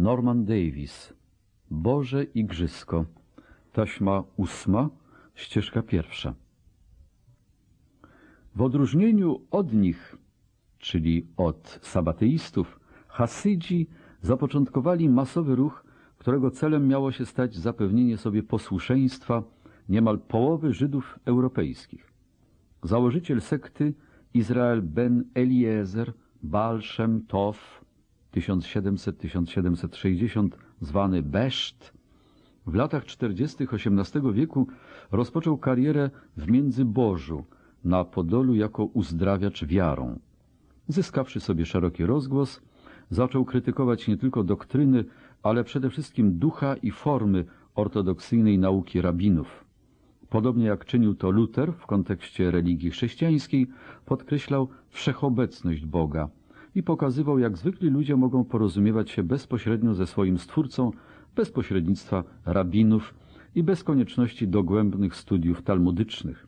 Norman Davis. Boże Igrzysko. Taśma ósma, ścieżka pierwsza. W odróżnieniu od nich, czyli od sabateistów, Hasydzi zapoczątkowali masowy ruch, którego celem miało się stać zapewnienie sobie posłuszeństwa niemal połowy Żydów europejskich. Założyciel sekty Izrael ben Eliezer Baal Shem Tov 1700-1760 zwany Beszt w latach 40. XVIII wieku rozpoczął karierę w Międzybożu na Podolu jako uzdrawiacz wiarą. Zyskawszy sobie szeroki rozgłos, zaczął krytykować nie tylko doktryny, ale przede wszystkim ducha i formy ortodoksyjnej nauki rabinów. Podobnie jak czynił to Luter w kontekście religii chrześcijańskiej, podkreślał wszechobecność Boga i pokazywał, jak zwykli ludzie mogą porozumiewać się bezpośrednio ze swoim Stwórcą, bez pośrednictwa rabinów i bez konieczności dogłębnych studiów talmudycznych.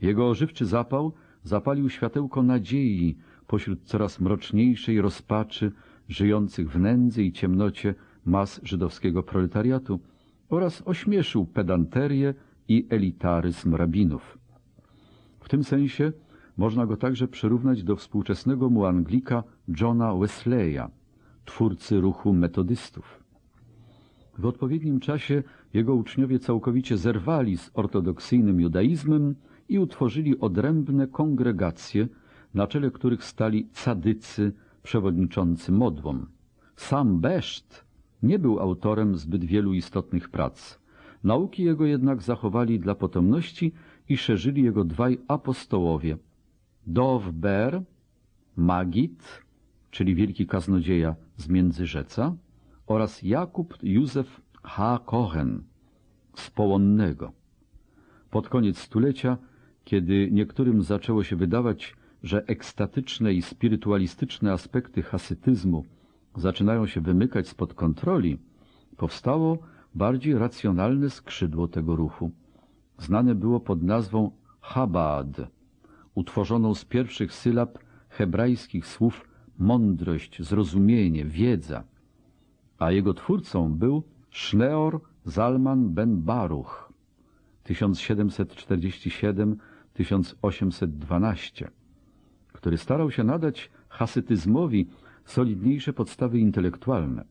Jego ożywczy zapał zapalił światełko nadziei pośród coraz mroczniejszej rozpaczy żyjących w nędzy i ciemnocie mas żydowskiego proletariatu oraz ośmieszył pedanterię i elitaryzm rabinów. W tym sensie można go także przyrównać do współczesnego mu Anglika Johna Wesleya, twórcy ruchu metodystów. W odpowiednim czasie jego uczniowie całkowicie zerwali z ortodoksyjnym judaizmem i utworzyli odrębne kongregacje, na czele których stali cadycy przewodniczący modłom. Sam Beszt nie był autorem zbyt wielu istotnych prac. Nauki jego jednak zachowali dla potomności i szerzyli jego dwaj apostołowie. Dov Ber, Magit, czyli wielki kaznodzieja z Międzyrzeca, oraz Jakub Józef H. Kohen z Połonnego. Pod koniec stulecia, kiedy niektórym zaczęło się wydawać, że ekstatyczne i spirytualistyczne aspekty hasytyzmu zaczynają się wymykać spod kontroli, powstało bardziej racjonalne skrzydło tego ruchu. Znane było pod nazwą Chabad, utworzoną z pierwszych sylab hebrajskich słów mądrość, zrozumienie, wiedza, a jego twórcą był Szneor Zalman ben Baruch 1747-1812, który starał się nadać hasytyzmowi solidniejsze podstawy intelektualne.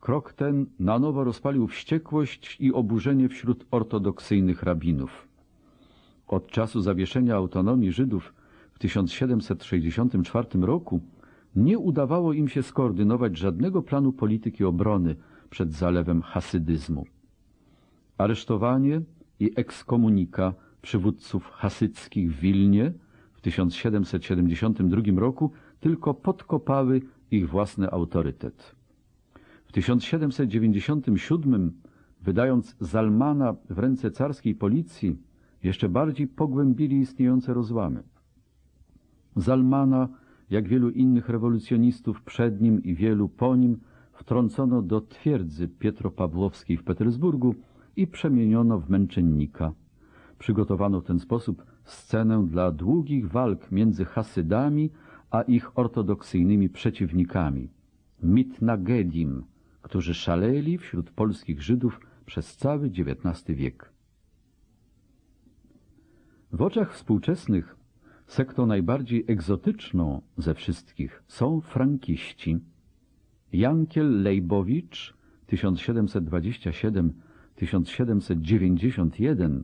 Krok ten na nowo rozpalił wściekłość i oburzenie wśród ortodoksyjnych rabinów. Od czasu zawieszenia autonomii Żydów w 1764 roku nie udawało im się skoordynować żadnego planu polityki obrony przed zalewem hasydyzmu. Aresztowanie i ekskomunika przywódców hasyckich w Wilnie w 1772 roku tylko podkopały ich własny autorytet. W 1797, wydając Zalmana w ręce carskiej policji, jeszcze bardziej pogłębili istniejące rozłamy. Zalmana, jak wielu innych rewolucjonistów przed nim i wielu po nim, wtrącono do twierdzy Pietropawłowskiej w Petersburgu i przemieniono w męczennika. Przygotowano w ten sposób scenę dla długich walk między Hasydami a ich ortodoksyjnymi przeciwnikami, mitnagedim, którzy szaleli wśród polskich Żydów przez cały XIX wiek. W oczach współczesnych sektą najbardziej egzotyczną ze wszystkich są frankiści. Jankiel Lejbowicz 1727-1791,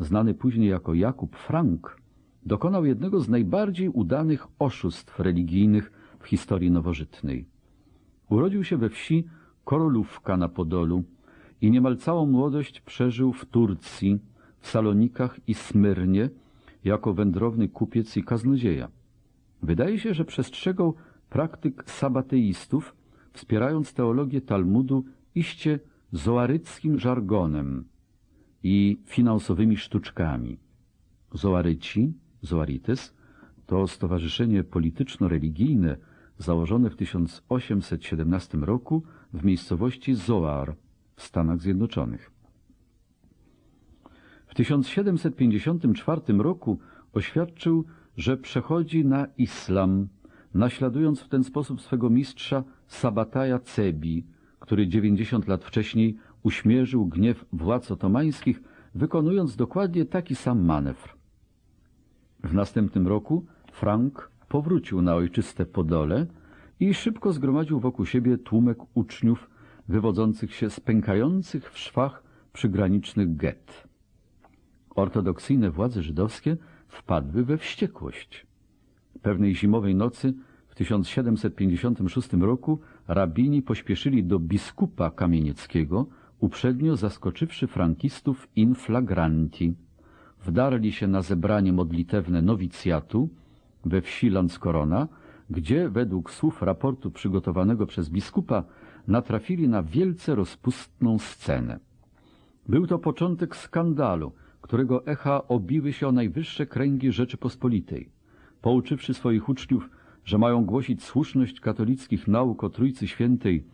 znany później jako Jakub Frank, dokonał jednego z najbardziej udanych oszustw religijnych w historii nowożytnej. Urodził się we wsi Korolówka na Podolu i niemal całą młodość przeżył w Turcji, w Salonikach i Smyrnie jako wędrowny kupiec i kaznodzieja. Wydaje się, że przestrzegał praktyk sabateistów, wspierając teologię Talmudu iście zoaryckim żargonem i finansowymi sztuczkami. Zoaryci, Zoarites, to stowarzyszenie polityczno-religijne założone w 1817 roku w miejscowości Zoar w Stanach Zjednoczonych. W 1754 roku oświadczył, że przechodzi na islam, naśladując w ten sposób swego mistrza Sabataja Cebi, który 90 lat wcześniej uśmierzył gniew władz otomańskich, wykonując dokładnie taki sam manewr. W następnym roku Frank powrócił na ojczyste Podole i szybko zgromadził wokół siebie tłumek uczniów wywodzących się z pękających w szwach przygranicznych get. Ortodoksyjne władze żydowskie wpadły we wściekłość. Pewnej zimowej nocy w 1756 roku rabini pośpieszyli do biskupa kamienieckiego, uprzednio zaskoczywszy frankistów in flagranti. Wdarli się na zebranie modlitewne nowicjatu we wsi Landskorona, gdzie według słów raportu przygotowanego przez biskupa natrafili na wielce rozpustną scenę. Był to początek skandalu, którego echa obiły się o najwyższe kręgi Rzeczypospolitej. Pouczywszy swoich uczniów, że mają głosić słuszność katolickich nauk o Trójcy Świętej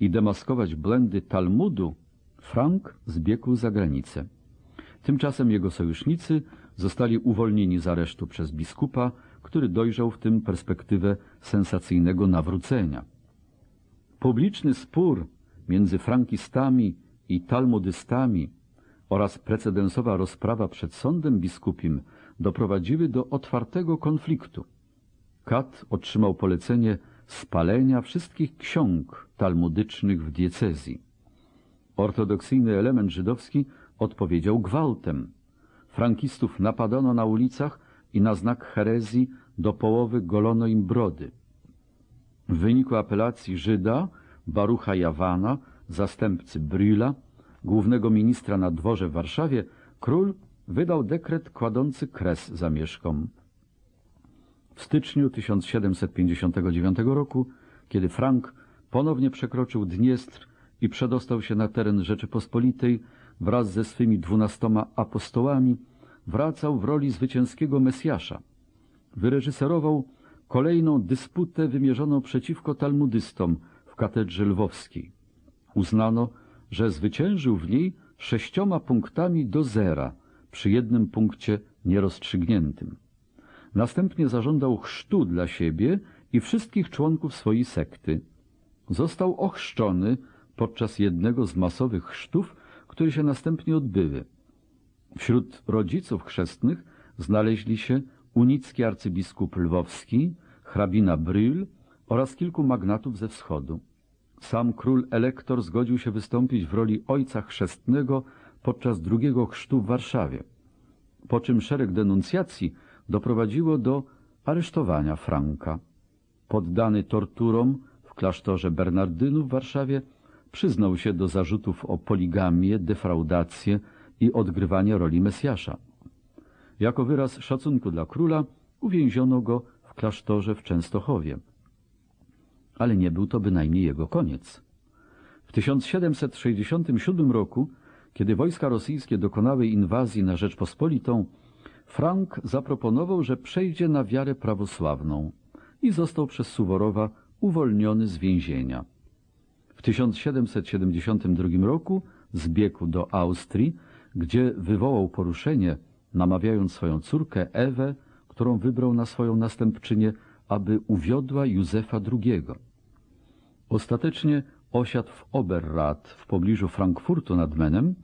i demaskować błędy Talmudu, Frank zbiegł za granicę. Tymczasem jego sojusznicy zostali uwolnieni z aresztu przez biskupa, który dojrzał w tym perspektywę sensacyjnego nawrócenia. Publiczny spór między frankistami i talmudystami oraz precedensowa rozprawa przed sądem biskupim doprowadziły do otwartego konfliktu. Kat otrzymał polecenie spalenia wszystkich ksiąg talmudycznych w diecezji. Ortodoksyjny element żydowski odpowiedział gwałtem. Frankistów napadano na ulicach i na znak herezji do połowy golono im brody. W wyniku apelacji Żyda, Barucha Jawana, zastępcy Brüla, głównego ministra na dworze w Warszawie, król wydał dekret kładący kres zamieszkom. W styczniu 1759 roku, kiedy Frank ponownie przekroczył Dniestr i przedostał się na teren Rzeczypospolitej wraz ze swymi dwunastoma apostołami, wracał w roli zwycięskiego Mesjasza. Wyreżyserował kolejną dysputę wymierzoną przeciwko talmudystom w katedrze lwowskiej. Uznano, że zwyciężył w niej sześcioma punktami do zera przy jednym punkcie nierozstrzygniętym. Następnie zażądał chrztu dla siebie i wszystkich członków swojej sekty. Został ochrzczony podczas jednego z masowych chrztów, które się następnie odbyły. Wśród rodziców chrzestnych znaleźli się unicki arcybiskup lwowski, hrabina Brühl oraz kilku magnatów ze wschodu. Sam król elektor zgodził się wystąpić w roli ojca chrzestnego podczas drugiego chrztu w Warszawie, po czym szereg denuncjacji doprowadziło do aresztowania Franka. Poddany torturom w klasztorze Bernardynów w Warszawie przyznał się do zarzutów o poligamię, defraudację i odgrywanie roli Mesjasza. Jako wyraz szacunku dla króla uwięziono go w klasztorze w Częstochowie. Ale nie był to bynajmniej jego koniec. W 1767 roku, kiedy wojska rosyjskie dokonały inwazji na Rzeczpospolitą, Frank zaproponował, że przejdzie na wiarę prawosławną i został przez Suworowa uwolniony z więzienia. W 1772 roku zbiegł do Austrii, gdzie wywołał poruszenie, namawiając swoją córkę Ewę, którą wybrał na swoją następczynię, aby uwiodła Józefa II. Ostatecznie osiadł w Oberrat w pobliżu Frankfurtu nad Menem,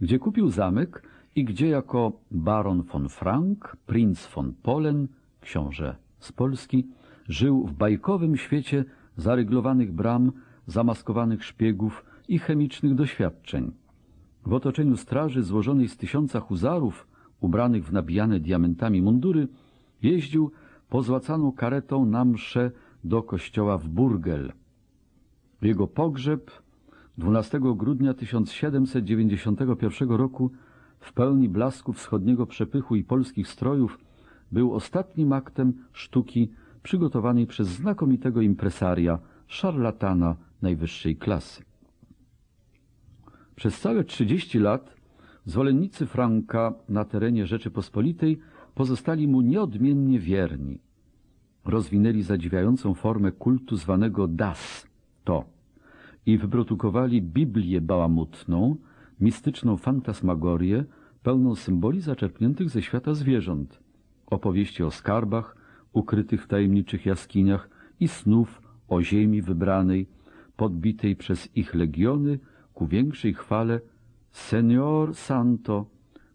gdzie kupił zamek i gdzie jako baron von Frank, princ von Polen, książę z Polski, żył w bajkowym świecie zaryglowanych bram, zamaskowanych szpiegów i chemicznych doświadczeń. W otoczeniu straży złożonej z tysiąca huzarów, ubranych w nabijane diamentami mundury, jeździł pozłacaną karetą na msze do kościoła w Burgel. Jego pogrzeb 12 grudnia 1791 roku w pełni blasku wschodniego przepychu i polskich strojów był ostatnim aktem sztuki przygotowanej przez znakomitego impresaria, szarlatana najwyższej klasy. Przez całe 30 lat zwolennicy Franka na terenie Rzeczypospolitej pozostali mu nieodmiennie wierni. Rozwinęli zadziwiającą formę kultu zwanego das, to, i wyprodukowali Biblię bałamutną, mistyczną fantasmagorię, pełną symboli zaczerpniętych ze świata zwierząt, opowieści o skarbach ukrytych w tajemniczych jaskiniach i snów o ziemi wybranej, podbitej przez ich legiony ku większej chwale Senior Santo,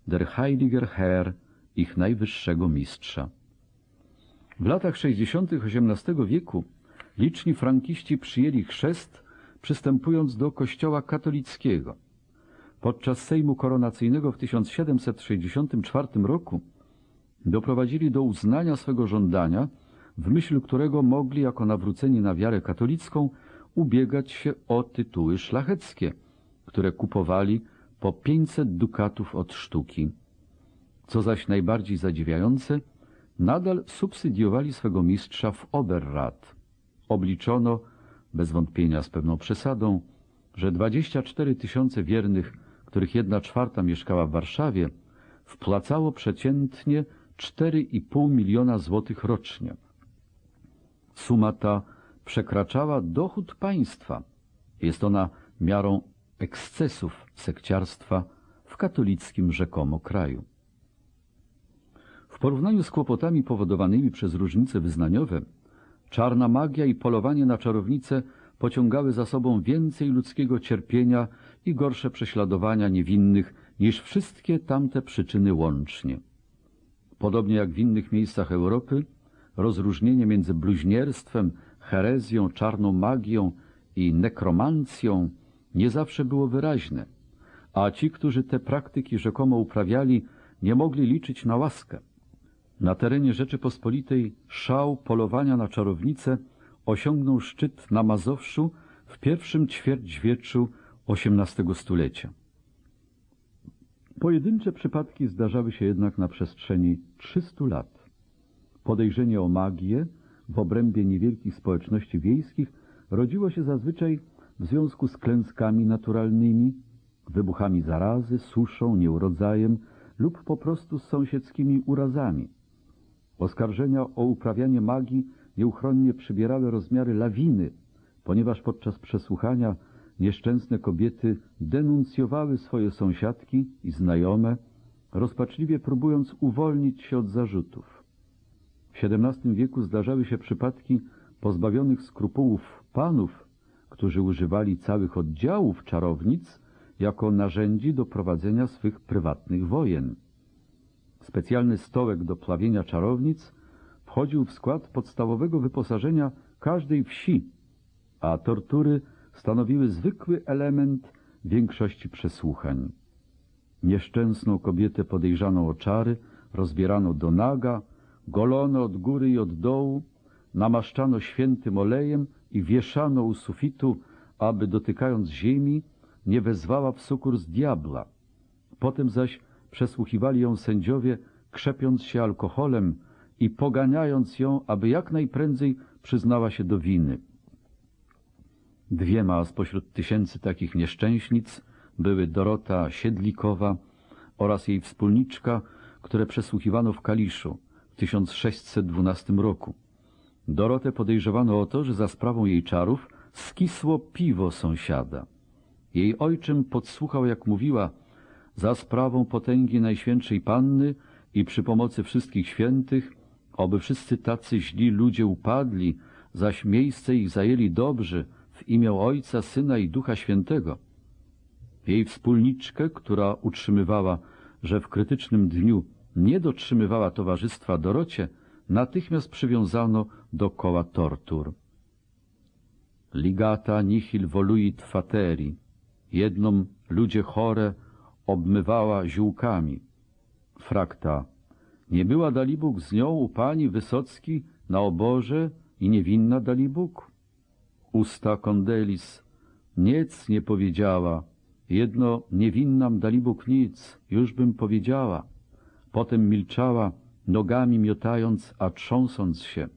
der Heiliger Herr, ich najwyższego mistrza. W latach 60. XVIII wieku liczni frankiści przyjęli chrzest, przystępując do kościoła katolickiego. Podczas Sejmu Koronacyjnego w 1764 roku doprowadzili do uznania swego żądania, w myśl którego mogli jako nawróceni na wiarę katolicką ubiegać się o tytuły szlacheckie, które kupowali po 500 dukatów od sztuki. Co zaś najbardziej zadziwiające, nadal subsydiowali swego mistrza w Oberrat. Obliczono, bez wątpienia z pewną przesadą, że 24 tysiące wiernych, których jedna czwarta mieszkała w Warszawie, wpłacało przeciętnie 4,5 miliona złotych rocznie. Suma ta przekraczała dochód państwa. Jest ona miarą ekscesów sekciarstwa w katolickim rzekomo kraju. W porównaniu z kłopotami powodowanymi przez różnice wyznaniowe, czarna magia i polowanie na czarownice pociągały za sobą więcej ludzkiego cierpienia i gorsze prześladowania niewinnych niż wszystkie tamte przyczyny łącznie. Podobnie jak w innych miejscach Europy, rozróżnienie między bluźnierstwem, herezją, czarną magią i nekromancją nie zawsze było wyraźne, a ci, którzy te praktyki rzekomo uprawiali, nie mogli liczyć na łaskę. Na terenie Rzeczypospolitej szał polowania na czarownice osiągnął szczyt na Mazowszu w pierwszym ćwierćwieczu XVIII stulecia. Pojedyncze przypadki zdarzały się jednak na przestrzeni 300 lat. Podejrzenie o magię w obrębie niewielkich społeczności wiejskich rodziło się zazwyczaj w związku z klęskami naturalnymi, wybuchami zarazy, suszą, nieurodzajem lub po prostu z sąsiedzkimi urazami. Oskarżenia o uprawianie magii nieuchronnie przybierały rozmiary lawiny, ponieważ podczas przesłuchania nieszczęsne kobiety denuncjowały swoje sąsiadki i znajome, rozpaczliwie próbując uwolnić się od zarzutów. W XVII wieku zdarzały się przypadki pozbawionych skrupułów panów, którzy używali całych oddziałów czarownic jako narzędzi do prowadzenia swych prywatnych wojen. Specjalny stołek do plawienia czarownic wchodził w skład podstawowego wyposażenia każdej wsi, a tortury stanowiły zwykły element większości przesłuchań. Nieszczęsną kobietę podejrzaną o czary rozbierano do naga, golono od góry i od dołu, namaszczano świętym olejem i wieszano u sufitu, aby dotykając ziemi nie wezwała w sukurs diabla. Potem zaś przesłuchiwali ją sędziowie, krzepiąc się alkoholem i poganiając ją, aby jak najprędzej przyznała się do winy. Dwiema spośród tysięcy takich nieszczęśnic były Dorota Siedlikowa oraz jej wspólniczka, które przesłuchiwano w Kaliszu w 1612 roku. Dorotę podejrzewano o to, że za sprawą jej czarów skisło piwo sąsiada. Jej ojczym podsłuchał, jak mówiła, za sprawą potęgi Najświętszej Panny i przy pomocy wszystkich świętych, oby wszyscy tacy źli ludzie upadli, zaś miejsce ich zajęli dobrzy, w imię Ojca, Syna i Ducha Świętego. Jej wspólniczkę, która utrzymywała, że w krytycznym dniu nie dotrzymywała towarzystwa Dorocie, natychmiast przywiązano do koła tortur. Ligata nihil voluit fateri. Jedną ludzie chore obmywała ziółkami. Frakta. Nie była Dalibóg z nią u pani Wysocki na oborze i niewinna Dalibóg? Usta Kondelis. Nic nie powiedziała. Jedno niewinnam Dalibóg nic, już bym powiedziała. Potem milczała, nogami miotając, a trząsąc się.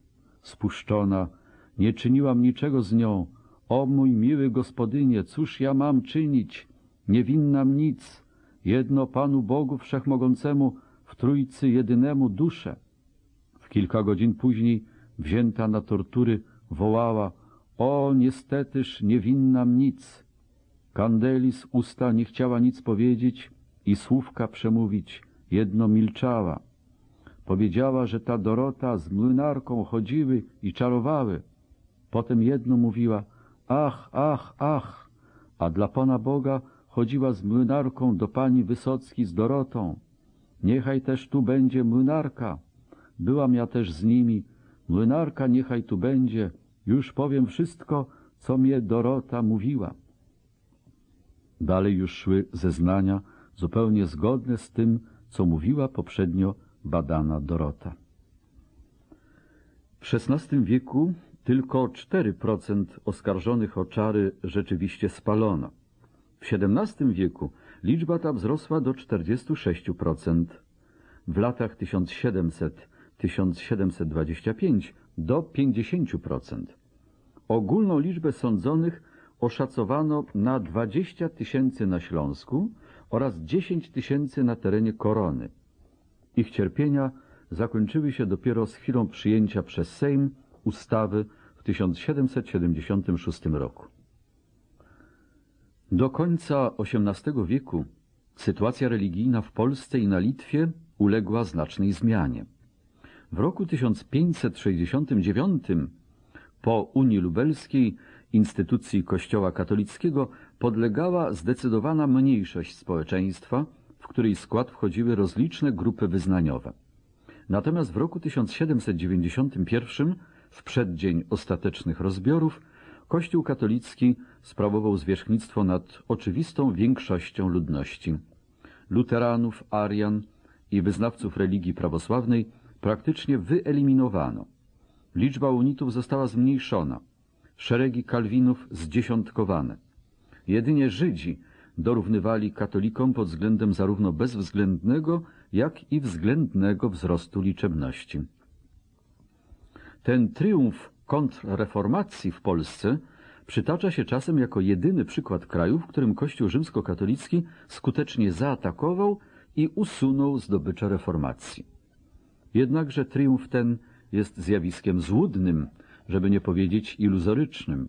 Spuszczona, nie czyniłam niczego z nią. O mój miły gospodynie, cóż ja mam czynić? Nie winnam nic. Jedno Panu Bogu Wszechmogącemu w Trójcy jedynemu duszę. W kilka godzin później, wzięta na tortury, wołała O, niestetyż nie winnam nic. Kandelis usta nie chciała nic powiedzieć i słówka przemówić, jedno milczała. Powiedziała, że ta Dorota z młynarką chodziły i czarowały. Potem jedno mówiła ach, ach, ach, a dla Pana Boga chodziła z młynarką do pani Wysocki z Dorotą. Niechaj też tu będzie młynarka. Byłam ja też z nimi. Młynarka niechaj tu będzie. Już powiem wszystko, co mnie Dorota mówiła. Dalej już szły zeznania, zupełnie zgodne z tym, co mówiła poprzednio badana Dorota. W XVI wieku tylko 4% oskarżonych o czary rzeczywiście spalono. W XVII wieku liczba ta wzrosła do 46%, w latach 1700-1725 do 50%. Ogólną liczbę sądzonych oszacowano na 20 tysięcy na Śląsku oraz 10 tysięcy na terenie Korony. Ich cierpienia zakończyły się dopiero z chwilą przyjęcia przez Sejm ustawy w 1776 roku. Do końca XVIII wieku sytuacja religijna w Polsce i na Litwie uległa znacznej zmianie. W roku 1569 po Unii Lubelskiej instytucji Kościoła katolickiego podlegała zdecydowana mniejszość społeczeństwa, w której skład wchodziły rozliczne grupy wyznaniowe. Natomiast w roku 1791, w przeddzień ostatecznych rozbiorów, Kościół katolicki sprawował zwierzchnictwo nad oczywistą większością ludności. Luteranów, Arian i wyznawców religii prawosławnej praktycznie wyeliminowano. Liczba unitów została zmniejszona, szeregi kalwinów zdziesiątkowane. Jedynie Żydzi dorównywali katolikom pod względem zarówno bezwzględnego, jak i względnego wzrostu liczebności. Ten triumf kontrreformacji w Polsce przytacza się czasem jako jedyny przykład kraju, w którym Kościół rzymskokatolicki skutecznie zaatakował i usunął zdobycze reformacji. Jednakże triumf ten jest zjawiskiem złudnym, żeby nie powiedzieć iluzorycznym.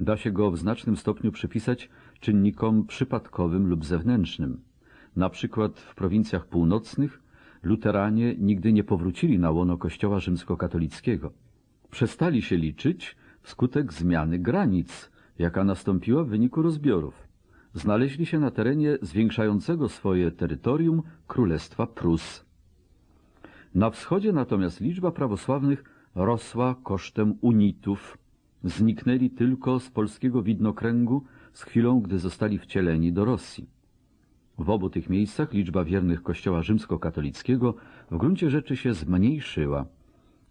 Da się go w znacznym stopniu przypisać czynnikom przypadkowym lub zewnętrznym. Na przykład w prowincjach północnych luteranie nigdy nie powrócili na łono kościoła rzymskokatolickiego. Przestali się liczyć wskutek zmiany granic, jaka nastąpiła w wyniku rozbiorów. Znaleźli się na terenie zwiększającego swoje terytorium Królestwa Prus. Na wschodzie natomiast liczba prawosławnych rosła kosztem unitów. Zniknęli tylko z polskiego widnokręgu z chwilą, gdy zostali wcieleni do Rosji. W obu tych miejscach liczba wiernych Kościoła rzymskokatolickiego w gruncie rzeczy się zmniejszyła.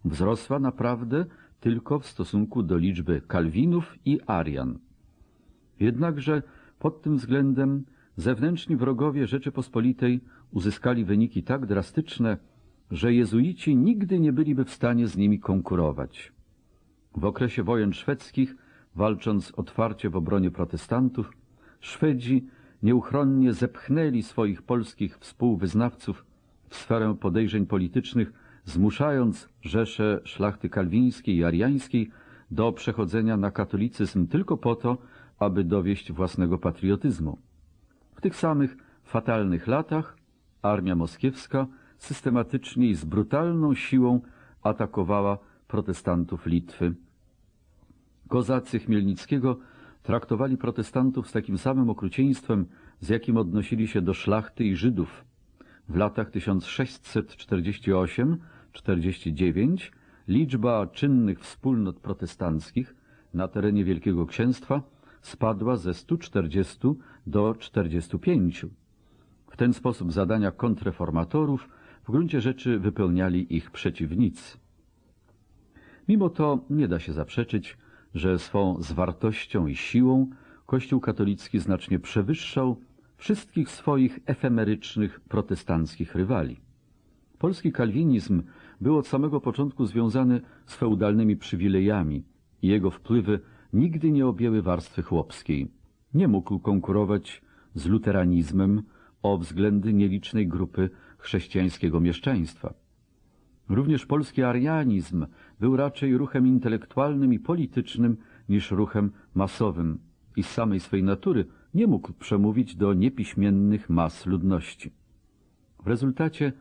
Wzrosła naprawdę tylko w stosunku do liczby Kalwinów i Arian. Jednakże pod tym względem zewnętrzni wrogowie Rzeczypospolitej uzyskali wyniki tak drastyczne, że jezuici nigdy nie byliby w stanie z nimi konkurować. W okresie wojen szwedzkich, walcząc otwarcie w obronie protestantów, Szwedzi nieuchronnie zepchnęli swoich polskich współwyznawców w sferę podejrzeń politycznych, zmuszając rzesze szlachty kalwińskiej i ariańskiej do przechodzenia na katolicyzm tylko po to, aby dowieść własnego patriotyzmu. W tych samych fatalnych latach armia moskiewska systematycznie i z brutalną siłą atakowała protestantów Litwy. Kozacy Chmielnickiego traktowali protestantów z takim samym okrucieństwem, z jakim odnosili się do szlachty i Żydów. W latach 1648-49 liczba czynnych wspólnot protestanckich na terenie Wielkiego Księstwa spadła ze 140 do 45. W ten sposób zadania kontreformatorów w gruncie rzeczy wypełniali ich przeciwnicy. Mimo to nie da się zaprzeczyć, że swą zwartością i siłą Kościół katolicki znacznie przewyższał wszystkich swoich efemerycznych protestanckich rywali. Polski kalwinizm był od samego początku związany z feudalnymi przywilejami i jego wpływy nigdy nie objęły warstwy chłopskiej. Nie mógł konkurować z luteranizmem o względy nielicznej grupy chrześcijańskiego mieszczaństwa. Również polski arianizm był raczej ruchem intelektualnym i politycznym niż ruchem masowym i z samej swej natury nie mógł przemówić do niepiśmiennych mas ludności. W rezultacie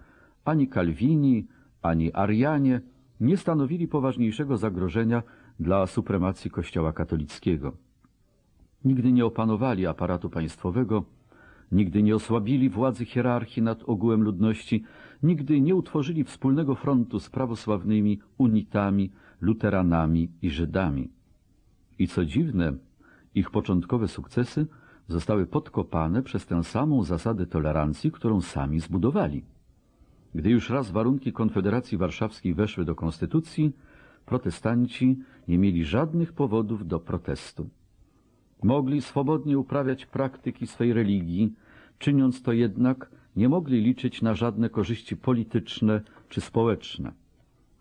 ani Kalwini, ani Arianie nie stanowili poważniejszego zagrożenia dla supremacji Kościoła katolickiego. Nigdy nie opanowali aparatu państwowego, nigdy nie osłabili władzy hierarchii nad ogółem ludności, nigdy nie utworzyli wspólnego frontu z prawosławnymi, unitami, luteranami i Żydami. I co dziwne, ich początkowe sukcesy zostały podkopane przez tę samą zasadę tolerancji, którą sami zbudowali. Gdy już raz warunki Konfederacji Warszawskiej weszły do konstytucji, protestanci nie mieli żadnych powodów do protestu. Mogli swobodnie uprawiać praktyki swej religii, czyniąc to jednak nie mogli liczyć na żadne korzyści polityczne czy społeczne.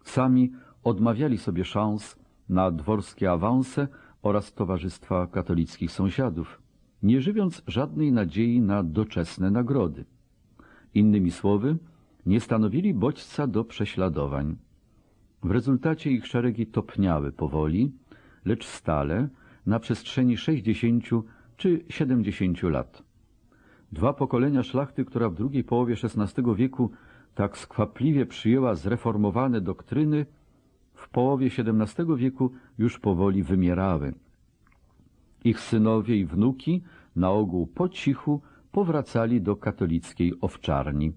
Sami odmawiali sobie szans na dworskie awanse oraz towarzystwa katolickich sąsiadów, nie żywiąc żadnej nadziei na doczesne nagrody. Innymi słowy, nie stanowili bodźca do prześladowań. W rezultacie ich szeregi topniały powoli, lecz stale na przestrzeni 60 czy 70 lat. Dwa pokolenia szlachty, która w drugiej połowie XVI wieku tak skwapliwie przyjęła zreformowane doktryny, w połowie XVII wieku już powoli wymierały. Ich synowie i wnuki na ogół po cichu powracali do katolickiej owczarni.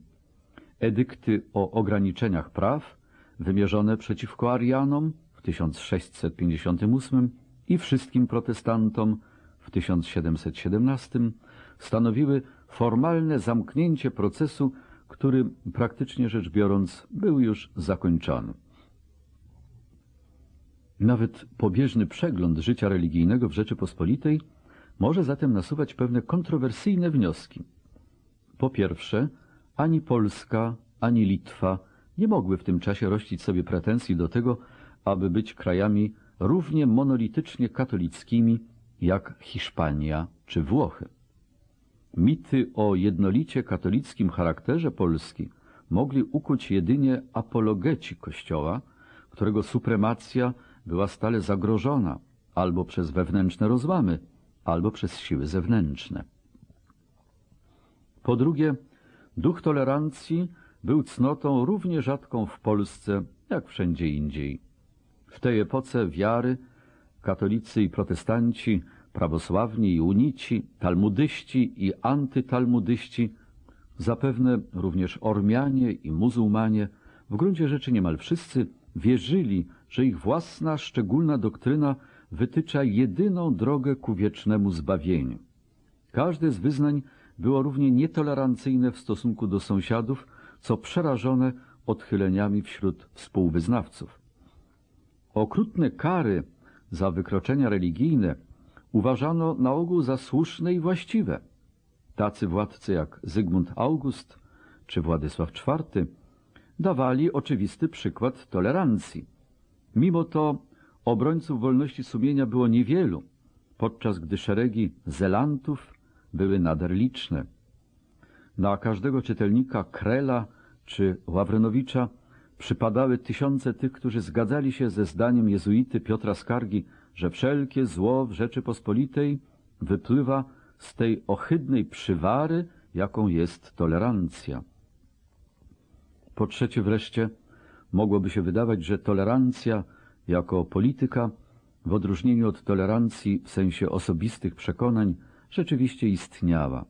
Edykty o ograniczeniach praw, wymierzone przeciwko Arianom w 1658 i wszystkim protestantom w 1717, stanowiły formalne zamknięcie procesu, który praktycznie rzecz biorąc był już zakończony. Nawet pobieżny przegląd życia religijnego w Rzeczypospolitej może zatem nasuwać pewne kontrowersyjne wnioski. Po pierwsze, ani Polska, ani Litwa nie mogły w tym czasie rościć sobie pretensji do tego, aby być krajami równie monolitycznie katolickimi jak Hiszpania czy Włochy. Mity o jednolicie katolickim charakterze Polski mogli ukuć jedynie apologeci Kościoła, którego supremacja była stale zagrożona albo przez wewnętrzne rozłamy, albo przez siły zewnętrzne. Po drugie, duch tolerancji był cnotą równie rzadką w Polsce, jak wszędzie indziej. W tej epoce wiary katolicy i protestanci, prawosławni i unici, talmudyści i antytalmudyści, zapewne również Ormianie i muzułmanie, w gruncie rzeczy niemal wszyscy wierzyli, że ich własna szczególna doktryna wytycza jedyną drogę ku wiecznemu zbawieniu. Każde z wyznań było równie nietolerancyjne w stosunku do sąsiadów, co przerażone odchyleniami wśród współwyznawców. Okrutne kary za wykroczenia religijne uważano na ogół za słuszne i właściwe. Tacy władcy jak Zygmunt August czy Władysław IV dawali oczywisty przykład tolerancji. Mimo to obrońców wolności sumienia było niewielu, podczas gdy szeregi zelantów były nader liczne. Na każdego czytelnika Krela czy Ławrynowicza przypadały tysiące tych, którzy zgadzali się ze zdaniem jezuity Piotra Skargi, że wszelkie zło w Rzeczypospolitej wypływa z tej ohydnej przywary, jaką jest tolerancja. Po trzecie wreszcie, mogłoby się wydawać, że tolerancja jako polityka, w odróżnieniu od tolerancji w sensie osobistych przekonań, rzeczywiście istniała.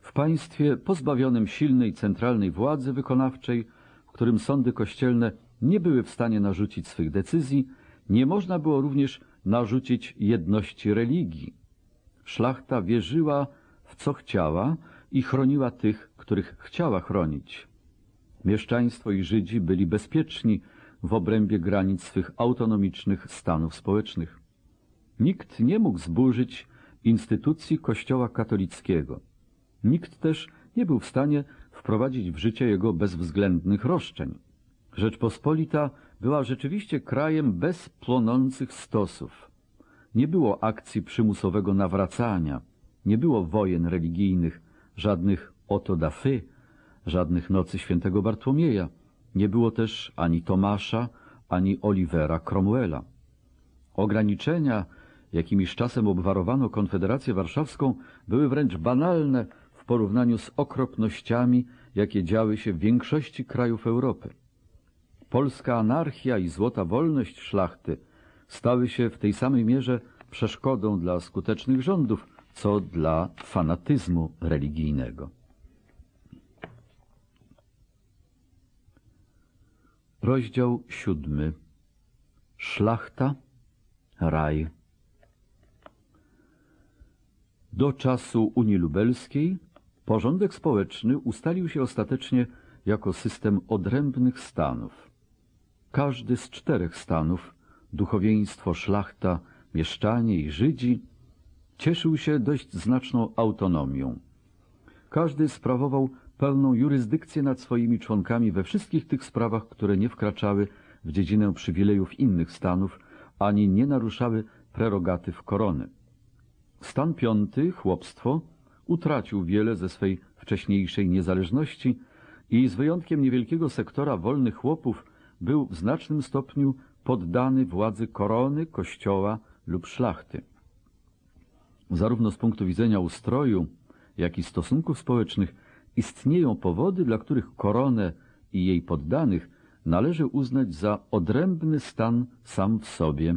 W państwie pozbawionym silnej centralnej władzy wykonawczej, w którym sądy kościelne nie były w stanie narzucić swych decyzji, nie można było również narzucić jedności religii. Szlachta wierzyła w co chciała i chroniła tych, których chciała chronić. Mieszczaństwo i Żydzi byli bezpieczni w obrębie granic swych autonomicznych stanów społecznych. Nikt nie mógł zburzyć instytucji Kościoła katolickiego. Nikt też nie był w stanie wprowadzić w życie jego bezwzględnych roszczeń. Rzeczpospolita była rzeczywiście krajem bez plonących stosów. Nie było akcji przymusowego nawracania, nie było wojen religijnych, żadnych oto da fy, żadnych nocy świętego Bartłomieja, nie było też ani Tomasza, ani Olivera Cromwella. Ograniczenia, jakimi z czasem obwarowano Konfederację Warszawską, były wręcz banalne w porównaniu z okropnościami, jakie działy się w większości krajów Europy. Polska anarchia i złota wolność szlachty stały się w tej samej mierze przeszkodą dla skutecznych rządów, co dla fanatyzmu religijnego. Rozdział siódmy. Szlachta, raj. Do czasu Unii Lubelskiej porządek społeczny ustalił się ostatecznie jako system odrębnych stanów. Każdy z czterech stanów, duchowieństwo, szlachta, mieszczanie i Żydzi, cieszył się dość znaczną autonomią. Każdy sprawował pełną jurysdykcję nad swoimi członkami we wszystkich tych sprawach, które nie wkraczały w dziedzinę przywilejów innych stanów, ani nie naruszały prerogatyw korony. Stan piąty, chłopstwo, utracił wiele ze swej wcześniejszej niezależności i z wyjątkiem niewielkiego sektora wolnych chłopów był w znacznym stopniu poddany władzy korony, kościoła lub szlachty. Zarówno z punktu widzenia ustroju, jak i stosunków społecznych istnieją powody, dla których koronę i jej poddanych należy uznać za odrębny stan sam w sobie.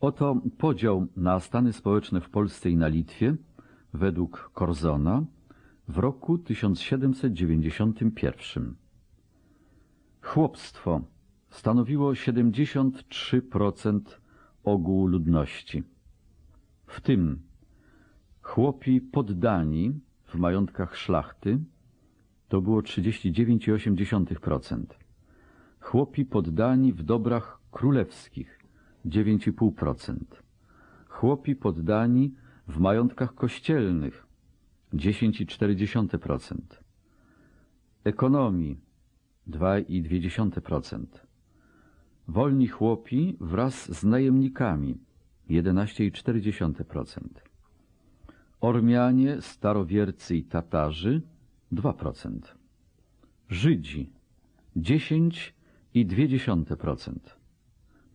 Oto podział na stany społeczne w Polsce i na Litwie według Korzona w roku 1791. Chłopstwo stanowiło 73% ogółu ludności. W tym chłopi poddani w majątkach szlachty to było 39,8%. Chłopi poddani w dobrach królewskich 9,5%. Chłopi poddani w majątkach kościelnych 10,4%. Ekonomii 2,2%. Wolni chłopi wraz z najemnikami 11,4%. Ormianie, starowiercy i Tatarzy 2%. Żydzi 10,2%.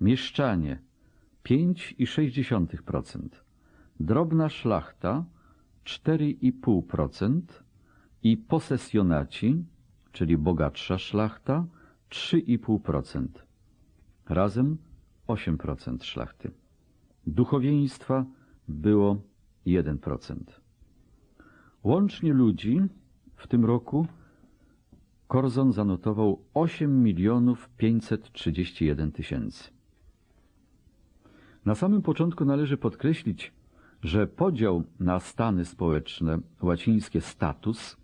Mieszczanie 5,6%. Drobna szlachta 4,5% i posesjonaci, czyli bogatsza szlachta 3,5%. Razem 8% szlachty. Duchowieństwa było 1%. Łącznie ludzi w tym roku Korzon zanotował 8 milionów 531 tysięcy. Na samym początku należy podkreślić, że podział na stany społeczne, łacińskie status,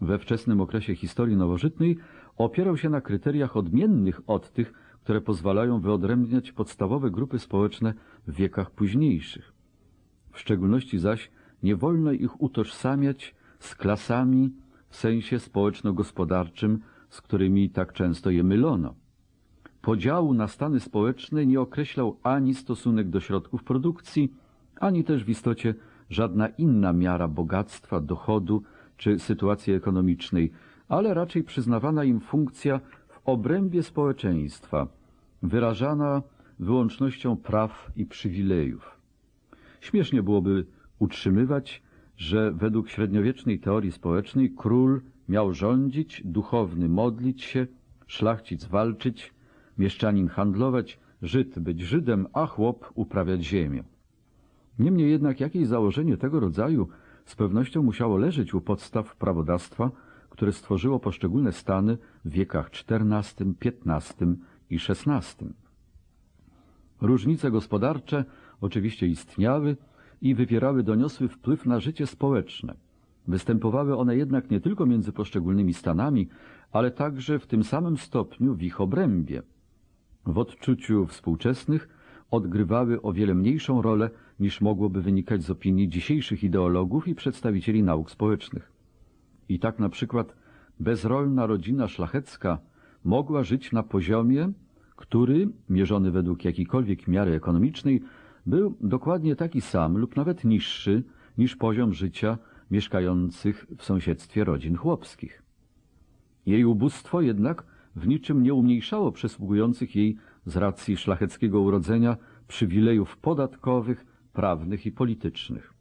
we wczesnym okresie historii nowożytnej opierał się na kryteriach odmiennych od tych, które pozwalają wyodrębniać podstawowe grupy społeczne w wiekach późniejszych. W szczególności zaś nie wolno ich utożsamiać z klasami w sensie społeczno-gospodarczym, z którymi tak często je mylono. Podziału na stany społeczne nie określał ani stosunek do środków produkcji, ani też w istocie żadna inna miara bogactwa, dochodu czy sytuacji ekonomicznej, ale raczej przyznawana im funkcja w obrębie społeczeństwa, wyrażana wyłącznością praw i przywilejów. Śmiesznie byłoby utrzymywać, że według średniowiecznej teorii społecznej król miał rządzić, duchowny modlić się, szlachcic walczyć, mieszczanin handlować, Żyd być Żydem, a chłop uprawiać ziemię. Niemniej jednak jakieś założenie tego rodzaju z pewnością musiało leżeć u podstaw prawodawstwa, które stworzyło poszczególne stany w wiekach XIV, XV i XVI. Różnice gospodarcze oczywiście istniały i wywierały doniosły wpływ na życie społeczne. Występowały one jednak nie tylko między poszczególnymi stanami, ale także w tym samym stopniu w ich obrębie. W odczuciu współczesnych odgrywały o wiele mniejszą rolę niż mogłoby wynikać z opinii dzisiejszych ideologów i przedstawicieli nauk społecznych. I tak na przykład bezrolna rodzina szlachecka mogła żyć na poziomie, który, mierzony według jakiejkolwiek miary ekonomicznej, był dokładnie taki sam lub nawet niższy niż poziom życia mieszkających w sąsiedztwie rodzin chłopskich. Jej ubóstwo jednak w niczym nie umniejszało przysługujących jej z racji szlacheckiego urodzenia przywilejów podatkowych, prawnych i politycznych.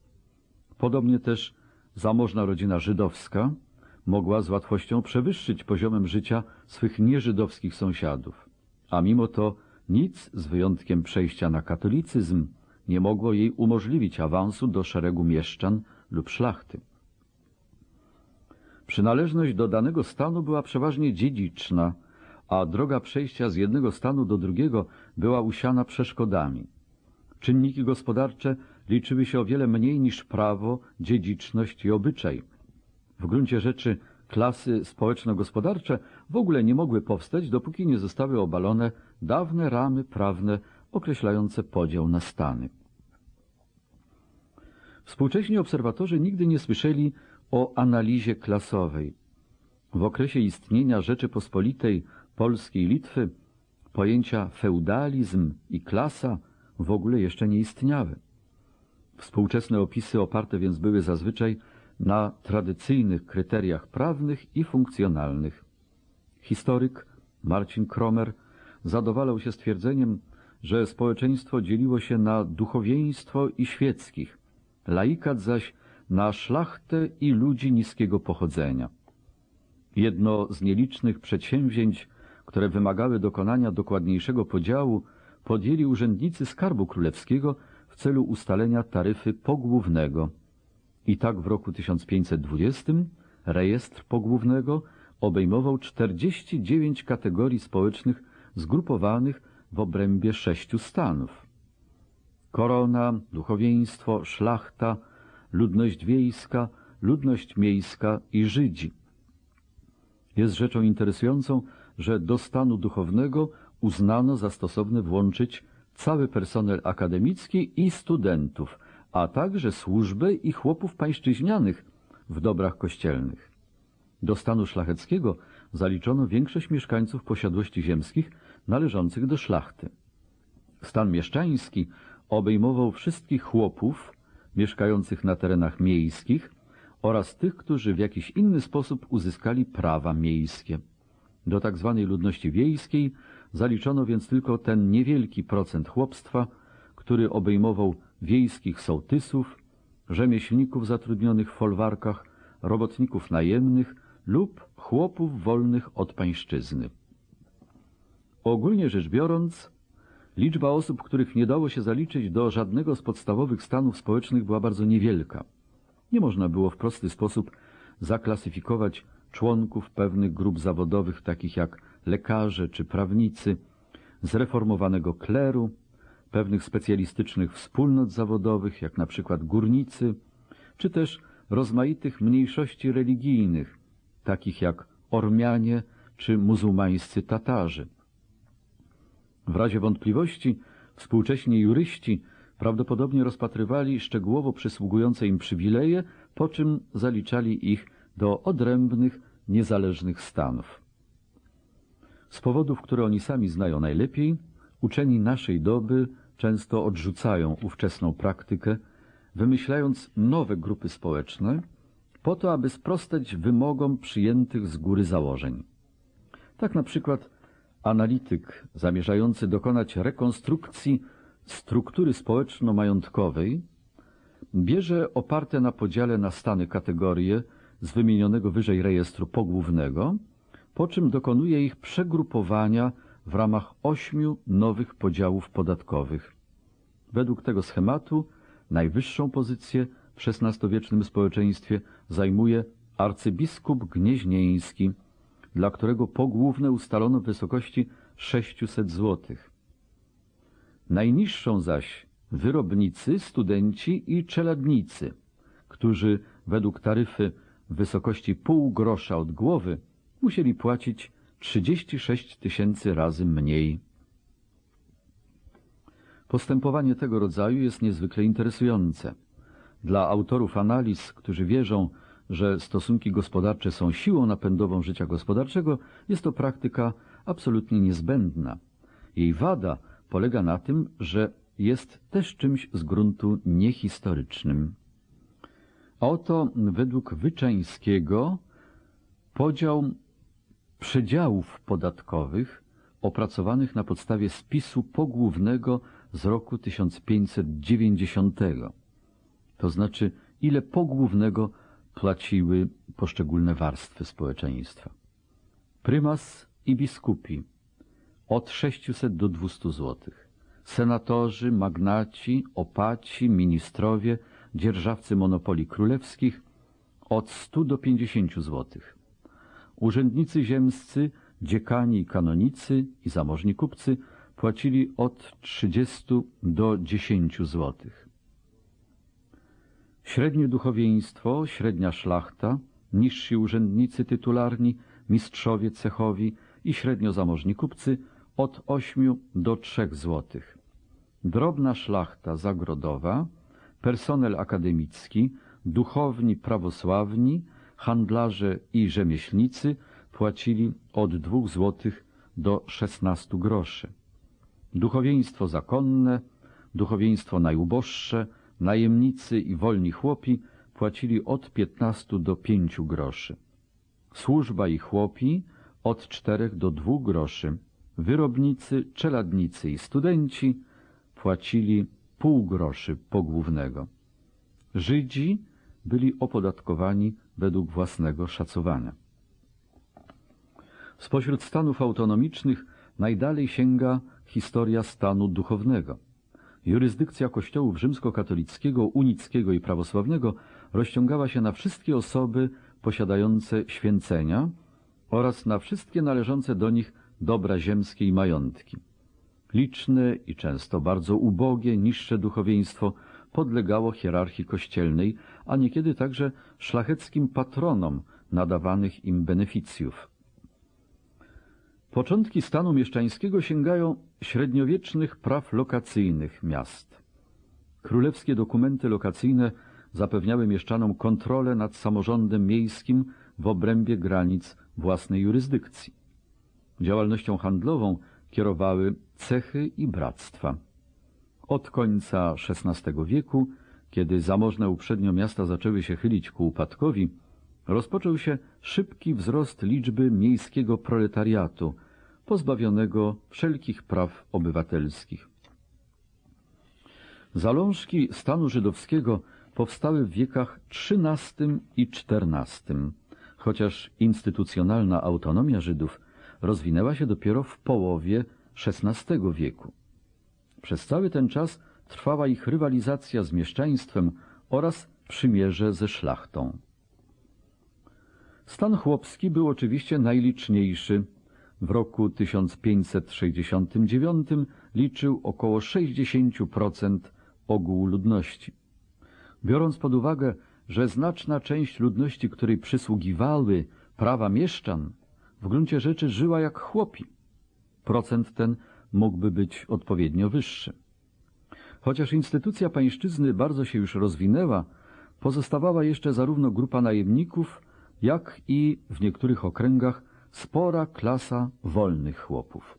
Podobnie też zamożna rodzina żydowska mogła z łatwością przewyższyć poziomem życia swych nieżydowskich sąsiadów, a mimo to Nic, z wyjątkiem przejścia na katolicyzm, nie mogło jej umożliwić awansu do szeregu mieszczan lub szlachty. Przynależność do danego stanu była przeważnie dziedziczna, a droga przejścia z jednego stanu do drugiego była usiana przeszkodami. Czynniki gospodarcze liczyły się o wiele mniej niż prawo, dziedziczność i obyczaj. W gruncie rzeczy klasy społeczno-gospodarcze w ogóle nie mogły powstać, dopóki nie zostały obalone dawne ramy prawne określające podział na stany. Współcześni obserwatorzy nigdy nie słyszeli o analizie klasowej. W okresie istnienia Rzeczypospolitej Polskiej i Litwy pojęcia feudalizm i klasa w ogóle jeszcze nie istniały. Współczesne opisy oparte więc były zazwyczaj na tradycyjnych kryteriach prawnych i funkcjonalnych. Historyk Marcin Kromer zadowalał się stwierdzeniem, że społeczeństwo dzieliło się na duchowieństwo i świeckich, laikat zaś na szlachtę i ludzi niskiego pochodzenia. Jedno z nielicznych przedsięwzięć, które wymagały dokonania dokładniejszego podziału, podjęli urzędnicy Skarbu Królewskiego w celu ustalenia taryfy pogłównego. I tak w roku 1520 rejestr pogłównego obejmował 49 kategorii społecznych zgrupowanych w obrębie sześciu stanów. Korona, duchowieństwo, szlachta, ludność wiejska, ludność miejska i Żydzi. Jest rzeczą interesującą, że do stanu duchownego uznano za stosowne włączyć cały personel akademicki i studentów, a także służbę i chłopów pańszczyźnianych w dobrach kościelnych. Do stanu szlacheckiego zaliczono większość mieszkańców posiadłości ziemskich należących do szlachty. Stan mieszczański obejmował wszystkich chłopów mieszkających na terenach miejskich oraz tych, którzy w jakiś inny sposób uzyskali prawa miejskie. Do tak zwanej ludności wiejskiej zaliczono więc tylko ten niewielki procent chłopstwa, który obejmował wiejskich sołtysów, rzemieślników zatrudnionych w folwarkach, robotników najemnych lub chłopów wolnych od pańszczyzny. Ogólnie rzecz biorąc, liczba osób, których nie dało się zaliczyć do żadnego z podstawowych stanów społecznych była bardzo niewielka. Nie można było w prosty sposób zaklasyfikować członków pewnych grup zawodowych, takich jak lekarze czy prawnicy, zreformowanego kleru, pewnych specjalistycznych wspólnot zawodowych, jak na przykład górnicy, czy też rozmaitych mniejszości religijnych, takich jak Ormianie czy muzułmańscy Tatarzy. W razie wątpliwości współcześni juryści prawdopodobnie rozpatrywali szczegółowo przysługujące im przywileje, po czym zaliczali ich do odrębnych, niezależnych stanów. Z powodów, które oni sami znają najlepiej, uczeni naszej doby często odrzucają ówczesną praktykę, wymyślając nowe grupy społeczne, po to, aby sprostać wymogom przyjętych z góry założeń. Tak na przykład analityk zamierzający dokonać rekonstrukcji struktury społeczno-majątkowej bierze oparte na podziale na stany kategorie z wymienionego wyżej rejestru pogłównego, po czym dokonuje ich przegrupowania w ramach ośmiu nowych podziałów podatkowych. Według tego schematu najwyższą pozycję w XVI-wiecznym społeczeństwie zajmuje arcybiskup gnieźnieński, dla którego pogłówne ustalono w wysokości 600 złotych. Najniższą zaś wyrobnicy, studenci i czeladnicy, którzy według taryfy w wysokości pół grosza od głowy musieli płacić 36 tysięcy razy mniej. Postępowanie tego rodzaju jest niezwykle interesujące. Dla autorów analiz, którzy wierzą, że stosunki gospodarcze są siłą napędową życia gospodarczego, jest to praktyka absolutnie niezbędna. Jej wada polega na tym, że jest też czymś z gruntu niehistorycznym. Oto według Wyczańskiego podział przedziałów podatkowych opracowanych na podstawie spisu pogłównego z roku 1590. To znaczy, ile pogłównego płaciły poszczególne warstwy społeczeństwa. Prymas i biskupi od 600 do 200 złotych. Senatorzy, magnaci, opaci, ministrowie, dzierżawcy monopoli królewskich od 100 do 50 złotych. Urzędnicy ziemscy, dziekani kanonicy i zamożni kupcy płacili od 30 do 10 złotych. Średnie duchowieństwo, średnia szlachta, niżsi urzędnicy tytularni, mistrzowie cechowi i średnio zamożni kupcy od 8 do 3 złotych. Drobna szlachta zagrodowa, personel akademicki, duchowni prawosławni, handlarze i rzemieślnicy płacili od 2 złotych do 16 groszy. Duchowieństwo zakonne, duchowieństwo najuboższe, najemnicy i wolni chłopi płacili od 15 do 5 groszy. Służba i chłopi od 4 do 2 groszy. Wyrobnicy, czeladnicy i studenci płacili pół groszy pogłównego. Żydzi byli opodatkowani według własnego szacowania. Spośród stanów autonomicznych najdalej sięga historia stanu duchownego. Jurysdykcja kościołów rzymskokatolickiego, unickiego i prawosławnego rozciągała się na wszystkie osoby posiadające święcenia oraz na wszystkie należące do nich dobra ziemskie i majątki. Liczne i często bardzo ubogie, niższe duchowieństwo podlegało hierarchii kościelnej, a niekiedy także szlacheckim patronom nadawanych im beneficjów. Początki stanu mieszczańskiego sięgają średniowiecznych praw lokacyjnych miast. Królewskie dokumenty lokacyjne zapewniały mieszczanom kontrolę nad samorządem miejskim w obrębie granic własnej jurysdykcji. Działalnością handlową kierowały cechy i bractwa. Od końca XVI wieku, kiedy zamożne uprzednio miasta zaczęły się chylić ku upadkowi, rozpoczął się szybki wzrost liczby miejskiego proletariatu, pozbawionego wszelkich praw obywatelskich. Zalążki stanu żydowskiego powstały w wiekach XIII i XIV, chociaż instytucjonalna autonomia Żydów rozwinęła się dopiero w połowie XVI wieku. Przez cały ten czas trwała ich rywalizacja z mieszczaństwem oraz przymierze ze szlachtą. Stan chłopski był oczywiście najliczniejszy. W roku 1569 liczył około 60% ogółu ludności. Biorąc pod uwagę, że znaczna część ludności, której przysługiwały prawa mieszczan, w gruncie rzeczy żyła jak chłopi, procent ten mógłby być odpowiednio wyższy. Chociaż instytucja pańszczyzny bardzo się już rozwinęła, pozostawała jeszcze zarówno grupa najemników, jak i w niektórych okręgach spora klasa wolnych chłopów.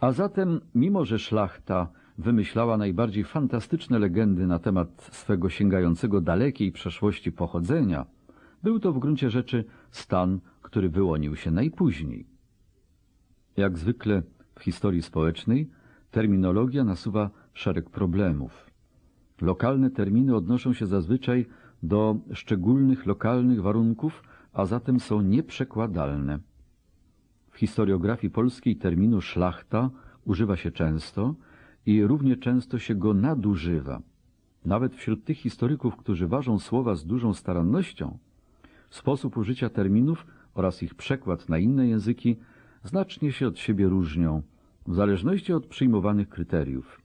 A zatem, mimo że szlachta wymyślała najbardziej fantastyczne legendy na temat swego sięgającego dalekiej przeszłości pochodzenia, był to w gruncie rzeczy stan, który wyłonił się najpóźniej. Jak zwykle w historii społecznej terminologia nasuwa szereg problemów. Lokalne terminy odnoszą się zazwyczaj do szczególnych lokalnych warunków, a zatem są nieprzekładalne. W historiografii polskiej terminu szlachta używa się często i równie często się go nadużywa. Nawet wśród tych historyków, którzy ważą słowa z dużą starannością, sposób użycia terminów oraz ich przekład na inne języki znacznie się od siebie różnią, w zależności od przyjmowanych kryteriów.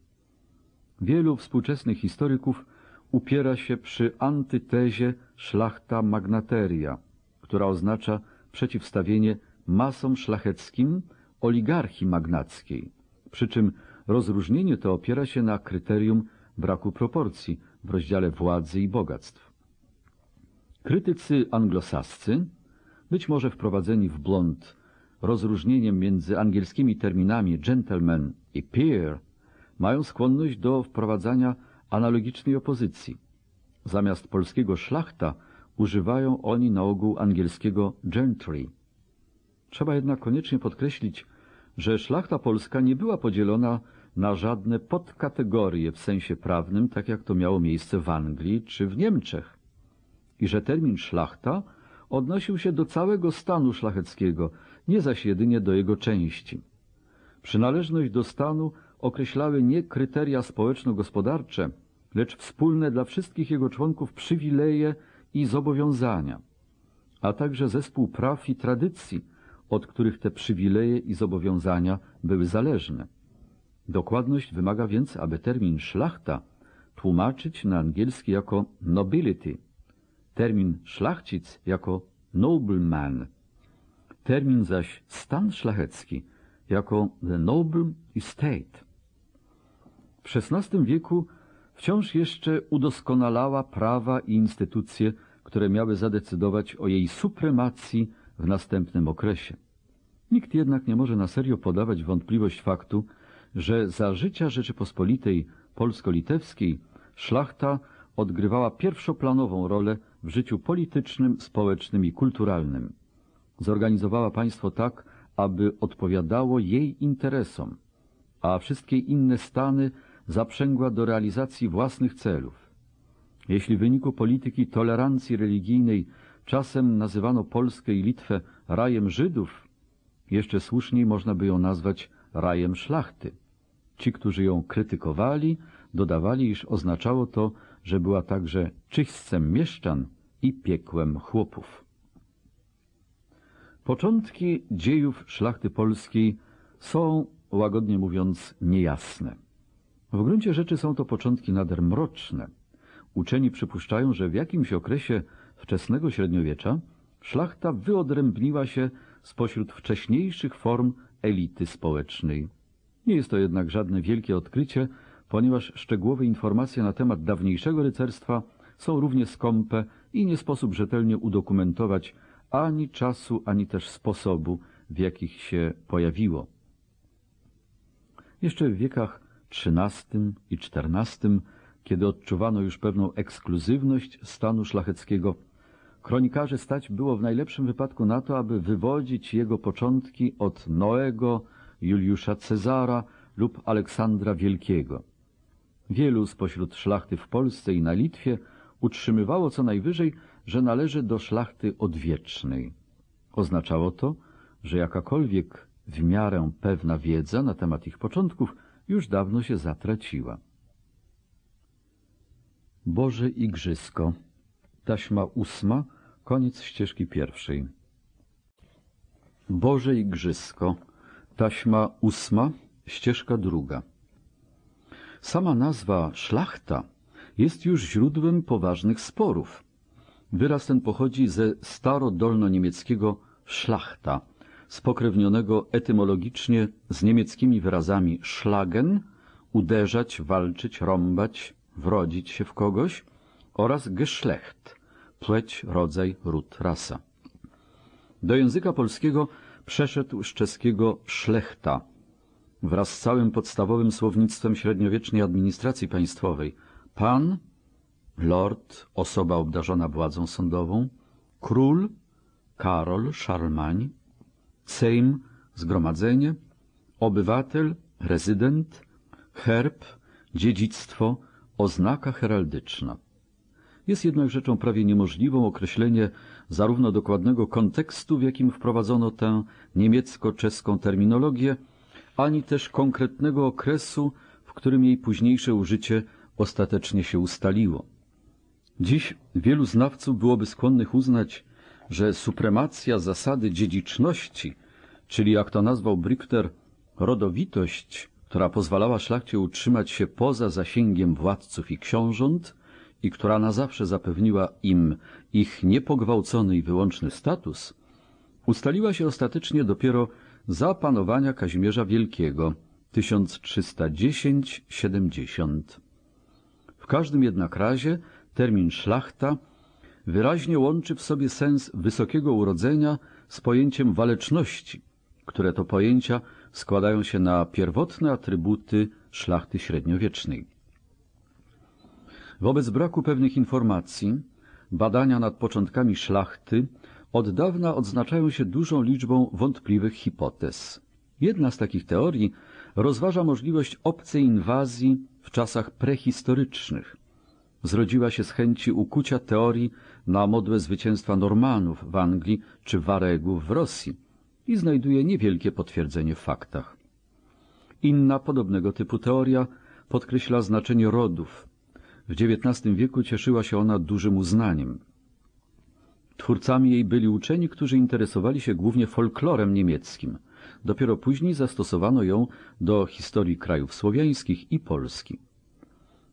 Wielu współczesnych historyków upiera się przy antytezie szlachta magnateria, która oznacza przeciwstawienie masom szlacheckim oligarchii magnackiej, przy czym rozróżnienie to opiera się na kryterium braku proporcji w rozdziale władzy i bogactw. Krytycy anglosascy, być może wprowadzeni w błąd rozróżnieniem między angielskimi terminami gentleman i peer, mają skłonność do wprowadzania analogicznej opozycji. Zamiast polskiego szlachta używają oni na ogół angielskiego gentry. Trzeba jednak koniecznie podkreślić, że szlachta polska nie była podzielona na żadne podkategorie w sensie prawnym, tak jak to miało miejsce w Anglii czy w Niemczech. I że termin szlachta odnosił się do całego stanu szlacheckiego, nie zaś jedynie do jego części. Przynależność do stanu określały nie kryteria społeczno-gospodarcze, lecz wspólne dla wszystkich jego członków przywileje i zobowiązania, a także zespół praw i tradycji, od których te przywileje i zobowiązania były zależne. Dokładność wymaga więc, aby termin szlachta tłumaczyć na angielski jako nobility, termin szlachcic jako nobleman, termin zaś stan szlachecki jako the noble estate. W XVI wieku wciąż jeszcze udoskonalała prawa i instytucje, które miały zadecydować o jej supremacji w następnym okresie. Nikt jednak nie może na serio podawać wątpliwość faktu, że za życia Rzeczypospolitej polsko-litewskiej szlachta odgrywała pierwszoplanową rolę w życiu politycznym, społecznym i kulturalnym. Zorganizowała państwo tak, aby odpowiadało jej interesom, a wszystkie inne stany zaprzęgła do realizacji własnych celów. Jeśli w wyniku polityki tolerancji religijnej czasem nazywano Polskę i Litwę rajem Żydów, jeszcze słuszniej można by ją nazwać rajem szlachty. Ci, którzy ją krytykowali, dodawali, iż oznaczało to, że była także czyśćcem mieszczan i piekłem chłopów. Początki dziejów szlachty polskiej są, łagodnie mówiąc, niejasne. W gruncie rzeczy są to początki nader mroczne. Uczeni przypuszczają, że w jakimś okresie wczesnego średniowiecza szlachta wyodrębniła się spośród wcześniejszych form elity społecznej. Nie jest to jednak żadne wielkie odkrycie, ponieważ szczegółowe informacje na temat dawniejszego rycerstwa są równie skąpe i nie sposób rzetelnie udokumentować ani czasu, ani też sposobu, w jakich się pojawiło. Jeszcze w wiekach XIII i XIV, kiedy odczuwano już pewną ekskluzywność stanu szlacheckiego, kronikarzy stać było w najlepszym wypadku na to, aby wywodzić jego początki od Noego, Juliusza Cezara lub Aleksandra Wielkiego. Wielu spośród szlachty w Polsce i na Litwie utrzymywało co najwyżej, że należy do szlachty odwiecznej. Oznaczało to, że jakakolwiek w miarę pewna wiedza na temat ich początków już dawno się zatraciła. Boże Igrzysko Taśma ósma, koniec ścieżki pierwszej. Boże Igrzysko Taśma ósma, ścieżka druga. Sama nazwa szlachta jest już źródłem poważnych sporów. Wyraz ten pochodzi ze starodolno-niemieckiego szlachta, spokrewnionego etymologicznie z niemieckimi wyrazami schlagen, uderzać, walczyć, rąbać, wrodzić się w kogoś oraz geschlecht, płeć, rodzaj, ród, rasa. Do języka polskiego przeszedł z czeskiego szlechta, wraz z całym podstawowym słownictwem średniowiecznej administracji państwowej. Pan, lord, osoba obdarzona władzą sądową, król, Karol, Charlemagne, Sejm, zgromadzenie, obywatel, rezydent, herb, dziedzictwo, oznaka heraldyczna. Jest jednak rzeczą prawie niemożliwą określenie zarówno dokładnego kontekstu, w jakim wprowadzono tę niemiecko-czeską terminologię, ani też konkretnego okresu, w którym jej późniejsze użycie ostatecznie się ustaliło. Dziś wielu znawców byłoby skłonnych uznać, że supremacja zasady dziedziczności, czyli jak to nazwał Brichter, rodowitość, która pozwalała szlachcie utrzymać się poza zasięgiem władców i książąt i która na zawsze zapewniła im ich niepogwałcony i wyłączny status, ustaliła się ostatecznie dopiero za panowania Kazimierza Wielkiego 1310-70. W każdym jednak razie termin szlachta wyraźnie łączy w sobie sens wysokiego urodzenia z pojęciem waleczności, które to pojęcia składają się na pierwotne atrybuty szlachty średniowiecznej. Wobec braku pewnych informacji, badania nad początkami szlachty od dawna odznaczają się dużą liczbą wątpliwych hipotez. Jedna z takich teorii rozważa możliwość obcej inwazji w czasach prehistorycznych. Zrodziła się z chęci ukucia teorii na modłę zwycięstwa Normanów w Anglii czy Waregów w Rosji i znajduje niewielkie potwierdzenie w faktach. Inna podobnego typu teoria podkreśla znaczenie rodów. W XIX wieku cieszyła się ona dużym uznaniem. Twórcami jej byli uczeni, którzy interesowali się głównie folklorem niemieckim. Dopiero później zastosowano ją do historii krajów słowiańskich i Polski.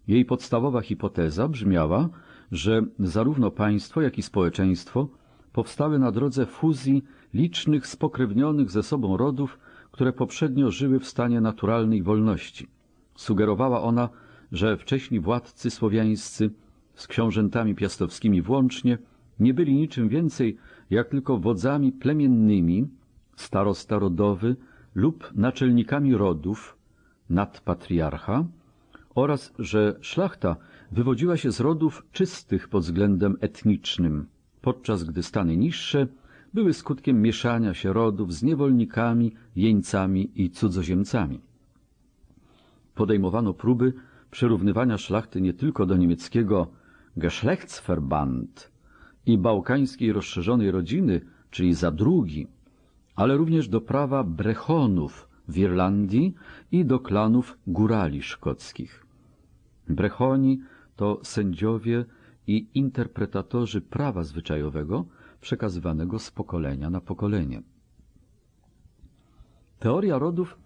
Jej podstawowa hipoteza brzmiała, że zarówno państwo, jak i społeczeństwo powstały na drodze fuzji licznych spokrewnionych ze sobą rodów, które poprzednio żyły w stanie naturalnej wolności. Sugerowała ona, że wcześni władcy słowiańscy z książętami piastowskimi włącznie nie byli niczym więcej jak tylko wodzami plemiennymi, starosta rodowy lub naczelnikami rodów, nadpatriarcha, oraz że szlachta wywodziła się z rodów czystych pod względem etnicznym, podczas gdy stany niższe były skutkiem mieszania się rodów z niewolnikami, jeńcami i cudzoziemcami. Podejmowano próby przyrównywania szlachty nie tylko do niemieckiego Geschlechtsverband i bałkańskiej rozszerzonej rodziny, czyli zadrugi, ale również do prawa brechonów w Irlandii i do klanów górali szkockich. Brechoni to sędziowie i interpretatorzy prawa zwyczajowego przekazywanego z pokolenia na pokolenie. Teoria rodów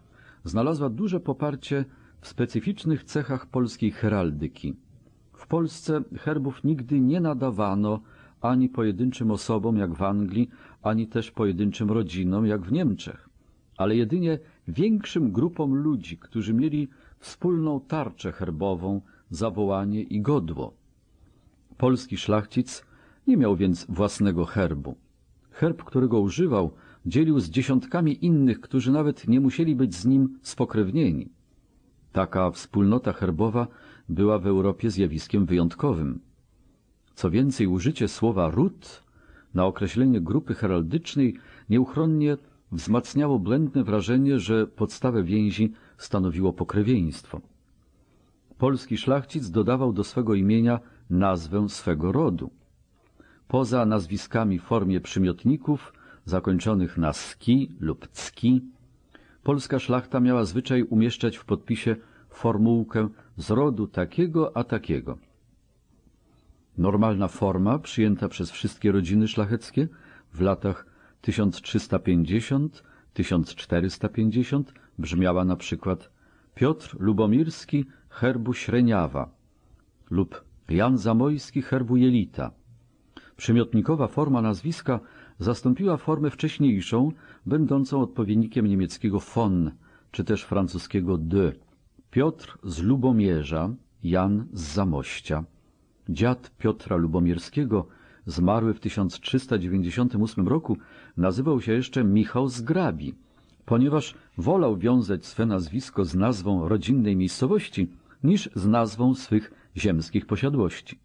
znalazła duże poparcie w specyficznych cechach polskiej heraldyki. W Polsce herbów nigdy nie nadawano ani pojedynczym osobom jak w Anglii, ani też pojedynczym rodzinom jak w Niemczech, ale jedynie większym grupom ludzi, którzy mieli wspólną tarczę herbową, zawołanie i godło. Polski szlachcic nie miał więc własnego herbu. Herb, którego używał, dzielił z dziesiątkami innych, którzy nawet nie musieli być z nim spokrewnieni. Taka wspólnota herbowa była w Europie zjawiskiem wyjątkowym. Co więcej, użycie słowa ród na określenie grupy heraldycznej nieuchronnie wzmacniało błędne wrażenie, że podstawę więzi stanowiło pokrewieństwo. Polski szlachcic dodawał do swego imienia nazwę swego rodu. Poza nazwiskami w formie przymiotników zakończonych na ski lub cki, polska szlachta miała zwyczaj umieszczać w podpisie formułkę z rodu takiego a takiego. Normalna forma przyjęta przez wszystkie rodziny szlacheckie w latach 1350-1450 brzmiała na przykład Piotr Lubomirski herbu Śreniawa lub Jan Zamojski herbu Jelita. Przymiotnikowa forma nazwiska zastąpiła formę wcześniejszą, będącą odpowiednikiem niemieckiego von, czy też francuskiego de. Piotr z Lubomierza, Jan z Zamościa. Dziad Piotra Lubomierskiego, zmarły w 1398 roku, nazywał się jeszcze Michał z Grabi. Ponieważ wolał wiązać swe nazwisko z nazwą rodzinnej miejscowości niż z nazwą swych ziemskich posiadłości.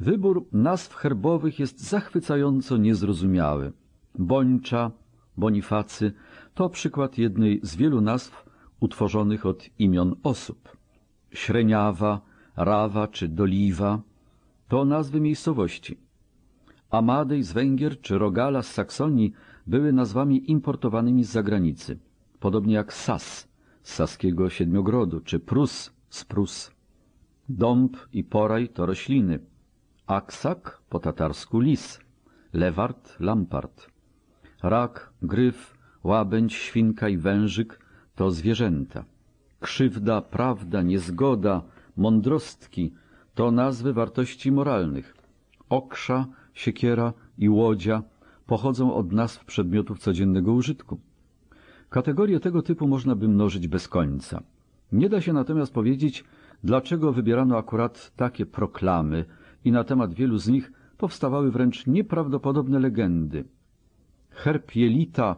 Wybór nazw herbowych jest zachwycająco niezrozumiały. Bończa, Bonifacy to przykład jednej z wielu nazw utworzonych od imion osób. Śreniawa, Rawa czy Doliwa to nazwy miejscowości. Amadej z Węgier czy Rogala z Saksonii były nazwami importowanymi z zagranicy, podobnie jak Sas z saskiego Siedmiogrodu czy Prus z Prus. Dąb i poraj to rośliny. Aksak po tatarsku lis, lewart, lampart. Rak, gryf, łabędź, świnka i wężyk to zwierzęta. Krzywda, prawda, niezgoda, mądrostki to nazwy wartości moralnych. Oksza, siekiera i łodzia pochodzą od nazw przedmiotów codziennego użytku. Kategorie tego typu można by mnożyć bez końca. Nie da się natomiast powiedzieć, dlaczego wybierano akurat takie proklamy i na temat wielu z nich powstawały wręcz nieprawdopodobne legendy. Herb Jelita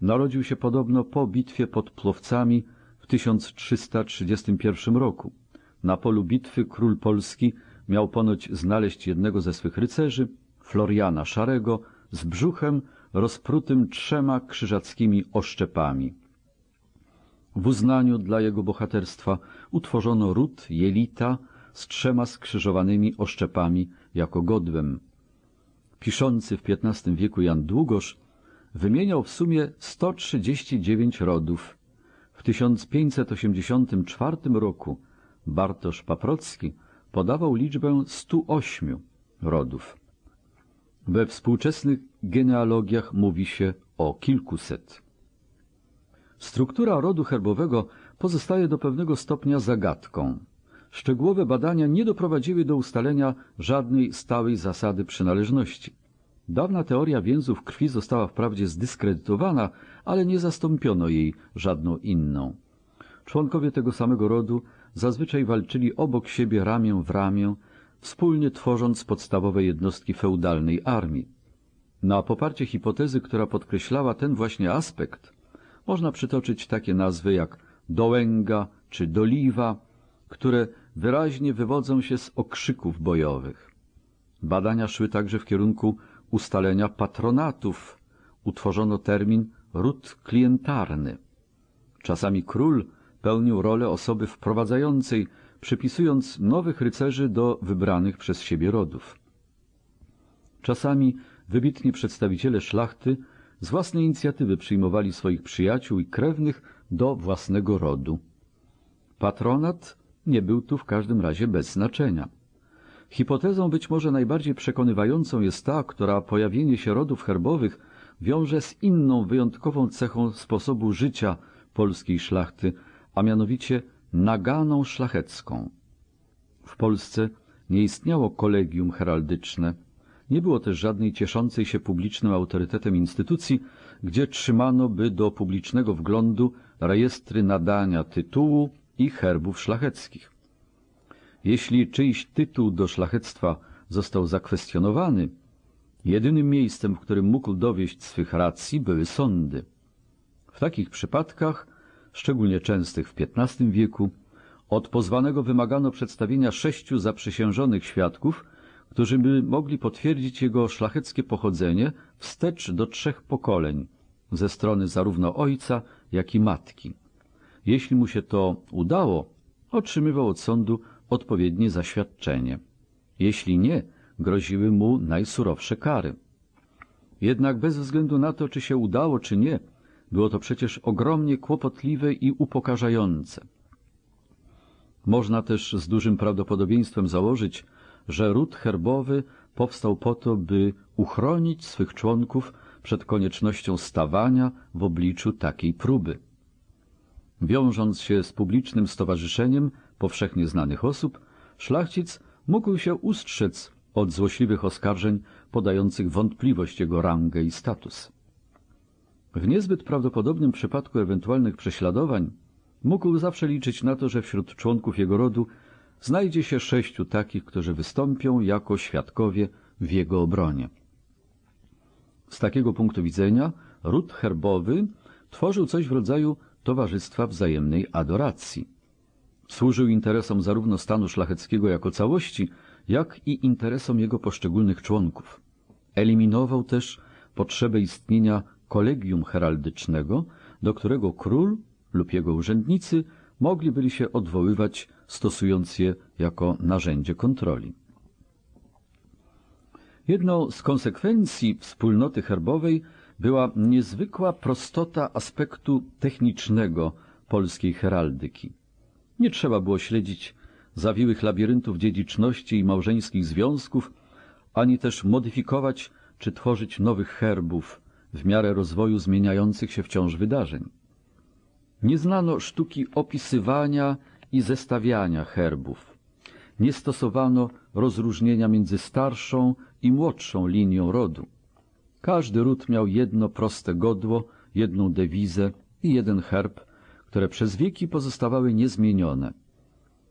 narodził się podobno po bitwie pod Plowcami w 1331 roku. Na polu bitwy król Polski miał ponoć znaleźć jednego ze swych rycerzy, Floriana Szarego, z brzuchem rozprutym trzema krzyżackimi oszczepami. W uznaniu dla jego bohaterstwa utworzono ród jelita z trzema skrzyżowanymi oszczepami jako godłem. Piszący w XV wieku Jan Długosz wymieniał w sumie 139 rodów. W 1584 roku Bartosz Paprocki podawał liczbę 108 rodów. We współczesnych genealogiach mówi się o kilkuset. Struktura rodu herbowego pozostaje do pewnego stopnia zagadką. Szczegółowe badania nie doprowadziły do ustalenia żadnej stałej zasady przynależności. Dawna teoria więzów krwi została wprawdzie zdyskredytowana, ale nie zastąpiono jej żadną inną. Członkowie tego samego rodu zazwyczaj walczyli obok siebie ramię w ramię, wspólnie tworząc podstawowe jednostki feudalnej armii. Na poparcie hipotezy, która podkreślała ten właśnie aspekt, można przytoczyć takie nazwy jak dołęga czy doliwa, które wyraźnie wywodzą się z okrzyków bojowych. Badania szły także w kierunku ustalenia patronatów. Utworzono termin ród klientarny. Czasami król pełnił rolę osoby wprowadzającej, przypisując nowych rycerzy do wybranych przez siebie rodów. Czasami wybitni przedstawiciele szlachty z własnej inicjatywy przyjmowali swoich przyjaciół i krewnych do własnego rodu. Patronat nie był tu w każdym razie bez znaczenia. Hipotezą być może najbardziej przekonywającą jest ta, która pojawienie się rodów herbowych wiąże z inną wyjątkową cechą sposobu życia polskiej szlachty, a mianowicie naganą szlachecką. W Polsce nie istniało kolegium heraldyczne, nie było też żadnej cieszącej się publicznym autorytetem instytucji, gdzie trzymano by do publicznego wglądu rejestry nadania tytułu i herbów szlacheckich. Jeśli czyjś tytuł do szlachectwa został zakwestionowany, jedynym miejscem, w którym mógł dowieść swych racji, były sądy. W takich przypadkach, szczególnie częstych w XV wieku, od pozwanego wymagano przedstawienia sześciu zaprzysiężonych świadków, którzy by mogli potwierdzić jego szlacheckie pochodzenie wstecz do trzech pokoleń, ze strony zarówno ojca, jak i matki. Jeśli mu się to udało, otrzymywał od sądu odpowiednie zaświadczenie. Jeśli nie, groziły mu najsurowsze kary. Jednak bez względu na to, czy się udało, czy nie, było to przecież ogromnie kłopotliwe i upokarzające. Można też z dużym prawdopodobieństwem założyć, że ród herbowy powstał po to, by uchronić swych członków przed koniecznością stawania w obliczu takiej próby. Wiążąc się z publicznym stowarzyszeniem powszechnie znanych osób, szlachcic mógł się ustrzec od złośliwych oskarżeń podających wątpliwość jego rangę i status. W niezbyt prawdopodobnym przypadku ewentualnych prześladowań mógł zawsze liczyć na to, że wśród członków jego rodu znajdzie się sześciu takich, którzy wystąpią jako świadkowie w jego obronie. Z takiego punktu widzenia ród herbowy tworzył coś w rodzaju towarzystwa wzajemnej adoracji. Służył interesom zarówno stanu szlacheckiego jako całości, jak i interesom jego poszczególnych członków. Eliminował też potrzebę istnienia kolegium heraldycznego, do którego król lub jego urzędnicy mogli byli się odwoływać, stosując je jako narzędzie kontroli. Jedną z konsekwencji wspólnoty herbowej była niezwykła prostota aspektu technicznego polskiej heraldyki. Nie trzeba było śledzić zawiłych labiryntów dziedziczności i małżeńskich związków, ani też modyfikować czy tworzyć nowych herbów w miarę rozwoju zmieniających się wciąż wydarzeń. Nie znano sztuki opisywania i zestawiania herbów. Nie stosowano rozróżnienia między starszą i młodszą linią rodu. Każdy ród miał jedno proste godło, jedną dewizę i jeden herb, które przez wieki pozostawały niezmienione.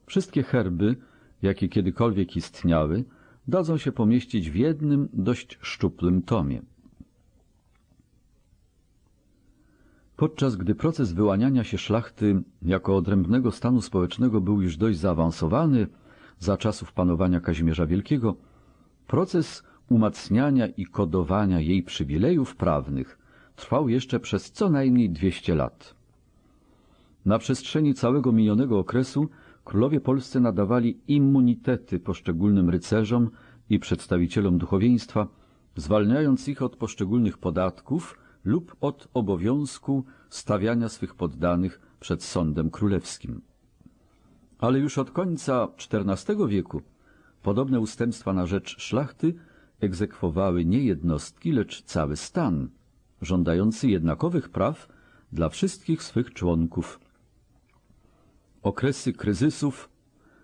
Wszystkie herby, jakie kiedykolwiek istniały, dadzą się pomieścić w jednym dość szczuplym tomie. Podczas gdy proces wyłaniania się szlachty jako odrębnego stanu społecznego był już dość zaawansowany za czasów panowania Kazimierza Wielkiego, proces umacniania i kodowania jej przywilejów prawnych trwał jeszcze przez co najmniej 200 lat. Na przestrzeni całego minionego okresu królowie polscy nadawali immunitety poszczególnym rycerzom i przedstawicielom duchowieństwa, zwalniając ich od poszczególnych podatków lub od obowiązku stawiania swych poddanych przed sądem królewskim. Ale już od końca XIV wieku podobne ustępstwa na rzecz szlachty egzekwowały nie jednostki, lecz cały stan, żądający jednakowych praw dla wszystkich swych członków. Okresy kryzysów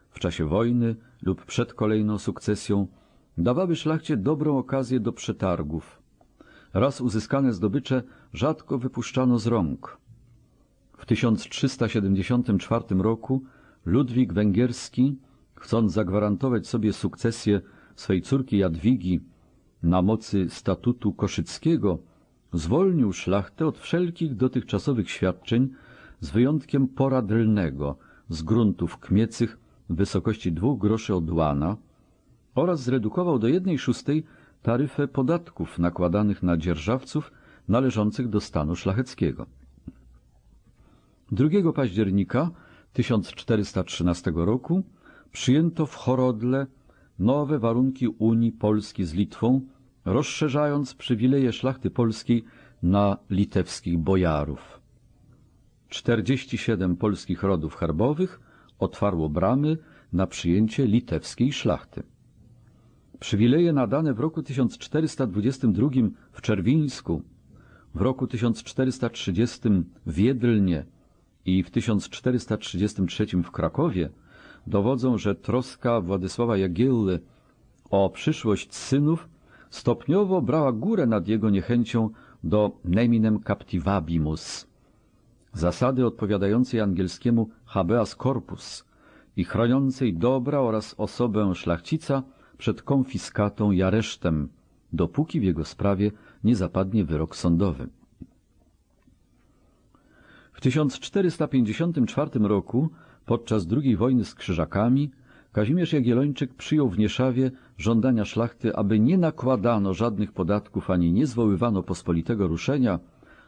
w czasie wojny lub przed kolejną sukcesją dawały szlachcie dobrą okazję do przetargów. Raz uzyskane zdobycze rzadko wypuszczano z rąk. W 1374 roku Ludwik Węgierski, chcąc zagwarantować sobie sukcesję swej córki Jadwigi na mocy statutu koszyckiego, zwolnił szlachtę od wszelkich dotychczasowych świadczeń z wyjątkiem poradlnego z gruntów kmiecych w wysokości dwóch groszy od łana oraz zredukował do jednej szóstej taryfę podatków nakładanych na dzierżawców należących do stanu szlacheckiego. 2 października 1413 roku przyjęto w Chorodle nowe warunki Unii Polski z Litwą, rozszerzając przywileje szlachty polskiej na litewskich bojarów. 47 polskich rodów herbowych otwarło bramy na przyjęcie litewskiej szlachty. Przywileje nadane w roku 1422 w Czerwińsku, w roku 1430 w Wiedlnie i w 1433 w Krakowie dowodzą, że troska Władysława Jagiełły o przyszłość synów stopniowo brała górę nad jego niechęcią do neminem captivabimus, zasady odpowiadającej angielskiemu habeas corpus i chroniącej dobra oraz osobę szlachcica przed konfiskatą i aresztem, dopóki w jego sprawie nie zapadnie wyrok sądowy. W 1454 roku, podczas II wojny z Krzyżakami, Kazimierz Jagiellończyk przyjął w Nieszawie żądania szlachty, aby nie nakładano żadnych podatków ani nie zwoływano pospolitego ruszenia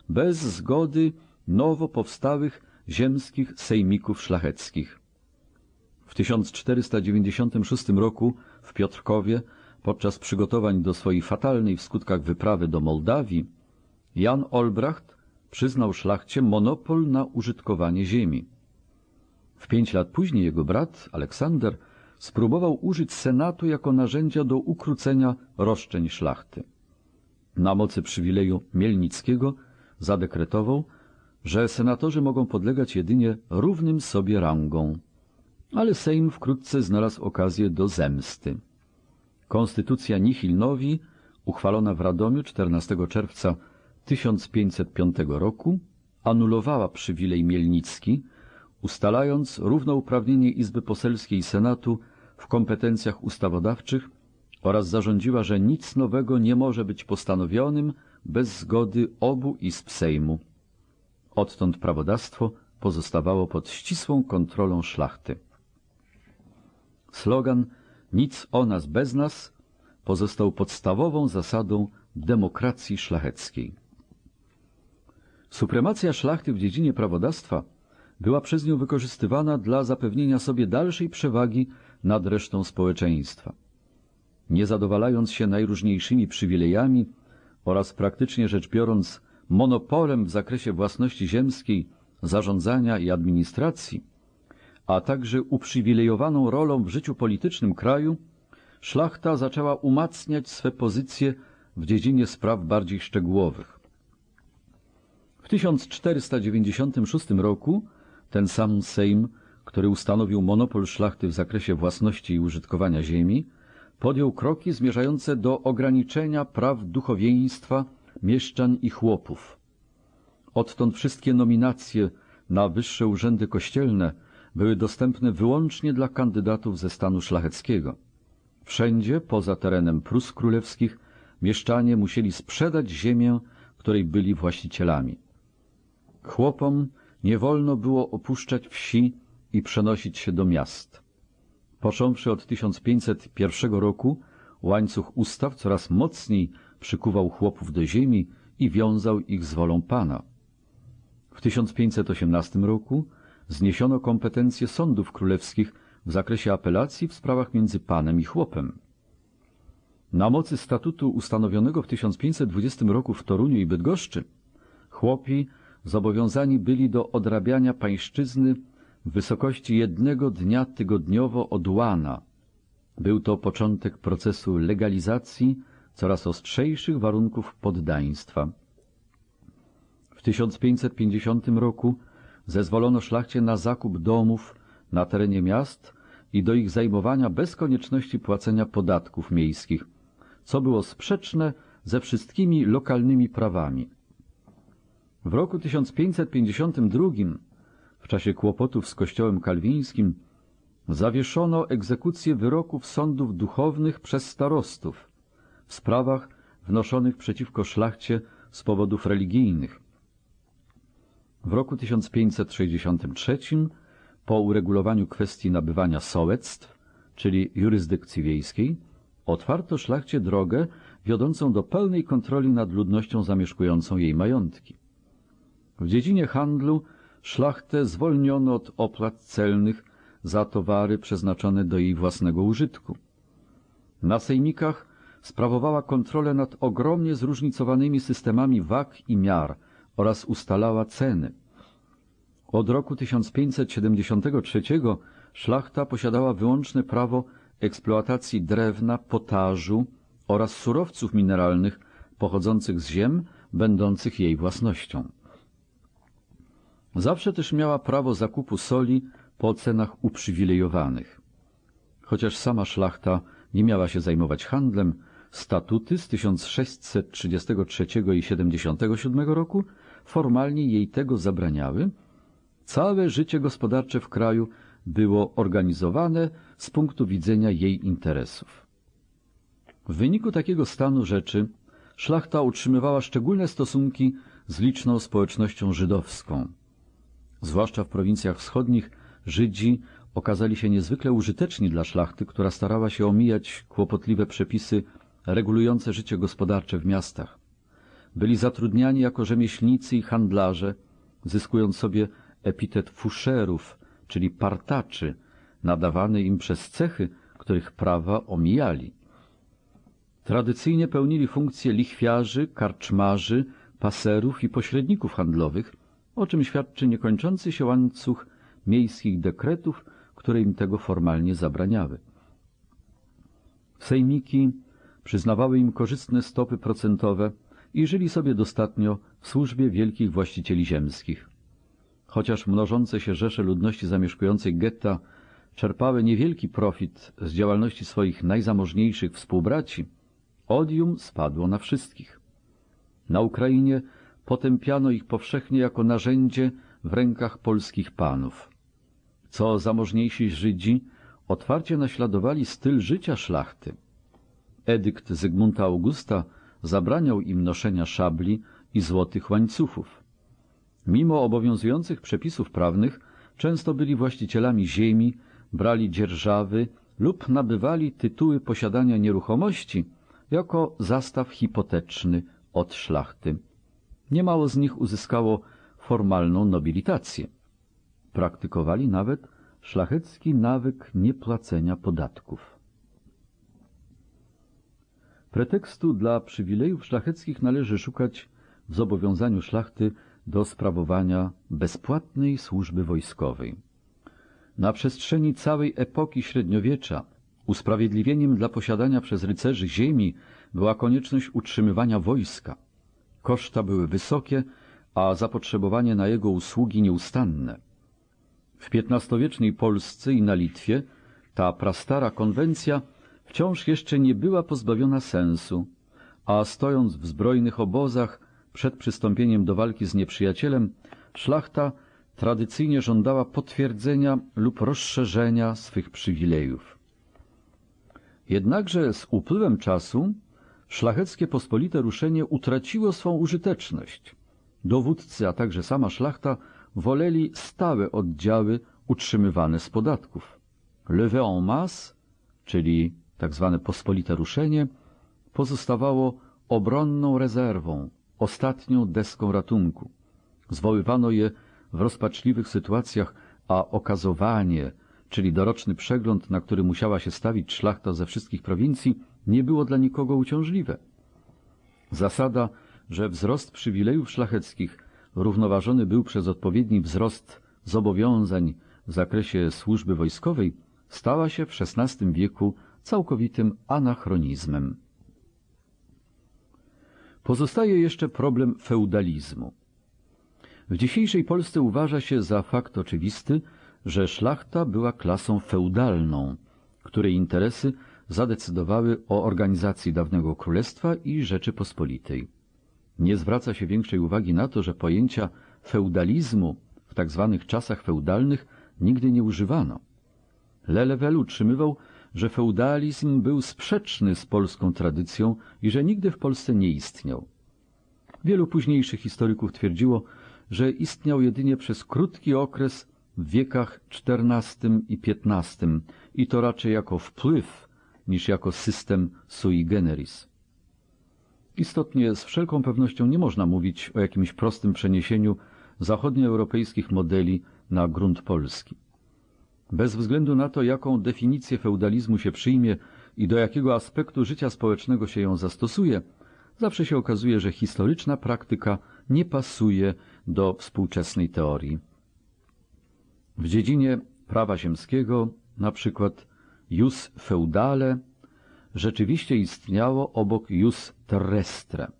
bez zgody nowo powstałych ziemskich sejmików szlacheckich. W 1496 roku w Piotrkowie, podczas przygotowań do swojej fatalnej w skutkach wyprawy do Mołdawii, Jan Olbracht przyznał szlachcie monopol na użytkowanie ziemi. W pięć lat później jego brat, Aleksander, spróbował użyć senatu jako narzędzia do ukrócenia roszczeń szlachty. Na mocy przywileju Mielnickiego zadekretował, że senatorzy mogą podlegać jedynie równym sobie rangą. Ale Sejm wkrótce znalazł okazję do zemsty. Konstytucja Nihil Novi, uchwalona w Radomiu 14 czerwca 1505 roku, anulowała przywilej Mielnicki, ustalając równouprawnienie Izby Poselskiej i Senatu w kompetencjach ustawodawczych oraz zarządziła, że nic nowego nie może być postanowionym bez zgody obu Izb Sejmu. Odtąd prawodawstwo pozostawało pod ścisłą kontrolą szlachty. Slogan Nic o nas bez nas pozostał podstawową zasadą demokracji szlacheckiej. Supremacja szlachty w dziedzinie prawodawstwa była przez nią wykorzystywana dla zapewnienia sobie dalszej przewagi nad resztą społeczeństwa. Nie zadowalając się najróżniejszymi przywilejami oraz praktycznie rzecz biorąc monopolem w zakresie własności ziemskiej, zarządzania i administracji, a także uprzywilejowaną rolą w życiu politycznym kraju, szlachta zaczęła umacniać swe pozycje w dziedzinie spraw bardziej szczegółowych. W 1496 roku ten sam Sejm, który ustanowił monopol szlachty w zakresie własności i użytkowania ziemi, podjął kroki zmierzające do ograniczenia praw duchowieństwa, mieszczan i chłopów. Odtąd wszystkie nominacje na wyższe urzędy kościelne były dostępne wyłącznie dla kandydatów ze stanu szlacheckiego. Wszędzie, poza terenem Prus Królewskich, mieszczanie musieli sprzedać ziemię, której byli właścicielami. Chłopom nie wolno było opuszczać wsi i przenosić się do miast. Począwszy od 1501 roku, łańcuch ustaw coraz mocniej przykuwał chłopów do ziemi i wiązał ich z wolą pana. W 1518 roku zniesiono kompetencje sądów królewskich w zakresie apelacji w sprawach między panem i chłopem. Na mocy statutu ustanowionego w 1520 roku w Toruniu i Bydgoszczy Chłopi zobowiązani byli do odrabiania pańszczyzny w wysokości jednego dnia tygodniowo od łana. Był to początek procesu legalizacji coraz ostrzejszych warunków poddaństwa. W 1550 roku zezwolono szlachcie na zakup domów na terenie miast i do ich zajmowania bez konieczności płacenia podatków miejskich, co było sprzeczne ze wszystkimi lokalnymi prawami. W roku 1552, w czasie kłopotów z kościołem kalwińskim, zawieszono egzekucję wyroków sądów duchownych przez starostów w sprawach wnoszonych przeciwko szlachcie z powodów religijnych. W roku 1563, po uregulowaniu kwestii nabywania sołectw, czyli jurysdykcji wiejskiej, otwarto szlachcie drogę wiodącą do pełnej kontroli nad ludnością zamieszkującą jej majątki. W dziedzinie handlu szlachtę zwolniono od opłat celnych za towary przeznaczone do jej własnego użytku. Na sejmikach sprawowała kontrolę nad ogromnie zróżnicowanymi systemami wag i miar oraz ustalała ceny. Od roku 1573 szlachta posiadała wyłączne prawo eksploatacji drewna, potażu oraz surowców mineralnych pochodzących z ziem, będących jej własnością. Zawsze też miała prawo zakupu soli po cenach uprzywilejowanych. Chociaż sama szlachta nie miała się zajmować handlem, statuty z 1633 i 77 roku formalnie jej tego zabraniały. Całe życie gospodarcze w kraju było organizowane z punktu widzenia jej interesów. W wyniku takiego stanu rzeczy szlachta utrzymywała szczególne stosunki z liczną społecznością żydowską. Zwłaszcza w prowincjach wschodnich Żydzi okazali się niezwykle użyteczni dla szlachty, która starała się omijać kłopotliwe przepisy regulujące życie gospodarcze w miastach. Byli zatrudniani jako rzemieślnicy i handlarze, zyskując sobie epitet fuszerów, czyli partaczy, nadawany im przez cechy, których prawa omijali. Tradycyjnie pełnili funkcje lichwiarzy, karczmarzy, paserów i pośredników handlowych, o czym świadczy niekończący się łańcuch miejskich dekretów, które im tego formalnie zabraniały. Sejmiki przyznawały im korzystne stopy procentowe i żyli sobie dostatnio w służbie wielkich właścicieli ziemskich. Chociaż mnożące się rzesze ludności zamieszkującej getta czerpały niewielki profit z działalności swoich najzamożniejszych współbraci, odium spadło na wszystkich. Na Ukrainie potępiano ich powszechnie jako narzędzie w rękach polskich panów. Co zamożniejsi Żydzi otwarcie naśladowali styl życia szlachty. Edykt Zygmunta Augusta zabraniał im noszenia szabli i złotych łańcuchów. Mimo obowiązujących przepisów prawnych, często byli właścicielami ziemi, brali dzierżawy lub nabywali tytuły posiadania nieruchomości jako zastaw hipoteczny od szlachty. Niemało z nich uzyskało formalną nobilitację. Praktykowali nawet szlachecki nawyk niepłacenia podatków. Pretekstu dla przywilejów szlacheckich należy szukać w zobowiązaniu szlachty do sprawowania bezpłatnej służby wojskowej. Na przestrzeni całej epoki średniowiecza usprawiedliwieniem dla posiadania przez rycerzy ziemi była konieczność utrzymywania wojska. Koszta były wysokie, a zapotrzebowanie na jego usługi nieustanne. W XV-wiecznej Polsce i na Litwie ta prastara konwencja wciąż jeszcze nie była pozbawiona sensu, a stojąc w zbrojnych obozach przed przystąpieniem do walki z nieprzyjacielem, szlachta tradycyjnie żądała potwierdzenia lub rozszerzenia swych przywilejów. Jednakże z upływem czasu szlacheckie pospolite ruszenie utraciło swą użyteczność. Dowódcy, a także sama szlachta woleli stałe oddziały utrzymywane z podatków. Levée en masse, czyli tak zwane pospolite ruszenie, pozostawało obronną rezerwą, ostatnią deską ratunku. Zwoływano je w rozpaczliwych sytuacjach, a okazowanie, czyli doroczny przegląd, na który musiała się stawić szlachta ze wszystkich prowincji, nie było dla nikogo uciążliwe. Zasada że wzrost przywilejów szlacheckich równoważony był przez odpowiedni wzrost zobowiązań w zakresie służby wojskowej, stała się w XVI wieku całkowitym anachronizmem. Pozostaje jeszcze problem feudalizmu. W dzisiejszej Polsce uważa się za fakt oczywisty, że szlachta była klasą feudalną, której interesy zadecydowały o organizacji dawnego królestwa i Rzeczypospolitej. Nie zwraca się większej uwagi na to, że pojęcia feudalizmu w tzw. Tak czasach feudalnych nigdy nie używano. Lelewel utrzymywał, że feudalizm był sprzeczny z polską tradycją i że nigdy w Polsce nie istniał. Wielu późniejszych historyków twierdziło, że istniał jedynie przez krótki okres w wiekach XIV i XV i to raczej jako wpływ niż jako system sui generis. Istotnie z wszelką pewnością nie można mówić o jakimś prostym przeniesieniu zachodnioeuropejskich modeli na grunt polski. Bez względu na to, jaką definicję feudalizmu się przyjmie i do jakiego aspektu życia społecznego się ją zastosuje, zawsze się okazuje, że historyczna praktyka nie pasuje do współczesnej teorii. W dziedzinie prawa ziemskiego, na przykład jus feudale, rzeczywiście istniało obok jus terrestre.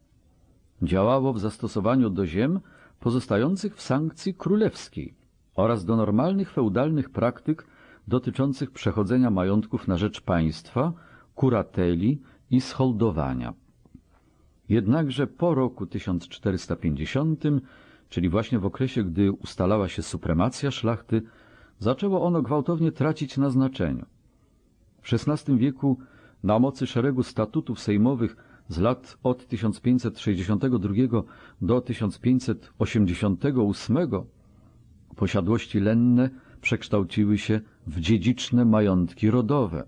Działało w zastosowaniu do ziem pozostających w sankcji królewskiej oraz do normalnych feudalnych praktyk dotyczących przechodzenia majątków na rzecz państwa, kurateli i scholdowania. Jednakże po roku 1450, czyli właśnie w okresie, gdy ustalała się supremacja szlachty, zaczęło ono gwałtownie tracić na znaczeniu. W XVI wieku na mocy szeregu statutów sejmowych z lat od 1562 do 1588 posiadłości lenne przekształciły się w dziedziczne majątki rodowe.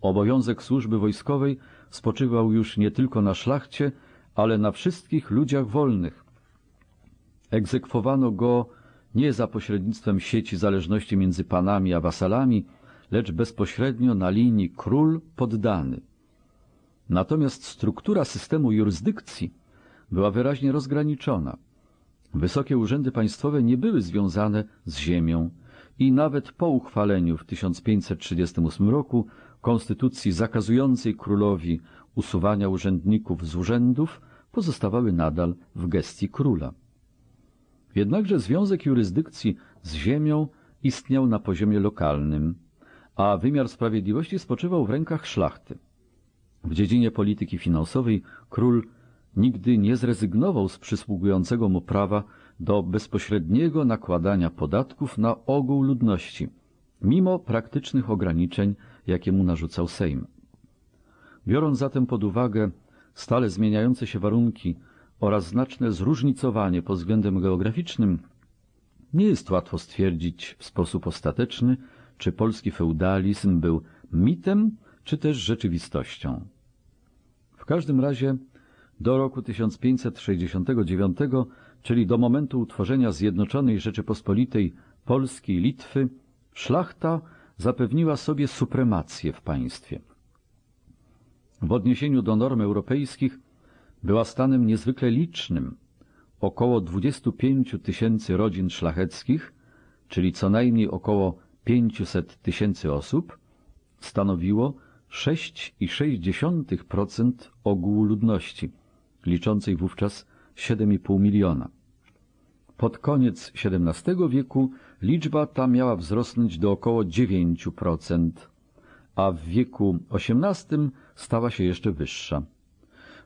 Obowiązek służby wojskowej spoczywał już nie tylko na szlachcie, ale na wszystkich ludziach wolnych. Egzekwowano go nie za pośrednictwem sieci zależności między panami a wasalami, lecz bezpośrednio na linii król-poddany. Natomiast struktura systemu jurysdykcji była wyraźnie rozgraniczona. Wysokie urzędy państwowe nie były związane z ziemią i nawet po uchwaleniu w 1538 roku konstytucji zakazującej królowi usuwania urzędników z urzędów pozostawały nadal w gestii króla. Jednakże związek jurysdykcji z ziemią istniał na poziomie lokalnym, a wymiar sprawiedliwości spoczywał w rękach szlachty. W dziedzinie polityki finansowej król nigdy nie zrezygnował z przysługującego mu prawa do bezpośredniego nakładania podatków na ogół ludności, mimo praktycznych ograniczeń, jakie mu narzucał Sejm. Biorąc zatem pod uwagę stale zmieniające się warunki oraz znaczne zróżnicowanie pod względem geograficznym, nie jest łatwo stwierdzić w sposób ostateczny, czy polski feudalizm był mitem, czy też rzeczywistością. W każdym razie do roku 1569, czyli do momentu utworzenia Zjednoczonej Rzeczypospolitej Polski i Litwy, szlachta zapewniła sobie supremację w państwie. W odniesieniu do norm europejskich była stanem niezwykle licznym. Około 25 tysięcy rodzin szlacheckich, czyli co najmniej około 500 tysięcy osób, stanowiło 6,6% ogółu ludności, liczącej wówczas 7,5 miliona. Pod koniec XVII wieku liczba ta miała wzrosnąć do około 9%, a w wieku XVIII stała się jeszcze wyższa.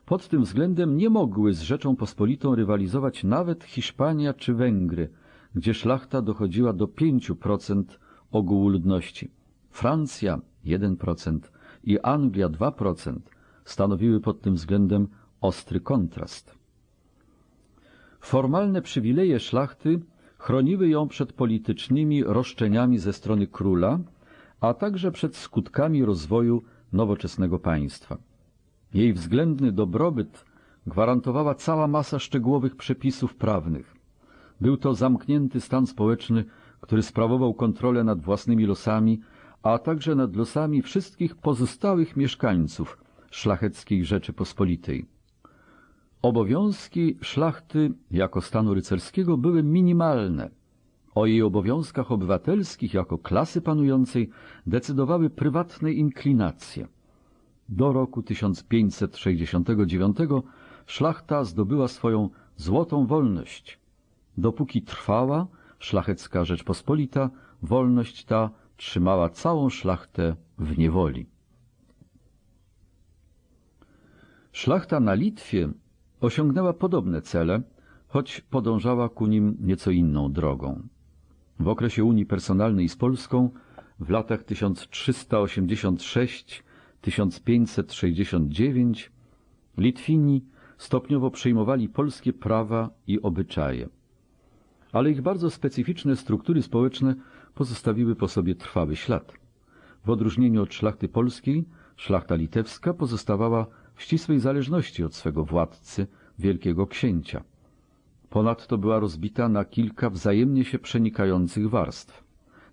Pod tym względem nie mogły z Rzeczą Pospolitą rywalizować nawet Hiszpania czy Węgry, gdzie szlachta dochodziła do 5% ogółu ludności. Francja 1% i Anglia 2% stanowiły pod tym względem ostry kontrast. Formalne przywileje szlachty chroniły ją przed politycznymi roszczeniami ze strony króla, a także przed skutkami rozwoju nowoczesnego państwa. Jej względny dobrobyt gwarantowała cała masa szczegółowych przepisów prawnych. Był to zamknięty stan społeczny, który sprawował kontrolę nad własnymi losami, a także nad losami wszystkich pozostałych mieszkańców szlacheckiej Rzeczypospolitej. Obowiązki szlachty jako stanu rycerskiego były minimalne. O jej obowiązkach obywatelskich jako klasy panującej decydowały prywatne inklinacje. Do roku 1569 szlachta zdobyła swoją złotą wolność. Dopóki trwała szlachecka Rzeczpospolita, wolność ta trzymała całą szlachtę w niewoli. Szlachta na Litwie osiągnęła podobne cele, choć podążała ku nim nieco inną drogą. W okresie Unii Personalnej z Polską w latach 1386-1569 Litwini stopniowo przyjmowali polskie prawa i obyczaje. Ale ich bardzo specyficzne struktury społeczne pozostawiły po sobie trwały ślad. W odróżnieniu od szlachty polskiej, szlachta litewska pozostawała w ścisłej zależności od swego władcy, wielkiego księcia. Ponadto była rozbita na kilka wzajemnie się przenikających warstw.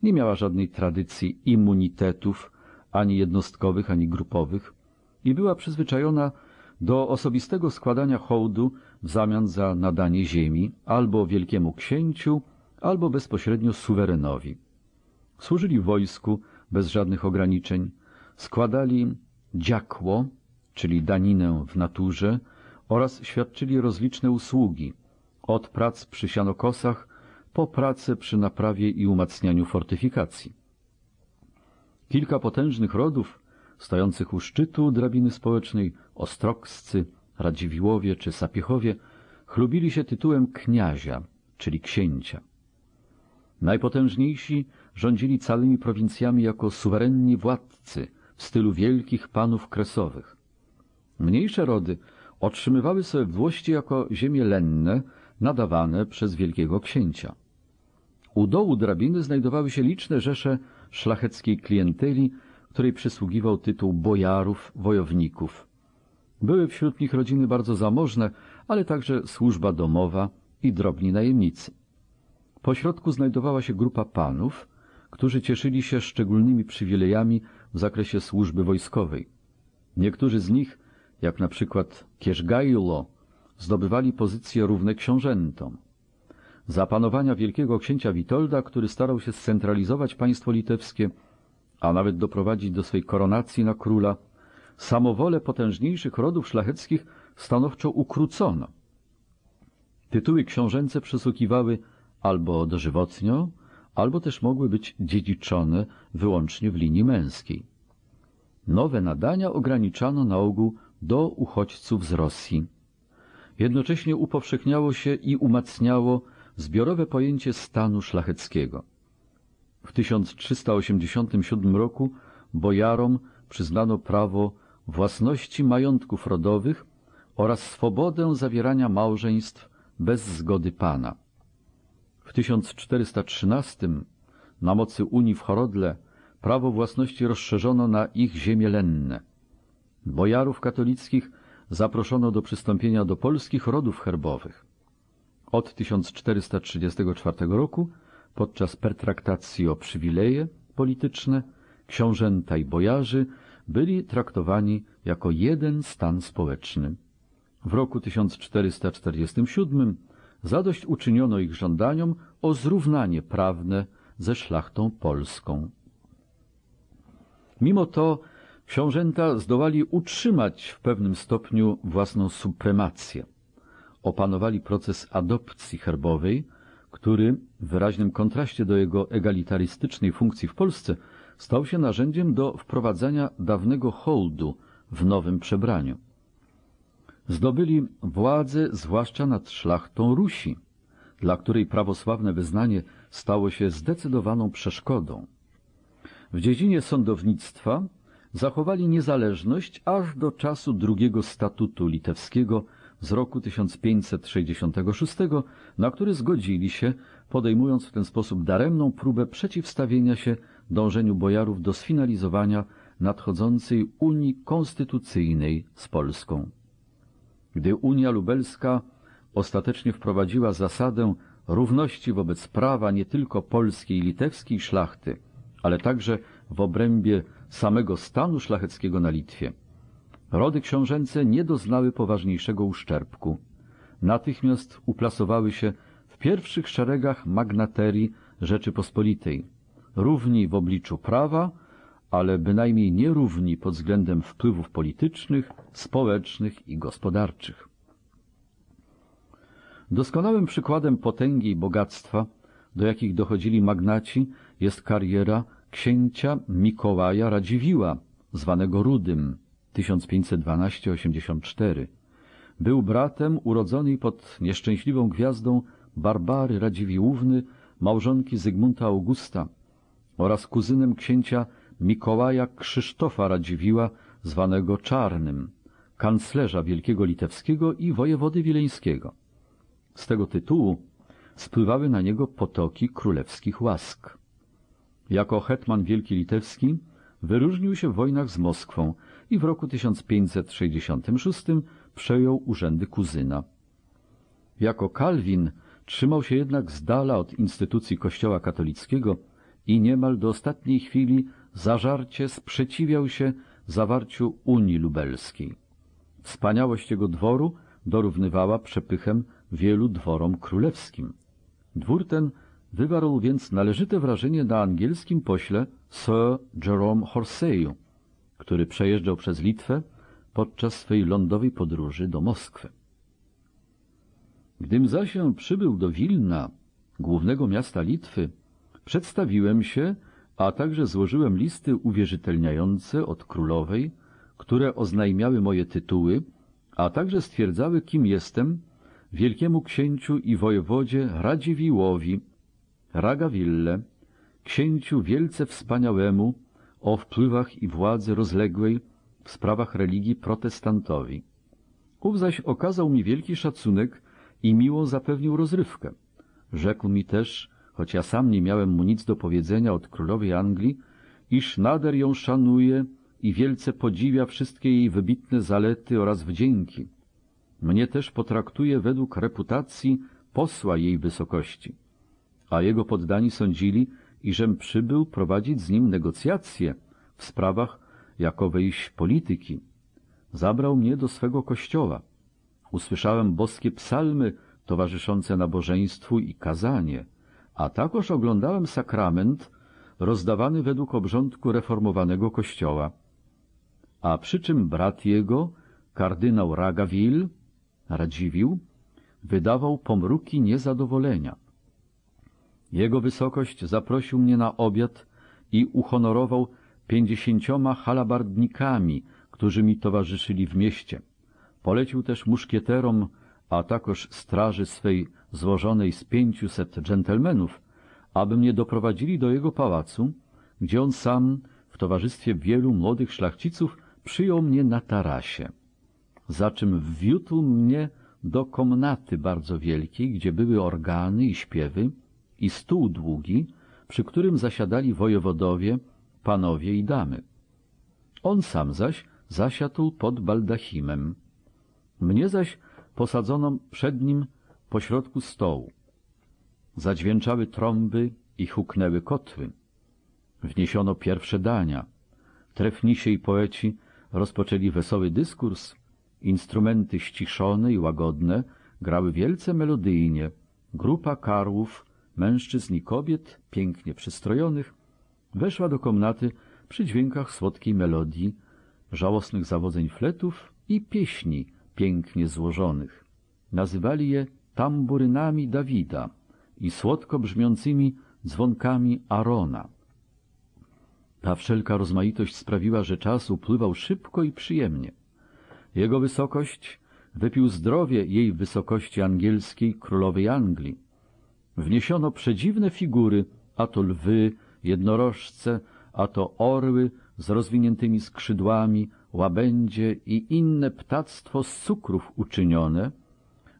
Nie miała żadnej tradycji immunitetów, ani jednostkowych, ani grupowych i była przyzwyczajona do osobistego składania hołdu w zamian za nadanie ziemi albo wielkiemu księciu, albo bezpośrednio suwerenowi. Służyli wojsku bez żadnych ograniczeń, składali dziakło, czyli daninę w naturze, oraz świadczyli rozliczne usługi, od prac przy sianokosach po pracę przy naprawie i umacnianiu fortyfikacji. Kilka potężnych rodów, stojących u szczytu drabiny społecznej, Ostrokscy, Radziwiłowie czy Sapiechowie, chlubili się tytułem kniazia, czyli księcia. Najpotężniejsi rządzili całymi prowincjami jako suwerenni władcy w stylu wielkich panów kresowych. Mniejsze rody otrzymywały sobie włości jako ziemie lenne, nadawane przez wielkiego księcia. U dołu drabiny znajdowały się liczne rzesze szlacheckiej klienteli, której przysługiwał tytuł bojarów, wojowników. Były wśród nich rodziny bardzo zamożne, ale także służba domowa i drobni najemnicy. Po środku znajdowała się grupa panów, którzy cieszyli się szczególnymi przywilejami w zakresie służby wojskowej. Niektórzy z nich, jak na przykład Kierzgajlo, zdobywali pozycje równe książętom. Za panowania wielkiego księcia Witolda, który starał się scentralizować państwo litewskie, a nawet doprowadzić do swej koronacji na króla, samowolę potężniejszych rodów szlacheckich stanowczo ukrócono. Tytuły książęce przysługiwały albo dożywotnio, albo też mogły być dziedziczone wyłącznie w linii męskiej. Nowe nadania ograniczano na ogół do uchodźców z Rosji. Jednocześnie upowszechniało się i umacniało zbiorowe pojęcie stanu szlacheckiego. W 1387 roku bojarom przyznano prawo własności majątków rodowych oraz swobodę zawierania małżeństw bez zgody pana. W 1413 na mocy Unii w Horodle prawo własności rozszerzono na ich ziemie lenne. Bojarów katolickich zaproszono do przystąpienia do polskich rodów herbowych. Od 1434 roku, podczas pertraktacji o przywileje polityczne, książęta i bojarzy byli traktowani jako jeden stan społeczny. W roku 1447 zadość uczyniono ich żądaniom o zrównanie prawne ze szlachtą polską. Mimo to książęta zdołali utrzymać w pewnym stopniu własną supremację. Opanowali proces adopcji herbowej, który w wyraźnym kontraście do jego egalitarystycznej funkcji w Polsce stał się narzędziem do wprowadzania dawnego hołdu w nowym przebraniu. Zdobyli władzę zwłaszcza nad szlachtą Rusi, dla której prawosławne wyznanie stało się zdecydowaną przeszkodą. W dziedzinie sądownictwa zachowali niezależność aż do czasu drugiego statutu litewskiego z roku 1566, na który zgodzili się, podejmując w ten sposób daremną próbę przeciwstawienia się dążeniu bojarów do sfinalizowania nadchodzącej Unii Konstytucyjnej z Polską. Gdy Unia Lubelska ostatecznie wprowadziła zasadę równości wobec prawa nie tylko polskiej i litewskiej szlachty, ale także w obrębie samego stanu szlacheckiego na Litwie, Rody książęce nie doznały poważniejszego uszczerbku. Natychmiast uplasowały się w pierwszych szeregach magnaterii Rzeczypospolitej, równi w obliczu prawa, ale bynajmniej nierówni pod względem wpływów politycznych, społecznych i gospodarczych. Doskonałym przykładem potęgi i bogactwa, do jakich dochodzili magnaci, jest kariera księcia Mikołaja Radziwiła, zwanego Rudym, 1512-84. Był bratem urodzonej pod nieszczęśliwą gwiazdą Barbary Radziwiłłówny, małżonki Zygmunta Augusta oraz kuzynem księcia Mikołaja Krzysztofa Radziwiła, zwanego Czarnym, kanclerza Wielkiego Litewskiego i wojewody wileńskiego. Z tego tytułu spływały na niego potoki królewskich łask. Jako hetman Wielki Litewski wyróżnił się w wojnach z Moskwą i w roku 1566 przejął urzędy kuzyna. Jako Kalwin trzymał się jednak z dala od instytucji Kościoła katolickiego i niemal do ostatniej chwili zażarcie sprzeciwiał się zawarciu Unii Lubelskiej. Wspaniałość jego dworu dorównywała przepychem wielu dworom królewskim. Dwór ten wywarł więc należyte wrażenie na angielskim pośle Sir Jerome Horseyu, który przejeżdżał przez Litwę podczas swej lądowej podróży do Moskwy. Gdym zaś przybył do Wilna, głównego miasta Litwy, przedstawiłem się, a także złożyłem listy uwierzytelniające od królowej, które oznajmiały moje tytuły, a także stwierdzały, kim jestem, wielkiemu księciu i wojewodzie Radziwiłowi, Ragawille, księciu wielce wspaniałemu, o wpływach i władzy rozległej w sprawach religii protestantowi. Ów zaś okazał mi wielki szacunek i miło zapewnił rozrywkę. Rzekł mi też, choć ja sam nie miałem mu nic do powiedzenia od królowej Anglii, iż nader ją szanuje i wielce podziwia wszystkie jej wybitne zalety oraz wdzięki. Mnie też potraktuje według reputacji posła jej wysokości. A jego poddani sądzili, iżem przybył prowadzić z nim negocjacje w sprawach jakowejś polityki. Zabrał mnie do swego kościoła. Usłyszałem boskie psalmy towarzyszące nabożeństwu i kazanie, a także oglądałem sakrament rozdawany według obrządku reformowanego kościoła. A przy czym brat jego, kardynał Ragaville, Radziwił, wydawał pomruki niezadowolenia. Jego wysokość zaprosił mnie na obiad i uhonorował pięćdziesięcioma halabardnikami, którzy mi towarzyszyli w mieście. Polecił też muszkieterom, a także straży swej złożonej z pięciuset dżentelmenów, aby mnie doprowadzili do jego pałacu, gdzie on sam, w towarzystwie wielu młodych szlachciców, przyjął mnie na tarasie. Za czym wwiódł mnie do komnaty bardzo wielkiej, gdzie były organy i śpiewy, i stół długi, przy którym zasiadali wojewodowie, panowie i damy. On sam zaś zasiadł pod baldachimem. Mnie zaś posadzono przed nim pośrodku stołu. Zadźwięczały trąby i huknęły kotły. Wniesiono pierwsze dania. Trefnisi i poeci rozpoczęli wesoły dyskurs. Instrumenty ściszone i łagodne grały wielce melodyjnie. Grupa karłów, mężczyzn i kobiet, pięknie przystrojonych, weszła do komnaty przy dźwiękach słodkiej melodii, żałosnych zawodzeń fletów i pieśni pięknie złożonych. Nazywali je tamburynami Dawida i słodko brzmiącymi dzwonkami Arona. Ta wszelka rozmaitość sprawiła, że czas upływał szybko i przyjemnie. Jego wysokość wypił zdrowie jej wysokości angielskiej królowej Anglii. Wniesiono przedziwne figury, a to lwy, jednorożce, a to orły z rozwiniętymi skrzydłami, łabędzie i inne ptactwo z cukrów uczynione,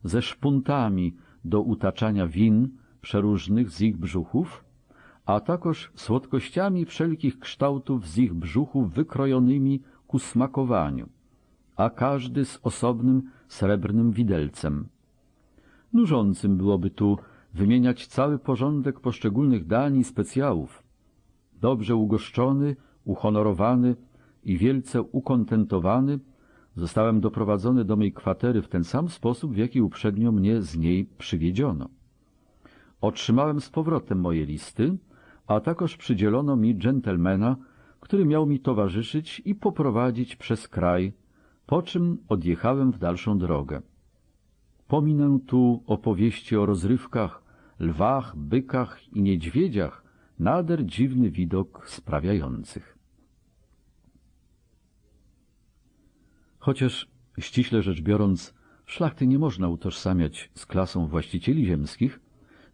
ze szpuntami do utaczania win przeróżnych z ich brzuchów, a takoż słodkościami wszelkich kształtów z ich brzuchów wykrojonymi ku smakowaniu, a każdy z osobnym srebrnym widelcem. Nużącym byłoby tu wymieniać cały porządek poszczególnych dań i specjałów. Dobrze ugoszczony, uhonorowany i wielce ukontentowany, Zostałem doprowadzony do mej kwatery w ten sam sposób, w jaki uprzednio mnie z niej przywiedziono. Otrzymałem z powrotem moje listy, a takoż przydzielono mi dżentelmena, który miał mi towarzyszyć i poprowadzić przez kraj, po czym odjechałem w dalszą drogę. Pominę tu opowieści o rozrywkach, lwach, bykach i niedźwiedziach, nader dziwny widok sprawiających. Chociaż, ściśle rzecz biorąc, szlachty nie można utożsamiać z klasą właścicieli ziemskich,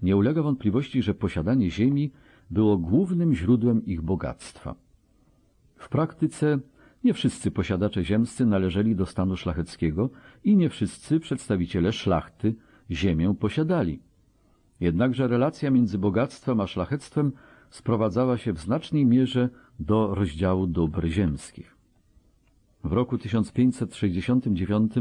nie ulega wątpliwości, że posiadanie ziemi było głównym źródłem ich bogactwa. W praktyce nie wszyscy posiadacze ziemscy należeli do stanu szlacheckiego i nie wszyscy przedstawiciele szlachty ziemię posiadali. Jednakże relacja między bogactwem a szlachectwem sprowadzała się w znacznej mierze do rozdziału dóbr ziemskich. W roku 1569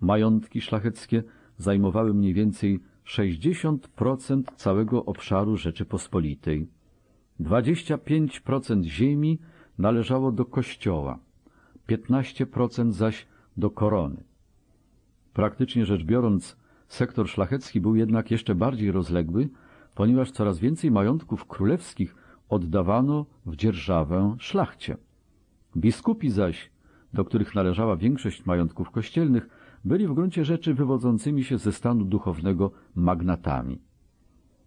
majątki szlacheckie zajmowały mniej więcej 60% całego obszaru Rzeczypospolitej. 25% ziemi należało do kościoła, 15% zaś do korony. Praktycznie rzecz biorąc, sektor szlachecki był jednak jeszcze bardziej rozległy, ponieważ coraz więcej majątków królewskich oddawano w dzierżawę szlachcie. Biskupi zaś, do których należała większość majątków kościelnych, byli w gruncie rzeczy wywodzącymi się ze stanu duchownego magnatami.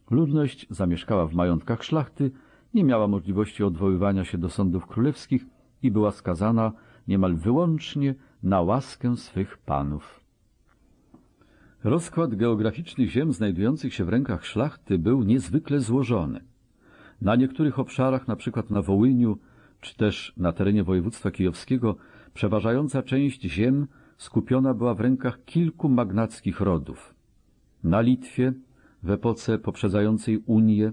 Ludność zamieszkała w majątkach szlachty, nie miała możliwości odwoływania się do sądów królewskich i była skazana niemal wyłącznie na łaskę swych panów. Rozkład geograficznych ziem znajdujących się w rękach szlachty był niezwykle złożony. Na niektórych obszarach, na przykład na Wołyniu, czy też na terenie województwa kijowskiego, przeważająca część ziem skupiona była w rękach kilku magnackich rodów. Na Litwie, w epoce poprzedzającej Unię,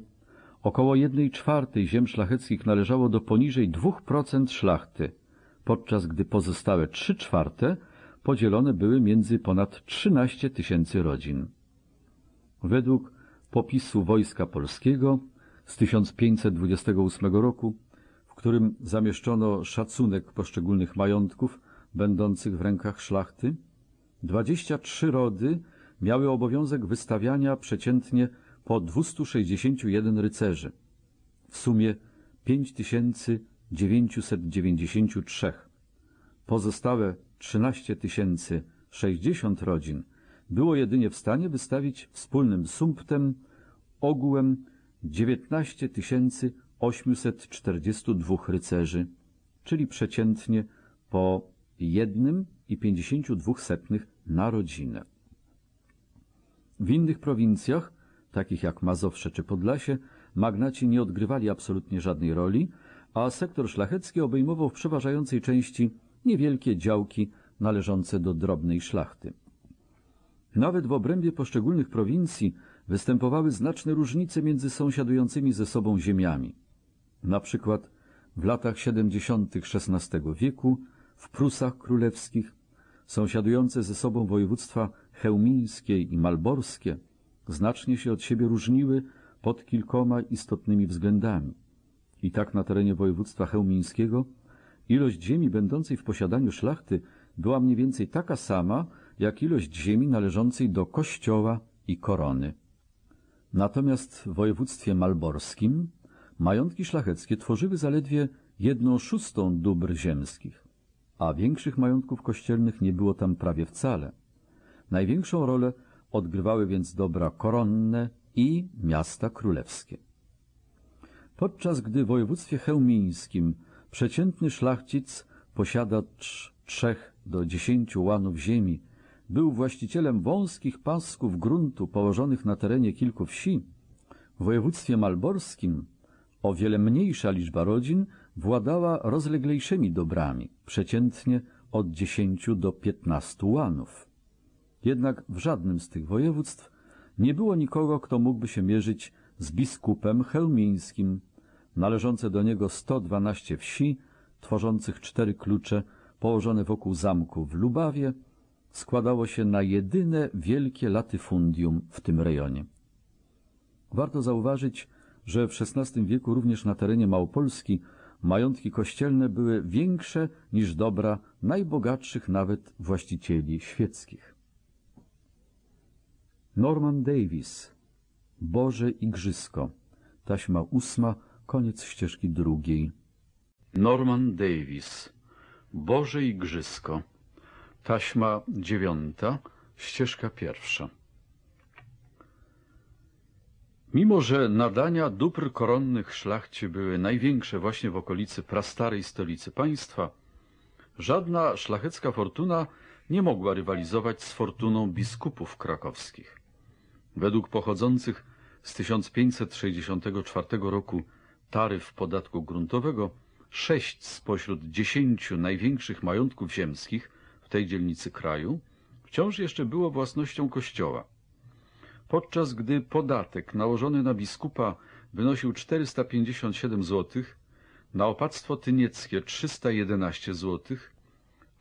około jednej czwartej ziem szlacheckich należało do poniżej dwóch procent szlachty, podczas gdy pozostałe trzy czwarte podzielone były między ponad 13 tysięcy rodzin. Według popisu Wojska Polskiego z 1528 roku, w którym zamieszczono szacunek poszczególnych majątków będących w rękach szlachty, 23 rody miały obowiązek wystawiania przeciętnie po 261 rycerzy, w sumie 5993. Pozostałe 13 060 rodzin było jedynie w stanie wystawić wspólnym sumptem ogółem 19 842 rycerzy, czyli przeciętnie po jednym i 52 setnych na rodzinę. W innych prowincjach, takich jak Mazowsze czy Podlasie, magnaci nie odgrywali absolutnie żadnej roli, a sektor szlachecki obejmował w przeważającej części niewielkie działki należące do drobnej szlachty. Nawet w obrębie poszczególnych prowincji występowały znaczne różnice między sąsiadującymi ze sobą ziemiami. Na przykład w latach 70. XVI wieku w Prusach Królewskich sąsiadujące ze sobą województwa chełmińskie i malborskie znacznie się od siebie różniły pod kilkoma istotnymi względami. I tak na terenie województwa chełmińskiego Ilość ziemi będącej w posiadaniu szlachty była mniej więcej taka sama, jak ilość ziemi należącej do kościoła i korony. Natomiast w województwie malborskim majątki szlacheckie tworzyły zaledwie jedną szóstą dóbr ziemskich, a większych majątków kościelnych nie było tam prawie wcale. Największą rolę odgrywały więc dobra koronne i miasta królewskie. Podczas gdy w województwie chełmińskim Przeciętny szlachcic, posiadacz trzech do dziesięciu łanów ziemi, był właścicielem wąskich pasków gruntu położonych na terenie kilku wsi. W województwie malborskim o wiele mniejsza liczba rodzin władała rozleglejszymi dobrami, przeciętnie od dziesięciu do piętnastu łanów. Jednak w żadnym z tych województw nie było nikogo, kto mógłby się mierzyć z biskupem chełmińskim, należące do niego 112 wsi, tworzących cztery klucze, położone wokół zamku w Lubawie, składało się na jedyne wielkie latyfundium w tym rejonie. Warto zauważyć, że w XVI wieku również na terenie Małopolski majątki kościelne były większe niż dobra najbogatszych nawet właścicieli świeckich. Norman Davis Boże Igrzysko Taśma ósma, koniec ścieżki drugiej. Norman Davis Boże Igrzysko Taśma dziewiąta, ścieżka pierwsza. Mimo, że nadania dóbr koronnych szlachcie były największe właśnie w okolicy prastarej stolicy państwa, żadna szlachecka fortuna nie mogła rywalizować z fortuną biskupów krakowskich. Według pochodzących z 1564 roku taryf podatku gruntowego, sześć spośród dziesięciu największych majątków ziemskich w tej dzielnicy kraju wciąż jeszcze było własnością kościoła. Podczas gdy podatek nałożony na biskupa wynosił 457 zł, na opactwo tynieckie 311 zł,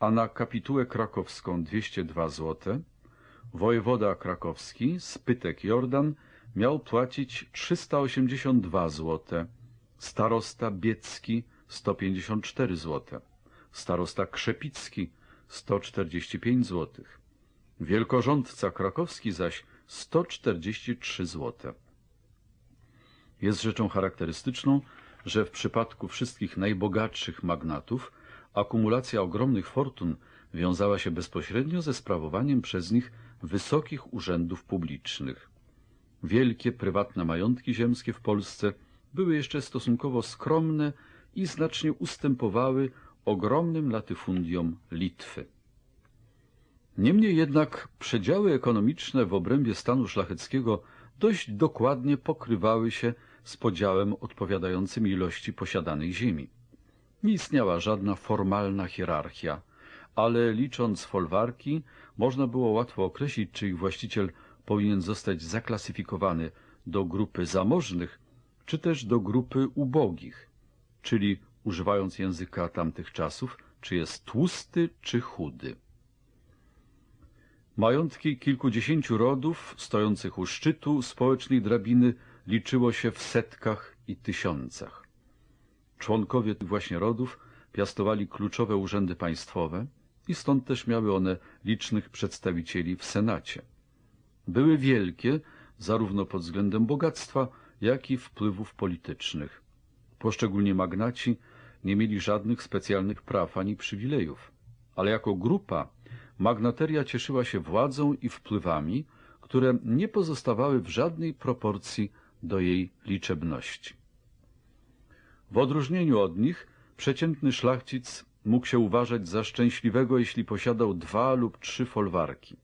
a na kapitułę krakowską 202 zł, wojewoda krakowski, Spytek Jordan, miał płacić 382 zł, starosta biecki 154 zł, starosta krzepicki 145 zł, wielkorządca krakowski zaś 143 zł. Jest rzeczą charakterystyczną, że w przypadku wszystkich najbogatszych magnatów akumulacja ogromnych fortun wiązała się bezpośrednio ze sprawowaniem przez nich wysokich urzędów publicznych. Wielkie prywatne majątki ziemskie w Polsce były jeszcze stosunkowo skromne i znacznie ustępowały ogromnym latyfundiom Litwy. Niemniej jednak przedziały ekonomiczne w obrębie stanu szlacheckiego dość dokładnie pokrywały się z podziałem odpowiadającym ilości posiadanej ziemi. Nie istniała żadna formalna hierarchia, ale licząc folwarki można było łatwo określić, czy ich właściciel powinien zostać zaklasyfikowany do grupy zamożnych, czy też do grupy ubogich, czyli używając języka tamtych czasów, czy jest tłusty, czy chudy. Majątki kilkudziesięciu rodów, stojących u szczytu społecznej drabiny, liczyło się w setkach i tysiącach. Członkowie tych właśnie rodów piastowali kluczowe urzędy państwowe i stąd też miały one licznych przedstawicieli w Senacie. Były wielkie zarówno pod względem bogactwa, jak i wpływów politycznych. Poszczególni magnaci nie mieli żadnych specjalnych praw ani przywilejów, ale jako grupa magnateria cieszyła się władzą i wpływami, które nie pozostawały w żadnej proporcji do jej liczebności. W odróżnieniu od nich przeciętny szlachcic mógł się uważać za szczęśliwego, jeśli posiadał dwa lub trzy folwarki.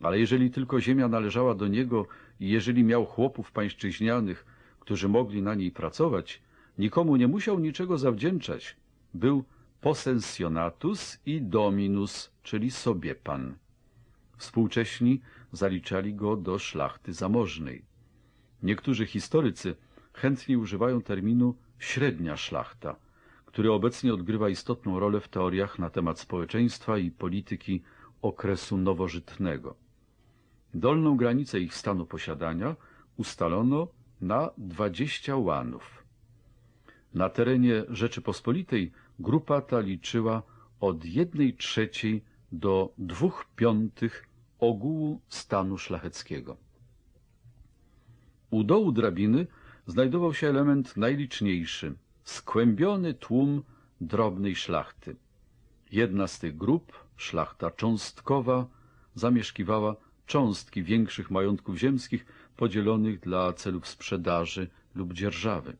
Ale jeżeli tylko ziemia należała do niego i jeżeli miał chłopów pańszczyźnianych, którzy mogli na niej pracować, nikomu nie musiał niczego zawdzięczać. Był possessionatus i dominus, czyli sobie pan. Współcześni zaliczali go do szlachty zamożnej. Niektórzy historycy chętnie używają terminu średnia szlachta, który obecnie odgrywa istotną rolę w teoriach na temat społeczeństwa i polityki okresu nowożytnego. Dolną granicę ich stanu posiadania ustalono na 20 łanów. Na terenie Rzeczypospolitej grupa ta liczyła od jednej trzeciej do dwóch piątych ogółu stanu szlacheckiego. U dołu drabiny znajdował się element najliczniejszy, skłębiony tłum drobnej szlachty. Jedna z tych grup, szlachta cząstkowa, zamieszkiwała cząstki większych majątków ziemskich podzielonych dla celów sprzedaży lub dzierżawy.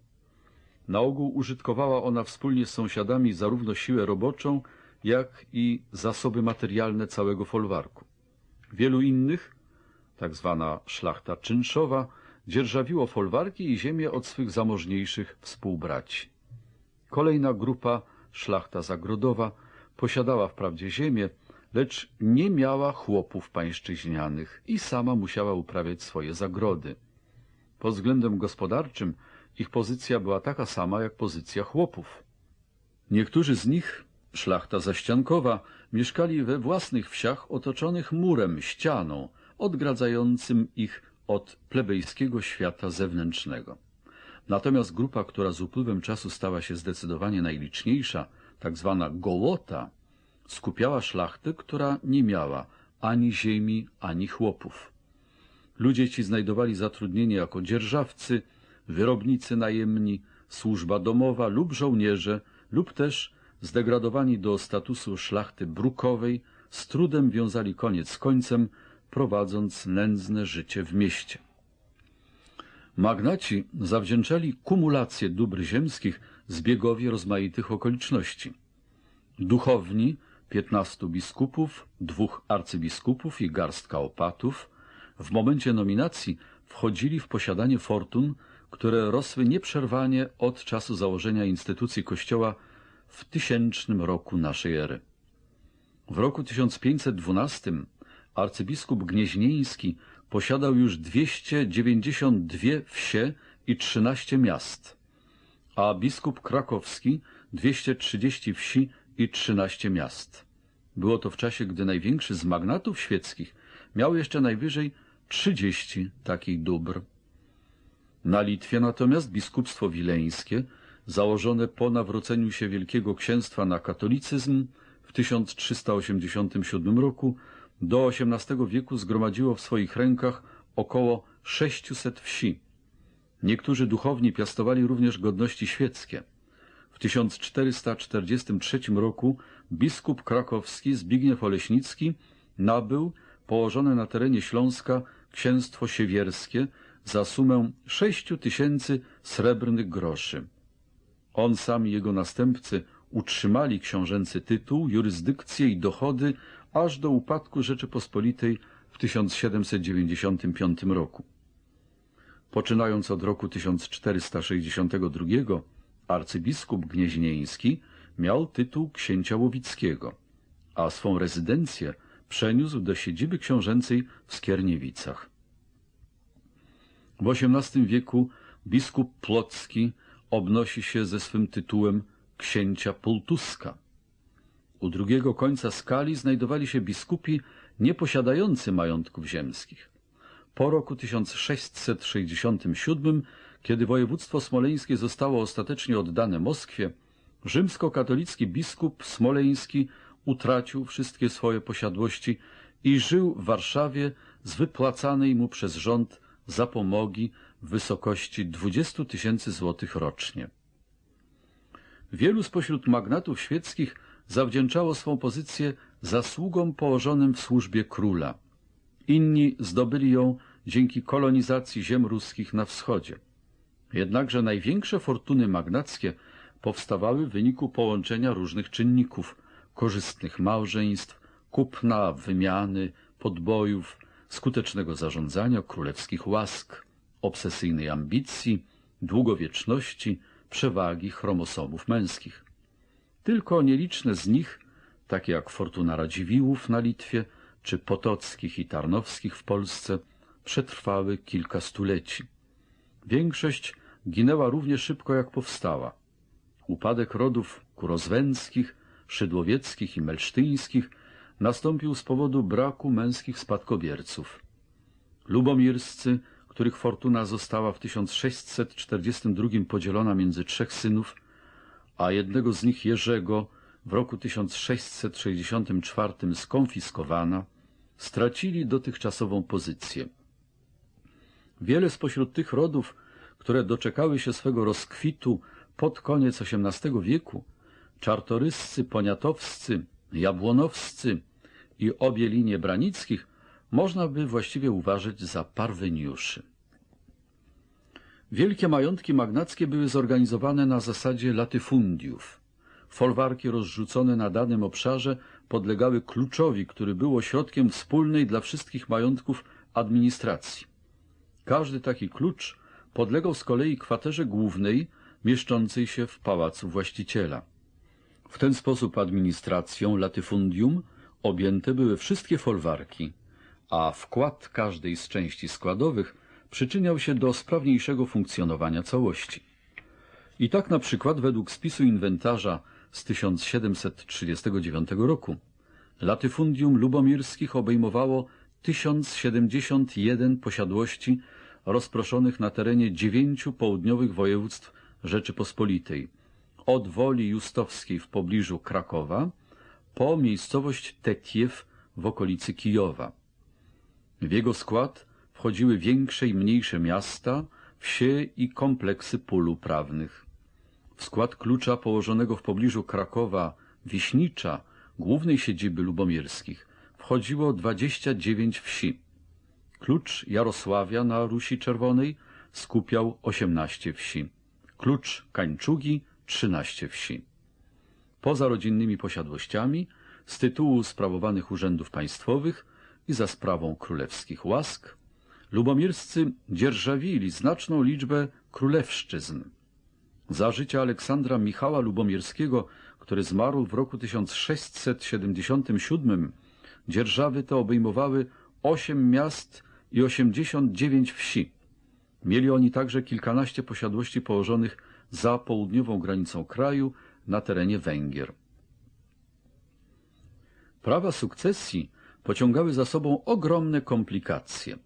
Na ogół użytkowała ona wspólnie z sąsiadami zarówno siłę roboczą, jak i zasoby materialne całego folwarku. Wielu innych, tak zwana szlachta czynszowa, dzierżawiło folwarki i ziemię od swych zamożniejszych współbraci. Kolejna grupa, szlachta zagrodowa, posiadała wprawdzie ziemię, lecz nie miała chłopów pańszczyźnianych i sama musiała uprawiać swoje zagrody. Pod względem gospodarczym ich pozycja była taka sama jak pozycja chłopów. Niektórzy z nich, szlachta zaściankowa, mieszkali we własnych wsiach otoczonych murem, ścianą, odgradzającym ich od plebejskiego świata zewnętrznego. Natomiast grupa, która z upływem czasu stała się zdecydowanie najliczniejsza, tak zwana gołota, skupiała szlachtę, która nie miała ani ziemi, ani chłopów. Ludzie ci znajdowali zatrudnienie jako dzierżawcy, wyrobnicy najemni, służba domowa lub żołnierze, lub też zdegradowani do statusu szlachty brukowej, z trudem wiązali koniec z końcem, prowadząc nędzne życie w mieście. Magnaci zawdzięczali kumulację dóbr ziemskich zbiegowi rozmaitych okoliczności. Duchowni, piętnastu biskupów, dwóch arcybiskupów i garstka opatów, w momencie nominacji wchodzili w posiadanie fortun, które rosły nieprzerwanie od czasu założenia instytucji Kościoła w tysięcznym roku naszej ery. W roku 1512 arcybiskup Gnieźnieński posiadał już 292 wsie i 13 miast, a biskup krakowski 230 wsi i 13 miast. Było to w czasie, gdy największy z magnatów świeckich miał jeszcze najwyżej 30 takich dóbr. Na Litwie natomiast biskupstwo wileńskie, założone po nawróceniu się Wielkiego Księstwa na katolicyzm w 1387 roku, do XVIII wieku zgromadziło w swoich rękach około 600 wsi. Niektórzy duchowni piastowali również godności świeckie. W 1443 roku biskup krakowski Zbigniew Oleśnicki nabył położone na terenie Śląska księstwo siewierskie za sumę sześciu tysięcy srebrnych groszy. On sam i jego następcy utrzymali książęcy tytuł, jurysdykcję i dochody aż do upadku Rzeczypospolitej w 1795 roku. Poczynając od roku 1462 arcybiskup gnieźnieński miał tytuł księcia łowickiego, a swą rezydencję przeniósł do siedziby książęcej w Skierniewicach. W XVIII wieku biskup Plocki obnosi się ze swym tytułem księcia Pultuska. U drugiego końca skali znajdowali się biskupi nieposiadający majątków ziemskich. Po roku 1667, kiedy województwo smoleńskie zostało ostatecznie oddane Moskwie, rzymskokatolicki biskup smoleński utracił wszystkie swoje posiadłości i żył w Warszawie z wypłacanej mu przez rząd zapomogi w wysokości 20 tysięcy złotych rocznie. Wielu spośród magnatów świeckich zawdzięczało swą pozycję zasługom położonym w służbie króla. Inni zdobyli ją dzięki kolonizacji ziem ruskich na wschodzie. Jednakże największe fortuny magnackie powstawały w wyniku połączenia różnych czynników, korzystnych małżeństw, kupna, wymiany, podbojów, skutecznego zarządzania, królewskich łask, obsesyjnej ambicji, długowieczności, przewagi chromosomów męskich. Tylko nieliczne z nich, takie jak Fortuna Radziwiłłów na Litwie, czy Potockich i Tarnowskich w Polsce, przetrwały kilka stuleci. Większość ginęła równie szybko jak powstała. Upadek rodów kurozwęckich, szydłowieckich i melsztyńskich nastąpił z powodu braku męskich spadkobierców. Lubomirscy, których fortuna została w 1642 podzielona między trzech synów, a jednego z nich Jerzego w roku 1664 skonfiskowana, stracili dotychczasową pozycję. Wiele spośród tych rodów, które doczekały się swego rozkwitu pod koniec XVIII wieku, czartoryscy, poniatowscy, jabłonowscy i obie linie branickich, można by właściwie uważać za parweniuszy. Wielkie majątki magnackie były zorganizowane na zasadzie latyfundiów. Folwarki rozrzucone na danym obszarze podlegały kluczowi, który był ośrodkiem wspólnej dla wszystkich majątków administracji. Każdy taki klucz podlegał z kolei kwaterze głównej mieszczącej się w pałacu właściciela. W ten sposób administracją latyfundium objęte były wszystkie folwarki, a wkład każdej z części składowych przyczyniał się do sprawniejszego funkcjonowania całości. I tak na przykład według spisu inwentarza z 1739 roku latyfundium lubomirskich obejmowało 1071 posiadłości rozproszonych na terenie dziewięciu południowych województw Rzeczypospolitej, od Woli Justowskiej w pobliżu Krakowa po miejscowość Tetiew w okolicy Kijowa. W jego skład wchodziły większe i mniejsze miasta, wsie i kompleksy pól uprawnych. W skład klucza położonego w pobliżu Krakowa Wiśnicza, głównej siedziby lubomierskich, wchodziło 29 wsi. Klucz Jarosławia na Rusi Czerwonej skupiał 18 wsi. Klucz Kańczugi 13 wsi. Poza rodzinnymi posiadłościami, z tytułu sprawowanych urzędów państwowych i za sprawą królewskich łask, lubomirscy dzierżawili znaczną liczbę królewszczyzn. Za życia Aleksandra Michała Lubomierskiego, który zmarł w roku 1677, dzierżawy te obejmowały osiem miast i osiemdziesiąt dziewięć wsi. Mieli oni także kilkanaście posiadłości położonych za południową granicą kraju na terenie Węgier. Prawa sukcesji pociągały za sobą ogromne komplikacje.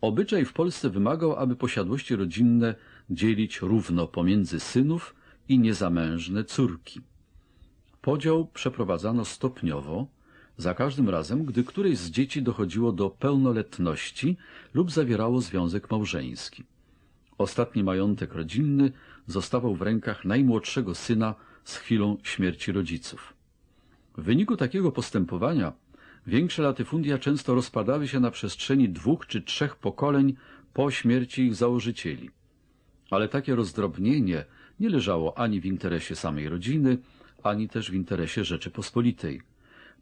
Obyczaj w Polsce wymagał, aby posiadłości rodzinne dzielić równo pomiędzy synów i niezamężne córki. Podział przeprowadzano stopniowo, za każdym razem, gdy któreś z dzieci dochodziło do pełnoletności lub zawierało związek małżeński. Ostatni majątek rodzinny zostawał w rękach najmłodszego syna z chwilą śmierci rodziców. W wyniku takiego postępowania większe latyfundia często rozpadały się na przestrzeni dwóch czy trzech pokoleń po śmierci ich założycieli. Ale takie rozdrobnienie nie leżało ani w interesie samej rodziny, ani też w interesie Rzeczypospolitej.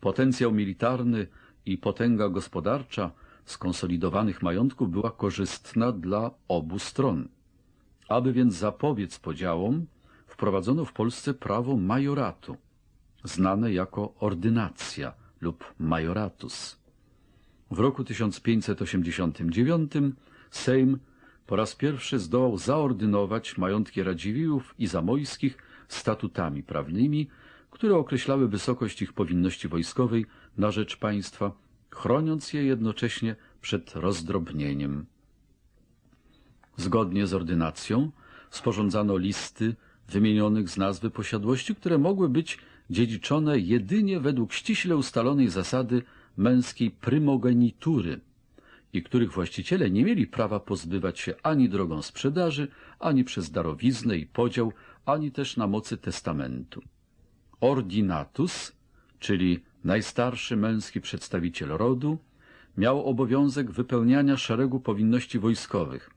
Potencjał militarny i potęga gospodarcza skonsolidowanych majątków była korzystna dla obu stron. Aby więc zapobiec podziałom, wprowadzono w Polsce prawo majoratu, znane jako ordynacja lub majoratus. W roku 1589 Sejm po raz pierwszy zdołał zaordynować majątki Radziwiłłów i Zamojskich statutami prawnymi, które określały wysokość ich powinności wojskowej na rzecz państwa, chroniąc je jednocześnie przed rozdrobnieniem. Zgodnie z ordynacją sporządzano listy wymienionych z nazwy posiadłości, które mogły być dziedziczone jedynie według ściśle ustalonej zasady męskiej prymogenitury i których właściciele nie mieli prawa pozbywać się ani drogą sprzedaży, ani przez darowiznę i podział, ani też na mocy testamentu. Ordinatus, czyli najstarszy męski przedstawiciel rodu, miał obowiązek wypełniania szeregu powinności wojskowych,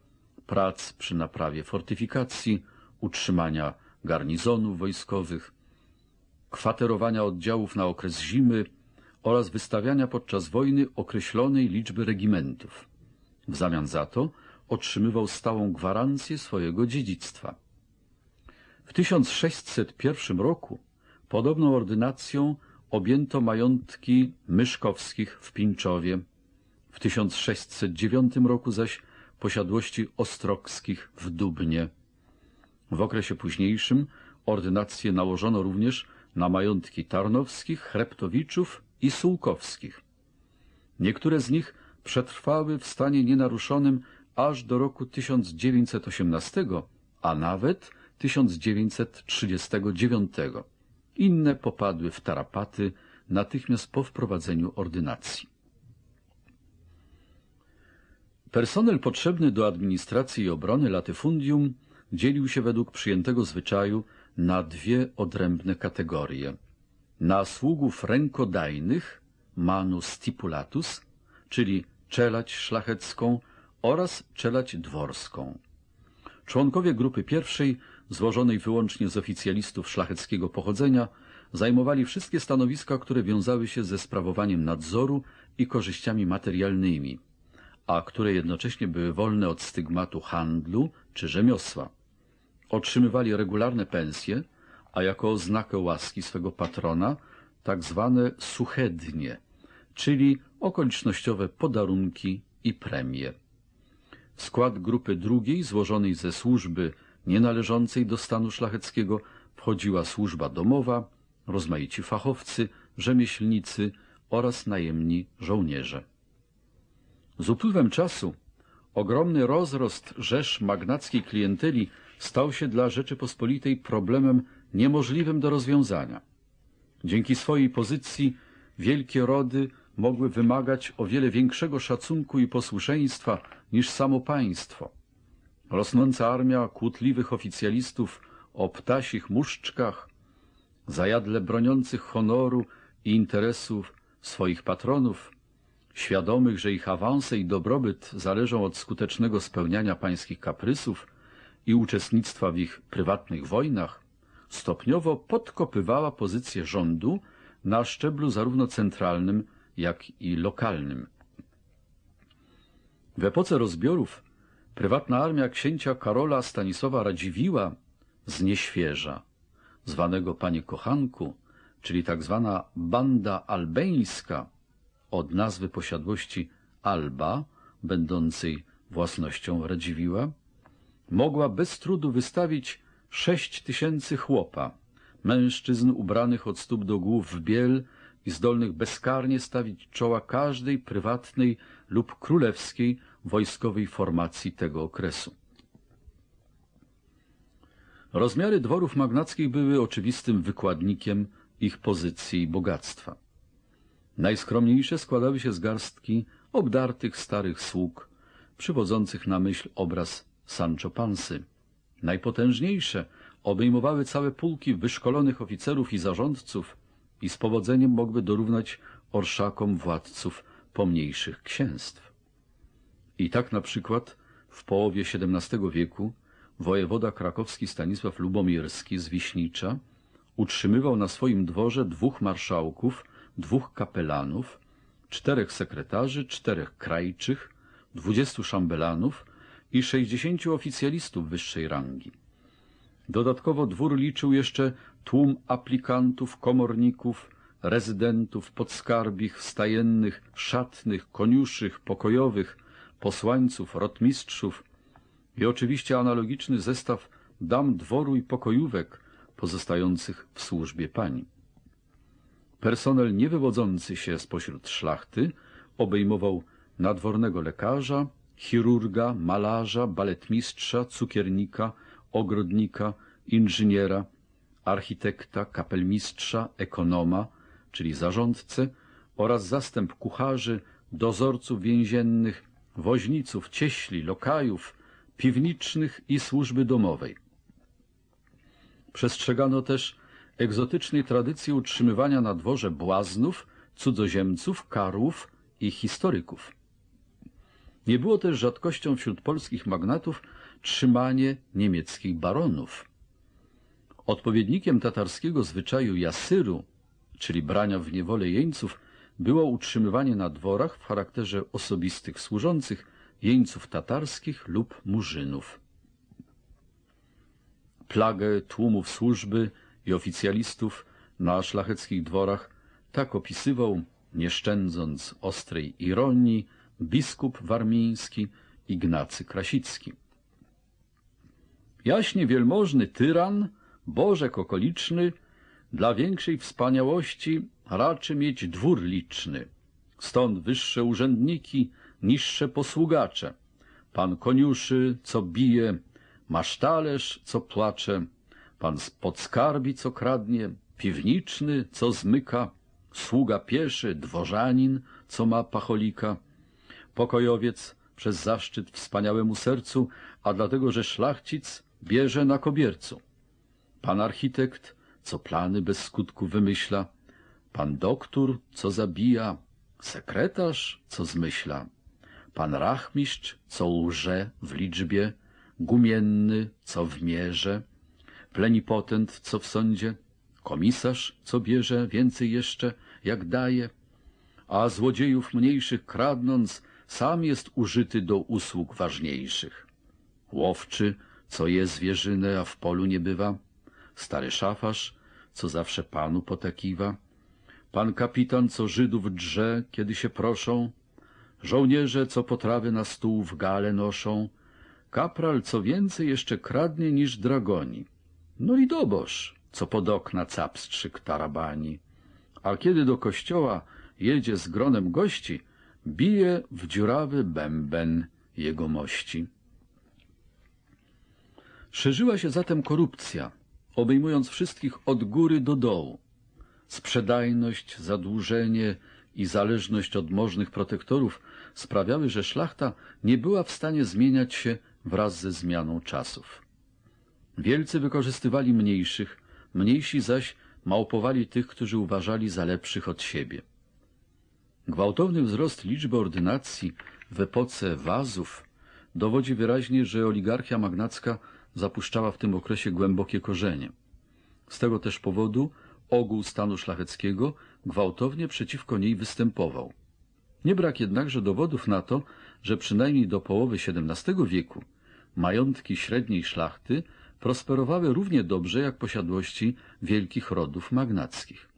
prac przy naprawie fortyfikacji, utrzymania garnizonów wojskowych, kwaterowania oddziałów na okres zimy oraz wystawiania podczas wojny określonej liczby regimentów. W zamian za to otrzymywał stałą gwarancję swojego dziedzictwa. W 1601 roku podobną ordynacją objęto majątki Myszkowskich w Pińczowie, w 1609 roku zaś posiadłości Ostrogskich w Dubnie. W okresie późniejszym ordynację nałożono również na majątki Tarnowskich, Chreptowiczów i Sułkowskich. Niektóre z nich przetrwały w stanie nienaruszonym aż do roku 1918, a nawet 1939. Inne popadły w tarapaty natychmiast po wprowadzeniu ordynacji. Personel potrzebny do administracji i obrony latyfundium dzielił się według przyjętego zwyczaju na dwie odrębne kategorie. Na sługów rękodajnych, manus stipulatus, czyli czelać szlachecką oraz czelać dworską. Członkowie grupy pierwszej, złożonej wyłącznie z oficjalistów szlacheckiego pochodzenia, zajmowali wszystkie stanowiska, które wiązały się ze sprawowaniem nadzoru i korzyściami materialnymi, a które jednocześnie były wolne od stygmatu handlu czy rzemiosła. Otrzymywali regularne pensje, a jako oznakę łaski swego patrona tak zwane suchednie, czyli okolicznościowe podarunki i premie. W skład grupy drugiej, złożonej ze służby nienależącej do stanu szlacheckiego, wchodziła służba domowa, rozmaici fachowcy, rzemieślnicy oraz najemni żołnierze. Z upływem czasu ogromny rozrost rzesz magnackiej klienteli stał się dla Rzeczypospolitej problemem niemożliwym do rozwiązania. Dzięki swojej pozycji wielkie rody mogły wymagać o wiele większego szacunku i posłuszeństwa niż samo państwo. Rosnąca armia kłótliwych oficjalistów o ptasich muszczkach, zajadle broniących honoru i interesów swoich patronów, świadomych, że ich awanse i dobrobyt zależą od skutecznego spełniania pańskich kaprysów i uczestnictwa w ich prywatnych wojnach, stopniowo podkopywała pozycję rządu na szczeblu zarówno centralnym, jak i lokalnym. W epoce rozbiorów prywatna armia księcia Karola Stanisława Radziwiła z Nieświeża, zwanego panie kochanku, czyli tak zwana banda albeńska, od nazwy posiadłości Alba, będącej własnością Radziwiła, mogła bez trudu wystawić sześć tysięcy chłopa, mężczyzn ubranych od stóp do głów w biel i zdolnych bezkarnie stawić czoła każdej prywatnej lub królewskiej wojskowej formacji tego okresu. Rozmiary dworów magnackich były oczywistym wykładnikiem ich pozycji i bogactwa. Najskromniejsze składały się z garstki obdartych starych sług, przywodzących na myśl obraz Sancho Pansy. Najpotężniejsze obejmowały całe pułki wyszkolonych oficerów i zarządców i z powodzeniem mogły dorównać orszakom władców pomniejszych księstw. I tak na przykład w połowie XVII wieku wojewoda krakowski Stanisław Lubomirski z Wiśnicza utrzymywał na swoim dworze dwóch marszałków, dwóch kapelanów, czterech sekretarzy, czterech krajczych, dwudziestu szambelanów i sześćdziesięciu oficjalistów wyższej rangi. Dodatkowo dwór liczył jeszcze tłum aplikantów, komorników, rezydentów, podskarbich, stajennych, szatnych, koniuszych, pokojowych, posłańców, rotmistrzów i oczywiście analogiczny zestaw dam dworu i pokojówek pozostających w służbie pani. Personel niewywodzący się spośród szlachty obejmował nadwornego lekarza, chirurga, malarza, baletmistrza, cukiernika, ogrodnika, inżyniera, architekta, kapelmistrza, ekonoma, czyli zarządcę oraz zastęp kucharzy, dozorców więziennych, woźniców, cieśli, lokajów, piwnicznych i służby domowej. Przestrzegano też egzotycznej tradycji utrzymywania na dworze błaznów, cudzoziemców, karłów i historyków. Nie było też rzadkością wśród polskich magnatów trzymanie niemieckich baronów. Odpowiednikiem tatarskiego zwyczaju jasyru, czyli brania w niewolę jeńców, było utrzymywanie na dworach w charakterze osobistych służących jeńców tatarskich lub murzynów. Plagę tłumów służby i oficjalistów na szlacheckich dworach tak opisywał, nie szczędząc ostrej ironii, biskup warmiński Ignacy Krasicki. Jaśnie wielmożny tyran, Bożek okoliczny, dla większej wspaniałości raczy mieć dwór liczny. Stąd wyższe urzędniki, niższe posługacze. Pan koniuszy, co bije, masztalerz, co płacze, pan z podskarbi, co kradnie, piwniczny, co zmyka, sługa pieszy, dworzanin, co ma pacholika, pokojowiec przez zaszczyt wspaniałemu sercu, a dlatego, że szlachcic bierze na kobiercu. Pan architekt, co plany bez skutku wymyśla, pan doktor, co zabija, sekretarz, co zmyśla, pan rachmistrz, co łże w liczbie, gumienny, co w mierze, plenipotent, co w sądzie, komisarz, co bierze więcej jeszcze, jak daje, a złodziejów mniejszych kradnąc, sam jest użyty do usług ważniejszych. Łowczy, co je zwierzynę, a w polu nie bywa, stary szafarz, co zawsze panu potakiwa, pan kapitan, co Żydów drze, kiedy się proszą, żołnierze, co potrawy na stół w gale noszą, kapral, co więcej jeszcze kradnie niż dragoni, no i doboż, co pod okna capstrzyk tarabani. A kiedy do kościoła jedzie z gronem gości, bije w dziurawy bęben jegomości. Szerzyła się zatem korupcja, obejmując wszystkich od góry do dołu. Sprzedajność, zadłużenie i zależność od możnych protektorów sprawiały, że szlachta nie była w stanie zmieniać się wraz ze zmianą czasów. Wielcy wykorzystywali mniejszych, mniejsi zaś małpowali tych, którzy uważali za lepszych od siebie. Gwałtowny wzrost liczby ordynacji w epoce wazów dowodzi wyraźnie, że oligarchia magnacka zapuszczała w tym okresie głębokie korzenie. Z tego też powodu ogół stanu szlacheckiego gwałtownie przeciwko niej występował. Nie brak jednakże dowodów na to, że przynajmniej do połowy XVII wieku majątki średniej szlachty prosperowały równie dobrze jak posiadłości wielkich rodów magnackich.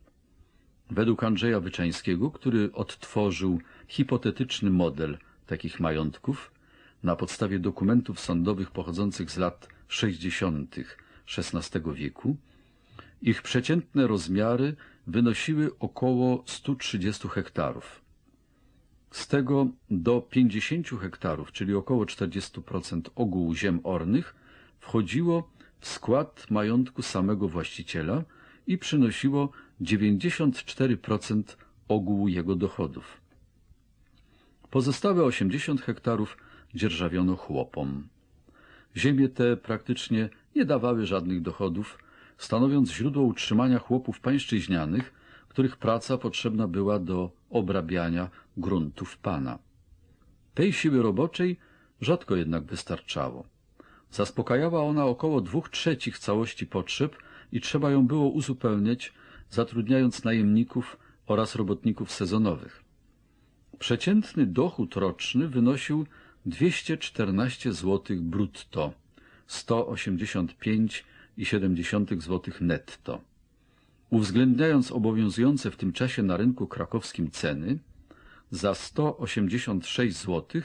Według Andrzeja Wyczańskiego, który odtworzył hipotetyczny model takich majątków na podstawie dokumentów sądowych pochodzących z lat 60. XVI wieku, ich przeciętne rozmiary wynosiły około 130 hektarów. Z tego do 50 hektarów, czyli około 40% ogółu ziem ornych, wchodziło w skład majątku samego właściciela i przynosiło 94% ogółu jego dochodów. Pozostałe 80 hektarów dzierżawiono chłopom. Ziemie te praktycznie nie dawały żadnych dochodów, stanowiąc źródło utrzymania chłopów pańszczyźnianych, których praca potrzebna była do obrabiania gruntów pana. Tej siły roboczej rzadko jednak wystarczało. Zaspokajała ona około dwóch trzecich całości potrzeb i trzeba ją było uzupełniać, zatrudniając najemników oraz robotników sezonowych. Przeciętny dochód roczny wynosił 214 zł brutto, 185,7 zł netto. Uwzględniając obowiązujące w tym czasie na rynku krakowskim ceny, za 186 zł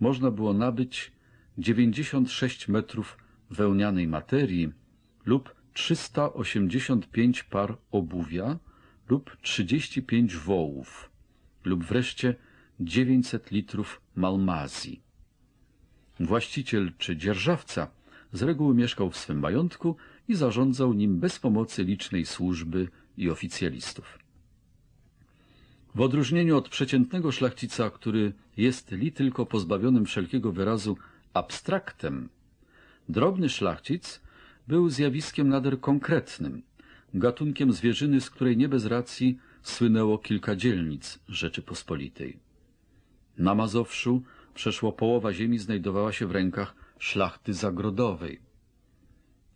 można było nabyć 96 metrów wełnianej materii lub 385 par obuwia lub 35 wołów lub wreszcie 900 litrów malmazji. Właściciel czy dzierżawca z reguły mieszkał w swym majątku i zarządzał nim bez pomocy licznej służby i oficjalistów. W odróżnieniu od przeciętnego szlachcica, który jest li tylko pozbawionym wszelkiego wyrazu abstraktem, drobny szlachcic był zjawiskiem nader konkretnym, gatunkiem zwierzyny, z której nie bez racji słynęło kilka dzielnic Rzeczypospolitej. Na Mazowszu przeszło połowa ziemi znajdowała się w rękach szlachty zagrodowej.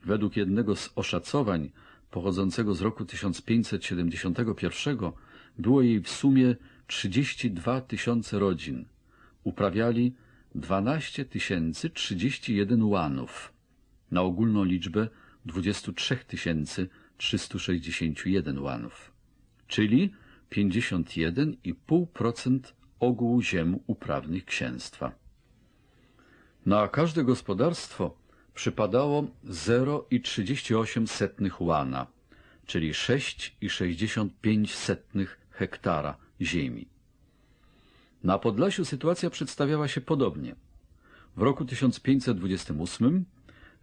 Według jednego z oszacowań pochodzącego z roku 1571 było jej w sumie 32 tysiące rodzin. Uprawiali 12 031 łanów na ogólną liczbę 23 361 łanów, czyli 51,5% ogółu ziem uprawnych księstwa. Na każde gospodarstwo przypadało 0,38 łana, czyli 6,65 hektara ziemi. Na Podlasiu sytuacja przedstawiała się podobnie. W roku 1528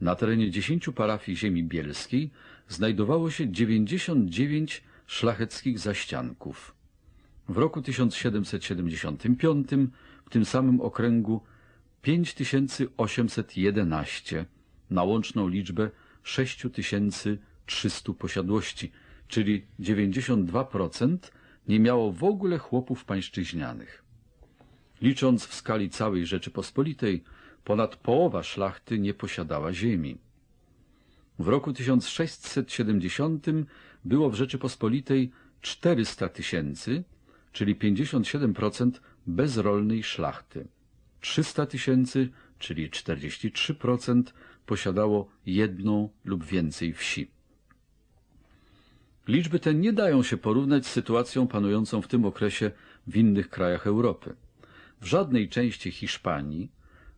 na terenie 10 parafii ziemi bielskiej znajdowało się 99 szlacheckich zaścianków. W roku 1775 w tym samym okręgu 5811 na łączną liczbę 6300 posiadłości, czyli 92% nie miało w ogóle chłopów pańszczyźnianych. Licząc w skali całej Rzeczypospolitej, ponad połowa szlachty nie posiadała ziemi. W roku 1670 było w Rzeczypospolitej 400 tysięcy, czyli 57% bezrolnej szlachty. 300 tysięcy, czyli 43%, posiadało jedną lub więcej wsi. Liczby te nie dają się porównać z sytuacją panującą w tym okresie w innych krajach Europy. W żadnej części Hiszpanii,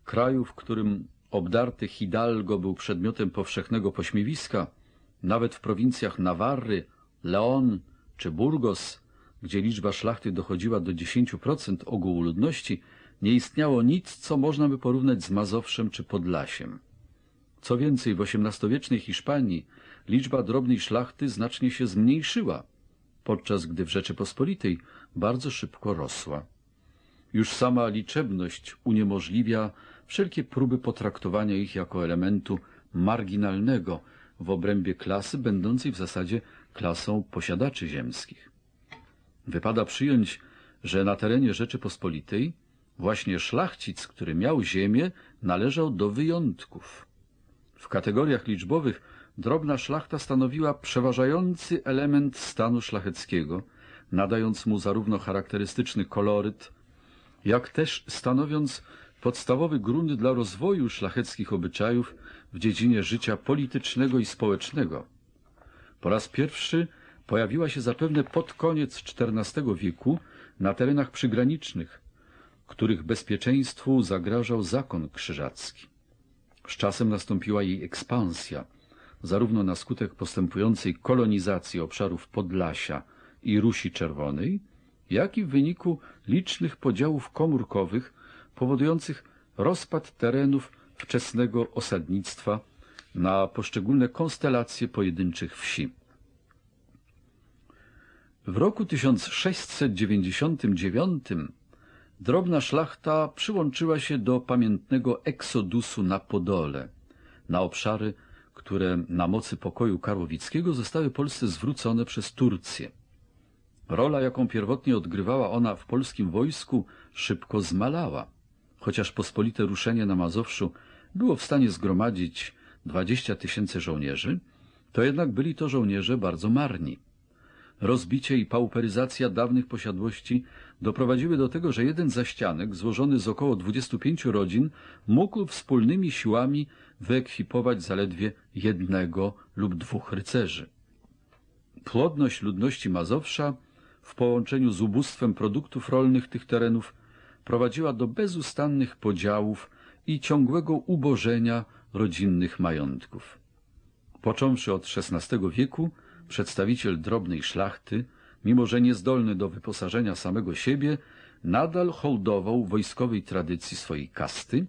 kraju, w którym obdarty Hidalgo był przedmiotem powszechnego pośmiewiska, nawet w prowincjach Nawarry, Leon czy Burgos, gdzie liczba szlachty dochodziła do 10% ogółu ludności, nie istniało nic, co można by porównać z Mazowszem czy Podlasiem. Co więcej, w XVIII-wiecznej Hiszpanii liczba drobnej szlachty znacznie się zmniejszyła, podczas gdy w Rzeczypospolitej bardzo szybko rosła. Już sama liczebność uniemożliwia wszelkie próby potraktowania ich jako elementu marginalnego w obrębie klasy, będącej w zasadzie klasą posiadaczy ziemskich. Wypada przyjąć, że na terenie Rzeczypospolitej właśnie szlachcic, który miał ziemię, należał do wyjątków. W kategoriach liczbowych drobna szlachta stanowiła przeważający element stanu szlacheckiego, nadając mu zarówno charakterystyczny koloryt, jak też stanowiąc podstawowy grunt dla rozwoju szlacheckich obyczajów w dziedzinie życia politycznego i społecznego. Po raz pierwszy pojawiła się zapewne pod koniec XIV wieku na terenach przygranicznych, których bezpieczeństwu zagrażał zakon krzyżacki. Z czasem nastąpiła jej ekspansja, zarówno na skutek postępującej kolonizacji obszarów Podlasia i Rusi Czerwonej, jak i w wyniku licznych podziałów komórkowych powodujących rozpad terenów wczesnego osadnictwa na poszczególne konstelacje pojedynczych wsi. W roku 1699 drobna szlachta przyłączyła się do pamiętnego eksodusu na Podole, na obszary, które na mocy pokoju karłowickiego zostały Polsce zwrócone przez Turcję. Rola, jaką pierwotnie odgrywała ona w polskim wojsku, szybko zmalała. Chociaż pospolite ruszenie na Mazowszu było w stanie zgromadzić dwadzieścia tysięcy żołnierzy, to jednak byli to żołnierze bardzo marni. Rozbicie i pauperyzacja dawnych posiadłości doprowadziły do tego, że jeden zaścianek, złożony z około 25 rodzin, mógł wspólnymi siłami wyekwipować zaledwie jednego lub dwóch rycerzy. Płodność ludności Mazowsza w połączeniu z ubóstwem produktów rolnych tych terenów prowadziła do bezustannych podziałów i ciągłego ubożenia rodzinnych majątków. Począwszy od XVI wieku, przedstawiciel drobnej szlachty, mimo że niezdolny do wyposażenia samego siebie, nadal hołdował wojskowej tradycji swojej kasty,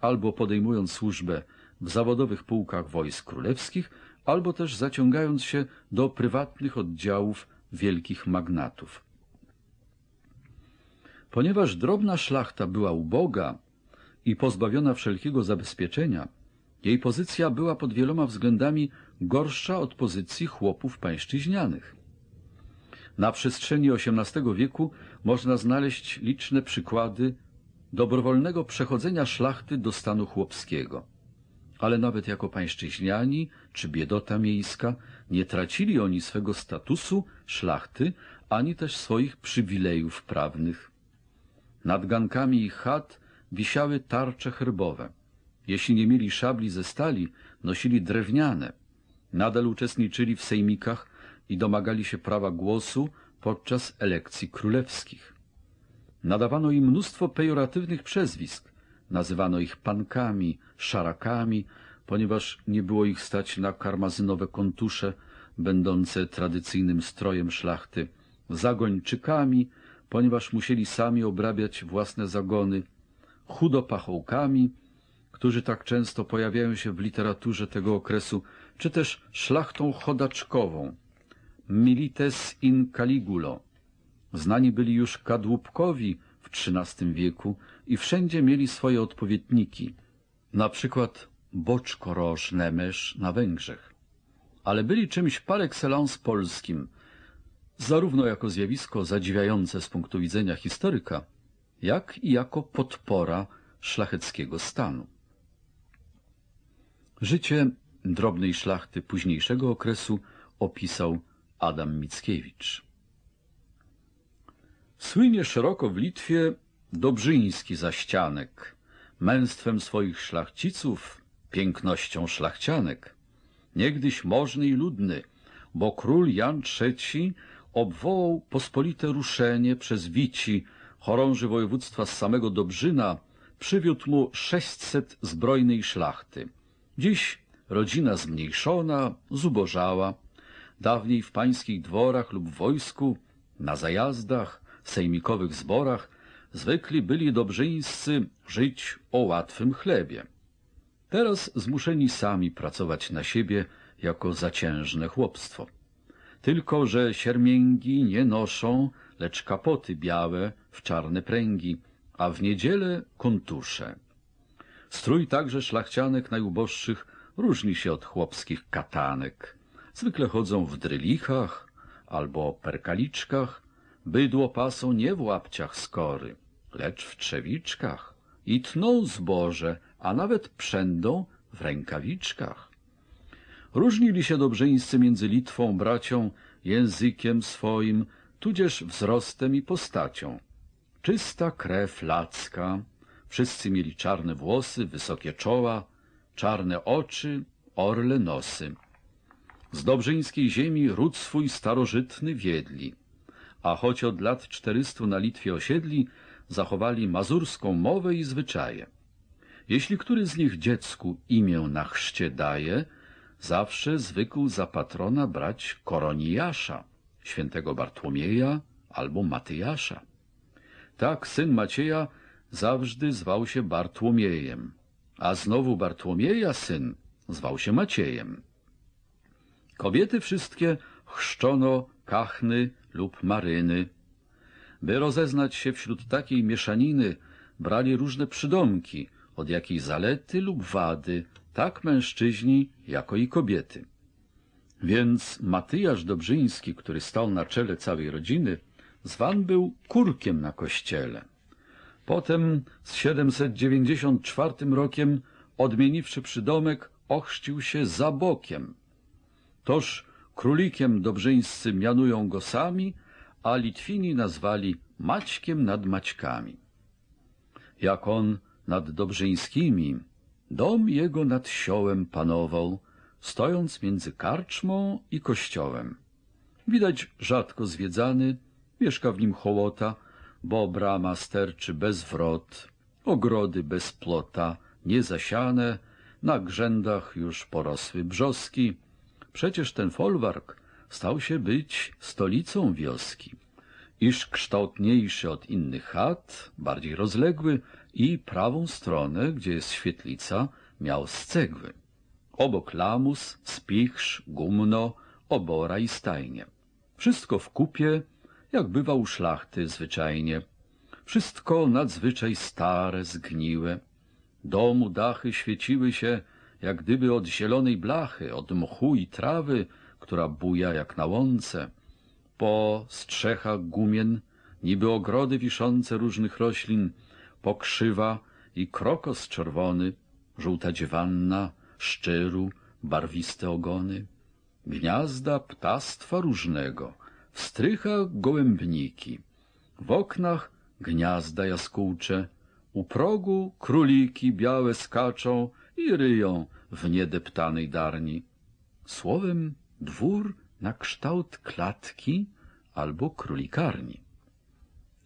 albo podejmując służbę w zawodowych pułkach wojsk królewskich, albo też zaciągając się do prywatnych oddziałów wielkich magnatów. Ponieważ drobna szlachta była uboga i pozbawiona wszelkiego zabezpieczenia, jej pozycja była pod wieloma względami gorsza od pozycji chłopów pańszczyźnianych. Na przestrzeni XVIII wieku można znaleźć liczne przykłady dobrowolnego przechodzenia szlachty do stanu chłopskiego. Ale nawet jako pańszczyźniani czy biedota miejska nie tracili oni swego statusu szlachty, ani też swoich przywilejów prawnych. Nad gankami ich chat wisiały tarcze herbowe. Jeśli nie mieli szabli ze stali, nosili drewniane. Nadal uczestniczyli w sejmikach i domagali się prawa głosu podczas elekcji królewskich. Nadawano im mnóstwo pejoratywnych przezwisk. Nazywano ich pankami, szarakami, ponieważ nie było ich stać na karmazynowe kontusze, będące tradycyjnym strojem szlachty, zagończykami, ponieważ musieli sami obrabiać własne zagony, chudopachołkami, którzy tak często pojawiają się w literaturze tego okresu, czy też szlachtą chodaczkową, milites in caligulo. Znani byli już kadłubkowi w XIII wieku i wszędzie mieli swoje odpowiedniki, na przykład Boczkoroż Nemesz na Węgrzech. Ale byli czymś par excellence polskim, zarówno jako zjawisko zadziwiające z punktu widzenia historyka, jak i jako podpora szlacheckiego stanu. Życie drobnej szlachty późniejszego okresu opisał Adam Mickiewicz. Słynie szeroko w Litwie Dobrzyński zaścianek, męstwem swoich szlachciców, pięknością szlachcianek. Niegdyś możny i ludny, bo król Jan III obwołał pospolite ruszenie przez Wici, chorąży województwa z samego Dobrzyna, przywiódł mu sześćset zbrojnej szlachty. Dziś rodzina zmniejszona, zubożała, dawniej w pańskich dworach lub wojsku, na zajazdach, sejmikowych zborach, zwykli byli dobrzyńscy żyć o łatwym chlebie. Teraz zmuszeni sami pracować na siebie jako zaciężne chłopstwo. Tylko, że siermięgi nie noszą, lecz kapoty białe w czarne pręgi, a w niedzielę kontusze. Strój także szlachcianek najuboższych różni się od chłopskich katanek. Zwykle chodzą w drylichach albo perkaliczkach, bydło pasą nie w łapciach skory, lecz w trzewiczkach i tną zboże, a nawet przędą w rękawiczkach. Różnili się dobrzyńscy między Litwą bracią, językiem swoim, tudzież wzrostem i postacią. Czysta krew lacka, wszyscy mieli czarne włosy, wysokie czoła, czarne oczy, orle nosy. Z dobrzyńskiej ziemi ród swój starożytny wiedli, a choć od lat czterystu na Litwie osiedli, zachowali mazurską mowę i zwyczaje. Jeśli który z nich dziecku imię na chrzcie daje, zawsze zwykł za patrona brać koronijasza, świętego Bartłomieja albo Matyjasza. Tak syn Macieja zawsze zwał się Bartłomiejem, a znowu Bartłomieja syn zwał się Maciejem. Kobiety wszystkie chrzczono Kachny lub Maryny. By rozeznać się wśród takiej mieszaniny, brali różne przydomki, od jakiej zalety lub wady, tak mężczyźni, jako i kobiety. Więc Matyjasz Dobrzyński, który stał na czele całej rodziny, zwan był kurkiem na kościele. Potem z 794 rokiem, odmieniwszy przydomek, ochrzcił się Zabokiem. Toż królikiem dobrzyńscy mianują go sami, a Litwini nazwali Maćkiem nad Maćkami. Jak on nad Dobrzyńskimi, dom jego nad siołem panował, stojąc między karczmą i kościołem. Widać rzadko zwiedzany, mieszka w nim hołota, bo brama sterczy bez wrot, ogrody bez plota, niezasiane, na grzędach już porosły brzoski. Przecież ten folwark stał się być stolicą wioski. Iż kształtniejszy od innych chat, bardziej rozległy i prawą stronę, gdzie jest świetlica, miał z cegły. Obok lamus, spichrz, gumno, obora i stajnie. Wszystko w kupie, jak bywa u szlachty zwyczajnie. Wszystko nadzwyczaj stare, zgniłe. Domu dachy świeciły się, jak gdyby od zielonej blachy, od mchu i trawy, która buja jak na łące. Po strzechach gumien, niby ogrody wiszące różnych roślin, pokrzywa i krokos czerwony, żółta dziewanna, szczeru, barwiste ogony, gniazda ptastwa różnego, w strychach gołębniki, w oknach gniazda jaskółcze, u progu króliki białe skaczą i ryją w niedeptanej darni. Słowem dwór na kształt klatki albo królikarni.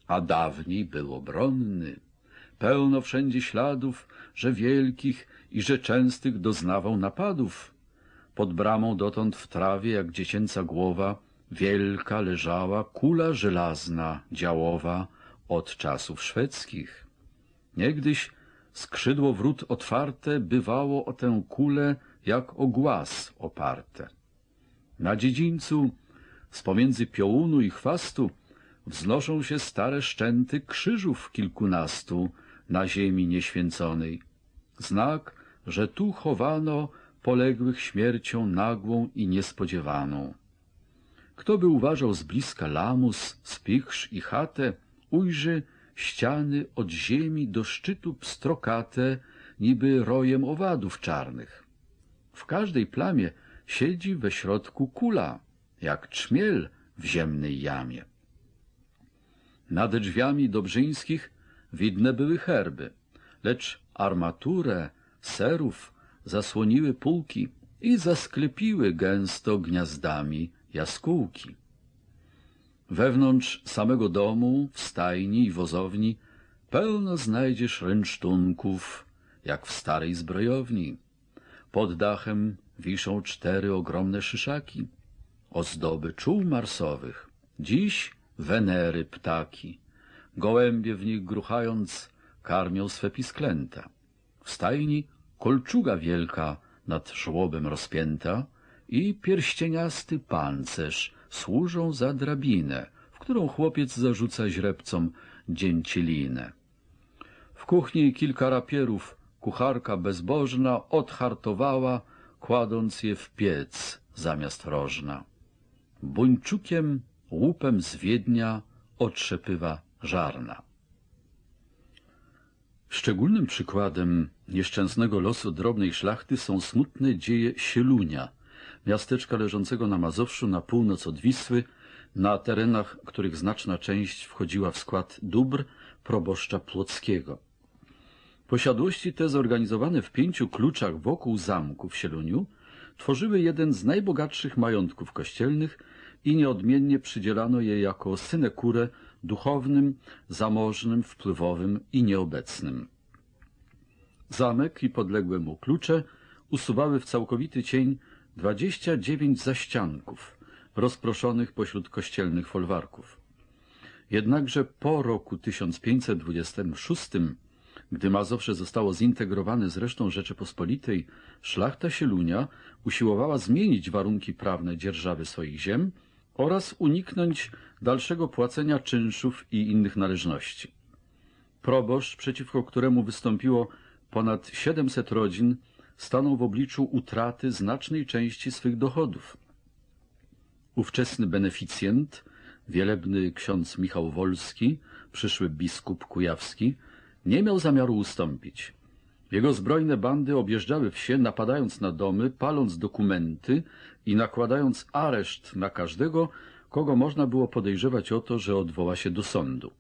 A dawniej był obronny, pełno wszędzie śladów, że wielkich i że częstych doznawał napadów. Pod bramą dotąd w trawie, jak dziecięca głowa, wielka leżała kula żelazna, działowa, od czasów szwedzkich. Niegdyś skrzydło wrót otwarte bywało o tę kulę jak o głaz oparte. Na dziedzińcu, z pomiędzy piołunu i chwastu, wznoszą się stare szczęty krzyżów kilkunastu na ziemi nieświęconej. Znak, że tu chowano poległych śmiercią nagłą i niespodziewaną. Kto by uważał z bliska lamus, spichrz i chatę, ujrzy ściany od ziemi do szczytu pstrokate, niby rojem owadów czarnych. W każdej plamie siedzi we środku kula, jak czmiel w ziemnej jamie. Nad drzwiami Dobrzyńskich widne były herby, lecz armaturę serów zasłoniły półki i zasklepiły gęsto gniazdami jaskółki. Wewnątrz samego domu, w stajni i wozowni pełno znajdziesz rynsztunków, jak w starej zbrojowni. Pod dachem wiszą cztery ogromne szyszaki, ozdoby czuł marsowych, dziś Wenery ptaki, gołębie w nich gruchając karmią swe pisklęta. W stajni kolczuga wielka nad żłobem rozpięta i pierścieniasty pancerz służą za drabinę, w którą chłopiec zarzuca źrebcom dzięcielinę. W kuchni kilka rapierów kucharka bezbożna odhartowała, kładąc je w piec zamiast rożna. Buńczukiem łupem z Wiednia otrzepywa żarna. Szczególnym przykładem nieszczęsnego losu drobnej szlachty są smutne dzieje Sielunia, miasteczka leżącego na Mazowszu na północ od Wisły, na terenach, których znaczna część wchodziła w skład dóbr proboszcza Płockiego. Posiadłości te zorganizowane w pięciu kluczach wokół zamku w Sieluniu tworzyły jeden z najbogatszych majątków kościelnych i nieodmiennie przydzielano je jako synekurę duchownym, zamożnym, wpływowym i nieobecnym. Zamek i podległe mu klucze usuwały w całkowity cień dwadzieścia dziewięć zaścianków rozproszonych pośród kościelnych folwarków. Jednakże po roku 1526, gdy Mazowsze zostało zintegrowane z resztą Rzeczypospolitej, szlachta Sielunia usiłowała zmienić warunki prawne dzierżawy swoich ziem oraz uniknąć dalszego płacenia czynszów i innych należności. Proboszcz, przeciwko któremu wystąpiło ponad 700 rodzin, stanął w obliczu utraty znacznej części swych dochodów. Ówczesny beneficjent, wielebny ksiądz Michał Wolski, przyszły biskup kujawski, nie miał zamiaru ustąpić. Jego zbrojne bandy objeżdżały wsie, napadając na domy, paląc dokumenty i nakładając areszt na każdego, kogo można było podejrzewać o to, że odwoła się do sądu.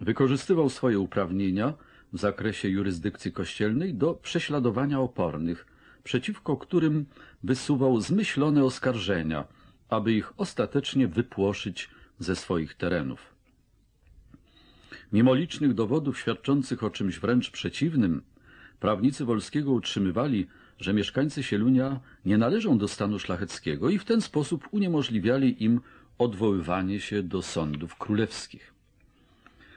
Wykorzystywał swoje uprawnienia w zakresie jurysdykcji kościelnej do prześladowania opornych, przeciwko którym wysuwał zmyślone oskarżenia, aby ich ostatecznie wypłoszyć ze swoich terenów. Mimo licznych dowodów świadczących o czymś wręcz przeciwnym, prawnicy Wolskiego utrzymywali, że mieszkańcy Sielunia nie należą do stanu szlacheckiego i w ten sposób uniemożliwiali im odwoływanie się do sądów królewskich.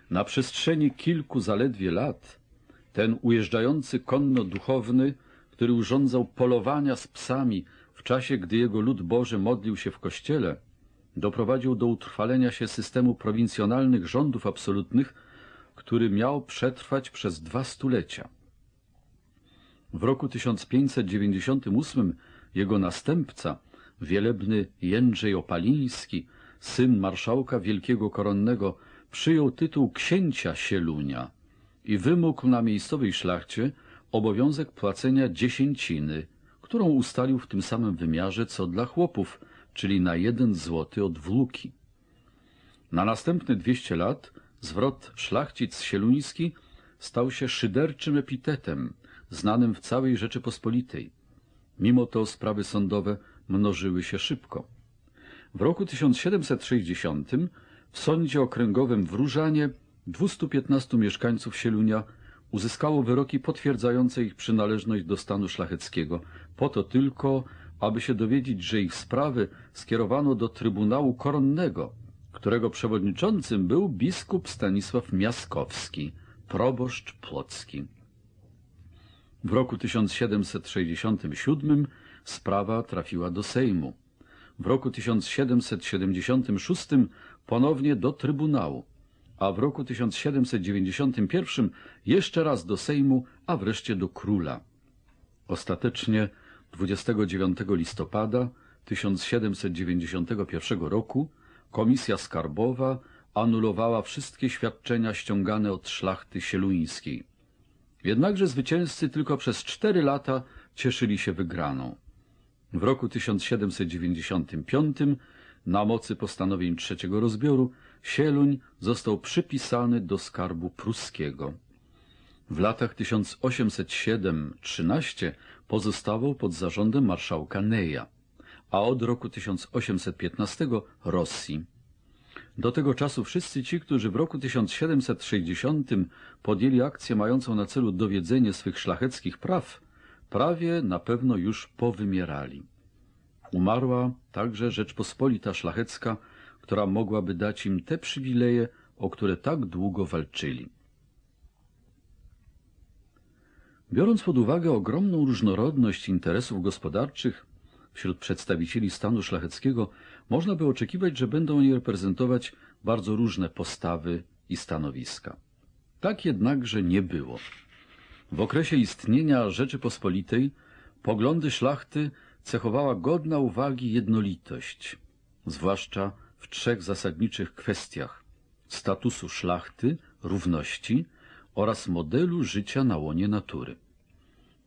Na przestrzeni kilku zaledwie lat ten ujeżdżający konno-duchowny, który urządzał polowania z psami w czasie, gdy jego lud Boży modlił się w kościele, doprowadził do utrwalenia się systemu prowincjonalnych rządów absolutnych, który miał przetrwać przez dwa stulecia. W roku 1598 jego następca, wielebny Jędrzej Opaliński, syn marszałka wielkiego koronnego, przyjął tytuł księcia Sielunia i wymógł na miejscowej szlachcie obowiązek płacenia dziesięciny, którą ustalił w tym samym wymiarze co dla chłopów, czyli na jeden złoty od włóki. Na następne dwieście lat zwrot szlachcic sieluński stał się szyderczym epitetem, znanym w całej Rzeczypospolitej. Mimo to sprawy sądowe mnożyły się szybko. W roku 1760 w sądzie okręgowym w Różanie 215 mieszkańców Sielunia uzyskało wyroki potwierdzające ich przynależność do stanu szlacheckiego, po to tylko, aby się dowiedzieć, że ich sprawy skierowano do Trybunału Koronnego, którego przewodniczącym był biskup Stanisław Miaskowski, proboszcz płocki. W roku 1767 sprawa trafiła do Sejmu. W roku 1776 ponownie do Trybunału, a w roku 1791 jeszcze raz do Sejmu, a wreszcie do króla. Ostatecznie 29 listopada 1791 roku Komisja Skarbowa anulowała wszystkie świadczenia ściągane od szlachty sieluńskiej. Jednakże zwycięzcy tylko przez cztery lata cieszyli się wygraną. W roku 1795 na mocy postanowień trzeciego rozbioru Sieluń został przypisany do skarbu pruskiego. W latach 1807-13 pozostawał pod zarządem marszałka Neja, a od roku 1815 Rosji. Do tego czasu wszyscy ci, którzy w roku 1760 podjęli akcję mającą na celu dowiedzenie swych szlacheckich praw, prawie na pewno już powymierali. Umarła także Rzeczpospolita Szlachecka, która mogłaby dać im te przywileje, o które tak długo walczyli. Biorąc pod uwagę ogromną różnorodność interesów gospodarczych wśród przedstawicieli stanu szlacheckiego, można by oczekiwać, że będą oni reprezentować bardzo różne postawy i stanowiska. Tak jednakże nie było. W okresie istnienia Rzeczypospolitej poglądy szlachty cechowała godna uwagi jednolitość, zwłaszcza w trzech zasadniczych kwestiach statusu szlachty, równości oraz modelu życia na łonie natury.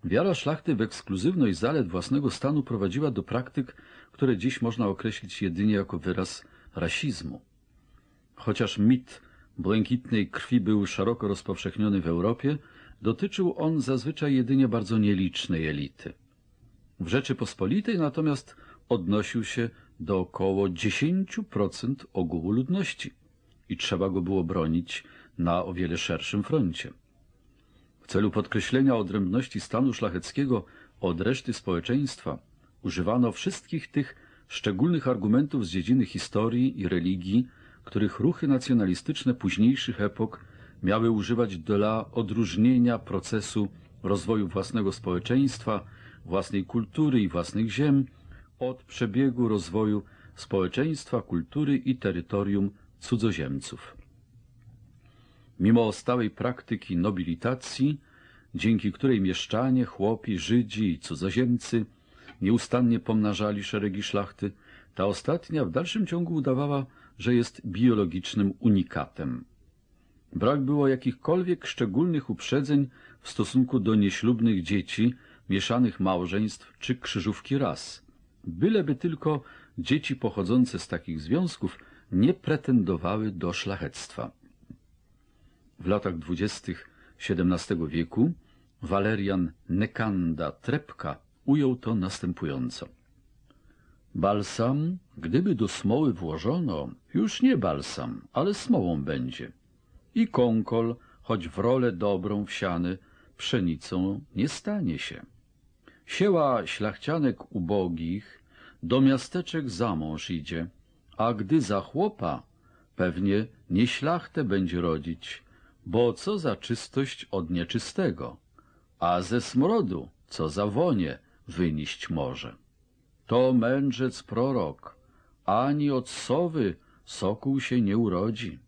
Wiara szlachty w ekskluzywność zalet własnego stanu prowadziła do praktyk, które dziś można określić jedynie jako wyraz rasizmu. Chociaż mit błękitnej krwi był szeroko rozpowszechniony w Europie, dotyczył on zazwyczaj jedynie bardzo nielicznej elity. W Rzeczypospolitej natomiast odnosił się do około 10% ogółu ludności i trzeba go było bronić na o wiele szerszym froncie. W celu podkreślenia odrębności stanu szlacheckiego od reszty społeczeństwa używano wszystkich tych szczególnych argumentów z dziedziny historii i religii, których ruchy nacjonalistyczne późniejszych epok miały używać dla odróżnienia procesu rozwoju własnego społeczeństwa, własnej kultury i własnych ziem od przebiegu rozwoju społeczeństwa, kultury i terytorium cudzoziemców. Mimo stałej praktyki nobilitacji, dzięki której mieszczanie, chłopi, Żydzi i cudzoziemcy nieustannie pomnażali szeregi szlachty, ta ostatnia w dalszym ciągu udawała, że jest biologicznym unikatem. Brak było jakichkolwiek szczególnych uprzedzeń w stosunku do nieślubnych dzieci, mieszanych małżeństw czy krzyżówki ras, byleby tylko dzieci pochodzące z takich związków nie pretendowały do szlachectwa. W latach dwudziestych XVII wieku Walerian Nekanda Trepka ujął to następująco. Balsam, gdyby do smoły włożono, już nie balsam, ale smołą będzie. I kąkol, choć w rolę dobrą wsiany, pszenicą nie stanie się. Sieła szlachcianek ubogich, do miasteczek za mąż idzie, a gdy za chłopa, pewnie nie szlachtę będzie rodzić, bo co za czystość od nieczystego, a ze smrodu, co za wonie, wyniść może. To mędrzec prorok, ani od sowy sokół się nie urodzi.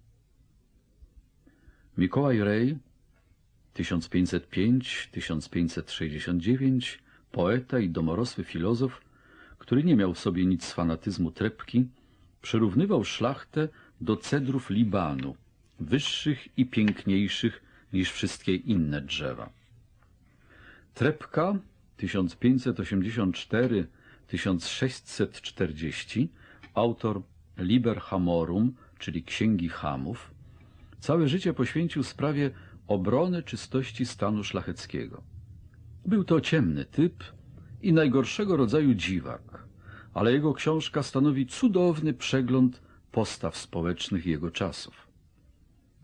Mikołaj Rej, 1505-1569, poeta i domorosły filozof, który nie miał w sobie nic z fanatyzmu trepki, przyrównywał szlachtę do cedrów Libanu, wyższych i piękniejszych niż wszystkie inne drzewa. Trepka 1584-1640, autor Liber Hamorum, czyli Księgi Hamów, całe życie poświęcił sprawie obrony czystości stanu szlacheckiego. Był to ciemny typ i najgorszego rodzaju dziwak, ale jego książka stanowi cudowny przegląd postaw społecznych jego czasów.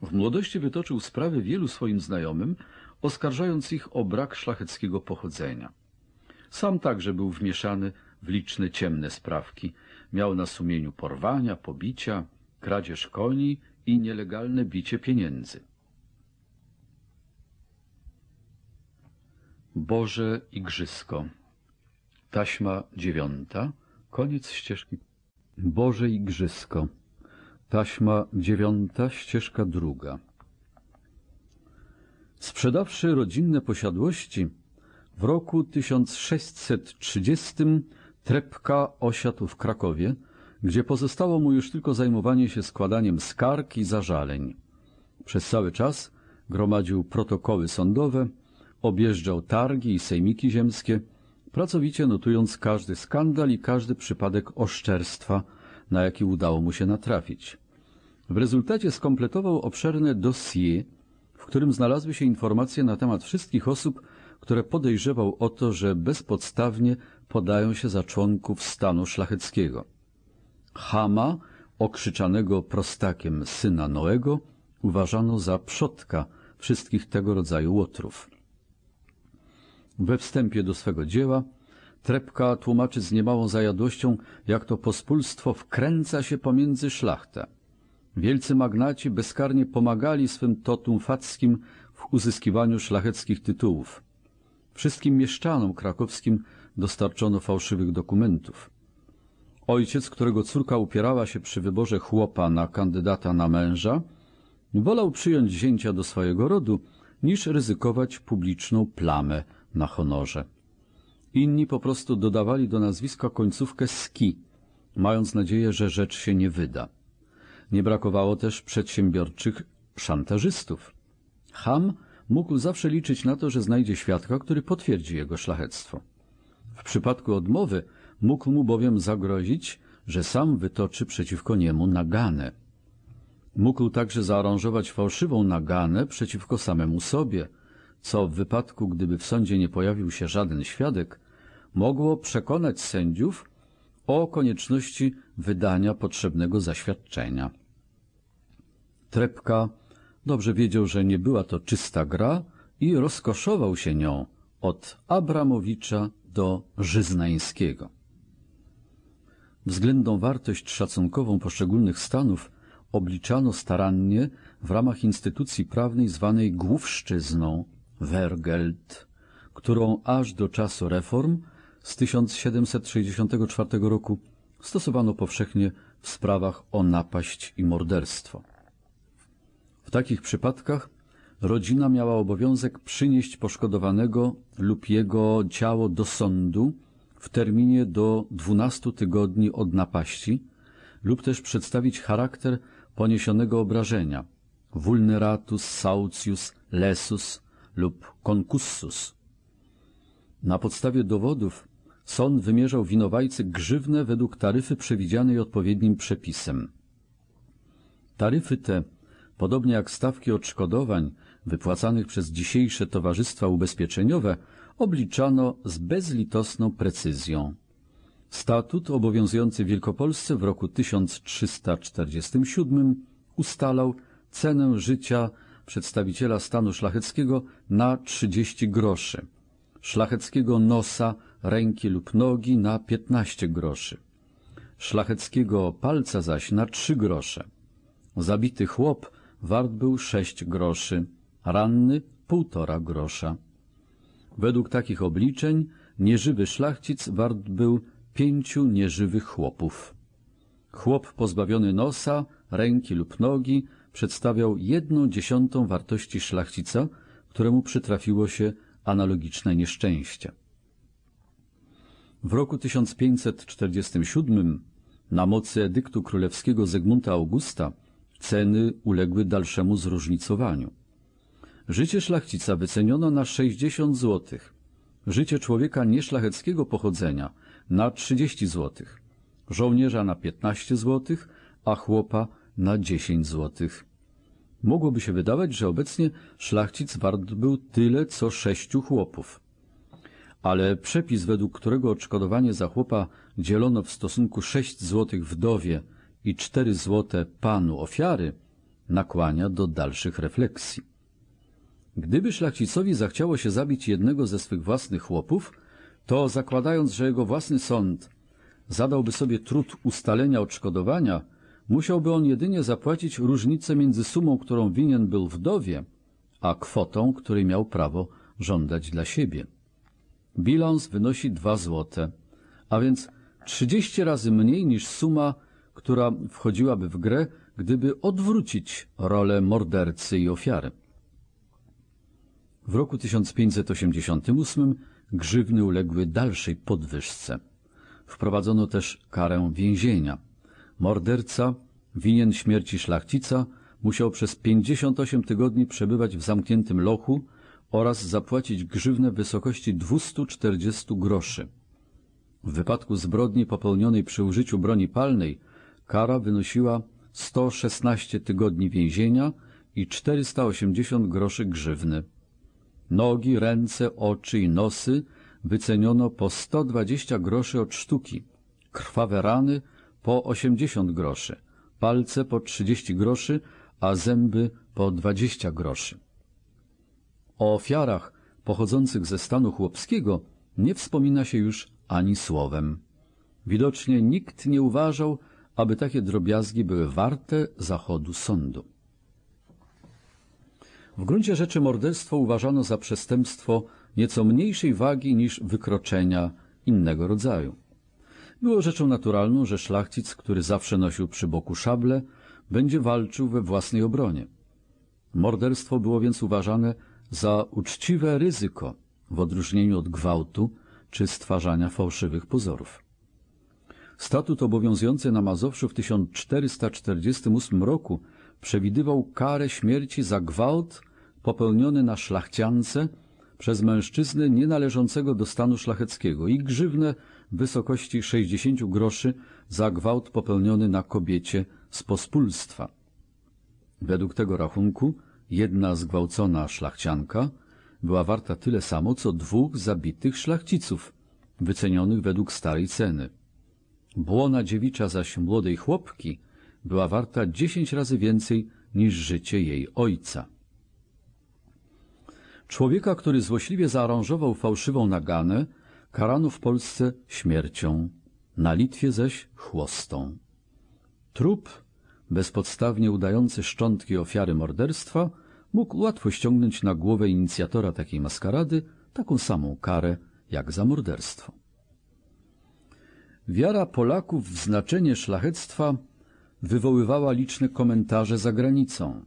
W młodości wytoczył sprawy wielu swoim znajomym, oskarżając ich o brak szlacheckiego pochodzenia. Sam także był wmieszany w liczne ciemne sprawki. Miał na sumieniu porwania, pobicia, kradzież koni i nielegalne bicie pieniędzy. Boże Igrzysko Taśma dziewiąta Koniec ścieżki Boże Igrzysko Taśma dziewiąta, ścieżka druga. Sprzedawszy rodzinne posiadłości, w roku 1630 Trepka osiadł w Krakowie, gdzie pozostało mu już tylko zajmowanie się składaniem skarg i zażaleń. Przez cały czas gromadził protokoły sądowe, objeżdżał targi i sejmiki ziemskie, pracowicie notując każdy skandal i każdy przypadek oszczerstwa, na jaki udało mu się natrafić. W rezultacie skompletował obszerne dossier, w którym znalazły się informacje na temat wszystkich osób, które podejrzewał o to, że bezpodstawnie podają się za członków stanu szlacheckiego. Hama, okrzyczanego prostakiem syna Noego, uważano za przodka wszystkich tego rodzaju łotrów. We wstępie do swego dzieła Trepka tłumaczy z niemałą zajadłością, jak to pospólstwo wkręca się pomiędzy szlachtę. Wielcy magnaci bezkarnie pomagali swym totum fackim w uzyskiwaniu szlacheckich tytułów. Wszystkim mieszczanom krakowskim dostarczono fałszywych dokumentów. Ojciec, którego córka upierała się przy wyborze chłopa na kandydata na męża, wolał przyjąć zięcia do swojego rodu, niż ryzykować publiczną plamę na honorze. Inni po prostu dodawali do nazwiska końcówkę ski, mając nadzieję, że rzecz się nie wyda. Nie brakowało też przedsiębiorczych szantażystów. Ham mógł zawsze liczyć na to, że znajdzie świadka, który potwierdzi jego szlachectwo. W przypadku odmowy mógł mu bowiem zagrozić, że sam wytoczy przeciwko niemu naganę. Mógł także zaaranżować fałszywą naganę przeciwko samemu sobie, co w wypadku, gdyby w sądzie nie pojawił się żaden świadek, mogło przekonać sędziów o konieczności wydania potrzebnego zaświadczenia. Trepka dobrze wiedział, że nie była to czysta gra i rozkoszował się nią od Abramowicza do Żyznańskiego. Względną wartość szacunkową poszczególnych stanów obliczano starannie w ramach instytucji prawnej zwanej główszczyzną Wergeld, którą aż do czasu reform z 1764 roku stosowano powszechnie w sprawach o napaść i morderstwo. W takich przypadkach rodzina miała obowiązek przynieść poszkodowanego lub jego ciało do sądu w terminie do 12 tygodni od napaści lub też przedstawić charakter poniesionego obrażenia vulneratus sautius lesus lub concussus. Na podstawie dowodów sąd wymierzał winowajcy grzywnę według taryfy przewidzianej odpowiednim przepisem. Taryfy te, podobnie jak stawki odszkodowań wypłacanych przez dzisiejsze towarzystwa ubezpieczeniowe, obliczano z bezlitosną precyzją. Statut obowiązujący w Wielkopolsce w roku 1347 ustalał cenę życia przedstawiciela stanu szlacheckiego na 30 groszy, szlacheckiego nosa, ręki lub nogi na 15 groszy, szlacheckiego palca zaś na 3 grosze. Zabity chłop wart był 6 groszy, ranny półtora grosza. Według takich obliczeń nieżywy szlachcic wart był pięciu nieżywych chłopów. Chłop pozbawiony nosa, ręki lub nogi przedstawiał jedną dziesiątą wartości szlachcica, któremu przytrafiło się analogiczne nieszczęście. W roku 1547 na mocy edyktu królewskiego Zygmunta Augusta ceny uległy dalszemu zróżnicowaniu. Życie szlachcica wyceniono na 60 złotych, życie człowieka nieszlacheckiego pochodzenia na 30 zł, żołnierza na 15 zł, a chłopa na 10 zł. Mogłoby się wydawać, że obecnie szlachcic wart był tyle, co sześciu chłopów. Ale przepis, według którego odszkodowanie za chłopa dzielono w stosunku 6 zł wdowie i 4 zł panu ofiary, nakłania do dalszych refleksji. Gdyby szlachcicowi zachciało się zabić jednego ze swych własnych chłopów, to zakładając, że jego własny sąd zadałby sobie trud ustalenia odszkodowania, musiałby on jedynie zapłacić różnicę między sumą, którą winien był wdowie, a kwotą, której miał prawo żądać dla siebie. Bilans wynosi dwa złote, a więc trzydzieści razy mniej niż suma, która wchodziłaby w grę, gdyby odwrócić rolę mordercy i ofiary. W roku 1588 grzywny uległy dalszej podwyżce. Wprowadzono też karę więzienia. Morderca, winien śmierci szlachcica, musiał przez 58 tygodni przebywać w zamkniętym lochu oraz zapłacić grzywnę w wysokości 240 groszy. W wypadku zbrodni popełnionej przy użyciu broni palnej kara wynosiła 116 tygodni więzienia i 480 groszy grzywny. Nogi, ręce, oczy i nosy wyceniono po 120 groszy od sztuki, krwawe rany po 80 groszy, palce po 30 groszy, a zęby po 20 groszy. O ofiarach pochodzących ze stanu chłopskiego nie wspomina się już ani słowem. Widocznie nikt nie uważał, aby takie drobiazgi były warte zachodu sądu. W gruncie rzeczy morderstwo uważano za przestępstwo nieco mniejszej wagi niż wykroczenia innego rodzaju. Było rzeczą naturalną, że szlachcic, który zawsze nosił przy boku szable, będzie walczył we własnej obronie. Morderstwo było więc uważane za uczciwe ryzyko w odróżnieniu od gwałtu czy stwarzania fałszywych pozorów. Statut obowiązujący na Mazowszu w 1448 roku przewidywał karę śmierci za gwałt popełniony na szlachciance przez mężczyznę nienależącego do stanu szlacheckiego i grzywnę w wysokości 60 groszy za gwałt popełniony na kobiecie z pospólstwa. Według tego rachunku jedna zgwałcona szlachcianka była warta tyle samo, co dwóch zabitych szlachciców, wycenionych według starej ceny. Błona dziewicza zaś młodej chłopki była warta dziesięć razy więcej niż życie jej ojca. Człowieka, który złośliwie zaaranżował fałszywą naganę, karano w Polsce śmiercią, na Litwie zaś chłostą. Trup, bezpodstawnie udający szczątki ofiary morderstwa, mógł łatwo ściągnąć na głowę inicjatora takiej maskarady taką samą karę jak za morderstwo. Wiara Polaków w znaczenie szlachectwa wywoływała liczne komentarze za granicą.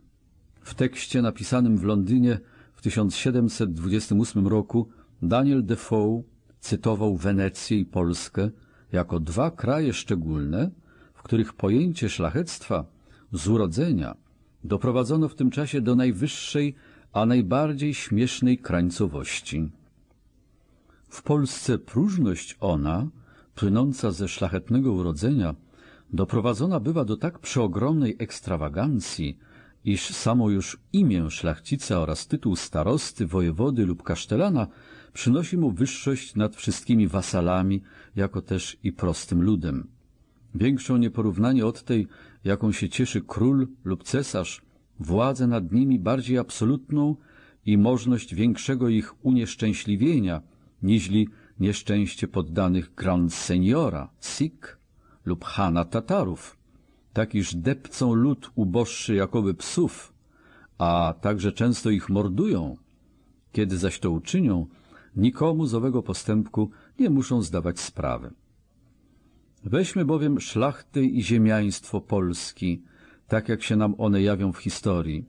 W tekście napisanym w Londynie w 1728 roku Daniel Defoe cytował Wenecję i Polskę jako dwa kraje szczególne, w których pojęcie szlachectwa z urodzenia doprowadzono w tym czasie do najwyższej, a najbardziej śmiesznej krańcowości. W Polsce próżność ona, płynąca ze szlachetnego urodzenia, doprowadzona bywa do tak przeogromnej ekstrawagancji, iż samo już imię szlachcica oraz tytuł starosty, wojewody lub kasztelana przynosi mu wyższość nad wszystkimi wasalami, jako też i prostym ludem. Większą nieporównanie od tej, jaką się cieszy król lub cesarz, władzę nad nimi bardziej absolutną i możność większego ich unieszczęśliwienia, niźli nieszczęście poddanych Grand Seniora, Sik lub Hana Tatarów, tak iż depcą lud uboższy jakoby psów, a także często ich mordują. Kiedy zaś to uczynią, nikomu z owego postępku nie muszą zdawać sprawy. Weźmy bowiem szlachty i ziemiaństwo Polski, tak jak się nam one jawią w historii.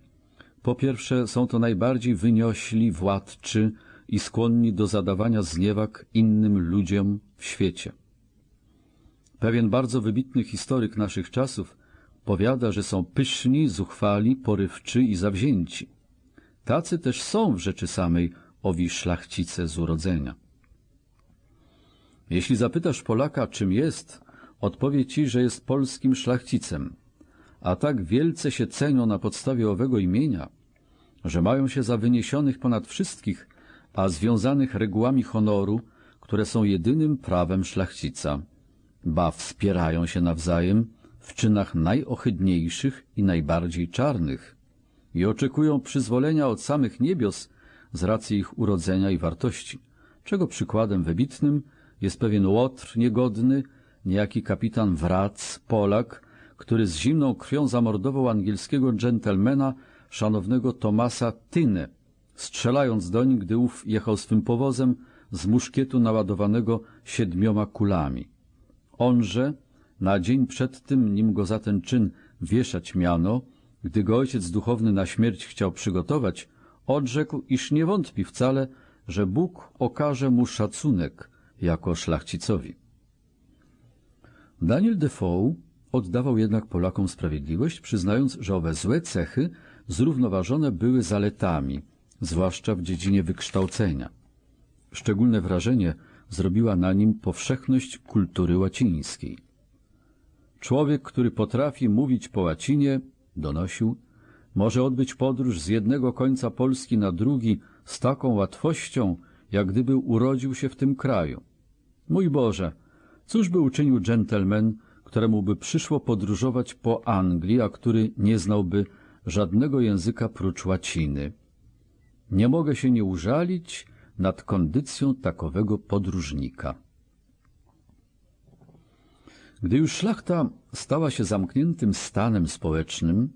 Po pierwsze, są to najbardziej wyniośli władczy i skłonni do zadawania zniewag innym ludziom w świecie. Pewien bardzo wybitny historyk naszych czasów powiada, że są pyszni, zuchwali, porywczy i zawzięci. Tacy też są w rzeczy samej owi szlachcice z urodzenia. Jeśli zapytasz Polaka, czym jest, odpowie ci, że jest polskim szlachcicem, a tak wielce się cenią na podstawie owego imienia, że mają się za wyniesionych ponad wszystkich, a związanych regułami honoru, które są jedynym prawem szlachcica, ba wspierają się nawzajem w czynach najohydniejszych i najbardziej czarnych i oczekują przyzwolenia od samych niebios z racji ich urodzenia i wartości, czego przykładem wybitnym jest pewien łotr niegodny, niejaki kapitan Wrac, Polak, który z zimną krwią zamordował angielskiego dżentelmena, szanownego Tomasa Tynę, strzelając doń, gdy ów jechał swym powozem z muszkietu naładowanego siedmioma kulami. Onże, na dzień przed tym, nim go za ten czyn wieszać miano, gdy go ojciec duchowny na śmierć chciał przygotować, odrzekł, iż nie wątpi wcale, że Bóg okaże mu szacunek jako szlachcicowi. Daniel Defoe oddawał jednak Polakom sprawiedliwość, przyznając, że owe złe cechy zrównoważone były zaletami, zwłaszcza w dziedzinie wykształcenia. Szczególne wrażenie zrobiła na nim powszechność kultury łacińskiej. Człowiek, który potrafi mówić po łacinie, donosił, może odbyć podróż z jednego końca Polski na drugi z taką łatwością, jak gdyby urodził się w tym kraju. Mój Boże, cóż by uczynił dżentelmen, któremu by przyszło podróżować po Anglii, a który nie znałby żadnego języka prócz łaciny? Nie mogę się nie użalić nad kondycją takowego podróżnika. Gdy już szlachta stała się zamkniętym stanem społecznym,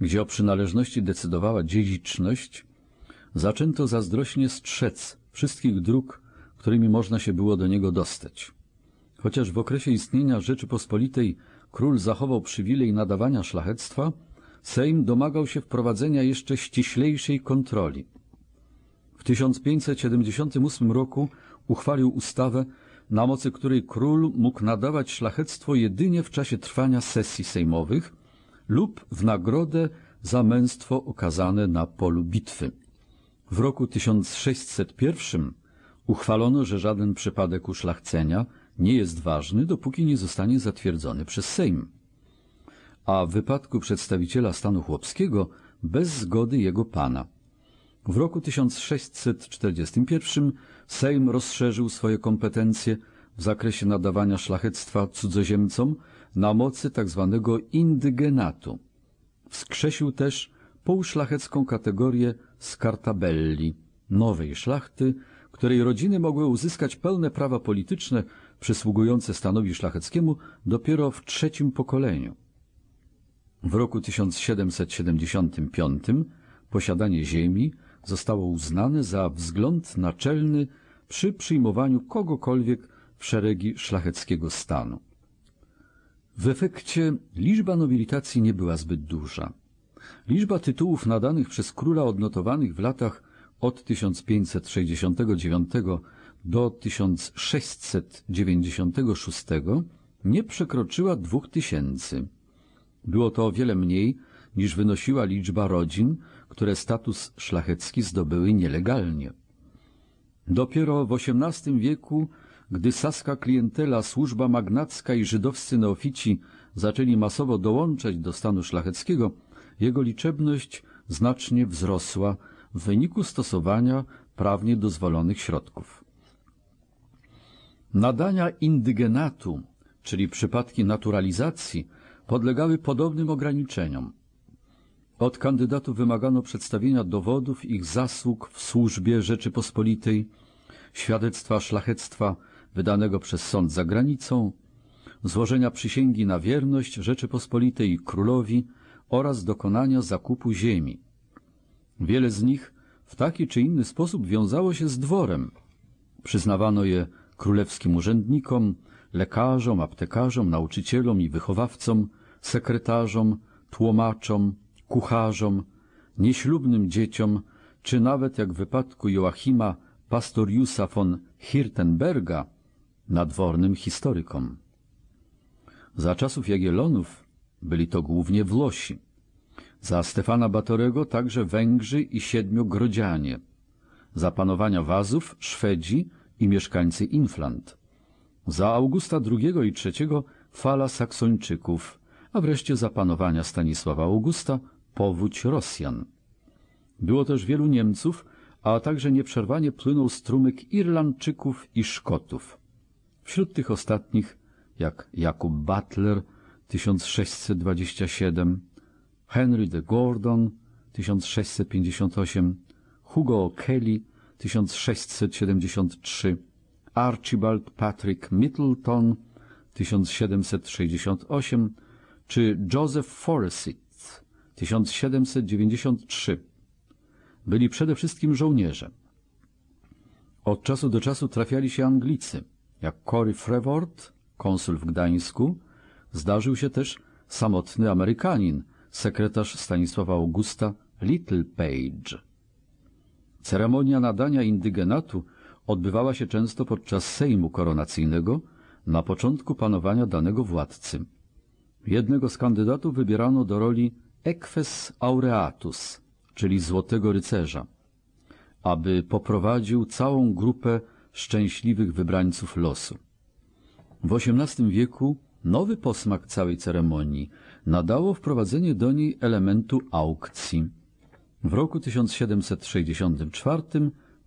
gdzie o przynależności decydowała dziedziczność, zaczęto zazdrośnie strzec wszystkich dróg, którymi można się było do niego dostać. Chociaż w okresie istnienia Rzeczypospolitej król zachował przywilej nadawania szlachectwa, Sejm domagał się wprowadzenia jeszcze ściślejszej kontroli. W 1578 roku uchwalił ustawę, na mocy której król mógł nadawać szlachectwo jedynie w czasie trwania sesji sejmowych lub w nagrodę za męstwo okazane na polu bitwy. W roku 1601 uchwalono, że żaden przypadek uszlachcenia nie jest ważny, dopóki nie zostanie zatwierdzony przez Sejm. A w wypadku przedstawiciela stanu chłopskiego bez zgody jego pana. W roku 1641 Sejm rozszerzył swoje kompetencje w zakresie nadawania szlachectwa cudzoziemcom na mocy tzw. Tak indygenatu. Wskrzesił też półszlachecką kategorię scartabelli, nowej szlachty, której rodziny mogły uzyskać pełne prawa polityczne przysługujące stanowi szlacheckiemu dopiero w trzecim pokoleniu. W roku 1775 posiadanie ziemi zostało uznane za wzgląd naczelny przy przyjmowaniu kogokolwiek w szeregi szlacheckiego stanu. W efekcie liczba nobilitacji nie była zbyt duża. Liczba tytułów nadanych przez króla odnotowanych w latach od 1569 do 1696 nie przekroczyła dwóch tysięcy. Było to o wiele mniej niż wynosiła liczba rodzin, które status szlachecki zdobyły nielegalnie. Dopiero w XVIII wieku, gdy saska klientela, służba magnacka i żydowscy neofici zaczęli masowo dołączać do stanu szlacheckiego, jego liczebność znacznie wzrosła w wyniku stosowania prawnie dozwolonych środków. Nadania indygenatu, czyli przypadki naturalizacji, podlegały podobnym ograniczeniom. Od kandydatów wymagano przedstawienia dowodów ich zasług w służbie Rzeczypospolitej, świadectwa szlachectwa wydanego przez sąd za granicą, złożenia przysięgi na wierność Rzeczypospolitej i królowi oraz dokonania zakupu ziemi. Wiele z nich w taki czy inny sposób wiązało się z dworem. Przyznawano je królewskim urzędnikom, lekarzom, aptekarzom, nauczycielom i wychowawcom, sekretarzom, tłumaczom, kucharzom, nieślubnym dzieciom, czy nawet jak w wypadku Joachima Pastoriusa von Hirtenberga, nadwornym historykom. Za czasów Jagiellonów byli to głównie Włosi. Za Stefana Batorego także Węgrzy i siedmiu Grodzianie. Za panowania Wazów Szwedzi i mieszkańcy Inflant. Za Augusta II i III fala Saksończyków, a wreszcie za panowania Stanisława Augusta powódź Rosjan. Było też wielu Niemców, a także nieprzerwanie płynął strumyk Irlandczyków i Szkotów. Wśród tych ostatnich, jak Jakub Butler 1627, Henry de Gordon 1658, Hugo Kelly 1673, Archibald Patrick Middleton 1768 czy Joseph Forsyth 1793 byli przede wszystkim żołnierze. Od czasu do czasu trafiali się Anglicy, jak Cory Frevort, konsul w Gdańsku, zdarzył się też samotny Amerykanin, sekretarz Stanisława Augusta Little Page. Ceremonia nadania indygenatu odbywała się często podczas sejmu koronacyjnego na początku panowania danego władcy. Jednego z kandydatów wybierano do roli eques aureatus, czyli złotego rycerza, aby poprowadził całą grupę szczęśliwych wybrańców losu. W XVIII wieku nowy posmak całej ceremonii nadało wprowadzenie do niej elementu aukcji. W roku 1764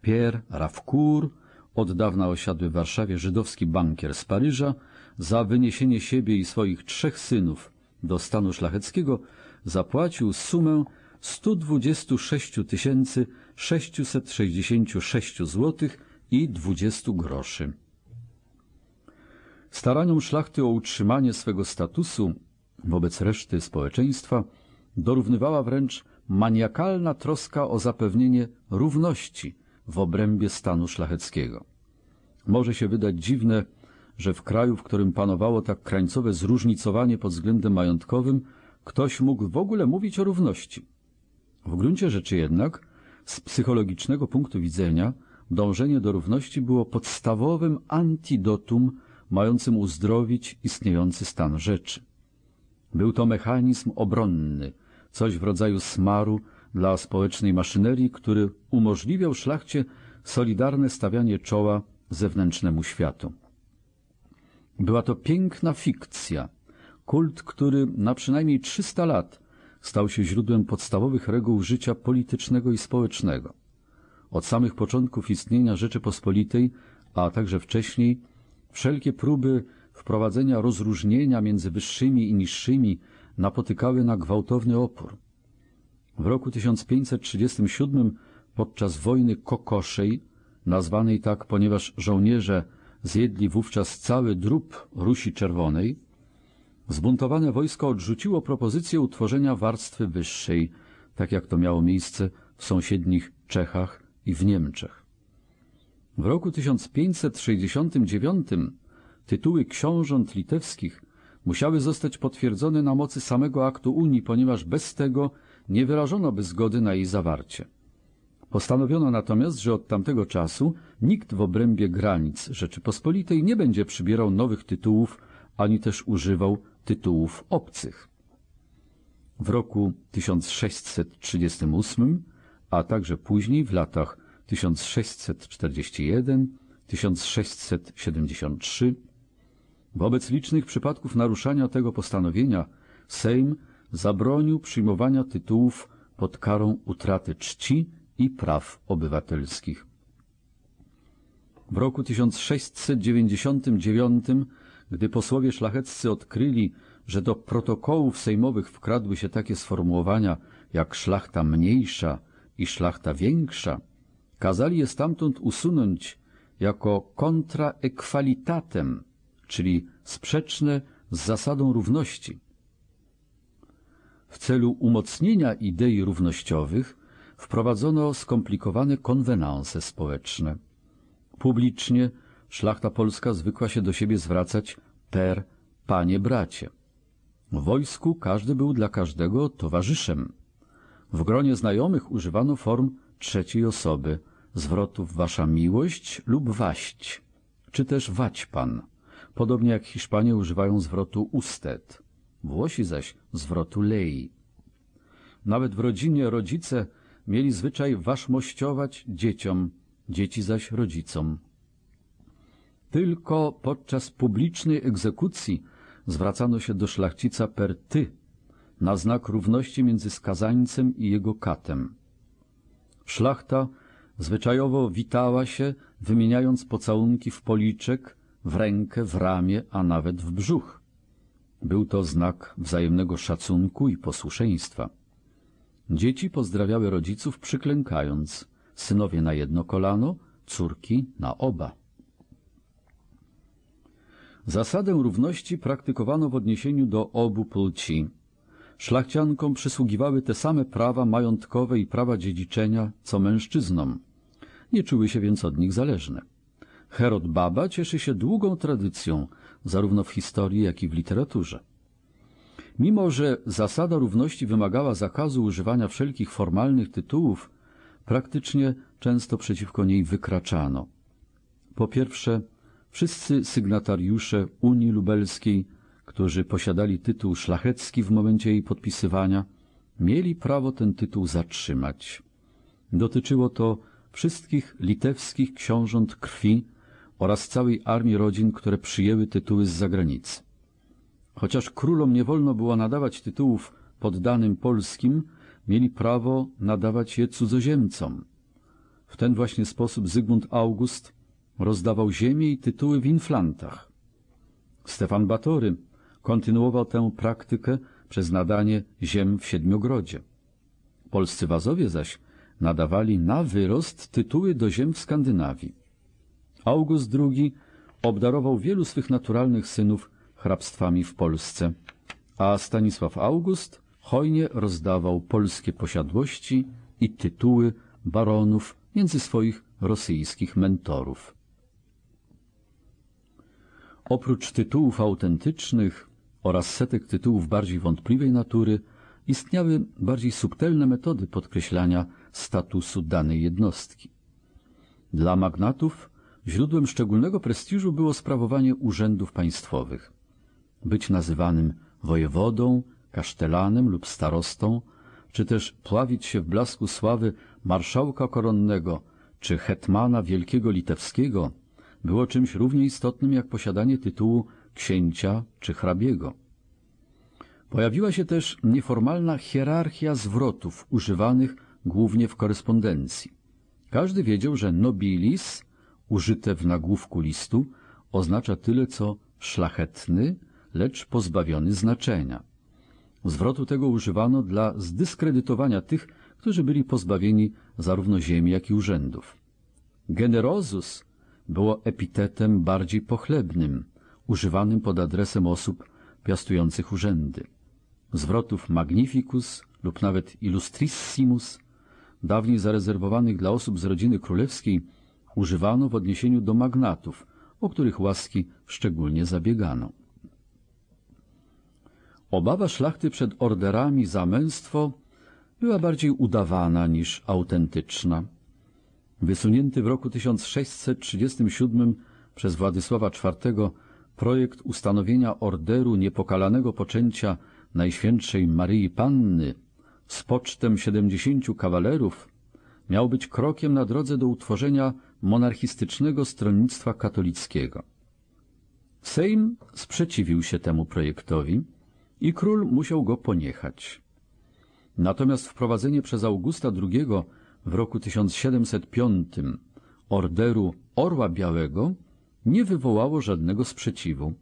Pierre Ravcourt, od dawna osiadły w Warszawie żydowski bankier z Paryża, za wyniesienie siebie i swoich trzech synów do stanu szlacheckiego zapłacił sumę 126 666 zł i 20 groszy. Staraniom szlachty o utrzymanie swego statusu wobec reszty społeczeństwa dorównywała wręcz maniakalna troska o zapewnienie równości w obrębie stanu szlacheckiego. Może się wydać dziwne, że w kraju, w którym panowało tak krańcowe zróżnicowanie pod względem majątkowym, ktoś mógł w ogóle mówić o równości. W gruncie rzeczy jednak, z psychologicznego punktu widzenia, dążenie do równości było podstawowym antidotum mającym uzdrowić istniejący stan rzeczy. Był to mechanizm obronny, coś w rodzaju smaru dla społecznej maszynerii, który umożliwiał szlachcie solidarne stawianie czoła zewnętrznemu światu. Była to piękna fikcja, kult, który na przynajmniej 300 lat stał się źródłem podstawowych reguł życia politycznego i społecznego. Od samych początków istnienia Rzeczypospolitej, a także wcześniej, wszelkie próby wprowadzenia rozróżnienia między wyższymi i niższymi napotykały na gwałtowny opór. W roku 1537 podczas wojny kokoszej, nazwanej tak ponieważ żołnierze zjedli wówczas cały drób Rusi Czerwonej, zbuntowane wojsko odrzuciło propozycję utworzenia warstwy wyższej, tak jak to miało miejsce w sąsiednich Czechach i w Niemczech. W roku 1569 tytuły książąt litewskich musiały zostać potwierdzone na mocy samego aktu Unii, ponieważ bez tego nie wyrażono by zgody na jej zawarcie. Postanowiono natomiast, że od tamtego czasu nikt w obrębie granic Rzeczypospolitej nie będzie przybierał nowych tytułów, ani też używał tytułów obcych. W roku 1638, a także później w latach 1641-1673, wobec licznych przypadków naruszania tego postanowienia Sejm zabronił przyjmowania tytułów pod karą utraty czci i praw obywatelskich. W roku 1699, gdy posłowie szlacheccy odkryli, że do protokołów sejmowych wkradły się takie sformułowania jak szlachta mniejsza i szlachta większa, kazali je stamtąd usunąć jako kontra equalitatem, czyli sprzeczne z zasadą równości. W celu umocnienia idei równościowych wprowadzono skomplikowane konwenanse społeczne. Publicznie szlachta polska zwykła się do siebie zwracać per, panie bracie. W wojsku każdy był dla każdego towarzyszem. W gronie znajomych używano form trzeciej osoby, zwrotów wasza miłość lub waść, czy też wać pan, podobnie jak Hiszpanie używają zwrotu usted, Włosi zaś zwrotu lei. Nawet w rodzinie rodzice mieli zwyczaj waszmościować dzieciom, dzieci zaś rodzicom. Tylko podczas publicznej egzekucji zwracano się do szlachcica per ty, na znak równości między skazańcem i jego katem. Szlachta zwyczajowo witała się, wymieniając pocałunki w policzek, w rękę, w ramię, a nawet w brzuch. Był to znak wzajemnego szacunku i posłuszeństwa. Dzieci pozdrawiały rodziców przyklękając, synowie na jedno kolano, córki na oba. Zasadę równości praktykowano w odniesieniu do obu płci. Szlachciankom przysługiwały te same prawa majątkowe i prawa dziedziczenia, co mężczyznom. Nie czuły się więc od nich zależne. Herod Baba cieszy się długą tradycją, zarówno w historii, jak i w literaturze. Mimo, że zasada równości wymagała zakazu używania wszelkich formalnych tytułów, praktycznie często przeciwko niej wykraczano. Po pierwsze, wszyscy sygnatariusze Unii Lubelskiej, którzy posiadali tytuł szlachecki w momencie jej podpisywania, mieli prawo ten tytuł zatrzymać. Dotyczyło to wszystkich litewskich książąt krwi oraz całej armii rodzin, które przyjęły tytuły z zagranicy. Chociaż królom nie wolno było nadawać tytułów poddanym polskim, mieli prawo nadawać je cudzoziemcom. W ten właśnie sposób Zygmunt August rozdawał ziemię i tytuły w inflantach. Stefan Batory kontynuował tę praktykę przez nadanie ziem w Siedmiogrodzie. Polscy wazowie zaś nadawali na wyrost tytuły do ziem w Skandynawii. August II obdarował wielu swych naturalnych synów hrabstwami w Polsce, a Stanisław August hojnie rozdawał polskie posiadłości i tytuły baronów między swoich rosyjskich mentorów. Oprócz tytułów autentycznych oraz setek tytułów bardziej wątpliwej natury, istniały bardziej subtelne metody podkreślania statusu danej jednostki. Dla magnatów źródłem szczególnego prestiżu było sprawowanie urzędów państwowych. Być nazywanym wojewodą, kasztelanem lub starostą, czy też pławić się w blasku sławy marszałka koronnego czy hetmana wielkiego litewskiego było czymś równie istotnym jak posiadanie tytułu księcia czy hrabiego. Pojawiła się też nieformalna hierarchia zwrotów używanych głównie w korespondencji. Każdy wiedział, że nobilis, użyte w nagłówku listu, oznacza tyle co szlachetny, lecz pozbawiony znaczenia. Zwrotu tego używano dla zdyskredytowania tych, którzy byli pozbawieni zarówno ziemi, jak i urzędów. Generosus było epitetem bardziej pochlebnym, używanym pod adresem osób piastujących urzędy. Zwrotów magnificus lub nawet illustrissimus, dawniej zarezerwowanych dla osób z rodziny królewskiej, używano w odniesieniu do magnatów, o których łaski szczególnie zabiegano. Obawa szlachty przed orderami za męstwo była bardziej udawana niż autentyczna. Wysunięty w roku 1637 przez Władysława IV projekt ustanowienia orderu niepokalanego poczęcia Najświętszej Maryi Panny z pocztem siedemdziesięciu kawalerów miał być krokiem na drodze do utworzenia monarchistycznego stronnictwa katolickiego. Sejm sprzeciwił się temu projektowi i król musiał go poniechać. Natomiast wprowadzenie przez Augusta II w roku 1705 orderu Orła Białego nie wywołało żadnego sprzeciwu.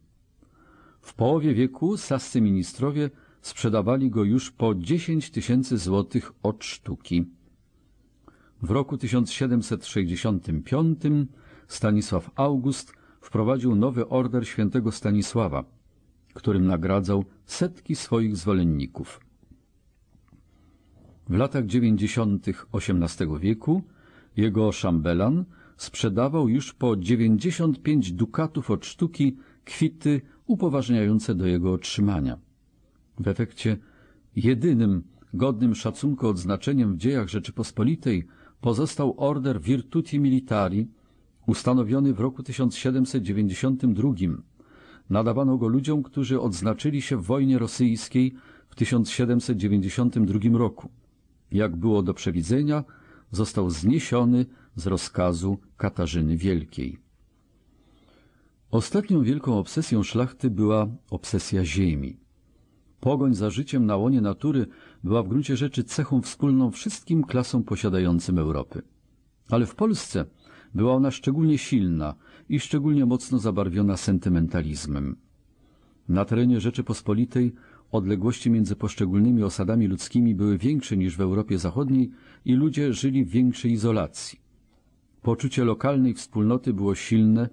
W połowie wieku sascy ministrowie sprzedawali go już po 10 tysięcy złotych od sztuki. W roku 1765 Stanisław August wprowadził nowy order świętego Stanisława, którym nagradzał setki swoich zwolenników. W latach dziewięćdziesiątych XVIII wieku jego szambelan sprzedawał już po 95 dukatów od sztuki kwity upoważniające do jego otrzymania. W efekcie jedynym godnym szacunku odznaczeniem w dziejach Rzeczypospolitej pozostał order Virtuti Militari, ustanowiony w roku 1792. Nadawano go ludziom, którzy odznaczyli się w wojnie rosyjskiej w 1792 roku. Jak było do przewidzenia, został zniesiony z rozkazu Katarzyny Wielkiej. Ostatnią wielką obsesją szlachty była obsesja ziemi. Pogoń za życiem na łonie natury była w gruncie rzeczy cechą wspólną wszystkim klasom posiadającym Europy. Ale w Polsce była ona szczególnie silna i szczególnie mocno zabarwiona sentymentalizmem. Na terenie Rzeczypospolitej odległości między poszczególnymi osadami ludzkimi były większe niż w Europie Zachodniej i ludzie żyli w większej izolacji. Poczucie lokalnej wspólnoty było silne,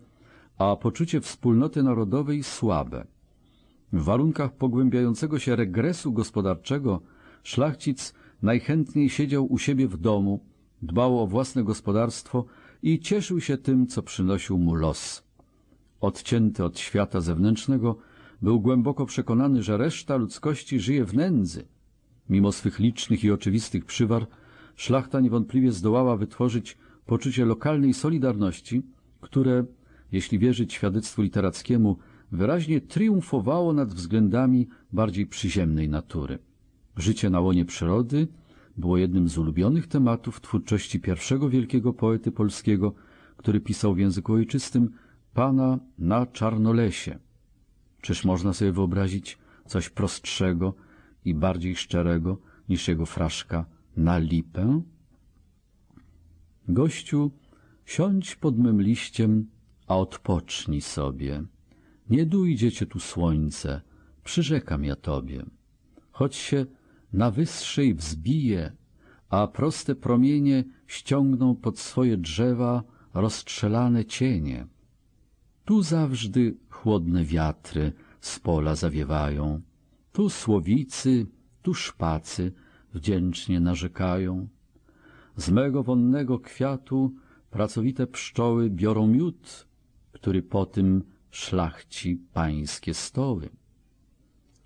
a poczucie wspólnoty narodowej słabe. W warunkach pogłębiającego się regresu gospodarczego szlachcic najchętniej siedział u siebie w domu, dbał o własne gospodarstwo i cieszył się tym, co przynosił mu los. Odcięty od świata zewnętrznego, był głęboko przekonany, że reszta ludzkości żyje w nędzy. Mimo swych licznych i oczywistych przywar, szlachta niewątpliwie zdołała wytworzyć poczucie lokalnej solidarności, które, jeśli wierzyć świadectwu literackiemu, wyraźnie triumfowało nad względami bardziej przyziemnej natury. Życie na łonie przyrody było jednym z ulubionych tematów twórczości pierwszego wielkiego poety polskiego, który pisał w języku ojczystym Pana na Czarnolesie. Czyż można sobie wyobrazić coś prostszego i bardziej szczerego niż jego fraszka na lipę? Gościu, siądź pod mym liściem, a odpocznij sobie. Nie dujdzie cię tu słońce, przyrzekam ja tobie. Choć się na wyższej wzbije, a proste promienie ściągną pod swoje drzewa rozstrzelane cienie. Tu zawsze chłodne wiatry z pola zawiewają, tu słowicy, tu szpacy wdzięcznie narzekają. Z mego wonnego kwiatu pracowite pszczoły biorą miód, który po tym szlachci pańskie stoły.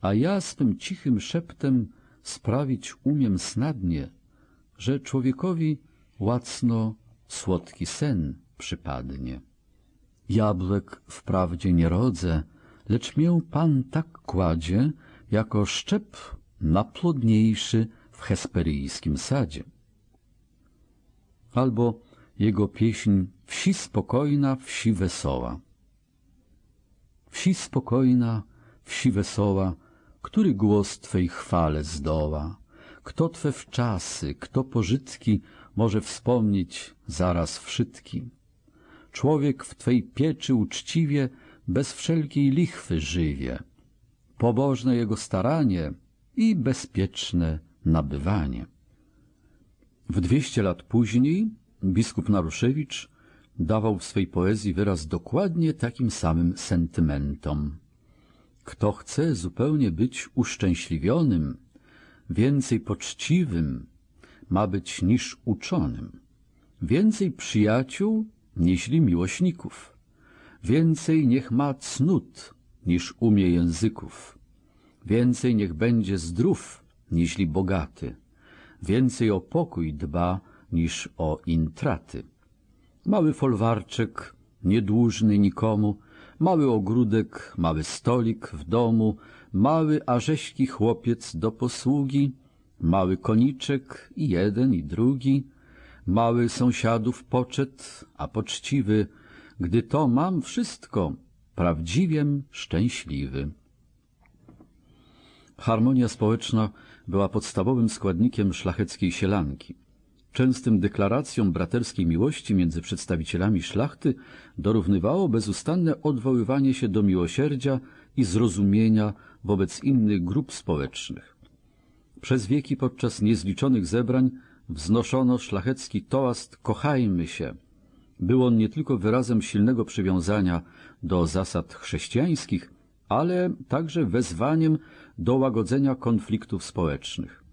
A ja swym cichym szeptem sprawić umiem snadnie, że człowiekowi łacno słodki sen przypadnie. Jabłek wprawdzie nie rodzę, lecz mię Pan tak kładzie, jako szczep naplodniejszy w hesperyjskim sadzie. Albo jego pieśń Wsi spokojna, wsi wesoła. Wsi spokojna, wsi wesoła, który głos Twej chwale zdoła? Kto Twe wczasy, kto pożytki może wspomnieć zaraz wszystki? Człowiek w Twej pieczy uczciwie, bez wszelkiej lichwy żywie. Pobożne jego staranie i bezpieczne nabywanie. W dwieście lat później biskup Naruszewicz dawał w swej poezji wyraz dokładnie takim samym sentymentom. Kto chce zupełnie być uszczęśliwionym, więcej poczciwym, ma być niż uczonym, więcej przyjaciół niźli miłośników, więcej niech ma cnót niż umie języków, więcej niech będzie zdrów niźli bogaty, więcej o pokój dba niż o intraty. Mały folwarczek, niedłużny nikomu, mały ogródek, mały stolik w domu, mały arześki chłopiec do posługi, mały koniczek i jeden i drugi, mały sąsiadów poczet, a poczciwy, gdy to mam wszystko, prawdziwiem szczęśliwy. Harmonia społeczna była podstawowym składnikiem szlacheckiej sielanki. Częstym deklaracjom braterskiej miłości między przedstawicielami szlachty dorównywało bezustanne odwoływanie się do miłosierdzia i zrozumienia wobec innych grup społecznych. Przez wieki podczas niezliczonych zebrań wznoszono szlachecki toast Kochajmy się. Był on nie tylko wyrazem silnego przywiązania do zasad chrześcijańskich, ale także wezwaniem do łagodzenia konfliktów społecznych.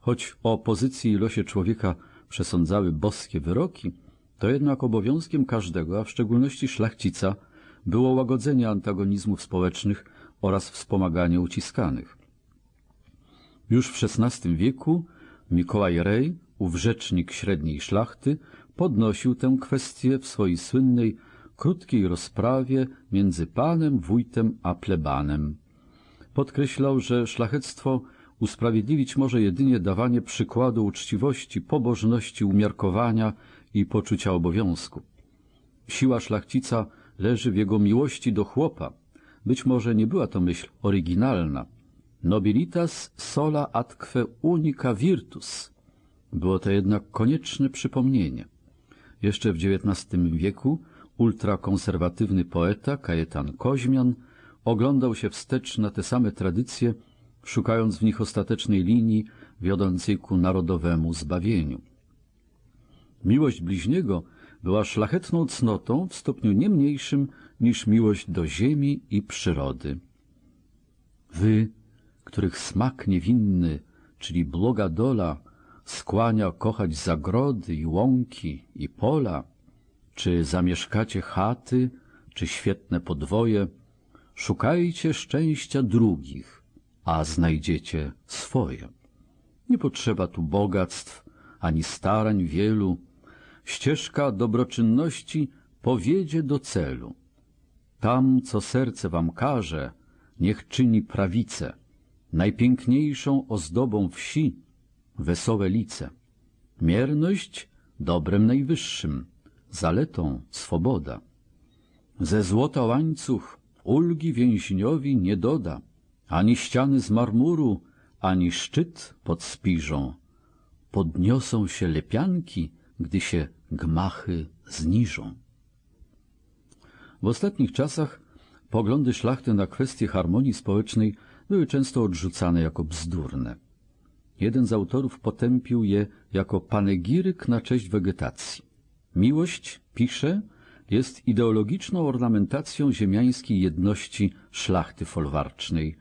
Choć o pozycji i losie człowieka przesądzały boskie wyroki, to jednak obowiązkiem każdego, a w szczególności szlachcica, było łagodzenie antagonizmów społecznych oraz wspomaganie uciskanych. Już w XVI wieku Mikołaj Rej, ów rzecznik średniej szlachty, podnosił tę kwestię w swojej słynnej, krótkiej rozprawie między panem, wójtem a plebanem. Podkreślał, że szlachectwo usprawiedliwić może jedynie dawanie przykładu uczciwości, pobożności, umiarkowania i poczucia obowiązku. Siła szlachcica leży w jego miłości do chłopa. Być może nie była to myśl oryginalna. Nobilitas sola atque unica virtus. Było to jednak konieczne przypomnienie. Jeszcze w XIX wieku ultrakonserwatywny poeta Kajetan Koźmian oglądał się wstecz na te same tradycje, szukając w nich ostatecznej linii wiodącej ku narodowemu zbawieniu. Miłość bliźniego była szlachetną cnotą w stopniu nie mniejszym niż miłość do ziemi i przyrody. Wy, których smak niewinny, czyli bloga dola, skłania kochać zagrody i łąki i pola, czy zamieszkacie chaty, czy świetne podwoje, szukajcie szczęścia drugich, a znajdziecie swoje. Nie potrzeba tu bogactw, ani starań wielu. Ścieżka dobroczynności powiedzie do celu. Tam, co serce wam każe, niech czyni prawicę. Najpiękniejszą ozdobą wsi wesołe lice. Mierność dobrem najwyższym, zaletą swoboda. Ze złota łańcuch ulgi więźniowi nie doda, ani ściany z marmuru, ani szczyt pod spiżą. Podniosą się lepianki, gdy się gmachy zniżą. W ostatnich czasach poglądy szlachty na kwestie harmonii społecznej były często odrzucane jako bzdurne. Jeden z autorów potępił je jako panegiryk na cześć wegetacji. Miłość, pisze, jest ideologiczną ornamentacją ziemiańskiej jedności szlachty folwarcznej,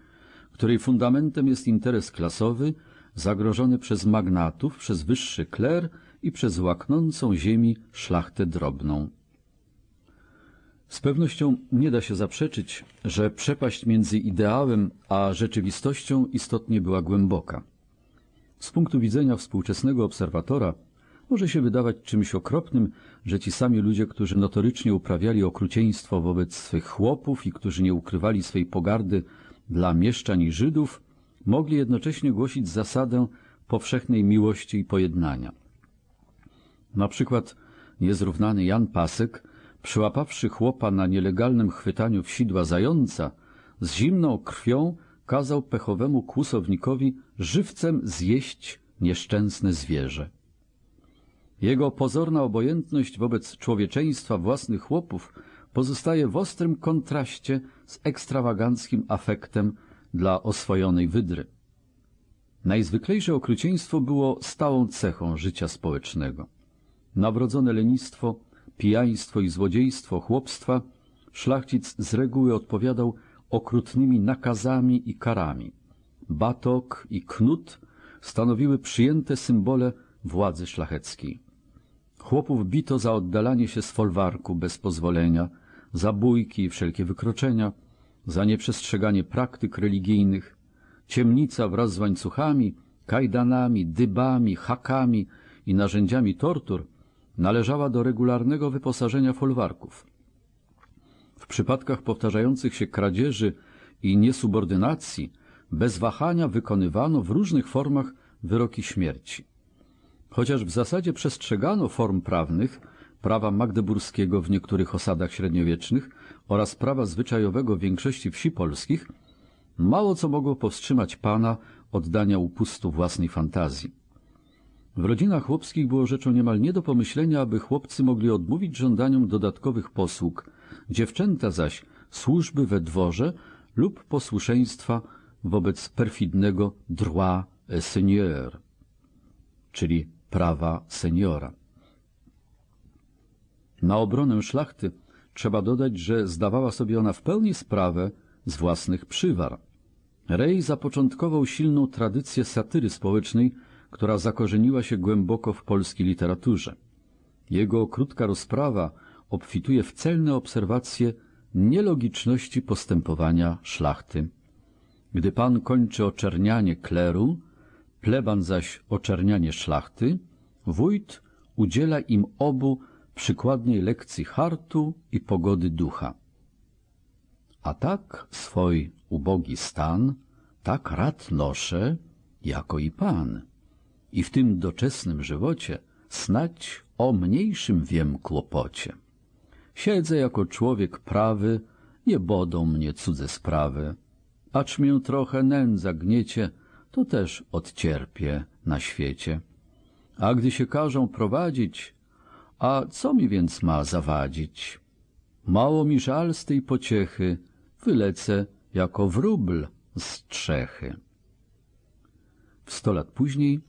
której fundamentem jest interes klasowy zagrożony przez magnatów, przez wyższy kler i przez łaknącą ziemi szlachtę drobną. Z pewnością nie da się zaprzeczyć, że przepaść między ideałem a rzeczywistością istotnie była głęboka. Z punktu widzenia współczesnego obserwatora może się wydawać czymś okropnym, że ci sami ludzie, którzy notorycznie uprawiali okrucieństwo wobec swych chłopów i którzy nie ukrywali swej pogardy dla mieszczań i Żydów, mogli jednocześnie głosić zasadę powszechnej miłości i pojednania. Na przykład niezrównany Jan Pasek, przyłapawszy chłopa na nielegalnym chwytaniu w sidła zająca, z zimną krwią kazał pechowemu kłusownikowi żywcem zjeść nieszczęsne zwierzę. Jego pozorna obojętność wobec człowieczeństwa własnych chłopów pozostaje w ostrym kontraście z ekstrawaganckim afektem dla oswojonej wydry. Najzwyklejsze okrucieństwo było stałą cechą życia społecznego. Nawrodzone lenistwo, pijaństwo i złodziejstwo chłopstwa szlachcic z reguły odpowiadał okrutnymi nakazami i karami. Batok i knut stanowiły przyjęte symbole władzy szlacheckiej. Chłopów bito za oddalanie się z folwarku bez pozwolenia, za bójki i wszelkie wykroczenia, za nieprzestrzeganie praktyk religijnych. Ciemnica wraz z łańcuchami, kajdanami, dybami, hakami i narzędziami tortur należała do regularnego wyposażenia folwarków. W przypadkach powtarzających się kradzieży i niesubordynacji bez wahania wykonywano w różnych formach wyroki śmierci. Chociaż w zasadzie przestrzegano form prawnych, prawa magdeburskiego w niektórych osadach średniowiecznych oraz prawa zwyczajowego w większości wsi polskich, mało co mogło powstrzymać pana od dania upustu własnej fantazji. W rodzinach chłopskich było rzeczą niemal nie do pomyślenia, aby chłopcy mogli odmówić żądaniom dodatkowych posług, dziewczęta zaś służby we dworze lub posłuszeństwa wobec perfidnego droit seigneur, czyli prawa seniora. Na obronę szlachty trzeba dodać, że zdawała sobie ona w pełni sprawę z własnych przywar. Rej zapoczątkował silną tradycję satyry społecznej, która zakorzeniła się głęboko w polskiej literaturze. Jego krótka rozprawa obfituje w celne obserwacje nielogiczności postępowania szlachty. Gdy pan kończy oczernianie kleru, pleban zaś oczernianie szlachty, wójt udziela im obu przykładnej lekcji hartu i pogody ducha. A tak swój ubogi stan, tak rad noszę, jako i pan. I w tym doczesnym żywocie snać o mniejszym wiem kłopocie. Siedzę jako człowiek prawy, nie bodą mnie cudze sprawy, acz mię trochę nędza gniecie, to też odcierpię na świecie. A gdy się każą prowadzić, a co mi więc ma zawadzić? Mało mi żal z tej pociechy, wylecę jako wróbl z Trzechy. W sto lat później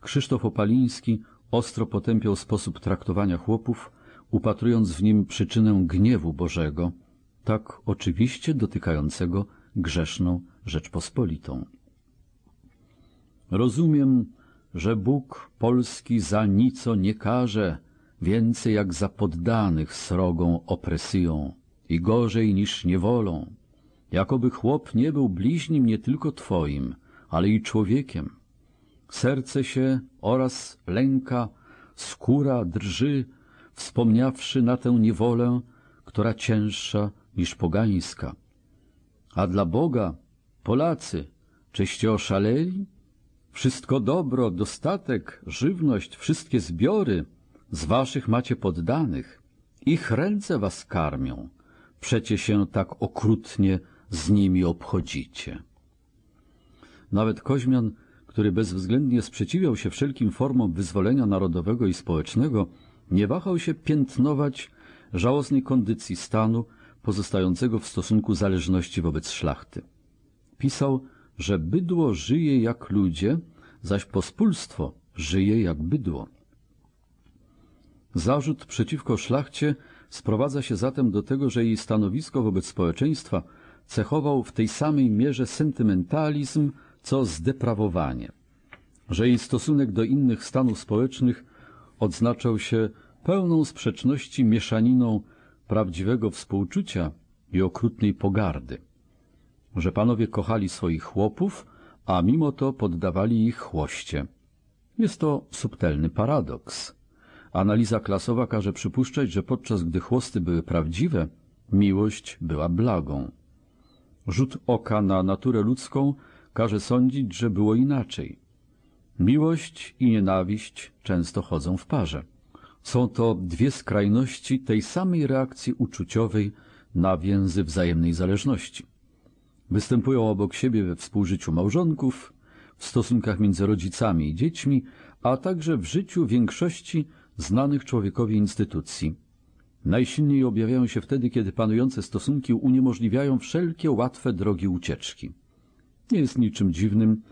Krzysztof Opaliński ostro potępiał sposób traktowania chłopów, upatrując w nim przyczynę gniewu Bożego, tak oczywiście dotykającego grzeszną Rzeczpospolitą. Rozumiem, że Bóg Polski za nico nie karze, więcej jak za poddanych srogą opresją i gorzej niż niewolą, jakoby chłop nie był bliźnim nie tylko twoim, ale i człowiekiem. Serce się oraz lęka, skóra drży, wspomniawszy na tę niewolę, która cięższa niż pogańska. A dla Boga, Polacy, czyście oszaleli? Wszystko dobro, dostatek, żywność, wszystkie zbiory z waszych macie poddanych. Ich ręce was karmią. Przecie się tak okrutnie z nimi obchodzicie. Nawet Koźmian, który bezwzględnie sprzeciwiał się wszelkim formom wyzwolenia narodowego i społecznego, nie wahał się piętnować żałosnej kondycji stanu pozostającego w stosunku zależności wobec szlachty. Pisał, że bydło żyje jak ludzie, zaś pospólstwo żyje jak bydło. Zarzut przeciwko szlachcie Sprowadza się zatem do tego, że jej stanowisko wobec społeczeństwa cechował w tej samej mierze sentymentalizm, co zdeprawowanie, że jej stosunek do innych stanów społecznych odznaczał się pełną sprzeczności mieszaniną prawdziwego współczucia i okrutnej pogardy, że panowie kochali swoich chłopów, a mimo to poddawali ich chłoście. Jest to subtelny paradoks. Analiza klasowa każe przypuszczać, że podczas gdy chłosty były prawdziwe, miłość była blagą. Rzut oka na naturę ludzką każe sądzić, że było inaczej. Miłość i nienawiść często chodzą w parze. Są to dwie skrajności tej samej reakcji uczuciowej na więzy wzajemnej zależności. Występują obok siebie we współżyciu małżonków, w stosunkach między rodzicami i dziećmi, a także w życiu większości znanych człowiekowi instytucji. Najsilniej objawiają się wtedy, kiedy panujące stosunki uniemożliwiają wszelkie łatwe drogi ucieczki. Nie jest niczym dziwnym,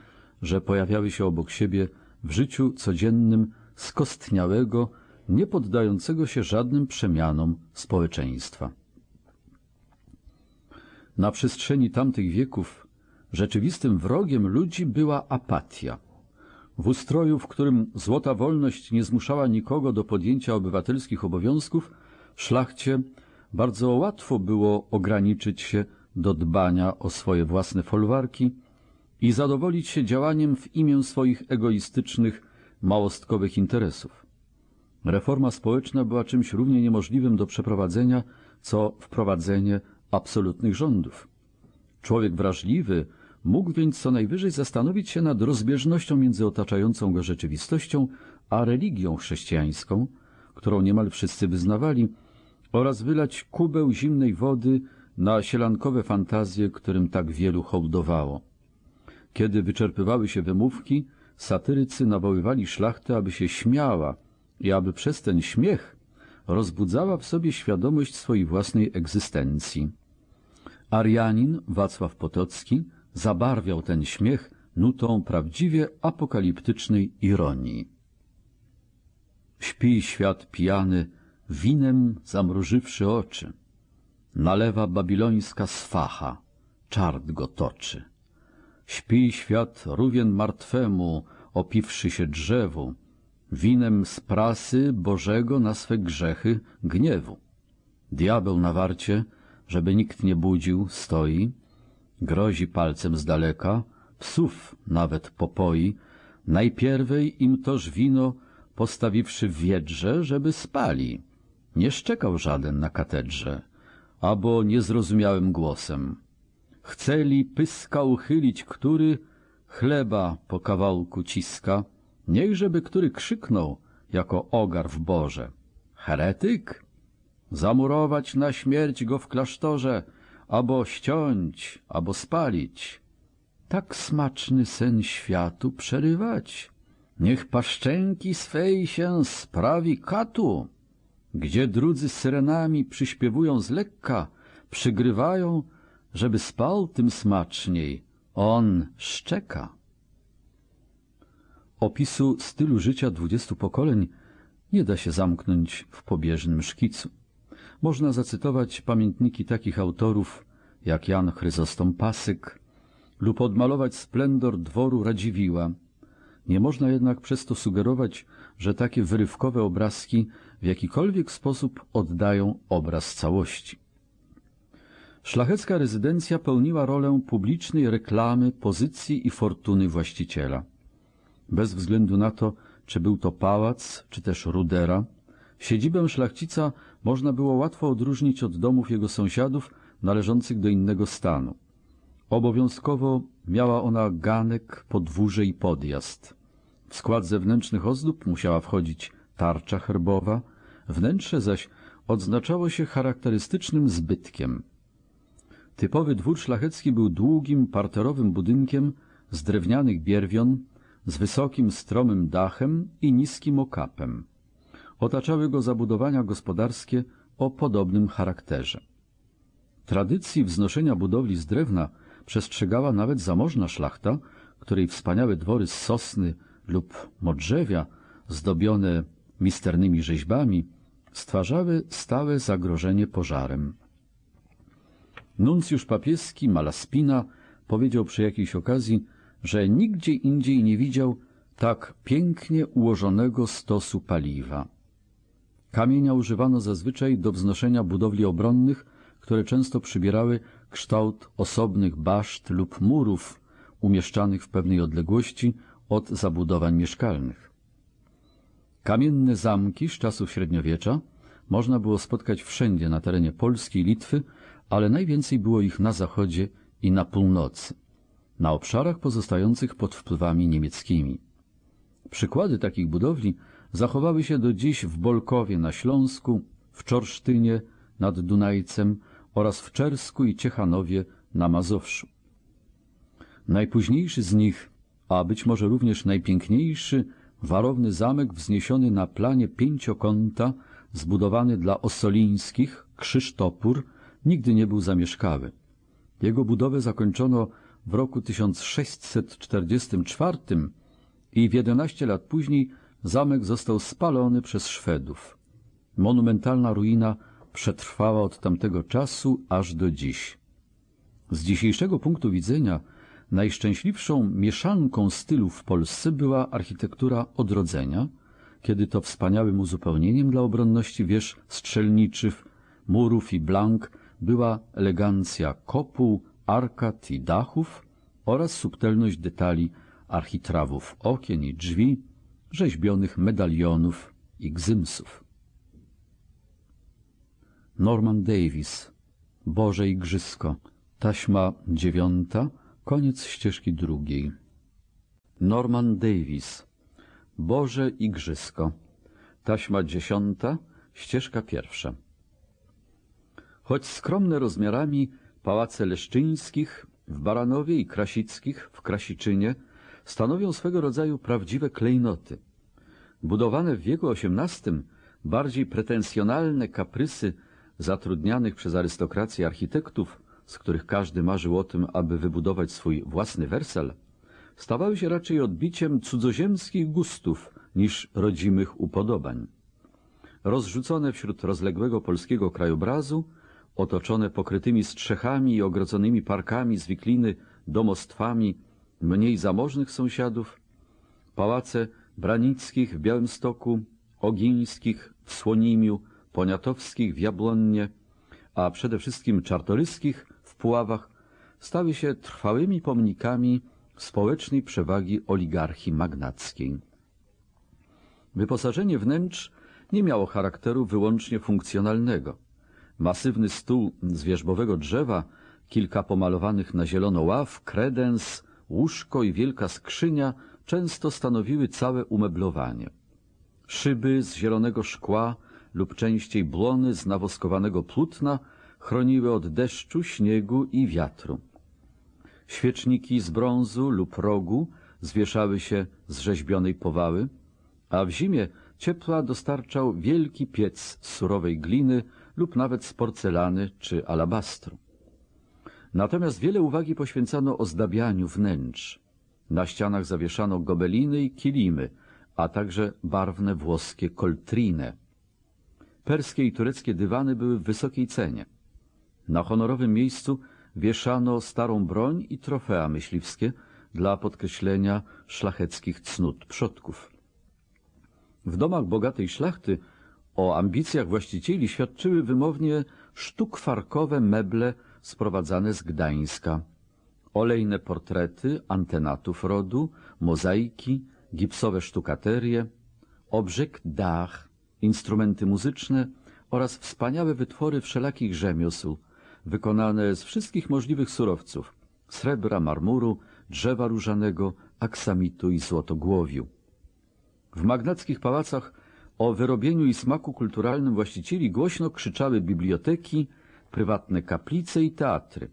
że pojawiały się obok siebie w życiu codziennym skostniałego, nie poddającego się żadnym przemianom społeczeństwa. Na przestrzeni tamtych wieków rzeczywistym wrogiem ludzi była apatia. W ustroju, w którym złota wolność nie zmuszała nikogo do podjęcia obywatelskich obowiązków, szlachcie bardzo łatwo było ograniczyć się do dbania o swoje własne folwarki i zadowolić się działaniem w imię swoich egoistycznych, małostkowych interesów. Reforma społeczna była czymś równie niemożliwym do przeprowadzenia, co wprowadzenie absolutnych rządów. Człowiek wrażliwy mógł więc co najwyżej zastanowić się nad rozbieżnością między otaczającą go rzeczywistością a religią chrześcijańską, którą niemal wszyscy wyznawali, oraz wylać kubeł zimnej wody na sielankowe fantazje, którym tak wielu hołdowało. Kiedy wyczerpywały się wymówki, satyrycy nawoływali szlachtę, aby się śmiała i aby przez ten śmiech rozbudzała w sobie świadomość swojej własnej egzystencji. Arianin Wacław Potocki zabarwiał ten śmiech nutą prawdziwie apokaliptycznej ironii. Śpi świat pijany, winem zamrużywszy oczy. Nalewa babilońska swacha, czart go toczy. Śpi świat rówien martwemu, opiwszy się drzewu, winem z prasy Bożego na swe grzechy gniewu. Diabeł na warcie, żeby nikt nie budził, stoi, grozi palcem z daleka, psów nawet popoi, najpierwej im toż wino postawiwszy w wiedrze, żeby spali. Nie szczekał żaden na katedrze, albo niezrozumiałym głosem. Chceli pyska uchylić, który chleba po kawałku ciska, niechżeby który krzyknął, jako ogar w Boże. Heretyk? Zamurować na śmierć go w klasztorze, albo ściąć, albo spalić. Tak smaczny sen światu przerywać. Niech paszczęki swej się sprawi katu, gdzie drudzy syrenami przyśpiewują z lekka, przygrywają, żeby spał tym smaczniej. On szczeka. Opisu stylu życia dwudziestu pokoleń nie da się zamknąć w pobieżnym szkicu. Można zacytować pamiętniki takich autorów jak Jan Chryzostom Pasyk lub odmalować splendor dworu Radziwiła. Nie można jednak przez to sugerować, że takie wyrywkowe obrazki w jakikolwiek sposób oddają obraz całości. Szlachecka rezydencja pełniła rolę publicznej reklamy pozycji i fortuny właściciela. Bez względu na to, czy był to pałac, czy też rudera, siedzibę szlachcica można było łatwo odróżnić od domów jego sąsiadów należących do innego stanu. Obowiązkowo miała ona ganek, podwórze i podjazd. W skład zewnętrznych ozdób musiała wchodzić tarcza herbowa, wnętrze zaś odznaczało się charakterystycznym zbytkiem. Typowy dwór szlachecki był długim, parterowym budynkiem z drewnianych bierwion, z wysokim, stromym dachem i niskim okapem. Otaczały go zabudowania gospodarskie o podobnym charakterze. Tradycji wznoszenia budowli z drewna przestrzegała nawet zamożna szlachta, której wspaniałe dwory z sosny lub modrzewia, zdobione misternymi rzeźbami, stwarzały stałe zagrożenie pożarem. Nuncjusz papieski Malaspina powiedział przy jakiejś okazji, że nigdzie indziej nie widział tak pięknie ułożonego stosu paliwa. Kamienia używano zazwyczaj do wznoszenia budowli obronnych, które często przybierały kształt osobnych baszt lub murów umieszczanych w pewnej odległości od zabudowań mieszkalnych. Kamienne zamki z czasów średniowiecza można było spotkać wszędzie na terenie Polski i Litwy, ale najwięcej było ich na zachodzie i na północy, na obszarach pozostających pod wpływami niemieckimi. Przykłady takich budowli zachowały się do dziś w Bolkowie na Śląsku, w Czorsztynie nad Dunajcem oraz w Czersku i Ciechanowie na Mazowszu. Najpóźniejszy z nich, a być może również najpiękniejszy, warowny zamek wzniesiony na planie pięciokąta, zbudowany dla Osolińskich, Krzysztopór, nigdy nie był zamieszkały. Jego budowę zakończono w roku 1644 i w 11 lat później zamek został spalony przez Szwedów. Monumentalna ruina przetrwała od tamtego czasu aż do dziś. Z dzisiejszego punktu widzenia najszczęśliwszą mieszanką stylów w Polsce była architektura odrodzenia, kiedy to wspaniałym uzupełnieniem dla obronności wież strzelniczych, murów i blank była elegancja kopuł, arkad i dachów oraz subtelność detali architrawów okien i drzwi, rzeźbionych medalionów i gzymsów. Norman Davis Boże Igrzysko Taśma dziewiąta Koniec ścieżki drugiej Norman Davis Boże Igrzysko Taśma dziesiąta Ścieżka pierwsza Choć skromne rozmiarami pałace Leszczyńskich w Baranowie i Krasickich w Krasiczynie stanowią swego rodzaju prawdziwe klejnoty. Budowane w wieku XVIII bardziej pretensjonalne kaprysy zatrudnianych przez arystokrację architektów, z których każdy marzył o tym, aby wybudować swój własny wersal, stawały się raczej odbiciem cudzoziemskich gustów niż rodzimych upodobań. Rozrzucone wśród rozległego polskiego krajobrazu, otoczone pokrytymi strzechami i ogrodzonymi parkami z wikliny domostwami mniej zamożnych sąsiadów, pałace Branickich w Białymstoku, Ogińskich w Słonimiu, Poniatowskich w Jabłonnie, a przede wszystkim Czartoryskich w Puławach stały się trwałymi pomnikami społecznej przewagi oligarchii magnackiej. Wyposażenie wnętrz nie miało charakteru wyłącznie funkcjonalnego. Masywny stół z wierzbowego drzewa, kilka pomalowanych na zielono ław, kredens, łóżko i wielka skrzynia często stanowiły całe umeblowanie. Szyby z zielonego szkła lub częściej blony z nawoskowanego płótna chroniły od deszczu, śniegu i wiatru. Świeczniki z brązu lub rogu zwieszały się z rzeźbionej powały, a w zimie ciepła dostarczał wielki piec z surowej gliny lub nawet z porcelany czy alabastru. Natomiast wiele uwagi poświęcano ozdabianiu wnętrz. Na ścianach zawieszano gobeliny i kilimy, a także barwne włoskie koltrine. Perskie i tureckie dywany były w wysokiej cenie. Na honorowym miejscu wieszano starą broń i trofea myśliwskie dla podkreślenia szlacheckich cnót przodków. W domach bogatej szlachty o ambicjach właścicieli świadczyły wymownie sztukwarkowe meble sprowadzane z Gdańska, olejne portrety antenatów rodu, mozaiki, gipsowe sztukaterie, obrzeg dach, instrumenty muzyczne oraz wspaniałe wytwory wszelakich rzemiosł, wykonane z wszystkich możliwych surowców srebra, marmuru, drzewa różanego, aksamitu i złotogłowiu. W magnackich pałacach o wyrobieniu i smaku kulturalnym właścicieli głośno krzyczały biblioteki, prywatne kaplice i teatry,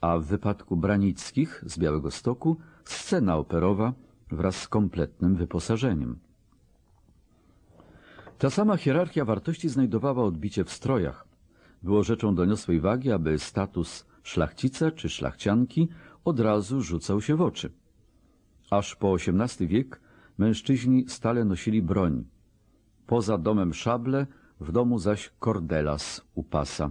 a w wypadku Branickich z Białego Stoku scena operowa wraz z kompletnym wyposażeniem. Ta sama hierarchia wartości znajdowała odbicie w strojach. Było rzeczą doniosłej wagi, aby status szlachcica czy szlachcianki od razu rzucał się w oczy. Aż po XVIII wiek mężczyźni stale nosili broń. Poza domem szable w domu zaś kordelas u pasa.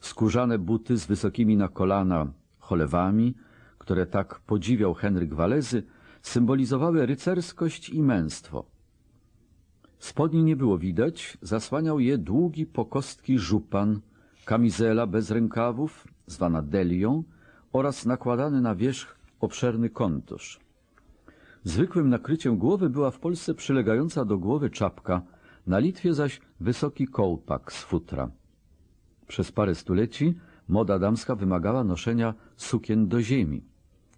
Skórzane buty z wysokimi na kolana cholewami, które tak podziwiał Henryk Walezy, symbolizowały rycerskość i męstwo. Spodni nie było widać, zasłaniał je długi pokostki żupan, kamizela bez rękawów, zwana delią, oraz nakładany na wierzch obszerny kontusz. Zwykłym nakryciem głowy była w Polsce przylegająca do głowy czapka, na Litwie zaś wysoki kołpak z futra. Przez parę stuleci moda damska wymagała noszenia sukien do ziemi.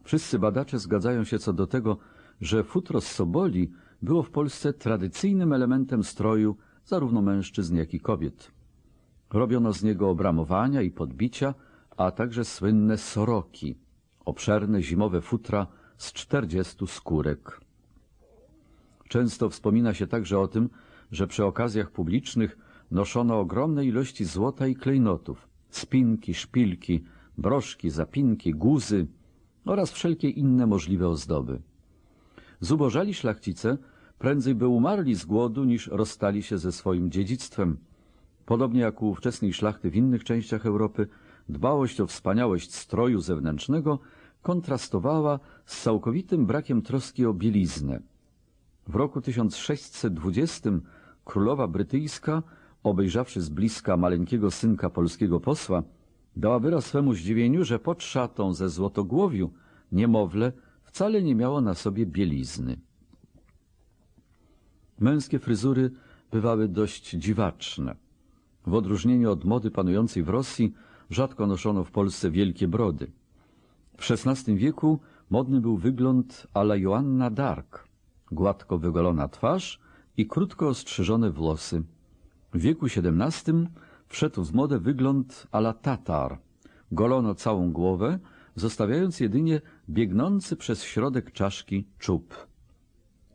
Wszyscy badacze zgadzają się co do tego, że futro z soboli było w Polsce tradycyjnym elementem stroju zarówno mężczyzn, jak i kobiet. Robiono z niego obramowania i podbicia, a także słynne soroki, obszerne zimowe futra z czterdziestu skórek. Często wspomina się także o tym, że przy okazjach publicznych noszono ogromne ilości złota i klejnotów, spinki, szpilki, broszki, zapinki, guzy oraz wszelkie inne możliwe ozdoby. Zubożali szlachcice prędzej by umarli z głodu, niż rozstali się ze swoim dziedzictwem. Podobnie jak u ówczesnej szlachty w innych częściach Europy, dbałość o wspaniałość stroju zewnętrznego kontrastowała z całkowitym brakiem troski o bieliznę. W roku 1620 królowa brytyjska, obejrzawszy z bliska maleńkiego synka polskiego posła, dała wyraz swemu zdziwieniu, że pod szatą ze złotogłowiu niemowlę wcale nie miało na sobie bielizny. Męskie fryzury bywały dość dziwaczne. W odróżnieniu od mody panującej w Rosji, rzadko noszono w Polsce wielkie brody. W XVI wieku modny był wygląd ala Joanna d'Arc, gładko wygolona twarz i krótko ostrzyżone włosy. W wieku XVII wszedł w modę wygląd ala Tatar. Golono całą głowę, zostawiając jedynie biegnący przez środek czaszki czub.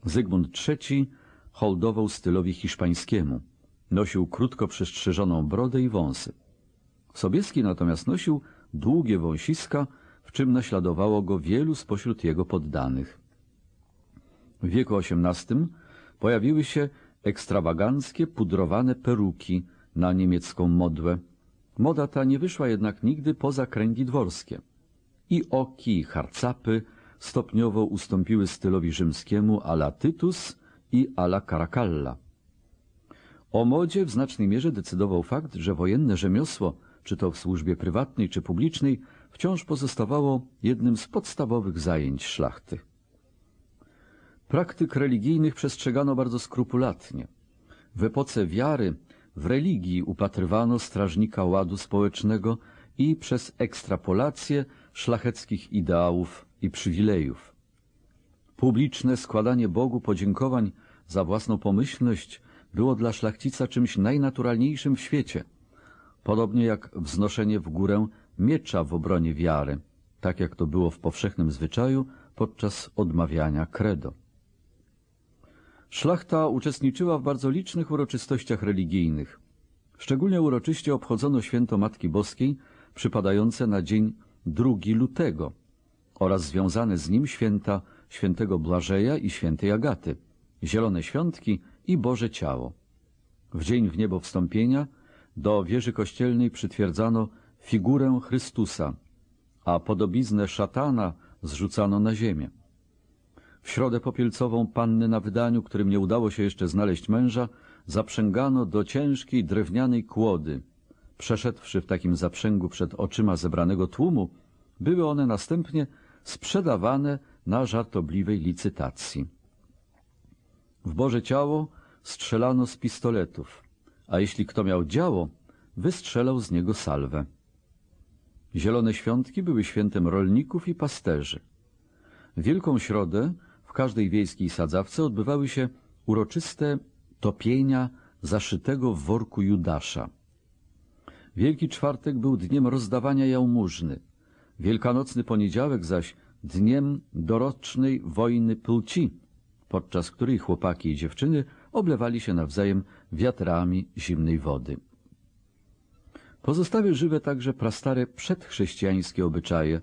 Zygmunt III hołdował stylowi hiszpańskiemu. Nosił krótko przestrzeżoną brodę i wąsy. Sobieski natomiast nosił długie wąsiska, w czym naśladowało go wielu spośród jego poddanych. W wieku XVIII pojawiły się ekstrawaganckie, pudrowane peruki na niemiecką modłę. Moda ta nie wyszła jednak nigdy poza kręgi dworskie. I oki, i harcapy stopniowo ustąpiły stylowi rzymskiemu ala Tytus i ala Caracalla. O modzie w znacznej mierze decydował fakt, że wojenne rzemiosło, czy to w służbie prywatnej, czy publicznej, wciąż pozostawało jednym z podstawowych zajęć szlachty. Praktyk religijnych przestrzegano bardzo skrupulatnie. W epoce wiary w religii upatrywano strażnika ładu społecznego i przez ekstrapolację szlacheckich ideałów i przywilejów. Publiczne składanie Bogu podziękowań za własną pomyślność było dla szlachcica czymś najnaturalniejszym w świecie, podobnie jak wznoszenie w górę miecza w obronie wiary, tak jak to było w powszechnym zwyczaju podczas odmawiania credo. Szlachta uczestniczyła w bardzo licznych uroczystościach religijnych. Szczególnie uroczyście obchodzono święto Matki Boskiej, przypadające na dzień 2 lutego oraz związane z nim święta świętego Blażeja i świętej Agaty, zielone świątki i Boże Ciało. W dzień w niebo wstąpienia do wieży kościelnej przytwierdzano figurę Chrystusa, a podobiznę szatana zrzucano na ziemię. W środę popielcową panny na wydaniu, którym nie udało się jeszcze znaleźć męża, zaprzęgano do ciężkiej drewnianej kłody. Przeszedłszy w takim zaprzęgu przed oczyma zebranego tłumu, były one następnie sprzedawane na żartobliwej licytacji. W Boże Ciało strzelano z pistoletów, a jeśli kto miał działo, wystrzelał z niego salwę. Zielone świątki były świętem rolników i pasterzy. Wielką Środę w każdej wiejskiej sadzawce odbywały się uroczyste topienia zaszytego w worku Judasza. Wielki Czwartek był dniem rozdawania jałmużny, wielkanocny poniedziałek zaś dniem dorocznej wojny płci, podczas której chłopaki i dziewczyny oblewali się nawzajem wiatrami zimnej wody. Pozostały żywe także prastare przedchrześcijańskie obyczaje.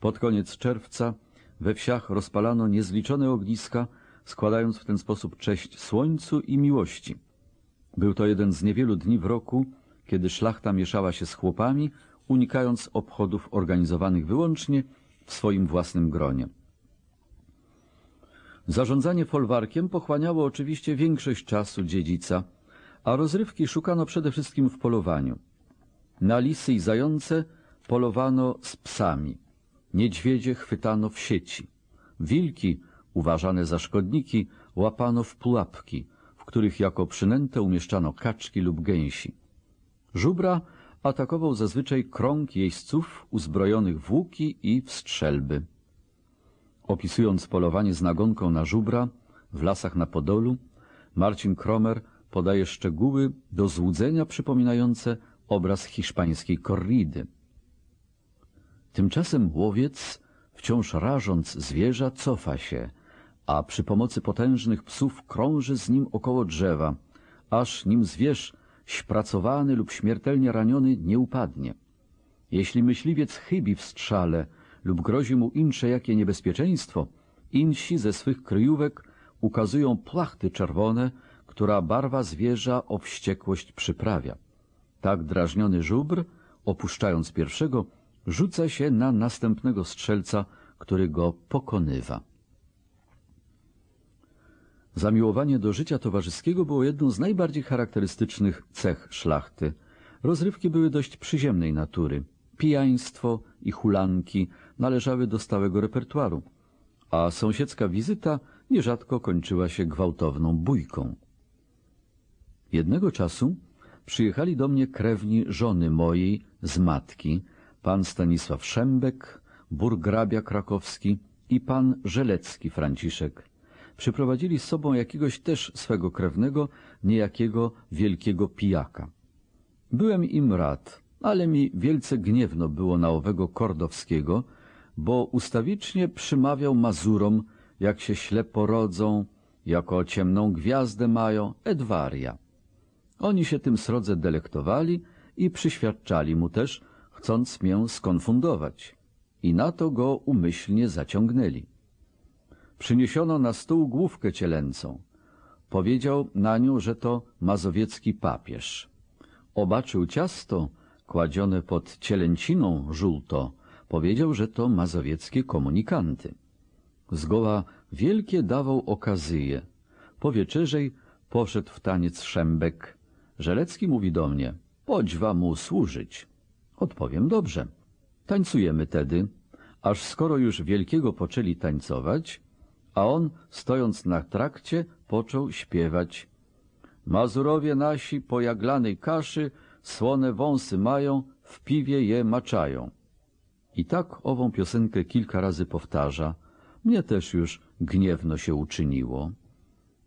Pod koniec czerwca we wsiach rozpalano niezliczone ogniska, składając w ten sposób cześć słońcu i miłości. Był to jeden z niewielu dni w roku, kiedy szlachta mieszała się z chłopami, unikając obchodów organizowanych wyłącznie w swoim własnym gronie. Zarządzanie folwarkiem pochłaniało oczywiście większość czasu dziedzica, a rozrywki szukano przede wszystkim w polowaniu. Na lisy i zające polowano z psami, niedźwiedzie chwytano w sieci, wilki, uważane za szkodniki, łapano w pułapki, w których jako przynętę umieszczano kaczki lub gęsi. Żubra atakował zazwyczaj krąg jeźdźców uzbrojonych w łuki i w strzelby. Opisując polowanie z nagonką na żubra w lasach na Podolu, Marcin Kromer podaje szczegóły do złudzenia przypominające obraz hiszpańskiej korridy. Tymczasem łowiec, wciąż rażąc zwierza, cofa się, a przy pomocy potężnych psów krąży z nim około drzewa, aż nim zwierz śpracowany lub śmiertelnie raniony nie upadnie. Jeśli myśliwiec chybi w strzale lub grozi mu insze jakie niebezpieczeństwo, insi ze swych kryjówek ukazują płachty czerwone, która barwa zwierza o wściekłość przyprawia. Tak drażniony żubr, opuszczając pierwszego, rzuca się na następnego strzelca, który go pokonywa. Zamiłowanie do życia towarzyskiego było jedną z najbardziej charakterystycznych cech szlachty. Rozrywki były dość przyziemnej natury. Pijaństwo i hulanki należały do stałego repertuaru, a sąsiedzka wizyta nierzadko kończyła się gwałtowną bójką. Jednego czasu przyjechali do mnie krewni żony mojej z matki, pan Stanisław Szembek, burgrabia krakowski i pan Żelecki Franciszek. Przyprowadzili z sobą jakiegoś też swego krewnego, niejakiego wielkiego pijaka. Byłem im rad, ale mi wielce gniewno było na owego Kordowskiego, bo ustawicznie przymawiał Mazurom, jak się ślepo rodzą, jako ciemną gwiazdę mają, Edwaria. Oni się tym srodze delektowali i przyświadczali mu też, chcąc mię skonfundować. I na to go umyślnie zaciągnęli. Przyniesiono na stół główkę cielęcą. Powiedział na nią, że to mazowiecki papież. Obaczył ciasto, kładzione pod cielęciną żółto. Powiedział, że to mazowieckie komunikanty. Zgoła wielkie dawał okazyje. Po wieczerzej poszedł w taniec szembek. Żelecki mówi do mnie, poćwa mu służyć. Odpowiem dobrze. Tańcujemy tedy, aż skoro już wielkiego poczęli tańcować, a on, stojąc na trakcie, począł śpiewać. Mazurowie nasi po jaglanej kaszy słone wąsy mają, w piwie je maczają. I tak ową piosenkę kilka razy powtarza. Mnie też już gniewno się uczyniło.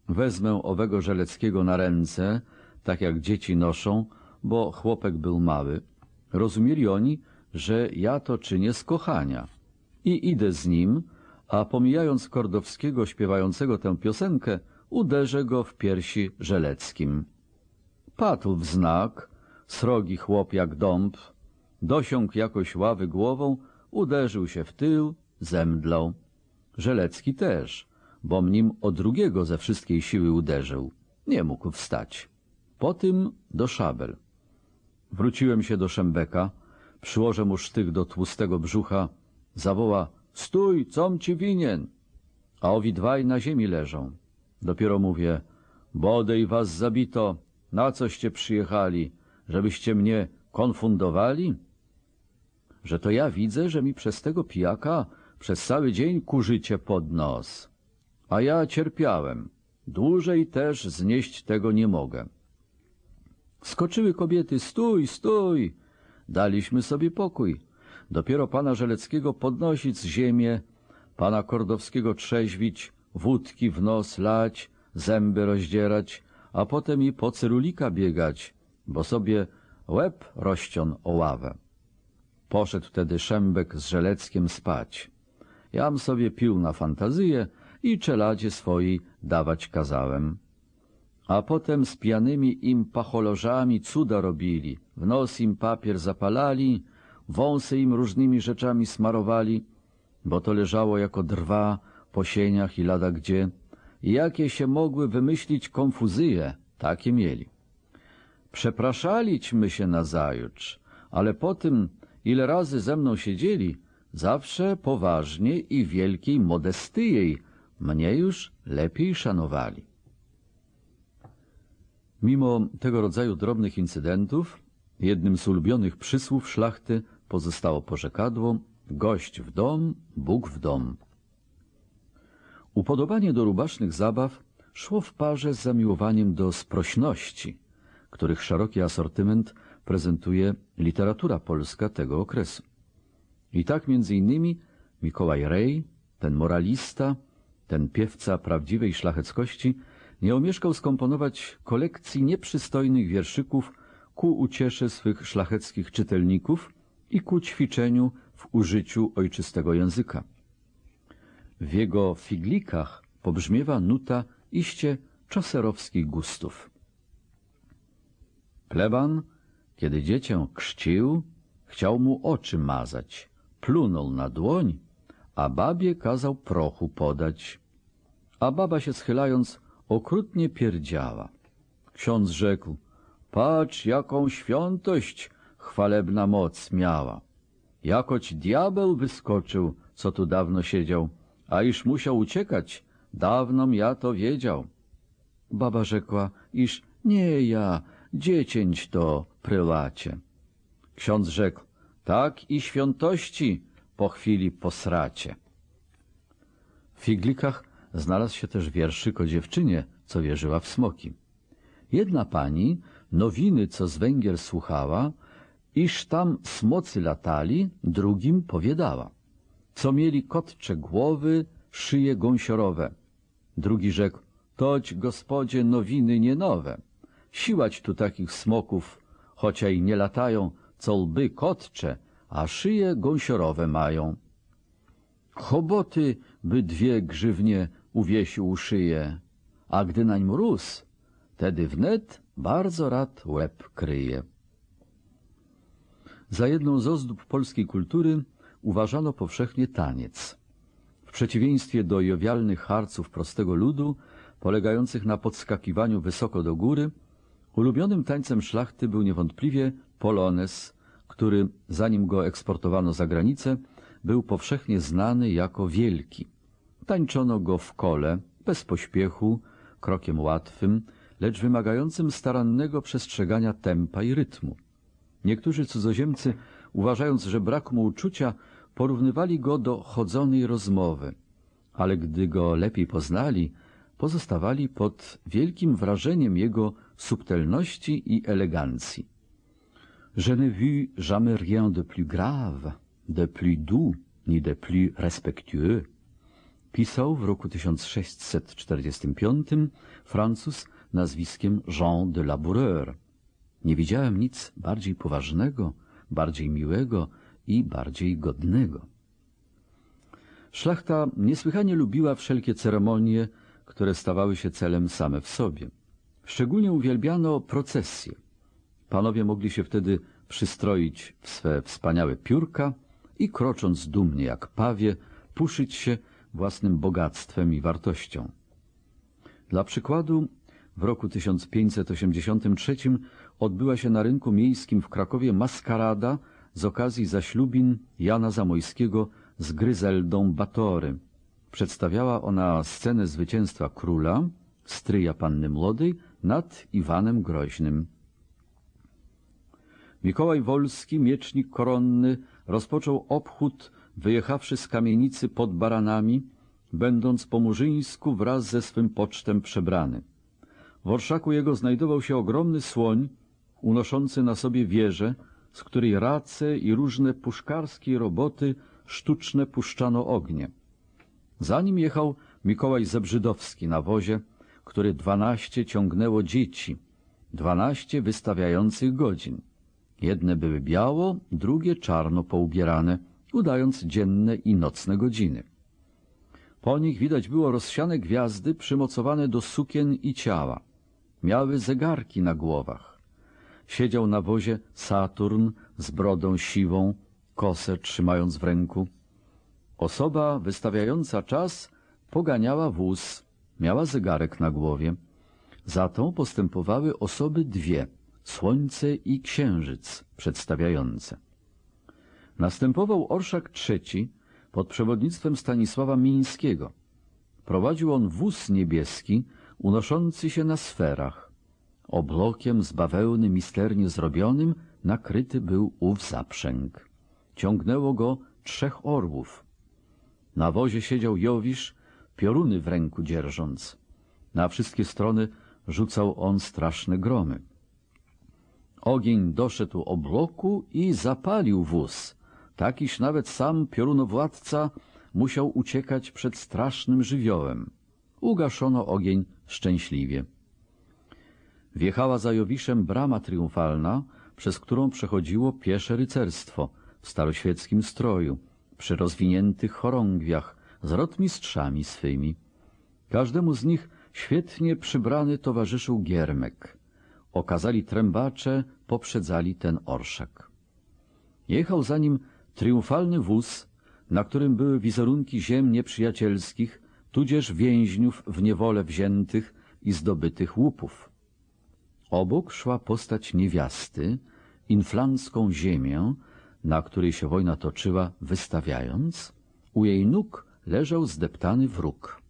Wezmę owego Żeleckiego na ręce, tak jak dzieci noszą, bo chłopek był mały. Rozumieli oni, że ja to czynię z kochania. I idę z nim, a pomijając Kordowskiego śpiewającego tę piosenkę, uderzę go w piersi Żeleckim. Padł w znak, srogi chłop jak dąb, dosiągł jakoś ławy głową, uderzył się w tył, zemdlał. Żelecki też, bo nim o drugiego ze wszystkiej siły uderzył. Nie mógł wstać. Po tym do szabel. Wróciłem się do Szembeka, przyłożę mu sztych do tłustego brzucha, zawoła Stój, com ci winien? A owi dwaj na ziemi leżą. Dopiero mówię, bodej was zabito, na coście przyjechali, żebyście mnie konfundowali? Że to ja widzę, że mi przez tego pijaka przez cały dzień kurzycie pod nos. A ja cierpiałem. Dłużej też znieść tego nie mogę. Skoczyły kobiety, stój, stój! Daliśmy sobie pokój. Dopiero pana Żeleckiego podnosić z ziemię, pana Kordowskiego trzeźwić, wódki w nos lać, zęby rozdzierać, a potem i po cyrulika biegać, bo sobie łeb rościon o ławę. Poszedł wtedy Szembek z Żeleckiem spać. Jam sobie pił na fantazję i czeladzie swoi dawać kazałem. A potem z pijanymi im pacholożami cuda robili, w nos im papier zapalali, wąsy im różnymi rzeczami smarowali, bo to leżało jako drwa po sieniach i lada gdzie, i jakie się mogły wymyślić konfuzyje, takie mieli. Przepraszaliśmy się nazajutrz, ale po tym, ile razy ze mną siedzieli, zawsze poważnie i wielkiej modestyjej mnie już lepiej szanowali. Mimo tego rodzaju drobnych incydentów, jednym z ulubionych przysłów szlachty pozostało porzekadło gość w dom, Bóg w dom. Upodobanie do rubasznych zabaw szło w parze z zamiłowaniem do sprośności, których szeroki asortyment prezentuje literatura polska tego okresu. I tak między innymi Mikołaj Rej, ten moralista, ten piewca prawdziwej szlacheckości, nie omieszkał skomponować kolekcji nieprzystojnych wierszyków ku uciesze swych szlacheckich czytelników i ku ćwiczeniu w użyciu ojczystego języka. W jego figlikach pobrzmiewa nuta iście czaserowskich gustów. Pleban, kiedy dziecię krzcił, chciał mu oczy mazać, plunął na dłoń, a babie kazał prochu podać. A baba się schylając, okrutnie pierdziała. Ksiądz rzekł, patrz, jaką świętość chwalebna moc miała. Jakoć diabeł wyskoczył, co tu dawno siedział, a iż musiał uciekać, dawnom ja to wiedział. Baba rzekła, iż nie ja, dziecięć to, prylacie. Ksiądz rzekł, tak i świętości po chwili posracie. W figlikach znalazł się też wierszyk o dziewczynie, co wierzyła w smoki. Jedna pani, nowiny, co z Węgier słuchała, iż tam smocy latali, drugim powiadała. Co mieli kotcze głowy, szyje gąsiorowe. Drugi rzekł, toć, gospodzie, nowiny nie nowe. Siłać tu takich smoków, chociaż nie latają, co lby kotcze, a szyje gąsiorowe mają. Choboty by dwie grzywnie uwiesił szyję, a gdy nań mróz, tedy wnet bardzo rad łeb kryje. Za jedną z ozdób polskiej kultury uważano powszechnie taniec. W przeciwieństwie do jowialnych harców prostego ludu, polegających na podskakiwaniu wysoko do góry, ulubionym tańcem szlachty był niewątpliwie polones, który, zanim go eksportowano za granicę, był powszechnie znany jako wielki. Tańczono go w kole, bez pośpiechu, krokiem łatwym, lecz wymagającym starannego przestrzegania tempa i rytmu. Niektórzy cudzoziemcy, uważając, że brak mu uczucia, porównywali go do chodzonej rozmowy, ale gdy go lepiej poznali, pozostawali pod wielkim wrażeniem jego subtelności i elegancji. Je n'ai vu jamais rien de plus grave, de plus doux, ni de plus respectueux. Pisał w roku 1645 Francuz nazwiskiem Jean de Laboureur. Nie widziałem nic bardziej poważnego, bardziej miłego i bardziej godnego. Szlachta niesłychanie lubiła wszelkie ceremonie, które stawały się celem same w sobie. Szczególnie uwielbiano procesje. Panowie mogli się wtedy przystroić w swe wspaniałe piórka i krocząc dumnie jak pawie, puszyć się własnym bogactwem i wartością. Dla przykładu w roku 1583 odbyła się na rynku miejskim w Krakowie maskarada z okazji zaślubin Jana Zamojskiego z Gryzeldą Batory. Przedstawiała ona scenę zwycięstwa króla, stryja panny młodej, nad Iwanem Groźnym. Mikołaj Wolski, miecznik koronny, rozpoczął obchód, wyjechawszy z kamienicy pod baranami, będąc po murzyńsku wraz ze swym pocztem przebrany. W orszaku jego znajdował się ogromny słoń, unoszący na sobie wieżę, z której race i różne puszkarskie roboty sztuczne puszczano ognie. Za nim jechał Mikołaj Zebrzydowski na wozie, który dwanaście ciągnęło dzieci, dwanaście wystawiających godzin. Jedne były biało, drugie czarno poubierane, udając dzienne i nocne godziny. Po nich widać było rozsiane gwiazdy przymocowane do sukien i ciała. Miały zegarki na głowach. Siedział na wozie Saturn z brodą siwą, kosę trzymając w ręku. Osoba wystawiająca czas poganiała wóz, miała zegarek na głowie. Za tą postępowały osoby dwie, słońce i księżyc przedstawiające. Następował orszak trzeci pod przewodnictwem Stanisława Mińskiego. Prowadził on wóz niebieski unoszący się na sferach. Oblokiem z bawełny misternie zrobionym nakryty był ów zaprzęg. Ciągnęło go trzech orłów. Na wozie siedział Jowisz, pioruny w ręku dzierżąc. Na wszystkie strony rzucał on straszne gromy. Ogień doszedł obloku i zapalił wóz, tak iż nawet sam piorunowładca musiał uciekać przed strasznym żywiołem. Ugaszono ogień szczęśliwie. Wjechała za Jowiszem brama triumfalna, przez którą przechodziło piesze rycerstwo w staroświeckim stroju, przy rozwiniętych chorągwiach, z rotmistrzami swymi. Każdemu z nich świetnie przybrany towarzyszył giermek. Okazali trębacze, poprzedzali ten orszak. Jechał za nim triumfalny wóz, na którym były wizerunki ziem nieprzyjacielskich, tudzież więźniów w niewolę wziętych i zdobytych łupów. Obok szła postać niewiasty, inflancką ziemię, na której się wojna toczyła, wystawiając, u jej nóg leżał zdeptany wróg.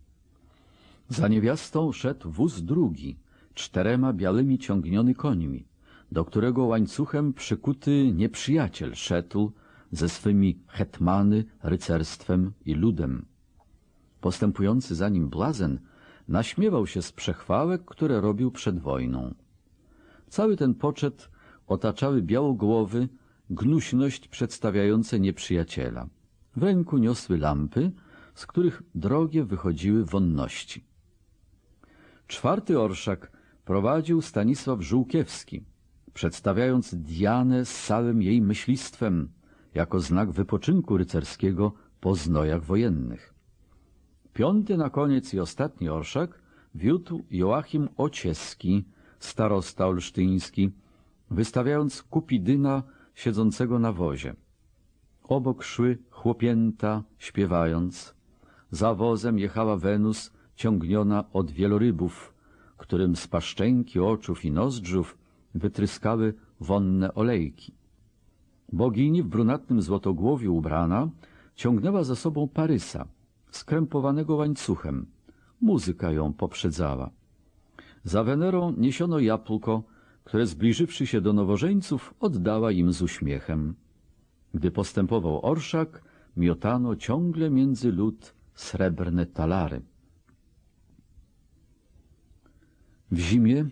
Za niewiastą szedł wóz drugi, czterema białymi ciągniony końmi, do którego łańcuchem przykuty nieprzyjaciel szedł ze swymi hetmany, rycerstwem i ludem. Postępujący za nim błazen naśmiewał się z przechwałek, które robił przed wojną. Cały ten poczet otaczały białogłowy, gnuśność przedstawiające nieprzyjaciela. W ręku niosły lampy, z których drogie wychodziły wonności. Czwarty orszak prowadził Stanisław Żółkiewski, przedstawiając Dianę z całym jej myślistwem, jako znak wypoczynku rycerskiego po znojach wojennych. Piąty na koniec i ostatni orszak wiódł Joachim Ocieski, starosta olsztyński, wystawiając Kupidyna siedzącego na wozie. Obok szły chłopięta, śpiewając. Za wozem jechała Wenus, ciągniona od wielorybów, którym z paszczęki oczów i nozdrzów wytryskały wonne olejki. Bogini w brunatnym złotogłowiu ubrana ciągnęła za sobą Parysa, skrępowanego łańcuchem. Muzyka ją poprzedzała. Za Wenerą niesiono jabłko, które zbliżywszy się do nowożeńców, oddała im z uśmiechem. Gdy postępował orszak, miotano ciągle między lud srebrne talary. W zimie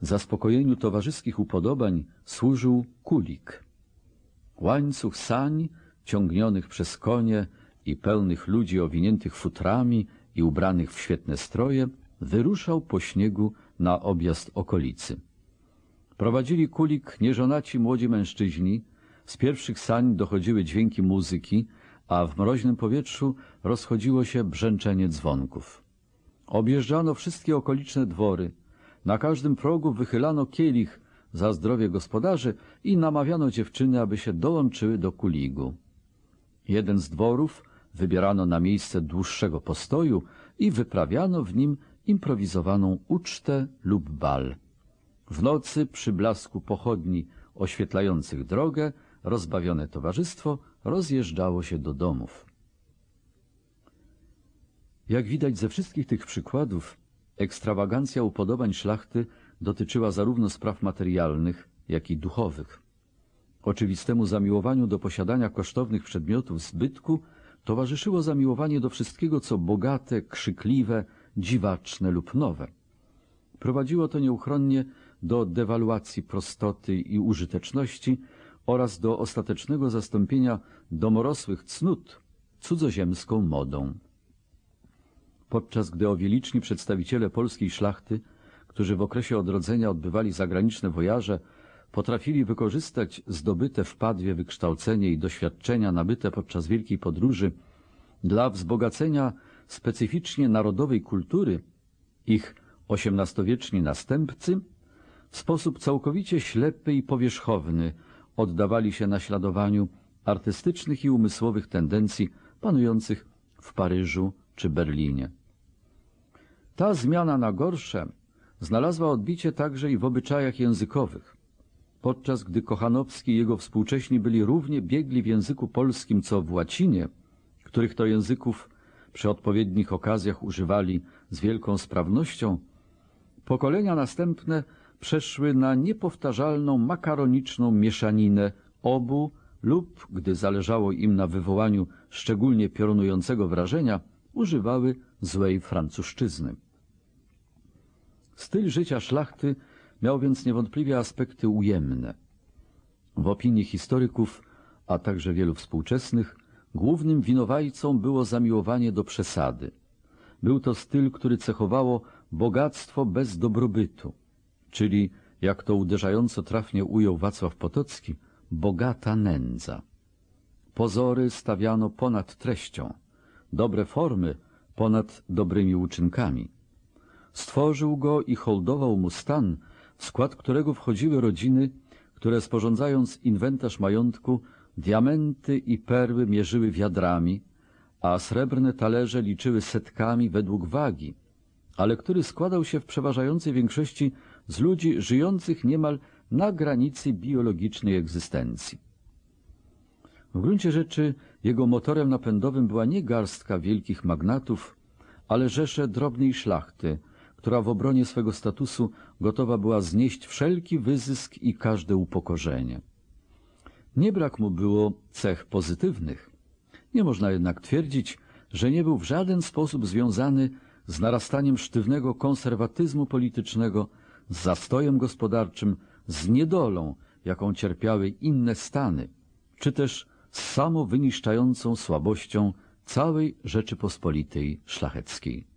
zaspokojeniu towarzyskich upodobań służył kulik. Łańcuch sań, ciągnionych przez konie i pełnych ludzi owiniętych futrami i ubranych w świetne stroje, wyruszał po śniegu na objazd okolicy. Prowadzili kulik nieżonaci młodzi mężczyźni, z pierwszych sań dochodziły dźwięki muzyki, a w mroźnym powietrzu rozchodziło się brzęczenie dzwonków. Objeżdżano wszystkie okoliczne dwory, na każdym progu wychylano kielich za zdrowie gospodarzy i namawiano dziewczyny, aby się dołączyły do kuligu. Jeden z dworów wybierano na miejsce dłuższego postoju i wyprawiano w nim improwizowaną ucztę lub bal. W nocy przy blasku pochodni oświetlających drogę rozbawione towarzystwo rozjeżdżało się do domów. Jak widać ze wszystkich tych przykładów, ekstrawagancja upodobań szlachty dotyczyła zarówno spraw materialnych, jak i duchowych. Oczywistemu zamiłowaniu do posiadania kosztownych przedmiotów zbytku towarzyszyło zamiłowanie do wszystkiego, co bogate, krzykliwe, dziwaczne lub nowe. Prowadziło to nieuchronnie do dewaluacji prostoty i użyteczności oraz do ostatecznego zastąpienia domorosłych cnót cudzoziemską modą. Podczas gdy owieliczni przedstawiciele polskiej szlachty, którzy w okresie odrodzenia odbywali zagraniczne wojaże, potrafili wykorzystać zdobyte w Padwie wykształcenie i doświadczenia nabyte podczas wielkiej podróży dla wzbogacenia specyficznie narodowej kultury, ich osiemnastowieczni następcy w sposób całkowicie ślepy i powierzchowny oddawali się naśladowaniu artystycznych i umysłowych tendencji panujących w Paryżu czy Berlinie. Ta zmiana na gorsze znalazła odbicie także i w obyczajach językowych. podczas gdy Kochanowski i jego współcześni byli równie biegli w języku polskim co w łacinie, których to języków przy odpowiednich okazjach używali z wielką sprawnością, pokolenia następne przeszły na niepowtarzalną makaroniczną mieszaninę obu lub, gdy zależało im na wywołaniu szczególnie piorunującego wrażenia, używały złej francuszczyzny. Styl życia szlachty miał więc niewątpliwie aspekty ujemne. W opinii historyków, a także wielu współczesnych, głównym winowajcą było zamiłowanie do przesady. Był to styl, który cechowało bogactwo bez dobrobytu, czyli, jak to uderzająco trafnie ujął Wacław Potocki, bogata nędza. Pozory stawiano ponad treścią, dobre formy ponad dobrymi uczynkami. Stworzył go i holdował mu stan, w skład którego wchodziły rodziny, które sporządzając inwentarz majątku, diamenty i perły mierzyły wiadrami, a srebrne talerze liczyły setkami według wagi, ale który składał się w przeważającej większości z ludzi żyjących niemal na granicy biologicznej egzystencji. W gruncie rzeczy jego motorem napędowym była nie garstka wielkich magnatów, ale rzesze drobnej szlachty, która w obronie swego statusu gotowa była znieść wszelki wyzysk i każde upokorzenie. Nie brak mu było cech pozytywnych. Nie można jednak twierdzić, że nie był w żaden sposób związany z narastaniem sztywnego konserwatyzmu politycznego, z zastojem gospodarczym, z niedolą, jaką cierpiały inne stany, czy też z samowyniszczającą słabością całej Rzeczypospolitej Szlacheckiej.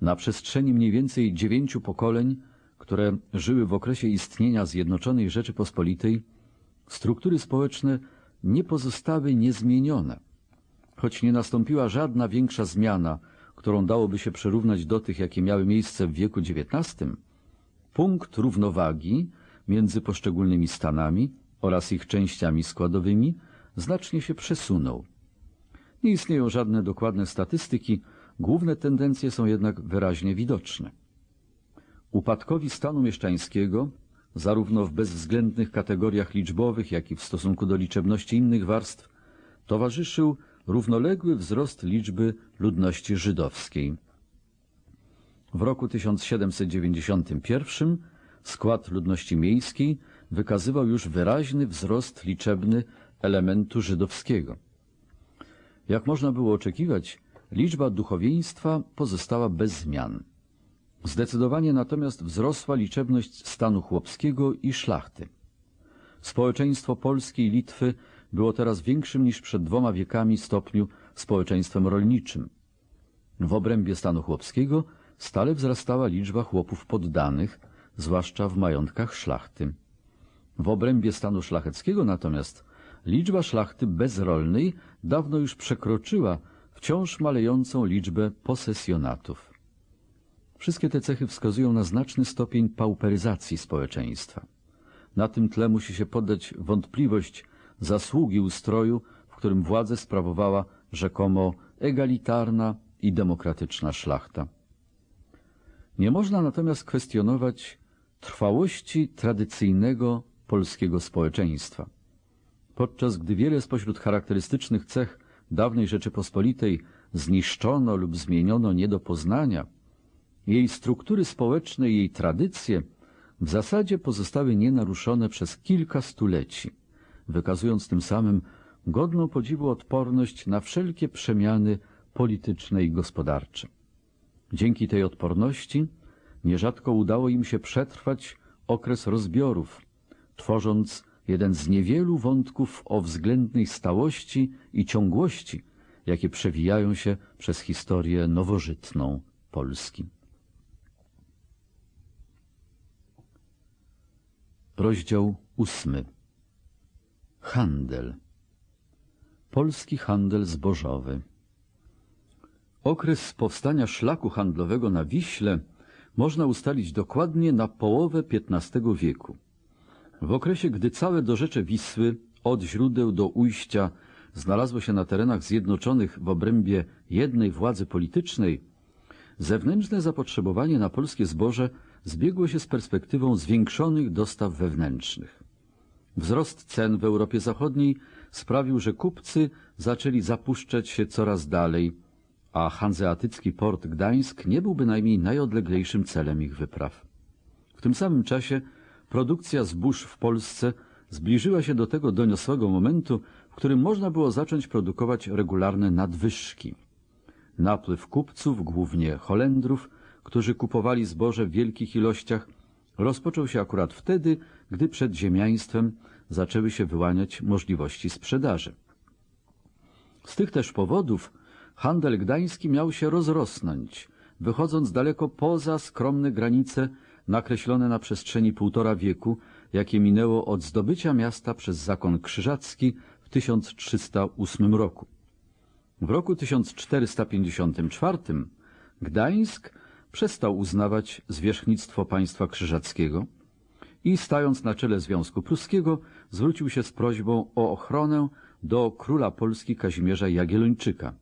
Na przestrzeni mniej więcej dziewięciu pokoleń, które żyły w okresie istnienia Zjednoczonej Rzeczypospolitej, struktury społeczne nie pozostały niezmienione. Choć nie nastąpiła żadna większa zmiana, którą dałoby się przyrównać do tych, jakie miały miejsce w wieku XIX, punkt równowagi między poszczególnymi stanami oraz ich częściami składowymi znacznie się przesunął. Nie istnieją żadne dokładne statystyki, Główne tendencje są jednak wyraźnie widoczne. Upadkowi stanu mieszczańskiego, zarówno w bezwzględnych kategoriach liczbowych, jak i w stosunku do liczebności innych warstw, towarzyszył równoległy wzrost liczby ludności żydowskiej. W roku 1791 skład ludności miejskiej wykazywał już wyraźny wzrost liczebny elementu żydowskiego. Jak można było oczekiwać, Liczba duchowieństwa pozostała bez zmian. Zdecydowanie natomiast wzrosła liczebność stanu chłopskiego i szlachty. Społeczeństwo Polski i Litwy było teraz większym niż przed dwoma wiekami stopniu społeczeństwem rolniczym. W obrębie stanu chłopskiego stale wzrastała liczba chłopów poddanych, zwłaszcza w majątkach szlachty. W obrębie stanu szlacheckiego natomiast liczba szlachty bezrolnej dawno już przekroczyła wciąż malejącą liczbę posesjonatów. Wszystkie te cechy wskazują na znaczny stopień pauperyzacji społeczeństwa. Na tym tle musi się poddać wątpliwość zasługi ustroju, w którym władzę sprawowała rzekomo egalitarna i demokratyczna szlachta. Nie można natomiast kwestionować trwałości tradycyjnego polskiego społeczeństwa. Podczas gdy wiele spośród charakterystycznych cech dawnej Rzeczypospolitej zniszczono lub zmieniono nie do poznania, jej struktury społeczne i jej tradycje w zasadzie pozostały nienaruszone przez kilka stuleci, wykazując tym samym godną podziwu odporność na wszelkie przemiany polityczne i gospodarcze. Dzięki tej odporności nierzadko udało im się przetrwać okres rozbiorów, tworząc jeden z niewielu wątków o względnej stałości i ciągłości, jakie przewijają się przez historię nowożytną Polski. Rozdział ósmy Handel Polski handel zbożowy Okres powstania szlaku handlowego na Wiśle można ustalić dokładnie na połowę XV wieku. W okresie, gdy całe dorzecze Wisły, od źródeł do ujścia, znalazło się na terenach zjednoczonych w obrębie jednej władzy politycznej, zewnętrzne zapotrzebowanie na polskie zboże zbiegło się z perspektywą zwiększonych dostaw wewnętrznych. Wzrost cen w Europie Zachodniej sprawił, że kupcy zaczęli zapuszczać się coraz dalej, a hanzeatycki port Gdańsk nie był bynajmniej najodleglejszym celem ich wypraw. W tym samym czasie produkcja zbóż w Polsce zbliżyła się do tego doniosłego momentu, w którym można było zacząć produkować regularne nadwyżki. Napływ kupców, głównie Holendrów, którzy kupowali zboże w wielkich ilościach, rozpoczął się akurat wtedy, gdy przed ziemiaństwem zaczęły się wyłaniać możliwości sprzedaży. Z tych też powodów handel gdański miał się rozrosnąć, wychodząc daleko poza skromne granice nakreślone na przestrzeni półtora wieku, jakie minęło od zdobycia miasta przez zakon krzyżacki w 1308 roku. W roku 1454 Gdańsk przestał uznawać zwierzchnictwo państwa krzyżackiego i stając na czele Związku Pruskiego zwrócił się z prośbą o ochronę do króla Polski Kazimierza Jagiellończyka.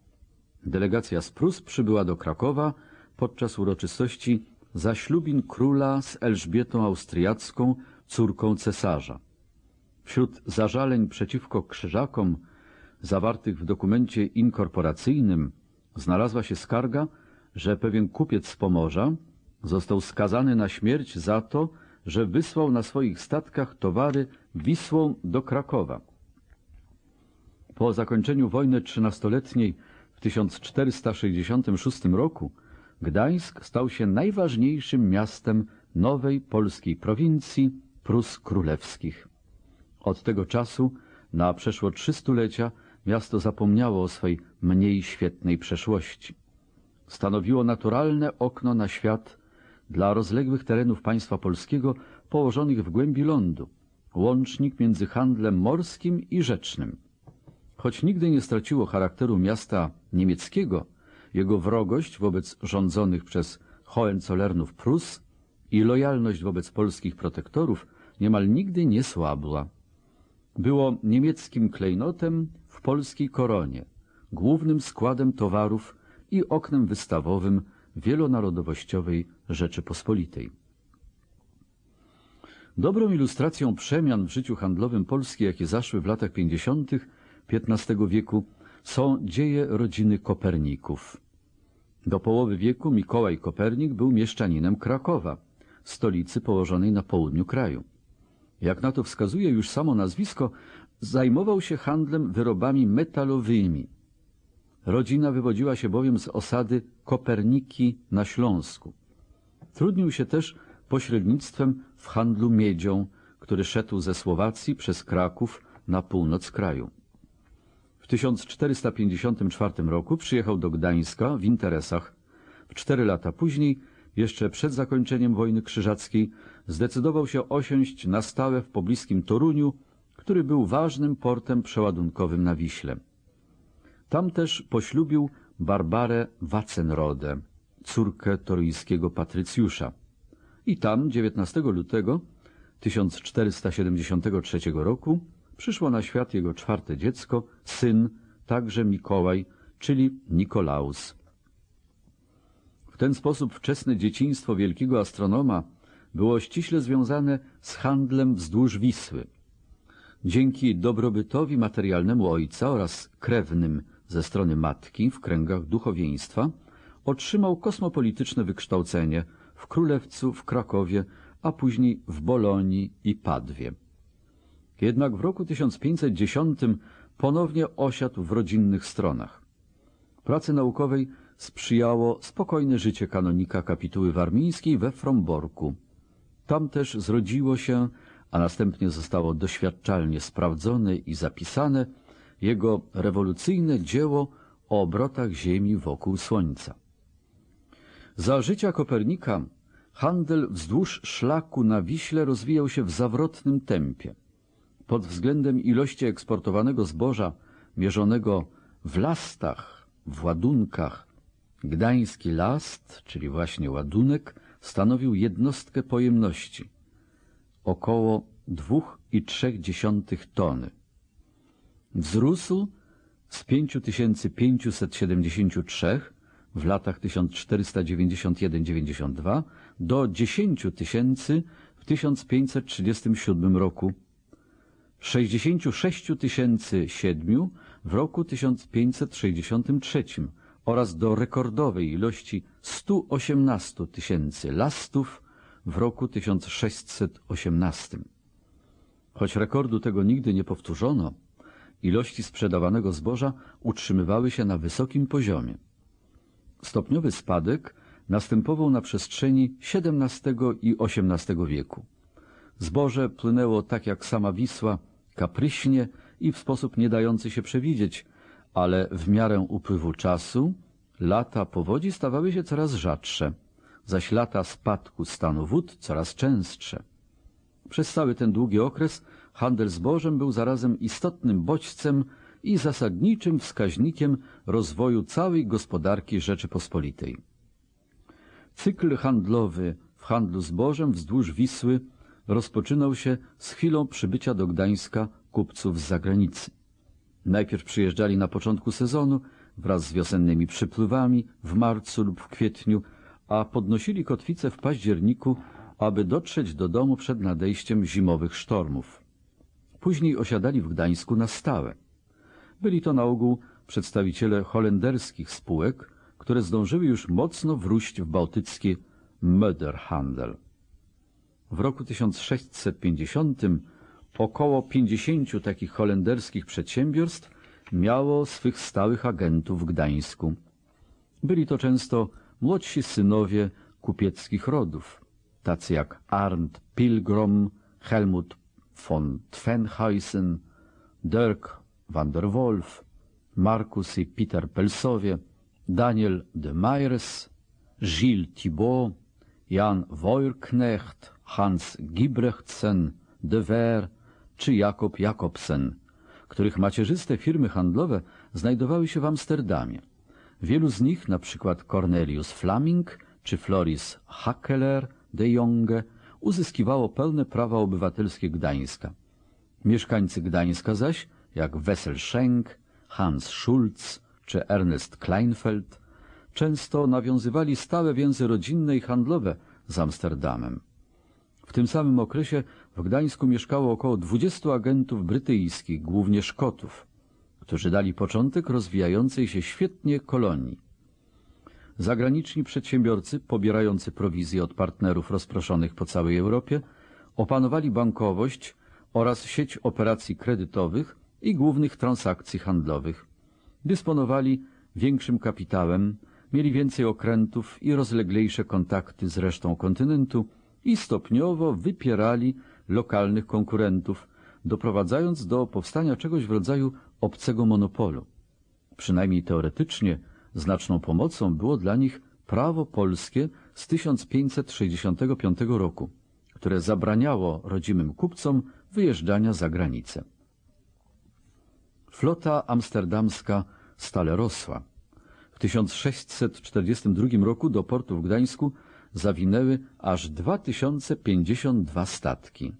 Delegacja z Prus przybyła do Krakowa podczas uroczystości zaślubin króla z Elżbietą Austriacką, córką cesarza. Wśród zażaleń przeciwko krzyżakom zawartych w dokumencie inkorporacyjnym znalazła się skarga, że pewien kupiec z Pomorza został skazany na śmierć za to, że wysłał na swoich statkach towary Wisłą do Krakowa. Po zakończeniu wojny trzynastoletniej w 1466 roku Gdańsk stał się najważniejszym miastem nowej polskiej prowincji Prus Królewskich. Od tego czasu na przeszło trzy stulecia miasto zapomniało o swej mniej świetnej przeszłości stanowiło naturalne okno na świat dla rozległych terenów państwa polskiego położonych w głębi lądu, łącznik między handlem morskim i rzecznym. Choć nigdy nie straciło charakteru miasta niemieckiego, jego wrogość wobec rządzonych przez Hohenzollernów Prus i lojalność wobec polskich protektorów niemal nigdy nie słabła. Było niemieckim klejnotem w polskiej koronie, głównym składem towarów i oknem wystawowym wielonarodowościowej Rzeczypospolitej. Dobrą ilustracją przemian w życiu handlowym Polski, jakie zaszły w latach 50. XV wieku, są dzieje rodziny Koperników. Do połowy wieku Mikołaj Kopernik był mieszczaninem Krakowa, stolicy położonej na południu kraju. Jak na to wskazuje już samo nazwisko, zajmował się handlem wyrobami metalowymi, Rodzina wywodziła się bowiem z osady Koperniki na Śląsku. Trudnił się też pośrednictwem w handlu miedzią, który szedł ze Słowacji przez Kraków na północ kraju. W 1454 roku przyjechał do Gdańska w interesach. W cztery lata później, jeszcze przed zakończeniem wojny krzyżackiej, zdecydował się osiąść na stałe w pobliskim Toruniu, który był ważnym portem przeładunkowym na Wiśle. Tam też poślubił Barbarę Wacenrodę, córkę toryjskiego patrycjusza. I tam 19 lutego 1473 roku przyszło na świat jego czwarte dziecko, syn, także Mikołaj, czyli Nikolaus. W ten sposób wczesne dzieciństwo wielkiego astronoma było ściśle związane z handlem wzdłuż Wisły. Dzięki dobrobytowi materialnemu ojca oraz krewnym ze strony matki w kręgach duchowieństwa, otrzymał kosmopolityczne wykształcenie w Królewcu, w Krakowie, a później w Bolonii i Padwie. Jednak w roku 1510 ponownie osiadł w rodzinnych stronach. Pracy naukowej sprzyjało spokojne życie kanonika kapituły warmińskiej we Fromborku. Tam też zrodziło się, a następnie zostało doświadczalnie sprawdzone i zapisane jego rewolucyjne dzieło o obrotach Ziemi wokół Słońca. Za życia Kopernika handel wzdłuż szlaku na Wiśle rozwijał się w zawrotnym tempie. Pod względem ilości eksportowanego zboża mierzonego w lastach, w ładunkach, gdański last, czyli właśnie ładunek, stanowił jednostkę pojemności. Około 2,3 tony. Wzrósł z 5573 w latach 1491-92 do 10 tysięcy w 1537 roku, 66 tysięcy siedmiu w roku 1563 oraz do rekordowej ilości 118 tysięcy lastów w roku 1618. Choć rekordu tego nigdy nie powtórzono, ilości sprzedawanego zboża utrzymywały się na wysokim poziomie. Stopniowy spadek następował na przestrzeni XVII i XVIII wieku. Zboże płynęło tak jak sama Wisła, kapryśnie i w sposób nie dający się przewidzieć, ale w miarę upływu czasu lata powodzi stawały się coraz rzadsze, zaś lata spadku stanu wód coraz częstsze. Przez cały ten długi okres handel zbożem był zarazem istotnym bodźcem i zasadniczym wskaźnikiem rozwoju całej gospodarki Rzeczypospolitej. Cykl handlowy w handlu zbożem wzdłuż Wisły rozpoczynał się z chwilą przybycia do Gdańska kupców z zagranicy. Najpierw przyjeżdżali na początku sezonu wraz z wiosennymi przypływami w marcu lub w kwietniu, a podnosili kotwicę w październiku, aby dotrzeć do domu przed nadejściem zimowych sztormów. Później osiadali w Gdańsku na stałe. Byli to na ogół przedstawiciele holenderskich spółek, które zdążyły już mocno wrócić w bałtycki Möderhandel. W roku 1650 około 50 takich holenderskich przedsiębiorstw miało swych stałych agentów w Gdańsku. Byli to często młodsi synowie kupieckich rodów, tacy jak Arndt Pilgrom, Helmut von Tvenhuisen, Dirk van der Wolf, Markus i Peter Pelsowie, Daniel de Meyers, Gilles Thibault, Jan Woyrknecht, Hans Gibrechtsen, de Ver czy Jakob Jakobsen, których macierzyste firmy handlowe znajdowały się w Amsterdamie. Wielu z nich, przykład Cornelius Flaming czy Floris Hakeler de Jonge, uzyskiwało pełne prawa obywatelskie Gdańska. Mieszkańcy Gdańska zaś, jak Wessel Schenk, Hans Schulz czy Ernest Kleinfeld, często nawiązywali stałe więzy rodzinne i handlowe z Amsterdamem. W tym samym okresie w Gdańsku mieszkało około 20 agentów brytyjskich, głównie Szkotów, którzy dali początek rozwijającej się świetnie kolonii. Zagraniczni przedsiębiorcy, pobierający prowizje od partnerów rozproszonych po całej Europie, opanowali bankowość oraz sieć operacji kredytowych i głównych transakcji handlowych. Dysponowali większym kapitałem, mieli więcej okrętów i rozleglejsze kontakty z resztą kontynentu i stopniowo wypierali lokalnych konkurentów, doprowadzając do powstania czegoś w rodzaju obcego monopolu. Przynajmniej teoretycznie znaczną pomocą było dla nich prawo polskie z 1565 roku, które zabraniało rodzimym kupcom wyjeżdżania za granicę. Flota amsterdamska stale rosła. W 1642 roku do portu w Gdańsku zawinęły aż 2052 statki.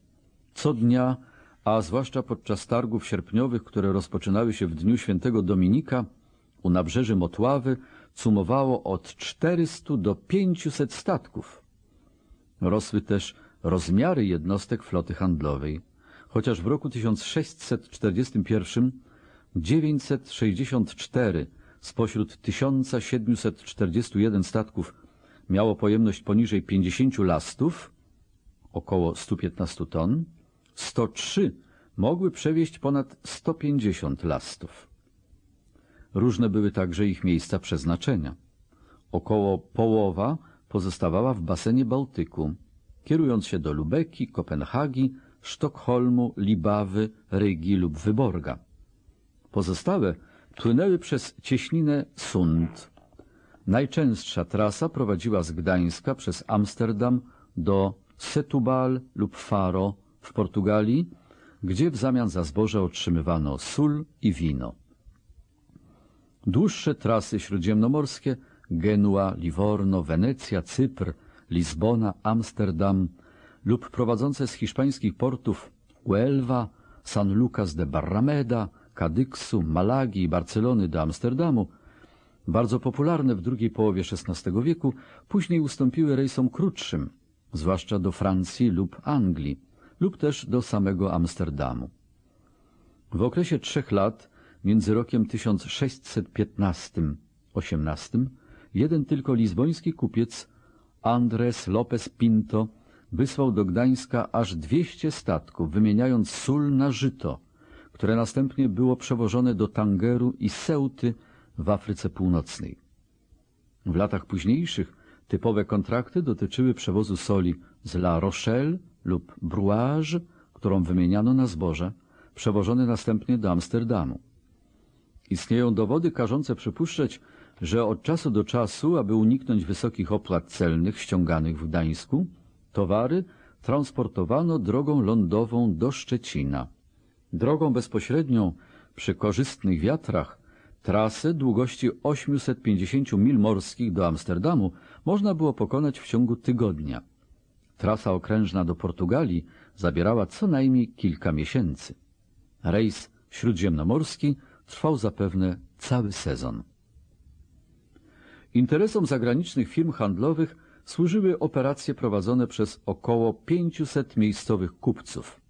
Co dnia, a zwłaszcza podczas targów sierpniowych, które rozpoczynały się w dniu świętego Dominika, u nabrzeży Motławy cumowało od 400 do 500 statków. Rosły też rozmiary jednostek floty handlowej. Chociaż w roku 1641 964 spośród 1741 statków miało pojemność poniżej 50 lastów, około 115 ton, 103 mogły przewieźć ponad 150 lastów. Różne były także ich miejsca przeznaczenia. Około połowa pozostawała w basenie Bałtyku, kierując się do Lubeki, Kopenhagi, Sztokholmu, Libawy, Rygi lub Wyborga. Pozostałe płynęły przez cieśninę Sund. Najczęstsza trasa prowadziła z Gdańska przez Amsterdam do Setubal lub Faro w Portugalii, gdzie w zamian za zboże otrzymywano sól i wino. Dłuższe trasy śródziemnomorskie Genua, Livorno, Wenecja, Cypr, Lizbona, Amsterdam lub prowadzące z hiszpańskich portów Huelva, San Lucas de Barrameda, Kadyksu, Malagi i Barcelony do Amsterdamu bardzo popularne w drugiej połowie XVI wieku, później ustąpiły rejsom krótszym, zwłaszcza do Francji lub Anglii, lub też do samego Amsterdamu. W okresie trzech lat, między rokiem 1615-18, jeden tylko lizboński kupiec Andres Lopez Pinto wysłał do Gdańska aż 200 statków, wymieniając sól na żyto, które następnie było przewożone do Tangeru i Seuty w Afryce Północnej. W latach późniejszych typowe kontrakty dotyczyły przewozu soli z La Rochelle lub Bruage, którą wymieniano na zboże, przewożone następnie do Amsterdamu. Istnieją dowody każące przypuszczać, że od czasu do czasu, aby uniknąć wysokich opłat celnych ściąganych w Gdańsku, towary transportowano drogą lądową do Szczecina. Drogą bezpośrednią, przy korzystnych wiatrach, trasę długości 850 mil morskich do Amsterdamu można było pokonać w ciągu tygodnia. Trasa okrężna do Portugalii zabierała co najmniej kilka miesięcy. Rejs śródziemnomorski trwał zapewne cały sezon. Interesom zagranicznych firm handlowych służyły operacje prowadzone przez około 500 miejscowych kupców.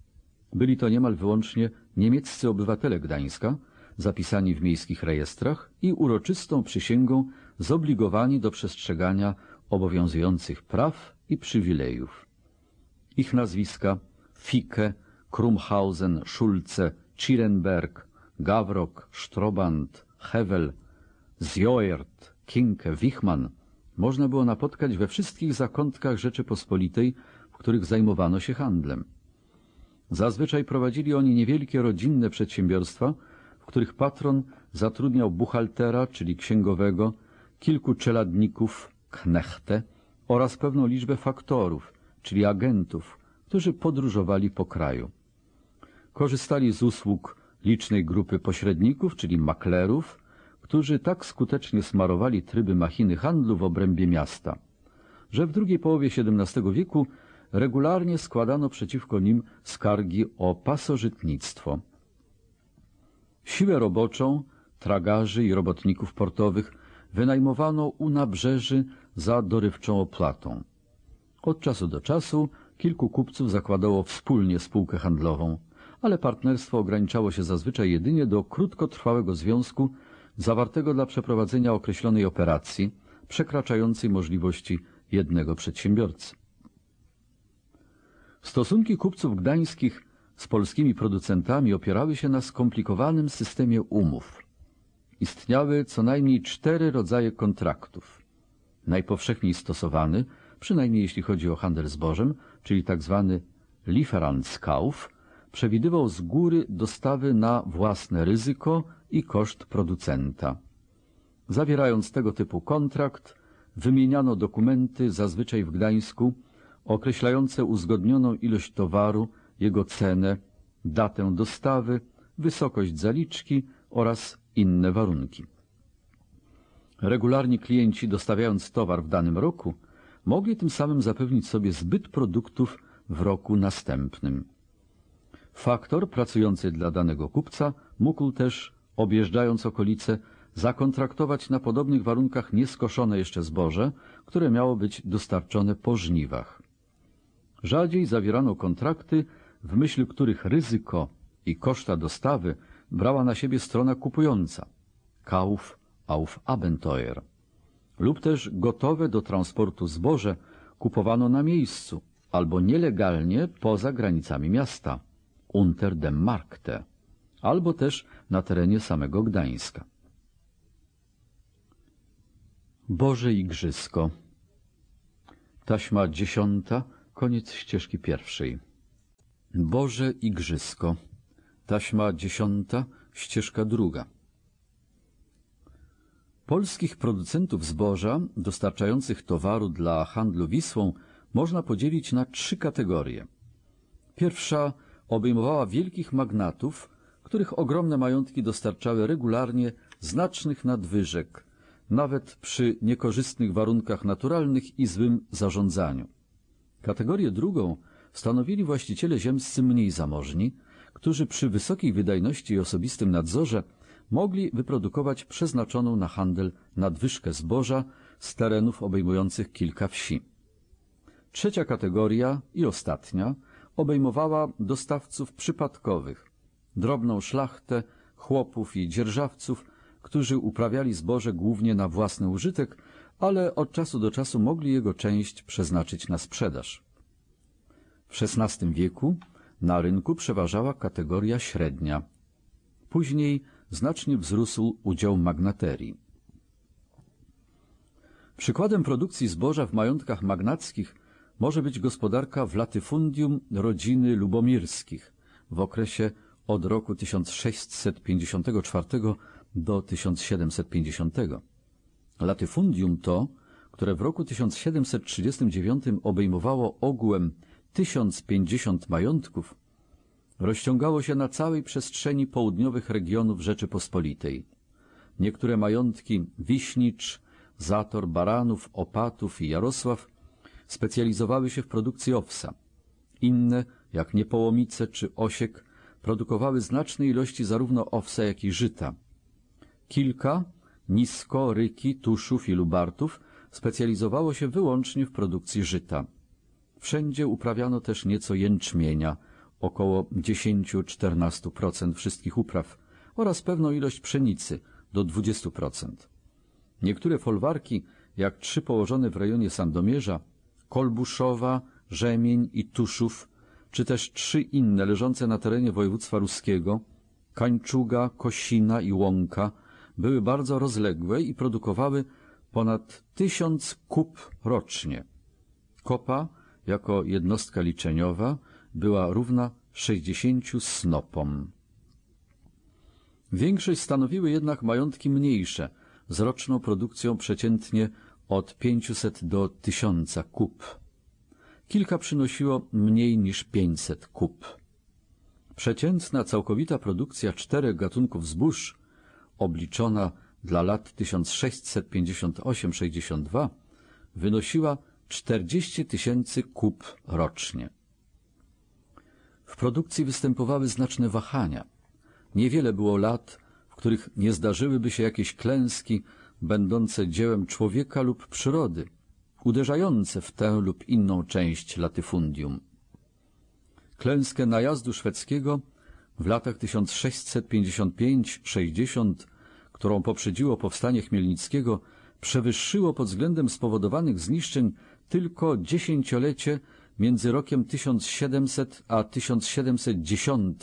Byli to niemal wyłącznie niemieccy obywatele Gdańska, zapisani w miejskich rejestrach i uroczystą przysięgą zobligowani do przestrzegania obowiązujących praw i przywilejów. Ich nazwiska Ficke, Krumhausen, Schulze, Chirenberg, Gawrok, Stroband, Hevel, Zjoert, Kinke, Wichmann można było napotkać we wszystkich zakątkach Rzeczypospolitej, w których zajmowano się handlem. Zazwyczaj prowadzili oni niewielkie rodzinne przedsiębiorstwa, których patron zatrudniał buchaltera, czyli księgowego, kilku czeladników, knechte oraz pewną liczbę faktorów, czyli agentów, którzy podróżowali po kraju. Korzystali z usług licznej grupy pośredników, czyli maklerów, którzy tak skutecznie smarowali tryby machiny handlu w obrębie miasta, że w drugiej połowie XVII wieku regularnie składano przeciwko nim skargi o pasożytnictwo. Siłę roboczą, tragarzy i robotników portowych wynajmowano u nabrzeży za dorywczą opłatą. Od czasu do czasu kilku kupców zakładało wspólnie spółkę handlową, ale partnerstwo ograniczało się zazwyczaj jedynie do krótkotrwałego związku zawartego dla przeprowadzenia określonej operacji, przekraczającej możliwości jednego przedsiębiorcy. Stosunki kupców gdańskich z polskimi producentami opierały się na skomplikowanym systemie umów. Istniały co najmniej cztery rodzaje kontraktów. Najpowszechniej stosowany, przynajmniej jeśli chodzi o handel zbożem, czyli tzw. Tak Lieferantskauf, przewidywał z góry dostawy na własne ryzyko i koszt producenta. Zawierając tego typu kontrakt, wymieniano dokumenty, zazwyczaj w Gdańsku, określające uzgodnioną ilość towaru, jego cenę, datę dostawy, wysokość zaliczki oraz inne warunki. Regularni klienci, dostawiając towar w danym roku, mogli tym samym zapewnić sobie zbyt produktów w roku następnym. Faktor pracujący dla danego kupca mógł też, objeżdżając okolice, zakontraktować na podobnych warunkach nieskoszone jeszcze zboże, które miało być dostarczone po żniwach. Rzadziej zawierano kontrakty, w myśl których ryzyko i koszta dostawy brała na siebie strona kupująca Kauf auf Abenteuer lub też gotowe do transportu zboże kupowano na miejscu albo nielegalnie poza granicami miasta unter dem Markte albo też na terenie samego Gdańska. Boże Igrzysko Taśma dziesiąta, koniec ścieżki pierwszej. Boże Igrzysko Taśma dziesiąta, ścieżka druga. Polskich producentów zboża dostarczających towaru dla handlu Wisłą można podzielić na trzy kategorie. Pierwsza obejmowała wielkich magnatów, których ogromne majątki dostarczały regularnie znacznych nadwyżek, nawet przy niekorzystnych warunkach naturalnych i złym zarządzaniu. Kategorię drugą stanowili właściciele ziemscy mniej zamożni, którzy przy wysokiej wydajności i osobistym nadzorze mogli wyprodukować przeznaczoną na handel nadwyżkę zboża z terenów obejmujących kilka wsi. Trzecia kategoria i ostatnia obejmowała dostawców przypadkowych, drobną szlachtę, chłopów i dzierżawców, którzy uprawiali zboże głównie na własny użytek, ale od czasu do czasu mogli jego część przeznaczyć na sprzedaż. W XVI wieku na rynku przeważała kategoria średnia. Później znacznie wzrósł udział magnaterii. Przykładem produkcji zboża w majątkach magnackich może być gospodarka w latyfundium rodziny lubomirskich w okresie od roku 1654 do 1750. Latyfundium to, które w roku 1739 obejmowało ogółem 1050 majątków, rozciągało się na całej przestrzeni południowych regionów Rzeczypospolitej. Niektóre majątki Wiśnicz, Zator, Baranów, Opatów i Jarosław specjalizowały się w produkcji owsa. Inne, jak Niepołomice czy Osiek, produkowały znaczne ilości zarówno owsa, jak i żyta. Kilka, Nisko, Ryki, Tuszów i Lubartów specjalizowało się wyłącznie w produkcji żyta. Wszędzie uprawiano też nieco jęczmienia, około 10-14% wszystkich upraw oraz pewną ilość pszenicy, do 20%. Niektóre folwarki, jak trzy położone w rejonie Sandomierza, Kolbuszowa, Rzemień i Tuszów, czy też trzy inne leżące na terenie województwa ruskiego, Kańczuga, Kosina i Łąka, były bardzo rozległe i produkowały ponad tysiąc kup rocznie. Kopa, jako jednostka liczeniowa, była równa 60 snopom. Większość stanowiły jednak majątki mniejsze, z roczną produkcją przeciętnie od 500 do 1000 kup. Kilka przynosiło mniej niż 500 kup. Przeciętna całkowita produkcja czterech gatunków zbóż, obliczona dla lat 1658-62, wynosiła 40 tysięcy kup rocznie. W produkcji występowały znaczne wahania. Niewiele było lat, w których nie zdarzyłyby się jakieś klęski będące dziełem człowieka lub przyrody, uderzające w tę lub inną część latyfundium. Klęskę najazdu szwedzkiego w latach 1655-60, którą poprzedziło powstanie Chmielnickiego, przewyższyło pod względem spowodowanych zniszczeń tylko dziesięciolecie między rokiem 1700 a 1710,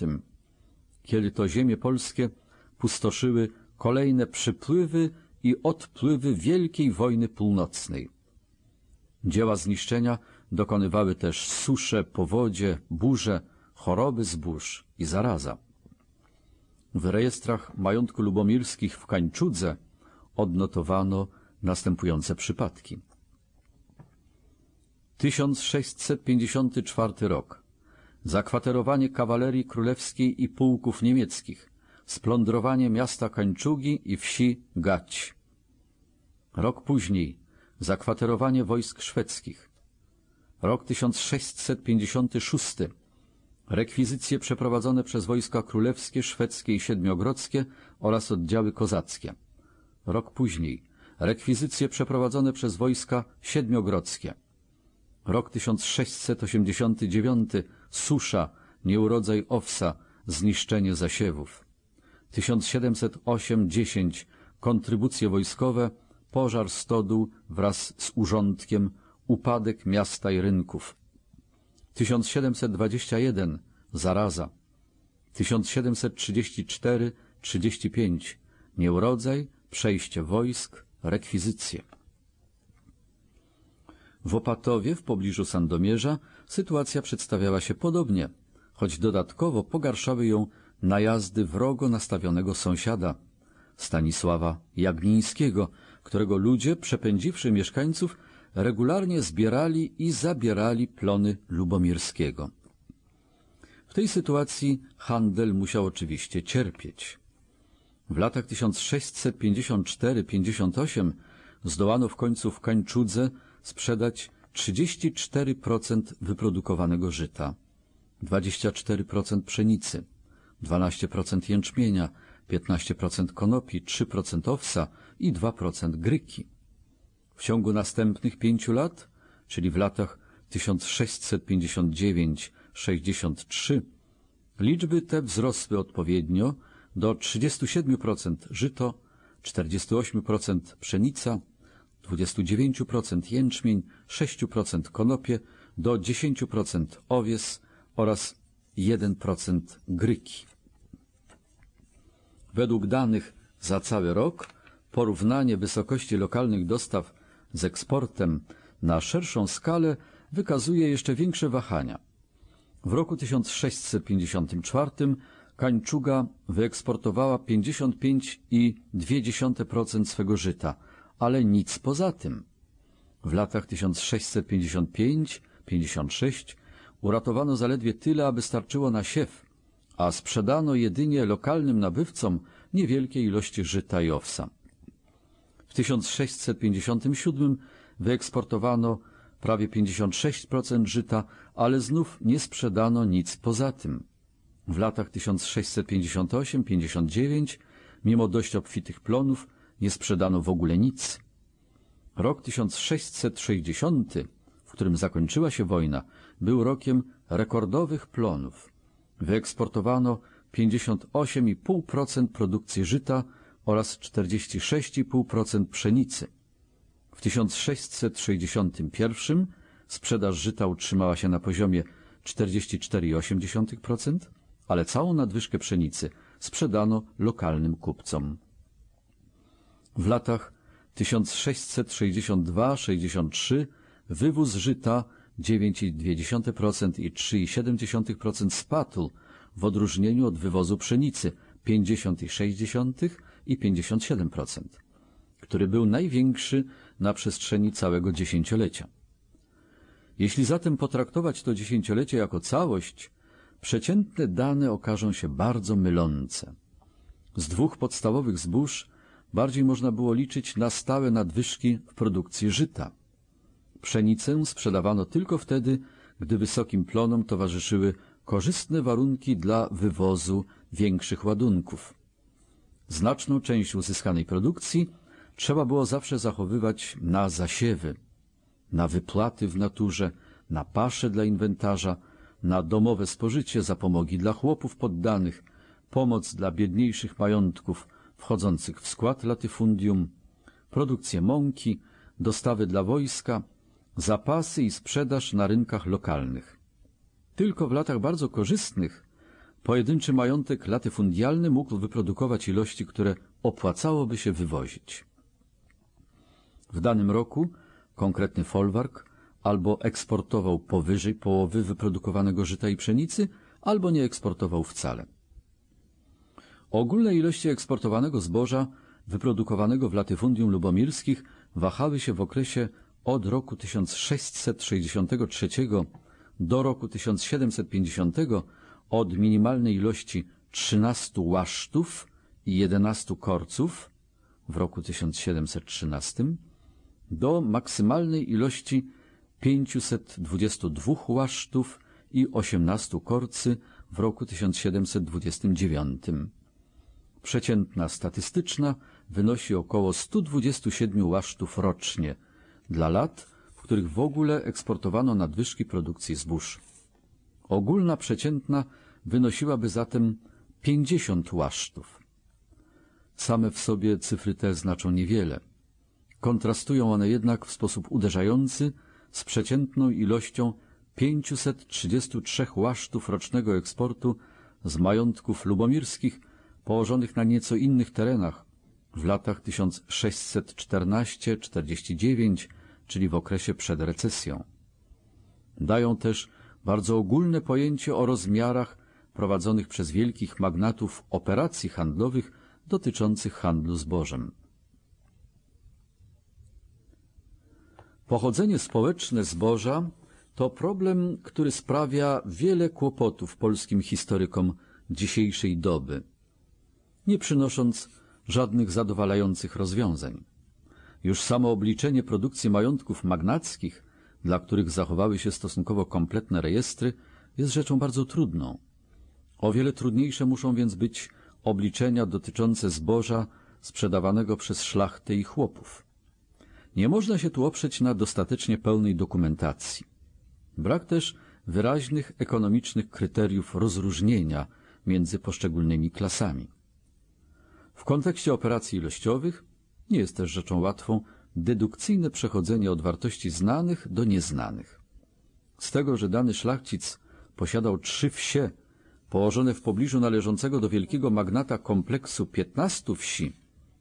kiedy to ziemie polskie pustoszyły kolejne przypływy i odpływy Wielkiej Wojny Północnej. Dzieła zniszczenia dokonywały też susze, powodzie, burze, choroby zbóż i zaraza. W rejestrach majątku lubomirskich w Kańczudze odnotowano następujące przypadki. 1654 rok. Zakwaterowanie kawalerii królewskiej i pułków niemieckich. Splądrowanie miasta Kańczugi i wsi Gać. Rok później. Zakwaterowanie wojsk szwedzkich. Rok 1656. Rekwizycje przeprowadzone przez wojska królewskie, szwedzkie i siedmiogrodzkie oraz oddziały kozackie. Rok później. Rekwizycje przeprowadzone przez wojska siedmiogrodzkie. Rok 1689. Susza, nieurodzaj owsa, zniszczenie zasiewów. 1708-10. Kontrybucje wojskowe, pożar stodół wraz z urządkiem, upadek miasta i rynków. 1721. Zaraza. 1734-35. Nieurodzaj, przejście wojsk, rekwizycje. W Opatowie, w pobliżu Sandomierza, sytuacja przedstawiała się podobnie, choć dodatkowo pogarszały ją najazdy wrogo nastawionego sąsiada, Stanisława Jagnińskiego, którego ludzie, przepędziwszy mieszkańców, regularnie zbierali i zabierali plony Lubomirskiego. W tej sytuacji handel musiał oczywiście cierpieć. W latach 1654-58 zdołano w końcu w Kańczudze sprzedać 34% wyprodukowanego żyta, 24% pszenicy, 12% jęczmienia, 15% konopi, 3% owsa i 2% gryki. W ciągu następnych pięciu lat, czyli w latach 1659-63, liczby te wzrosły odpowiednio do 37% żyto, 48% pszenica, 29% jęczmień, 6% konopie, do 10% owies oraz 1% gryki. Według danych za cały rok porównanie wysokości lokalnych dostaw z eksportem na szerszą skalę wykazuje jeszcze większe wahania. W roku 1654 Kańczuga wyeksportowała 55,2% swego żyta, ale nic poza tym. W latach 1655-56 uratowano zaledwie tyle, aby starczyło na siew, a sprzedano jedynie lokalnym nabywcom niewielkie ilości żyta i owsa. W 1657 wyeksportowano prawie 56% żyta, ale znów nie sprzedano nic poza tym. W latach 1658-59, mimo dość obfitych plonów, nie sprzedano w ogóle nic. Rok 1660, w którym zakończyła się wojna, był rokiem rekordowych plonów. Wyeksportowano 58,5% produkcji żyta oraz 46,5% pszenicy. W 1661 sprzedaż żyta utrzymała się na poziomie 44,8%, ale całą nadwyżkę pszenicy sprzedano lokalnym kupcom. W latach 1662-63 wywóz żyta 9,2% i 3,7% spadł w odróżnieniu od wywozu pszenicy 50,6% i 57%, który był największy na przestrzeni całego dziesięciolecia. Jeśli zatem potraktować to dziesięciolecie jako całość, przeciętne dane okażą się bardzo mylące. Z dwóch podstawowych zbóż bardziej można było liczyć na stałe nadwyżki w produkcji żyta. Pszenicę sprzedawano tylko wtedy, gdy wysokim plonom towarzyszyły korzystne warunki dla wywozu większych ładunków. Znaczną część uzyskanej produkcji trzeba było zawsze zachowywać na zasiewy, na wypłaty w naturze, na pasze dla inwentarza, na domowe spożycie, zapomogi dla chłopów poddanych, pomoc dla biedniejszych majątków wchodzących w skład latyfundium, produkcję mąki, dostawy dla wojska, zapasy i sprzedaż na rynkach lokalnych. Tylko w latach bardzo korzystnych pojedynczy majątek latyfundialny mógł wyprodukować ilości, które opłacałoby się wywozić. W danym roku konkretny folwark albo eksportował powyżej połowy wyprodukowanego żyta i pszenicy, albo nie eksportował wcale. Ogólne ilości eksportowanego zboża wyprodukowanego w latyfundium lubomirskich wahały się w okresie od roku 1663 do roku 1750 od minimalnej ilości 13 łasztów i 11 korców w roku 1713 do maksymalnej ilości 522 łasztów i 18 korcy w roku 1729. Przeciętna statystyczna wynosi około 127 łasztów rocznie dla lat, w których w ogóle eksportowano nadwyżki produkcji zbóż. Ogólna przeciętna wynosiłaby zatem 50 łasztów. Same w sobie cyfry te znaczą niewiele. Kontrastują one jednak w sposób uderzający z przeciętną ilością 533 łasztów rocznego eksportu z majątków lubomirskich położonych na nieco innych terenach w latach 1614-49, czyli w okresie przed recesją. Dają też bardzo ogólne pojęcie o rozmiarach prowadzonych przez wielkich magnatów operacji handlowych dotyczących handlu zbożem. Pochodzenie społeczne zboża to problem, który sprawia wiele kłopotów polskim historykom dzisiejszej doby, nie przynosząc żadnych zadowalających rozwiązań. Już samo obliczenie produkcji majątków magnackich, dla których zachowały się stosunkowo kompletne rejestry, jest rzeczą bardzo trudną. O wiele trudniejsze muszą więc być obliczenia dotyczące zboża sprzedawanego przez szlachtę i chłopów. Nie można się tu oprzeć na dostatecznie pełnej dokumentacji. Brak też wyraźnych ekonomicznych kryteriów rozróżnienia między poszczególnymi klasami. W kontekście operacji ilościowych nie jest też rzeczą łatwą dedukcyjne przechodzenie od wartości znanych do nieznanych. Z tego, że dany szlachcic posiadał trzy wsie położone w pobliżu należącego do wielkiego magnata kompleksu piętnastu wsi,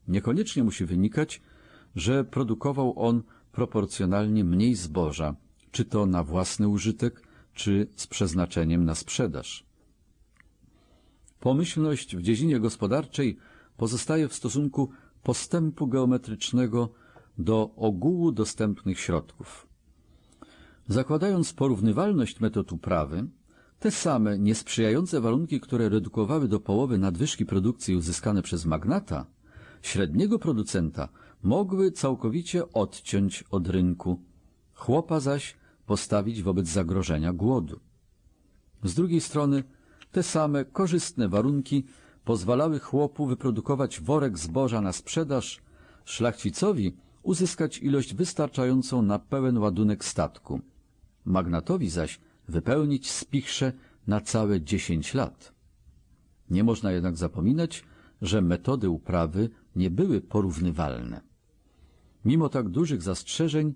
niekoniecznie musi wynikać, że produkował on proporcjonalnie mniej zboża, czy to na własny użytek, czy z przeznaczeniem na sprzedaż. Pomyślność w dziedzinie gospodarczej pozostaje w stosunku postępu geometrycznego do ogółu dostępnych środków. Zakładając porównywalność metod uprawy, te same niesprzyjające warunki, które redukowały do połowy nadwyżki produkcji uzyskane przez magnata, średniego producenta mogły całkowicie odciąć od rynku, chłopa zaś postawić wobec zagrożenia głodu. Z drugiej strony te same korzystne warunki pozwalały chłopu wyprodukować worek zboża na sprzedaż, szlachcicowi uzyskać ilość wystarczającą na pełen ładunek statku, magnatowi zaś wypełnić spichrze na całe dziesięć lat. Nie można jednak zapominać, że metody uprawy nie były porównywalne. Mimo tak dużych zastrzeżeń,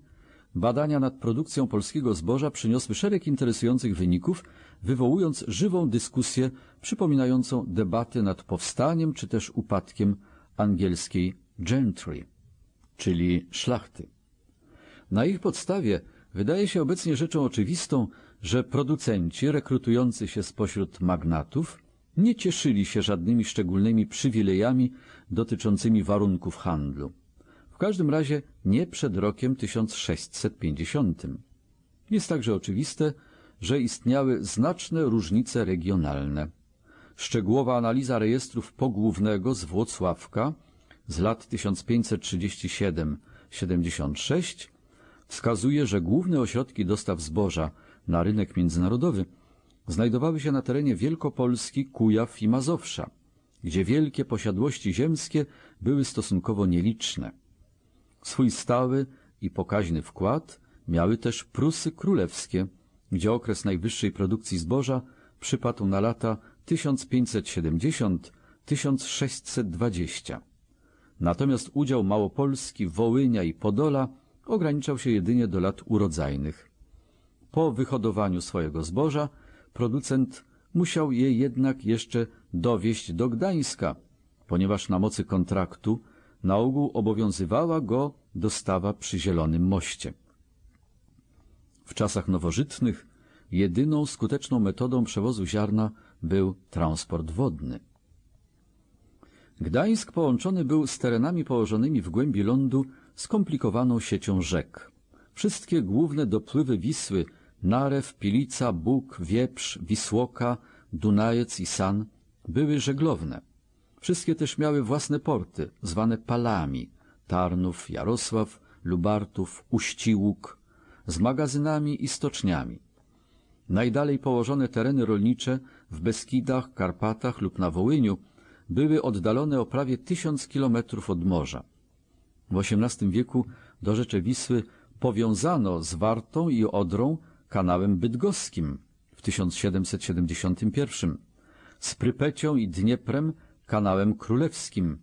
badania nad produkcją polskiego zboża przyniosły szereg interesujących wyników, wywołując żywą dyskusję przypominającą debaty nad powstaniem czy też upadkiem angielskiej gentry, czyli szlachty. Na ich podstawie wydaje się obecnie rzeczą oczywistą, że producenci rekrutujący się spośród magnatów nie cieszyli się żadnymi szczególnymi przywilejami dotyczącymi warunków handlu. W każdym razie nie przed rokiem 1650. Jest także oczywiste, że istniały znaczne różnice regionalne. Szczegółowa analiza rejestrów pogłównego z Włocławka z lat 1537-76 wskazuje, że główne ośrodki dostaw zboża na rynek międzynarodowy znajdowały się na terenie Wielkopolski, Kujaw i Mazowsza, gdzie wielkie posiadłości ziemskie były stosunkowo nieliczne. Swój stały i pokaźny wkład miały też Prusy Królewskie, gdzie okres najwyższej produkcji zboża przypadł na lata 1570-1620. Natomiast udział Małopolski, Wołynia i Podola ograniczał się jedynie do lat urodzajnych. Po wyhodowaniu swojego zboża producent musiał je jednak jeszcze dowieść do Gdańska, ponieważ na mocy kontraktu na ogół obowiązywała go dostawa przy Zielonym Moście. W czasach nowożytnych jedyną skuteczną metodą przewozu ziarna był transport wodny. Gdańsk połączony był z terenami położonymi w głębi lądu skomplikowaną siecią rzek. Wszystkie główne dopływy Wisły Narew, Pilica, Bóg, Wieprz, Wisłoka, Dunajec i San były żeglowne. Wszystkie też miały własne porty, zwane palami, Tarnów, Jarosław, Lubartów, Uściłuk, z magazynami i stoczniami. Najdalej położone tereny rolnicze w Beskidach, Karpatach lub na Wołyniu były oddalone o prawie tysiąc kilometrów od morza. W XVIII wieku do rzeczy Wisły powiązano z Wartą i Odrą kanałem bydgoskim w 1771, z Prypecią i Dnieprem kanałem królewskim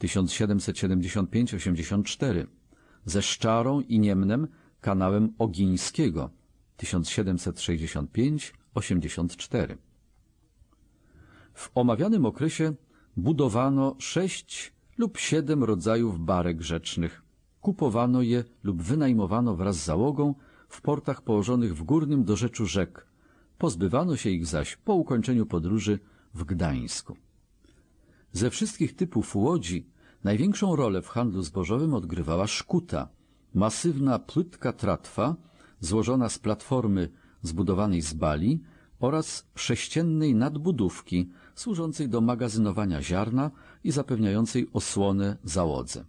1775-84, ze Szczarą i Niemnem kanałem Ogińskiego 1765-84. W omawianym okresie budowano sześć lub siedem rodzajów barek rzecznych. Kupowano je lub wynajmowano wraz z załogą w portach położonych w górnym dorzeczu rzek. Pozbywano się ich zaś po ukończeniu podróży w Gdańsku. Ze wszystkich typów łodzi największą rolę w handlu zbożowym odgrywała szkuta, masywna płytka tratwa złożona z platformy zbudowanej z bali oraz sześciennej nadbudówki służącej do magazynowania ziarna i zapewniającej osłonę załodze.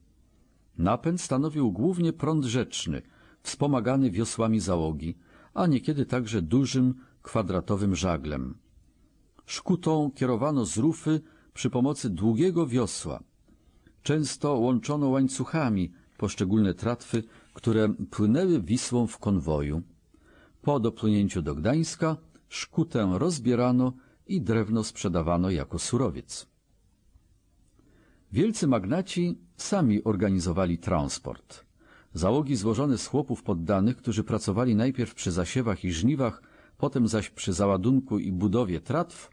Napęd stanowił głównie prąd rzeczny, wspomagany wiosłami załogi, a niekiedy także dużym, kwadratowym żaglem. Szkutą kierowano z rufy przy pomocy długiego wiosła. Często łączono łańcuchami poszczególne tratwy, które płynęły Wisłą w konwoju. Po dopłynięciu do Gdańska szkutę rozbierano i drewno sprzedawano jako surowiec. Wielcy magnaci sami organizowali transport. Załogi złożone z chłopów poddanych, którzy pracowali najpierw przy zasiewach i żniwach, potem zaś przy załadunku i budowie tratw,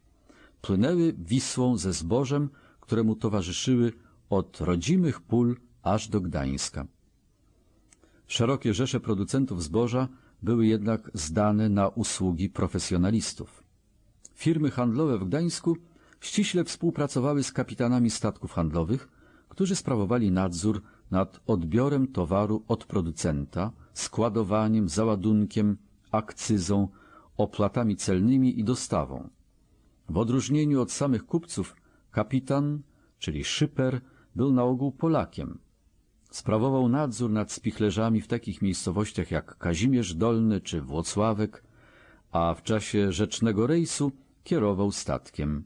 płynęły Wisłą ze zbożem, któremu towarzyszyły od rodzimych pól aż do Gdańska. Szerokie rzesze producentów zboża były jednak zdane na usługi profesjonalistów. Firmy handlowe w Gdańsku ściśle współpracowały z kapitanami statków handlowych, którzy sprawowali nadzór nad odbiorem towaru od producenta, składowaniem, załadunkiem, akcyzą, opłatami celnymi i dostawą. W odróżnieniu od samych kupców, kapitan, czyli szyper, był na ogół Polakiem. Sprawował nadzór nad spichlerzami w takich miejscowościach jak Kazimierz Dolny czy Włocławek, a w czasie rzecznego rejsu kierował statkiem.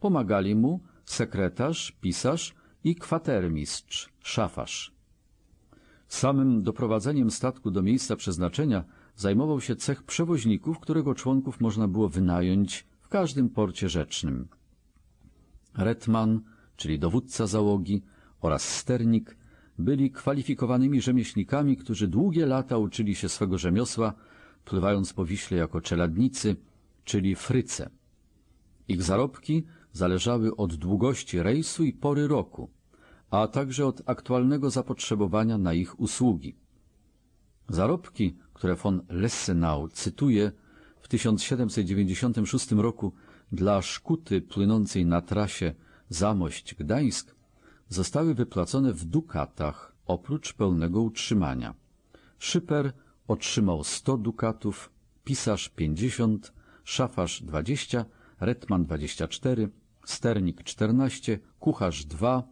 Pomagali mu sekretarz, pisarz i kwatermistrz, szafarz. Samym doprowadzeniem statku do miejsca przeznaczenia zajmował się cech przewoźników, którego członków można było wynająć w każdym porcie rzecznym. Retman, czyli dowódca załogi, oraz sternik byli kwalifikowanymi rzemieślnikami, którzy długie lata uczyli się swego rzemiosła, pływając po Wiśle jako czeladnicy, czyli fryce. Ich zarobki zależały od długości rejsu i pory roku, a także od aktualnego zapotrzebowania na ich usługi. Zarobki, które von Lessenau cytuje w 1796 roku dla szkuty płynącej na trasie Zamość-Gdańsk, zostały wypłacone w dukatach, oprócz pełnego utrzymania. Szyper otrzymał 100 dukatów, pisarz 50, szafarz 20, retman 24, sternik 14, kucharz 2,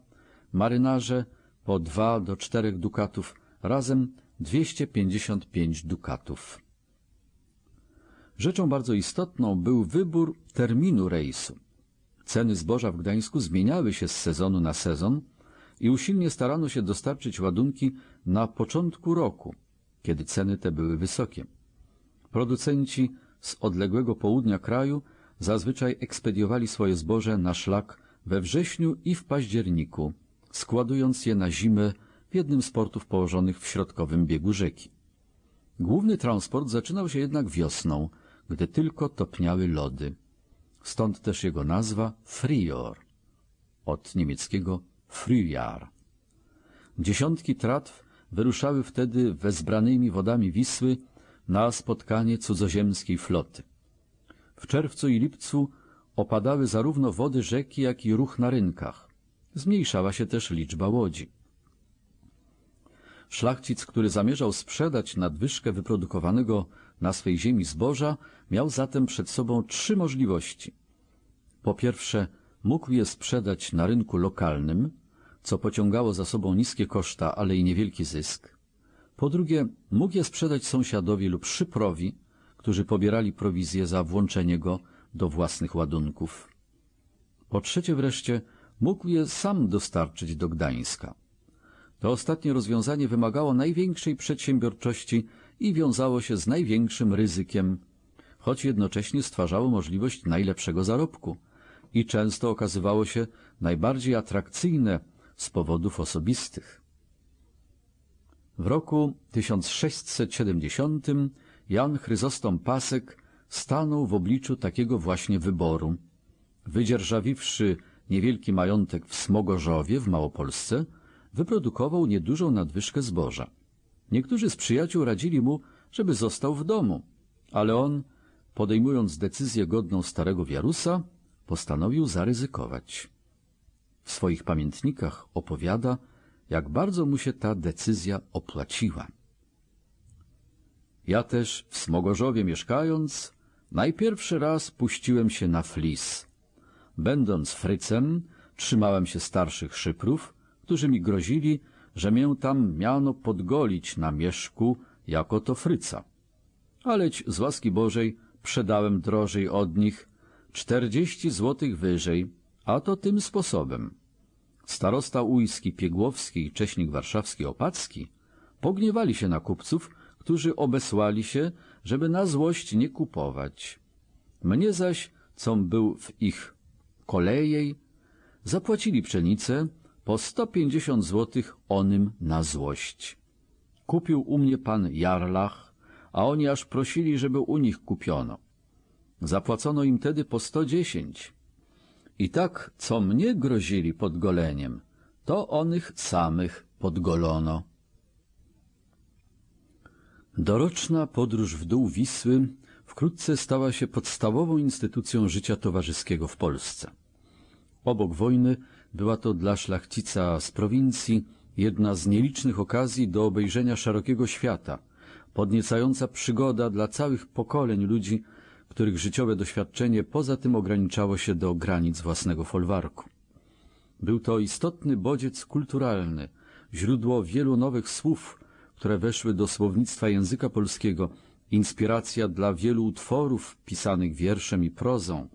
marynarze po 2 do 4 dukatów, razem 255 dukatów. Rzeczą bardzo istotną był wybór terminu rejsu. Ceny zboża w Gdańsku zmieniały się z sezonu na sezon i usilnie starano się dostarczyć ładunki na początku roku, kiedy ceny te były wysokie. Producenci z odległego południa kraju zazwyczaj ekspediowali swoje zboże na szlak we wrześniu i w październiku, składując je na zimę w jednym z portów położonych w środkowym biegu rzeki. Główny transport zaczynał się jednak wiosną, gdy tylko topniały lody. Stąd też jego nazwa Frior, od niemieckiego Frühjahr. Dziesiątki tratw wyruszały wtedy wezbranymi wodami Wisły na spotkanie cudzoziemskiej floty. W czerwcu i lipcu opadały zarówno wody rzeki, jak i ruch na rynkach. Zmniejszała się też liczba łodzi. Szlachcic, który zamierzał sprzedać nadwyżkę wyprodukowanego na swej ziemi zboża, miał zatem przed sobą trzy możliwości. Po pierwsze, mógł je sprzedać na rynku lokalnym, co pociągało za sobą niskie koszta, ale i niewielki zysk. Po drugie, mógł je sprzedać sąsiadowi lub szyprowi, którzy pobierali prowizję za włączenie go do własnych ładunków. Po trzecie wreszcie, mógł je sam dostarczyć do Gdańska. To ostatnie rozwiązanie wymagało największej przedsiębiorczości i wiązało się z największym ryzykiem, choć jednocześnie stwarzało możliwość najlepszego zarobku i często okazywało się najbardziej atrakcyjne z powodów osobistych. W roku 1670 Jan Chryzostom Pasek stanął w obliczu takiego właśnie wyboru. Wydzierżawiwszy niewielki majątek w Smogorzowie w Małopolsce, wyprodukował niedużą nadwyżkę zboża. Niektórzy z przyjaciół radzili mu, żeby został w domu, ale on, podejmując decyzję godną starego Wiarusa, postanowił zaryzykować. W swoich pamiętnikach opowiada, jak bardzo mu się ta decyzja opłaciła. Ja też w Smogorzowie mieszkając, najpierwszy raz puściłem się na flis. Będąc frycem, trzymałem się starszych szyprów, którzy mi grozili, że mię tam miano podgolić na mieszku jako to fryca. Aleć z łaski Bożej przedałem drożej od nich czterdzieści złotych wyżej, A to tym sposobem. Starosta ujski, Piegłowski i Cześnik Warszawski Opacki pogniewali się na kupców, którzy obesłali się, żeby na złość nie kupować. Mnie zaś, com był w ich kolejej, zapłacili pszenicę po 150 złotych onym na złość. Kupił u mnie pan Jarlach, a oni aż prosili, żeby u nich kupiono. Zapłacono im tedy po 110. I tak, co mnie grozili podgoleniem, to onych samych podgolono. Doroczna podróż w dół Wisły wkrótce stała się podstawową instytucją życia towarzyskiego w Polsce. Obok wojny była to dla szlachcica z prowincji jedna z nielicznych okazji do obejrzenia szerokiego świata, podniecająca przygoda dla całych pokoleń ludzi, których życiowe doświadczenie poza tym ograniczało się do granic własnego folwarku. Był to istotny bodziec kulturalny, źródło wielu nowych słów, które weszły do słownictwa języka polskiego, inspiracja dla wielu utworów pisanych wierszem i prozą.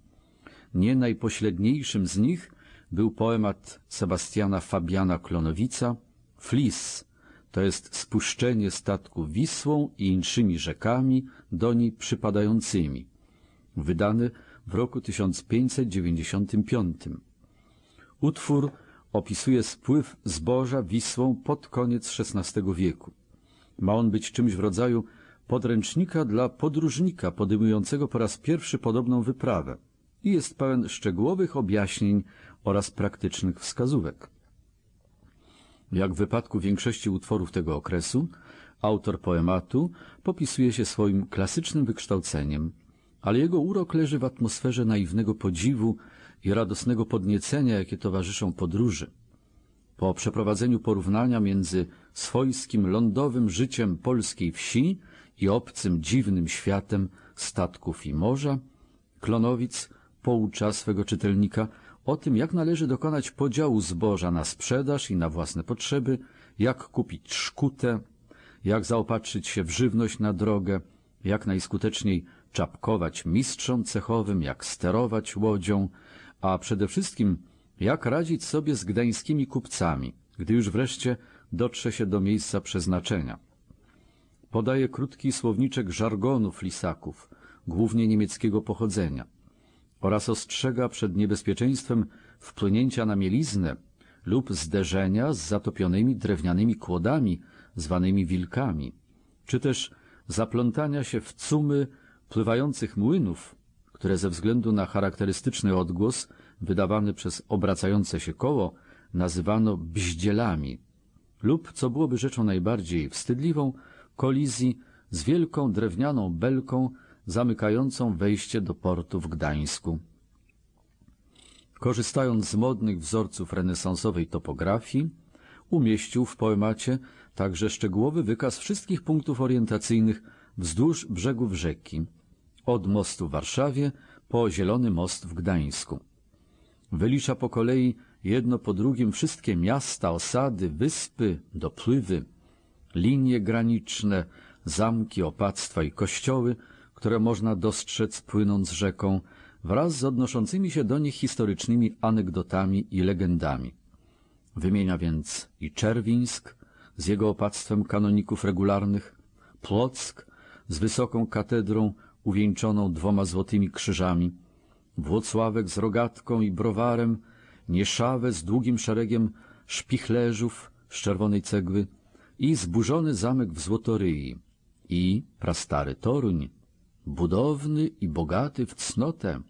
Nie najpośredniejszym z nich był poemat Sebastiana Fabiana Klonowica Flis, to jest spuszczenie statku Wisłą i inszymi rzekami do niej przypadającymi, wydany w roku 1595. Utwór opisuje spływ zboża Wisłą pod koniec XVI wieku. Ma on być czymś w rodzaju podręcznika dla podróżnika podejmującego po raz pierwszy podobną wyprawę i jest pełen szczegółowych objaśnień oraz praktycznych wskazówek. Jak w wypadku większości utworów tego okresu, autor poematu popisuje się swoim klasycznym wykształceniem, ale jego urok leży w atmosferze naiwnego podziwu i radosnego podniecenia, jakie towarzyszą podróży. Po przeprowadzeniu porównania między swojskim lądowym życiem polskiej wsi i obcym dziwnym światem statków i morza, Klonowic poucza swego czytelnika o tym, jak należy dokonać podziału zboża na sprzedaż i na własne potrzeby, jak kupić szkutę, jak zaopatrzyć się w żywność na drogę, jak najskuteczniej czapkować mistrzom cechowym, jak sterować łodzią, a przede wszystkim jak radzić sobie z gdańskimi kupcami, gdy już wreszcie dotrze się do miejsca przeznaczenia. Podaje krótki słowniczek żargonów lisaków, głównie niemieckiego pochodzenia, oraz ostrzega przed niebezpieczeństwem wpłynięcia na mieliznę lub zderzenia z zatopionymi drewnianymi kłodami zwanymi wilkami, czy też zaplątania się w cumy pływających młynów, które ze względu na charakterystyczny odgłos wydawany przez obracające się koło nazywano bździelami lub, co byłoby rzeczą najbardziej wstydliwą, kolizji z wielką drewnianą belką zamykającą wejście do portu w Gdańsku. Korzystając z modnych wzorców renesansowej topografii, umieścił w poemacie także szczegółowy wykaz wszystkich punktów orientacyjnych wzdłuż brzegów rzeki, od mostu w Warszawie po Zielony Most w Gdańsku. Wylicza po kolei jedno po drugim wszystkie miasta, osady, wyspy, dopływy, linie graniczne, zamki, opactwa i kościoły, które można dostrzec płynąc rzeką, wraz z odnoszącymi się do nich historycznymi anegdotami i legendami. Wymienia więc i Czerwińsk z jego opactwem kanoników regularnych, Płock z wysoką katedrą uwieńczoną dwoma złotymi krzyżami, Włocławek z rogatką i browarem, Nieszawę z długim szeregiem szpichlerzów z czerwonej cegły i zburzony zamek w Złotoryi. I prastary Toruń, budowny i bogaty w cnotę.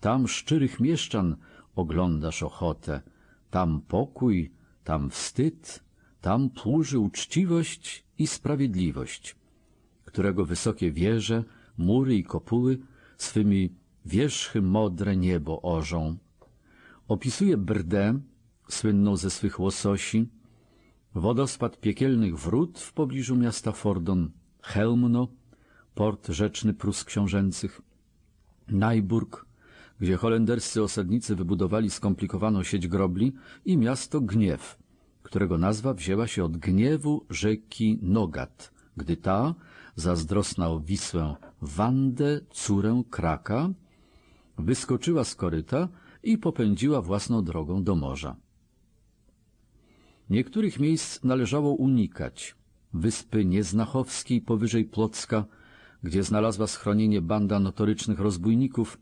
Tam szczerych mieszczan oglądasz ochotę, tam pokój, tam wstyd, tam płuży uczciwość i sprawiedliwość, którego wysokie wieże, mury i kopuły swymi wierzchy modre niebo orzą. Opisuje Brdę, słynną ze swych łososi, wodospad piekielnych wrót w pobliżu miasta Fordon, Helmno, port rzeczny Prus książęcych, Najburg, gdzie holenderscy osadnicy wybudowali skomplikowaną sieć grobli i miasto Gniew, którego nazwa wzięła się od gniewu rzeki Nogat, gdy ta zazdrosna o Wisłę Wandę, córę Kraka, wyskoczyła z koryta i popędziła własną drogą do morza. Niektórych miejsc należało unikać. Wyspy Nieznachowskiej powyżej Plocka, gdzie znalazła schronienie banda notorycznych rozbójników,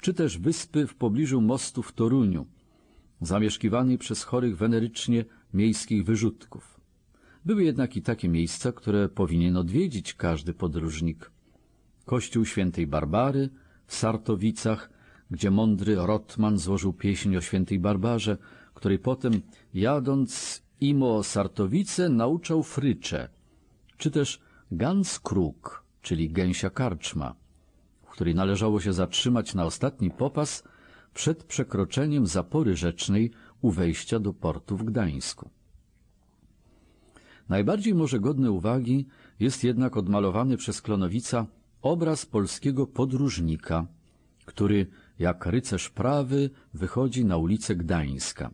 czy też wyspy w pobliżu mostu w Toruniu, zamieszkiwanej przez chorych wenerycznie miejskich wyrzutków. Były jednak i takie miejsca, które powinien odwiedzić każdy podróżnik. Kościół świętej Barbary w Sartowicach, gdzie mądry Rotman złożył pieśń o świętej Barbarze, której potem, jadąc imo Sartowice, nauczał frycze, czy też Gans Kruk, czyli gęsia karczma, w której należało się zatrzymać na ostatni popas przed przekroczeniem zapory rzecznej u wejścia do portu w Gdańsku. Najbardziej może godny uwagi jest jednak odmalowany przez Klonowica obraz polskiego podróżnika, który jak rycerz prawy wychodzi na ulicę Gdańska.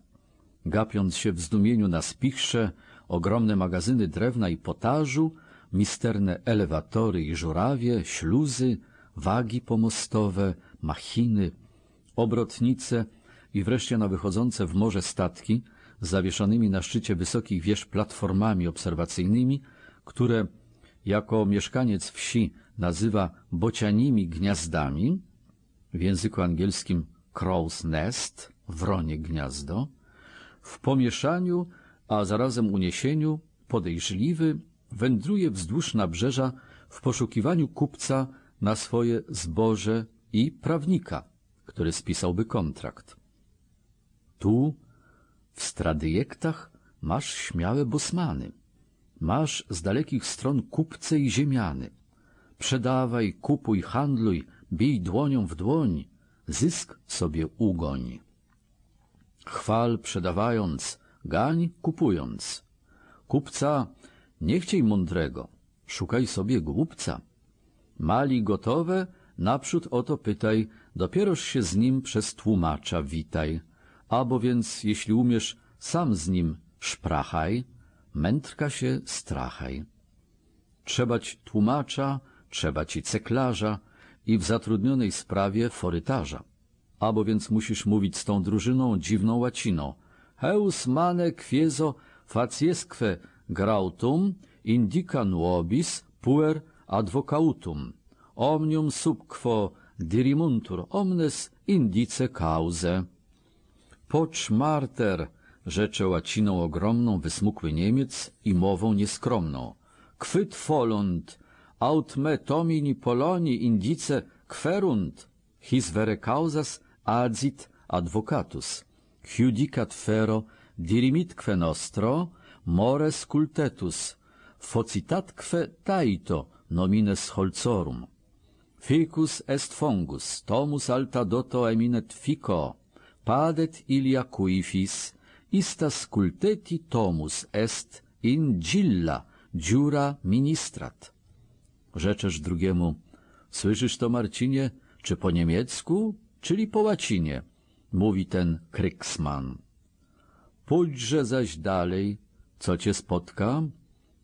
Gapiąc się w zdumieniu na spichrze, ogromne magazyny drewna i potażu, misterne elewatory i żurawie, śluzy, wagi pomostowe, machiny, obrotnice i wreszcie na wychodzące w morze statki zawieszonymi na szczycie wysokich wież platformami obserwacyjnymi, które jako mieszkaniec wsi nazywa bocianimi gniazdami, w języku angielskim crow's nest, wronie gniazdo, w pomieszaniu, a zarazem uniesieniu, podejrzliwy, wędruje wzdłuż nabrzeża w poszukiwaniu kupca na swoje zboże i prawnika, który spisałby kontrakt. Tu, w stradyjektach, masz śmiałe bosmany, masz z dalekich stron kupce i ziemiany. Przedawaj, kupuj, handluj, bij dłonią w dłoń, zysk sobie ugoń. Chwal przedawając, gań kupując. Kupca nie chciej mądrego, szukaj sobie głupca. Mali gotowe, naprzód o to pytaj, dopieroż się z nim przez tłumacza witaj. Albo więc, jeśli umiesz, sam z nim szprachaj, mędrka się strachaj. Trzeba ci tłumacza, trzeba ci ceklarza i w zatrudnionej sprawie forytarza. Albo więc musisz mówić z tą drużyną dziwną łaciną. Heus mane quieso faciesque grautum indica nuobis puer advocautum. Omnium sub quo dirimuntur omnes indice cause. Pocz marter! rzecze łaciną ogromną wysmukły Niemiec i mową nieskromną. Kwyt folund, aut me tomini poloni indice querunt, his vere causas adsit advocatus. Judicat fero dirimitque nostro, mores cultetus, focitatque taito nomines holzorum. Ficus est fungus, tomus alta doto eminet fico, padet ilia cuifis, istas culteti tomus est in gilla dziura ministrat. Rzeczesz drugiemu, słyszysz to, Marcinie, czy po niemiecku, czyli po łacinie? Mówi ten Kryksman. Pójdźże zaś dalej, co cię spotka,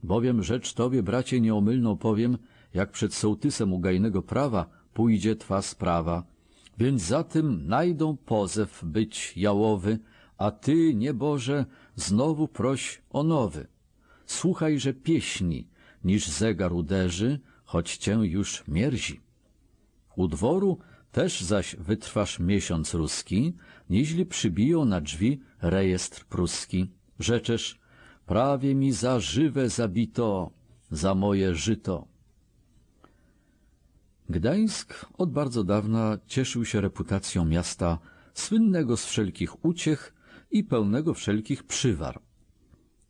bowiem rzecz tobie, bracie, nieomylną powiem, jak przed sołtysem ugajnego prawa pójdzie twa sprawa. Więc za tym najdą pozew być jałowy, a ty, nieboże, znowu proś o nowy. Słuchajże pieśni, niż zegar uderzy, choć cię już mierzi. U dworu też zaś wytrwasz miesiąc ruski, nieźli przybiją na drzwi rejestr pruski. Rzeczesz, prawie mi za żywe zabito, za moje żyto. Gdańsk od bardzo dawna cieszył się reputacją miasta słynnego z wszelkich uciech i pełnego wszelkich przywar.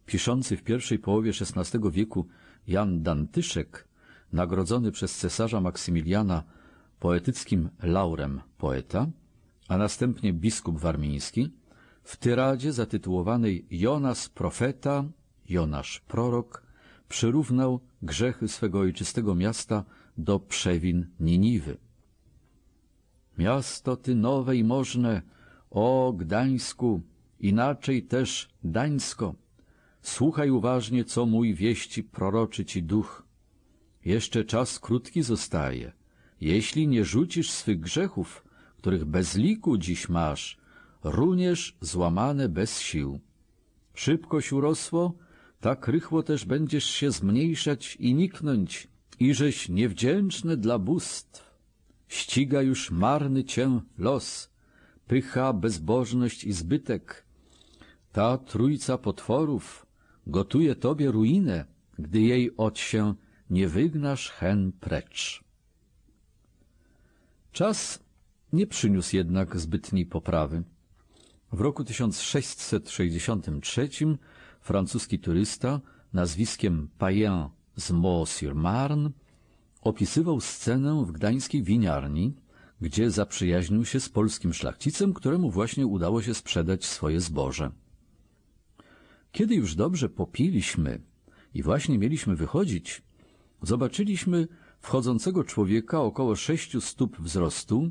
Piszący w pierwszej połowie XVI wieku Jan Dantyszek, nagrodzony przez cesarza Maksymiliana poetyckim laurem poeta, a następnie biskup warmiński, w tyradzie zatytułowanej Jonas profeta, Jonasz prorok, przyrównał grzechy swego ojczystego miasta do przewin Niniwy. Miasto ty nowe i możne, o Gdańsku, inaczej też Dańsko. Słuchaj uważnie, co mój wieści proroczy ci duch. Jeszcze czas krótki zostaje. Jeśli nie rzucisz swych grzechów, których bez liku dziś masz, runiesz złamane bez sił. Szybkoś urosło, tak rychło też będziesz się zmniejszać i niknąć, iżeś niewdzięczny dla bóstw. Ściga już marny cię los, pycha, bezbożność i zbytek. Ta trójca potworów gotuje tobie ruinę, gdy jej od się nie wygnasz hen precz. Czas nie przyniósł jednak zbytniej poprawy. W roku 1663 francuski turysta nazwiskiem Payen z Meaux-sur-Marne opisywał scenę w gdańskiej winiarni, gdzie zaprzyjaźnił się z polskim szlachcicem, któremu właśnie udało się sprzedać swoje zboże. Kiedy już dobrze popiliśmy i właśnie mieliśmy wychodzić, zobaczyliśmy wchodzącego człowieka około sześciu stóp wzrostu,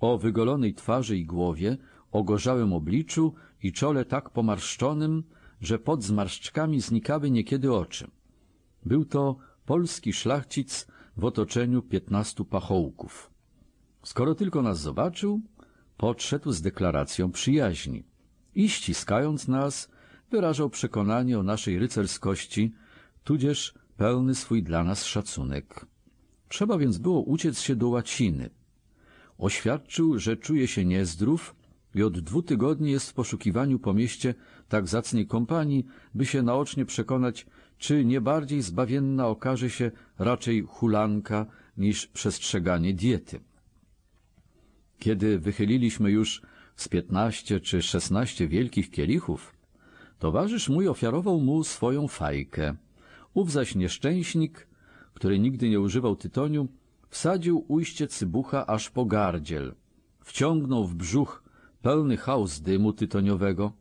o wygolonej twarzy i głowie, o gorzałym obliczu i czole tak pomarszczonym, że pod zmarszczkami znikały niekiedy oczy. Był to polski szlachcic w otoczeniu piętnastu pachołków. Skoro tylko nas zobaczył, podszedł z deklaracją przyjaźni i ściskając nas, wyrażał przekonanie o naszej rycerskości, tudzież pełny swój dla nas szacunek. Trzeba więc było uciec się do łaciny. Oświadczył, że czuje się niezdrów i od dwóch tygodni jest w poszukiwaniu po mieście tak zacnej kompanii, by się naocznie przekonać, czy nie bardziej zbawienna okaże się raczej hulanka niż przestrzeganie diety. Kiedy wychyliliśmy już z piętnaście czy szesnaście wielkich kielichów, towarzysz mój ofiarował mu swoją fajkę. Ów zaś nieszczęśnik, który nigdy nie używał tytoniu, wsadził ujście cybucha aż po gardziel, wciągnął w brzuch pełny chaos dymu tytoniowego,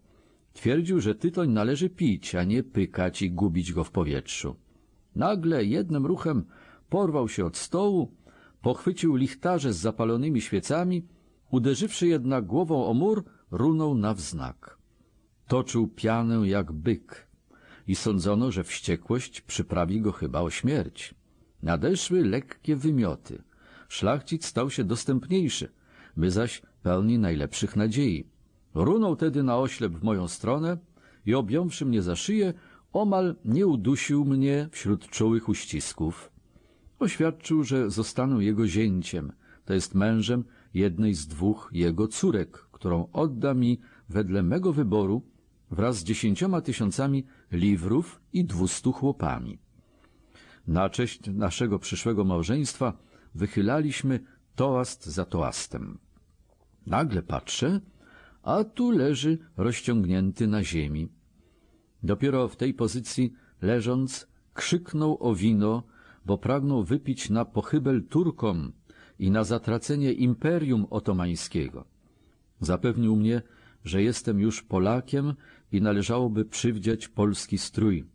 twierdził, że tytoń należy pić, a nie pykać i gubić go w powietrzu. Nagle jednym ruchem porwał się od stołu, pochwycił lichtarze z zapalonymi świecami, uderzywszy jednak głową o mur, runął na wznak. Toczył pianę jak byk i sądzono, że wściekłość przyprawi go chyba o śmierć. Nadeszły lekkie wymioty. Szlachcic stał się dostępniejszy, my zaś pełni najlepszych nadziei. Runął tedy na oślep w moją stronę i objąwszy mnie za szyję, omal nie udusił mnie wśród czułych uścisków. Oświadczył, że zostanę jego zięciem, to jest mężem jednej z dwóch jego córek, którą odda mi wedle mego wyboru wraz z dziesięcioma tysiącami liwrów i dwustu chłopami. Na cześć naszego przyszłego małżeństwa wychylaliśmy toast za toastem. Nagle patrzę, a tu leży rozciągnięty na ziemi. Dopiero w tej pozycji, leżąc, krzyknął o wino, bo pragnął wypić na pochybel Turkom i na zatracenie Imperium Otomańskiego. Zapewnił mnie, że jestem już Polakiem i należałoby przywdziać polski strój.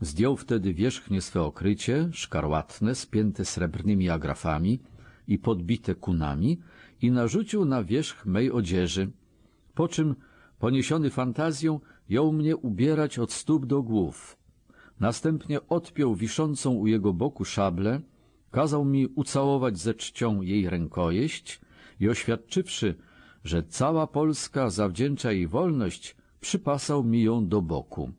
Zdjął wtedy wierzchnie swe okrycie, szkarłatne, spięte srebrnymi agrafami i podbite kunami i narzucił na wierzch mej odzieży, po czym, poniesiony fantazją, jął mnie ubierać od stóp do głów. Następnie odpiął wiszącą u jego boku szablę, kazał mi ucałować ze czcią jej rękojeść i oświadczywszy, że cała Polska zawdzięcza jej wolność, przypasał mi ją do boku.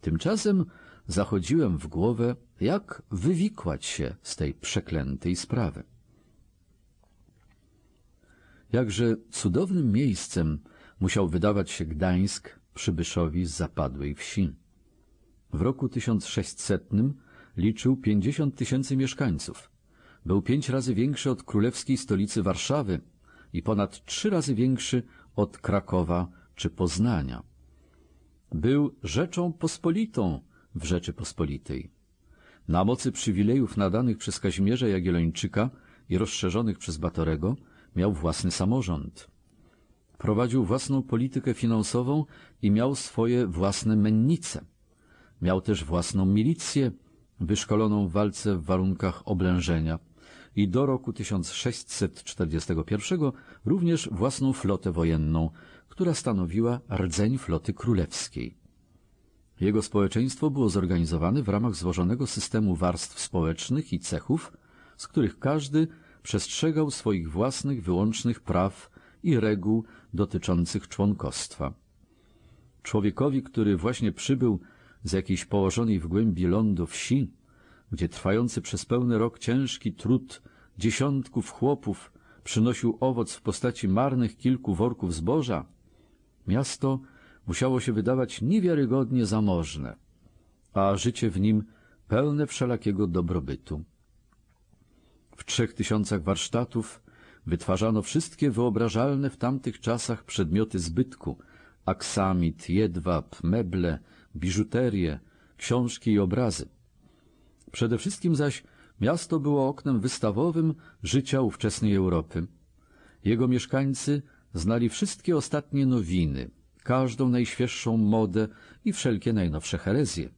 Tymczasem zachodziłem w głowę, jak wywikłać się z tej przeklętej sprawy. Jakże cudownym miejscem musiał wydawać się Gdańsk przybyszowi z zapadłej wsi. W roku 1600 liczył 50 tysięcy mieszkańców. Był pięć razy większy od królewskiej stolicy Warszawy i ponad trzy razy większy od Krakowa czy Poznania. Był rzeczą pospolitą w Rzeczypospolitej. Na mocy przywilejów nadanych przez Kazimierza Jagiellończyka i rozszerzonych przez Batorego miał własny samorząd. Prowadził własną politykę finansową i miał swoje własne mennice. Miał też własną milicję, wyszkoloną w walce w warunkach oblężenia i do roku 1641 również własną flotę wojenną, która stanowiła rdzeń floty królewskiej. Jego społeczeństwo było zorganizowane w ramach złożonego systemu warstw społecznych i cechów, z których każdy przestrzegał swoich własnych wyłącznych praw i reguł dotyczących członkostwa. Człowiekowi, który właśnie przybył z jakiejś położonej w głębi lądu wsi, gdzie trwający przez pełny rok ciężki trud dziesiątków chłopów przynosił owoc w postaci marnych kilku worków zboża, miasto musiało się wydawać niewiarygodnie zamożne, a życie w nim pełne wszelakiego dobrobytu. W trzech tysiącach warsztatów wytwarzano wszystkie wyobrażalne w tamtych czasach przedmioty zbytku, aksamit, jedwab, meble, biżuterię, książki i obrazy. Przede wszystkim zaś miasto było oknem wystawowym życia ówczesnej Europy. Jego mieszkańcy znali wszystkie ostatnie nowiny, każdą najświeższą modę i wszelkie najnowsze herezje.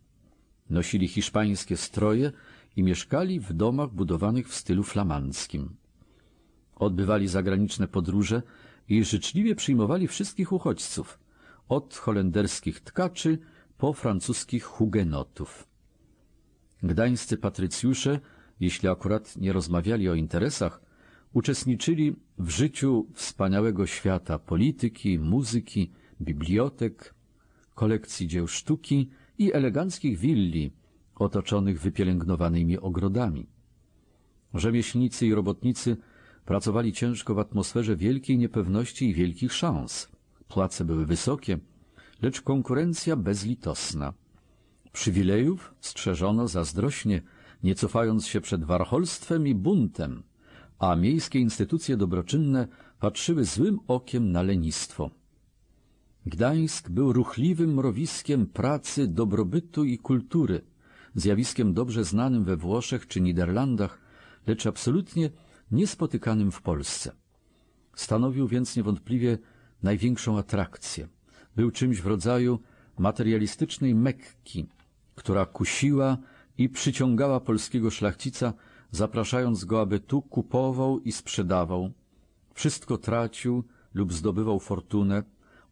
Nosili hiszpańskie stroje i mieszkali w domach budowanych w stylu flamandzkim. Odbywali zagraniczne podróże i życzliwie przyjmowali wszystkich uchodźców, od holenderskich tkaczy po francuskich hugenotów. Gdańscy patrycjusze, jeśli akurat nie rozmawiali o interesach, uczestniczyli w życiu wspaniałego świata polityki, muzyki, bibliotek, kolekcji dzieł sztuki i eleganckich willi otoczonych wypielęgnowanymi ogrodami. Rzemieślnicy i robotnicy pracowali ciężko w atmosferze wielkiej niepewności i wielkich szans. Płace były wysokie, lecz konkurencja bezlitosna. Przywilejów strzeżono zazdrośnie, nie cofając się przed warcholstwem i buntem, a miejskie instytucje dobroczynne patrzyły złym okiem na lenistwo. Gdańsk był ruchliwym mrowiskiem pracy, dobrobytu i kultury, zjawiskiem dobrze znanym we Włoszech czy Niderlandach, lecz absolutnie niespotykanym w Polsce. Stanowił więc niewątpliwie największą atrakcję. Był czymś w rodzaju materialistycznej Mekki, która kusiła i przyciągała polskiego szlachcica, zapraszając go, aby tu kupował i sprzedawał. Wszystko tracił lub zdobywał fortunę,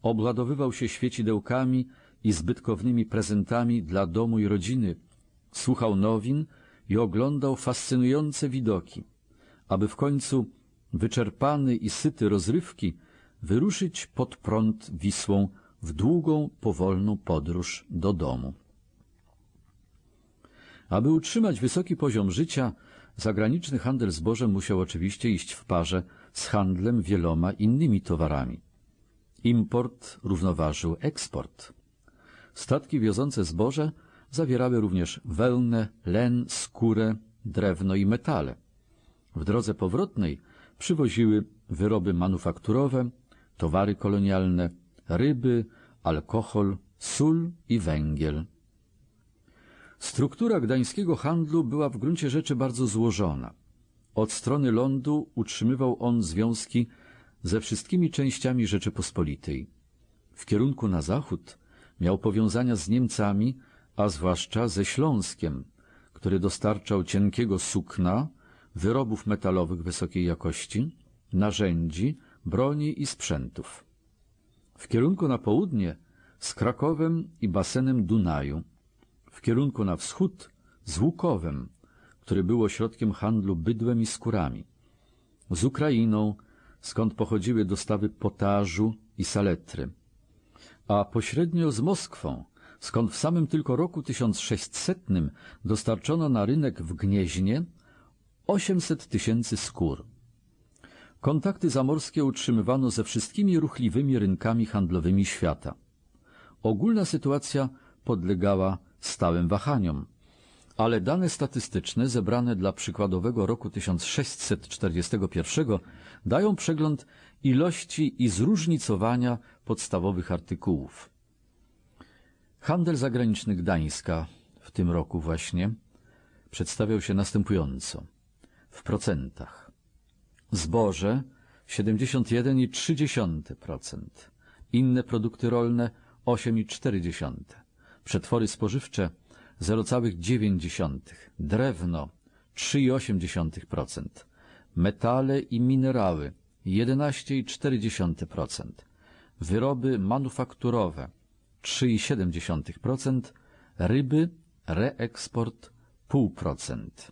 obładowywał się świecidełkami i zbytkownymi prezentami dla domu i rodziny, słuchał nowin i oglądał fascynujące widoki, aby w końcu, wyczerpany i syty rozrywki, wyruszyć pod prąd Wisłą w długą, powolną podróż do domu. Aby utrzymać wysoki poziom życia, zagraniczny handel zbożem musiał oczywiście iść w parze z handlem wieloma innymi towarami. Import równoważył eksport. Statki wiozące zboże zawierały również wełnę, len, skórę, drewno i metale. W drodze powrotnej przywoziły wyroby manufakturowe, towary kolonialne, ryby, alkohol, sól i węgiel. Struktura gdańskiego handlu była w gruncie rzeczy bardzo złożona. Od strony lądu utrzymywał on związki ze wszystkimi częściami Rzeczypospolitej. W kierunku na zachód miał powiązania z Niemcami, a zwłaszcza ze Śląskiem, który dostarczał cienkiego sukna, wyrobów metalowych wysokiej jakości, narzędzi, broni i sprzętów. W kierunku na południe z Krakowem i basenem Dunaju, w kierunku na wschód z Łukowem, który był ośrodkiem handlu bydłem i skórami, z Ukrainą, skąd pochodziły dostawy potażu i saletry, a pośrednio z Moskwą, skąd w samym tylko roku 1600 dostarczono na rynek w Gnieźnie 800 tysięcy skór. Kontakty zamorskie utrzymywano ze wszystkimi ruchliwymi rynkami handlowymi świata. Ogólna sytuacja podlegała stałym wahaniom, ale dane statystyczne zebrane dla przykładowego roku 1641 dają przegląd ilości i zróżnicowania podstawowych artykułów. Handel zagraniczny Gdańska w tym roku właśnie przedstawiał się następująco. W procentach. Zboże 71,3%, inne produkty rolne 8,4%, przetwory spożywcze 0,9%, drewno 3,8%, metale i minerały 11,4%, wyroby manufakturowe 3,7%, ryby, reeksport 0,5%.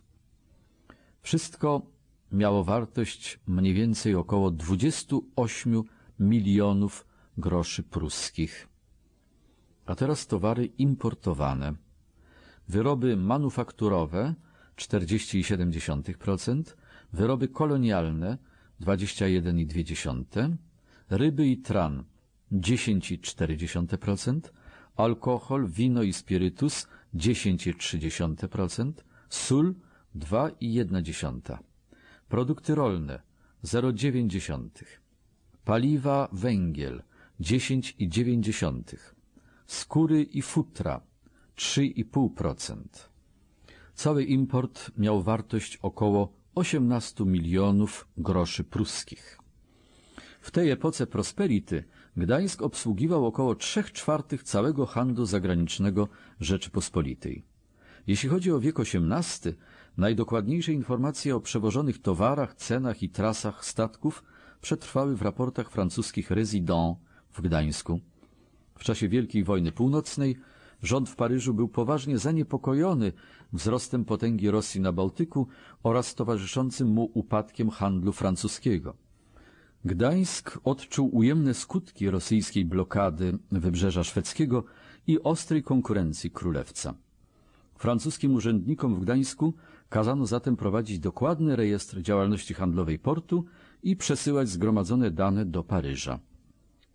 Wszystko miało wartość mniej więcej około 28 milionów groszy pruskich. A teraz towary importowane. Wyroby manufakturowe 40,7%, wyroby kolonialne 21,2%, ryby i tran 10,4%, alkohol, wino i spirytus 10,3%, sól 2,1%, produkty rolne 0,9%, paliwa, węgiel 10,9%, skóry i futra 3,5%. Cały import miał wartość około 18 milionów groszy pruskich. W tej epoce prosperity Gdańsk obsługiwał około 3 czwartych całego handlu zagranicznego Rzeczypospolitej. Jeśli chodzi o wiek XVIII, najdokładniejsze informacje o przewożonych towarach, cenach i trasach statków przetrwały w raportach francuskich rezydent w Gdańsku. W czasie Wielkiej Wojny Północnej rząd w Paryżu był poważnie zaniepokojony wzrostem potęgi Rosji na Bałtyku oraz towarzyszącym mu upadkiem handlu francuskiego. Gdańsk odczuł ujemne skutki rosyjskiej blokady wybrzeża szwedzkiego i ostrej konkurencji królewca. Francuskim urzędnikom w Gdańsku kazano zatem prowadzić dokładny rejestr działalności handlowej portu i przesyłać zgromadzone dane do Paryża.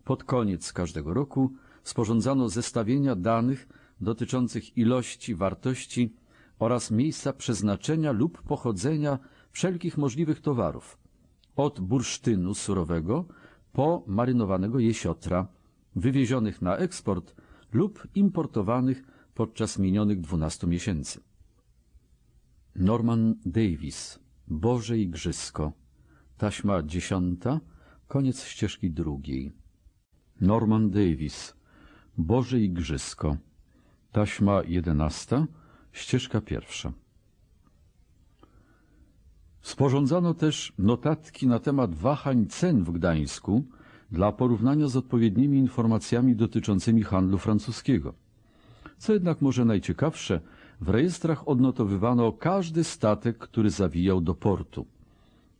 Pod koniec każdego roku sporządzano zestawienia danych dotyczących ilości, wartości oraz miejsca przeznaczenia lub pochodzenia wszelkich możliwych towarów, od bursztynu surowego po marynowanego jesiotra, wywiezionych na eksport lub importowanych podczas minionych dwunastu miesięcy. Norman Davis, Boże Igrzysko, taśma dziesiąta, koniec ścieżki drugiej. Norman Davis, Boże Igrzysko, taśma jedenasta, ścieżka pierwsza. Sporządzano też notatki na temat wahań cen w Gdańsku dla porównania z odpowiednimi informacjami dotyczącymi handlu francuskiego. Co jednak może najciekawsze, w rejestrach odnotowywano każdy statek, który zawijał do portu.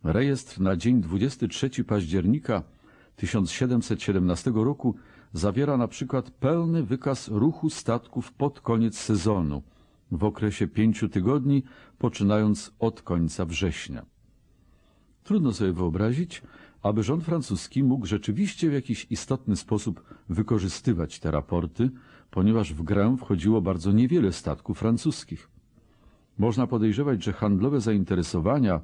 Rejestr na dzień 23 października 1717 roku zawiera na przykład pełny wykaz ruchu statków pod koniec sezonu, w okresie pięciu tygodni, poczynając od końca września. Trudno sobie wyobrazić, aby rząd francuski mógł rzeczywiście w jakiś istotny sposób wykorzystywać te raporty, ponieważ w grę wchodziło bardzo niewiele statków francuskich. Można podejrzewać, że handlowe zainteresowania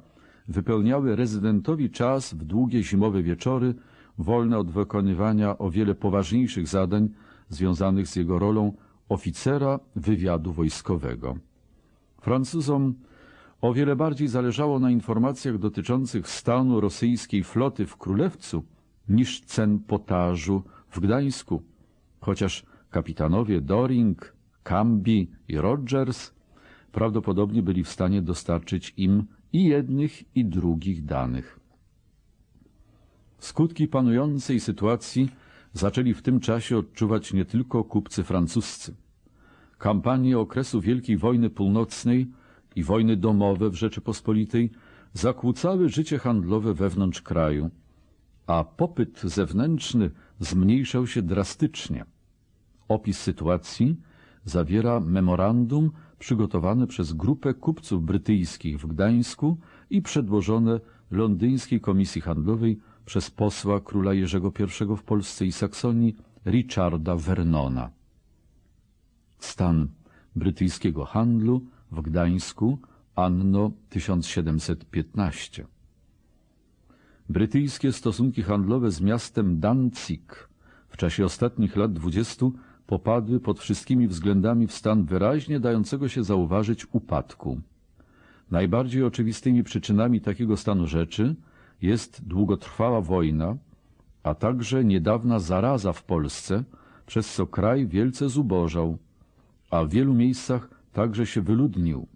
wypełniały rezydentowi czas w długie zimowe wieczory, wolne od wykonywania o wiele poważniejszych zadań związanych z jego rolą oficera wywiadu wojskowego. Francuzom o wiele bardziej zależało na informacjach dotyczących stanu rosyjskiej floty w Królewcu niż cen potażu w Gdańsku, chociaż kapitanowie Doring, Camby i Rogers prawdopodobnie byli w stanie dostarczyć im i jednych i drugich danych. Skutki panującej sytuacji zaczęli w tym czasie odczuwać nie tylko kupcy francuscy. Kampanie okresu Wielkiej Wojny Północnej i wojny domowe w Rzeczypospolitej zakłócały życie handlowe wewnątrz kraju, a popyt zewnętrzny zmniejszał się drastycznie. Opis sytuacji zawiera memorandum przygotowane przez grupę kupców brytyjskich w Gdańsku i przedłożone londyńskiej komisji handlowej przez posła króla Jerzego I w Polsce i Saksonii Richarda Vernona. Stan brytyjskiego handlu w Gdańsku anno 1715. Brytyjskie stosunki handlowe z miastem Danzig w czasie ostatnich lat dwudziestu popadły pod wszystkimi względami w stan wyraźnie dającego się zauważyć upadku. Najbardziej oczywistymi przyczynami takiego stanu rzeczy jest długotrwała wojna, a także niedawna zaraza w Polsce, przez co kraj wielce zubożał, a w wielu miejscach także się wyludnił.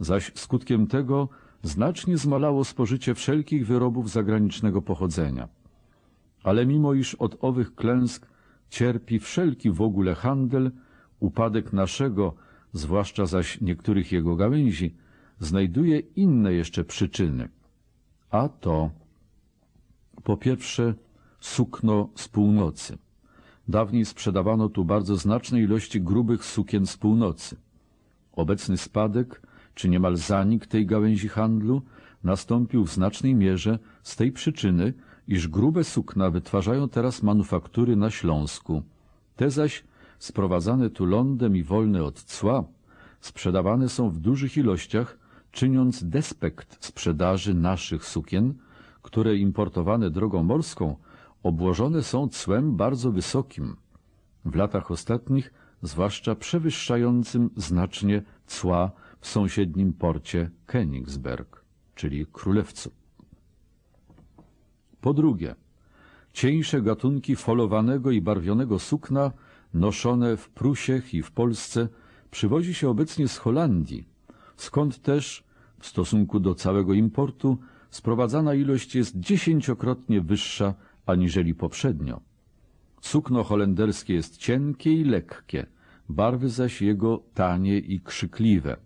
Zaś skutkiem tego znacznie zmalało spożycie wszelkich wyrobów zagranicznego pochodzenia. Ale mimo iż od owych klęsk cierpi wszelki w ogóle handel, upadek naszego, zwłaszcza zaś niektórych jego gałęzi, znajduje inne jeszcze przyczyny – a to po pierwsze sukno z północy. Dawniej sprzedawano tu bardzo znaczne ilości grubych sukien z północy. Obecny spadek, czy niemal zanik tej gałęzi handlu nastąpił w znacznej mierze z tej przyczyny, iż grube sukna wytwarzają teraz manufaktury na Śląsku. Te zaś, sprowadzane tu lądem i wolne od cła, sprzedawane są w dużych ilościach, czyniąc despekt sprzedaży naszych sukien, które importowane drogą morską obłożone są cłem bardzo wysokim, w latach ostatnich zwłaszcza przewyższającym znacznie cła w sąsiednim porcie Königsberg, czyli Królewcu. Po drugie, cieńsze gatunki folowanego i barwionego sukna noszone w Prusiech i w Polsce przywozi się obecnie z Holandii, skąd też w stosunku do całego importu sprowadzana ilość jest dziesięciokrotnie wyższa aniżeli poprzednio. Sukno holenderskie jest cienkie i lekkie, barwy zaś jego tanie i krzykliwe.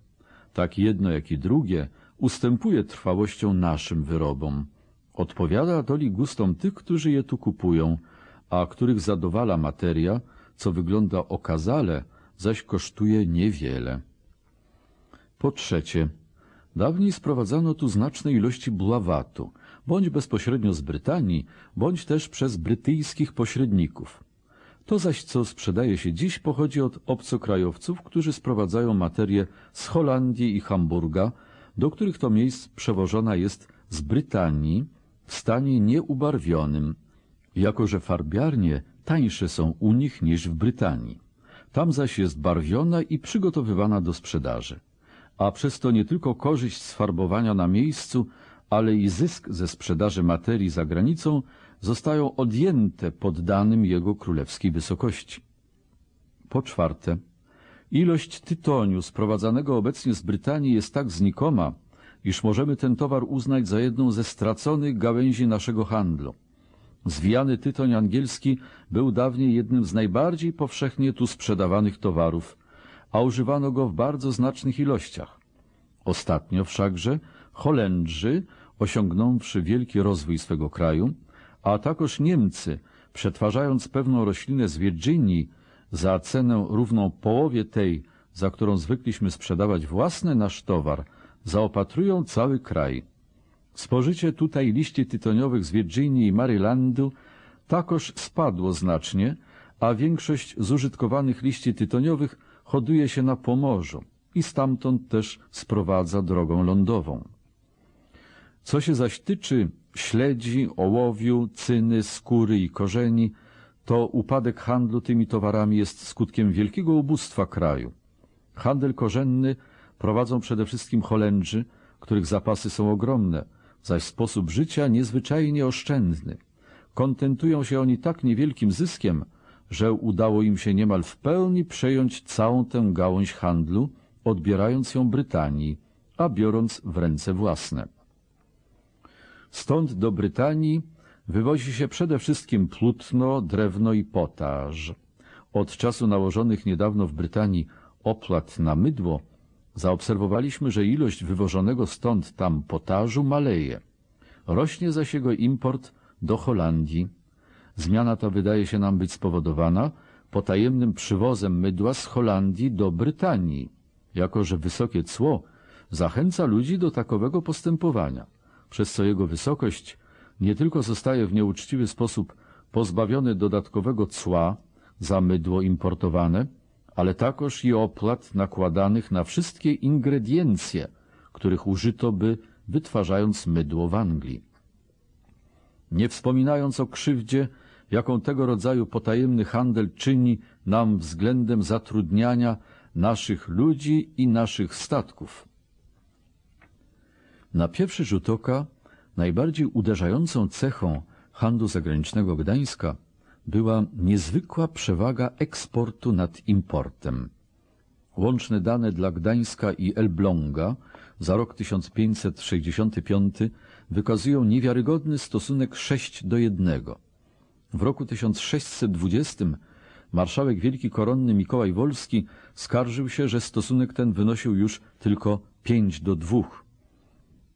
Tak jedno jak i drugie ustępuje trwałością naszym wyrobom. Odpowiada toli gustom tych, którzy je tu kupują, a których zadowala materia, co wygląda okazale, zaś kosztuje niewiele. Po trzecie, dawniej sprowadzano tu znaczne ilości bławatu, bądź bezpośrednio z Brytanii, bądź też przez brytyjskich pośredników. To zaś, co sprzedaje się dziś, pochodzi od obcokrajowców, którzy sprowadzają materię z Holandii i Hamburga, do których to miejsc przewożona jest z Brytanii w stanie nieubarwionym, jako że farbiarnie tańsze są u nich niż w Brytanii. Tam zaś jest barwiona i przygotowywana do sprzedaży. A przez to nie tylko korzyść z farbowania na miejscu, ale i zysk ze sprzedaży materii za granicą zostają odjęte poddanym jego królewskiej wysokości. Po czwarte, ilość tytoniu sprowadzanego obecnie z Brytanii jest tak znikoma, iż możemy ten towar uznać za jedną ze straconych gałęzi naszego handlu. Zwijany tytoń angielski był dawniej jednym z najbardziej powszechnie tu sprzedawanych towarów, a używano go w bardzo znacznych ilościach. Ostatnio wszakże Holendrzy, osiągnąwszy wielki rozwój swego kraju, a także Niemcy, przetwarzając pewną roślinę z Virginii za cenę równą połowie tej, za którą zwykliśmy sprzedawać własny nasz towar, zaopatrują cały kraj. Spożycie tutaj liści tytoniowych z Virginii i Marylandu takoż spadło znacznie, a większość zużytkowanych liści tytoniowych hoduje się na Pomorzu i stamtąd też sprowadza drogą lądową. Co się zaś tyczy śledzi, ołowiu, cyny, skóry i korzeni, to upadek handlu tymi towarami jest skutkiem wielkiego ubóstwa kraju. Handel korzenny prowadzą przede wszystkim Holendrzy, których zapasy są ogromne, zaś sposób życia niezwyczajnie oszczędny. Kontentują się oni tak niewielkim zyskiem, że udało im się niemal w pełni przejąć całą tę gałąź handlu, odbierając ją Brytanii, a biorąc w ręce własne. Stąd do Brytanii wywozi się przede wszystkim plutno, drewno i potaż. Od czasu nałożonych niedawno w Brytanii opłat na mydło zaobserwowaliśmy, że ilość wywożonego stąd tam potażu maleje. Rośnie zaś jego import do Holandii. Zmiana ta wydaje się nam być spowodowana potajemnym przywozem mydła z Holandii do Brytanii, jako że wysokie cło zachęca ludzi do takowego postępowania, przez co jego wysokość nie tylko zostaje w nieuczciwy sposób pozbawiony dodatkowego cła za mydło importowane, ale także i opłat nakładanych na wszystkie ingrediencje, których użyto by wytwarzając mydło w Anglii. Nie wspominając o krzywdzie, jaką tego rodzaju potajemny handel czyni nam względem zatrudniania naszych ludzi i naszych statków. Na pierwszy rzut oka najbardziej uderzającą cechą handlu zagranicznego Gdańska była niezwykła przewaga eksportu nad importem. Łączne dane dla Gdańska i Elbląga za rok 1565 wykazują niewiarygodny stosunek 6 do 1. W roku 1620 marszałek wielki koronny Mikołaj Wolski skarżył się, że stosunek ten wynosił już tylko 5 do 2.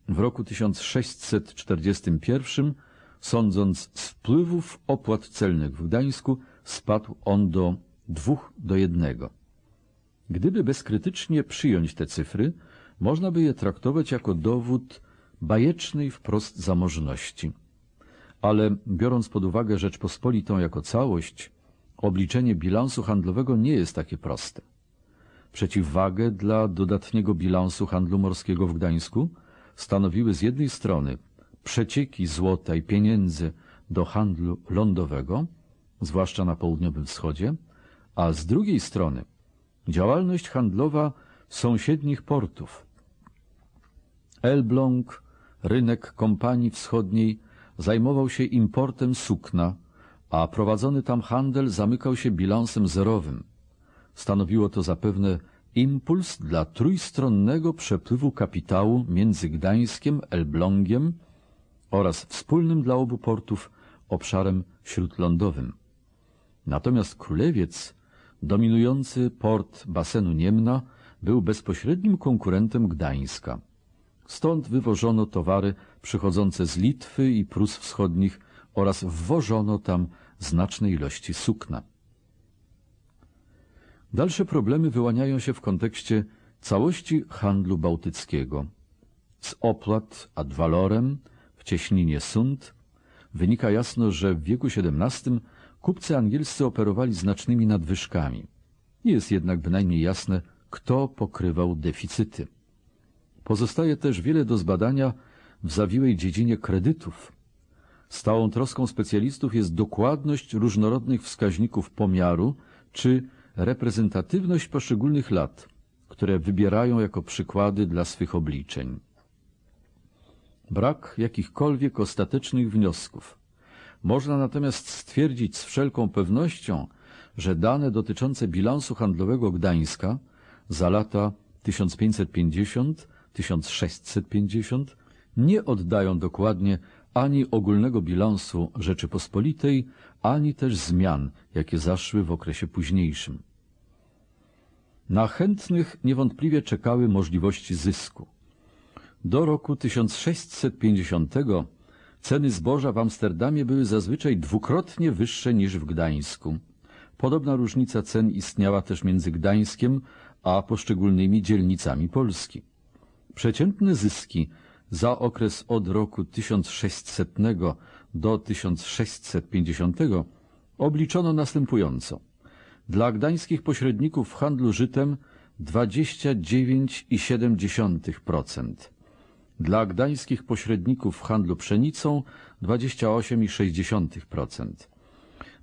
W roku 1641, sądząc z wpływów opłat celnych w Gdańsku, spadł on do dwóch do jednego. Gdyby bezkrytycznie przyjąć te cyfry, można by je traktować jako dowód bajecznej wprost zamożności. Ale biorąc pod uwagę Rzeczpospolitą jako całość, obliczenie bilansu handlowego nie jest takie proste. Przeciwwagę dla dodatniego bilansu handlu morskiego w Gdańsku stanowiły z jednej strony przecieki złota i pieniędzy do handlu lądowego, zwłaszcza na południowym wschodzie, a z drugiej strony działalność handlowa sąsiednich portów. Elbląg, rynek kompanii wschodniej, zajmował się importem sukna, a prowadzony tam handel zamykał się bilansem zerowym. Stanowiło to zapewne impuls dla trójstronnego przepływu kapitału między Gdańskiem, Elblągiem oraz wspólnym dla obu portów obszarem śródlądowym. Natomiast Królewiec, dominujący port basenu Niemna, był bezpośrednim konkurentem Gdańska. Stąd wywożono towary przychodzące z Litwy i Prus Wschodnich oraz wwożono tam znaczne ilości sukna. Dalsze problemy wyłaniają się w kontekście całości handlu bałtyckiego. Z opłat ad valorem w cieśninie Sund wynika jasno, że w wieku XVII kupcy angielscy operowali znacznymi nadwyżkami. Nie jest jednak bynajmniej jasne, kto pokrywał deficyty. Pozostaje też wiele do zbadania w zawiłej dziedzinie kredytów. Stałą troską specjalistów jest dokładność różnorodnych wskaźników pomiaru czy reprezentatywność poszczególnych lat, które wybierają jako przykłady dla swych obliczeń. Brak jakichkolwiek ostatecznych wniosków. Można natomiast stwierdzić z wszelką pewnością, że dane dotyczące bilansu handlowego Gdańska za lata 1550-1650 nie oddają dokładnie ani ogólnego bilansu Rzeczypospolitej, ani też zmian, jakie zaszły w okresie późniejszym. Na chętnych niewątpliwie czekały możliwości zysku. Do roku 1650 ceny zboża w Amsterdamie były zazwyczaj dwukrotnie wyższe niż w Gdańsku. Podobna różnica cen istniała też między Gdańskiem a poszczególnymi dzielnicami Polski. Przeciętne zyski za okres od roku 1600 do 1650 obliczono następująco. Dla gdańskich pośredników w handlu żytem 29,7%, dla gdańskich pośredników w handlu pszenicą 28,6%,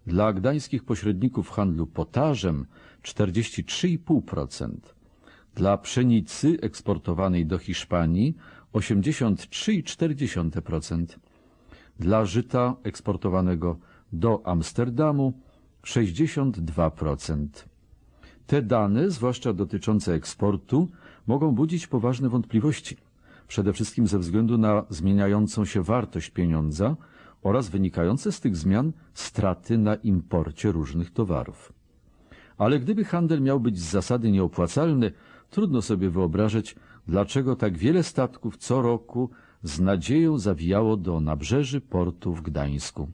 dla gdańskich pośredników w handlu potażem 43,5%, dla pszenicy eksportowanej do Hiszpanii 83,4%, dla żyta eksportowanego do Amsterdamu 62%. Te dane, zwłaszcza dotyczące eksportu, mogą budzić poważne wątpliwości, przede wszystkim ze względu na zmieniającą się wartość pieniądza oraz wynikające z tych zmian straty na imporcie różnych towarów. Ale gdyby handel miał być z zasady nieopłacalny, trudno sobie wyobrazić, dlaczego tak wiele statków co roku z nadzieją zawijało do nabrzeży portu w Gdańsku.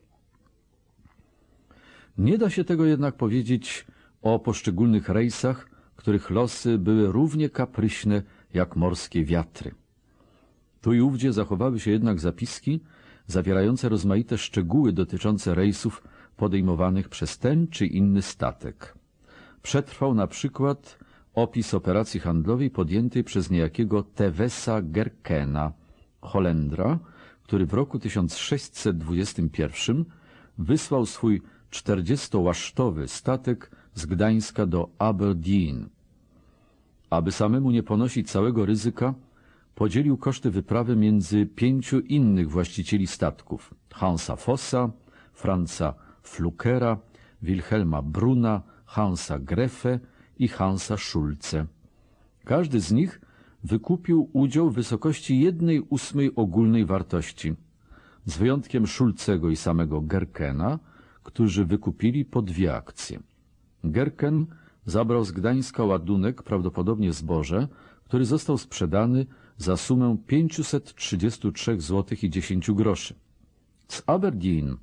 Nie da się tego jednak powiedzieć o poszczególnych rejsach, których losy były równie kapryśne jak morskie wiatry. Tu i ówdzie zachowały się jednak zapiski zawierające rozmaite szczegóły dotyczące rejsów podejmowanych przez ten czy inny statek. Przetrwał na przykład opis operacji handlowej podjętej przez niejakiego Tevesa Gerkena, Holendra, który w roku 1621 wysłał swój 40-łasztowy statek z Gdańska do Aberdeen. Aby samemu nie ponosić całego ryzyka, podzielił koszty wyprawy między pięciu innych właścicieli statków Hansa Fossa, Franza Flukera, Wilhelma Bruna, Hansa Greffe i Hansa Schulze. Każdy z nich wykupił udział w wysokości jednej ósmej ogólnej wartości, z wyjątkiem Schulzego i samego Gerkena, którzy wykupili po dwie akcje. Gerken zabrał z Gdańska ładunek, prawdopodobnie zboże, który został sprzedany za sumę 533 zł i 10 groszy. Z Aberdeen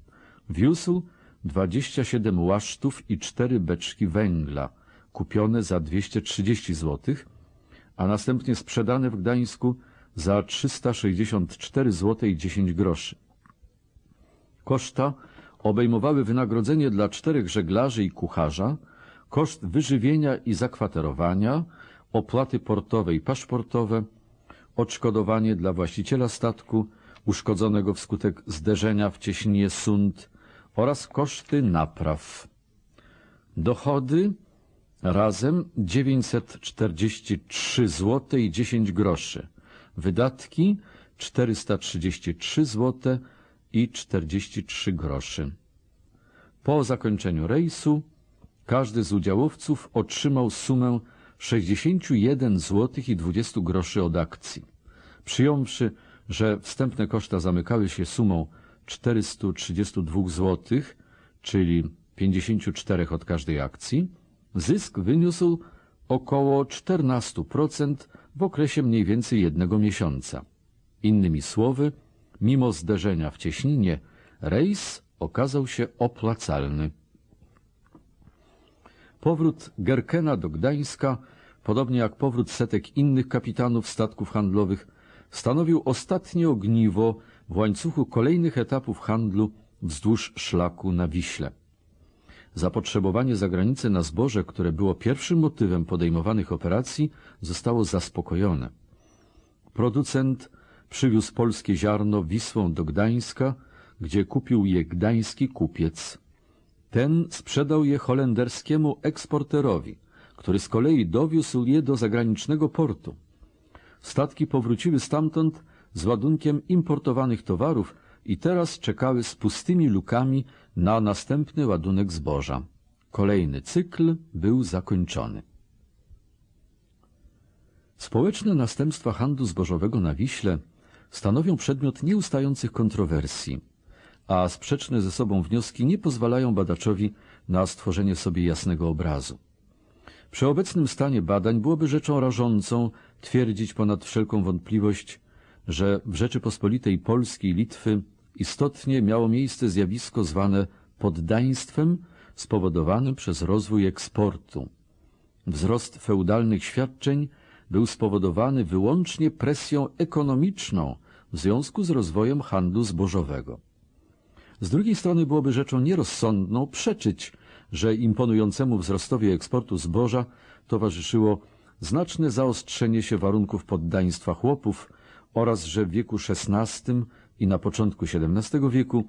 wiózł 27 łasztów i 4 beczki węgla, kupione za 230 zł, a następnie sprzedane w Gdańsku za 364 zł i 10 groszy. Koszta obejmowały wynagrodzenie dla czterech żeglarzy i kucharza, koszt wyżywienia i zakwaterowania, opłaty portowe i paszportowe, odszkodowanie dla właściciela statku uszkodzonego wskutek zderzenia w cieśninie Sund oraz koszty napraw. Dochody razem 943 zł i 10 groszy. Wydatki 433 zł i 43 groszy. Po zakończeniu rejsu każdy z udziałowców otrzymał sumę 61 zł i 20 groszy od akcji. Przyjąwszy, że wstępne koszta zamykały się sumą 432 zł, czyli 54 od każdej akcji, zysk wyniósł około 14% w okresie mniej więcej jednego miesiąca. Innymi słowy, mimo zderzenia w cieśninie, rejs okazał się opłacalny. Powrót Gerkena do Gdańska, podobnie jak powrót setek innych kapitanów statków handlowych, stanowił ostatnie ogniwo w łańcuchu kolejnych etapów handlu wzdłuż szlaku na Wiśle. Zapotrzebowanie za granicę na zboże, które było pierwszym motywem podejmowanych operacji, zostało zaspokojone. Producent przywiózł polskie ziarno Wisłą do Gdańska, gdzie kupił je gdański kupiec. Ten sprzedał je holenderskiemu eksporterowi, który z kolei dowiózł je do zagranicznego portu. Statki powróciły stamtąd z ładunkiem importowanych towarów i teraz czekały z pustymi lukami na następny ładunek zboża. Kolejny cykl był zakończony. Społeczne następstwa handlu zbożowego na Wiśle stanowią przedmiot nieustających kontrowersji, a sprzeczne ze sobą wnioski nie pozwalają badaczowi na stworzenie sobie jasnego obrazu. Przy obecnym stanie badań byłoby rzeczą rażącą twierdzić ponad wszelką wątpliwość, że w Rzeczypospolitej Polskiej Litwy istotnie miało miejsce zjawisko zwane poddaństwem spowodowanym przez rozwój eksportu. Wzrost feudalnych świadczeń był spowodowany wyłącznie presją ekonomiczną w związku z rozwojem handlu zbożowego. Z drugiej strony byłoby rzeczą nierozsądną przeczyć, że imponującemu wzrostowi eksportu zboża towarzyszyło znaczne zaostrzenie się warunków poddaństwa chłopów oraz że w wieku XVI i na początku XVII wieku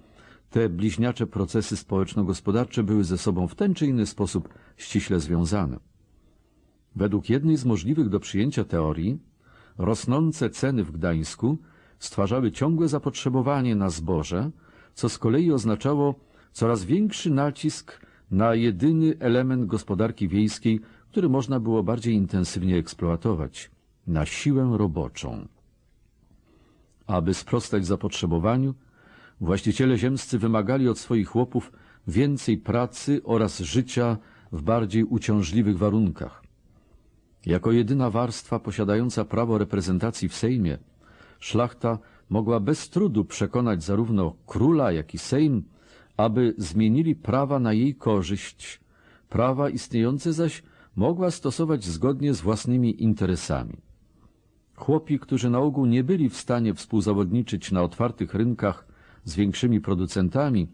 te bliźniacze procesy społeczno-gospodarcze były ze sobą w ten czy inny sposób ściśle związane. Według jednej z możliwych do przyjęcia teorii, rosnące ceny w Gdańsku stwarzały ciągłe zapotrzebowanie na zboże, co z kolei oznaczało coraz większy nacisk na jedyny element gospodarki wiejskiej, który można było bardziej intensywnie eksploatować na siłę roboczą. Aby sprostać zapotrzebowaniu, właściciele ziemscy wymagali od swoich chłopów więcej pracy oraz życia w bardziej uciążliwych warunkach. Jako jedyna warstwa posiadająca prawo reprezentacji w Sejmie, szlachta mogła bez trudu przekonać zarówno króla, jak i Sejm, aby zmienili prawa na jej korzyść, prawa istniejące zaś mogła stosować zgodnie z własnymi interesami. Chłopi, którzy na ogół nie byli w stanie współzawodniczyć na otwartych rynkach z większymi producentami,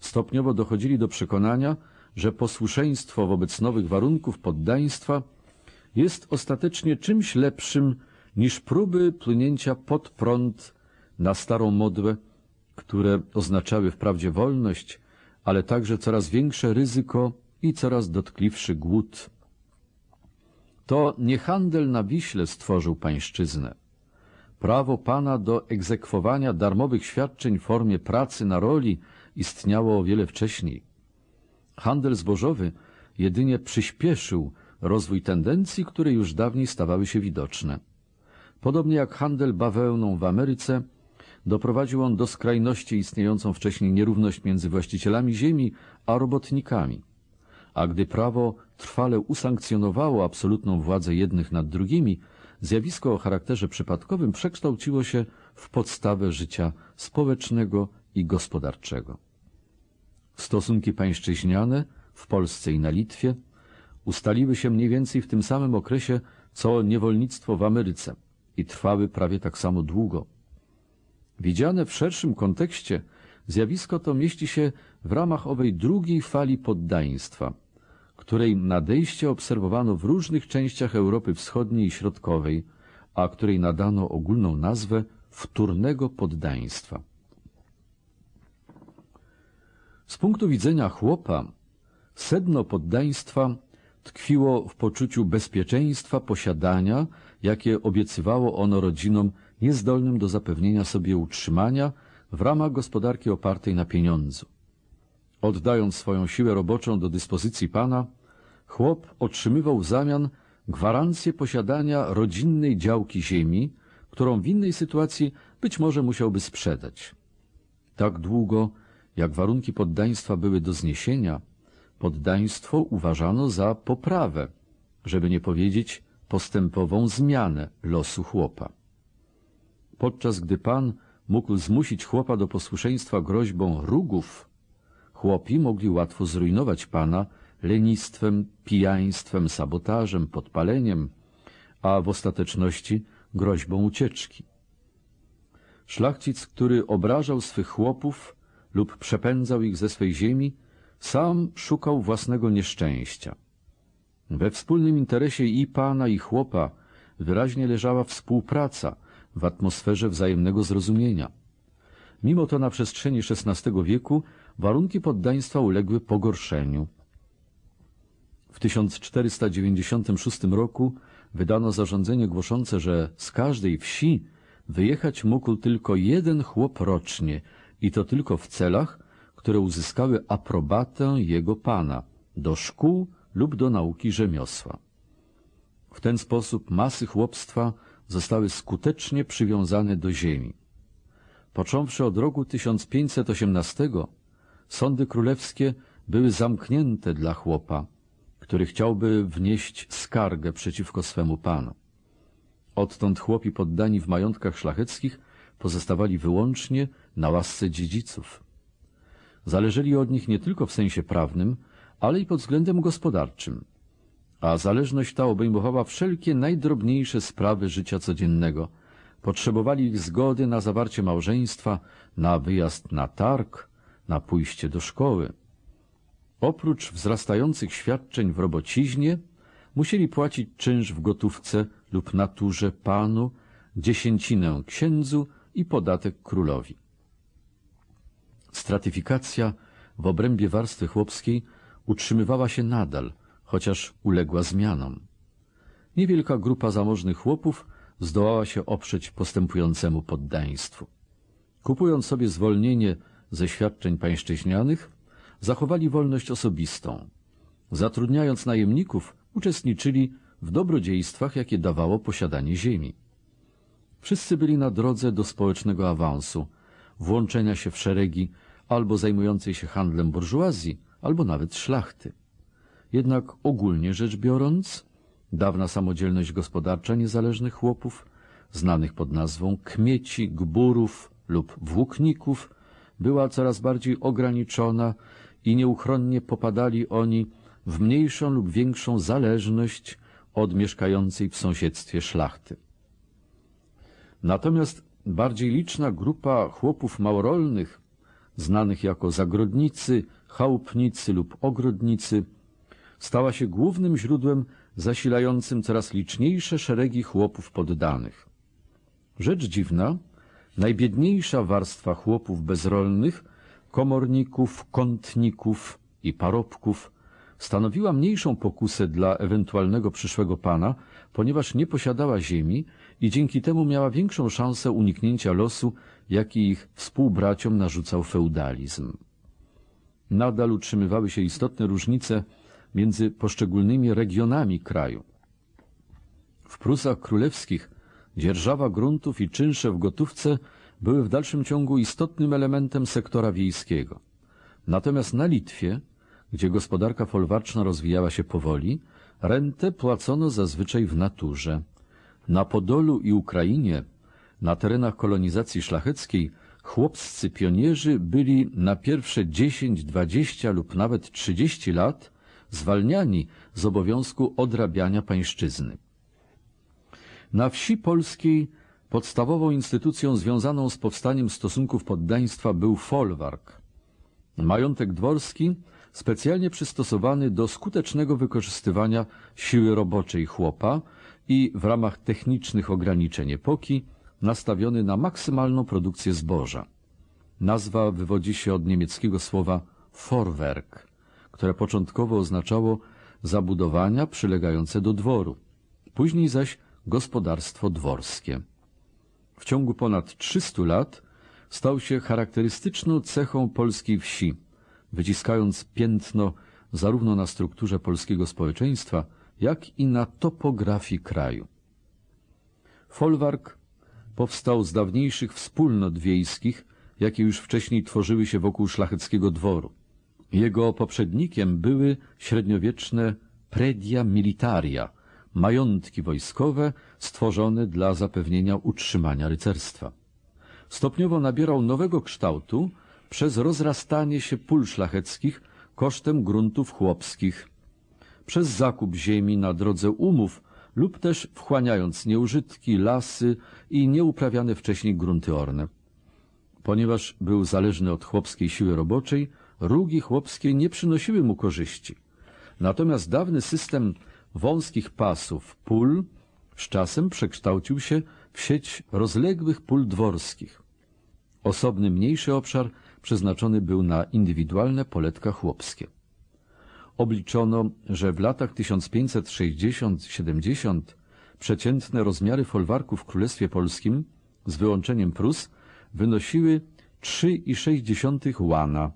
stopniowo dochodzili do przekonania, że posłuszeństwo wobec nowych warunków poddaństwa jest ostatecznie czymś lepszym niż próby plunięcia pod prąd na starą modłę, które oznaczały wprawdzie wolność, ale także coraz większe ryzyko i coraz dotkliwszy głód. To nie handel na Wiśle stworzył pańszczyznę. Prawo pana do egzekwowania darmowych świadczeń w formie pracy na roli istniało o wiele wcześniej. Handel zbożowy jedynie przyspieszył rozwój tendencji, które już dawniej stawały się widoczne. Podobnie jak handel bawełną w Ameryce, doprowadził on do skrajności istniejącą wcześniej nierówność między właścicielami ziemi a robotnikami. A gdy prawo trwale usankcjonowało absolutną władzę jednych nad drugimi, zjawisko o charakterze przypadkowym przekształciło się w podstawę życia społecznego i gospodarczego. Stosunki pańszczyźniane w Polsce i na Litwie ustaliły się mniej więcej w tym samym okresie, co niewolnictwo w Ameryce i trwały prawie tak samo długo. Widziane w szerszym kontekście, zjawisko to mieści się w ramach owej drugiej fali poddaństwa, której nadejście obserwowano w różnych częściach Europy Wschodniej i Środkowej, a której nadano ogólną nazwę wtórnego poddaństwa. Z punktu widzenia chłopa, sedno poddaństwa tkwiło w poczuciu bezpieczeństwa posiadania, jakie obiecywało ono rodzinom niezdolnym do zapewnienia sobie utrzymania w ramach gospodarki opartej na pieniądzu. Oddając swoją siłę roboczą do dyspozycji pana, chłop otrzymywał w zamian gwarancję posiadania rodzinnej działki ziemi, którą w innej sytuacji być może musiałby sprzedać. Tak długo, jak warunki poddaństwa były do zniesienia, poddaństwo uważano za poprawę, żeby nie powiedzieć postępową zmianę losu chłopa. Podczas gdy pan mógł zmusić chłopa do posłuszeństwa groźbą rugów, chłopi mogli łatwo zrujnować pana lenistwem, pijaństwem, sabotażem, podpaleniem, a w ostateczności groźbą ucieczki. Szlachcic, który obrażał swych chłopów lub przepędzał ich ze swej ziemi, sam szukał własnego nieszczęścia. We wspólnym interesie i pana, i chłopa wyraźnie leżała współpraca w atmosferze wzajemnego zrozumienia. Mimo to na przestrzeni XVI wieku warunki poddaństwa uległy pogorszeniu. W 1496 roku wydano zarządzenie głoszące, że z każdej wsi wyjechać mógł tylko jeden chłop rocznie i to tylko w celach, które uzyskały aprobatę jego pana do szkół lub do nauki rzemiosła. W ten sposób masy chłopstwa zostały skutecznie przywiązane do ziemi. Począwszy od roku 1518, sądy królewskie były zamknięte dla chłopa, który chciałby wnieść skargę przeciwko swemu panu. Odtąd chłopi poddani w majątkach szlacheckich pozostawali wyłącznie na łasce dziedziców. Zależeli od nich nie tylko w sensie prawnym, ale i pod względem gospodarczym, a zależność ta obejmowała wszelkie najdrobniejsze sprawy życia codziennego. Potrzebowali ich zgody na zawarcie małżeństwa, na wyjazd na targ, na pójście do szkoły. Oprócz wzrastających świadczeń w robociźnie, musieli płacić czynsz w gotówce lub naturze panu, dziesięcinę księdzu i podatek królowi. Stratyfikacja w obrębie warstwy chłopskiej utrzymywała się nadal, chociaż uległa zmianom. Niewielka grupa zamożnych chłopów zdołała się oprzeć postępującemu poddaństwu. Kupując sobie zwolnienie ze świadczeń pańszczyźnianych, zachowali wolność osobistą. Zatrudniając najemników, uczestniczyli w dobrodziejstwach, jakie dawało posiadanie ziemi. Wszyscy byli na drodze do społecznego awansu, włączenia się w szeregi albo zajmującej się handlem burżuazji, albo nawet szlachty. Jednak ogólnie rzecz biorąc, dawna samodzielność gospodarcza niezależnych chłopów, znanych pod nazwą kmieci, gburów lub włókników, była coraz bardziej ograniczona i nieuchronnie popadali oni w mniejszą lub większą zależność od mieszkającej w sąsiedztwie szlachty. Natomiast bardziej liczna grupa chłopów małorolnych, znanych jako zagrodnicy, chałupnicy lub ogrodnicy, stała się głównym źródłem zasilającym coraz liczniejsze szeregi chłopów poddanych. Rzecz dziwna, najbiedniejsza warstwa chłopów bezrolnych, komorników, kątników i parobków, stanowiła mniejszą pokusę dla ewentualnego przyszłego pana, ponieważ nie posiadała ziemi i dzięki temu miała większą szansę uniknięcia losu, jaki ich współbraciom narzucał feudalizm. Nadal utrzymywały się istotne różnice między poszczególnymi regionami kraju. W Prusach Królewskich dzierżawa gruntów i czynsze w gotówce były w dalszym ciągu istotnym elementem sektora wiejskiego. Natomiast na Litwie, gdzie gospodarka folwarczna rozwijała się powoli, rentę płacono zazwyczaj w naturze. Na Podolu i Ukrainie, na terenach kolonizacji szlacheckiej, chłopscy pionierzy byli na pierwsze 10, 20 lub nawet 30 lat zwalniani z obowiązku odrabiania pańszczyzny. Na wsi polskiej podstawową instytucją związaną z powstaniem stosunków poddaństwa był folwark. Majątek dworski specjalnie przystosowany do skutecznego wykorzystywania siły roboczej chłopa i w ramach technicznych ograniczeń epoki nastawiony na maksymalną produkcję zboża. Nazwa wywodzi się od niemieckiego słowa Vorwerk, które początkowo oznaczało zabudowania przylegające do dworu, później zaś gospodarstwo dworskie. W ciągu ponad 300 lat stał się charakterystyczną cechą polskiej wsi, wyciskając piętno zarówno na strukturze polskiego społeczeństwa, jak i na topografii kraju. Folwark powstał z dawniejszych wspólnot wiejskich, jakie już wcześniej tworzyły się wokół szlacheckiego dworu. Jego poprzednikiem były średniowieczne predia militaria, majątki wojskowe stworzone dla zapewnienia utrzymania rycerstwa. Stopniowo nabierał nowego kształtu przez rozrastanie się pól szlacheckich kosztem gruntów chłopskich, przez zakup ziemi na drodze umów lub też wchłaniając nieużytki, lasy i nieuprawiane wcześniej grunty orne. Ponieważ był zależny od chłopskiej siły roboczej, rugi chłopskie nie przynosiły mu korzyści. Natomiast dawny system wąskich pasów pól z czasem przekształcił się w sieć rozległych pól dworskich. Osobny mniejszy obszar przeznaczony był na indywidualne poletka chłopskie. Obliczono, że w latach 1560-70 przeciętne rozmiary folwarku w Królestwie Polskim, z wyłączeniem Prus, wynosiły 3,6 łana,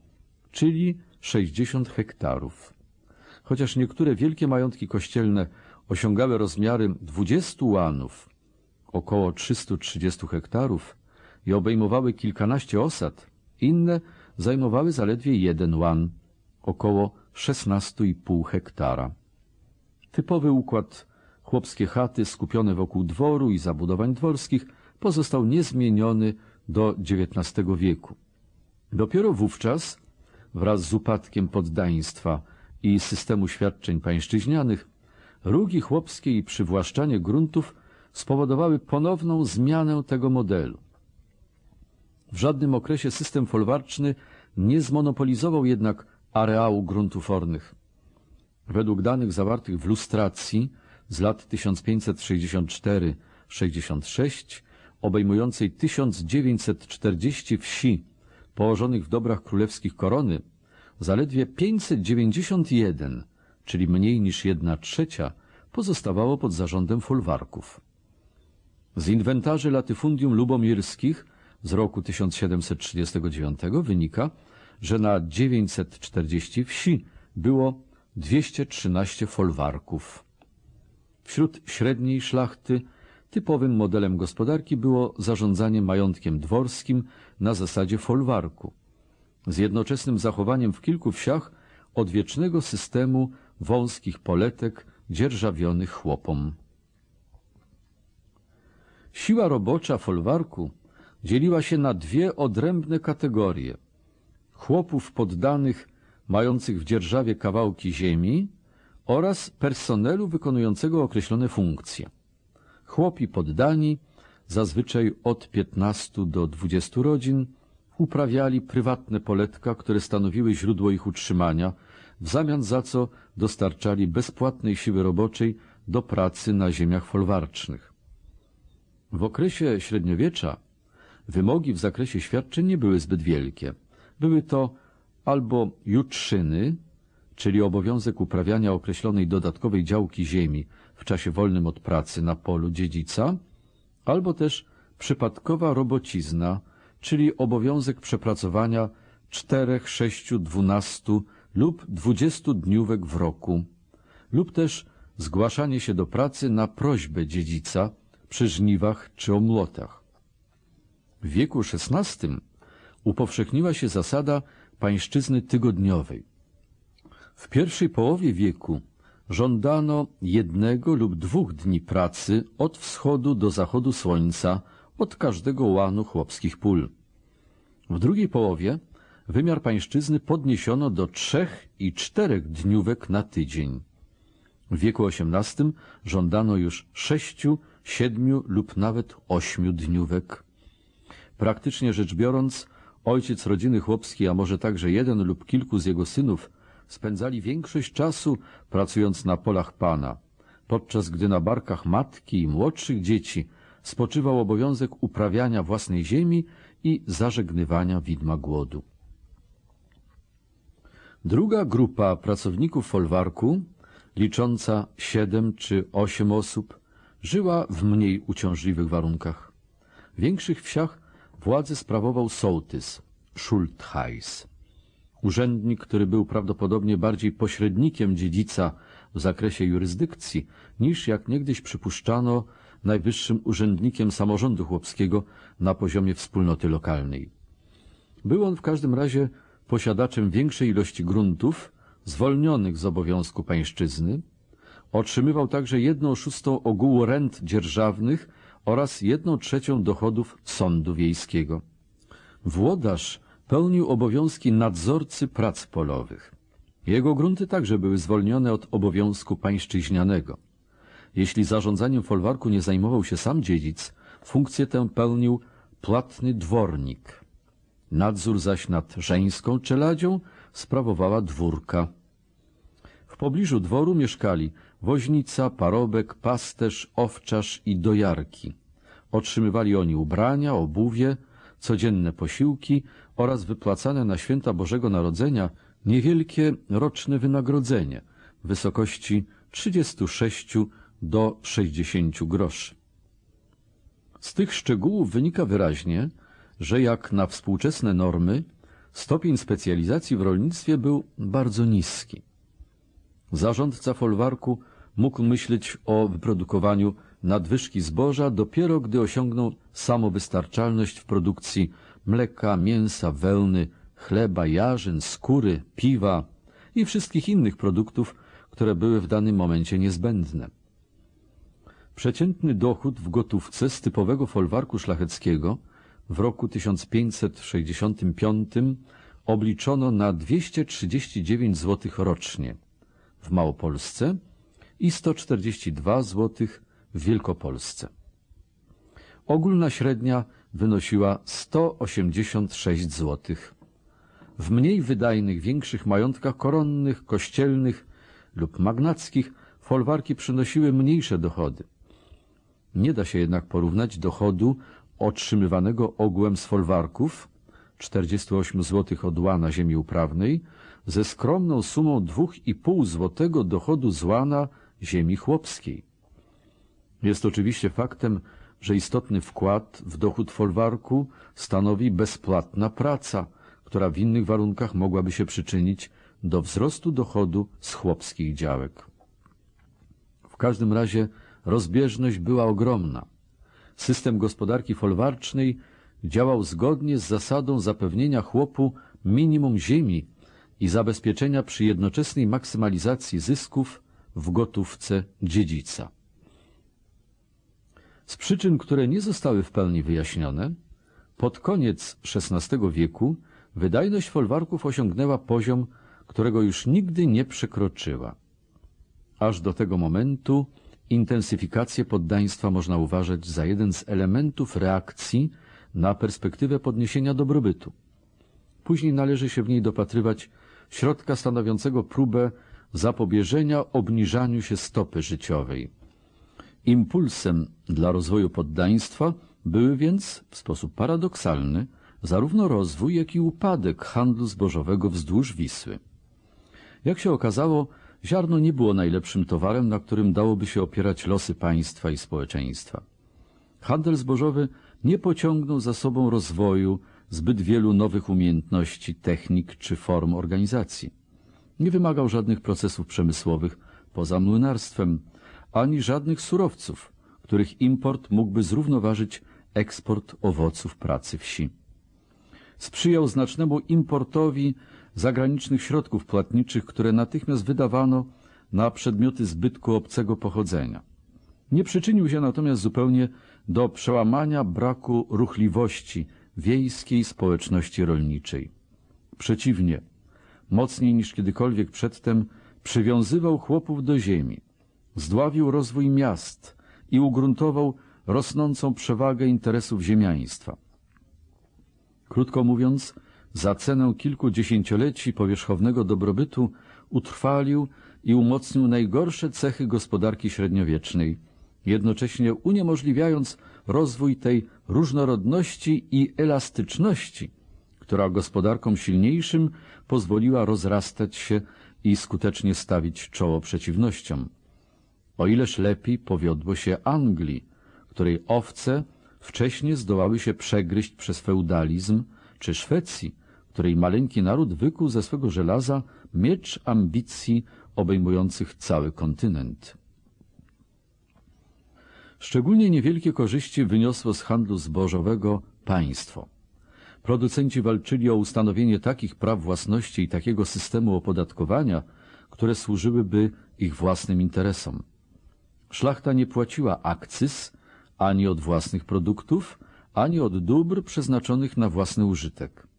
czyli 60 hektarów. Chociaż niektóre wielkie majątki kościelne osiągały rozmiary 20 łanów, około 330 hektarów, i obejmowały kilkanaście osad, inne zajmowały zaledwie jeden łan, około 16,5 hektara. Typowy układ chłopskie chaty skupione wokół dworu i zabudowań dworskich pozostał niezmieniony do XIX wieku. Dopiero wówczas, wraz z upadkiem poddaństwa i systemu świadczeń pańszczyźnianych, rugi chłopskie i przywłaszczanie gruntów spowodowały ponowną zmianę tego modelu. W żadnym okresie system folwarczny nie zmonopolizował jednak areału gruntów ornych. Według danych zawartych w lustracji z lat 1564-66, obejmującej 1940 wsi położonych w dobrach królewskich korony, zaledwie 591, czyli mniej niż jedna trzecia, pozostawało pod zarządem folwarków. Z inwentarzy latyfundium lubomirskich z roku 1739 wynika, że na 940 wsi było 213 folwarków. Wśród średniej szlachty typowym modelem gospodarki było zarządzanie majątkiem dworskim na zasadzie folwarku, z jednoczesnym zachowaniem w kilku wsiach odwiecznego systemu wąskich poletek dzierżawionych chłopom. Siła robocza folwarku dzieliła się na dwie odrębne kategorie – chłopów poddanych mających w dzierżawie kawałki ziemi oraz personelu wykonującego określone funkcje. Chłopi poddani, zazwyczaj od 15 do 20 rodzin, uprawiali prywatne poletka, które stanowiły źródło ich utrzymania, w zamian za co dostarczali bezpłatnej siły roboczej do pracy na ziemiach folwarcznych. W okresie średniowiecza wymogi w zakresie świadczeń nie były zbyt wielkie. Były to albo jutrzyny, czyli obowiązek uprawiania określonej dodatkowej działki ziemi w czasie wolnym od pracy na polu dziedzica, albo też przypadkowa robocizna, czyli obowiązek przepracowania czterech, sześciu, dwunastu lub dwudziestu dniówek w roku, lub też zgłaszanie się do pracy na prośbę dziedzica przy żniwach czy omłotach. W wieku XVI upowszechniła się zasada pańszczyzny tygodniowej. W pierwszej połowie wieku żądano jednego lub dwóch dni pracy od wschodu do zachodu słońca od każdego łanu chłopskich pól. W drugiej połowie wymiar pańszczyzny podniesiono do trzech i czterech dniówek na tydzień. W wieku XVIII żądano już sześciu, siedmiu lub nawet ośmiu dniówek. Praktycznie rzecz biorąc, ojciec rodziny chłopskiej, a może także jeden lub kilku z jego synów, spędzali większość czasu pracując na polach pana, podczas gdy na barkach matki i młodszych dzieci spoczywał obowiązek uprawiania własnej ziemi i zażegnywania widma głodu. Druga grupa pracowników folwarku, licząca siedem czy osiem osób, żyła w mniej uciążliwych warunkach. W większych wsiach władzę sprawował sołtys, Schultheiss. Urzędnik, który był prawdopodobnie bardziej pośrednikiem dziedzica w zakresie jurysdykcji, niż jak niegdyś przypuszczano najwyższym urzędnikiem samorządu chłopskiego na poziomie wspólnoty lokalnej. Był on w każdym razie posiadaczem większej ilości gruntów, zwolnionych z obowiązku pańszczyzny, otrzymywał także jedną szóstą ogółu rent dzierżawnych oraz jedną trzecią dochodów sądu wiejskiego. Włodarz pełnił obowiązki nadzorcy prac polowych. Jego grunty także były zwolnione od obowiązku pańszczyźnianego. Jeśli zarządzaniem folwarku nie zajmował się sam dziedzic, funkcję tę pełnił płatny dwornik. Nadzór zaś nad żeńską czeladzią sprawowała dwórka. W pobliżu dworu mieszkali woźnica, parobek, pasterz, owczarz i dojarki. Otrzymywali oni ubrania, obuwie, codzienne posiłki oraz wypłacane na święta Bożego Narodzenia niewielkie roczne wynagrodzenie w wysokości 36 do 60 groszy. Z tych szczegółów wynika wyraźnie, że jak na współczesne normy stopień specjalizacji w rolnictwie był bardzo niski. Zarządca folwarku mógł myśleć o wyprodukowaniu nadwyżki zboża dopiero gdy osiągnął samowystarczalność w produkcji mleka, mięsa, wełny, chleba, jarzyn, skóry, piwa i wszystkich innych produktów, które były w danym momencie niezbędne. Przeciętny dochód w gotówce z typowego folwarku szlacheckiego w roku 1565 obliczono na 239 zł rocznie w Małopolsce i 142 zł w Wielkopolsce. Ogólna średnia wynosiła 186 zł. W mniej wydajnych, większych majątkach koronnych, kościelnych lub magnackich folwarki przynosiły mniejsze dochody. Nie da się jednak porównać dochodu otrzymywanego ogółem z folwarków 48 zł od łana ziemi uprawnej ze skromną sumą 2,5 złotego dochodu z łana ziemi chłopskiej. Jest oczywiście faktem, że istotny wkład w dochód folwarku stanowi bezpłatna praca, która w innych warunkach mogłaby się przyczynić do wzrostu dochodu z chłopskich działek. W każdym razie rozbieżność była ogromna. System gospodarki folwarcznej działał zgodnie z zasadą zapewnienia chłopu minimum ziemi i zabezpieczenia przy jednoczesnej maksymalizacji zysków w gotówce dziedzica. Z przyczyn, które nie zostały w pełni wyjaśnione, pod koniec XVI wieku wydajność folwarków osiągnęła poziom, którego już nigdy nie przekroczyła. Aż do tego momentu intensyfikację poddaństwa można uważać za jeden z elementów reakcji na perspektywę podniesienia dobrobytu. Później należy się w niej dopatrywać środka stanowiącego próbę zapobieżenia obniżaniu się stopy życiowej. Impulsem dla rozwoju poddaństwa były więc, w sposób paradoksalny, zarówno rozwój, jak i upadek handlu zbożowego wzdłuż Wisły. Jak się okazało, ziarno nie było najlepszym towarem, na którym dałoby się opierać losy państwa i społeczeństwa. Handel zbożowy nie pociągnął za sobą rozwoju zbyt wielu nowych umiejętności, technik czy form organizacji. Nie wymagał żadnych procesów przemysłowych poza młynarstwem, ani żadnych surowców, których import mógłby zrównoważyć eksport owoców pracy wsi. Sprzyjał znacznemu importowi zagranicznych środków płatniczych, które natychmiast wydawano na przedmioty zbytku obcego pochodzenia. Nie przyczynił się natomiast zupełnie do przełamania braku ruchliwości wiejskiej społeczności rolniczej. Przeciwnie, mocniej niż kiedykolwiek przedtem przywiązywał chłopów do ziemi, zdławił rozwój miast i ugruntował rosnącą przewagę interesów ziemiaństwa. Krótko mówiąc, za cenę kilku dziesięcioleci powierzchownego dobrobytu utrwalił i umocnił najgorsze cechy gospodarki średniowiecznej, jednocześnie uniemożliwiając rozwój tej różnorodności i elastyczności, która gospodarkom silniejszym pozwoliła rozrastać się i skutecznie stawić czoło przeciwnościom. O ileż lepiej powiodło się Anglii, której owce wcześniej zdołały się przegryźć przez feudalizm, czy Szwecji, której maleńki naród wykuł ze swego żelaza miecz ambicji obejmujących cały kontynent. Szczególnie niewielkie korzyści wyniosło z handlu zbożowego państwo. Producenci walczyli o ustanowienie takich praw własności i takiego systemu opodatkowania, które służyłyby ich własnym interesom. Szlachta nie płaciła akcyz ani od własnych produktów, ani od dóbr przeznaczonych na własny użytek.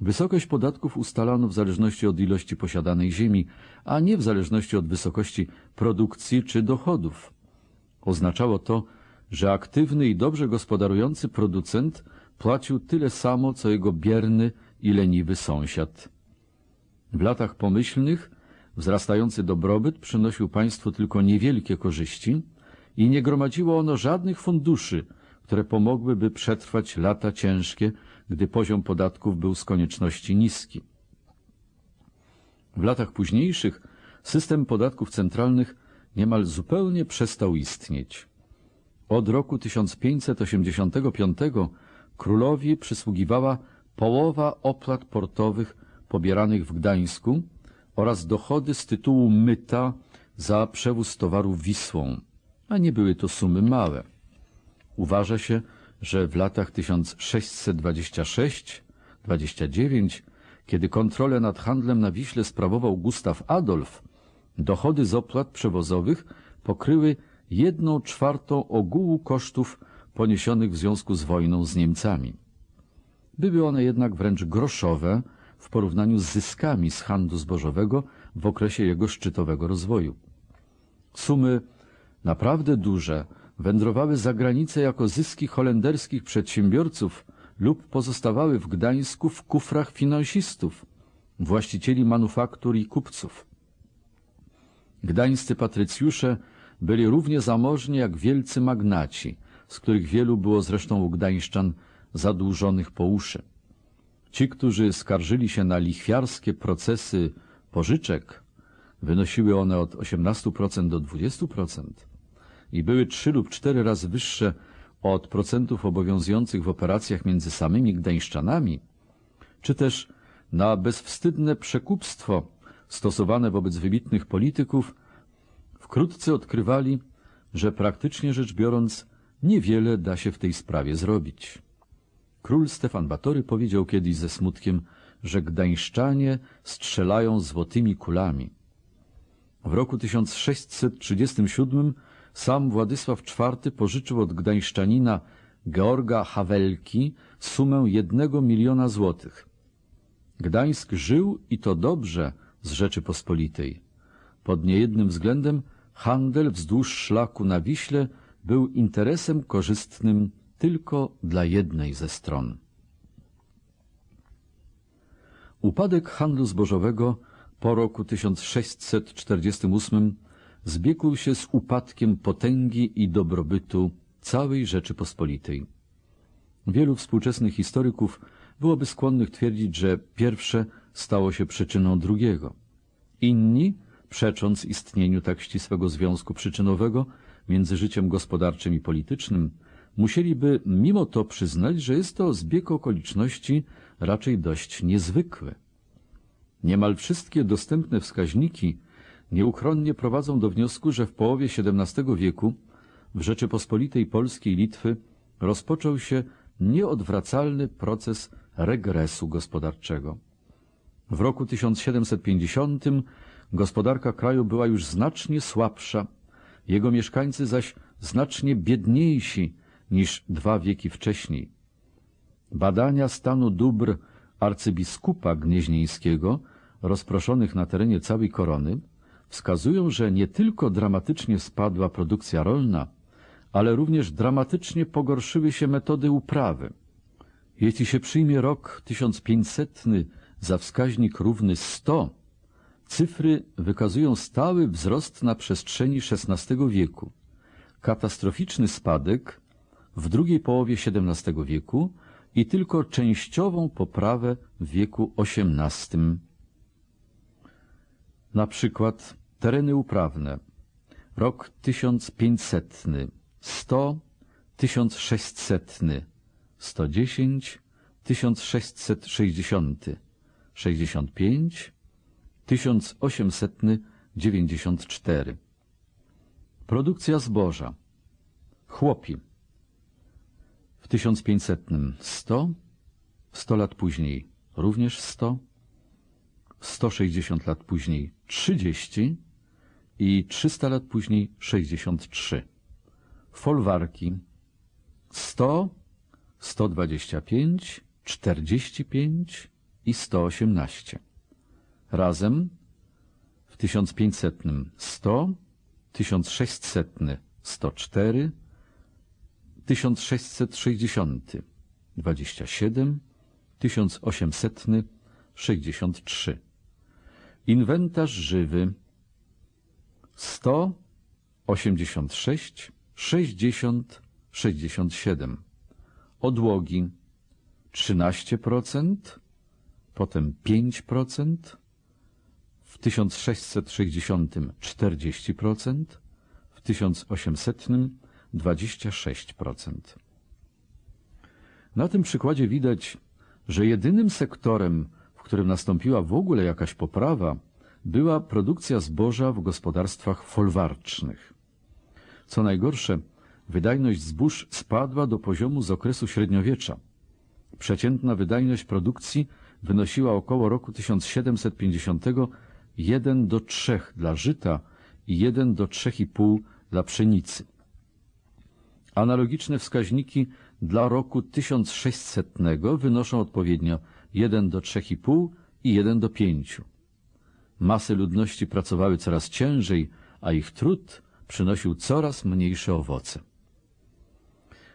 Wysokość podatków ustalano w zależności od ilości posiadanej ziemi, a nie w zależności od wysokości produkcji czy dochodów. Oznaczało to, że aktywny i dobrze gospodarujący producent płacił tyle samo, co jego bierny i leniwy sąsiad. W latach pomyślnych wzrastający dobrobyt przynosił państwu tylko niewielkie korzyści i nie gromadziło ono żadnych funduszy, które pomogłyby przetrwać lata ciężkie, gdy poziom podatków był z konieczności niski. W latach późniejszych system podatków centralnych niemal zupełnie przestał istnieć. Od roku 1585 królowi przysługiwała połowa opłat portowych pobieranych w Gdańsku oraz dochody z tytułu myta za przewóz towarów Wisłą, a nie były to sumy małe. Uważa się, że w latach 1626-29, kiedy kontrolę nad handlem na Wiśle sprawował Gustaw Adolf, dochody z opłat przewozowych pokryły jedną czwartą ogółu kosztów poniesionych w związku z wojną z Niemcami. Były one jednak wręcz groszowe w porównaniu z zyskami z handlu zbożowego w okresie jego szczytowego rozwoju. Sumy naprawdę duże wędrowały za granicę jako zyski holenderskich przedsiębiorców lub pozostawały w Gdańsku w kufrach finansistów, właścicieli manufaktur i kupców. Gdańscy patrycjusze byli równie zamożni jak wielcy magnaci, z których wielu było zresztą u gdańszczan zadłużonych po uszy. Ci, którzy skarżyli się na lichwiarskie procesy pożyczek, wynosiły one od 18% do 20% i były trzy lub cztery razy wyższe od procentów obowiązujących w operacjach między samymi gdańszczanami, czy też na bezwstydne przekupstwo stosowane wobec wybitnych polityków, wkrótce odkrywali, że praktycznie rzecz biorąc niewiele da się w tej sprawie zrobić. Król Stefan Batory powiedział kiedyś ze smutkiem, że gdańszczanie strzelają złotymi kulami. W roku 1637 sam Władysław IV pożyczył od gdańszczanina Georga Hawelki sumę jednego miliona złotych. Gdańsk żył i to dobrze z Rzeczypospolitej. Pod niejednym względem handel wzdłuż szlaku na Wiśle był interesem korzystnym tylko dla jednej ze stron. Upadek handlu zbożowego po roku 1648 zbiegł się z upadkiem potęgi i dobrobytu całej Rzeczypospolitej. Wielu współczesnych historyków byłoby skłonnych twierdzić, że pierwsze stało się przyczyną drugiego. Inni, przecząc istnieniu tak ścisłego związku przyczynowego między życiem gospodarczym i politycznym, musieliby mimo to przyznać, że jest to zbieg okoliczności raczej dość niezwykły. Niemal wszystkie dostępne wskaźniki nieuchronnie prowadzą do wniosku, że w połowie XVII wieku w Rzeczypospolitej Polskiej Litwy rozpoczął się nieodwracalny proces regresu gospodarczego. W roku 1750 Gospodarka kraju była już znacznie słabsza, jego mieszkańcy zaś znacznie biedniejsi niż dwa wieki wcześniej. Badania stanu dóbr arcybiskupa gnieźnieńskiego, rozproszonych na terenie całej korony, wskazują, że nie tylko dramatycznie spadła produkcja rolna, ale również dramatycznie pogorszyły się metody uprawy. Jeśli się przyjmie rok 1500 za wskaźnik równy 100, cyfry wykazują stały wzrost na przestrzeni XVI wieku, katastroficzny spadek w drugiej połowie XVII wieku i tylko częściową poprawę w wieku XVIII. Na przykład tereny uprawne. Rok 1500, 100, 1600, 110, 1660, 65, 1894. Produkcja zboża. Chłopi. W 1500 100, 100 lat później również 100, 160 lat później 30 i 300 lat później 63. Folwarki 100, 125, 45 i 118. Razem w 1500 100, 1600 104, 1660 27, 1800 63. Inwentarz żywy 100, 86, 60, 67. Odłogi 13%, potem 5%, w 1660 40%, w 1800 26%. Na tym przykładzie widać, że jedynym sektorem, w którym nastąpiła w ogóle jakaś poprawa, była produkcja zboża w gospodarstwach folwarcznych. Co najgorsze, wydajność zbóż spadła do poziomu z okresu średniowiecza. Przeciętna wydajność produkcji wynosiła około roku 1750 1 do 3 dla żyta i 1 do 3,5 dla pszenicy. Analogiczne wskaźniki dla roku 1600 wynoszą odpowiednio 1 do 3,5 i 1 do 5. Masy ludności pracowały coraz ciężej, a ich trud przynosił coraz mniejsze owoce.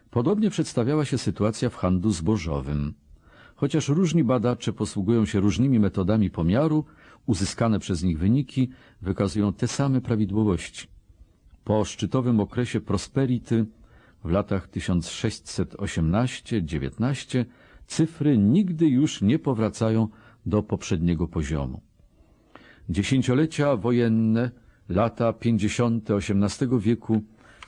Podobnie przedstawiała się sytuacja w handlu zbożowym. Chociaż różni badacze posługują się różnymi metodami pomiaru, uzyskane przez nich wyniki wykazują te same prawidłowości. Po szczytowym okresie prosperity w latach 1618-19 cyfry nigdy już nie powracają do poprzedniego poziomu. Dziesięciolecia wojenne, lata 50. XVIII wieku,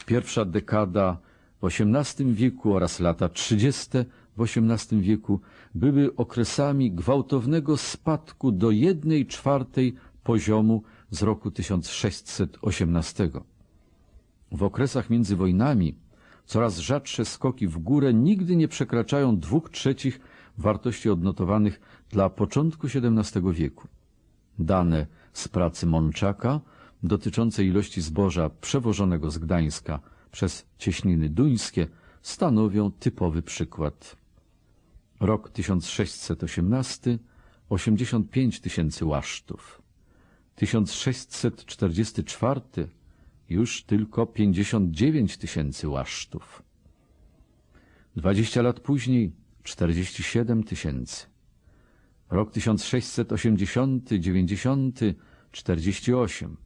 pierwsza dekada w XVIII wieku oraz lata 30. w XVIII wieku były okresami gwałtownego spadku do jednej czwartej poziomu z roku 1618. W okresach między wojnami coraz rzadsze skoki w górę nigdy nie przekraczają dwóch trzecich wartości odnotowanych dla początku XVII wieku. Dane z pracy Mączaka dotyczące ilości zboża przewożonego z Gdańska przez cieśniny duńskie stanowią typowy przykład. Rok 1618 85 tysięcy łasztów. 1644 już tylko 59 tysięcy łasztów. 20 lat później 47 tysięcy. Rok 1680, 90, 48.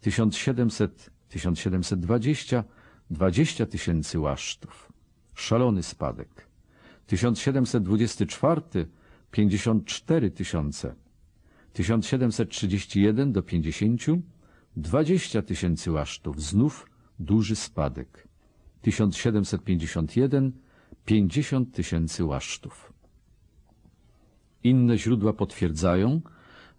1700, 1720, 20 tysięcy łasztów. Szalony spadek. 1724, 54 tysiące. 1731 do 50, 20 tysięcy łasztów. Znów duży spadek. 1751, 50 tysięcy łasztów. Inne źródła potwierdzają,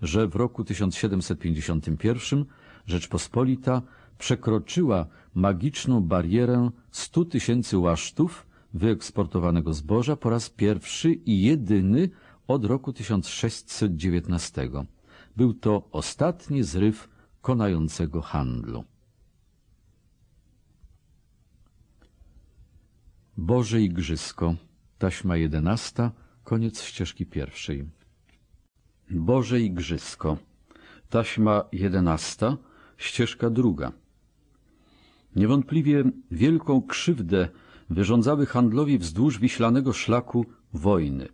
że w roku 1751 Rzeczpospolita przekroczyła magiczną barierę 100 tysięcy łasztów wyeksportowanego zboża po raz pierwszy i jedyny od roku 1619. Był to ostatni zryw konającego handlu. Boże Igrzysko, taśma jedenasta, koniec ścieżki pierwszej. Boże Igrzysko, taśma jedenasta, ścieżka druga. Niewątpliwie wielką krzywdę wyrządzały handlowi wzdłuż wiślanego szlaku wojny.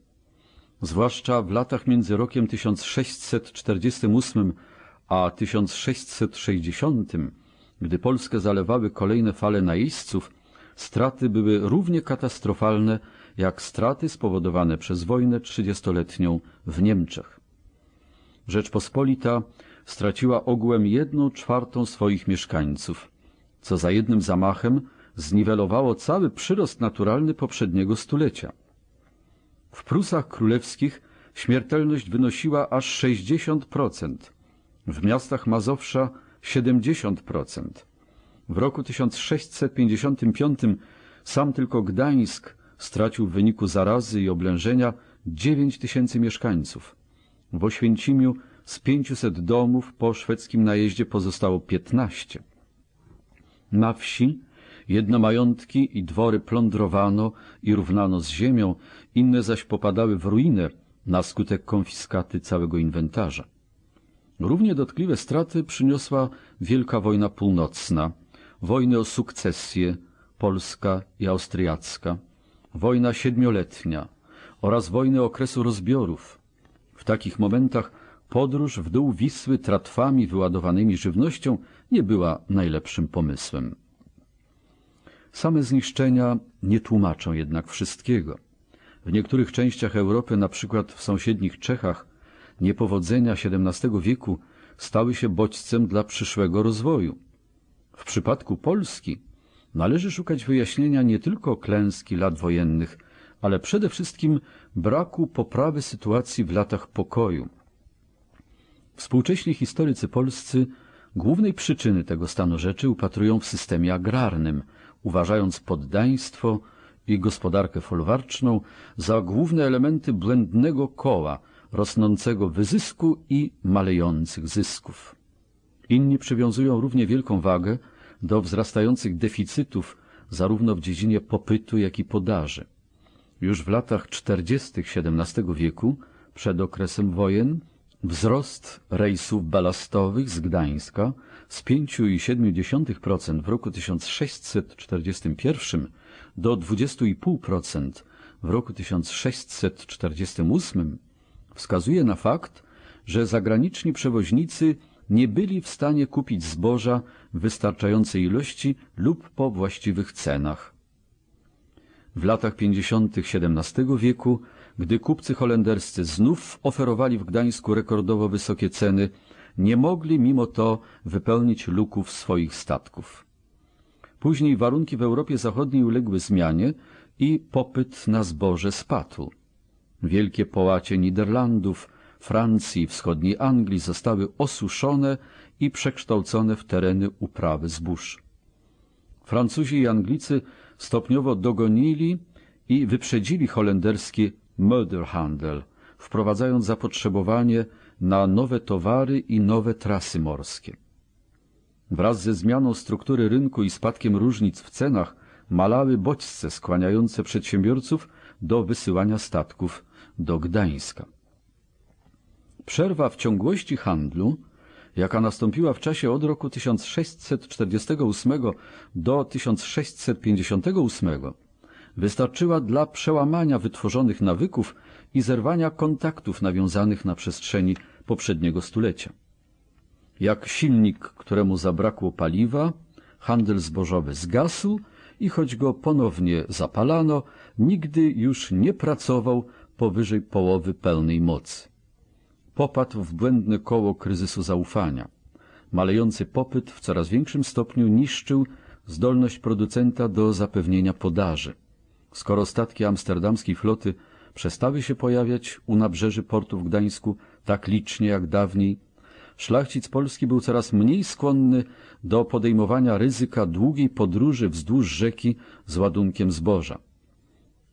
Zwłaszcza w latach między rokiem 1648 a 1660, gdy Polskę zalewały kolejne fale najeźdźców, straty były równie katastrofalne jak straty spowodowane przez wojnę trzydziestoletnią w Niemczech. Rzeczpospolita straciła ogółem jedną czwartą swoich mieszkańców, co za jednym zamachem zniwelowało cały przyrost naturalny poprzedniego stulecia. W Prusach Królewskich śmiertelność wynosiła aż 60%, w miastach Mazowsza 70%. W roku 1655 sam tylko Gdańsk stracił w wyniku zarazy i oblężenia 9 tysięcy mieszkańców. W Oświęcimiu z 500 domów po szwedzkim najeździe pozostało 15. Na wsi jedne majątki i dwory plądrowano i równano z ziemią, inne zaś popadały w ruinę na skutek konfiskaty całego inwentarza. Równie dotkliwe straty przyniosła Wielka Wojna Północna, wojny o sukcesję polska i austriacka, wojna siedmioletnia oraz wojny okresu rozbiorów. W takich momentach podróż w dół Wisły tratwami wyładowanymi żywnością nie była najlepszym pomysłem. Same zniszczenia nie tłumaczą jednak wszystkiego. W niektórych częściach Europy, na przykład w sąsiednich Czechach, niepowodzenia XVII wieku stały się bodźcem dla przyszłego rozwoju. W przypadku Polski należy szukać wyjaśnienia nie tylko klęski lat wojennych, ale przede wszystkim braku poprawy sytuacji w latach pokoju. Współcześni historycy polscy głównej przyczyny tego stanu rzeczy upatrują w systemie agrarnym, uważając poddaństwo i gospodarkę folwarczną za główne elementy błędnego koła rosnącego wyzysku i malejących zysków. Inni przywiązują równie wielką wagę do wzrastających deficytów zarówno w dziedzinie popytu, jak i podaży. Już w latach czterdziestych XVII wieku, przed okresem wojen, wzrost rejsów balastowych z Gdańska z 5,7% w roku 1641 do 20,5% w roku 1648 wskazuje na fakt, że zagraniczni przewoźnicy nie byli w stanie kupić zboża w wystarczającej ilości lub po właściwych cenach. W latach 50. XVII wieku, gdy kupcy holenderscy znów oferowali w Gdańsku rekordowo wysokie ceny, nie mogli mimo to wypełnić luków swoich statków. Później warunki w Europie Zachodniej uległy zmianie i popyt na zboże spadł. Wielkie połacie Niderlandów, Francji, wschodniej Anglii zostały osuszone i przekształcone w tereny uprawy zbóż. Francuzi i Anglicy stopniowo dogonili i wyprzedzili holenderski Möderhandel, wprowadzając zapotrzebowanie na nowe towary i nowe trasy morskie. Wraz ze zmianą struktury rynku i spadkiem różnic w cenach malały bodźce skłaniające przedsiębiorców do wysyłania statków do Gdańska. Przerwa w ciągłości handlu, jaka nastąpiła w czasie od roku 1648 do 1658, wystarczyła dla przełamania wytworzonych nawyków i zerwania kontaktów nawiązanych na przestrzeni poprzedniego stulecia. Jak silnik, któremu zabrakło paliwa, handel zbożowy zgasł i choć go ponownie zapalano, nigdy już nie pracował powyżej połowy pełnej mocy. Popadł w błędne koło kryzysu zaufania. Malejący popyt w coraz większym stopniu niszczył zdolność producenta do zapewnienia podaży. Skoro statki amsterdamskiej floty przestały się pojawiać u nabrzeży portu w Gdańsku tak licznie jak dawniej, szlachcic polski był coraz mniej skłonny do podejmowania ryzyka długiej podróży wzdłuż rzeki z ładunkiem zboża.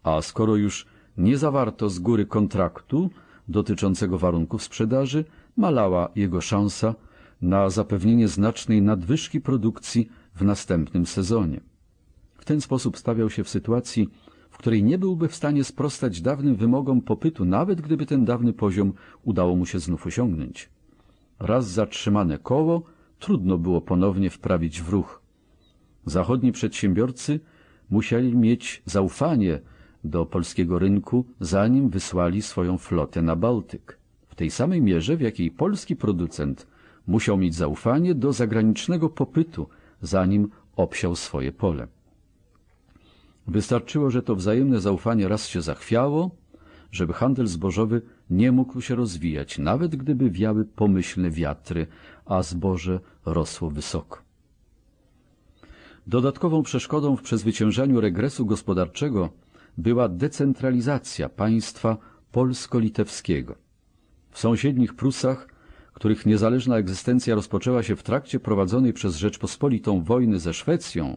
A skoro już nie zawarto z góry kontraktu dotyczącego warunków sprzedaży, malała jego szansa na zapewnienie znacznej nadwyżki produkcji w następnym sezonie. W ten sposób stawiał się w sytuacji, w której nie byłby w stanie sprostać dawnym wymogom popytu, nawet gdyby ten dawny poziom udało mu się znów osiągnąć. Raz zatrzymane koło trudno było ponownie wprawić w ruch. Zachodni przedsiębiorcy musieli mieć zaufanie do polskiego rynku, zanim wysłali swoją flotę na Bałtyk. W tej samej mierze, w jakiej polski producent musiał mieć zaufanie do zagranicznego popytu, zanim obsiał swoje pole. Wystarczyło, że to wzajemne zaufanie raz się zachwiało, żeby handel zbożowy nie mógł się rozwijać, nawet gdyby wiały pomyślne wiatry, a zboże rosło wysoko. Dodatkową przeszkodą w przezwyciężaniu regresu gospodarczego była decentralizacja państwa polsko-litewskiego. W sąsiednich Prusach, których niezależna egzystencja rozpoczęła się w trakcie prowadzonej przez Rzeczpospolitą wojny ze Szwecją,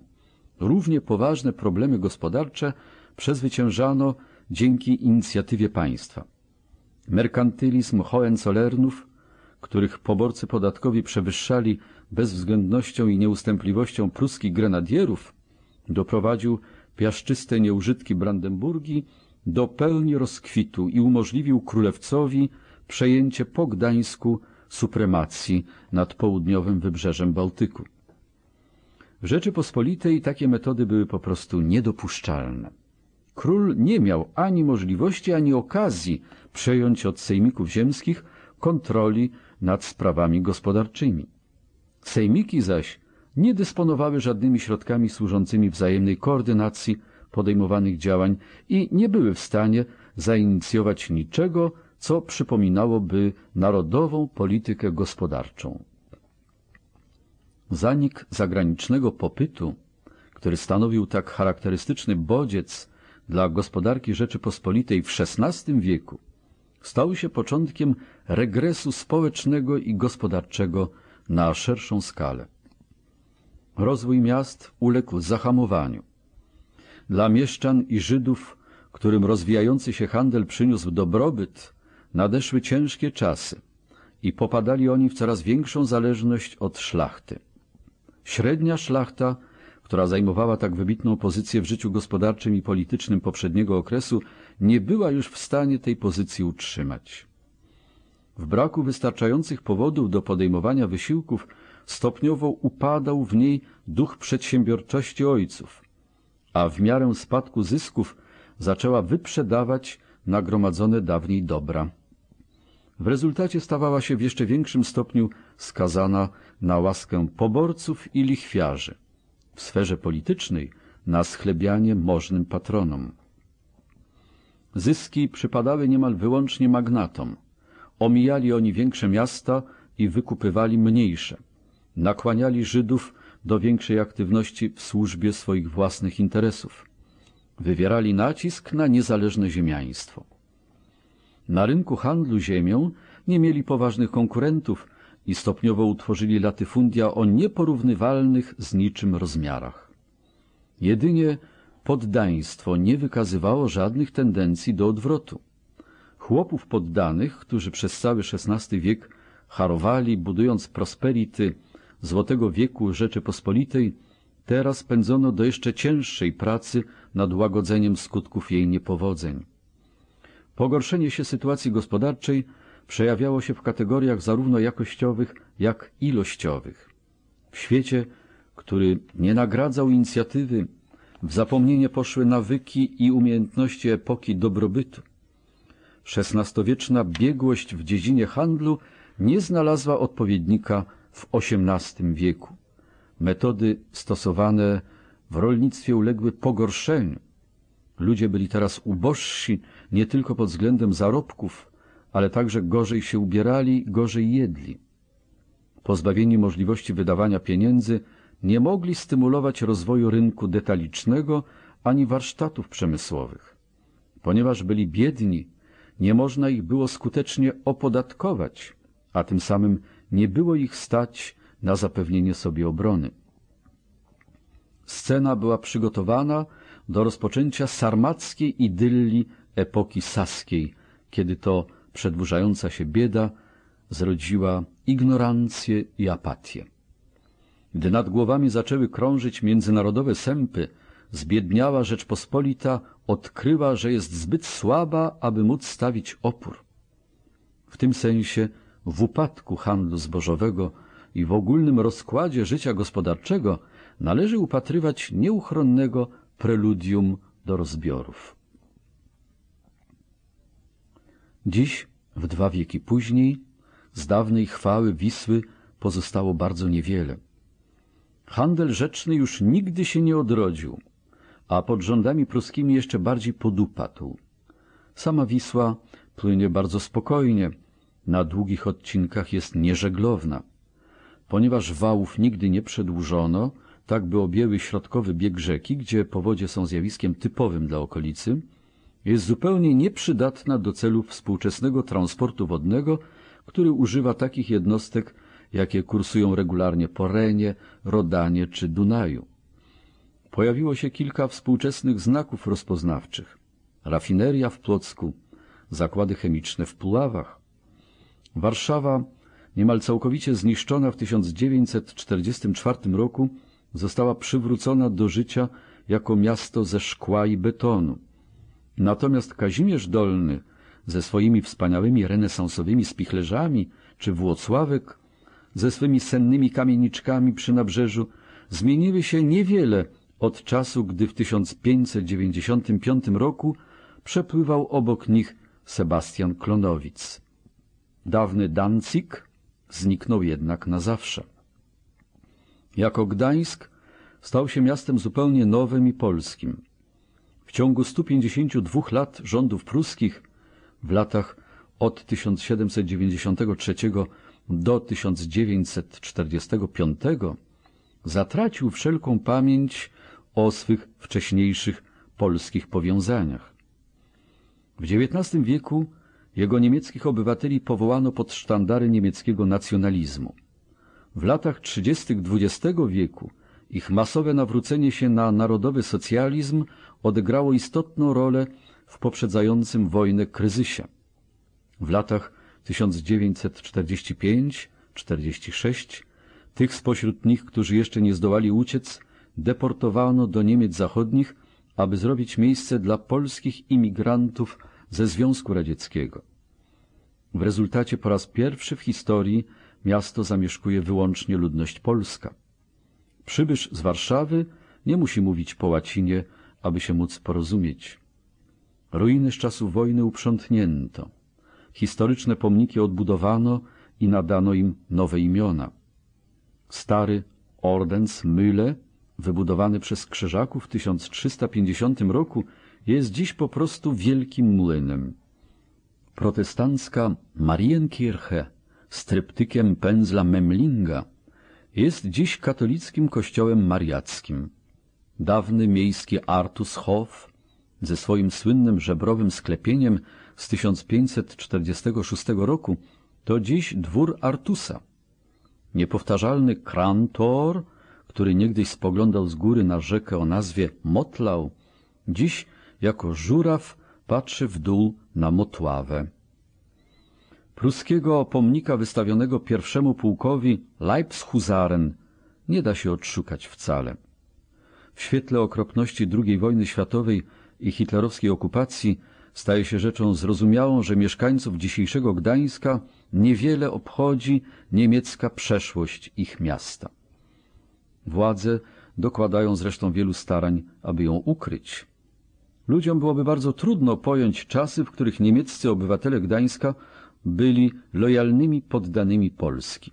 równie poważne problemy gospodarcze przezwyciężano dzięki inicjatywie państwa. Merkantylizm Hohenzollernów, których poborcy podatkowi przewyższali bezwzględnością i nieustępliwością pruskich grenadierów, doprowadził piaszczyste nieużytki Brandenburgii do pełni rozkwitu i umożliwił królewcowi przejęcie po Gdańsku supremacji nad południowym wybrzeżem Bałtyku. W Rzeczypospolitej takie metody były po prostu niedopuszczalne. Król nie miał ani możliwości, ani okazji przejąć od sejmików ziemskich kontroli nad sprawami gospodarczymi. Sejmiki zaś nie dysponowały żadnymi środkami służącymi wzajemnej koordynacji podejmowanych działań i nie były w stanie zainicjować niczego, co przypominałoby narodową politykę gospodarczą. Zanik zagranicznego popytu, który stanowił tak charakterystyczny bodziec dla gospodarki Rzeczypospolitej w XVI wieku, stał się początkiem regresu społecznego i gospodarczego na szerszą skalę. Rozwój miast uległ zahamowaniu. Dla mieszczan i Żydów, którym rozwijający się handel przyniósł dobrobyt, nadeszły ciężkie czasy i popadali oni w coraz większą zależność od szlachty. Średnia szlachta, która zajmowała tak wybitną pozycję w życiu gospodarczym i politycznym poprzedniego okresu, nie była już w stanie tej pozycji utrzymać. W braku wystarczających powodów do podejmowania wysiłków stopniowo upadał w niej duch przedsiębiorczości ojców, a w miarę spadku zysków zaczęła wyprzedawać nagromadzone dawniej dobra. W rezultacie stawała się w jeszcze większym stopniu skazana na łaskę poborców i lichwiarzy, w sferze politycznej na schlebianie możnym patronom. Zyski przypadały niemal wyłącznie magnatom. Omijali oni większe miasta i wykupywali mniejsze. Nakłaniali Żydów do większej aktywności w służbie swoich własnych interesów. Wywierali nacisk na niezależne ziemiaństwo. Na rynku handlu ziemią nie mieli poważnych konkurentów i stopniowo utworzyli latyfundia o nieporównywalnych z niczym rozmiarach. Jedynie poddaństwo nie wykazywało żadnych tendencji do odwrotu. Chłopów poddanych, którzy przez cały XVI wiek harowali, budując prosperity złotego wieku Rzeczypospolitej, teraz pędzono do jeszcze cięższej pracy nad łagodzeniem skutków jej niepowodzeń. Pogorszenie się sytuacji gospodarczej przejawiało się w kategoriach zarówno jakościowych, jak ilościowych. W świecie, który nie nagradzał inicjatywy, w zapomnienie poszły nawyki i umiejętności epoki dobrobytu. XVI-wieczna biegłość w dziedzinie handlu nie znalazła odpowiednika w XVIII wieku. Metody stosowane w rolnictwie uległy pogorszeniu. Ludzie byli teraz ubożsi nie tylko pod względem zarobków, ale także gorzej się ubierali, gorzej jedli. Pozbawieni możliwości wydawania pieniędzy, nie mogli stymulować rozwoju rynku detalicznego ani warsztatów przemysłowych. Ponieważ byli biedni, nie można ich było skutecznie opodatkować, a tym samym nie było ich stać na zapewnienie sobie obrony. Scena była przygotowana do rozpoczęcia sarmackiej idylli epoki saskiej, kiedy to przedłużająca się bieda zrodziła ignorancję i apatię. Gdy nad głowami zaczęły krążyć międzynarodowe sępy, zbiedniała Rzeczpospolita odkryła, że jest zbyt słaba, aby móc stawić opór. W tym sensie w upadku handlu zbożowego i w ogólnym rozkładzie życia gospodarczego należy upatrywać nieuchronnego preludium do rozbiorów. Dziś, w dwa wieki później, z dawnej chwały Wisły pozostało bardzo niewiele. Handel rzeczny już nigdy się nie odrodził, a pod rządami pruskimi jeszcze bardziej podupadł. Sama Wisła płynie bardzo spokojnie, na długich odcinkach jest nieżeglowna. Ponieważ wałów nigdy nie przedłużono, tak by objęły środkowy bieg rzeki, gdzie powodzie są zjawiskiem typowym dla okolicy, jest zupełnie nieprzydatna do celów współczesnego transportu wodnego, który używa takich jednostek, jakie kursują regularnie po Renie, Rodanie czy Dunaju. Pojawiło się kilka współczesnych znaków rozpoznawczych. Rafineria w Płocku, zakłady chemiczne w Puławach. Warszawa, niemal całkowicie zniszczona w 1944 roku, została przywrócona do życia jako miasto ze szkła i betonu. Natomiast Kazimierz Dolny ze swoimi wspaniałymi renesansowymi spichlerzami, czy Włocławek ze swymi sennymi kamieniczkami przy nabrzeżu zmieniły się niewiele od czasu, gdy w 1595 roku przepływał obok nich Sebastian Klonowic. Dawny Danzig zniknął jednak na zawsze. Jako Gdańsk stał się miastem zupełnie nowym i polskim. W ciągu 152 lat rządów pruskich, w latach od 1793 do 1945, zatracił wszelką pamięć o swych wcześniejszych polskich powiązaniach. W XIX wieku jego niemieckich obywateli powołano pod sztandary niemieckiego nacjonalizmu. W latach 30. XX wieku ich masowe nawrócenie się na narodowy socjalizm odegrało istotną rolę w poprzedzającym wojnę kryzysie. W latach 1945-46 tych spośród nich, którzy jeszcze nie zdołali uciec, deportowano do Niemiec Zachodnich, aby zrobić miejsce dla polskich imigrantów ze Związku Radzieckiego. W rezultacie po raz pierwszy w historii miasto zamieszkuje wyłącznie ludność polska. Przybysz z Warszawy nie musi mówić po łacinie, aby się móc porozumieć. Ruiny z czasów wojny uprzątnięto. Historyczne pomniki odbudowano i nadano im nowe imiona. Stary ordens Myle, wybudowany przez Krzyżaków w 1350 roku, jest dziś po prostu wielkim młynem. Protestancka Marienkirche z tryptykiem pędzla Memlinga jest dziś katolickim kościołem mariackim. Dawny miejski Artushof ze swoim słynnym żebrowym sklepieniem z 1546 roku to dziś dwór Artusa. Niepowtarzalny Krantor, który niegdyś spoglądał z góry na rzekę o nazwie Motlau, dziś jako żuraw patrzy w dół na Motławę. Pruskiego pomnika wystawionego pierwszemu pułkowi Leibshusaren nie da się odszukać wcale. W świetle okropności II wojny światowej i hitlerowskiej okupacji staje się rzeczą zrozumiałą, że mieszkańców dzisiejszego Gdańska niewiele obchodzi niemiecka przeszłość ich miasta. Władze dokładają zresztą wielu starań, aby ją ukryć. Ludziom byłoby bardzo trudno pojąć czasy, w których niemieccy obywatele Gdańska byli lojalnymi poddanymi Polski.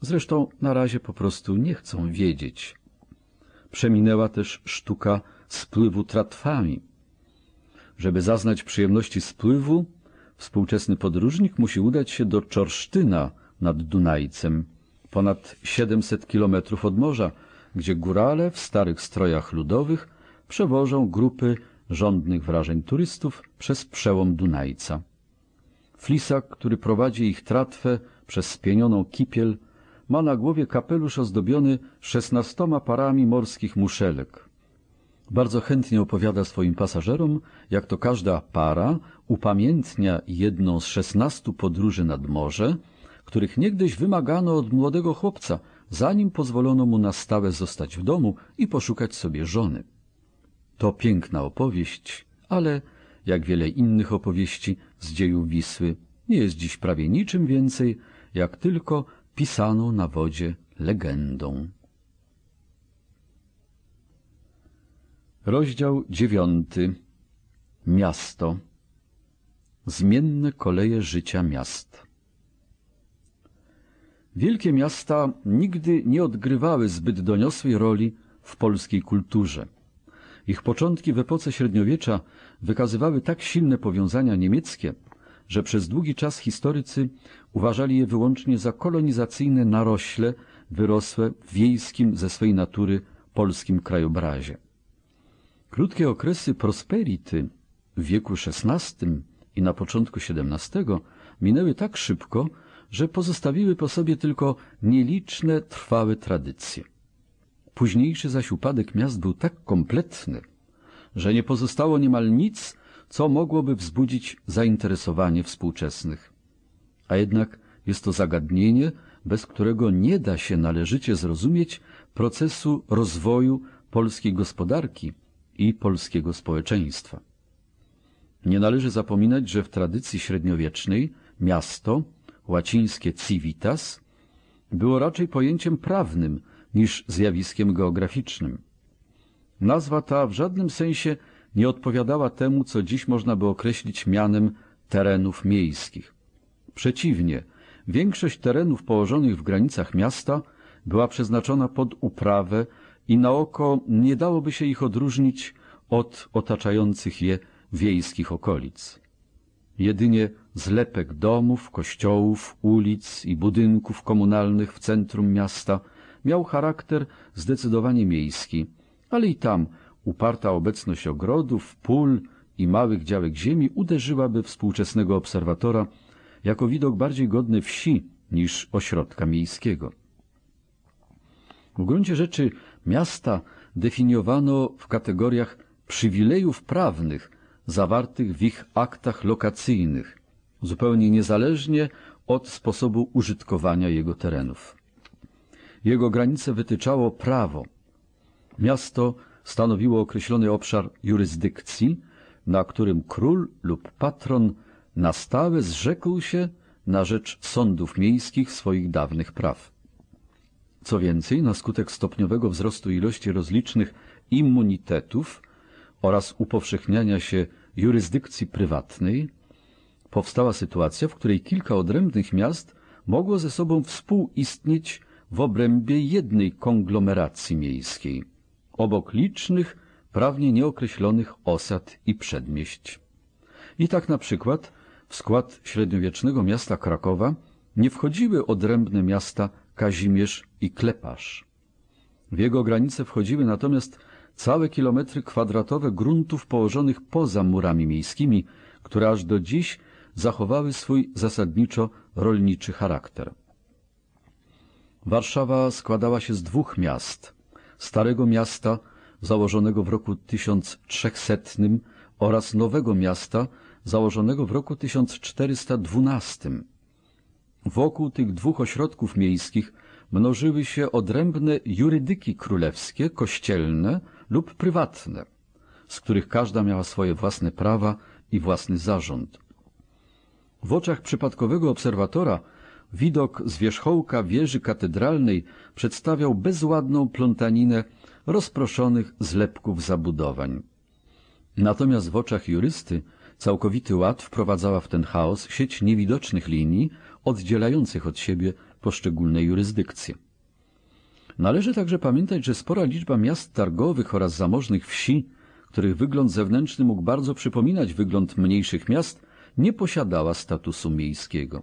Zresztą na razie po prostu nie chcą wiedzieć. Przeminęła też sztuka spływu tratwami. Żeby zaznać przyjemności spływu, współczesny podróżnik musi udać się do Czorsztyna nad Dunajcem, ponad 700 kilometrów od morza, gdzie górale w starych strojach ludowych przewożą grupy żądnych wrażeń turystów przez przełom Dunajca. Flisak, który prowadzi ich tratwę przez spienioną kipiel, ma na głowie kapelusz ozdobiony szesnastoma parami morskich muszelek. Bardzo chętnie opowiada swoim pasażerom, jak to każda para upamiętnia jedną z szesnastu podróży nad morze, których niegdyś wymagano od młodego chłopca, zanim pozwolono mu na stałe zostać w domu i poszukać sobie żony. To piękna opowieść, ale jak wiele innych opowieści z dziejów Wisły, nie jest dziś prawie niczym więcej, jak tylko pisaną na wodzie legendą. Rozdział dziewiąty. Miasto. Zmienne koleje życia miast. Wielkie miasta nigdy nie odgrywały zbyt doniosłej roli w polskiej kulturze. Ich początki w epoce średniowiecza wykazywały tak silne powiązania niemieckie, że przez długi czas historycy uważali je wyłącznie za kolonizacyjne narośle wyrosłe w wiejskim ze swej natury polskim krajobrazie. Krótkie okresy prosperity w wieku XVI i na początku XVII minęły tak szybko, że pozostawiły po sobie tylko nieliczne trwałe tradycje. Późniejszy zaś upadek miast był tak kompletny, że nie pozostało niemal nic, co mogłoby wzbudzić zainteresowanie współczesnych. A jednak jest to zagadnienie, bez którego nie da się należycie zrozumieć procesu rozwoju polskiej gospodarki i polskiego społeczeństwa. Nie należy zapominać, że w tradycji średniowiecznej miasto, łacińskie civitas, było raczej pojęciem prawnym niż zjawiskiem geograficznym. Nazwa ta w żadnym sensie nie odpowiadała temu, co dziś można by określić mianem terenów miejskich. Przeciwnie, większość terenów położonych w granicach miasta była przeznaczona pod uprawę i na oko nie dałoby się ich odróżnić od otaczających je wiejskich okolic. Jedynie zlepek domów, kościołów, ulic i budynków komunalnych w centrum miasta miał charakter zdecydowanie miejski, ale i tam uparta obecność ogrodów, pól i małych działek ziemi uderzyłaby współczesnego obserwatora jako widok bardziej godny wsi niż ośrodka miejskiego. W gruncie rzeczy miasta definiowano w kategoriach przywilejów prawnych zawartych w ich aktach lokacyjnych, zupełnie niezależnie od sposobu użytkowania jego terenów. Jego granice wytyczało prawo. Miasto stanowiło określony obszar jurysdykcji, na którym król lub patron na stałe zrzekł się na rzecz sądów miejskich swoich dawnych praw. Co więcej, na skutek stopniowego wzrostu ilości rozlicznych immunitetów oraz upowszechniania się jurysdykcji prywatnej, powstała sytuacja, w której kilka odrębnych miast mogło ze sobą współistnieć w obrębie jednej konglomeracji miejskiej, obok licznych, prawnie nieokreślonych osad i przedmieść. I tak na przykład w skład średniowiecznego miasta Krakowa nie wchodziły odrębne miasta Kazimierz i Klepasz. W jego granice wchodziły natomiast całe kilometry kwadratowe gruntów położonych poza murami miejskimi, które aż do dziś zachowały swój zasadniczo rolniczy charakter. Warszawa składała się z dwóch miast. Starego miasta, założonego w roku 1300 oraz nowego miasta, założonego w roku 1412. Wokół tych dwóch ośrodków miejskich mnożyły się odrębne jurydyki królewskie, kościelne lub prywatne, z których każda miała swoje własne prawa i własny zarząd. W oczach przypadkowego obserwatora widok z wierzchołka wieży katedralnej przedstawiał bezładną plątaninę rozproszonych zlepków zabudowań. Natomiast w oczach jurysty całkowity ład wprowadzała w ten chaos sieć niewidocznych linii oddzielających od siebie poszczególne jurysdykcje. Należy także pamiętać, że spora liczba miast targowych oraz zamożnych wsi, których wygląd zewnętrzny mógł bardzo przypominać wygląd mniejszych miast, nie posiadała statusu miejskiego.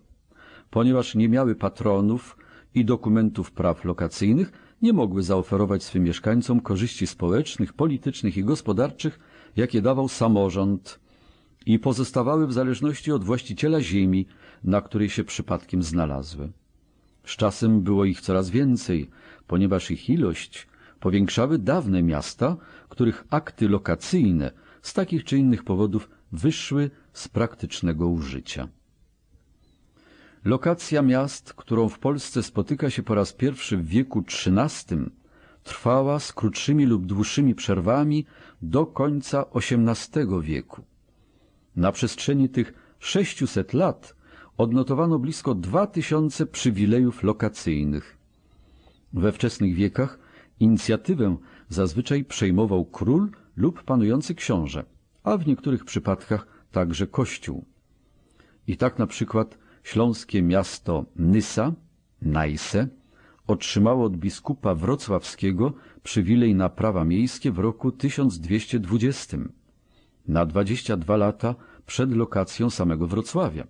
Ponieważ nie miały patronów i dokumentów praw lokacyjnych, nie mogły zaoferować swym mieszkańcom korzyści społecznych, politycznych i gospodarczych, jakie dawał samorząd i pozostawały w zależności od właściciela ziemi, na której się przypadkiem znalazły. Z czasem było ich coraz więcej, ponieważ ich ilość powiększały dawne miasta, których akty lokacyjne z takich czy innych powodów wyszły z praktycznego użycia. Lokacja miast, którą w Polsce spotyka się po raz pierwszy w wieku XIII, trwała z krótszymi lub dłuższymi przerwami do końca XVIII wieku. Na przestrzeni tych 600 lat odnotowano blisko 2000 przywilejów lokacyjnych. We wczesnych wiekach inicjatywę zazwyczaj przejmował król lub panujący książę, a w niektórych przypadkach także kościół. I tak na przykład śląskie miasto Nysa, Najse, otrzymało od biskupa wrocławskiego przywilej na prawa miejskie w roku 1220, na 22 lata przed lokacją samego Wrocławia.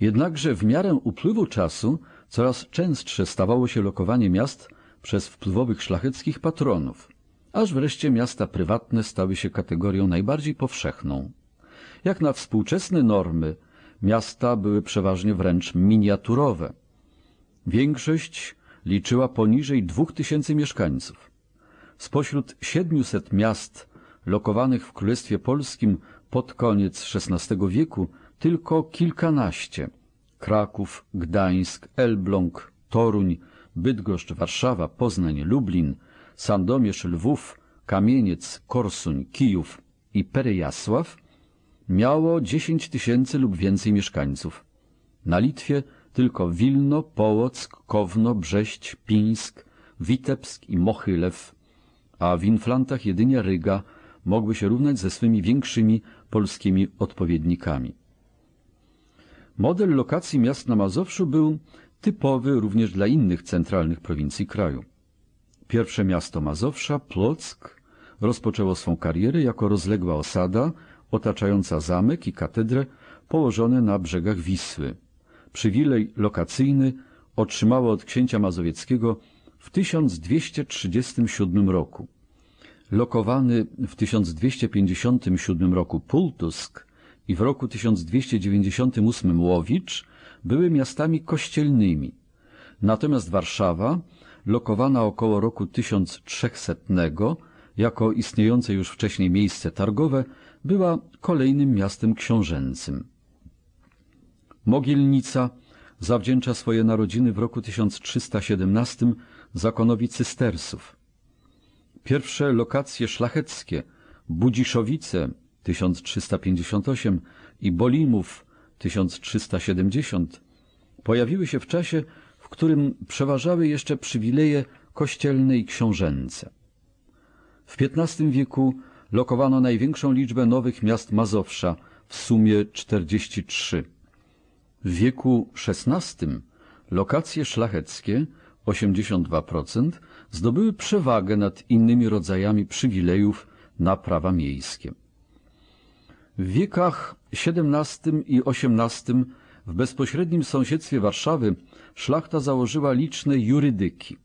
Jednakże w miarę upływu czasu coraz częstsze stawało się lokowanie miast przez wpływowych szlacheckich patronów, aż wreszcie miasta prywatne stały się kategorią najbardziej powszechną. Jak na współczesne normy, miasta były przeważnie wręcz miniaturowe. Większość liczyła poniżej 2000 mieszkańców. Spośród 700 miast lokowanych w Królestwie Polskim pod koniec XVI wieku tylko kilkanaście Kraków, Gdańsk, Elbląg, Toruń, Bydgoszcz, Warszawa, Poznań, Lublin, Sandomierz, Lwów, Kamieniec, Korsuń, Kijów i Perejasław miało 10 tysięcy lub więcej mieszkańców. Na Litwie tylko Wilno, Połock, Kowno, Brześć, Pińsk, Witebsk i Mochylew, a w Inflantach jedynie Ryga mogły się równać ze swymi większymi polskimi odpowiednikami. Model lokacji miast na Mazowszu był typowy również dla innych centralnych prowincji kraju. Pierwsze miasto Mazowsza, Płock, rozpoczęło swą karierę jako rozległa osada otaczająca zamek i katedrę położone na brzegach Wisły. Przywilej lokacyjny otrzymało od księcia mazowieckiego w 1237 roku. Lokowany w 1257 roku Pultusk i w roku 1298 Łowicz były miastami kościelnymi. Natomiast Warszawa, lokowana około roku 1300 jako istniejące już wcześniej miejsce targowe, była kolejnym miastem książęcym. Mogielnica zawdzięcza swoje narodziny w roku 1317 zakonowi cystersów. Pierwsze lokacje szlacheckie Budziszowice 1358 i Bolimów 1370 pojawiły się w czasie, w którym przeważały jeszcze przywileje kościelne i książęce. W XV wieku lokowano największą liczbę nowych miast Mazowsza, w sumie 43. W wieku XVI lokacje szlacheckie 82% zdobyły przewagę nad innymi rodzajami przywilejów na prawa miejskie. W wiekach XVII i XVIII w bezpośrednim sąsiedztwie Warszawy szlachta założyła liczne jurydyki.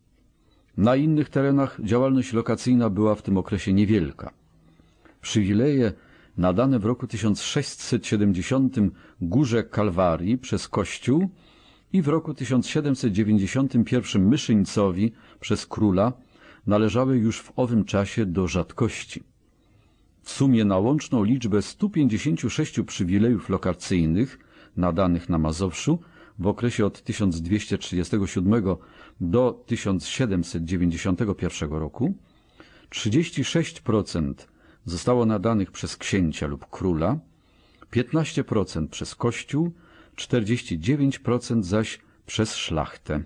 Na innych terenach działalność lokacyjna była w tym okresie niewielka. Przywileje nadane w roku 1670 Górze Kalwarii przez Kościół i w roku 1791 Myszyńcowi przez króla należały już w owym czasie do rzadkości. W sumie na łączną liczbę 156 przywilejów lokacyjnych nadanych na Mazowszu w okresie od 1237 do 1791 roku 36% zostało nadanych przez księcia lub króla, 15% przez kościół, 49% zaś przez szlachtę.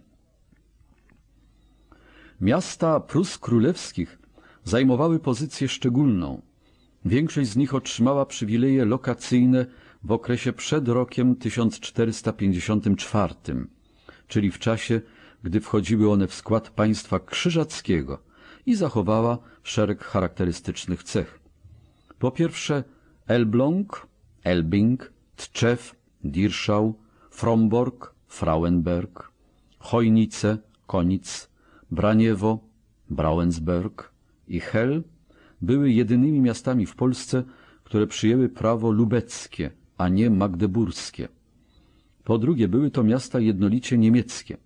Miasta Prus Królewskich zajmowały pozycję szczególną. Większość z nich otrzymała przywileje lokacyjne w okresie przed rokiem 1454, czyli w czasie, gdy wchodziły one w skład państwa krzyżackiego i zachowała szereg charakterystycznych cech. Po pierwsze Elbląg, Elbing, Tczew, Dirschau, Fromborg, Frauenberg, Chojnice, Konic, Braniewo, Brauensberg i Hel były jedynymi miastami w Polsce, które przyjęły prawo lubeckie, a nie magdeburskie. Po drugie, były to miasta jednolicie niemieckie.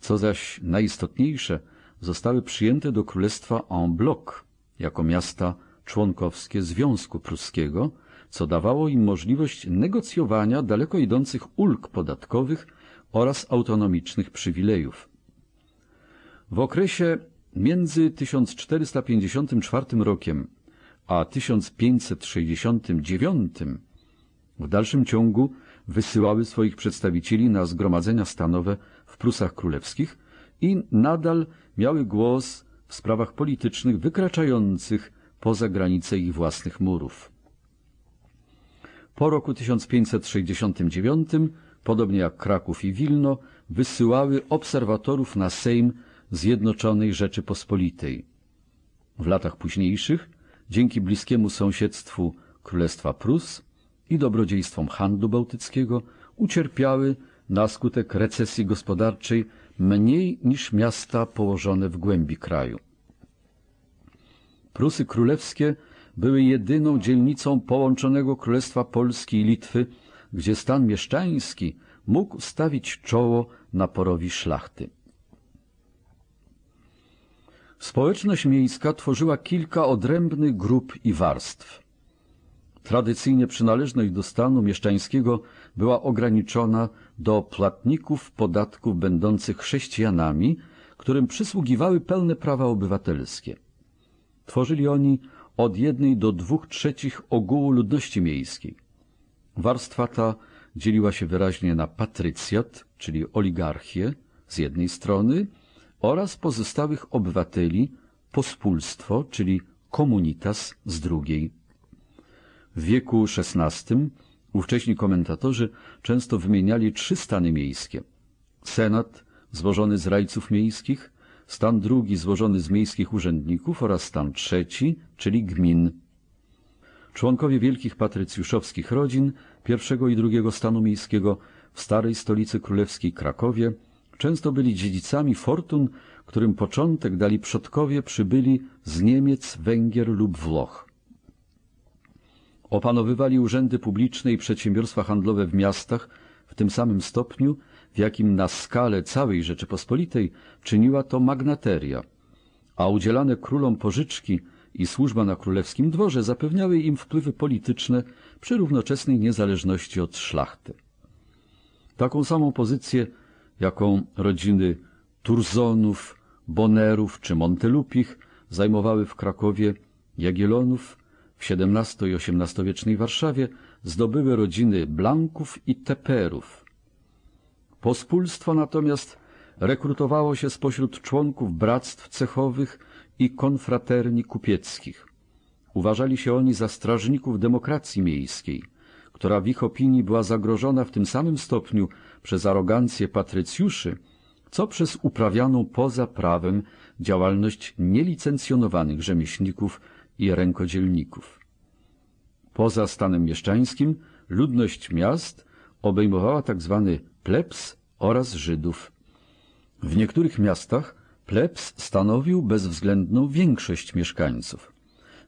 Co zaś najistotniejsze, zostały przyjęte do Królestwa en bloc, jako miasta członkowskie Związku Pruskiego, co dawało im możliwość negocjowania daleko idących ulg podatkowych oraz autonomicznych przywilejów. W okresie między 1454 rokiem a 1569 w dalszym ciągu wysyłały swoich przedstawicieli na zgromadzenia stanowe w Prusach Królewskich i nadal miały głos w sprawach politycznych wykraczających poza granice ich własnych murów. Po roku 1569, podobnie jak Kraków i Wilno, wysyłały obserwatorów na Sejm Zjednoczonej Rzeczypospolitej. W latach późniejszych, dzięki bliskiemu sąsiedztwu Królestwa Prus i dobrodziejstwom handlu bałtyckiego, ucierpiały na skutek recesji gospodarczej mniej niż miasta położone w głębi kraju. Prusy królewskie były jedyną dzielnicą połączonego Królestwa Polski i Litwy, gdzie stan mieszczański mógł stawić czoło naporowi szlachty. Społeczność miejska tworzyła kilka odrębnych grup i warstw. Tradycyjnie przynależność do stanu mieszczańskiego była ograniczona do płatników podatków będących chrześcijanami, którym przysługiwały pełne prawa obywatelskie. Tworzyli oni od jednej do dwóch trzecich ogółu ludności miejskiej. Warstwa ta dzieliła się wyraźnie na patrycjat, czyli oligarchię z jednej strony oraz pozostałych obywateli, pospólstwo, czyli komunitas z drugiej. W wieku XVI ówcześni komentatorzy często wymieniali trzy stany miejskie. Senat złożony z rajców miejskich, stan drugi złożony z miejskich urzędników oraz stan trzeci, czyli gmin. Członkowie wielkich patrycjuszowskich rodzin pierwszego i drugiego stanu miejskiego w starej stolicy królewskiej Krakowie często byli dziedzicami fortun, którym początek dali przodkowie przybyli z Niemiec, Węgier lub Włoch. Opanowywali urzędy publiczne i przedsiębiorstwa handlowe w miastach w tym samym stopniu, w jakim na skalę całej Rzeczypospolitej czyniła to magnateria, a udzielane królom pożyczki i służba na królewskim dworze zapewniały im wpływy polityczne przy równoczesnej niezależności od szlachty. Taką samą pozycję, jaką rodziny Turzonów, Bonerów czy Montelupich zajmowały w Krakowie Jagiellonów, w XVII i XVIII-wiecznej Warszawie zdobyły rodziny Blanków i Teperów. Pospólstwo natomiast rekrutowało się spośród członków bractw cechowych i konfraterni kupieckich. Uważali się oni za strażników demokracji miejskiej, która w ich opinii była zagrożona w tym samym stopniu przez arogancję patrycjuszy, co przez uprawianą poza prawem działalność nielicencjonowanych rzemieślników i rękodzielników. Poza stanem mieszczańskim ludność miast obejmowała tzw. Plebs oraz Żydów. W niektórych miastach plebs stanowił bezwzględną większość mieszkańców.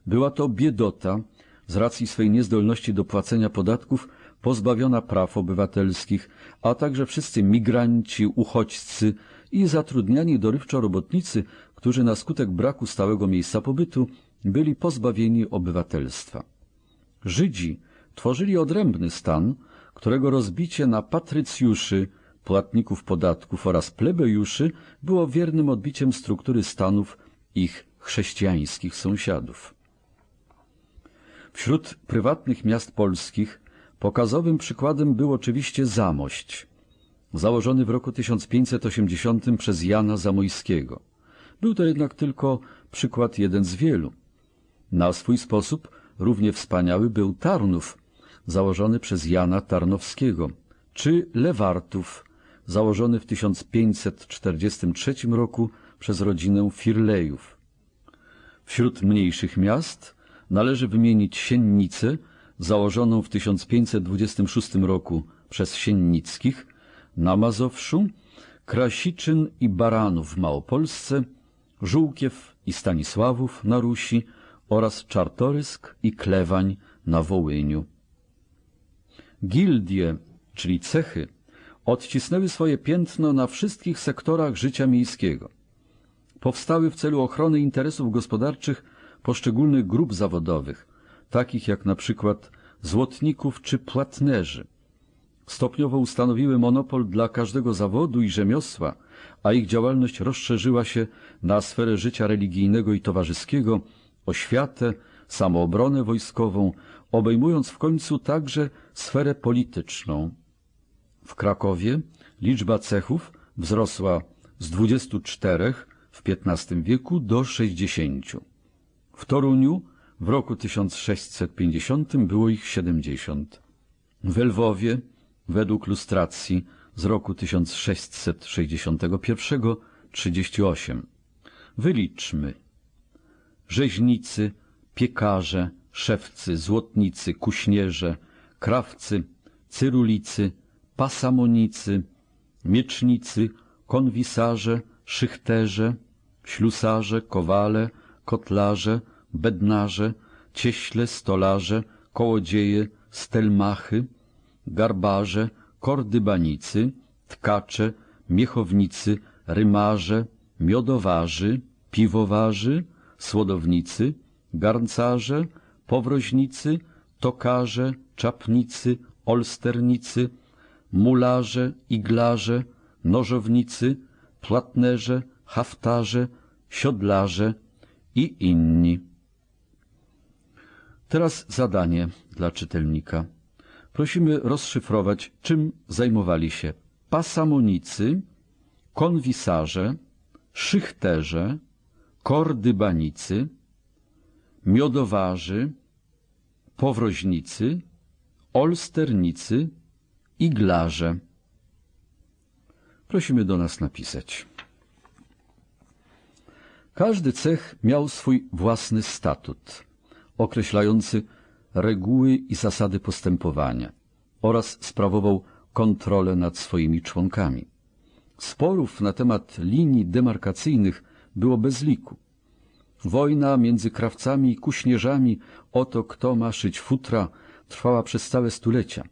Była to biedota z racji swej niezdolności do płacenia podatków pozbawiona praw obywatelskich, a także wszyscy migranci, uchodźcy i zatrudniani dorywczo robotnicy, którzy na skutek braku stałego miejsca pobytu byli pozbawieni obywatelstwa. Żydzi tworzyli odrębny stan, którego rozbicie na patrycjuszy, płatników podatków oraz plebejuszy było wiernym odbiciem struktury stanów ich chrześcijańskich sąsiadów. Wśród prywatnych miast polskich pokazowym przykładem był oczywiście Zamość, założony w roku 1580 przez Jana Zamojskiego. Był to jednak tylko przykład jeden z wielu. Na swój sposób równie wspaniały był Tarnów, założony przez Jana Tarnowskiego, czy Lewartów, założony w 1543 roku przez rodzinę Firlejów. Wśród mniejszych miast należy wymienić Siennicę, założoną w 1526 roku przez Siennickich, na Mazowszu, Krasiczyn i Baranów w Małopolsce, Żółkiew i Stanisławów na Rusi oraz Czartorysk i Klewań na Wołyniu. Gildie, czyli cechy, odcisnęły swoje piętno na wszystkich sektorach życia miejskiego. Powstały w celu ochrony interesów gospodarczych poszczególnych grup zawodowych, takich jak na przykład złotników czy płatnerzy. Stopniowo ustanowiły monopol dla każdego zawodu i rzemiosła, a ich działalność rozszerzyła się na sferę życia religijnego i towarzyskiego, oświatę, samoobronę wojskową, obejmując w końcu także sferę polityczną. W Krakowie liczba cechów wzrosła z 24 w XV wieku do 60. W Toruniu w roku 1650 było ich 70. W Lwowie, według lustracji z roku 1661, 38. Wyliczmy. Rzeźnicy, piekarze, szewcy, złotnicy, kuśnierze, krawcy, cyrulicy, pasamonicy, miecznicy, konwisarze, szychterze, ślusarze, kowale, kotlarze, bednarze, cieśle, stolarze, kołodzieje, stelmachy, garbarze, kordybanicy, tkacze, miechownicy, rymarze, miodowarzy, piwowarzy, słodownicy, garncarze, powroźnicy, tokarze, czapnicy, olsternicy, mularze, iglarze, nożownicy, płatnerze, haftarze, siodlarze i inni. Teraz zadanie dla czytelnika. Prosimy rozszyfrować, czym zajmowali się pasamonicy, konwisarze, szychterze, kordybanicy, miodowarzy, powroźnicy, olsternicy, iglarze. Prosimy do nas napisać. Każdy cech miał swój własny statut, określający reguły i zasady postępowania oraz sprawował kontrolę nad swoimi członkami. Sporów na temat linii demarkacyjnych było bez liku. Wojna między krawcami i kuśnierzami o to, kto ma szyć futra, trwała przez całe stulecia.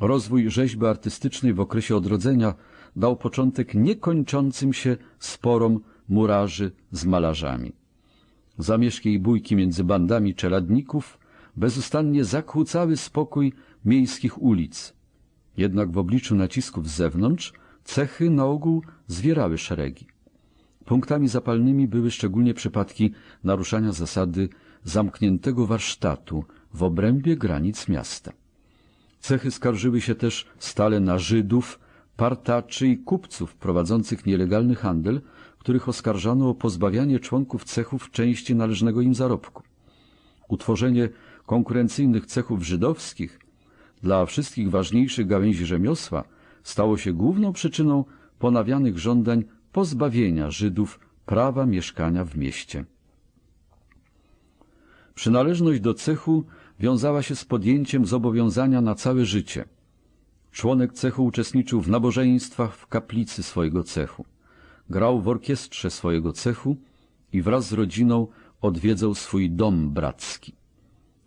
Rozwój rzeźby artystycznej w okresie odrodzenia dał początek niekończącym się sporom murarzy z malarzami. Zamieszki i bójki między bandami czeladników bezustannie zakłócały spokój miejskich ulic. Jednak w obliczu nacisków z zewnątrz cechy na ogół zwierały szeregi. Punktami zapalnymi były szczególnie przypadki naruszania zasady zamkniętego warsztatu w obrębie granic miasta. Cechy skarżyły się też stale na Żydów, partaczy i kupców prowadzących nielegalny handel, których oskarżano o pozbawianie członków cechów części należnego im zarobku. Utworzenie konkurencyjnych cechów żydowskich dla wszystkich ważniejszych gałęzi rzemiosła stało się główną przyczyną ponawianych żądań pozbawienia Żydów prawa mieszkania w mieście. Przynależność do cechu wiązała się z podjęciem zobowiązania na całe życie. Członek cechu uczestniczył w nabożeństwach w kaplicy swojego cechu, grał w orkiestrze swojego cechu i wraz z rodziną odwiedzał swój dom bracki.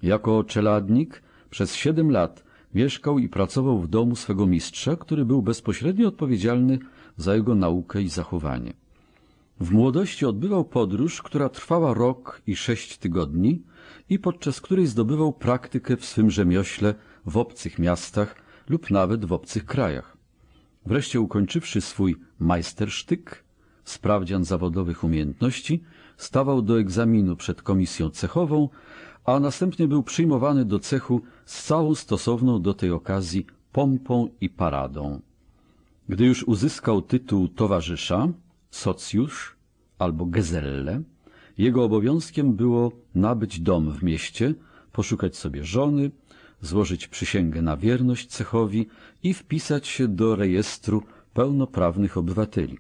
Jako czeladnik przez siedem lat mieszkał i pracował w domu swego mistrza, który był bezpośrednio odpowiedzialny za jego naukę i zachowanie. W młodości odbywał podróż, która trwała rok i sześć tygodni i podczas której zdobywał praktykę w swym rzemiośle w obcych miastach lub nawet w obcych krajach. Wreszcie ukończywszy swój majstersztyk, sprawdzian zawodowych umiejętności, stawał do egzaminu przed komisją cechową, a następnie był przyjmowany do cechu z całą stosowną do tej okazji pompą i paradą. Gdy już uzyskał tytuł towarzysza, socjusz albo gezelle, jego obowiązkiem było nabyć dom w mieście, poszukać sobie żony, złożyć przysięgę na wierność cechowi i wpisać się do rejestru pełnoprawnych obywateli.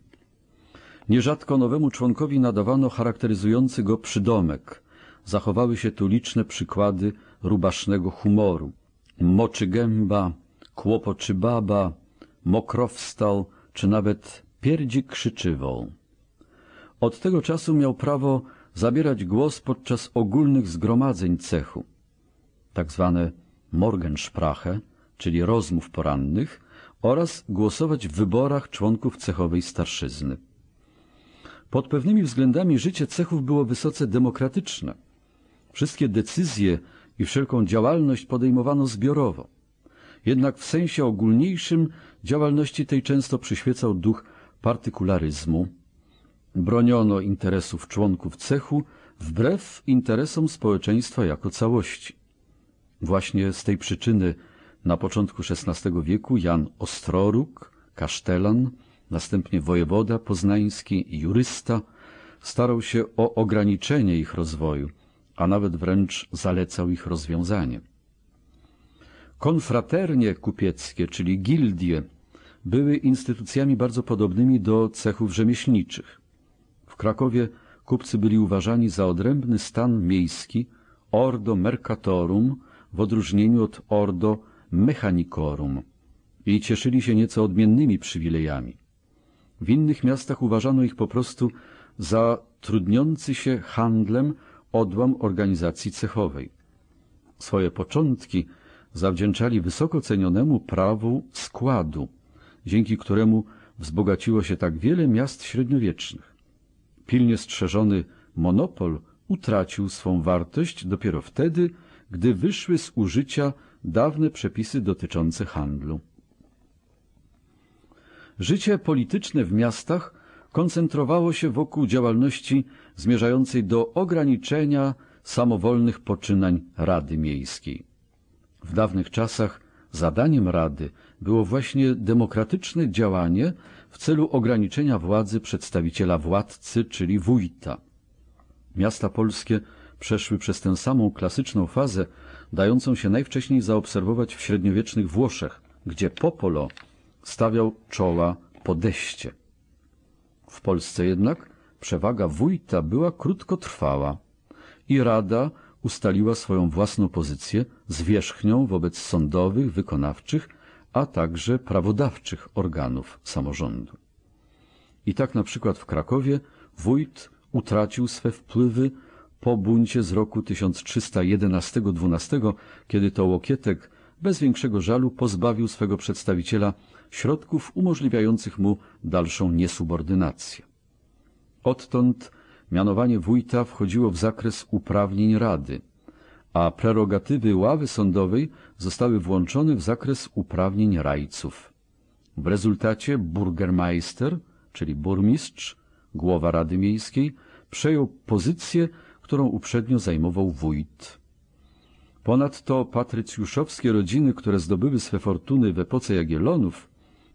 Nierzadko nowemu członkowi nadawano charakteryzujący go przydomek. Zachowały się tu liczne przykłady rubasznego humoru. Moczy gęba, kłopoczy baba, mokrowstal czy nawet pierdzik krzyczywą. Od tego czasu miał prawo zabierać głos podczas ogólnych zgromadzeń cechu, tak zwane Morgensprache, czyli rozmów porannych, oraz głosować w wyborach członków cechowej starszyzny. Pod pewnymi względami życie cechów było wysoce demokratyczne. Wszystkie decyzje i wszelką działalność podejmowano zbiorowo. Jednak w sensie ogólniejszym działalności tej często przyświecał duch partykularyzmu. Broniono interesów członków cechu wbrew interesom społeczeństwa jako całości. Właśnie z tej przyczyny na początku XVI wieku Jan Ostroruk, kasztelan, następnie wojewoda poznański i jurysta, starał się o ograniczenie ich rozwoju, a nawet wręcz zalecał ich rozwiązanie. Konfraternie kupieckie, czyli gildie, były instytucjami bardzo podobnymi do cechów rzemieślniczych. W Krakowie kupcy byli uważani za odrębny stan miejski ordo mercatorum w odróżnieniu od ordo mechanicorum i cieszyli się nieco odmiennymi przywilejami. W innych miastach uważano ich po prostu za trudniący się handlem odłam organizacji cechowej. Swoje początki zawdzięczali wysoko cenionemu prawu składu, dzięki któremu wzbogaciło się tak wiele miast średniowiecznych. Pilnie strzeżony monopol utracił swą wartość dopiero wtedy, gdy wyszły z użycia dawne przepisy dotyczące handlu. Życie polityczne w miastach koncentrowało się wokół działalności zmierzającej do ograniczenia samowolnych poczynań Rady Miejskiej. W dawnych czasach zadaniem Rady było właśnie demokratyczne działanie w celu ograniczenia władzy przedstawiciela władcy, czyli wójta. Miasta polskie przeszły przez tę samą klasyczną fazę, dającą się najwcześniej zaobserwować w średniowiecznych Włoszech, gdzie Popolo stawiał czoła podejście. W Polsce jednak przewaga wójta była krótkotrwała i Rada ustaliła swoją własną pozycję zwierzchnią wobec sądowych, wykonawczych, a także prawodawczych organów samorządu. I tak na przykład w Krakowie wójt utracił swe wpływy po buncie z roku 1311-12, kiedy to Łokietek bez większego żalu pozbawił swego przedstawiciela środków umożliwiających mu dalszą niesubordynację. Odtąd mianowanie wójta wchodziło w zakres uprawnień Rady, a prerogatywy ławy sądowej zostały włączone w zakres uprawnień rajców. W rezultacie burgermeister, czyli burmistrz, głowa Rady Miejskiej, przejął pozycję, którą uprzednio zajmował wójt. Ponadto patrycjuszowskie rodziny, które zdobyły swe fortuny w epoce Jagiellonów,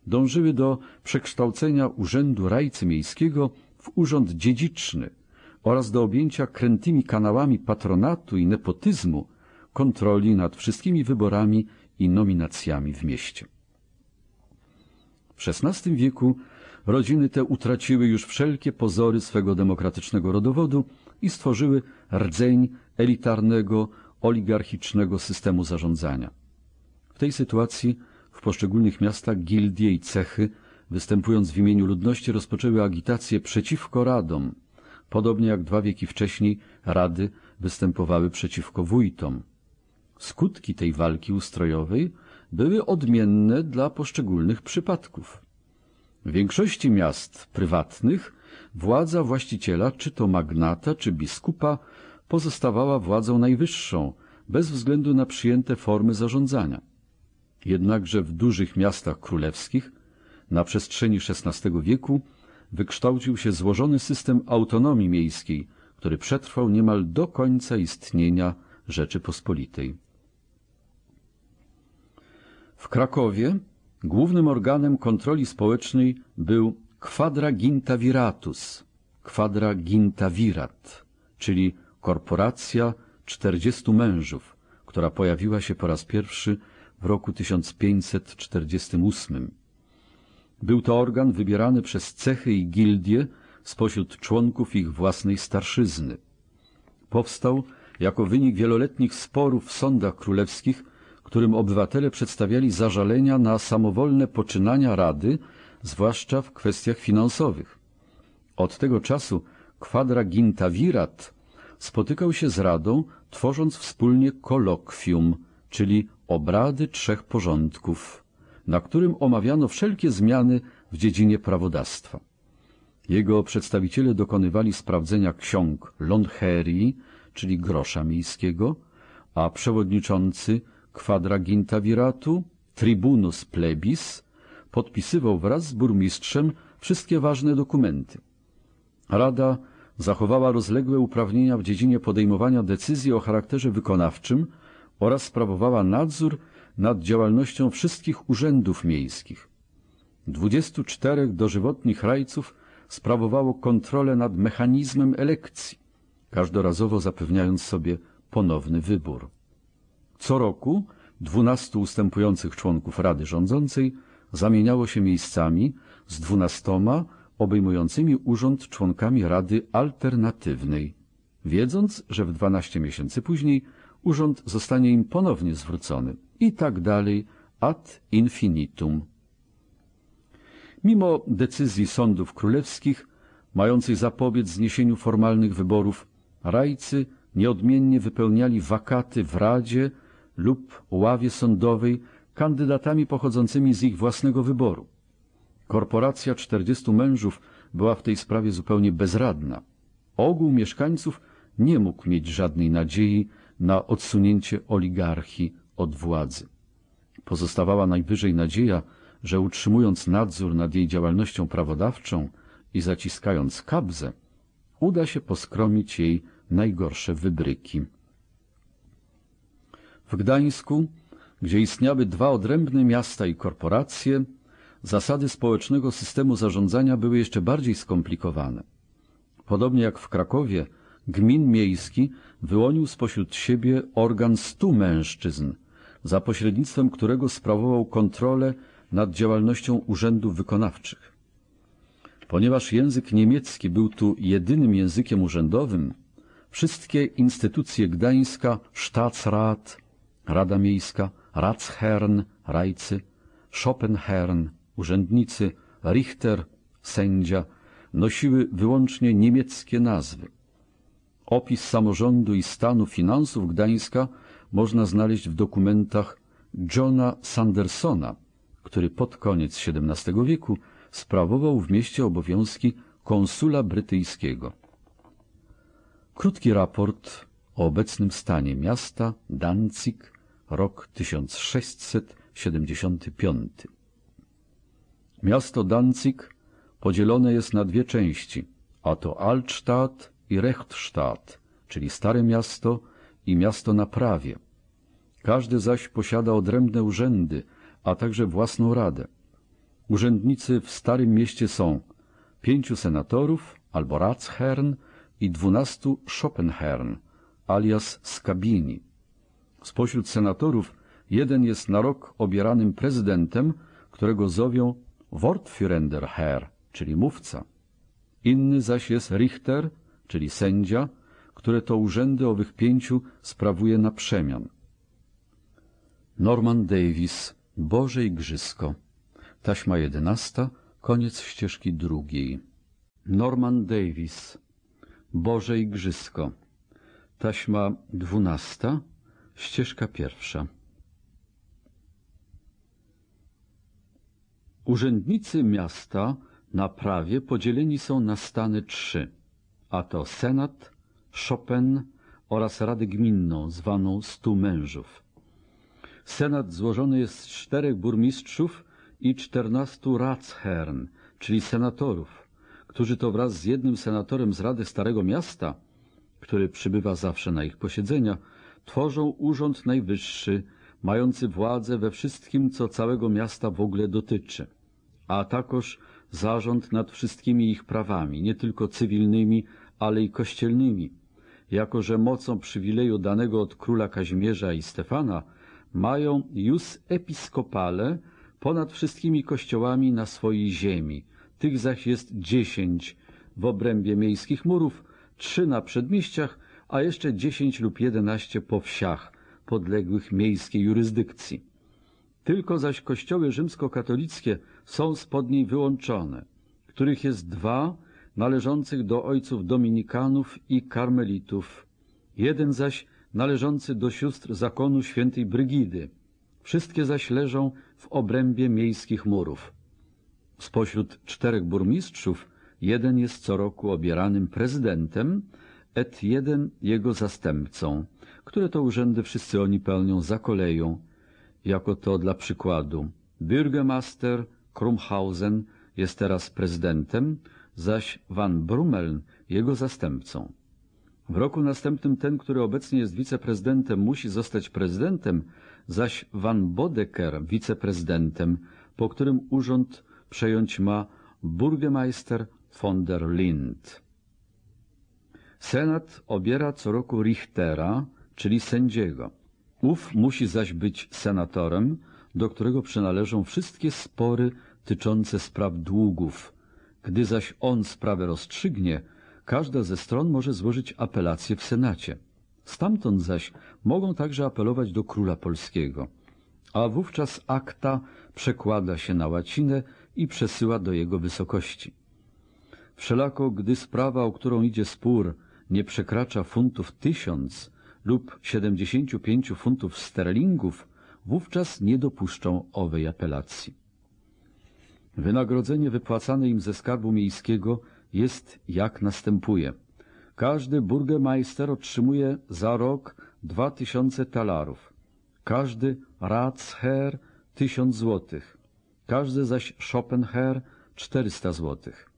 dążyły do przekształcenia urzędu rajcy miejskiego w urząd dziedziczny oraz do objęcia krętymi kanałami patronatu i nepotyzmu kontroli nad wszystkimi wyborami i nominacjami w mieście. W XVI wieku rodziny te utraciły już wszelkie pozory swego demokratycznego rodowodu i stworzyły rdzeń elitarnego, oligarchicznego systemu zarządzania. W tej sytuacji w poszczególnych miastach gildie i cechy, występując w imieniu ludności, rozpoczęły agitację przeciwko radom, podobnie jak dwa wieki wcześniej rady występowały przeciwko wójtom. Skutki tej walki ustrojowej były odmienne dla poszczególnych przypadków. W większości miast prywatnych władza właściciela, czy to magnata, czy biskupa, pozostawała władzą najwyższą, bez względu na przyjęte formy zarządzania. Jednakże w dużych miastach królewskich na przestrzeni XVI wieku wykształcił się złożony system autonomii miejskiej, który przetrwał niemal do końca istnienia Rzeczypospolitej. W Krakowie głównym organem kontroli społecznej był Quadragintaviratus, Quadragintavirat, czyli korporacja czterdziestu mężów, która pojawiła się po raz pierwszy w roku 1548. Był to organ wybierany przez cechy i gildie spośród członków ich własnej starszyzny. Powstał jako wynik wieloletnich sporów w sądach królewskich, którym obywatele przedstawiali zażalenia na samowolne poczynania Rady, zwłaszcza w kwestiach finansowych. Od tego czasu Quadragintavirat spotykał się z Radą, tworząc wspólnie kolokwium, czyli obrady trzech porządków, na którym omawiano wszelkie zmiany w dziedzinie prawodawstwa. Jego przedstawiciele dokonywali sprawdzenia ksiąg lonherii, czyli grosza miejskiego, a przewodniczący quadraginta viratu, tribunus plebis, podpisywał wraz z burmistrzem wszystkie ważne dokumenty. Rada zachowała rozległe uprawnienia w dziedzinie podejmowania decyzji o charakterze wykonawczym oraz sprawowała nadzór nad działalnością wszystkich urzędów miejskich. 24 dożywotnich rajców sprawowało kontrolę nad mechanizmem elekcji, każdorazowo zapewniając sobie ponowny wybór. Co roku 12 ustępujących członków Rady Rządzącej zamieniało się miejscami z dwunastoma obejmującymi urząd członkami Rady Alternatywnej, wiedząc, że w 12 miesięcy później urząd zostanie im ponownie zwrócony i tak dalej ad infinitum. Mimo decyzji sądów królewskich, mającej zapobiec zniesieniu formalnych wyborów, rajcy nieodmiennie wypełniali wakaty w Radzie lub ławie sądowej kandydatami pochodzącymi z ich własnego wyboru. Korporacja czterdziestu mężów była w tej sprawie zupełnie bezradna. Ogół mieszkańców nie mógł mieć żadnej nadziei na odsunięcie oligarchii od władzy. Pozostawała najwyżej nadzieja, że utrzymując nadzór nad jej działalnością prawodawczą i zaciskając kabzę, uda się poskromić jej najgorsze wybryki. W Gdańsku, gdzie istniały dwa odrębne miasta i korporacje, zasady społecznego systemu zarządzania były jeszcze bardziej skomplikowane. Podobnie jak w Krakowie, gmin miejski wyłonił spośród siebie organ stu mężczyzn, za pośrednictwem którego sprawował kontrolę nad działalnością urzędów wykonawczych. Ponieważ język niemiecki był tu jedynym językiem urzędowym, wszystkie instytucje Gdańska, Staatsrat, Rada Miejska, Ratsherrn, rajcy, Schopenherrn, urzędnicy, Richter, sędzia, nosiły wyłącznie niemieckie nazwy. Opis samorządu i stanu finansów Gdańska można znaleźć w dokumentach Johna Sandersona, który pod koniec XVII wieku sprawował w mieście obowiązki konsula brytyjskiego. Krótki raport o obecnym stanie miasta Danzig, rok 1675. Miasto Danzig podzielone jest na dwie części, a to Altstadt i Rechtstadt, czyli Stare Miasto i Miasto na prawie. Każdy zaś posiada odrębne urzędy, a także własną radę. Urzędnicy w Starym Mieście są pięciu senatorów albo Ratsherrn i dwunastu Schopenherrn, alias Skabini. Spośród senatorów jeden jest na rok obieranym prezydentem, którego zowią Wortführender Herr, czyli mówca. Inny zaś jest Richter, czyli sędzia, które to urzędy owych pięciu sprawuje na przemian. Norman Davis, Boże Igrzysko, taśma jedenasta, koniec ścieżki drugiej. Norman Davis, Boże Igrzysko, taśma dwunasta, ścieżka pierwsza. Urzędnicy miasta na prawie podzieleni są na stany trzy, a to Senat, Chopin oraz Radę Gminną, zwaną Stu Mężów. Senat złożony jest z czterech burmistrzów i czternastu Ratsherrn, czyli senatorów, którzy to wraz z jednym senatorem z Rady Starego Miasta, który przybywa zawsze na ich posiedzenia, tworzą urząd najwyższy, mający władzę we wszystkim, co całego miasta w ogóle dotyczy, a także zarząd nad wszystkimi ich prawami, nie tylko cywilnymi, ale i kościelnymi, jako że mocą przywileju danego od króla Kazimierza i Stefana mają jus episkopale ponad wszystkimi kościołami na swojej ziemi. Tych zaś jest dziesięć w obrębie miejskich murów, trzy na przedmieściach, a jeszcze dziesięć lub jedenaście po wsiach podległych miejskiej jurysdykcji. Tylko zaś kościoły rzymskokatolickie są spod niej wyłączone, których jest dwa należących do ojców dominikanów i karmelitów, jeden zaś należący do sióstr zakonu świętej Brygidy. Wszystkie zaś leżą w obrębie miejskich murów. Spośród czterech burmistrzów jeden jest co roku obieranym prezydentem, et jeden jego zastępcą, które to urzędy wszyscy oni pełnią za koleją, jako to dla przykładu. Bürgermeister Krumhausen jest teraz prezydentem, zaś Van Brummeln jego zastępcą. W roku następnym ten, który obecnie jest wiceprezydentem, musi zostać prezydentem, zaś Van Bodecker wiceprezydentem, po którym urząd przejąć ma Burgemeister von der Lind. Senat obiera co roku Richtera, czyli sędziego. Ów musi zaś być senatorem, do którego przynależą wszystkie spory tyczące spraw długów. Gdy zaś on sprawę rozstrzygnie, każda ze stron może złożyć apelację w Senacie. Stamtąd zaś mogą także apelować do króla polskiego. A wówczas akta przekłada się na łacinę i przesyła do jego wysokości. Wszelako, gdy sprawa, o którą idzie spór, nie przekracza funtów tysiąc lub siedemdziesięciu pięciu funtów sterlingów, wówczas nie dopuszczą owej apelacji. Wynagrodzenie wypłacane im ze skarbu miejskiego jest jak następuje. Każdy burgemeister otrzymuje za rok dwa tysiące talarów, każdy ratsherr tysiąc złotych, każdy zaś Schopenherr czterysta złotych.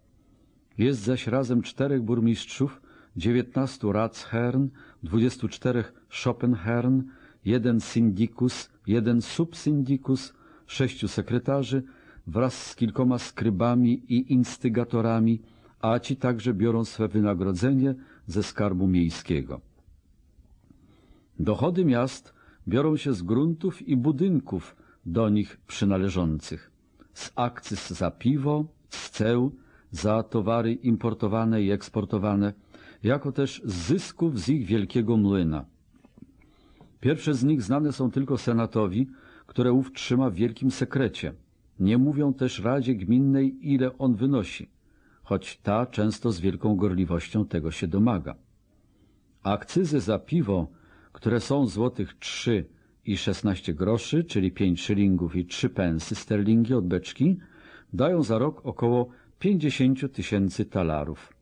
Jest zaś razem czterech burmistrzów, dziewiętnastu ratsherrn, dwudziestu czterech Schopenherrn, jeden syndikus, jeden subsyndikus, sześciu sekretarzy wraz z kilkoma skrybami i instygatorami, a ci także biorą swe wynagrodzenie ze skarbu miejskiego. Dochody miast biorą się z gruntów i budynków do nich przynależących, z akcyz za piwo, z ceł, za towary importowane i eksportowane, jako też zysków z ich wielkiego młyna. Pierwsze z nich znane są tylko senatowi, które ów trzyma w wielkim sekrecie. Nie mówią też Radzie Gminnej, ile on wynosi, choć ta często z wielką gorliwością tego się domaga. Akcyzy za piwo, które są złotych trzy i szesnaście groszy, czyli pięć szylingów i trzy pensy sterlingi od beczki, dają za rok około pięćdziesięciu tysięcy talarów.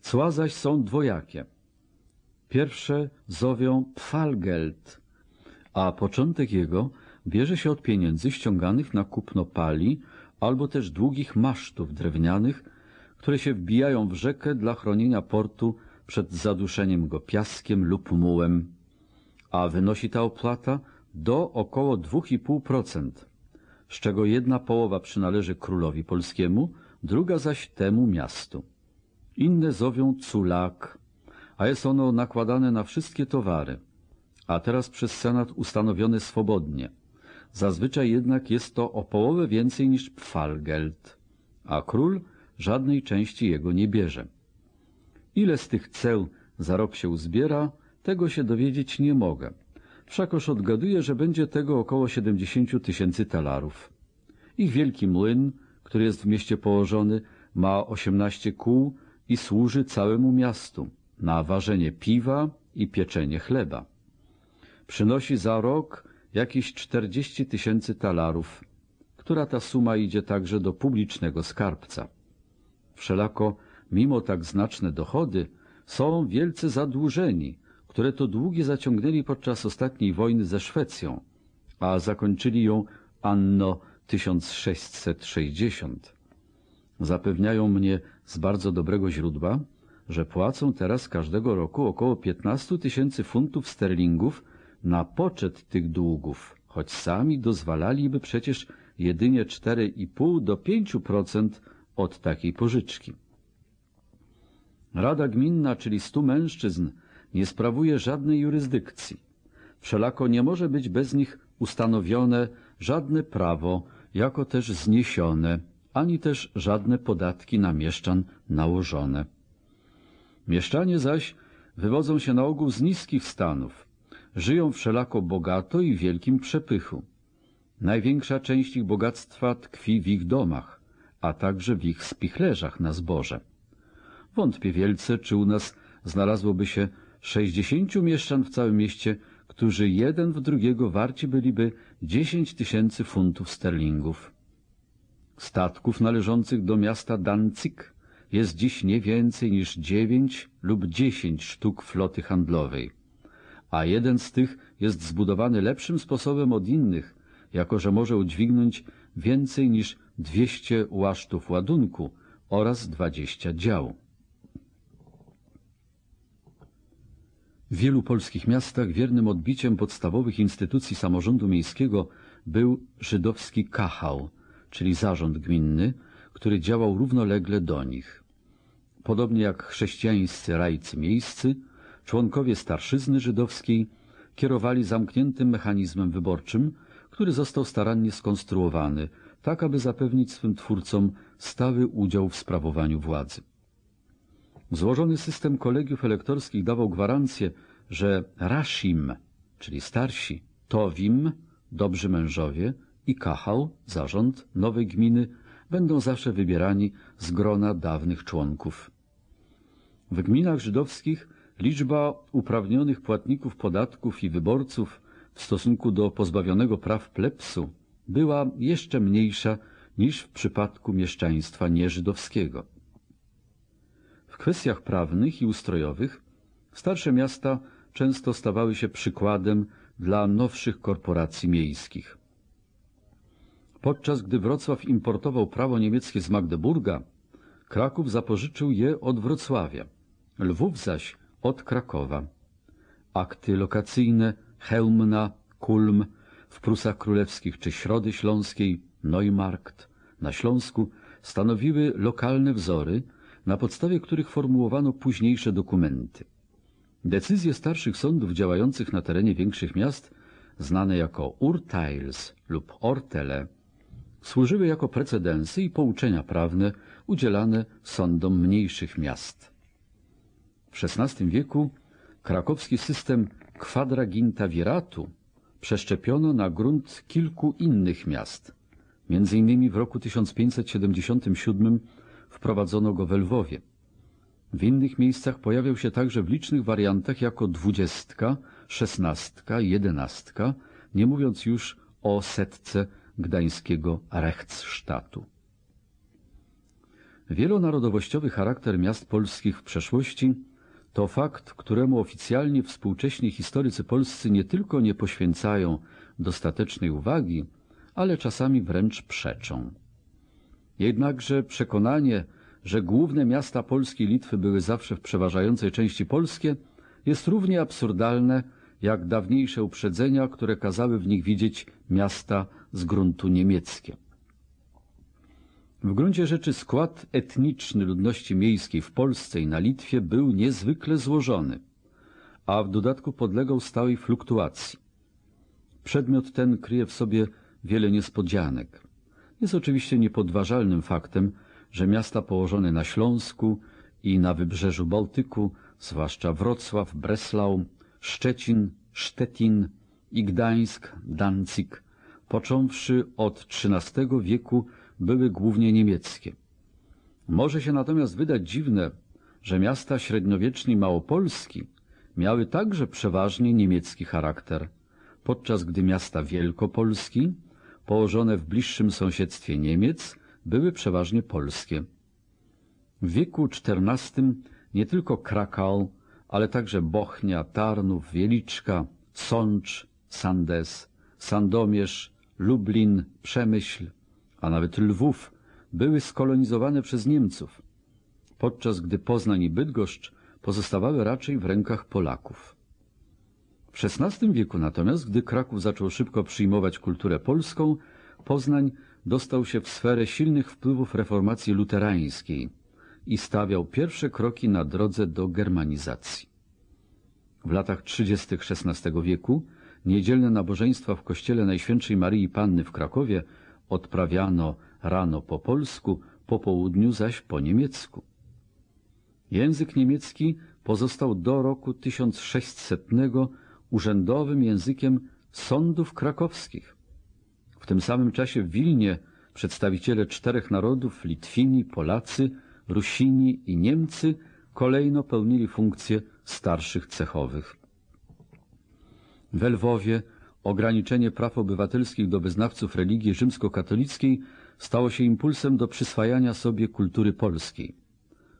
Cła zaś są dwojakie. Pierwsze zowią pfalgeld, a początek jego bierze się od pieniędzy ściąganych na kupno pali albo też długich masztów drewnianych, które się wbijają w rzekę dla chronienia portu przed zaduszeniem go piaskiem lub mułem, a wynosi ta opłata do około 2,5%, z czego jedna połowa przynależy królowi polskiemu, druga zaś temu miastu. Inne zowią culak, a jest ono nakładane na wszystkie towary, a teraz przez Senat ustanowione swobodnie. Zazwyczaj jednak jest to o połowę więcej niż pfalgeld, a król żadnej części jego nie bierze. Ile z tych ceł za rok się uzbiera, tego się dowiedzieć nie mogę. Wszakoż odgaduję, że będzie tego około 70 tysięcy talarów. Ich wielki młyn, który jest w mieście położony, ma 18 kół i służy całemu miastu na ważenie piwa i pieczenie chleba. Przynosi za rok jakieś 40 tysięcy talarów, która ta suma idzie także do publicznego skarbca. Wszelako, mimo tak znaczne dochody, są wielce zadłużeni, które to długi zaciągnęli podczas ostatniej wojny ze Szwecją, a zakończyli ją anno 1660. Zapewniają mnie z bardzo dobrego źródła, że płacą teraz każdego roku około 15 tysięcy funtów sterlingów na poczet tych długów, choć sami dozwalaliby przecież jedynie 4,5 do 5% od takiej pożyczki. Rada Gminna, czyli stu mężczyzn, nie sprawuje żadnej jurysdykcji. Wszelako nie może być bez nich ustanowione żadne prawo, jako też zniesione, ani też żadne podatki na mieszczan nałożone. Mieszczanie zaś wywodzą się na ogół z niskich stanów, żyją wszelako bogato i w wielkim przepychu. Największa część ich bogactwa tkwi w ich domach, a także w ich spichlerzach na zboże. Wątpię wielce, czy u nas znalazłoby się sześćdziesięciu mieszczan w całym mieście, którzy jeden w drugiego warci byliby dziesięć tysięcy funtów sterlingów. Statków należących do miasta Danzig jest dziś nie więcej niż dziewięć lub dziesięć sztuk floty handlowej, a jeden z tych jest zbudowany lepszym sposobem od innych, jako że może udźwignąć więcej niż 200 łasztów ładunku oraz 20 dział. W wielu polskich miastach wiernym odbiciem podstawowych instytucji samorządu miejskiego był żydowski kachał, czyli zarząd gminny, który działał równolegle do nich. Podobnie jak chrześcijańscy rajcy miejscy, członkowie starszyzny żydowskiej kierowali zamkniętym mechanizmem wyborczym, który został starannie skonstruowany, tak aby zapewnić swym twórcom stały udział w sprawowaniu władzy. Złożony system kolegiów elektorskich dawał gwarancję, że Rashim, czyli starsi, Tovim, dobrzy mężowie i Kachał, zarząd nowej gminy, będą zawsze wybierani z grona dawnych członków. W gminach żydowskich liczba uprawnionych płatników podatków i wyborców w stosunku do pozbawionego praw plepsu była jeszcze mniejsza niż w przypadku mieszczaństwa nieżydowskiego. W kwestiach prawnych i ustrojowych starsze miasta często stawały się przykładem dla nowszych korporacji miejskich. Podczas gdy Wrocław importował prawo niemieckie z Magdeburga, Kraków zapożyczył je od Wrocławia, Lwów zaś od Krakowa. Akty lokacyjne Chełmna, Kulm w Prusach Królewskich czy Środy Śląskiej, Neumarkt na Śląsku stanowiły lokalne wzory, na podstawie których formułowano późniejsze dokumenty. Decyzje starszych sądów działających na terenie większych miast, znane jako Urteils lub Ortele, służyły jako precedensy i pouczenia prawne udzielane sądom mniejszych miast. W XVI wieku krakowski system quadragintawiratu przeszczepiono na grunt kilku innych miast. Między innymi w roku 1577 wprowadzono go we Lwowie. W innych miejscach pojawiał się także w licznych wariantach jako dwudziestka, szesnastka, jedenastka, nie mówiąc już o setce gdańskiego Rechtsstatu. Wielonarodowościowy charakter miast polskich w przeszłości to fakt, któremu oficjalnie współcześni historycy polscy nie tylko nie poświęcają dostatecznej uwagi, ale czasami wręcz przeczą. Jednakże przekonanie, że główne miasta Polski i Litwy były zawsze w przeważającej części polskie, jest równie absurdalne jak dawniejsze uprzedzenia, które kazały w nich widzieć miasta z gruntu niemieckie. W gruncie rzeczy skład etniczny ludności miejskiej w Polsce i na Litwie był niezwykle złożony, a w dodatku podlegał stałej fluktuacji. Przedmiot ten kryje w sobie wiele niespodzianek. Jest oczywiście niepodważalnym faktem, że miasta położone na Śląsku i na wybrzeżu Bałtyku, zwłaszcza Wrocław, Breslau, Szczecin, Sztetin i Gdańsk, Danzig, począwszy od XIII wieku były głównie niemieckie. Może się natomiast wydać dziwne, że miasta średniowiecznej Małopolski miały także przeważnie niemiecki charakter, podczas gdy miasta Wielkopolski, położone w bliższym sąsiedztwie Niemiec, były przeważnie polskie. W wieku XIV nie tylko Krakał, ale także Bochnia, Tarnów, Wieliczka, Sącz, Sandes, Sandomierz, Lublin, Przemyśl, a nawet Lwów były skolonizowane przez Niemców, podczas gdy Poznań i Bydgoszcz pozostawały raczej w rękach Polaków. W XVI wieku natomiast, gdy Kraków zaczął szybko przyjmować kulturę polską, Poznań dostał się w sferę silnych wpływów reformacji luterańskiej i stawiał pierwsze kroki na drodze do germanizacji. W latach 30. XVI wieku niedzielne nabożeństwa w kościele Najświętszej Maryi Panny w Krakowie odprawiano rano po polsku, po południu zaś po niemiecku. Język niemiecki pozostał do roku 1600 urzędowym językiem sądów krakowskich. W tym samym czasie w Wilnie przedstawiciele czterech narodów Litwini, Polacy, Rusini i Niemcy kolejno pełnili funkcje starszych cechowych. W Lwowie ograniczenie praw obywatelskich do wyznawców religii rzymskokatolickiej stało się impulsem do przyswajania sobie kultury polskiej.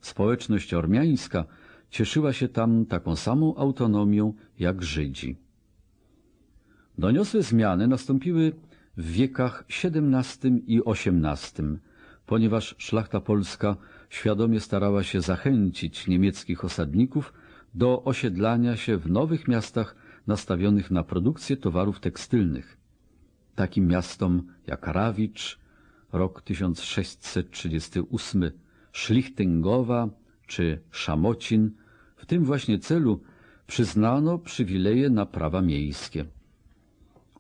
Społeczność ormiańska cieszyła się tam taką samą autonomią jak Żydzi. Doniosłe zmiany nastąpiły w wiekach XVII i XVIII, ponieważ szlachta polska świadomie starała się zachęcić niemieckich osadników do osiedlania się w nowych miastach nastawionych na produkcję towarów tekstylnych. Takim miastom jak Rawicz, rok 1638, Szlichtengowa czy Szamocin, w tym właśnie celu przyznano przywileje na prawa miejskie.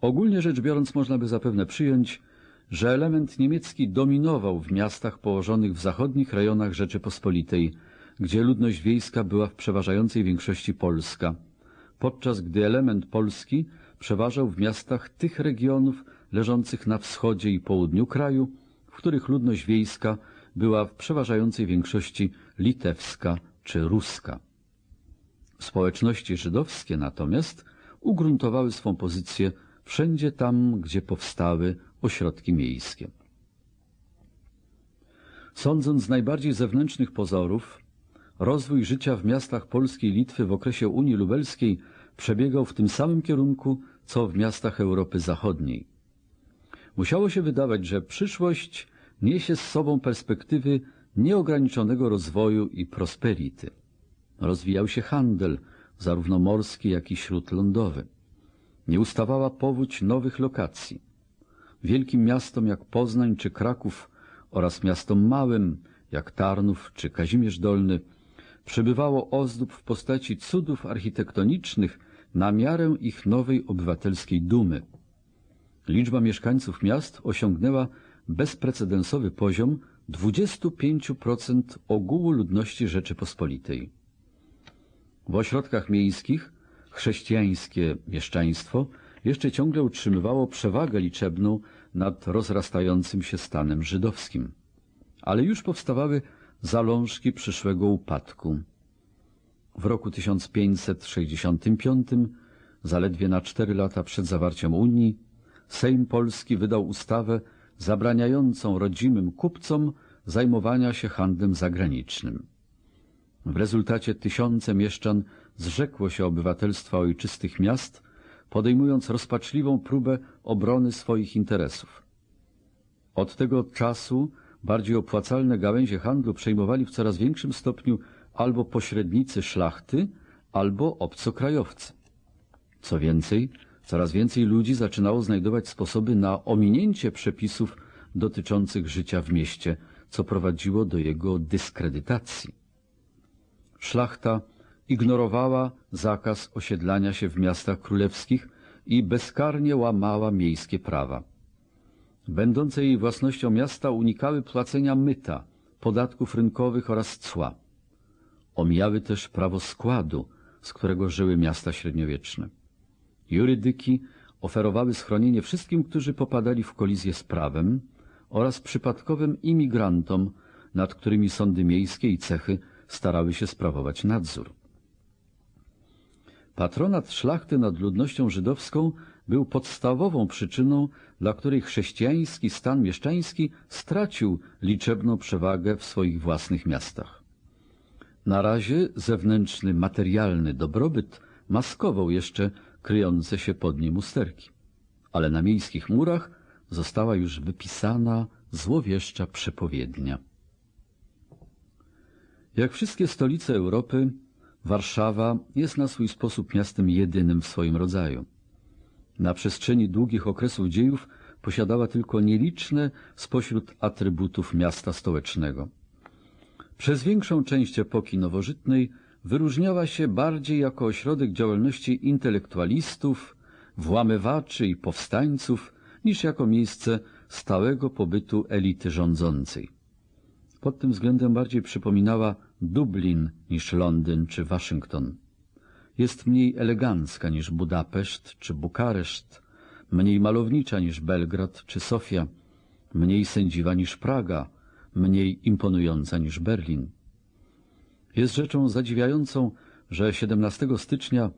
Ogólnie rzecz biorąc można by zapewne przyjąć, że element niemiecki dominował w miastach położonych w zachodnich rejonach Rzeczypospolitej, gdzie ludność wiejska była w przeważającej większości polska, podczas gdy element polski przeważał w miastach tych regionów leżących na wschodzie i południu kraju, w których ludność wiejska była w przeważającej większości litewska czy ruska. Społeczności żydowskie natomiast ugruntowały swą pozycję wszędzie tam, gdzie powstały ośrodki miejskie. Sądząc z najbardziej zewnętrznych pozorów, rozwój życia w miastach Polski i Litwy w okresie Unii Lubelskiej przebiegał w tym samym kierunku, co w miastach Europy Zachodniej. Musiało się wydawać, że przyszłość niesie z sobą perspektywy nieograniczonego rozwoju i prosperity. Rozwijał się handel, zarówno morski, jak i śródlądowy. Nie ustawała powódź nowych lokacji. Wielkim miastom jak Poznań czy Kraków oraz miastom małym jak Tarnów czy Kazimierz Dolny przybywało ozdób w postaci cudów architektonicznych na miarę ich nowej obywatelskiej dumy. Liczba mieszkańców miast osiągnęła bezprecedensowy poziom 25% ogółu ludności Rzeczypospolitej. W ośrodkach miejskich chrześcijańskie mieszczaństwo jeszcze ciągle utrzymywało przewagę liczebną nad rozrastającym się stanem żydowskim. Ale już powstawały zalążki przyszłego upadku. W roku 1565, zaledwie na cztery lata przed zawarciem Unii, Sejm Polski wydał ustawę zabraniającą rodzimym kupcom zajmowania się handlem zagranicznym. W rezultacie tysiące mieszczan zrzekło się obywatelstwa ojczystych miast, podejmując rozpaczliwą próbę obrony swoich interesów. Od tego czasu bardziej opłacalne gałęzie handlu przejmowali w coraz większym stopniu albo pośrednicy szlachty, albo obcokrajowcy. Co więcej, coraz więcej ludzi zaczynało znajdować sposoby na ominięcie przepisów dotyczących życia w mieście, co prowadziło do jego dyskredytacji. Szlachta ignorowała zakaz osiedlania się w miastach królewskich i bezkarnie łamała miejskie prawa. Będące jej własnością miasta unikały płacenia myta, podatków rynkowych oraz cła. Omijały też prawo składu, z którego żyły miasta średniowieczne. Jurydyki oferowały schronienie wszystkim, którzy popadali w kolizję z prawem oraz przypadkowym imigrantom, nad którymi sądy miejskie i cechy starały się sprawować nadzór. Patronat szlachty nad ludnością żydowską był podstawową przyczyną, dla której chrześcijański stan mieszczański stracił liczebną przewagę w swoich własnych miastach. Na razie zewnętrzny, materialny dobrobyt maskował jeszcze kryjące się pod nim usterki, ale na miejskich murach została już wypisana złowieszcza przepowiednia. Jak wszystkie stolice Europy, Warszawa jest na swój sposób miastem jedynym w swoim rodzaju. Na przestrzeni długich okresów dziejów posiadała tylko nieliczne spośród atrybutów miasta stołecznego. Przez większą część epoki nowożytnej wyróżniała się bardziej jako ośrodek działalności intelektualistów, włamywaczy i powstańców, niż jako miejsce stałego pobytu elity rządzącej. Pod tym względem bardziej przypominała Dublin niż Londyn czy Waszyngton. Jest mniej elegancka niż Budapeszt czy Bukareszt, mniej malownicza niż Belgrad czy Sofia, mniej sędziwa niż Praga, mniej imponująca niż Berlin. Jest rzeczą zadziwiającą, że 17 stycznia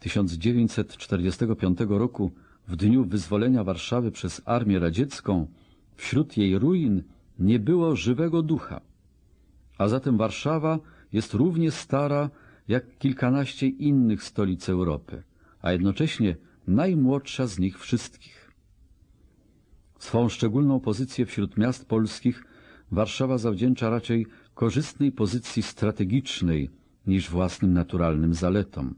1945 roku, w dniu wyzwolenia Warszawy przez Armię Radziecką, wśród jej ruin nie było żywego ducha. A zatem Warszawa jest równie stara jak kilkanaście innych stolic Europy, a jednocześnie najmłodsza z nich wszystkich. Swą szczególną pozycję wśród miast polskich Warszawa zawdzięcza raczej korzystnej pozycji strategicznej niż własnym naturalnym zaletom.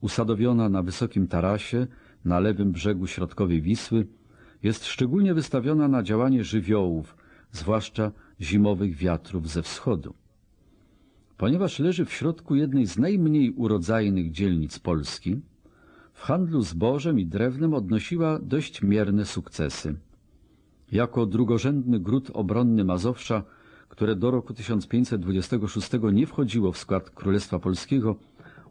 Usadowiona na wysokim tarasie, na lewym brzegu środkowej Wisły, jest szczególnie wystawiona na działanie żywiołów, zwłaszcza zimowych wiatrów ze wschodu. Ponieważ leży w środku jednej z najmniej urodzajnych dzielnic Polski, w handlu zbożem i drewnem odnosiła dość mierne sukcesy. Jako drugorzędny gród obronny Mazowsza, które do roku 1526 nie wchodziło w skład Królestwa Polskiego,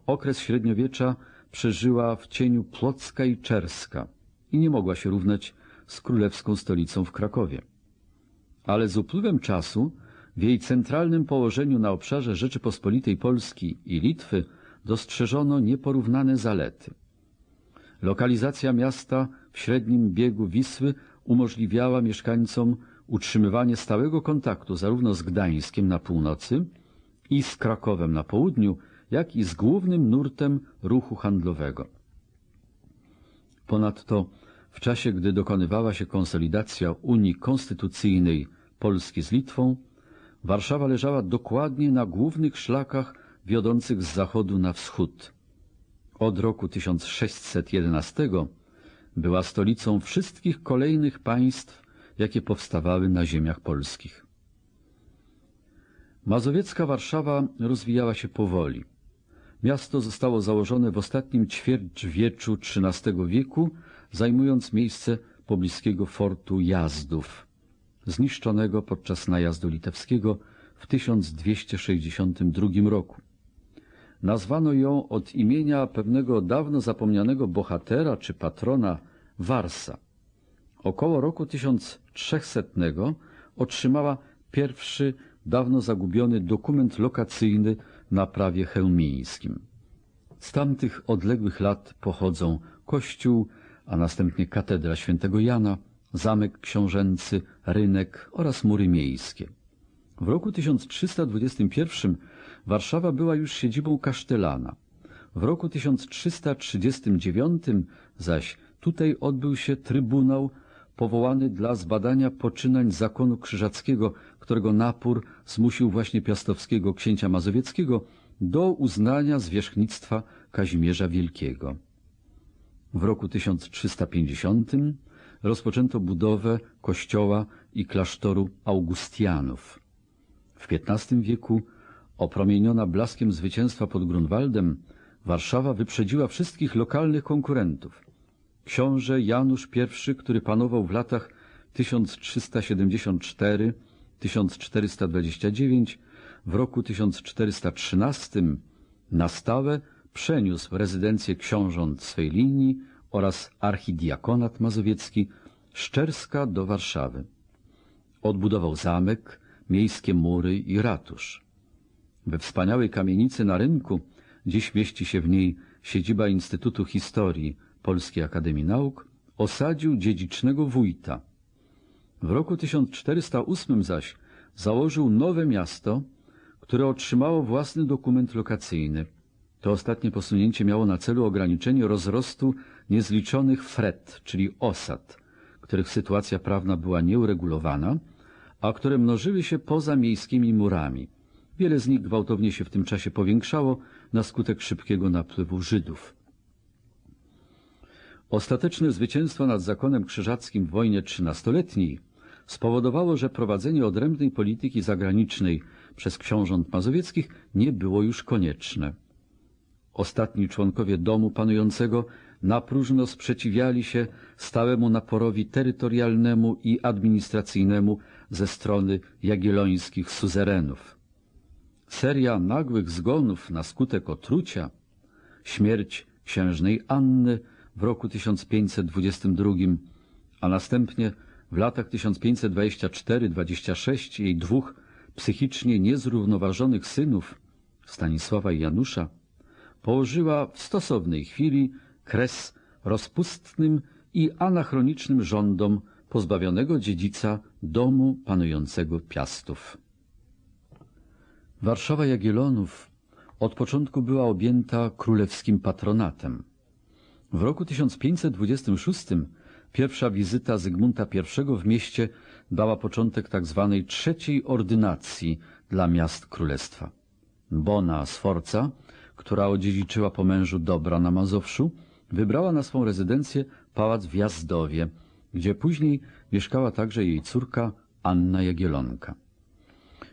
okres średniowiecza przeżyła w cieniu Plocka i Czerska i nie mogła się równać z królewską stolicą w Krakowie. Ale z upływem czasu w jej centralnym położeniu na obszarze Rzeczypospolitej Polski i Litwy dostrzeżono nieporównane zalety. Lokalizacja miasta w średnim biegu Wisły umożliwiała mieszkańcom utrzymywanie stałego kontaktu zarówno z Gdańskiem na północy i z Krakowem na południu, jak i z głównym nurtem ruchu handlowego. Ponadto w czasie, gdy dokonywała się konsolidacja Unii Konstytucyjnej Polski z Litwą, Warszawa leżała dokładnie na głównych szlakach wiodących z zachodu na wschód. Od roku 1611 była stolicą wszystkich kolejnych państw, jakie powstawały na ziemiach polskich. Mazowiecka Warszawa rozwijała się powoli. Miasto zostało założone w ostatnim ćwierćwieczu XIII wieku, zajmując miejsce pobliskiego fortu Jazdów, zniszczonego podczas najazdu litewskiego w 1262 roku. Nazwano ją od imienia pewnego dawno zapomnianego bohatera czy patrona Warsa. Około roku 1300 otrzymała pierwszy, dawno zagubiony dokument lokacyjny na prawie chełmińskim. Z tamtych odległych lat pochodzą kościół, a następnie katedra świętego Jana, zamek książęcy, rynek oraz mury miejskie. W roku 1321 Warszawa była już siedzibą kasztelana. W roku 1339 zaś tutaj odbył się trybunał powołany dla zbadania poczynań zakonu krzyżackiego, którego napór zmusił właśnie piastowskiego księcia mazowieckiego do uznania zwierzchnictwa Kazimierza Wielkiego. W roku 1350 rozpoczęto budowę kościoła i klasztoru Augustianów. W XV wieku, opromieniona blaskiem zwycięstwa pod Grunwaldem, Warszawa wyprzedziła wszystkich lokalnych konkurentów. Książę Janusz I, który panował w latach 1374-1429, w roku 1413 na stałe przeniósł rezydencję książąt swej linii oraz archidiakonat mazowiecki Szczerska do Warszawy. Odbudował zamek, miejskie mury i ratusz. We wspaniałej kamienicy na rynku dziś mieści się w niej siedziba Instytutu Historii Polskiej Akademii Nauk, osadził dziedzicznego wójta. W roku 1408 zaś założył nowe miasto, które otrzymało własny dokument lokacyjny. To ostatnie posunięcie miało na celu ograniczenie rozrostu niezliczonych fret, czyli osad, których sytuacja prawna była nieuregulowana, a które mnożyły się poza miejskimi murami. Wiele z nich gwałtownie się w tym czasie powiększało na skutek szybkiego napływu Żydów. Ostateczne zwycięstwo nad zakonem krzyżackim w wojnie trzynastoletniej spowodowało, że prowadzenie odrębnej polityki zagranicznej przez książąt mazowieckich nie było już konieczne. Ostatni członkowie domu panującego na próżno sprzeciwiali się stałemu naporowi terytorialnemu i administracyjnemu ze strony jagiellońskich suzerenów. Seria nagłych zgonów na skutek otrucia, śmierć księżnej Anny w roku 1522, a następnie w latach 1524-26 jej dwóch psychicznie niezrównoważonych synów, Stanisława i Janusza, położyła w stosownej chwili kres rozpustnym i anachronicznym rządom pozbawionego dziedzica domu panującego Piastów. Warszawa Jagiellonów od początku była objęta królewskim patronatem. W roku 1526 pierwsza wizyta Zygmunta I w mieście dała początek tzw. trzeciej ordynacji dla miast królestwa. Bona Sforca, która odziedziczyła po mężu dobra na Mazowszu, wybrała na swą rezydencję pałac w Jazdowie, gdzie później mieszkała także jej córka Anna Jagielonka.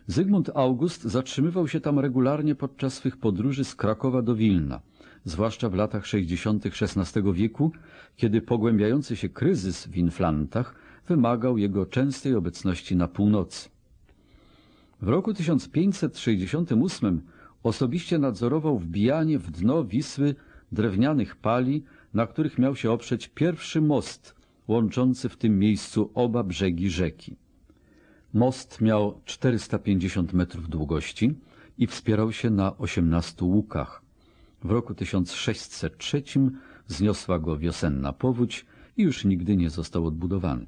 Zygmunt August zatrzymywał się tam regularnie podczas swych podróży z Krakowa do Wilna, zwłaszcza w latach 60. XVI wieku, kiedy pogłębiający się kryzys w Inflantach wymagał jego częstej obecności na północy. W roku 1568 osobiście nadzorował wbijanie w dno Wisły drewnianych pali, na których miał się oprzeć pierwszy most łączący w tym miejscu oba brzegi rzeki. Most miał 450 metrów długości i wspierał się na 18 łukach. W roku 1603 zniosła go wiosenna powódź i już nigdy nie został odbudowany.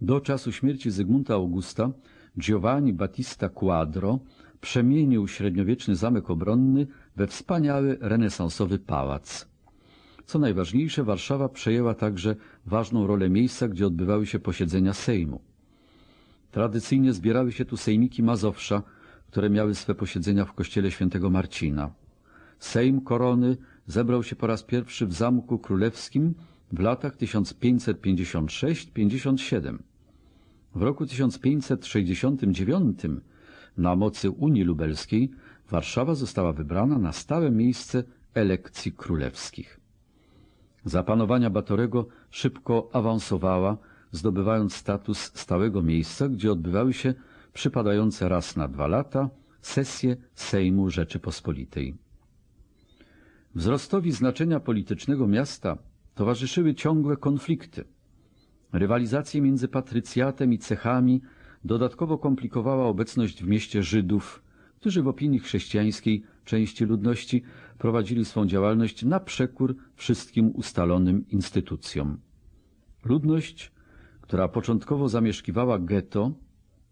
Do czasu śmierci Zygmunta Augusta Giovanni Battista Quadro przemienił średniowieczny zamek obronny we wspaniały renesansowy pałac. Co najważniejsze, Warszawa przejęła także ważną rolę miejsca, gdzie odbywały się posiedzenia Sejmu. Tradycyjnie zbierały się tu sejmiki Mazowsza, które miały swe posiedzenia w kościele świętego Marcina. Sejm Korony zebrał się po raz pierwszy w Zamku Królewskim w latach 1556-57. W roku 1569 na mocy Unii Lubelskiej Warszawa została wybrana na stałe miejsce elekcji królewskich. Za panowania Batorego szybko awansowała, zdobywając status stałego miejsca, gdzie odbywały się przypadające raz na dwa lata sesje Sejmu Rzeczypospolitej. Wzrostowi znaczenia politycznego miasta towarzyszyły ciągłe konflikty. Rywalizację między patrycjatem i cechami dodatkowo komplikowała obecność w mieście Żydów, którzy w opinii chrześcijańskiej części ludności prowadzili swą działalność na przekór wszystkim ustalonym instytucjom. Ludność, która początkowo zamieszkiwała getto,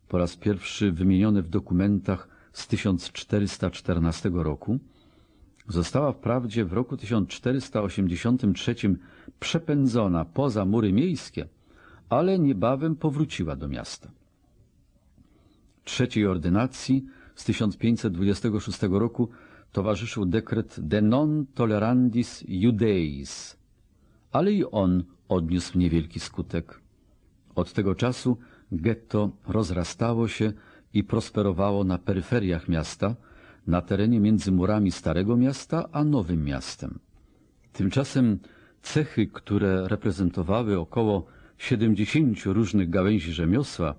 po raz pierwszy wymienione w dokumentach z 1414 roku, została wprawdzie w roku 1483 przepędzona poza mury miejskie, ale niebawem powróciła do miasta. Trzeciej ordynacji z 1526 roku towarzyszył dekret de non tolerandis judeis, ale i on odniósł niewielki skutek. Od tego czasu getto rozrastało się i prosperowało na peryferiach miasta, na terenie między murami Starego Miasta a Nowym Miastem. Tymczasem cechy, które reprezentowały około 70 różnych gałęzi rzemiosła,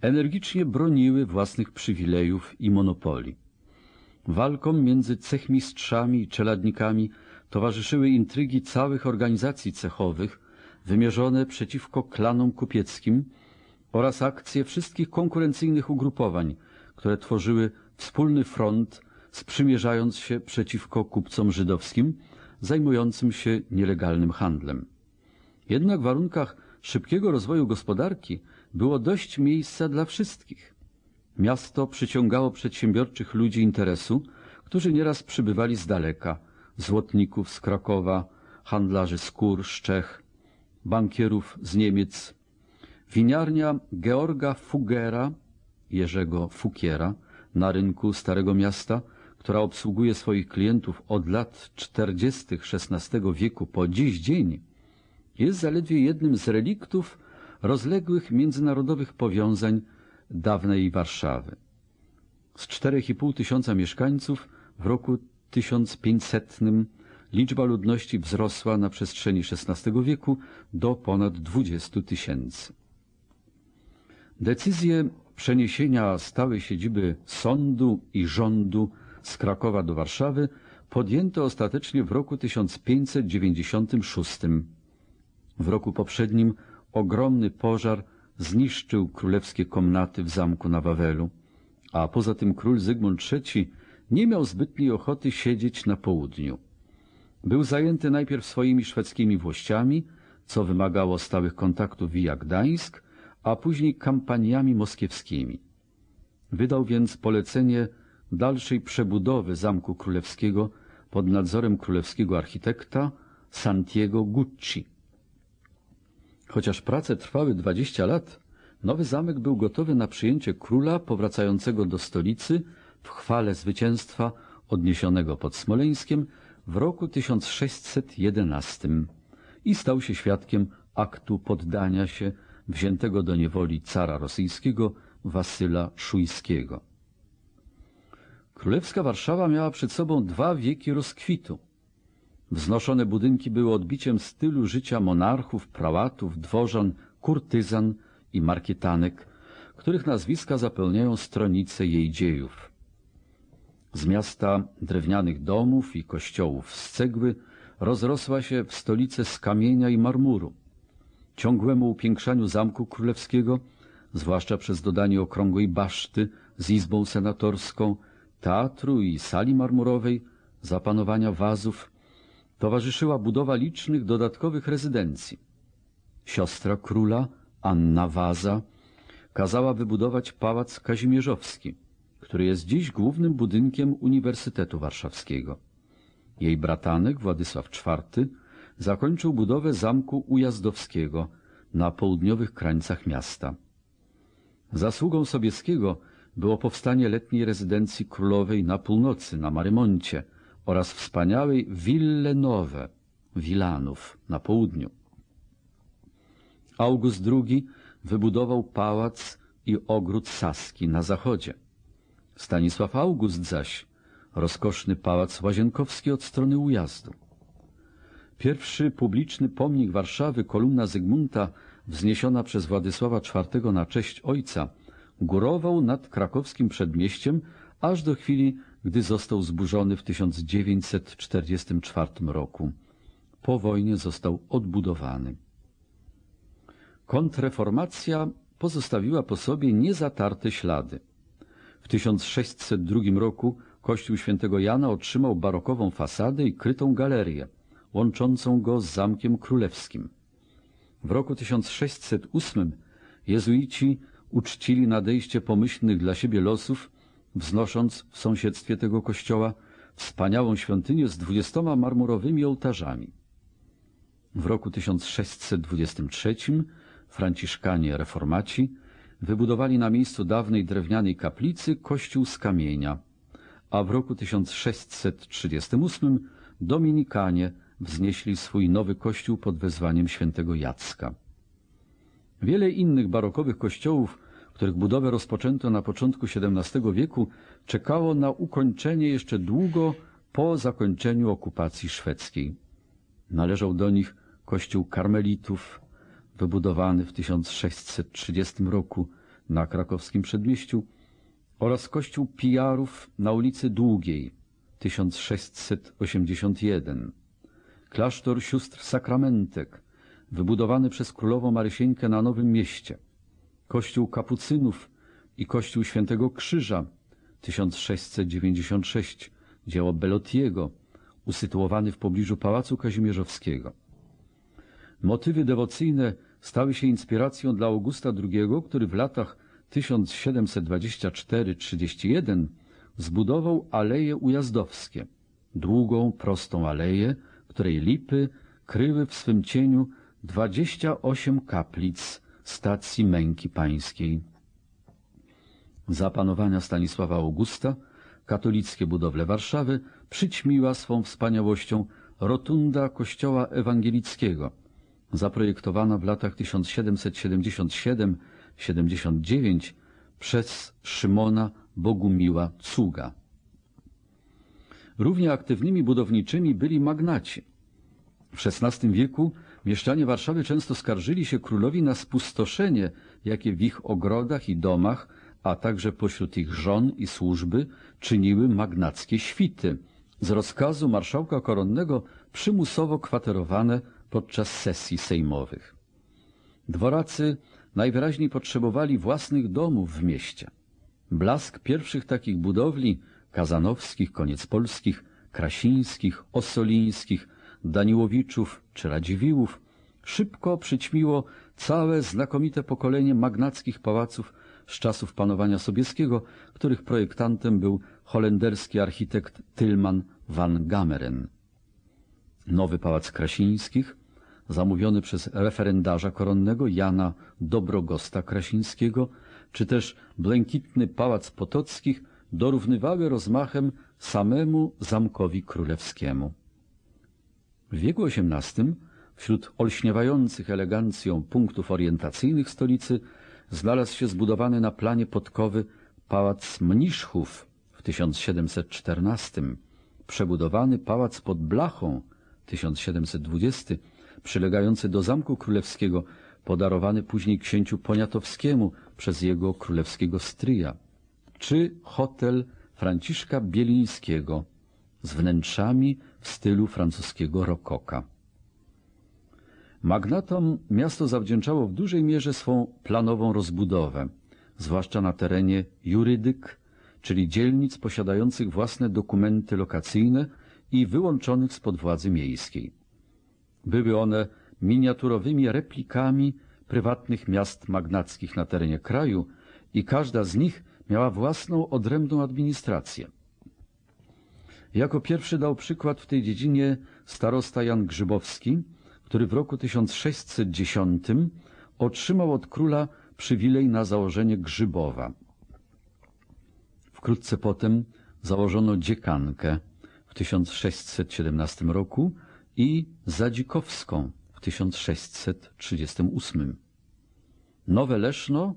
energicznie broniły własnych przywilejów i monopoli. Walkom między cechmistrzami i czeladnikami towarzyszyły intrygi całych organizacji cechowych, wymierzone przeciwko klanom kupieckim oraz akcje wszystkich konkurencyjnych ugrupowań, które tworzyły wspólny front, sprzymierzając się przeciwko kupcom żydowskim zajmującym się nielegalnym handlem. Jednak w warunkach szybkiego rozwoju gospodarki było dość miejsca dla wszystkich. Miasto przyciągało przedsiębiorczych ludzi interesu, którzy nieraz przybywali z daleka, złotników z Krakowa, handlarzy skór z Czech, bankierów z Niemiec. Winiarnia Georga Fugera, Jerzego Fukiera, na rynku Starego Miasta, która obsługuje swoich klientów od lat 40. XVI wieku po dziś dzień, jest zaledwie jednym z reliktów rozległych międzynarodowych powiązań dawnej Warszawy. Z 4,5 tysiąca mieszkańców w roku 1500 liczba ludności wzrosła na przestrzeni XVI wieku do ponad 20 tysięcy. Decyzję przeniesienia stałej siedziby sądu i rządu z Krakowa do Warszawy podjęto ostatecznie w roku 1596. W roku poprzednim ogromny pożar zniszczył królewskie komnaty w zamku na Wawelu, a poza tym król Zygmunt III nie miał zbytniej ochoty siedzieć na południu. Był zajęty najpierw swoimi szwedzkimi włościami, co wymagało stałych kontaktów via Gdańsk, a później kampaniami moskiewskimi. Wydał więc polecenie dalszej przebudowy Zamku Królewskiego pod nadzorem królewskiego architekta Santiago Gucci. Chociaż prace trwały 20 lat, nowy zamek był gotowy na przyjęcie króla powracającego do stolicy w chwale zwycięstwa odniesionego pod Smoleńskiem w roku 1611 i stał się świadkiem aktu poddania się wziętego do niewoli cara rosyjskiego Wasyla Szujskiego. Królewska Warszawa miała przed sobą dwa wieki rozkwitu. Wznoszone budynki były odbiciem stylu życia monarchów, prałatów, dworzan, kurtyzan i markietanek, których nazwiska zapełniają stronice jej dziejów. Z miasta drewnianych domów i kościołów z cegły rozrosła się w stolicę z kamienia i marmuru. Ciągłemu upiększaniu Zamku Królewskiego, zwłaszcza przez dodanie okrągłej baszty z izbą senatorską, teatru i sali marmurowej, zapanowania wazów, towarzyszyła budowa licznych dodatkowych rezydencji. Siostra króla, Anna Waza, kazała wybudować pałac kazimierzowski, który jest dziś głównym budynkiem Uniwersytetu Warszawskiego. Jej bratanek Władysław IV zakończył budowę zamku ujazdowskiego na południowych krańcach miasta. Zasługą Sobieskiego było powstanie letniej rezydencji królowej na północy, na Marymoncie oraz wspaniałej Ville Nowe, Wilanów na południu. August II wybudował pałac i ogród Saski na zachodzie. Stanisław August zaś rozkoszny pałac łazienkowski od strony ujazdu. Pierwszy publiczny pomnik Warszawy, kolumna Zygmunta, wzniesiona przez Władysława IV na cześć ojca, górował nad krakowskim przedmieściem aż do chwili, gdy został zburzony w 1944 roku. Po wojnie został odbudowany. Kontreformacja pozostawiła po sobie niezatarte ślady. W 1602 roku kościół świętego Jana otrzymał barokową fasadę i krytą galerię, łączącą go z Zamkiem Królewskim. W roku 1608 jezuici uczcili nadejście pomyślnych dla siebie losów, wznosząc w sąsiedztwie tego kościoła wspaniałą świątynię z dwudziestoma marmurowymi ołtarzami. W roku 1623 franciszkanie reformaci wybudowali na miejscu dawnej drewnianej kaplicy kościół z kamienia, a w roku 1638 dominikanie wznieśli swój nowy kościół pod wezwaniem świętego Jacka. Wiele innych barokowych kościołów, których budowę rozpoczęto na początku XVII wieku, czekało na ukończenie jeszcze długo po zakończeniu okupacji szwedzkiej. Należał do nich kościół karmelitów, wybudowany w 1630 roku na krakowskim przedmieściu, oraz kościół Pijarów na ulicy Długiej 1681, klasztor sióstr Sakramentek wybudowany przez królową Marysieńkę na Nowym Mieście, kościół Kapucynów i kościół Świętego Krzyża 1696, dzieło Bellotiego, usytuowany w pobliżu Pałacu Kazimierzowskiego. Motywy dewocyjne stały się inspiracją dla Augusta II, który w latach 1724-31 zbudował Aleje Ujazdowskie, długą, prostą aleję, której lipy kryły w swym cieniu 28 kaplic stacji męki pańskiej. Za panowania Stanisława Augusta katolickie budowle Warszawy przyćmiła swą wspaniałością rotunda kościoła ewangelickiego, zaprojektowana w latach 1777-79 przez Szymona Bogumiła Cuga. Równie aktywnymi budowniczymi byli magnaci. W XVI wieku mieszczanie Warszawy często skarżyli się królowi na spustoszenie, jakie w ich ogrodach i domach, a także pośród ich żon i służby czyniły magnackie świty, z rozkazu marszałka koronnego przymusowo kwaterowane podczas sesji sejmowych. Dworacy najwyraźniej potrzebowali własnych domów w mieście. Blask pierwszych takich budowli Kazanowskich, Koniec Polskich, Krasińskich, Ossolińskich, Daniłowiczów czy Radziwiłłów szybko przyćmiło całe znakomite pokolenie magnackich pałaców z czasów panowania Sobieskiego, których projektantem był holenderski architekt Tilman van Gameren. Nowy Pałac Krasińskich, zamówiony przez referendarza koronnego Jana Dobrogosta Krasińskiego, czy też błękitny Pałac Potockich dorównywały rozmachem samemu Zamkowi Królewskiemu. W wieku XVIII wśród olśniewających elegancją punktów orientacyjnych stolicy znalazł się zbudowany na planie podkowy Pałac Mniszchów w 1714, przebudowany Pałac pod Blachą 1720, przylegający do Zamku Królewskiego, podarowany później księciu Poniatowskiemu przez jego królewskiego stryja, czy hotel Franciszka Bielińskiego z wnętrzami w stylu francuskiego rokoka. Magnatom miasto zawdzięczało w dużej mierze swą planową rozbudowę, zwłaszcza na terenie jurydyk, czyli dzielnic posiadających własne dokumenty lokacyjne i wyłączonych spod władzy miejskiej. Były one miniaturowymi replikami prywatnych miast magnackich na terenie kraju i każda z nich miała własną odrębną administrację. Jako pierwszy dał przykład w tej dziedzinie starosta Jan Grzybowski, który w roku 1610 otrzymał od króla przywilej na założenie Grzybowa. Wkrótce potem założono dziekankę w 1617 roku i Zadzikowską w 1638. Nowe Leszno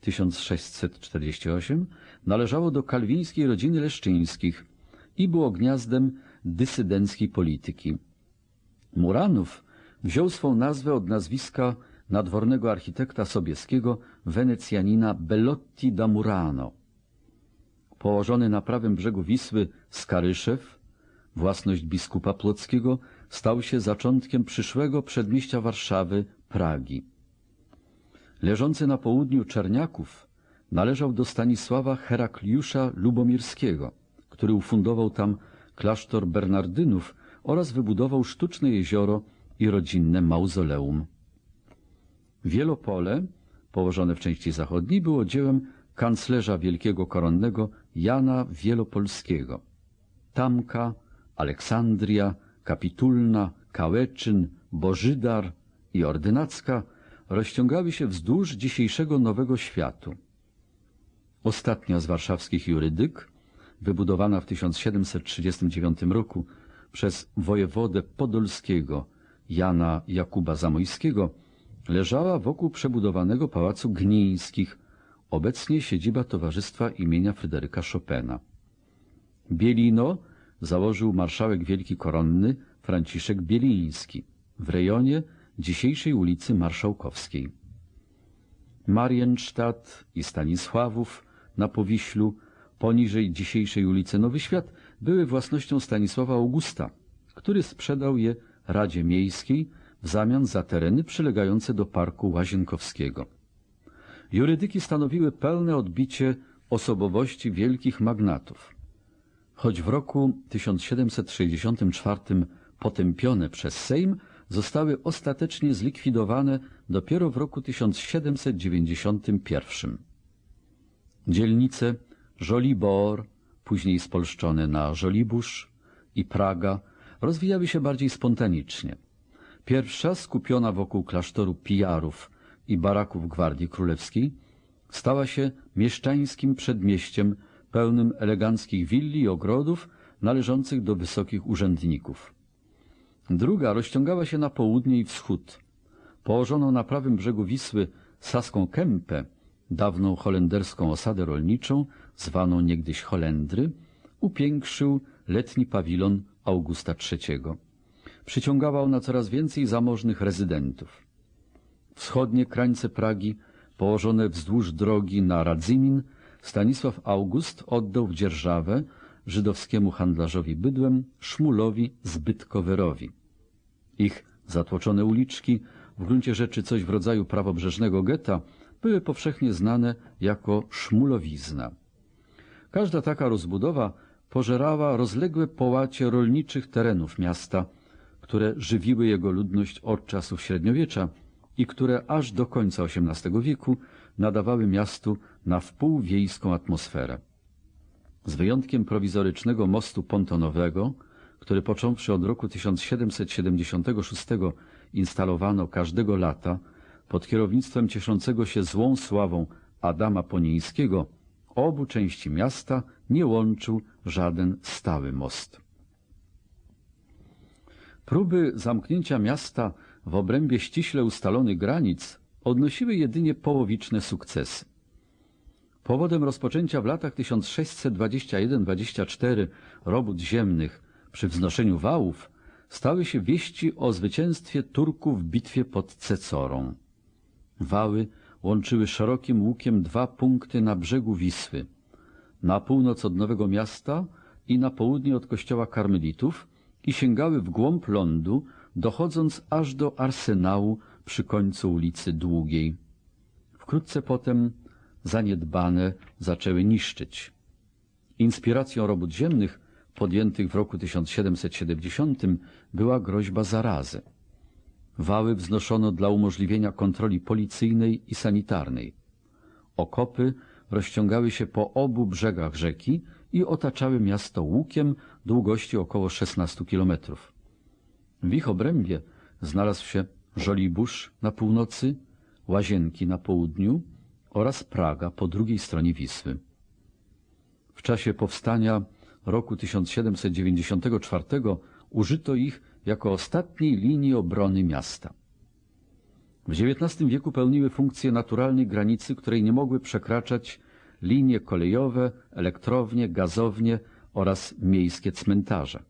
1648 należało do kalwińskiej rodziny leszczyńskich i było gniazdem dysydenckiej polityki. Muranów wziął swą nazwę od nazwiska nadwornego architekta sobieskiego Wenecjanina Bellotti da Murano. Położony na prawym brzegu Wisły Skaryszew, własność biskupa Plockiego, stał się zaczątkiem przyszłego przedmieścia Warszawy, Pragi. Leżący na południu Czerniaków należał do Stanisława Herakliusza Lubomirskiego, który ufundował tam klasztor Bernardynów oraz wybudował sztuczne jezioro i rodzinne mauzoleum. Wielopole, położone w części zachodniej, było dziełem kanclerza wielkiego koronnego Jana Wielopolskiego. Tamka, Aleksandria, Kapitulna, Kałeczyn, Bożydar i Ordynacka rozciągały się wzdłuż dzisiejszego Nowego Światu. Ostatnia z warszawskich jurydyk, wybudowana w 1739 roku przez wojewodę podolskiego Jana Jakuba Zamojskiego, leżała wokół przebudowanego pałacu Gnińskich, obecnie siedziba Towarzystwa imienia Fryderyka Chopina. Bielino założył marszałek wielki koronny Franciszek Bieliński w rejonie dzisiejszej ulicy Marszałkowskiej. Marienstadt i Stanisławów na Powiślu, poniżej dzisiejszej ulicy Nowy Świat, były własnością Stanisława Augusta, który sprzedał je Radzie Miejskiej w zamian za tereny przylegające do Parku Łazienkowskiego. Jurydyki stanowiły pełne odbicie osobowości wielkich magnatów. Choć w roku 1764 potępione przez Sejm, zostały ostatecznie zlikwidowane dopiero w roku 1791. Dzielnice Żolibor, później spolszczone na Żoliborz i Praga, rozwijały się bardziej spontanicznie. Pierwsza, skupiona wokół klasztoru Pijarów i baraków Gwardii Królewskiej, stała się mieszczańskim przedmieściem pełnym eleganckich willi i ogrodów należących do wysokich urzędników. Druga rozciągała się na południe i wschód. Położoną na prawym brzegu Wisły Saską Kępę, dawną holenderską osadę rolniczą, zwaną niegdyś Holendry, upiększył letni pawilon Augusta III. Przyciągała ona coraz więcej zamożnych rezydentów. Wschodnie krańce Pragi, położone wzdłuż drogi na Radzymin, Stanisław August oddał w dzierżawę żydowskiemu handlarzowi bydłem Szmulowi Zbytkowerowi. Ich zatłoczone uliczki, w gruncie rzeczy coś w rodzaju prawobrzeżnego getta, były powszechnie znane jako szmulowizna. Każda taka rozbudowa pożerała rozległe połacie rolniczych terenów miasta, które żywiły jego ludność od czasów średniowiecza i które aż do końca XVIII wieku nadawały miastu na wpół wiejską atmosferę. Z wyjątkiem prowizorycznego mostu pontonowego, który począwszy od roku 1776 instalowano każdego lata pod kierownictwem cieszącego się złą sławą Adama Ponińskiego, obu części miasta nie łączył żaden stały most. Próby zamknięcia miasta w obrębie ściśle ustalonych granic odnosiły jedynie połowiczne sukcesy. Powodem rozpoczęcia w latach 1621-24 robót ziemnych przy wznoszeniu wałów stały się wieści o zwycięstwie Turków w bitwie pod Cecorą. Wały łączyły szerokim łukiem dwa punkty na brzegu Wisły, na północ od Nowego Miasta i na południe od kościoła karmelitów i sięgały w głąb lądu, dochodząc aż do arsenału przy końcu ulicy Długiej. Wkrótce potem zaniedbane zaczęły niszczyć. Inspiracją robót ziemnych podjętych w roku 1770 była groźba zarazy. Wały wznoszono dla umożliwienia kontroli policyjnej i sanitarnej. Okopy rozciągały się po obu brzegach rzeki i otaczały miasto łukiem długości około 16 kilometrów. W ich obrębie znalazł się Żoliborz na północy, Łazienki na południu oraz Praga po drugiej stronie Wisły. W czasie powstania roku 1794 użyto ich jako ostatniej linii obrony miasta. W XIX wieku pełniły funkcję naturalnej granicy, której nie mogły przekraczać linie kolejowe, elektrownie, gazownie oraz miejskie cmentarze.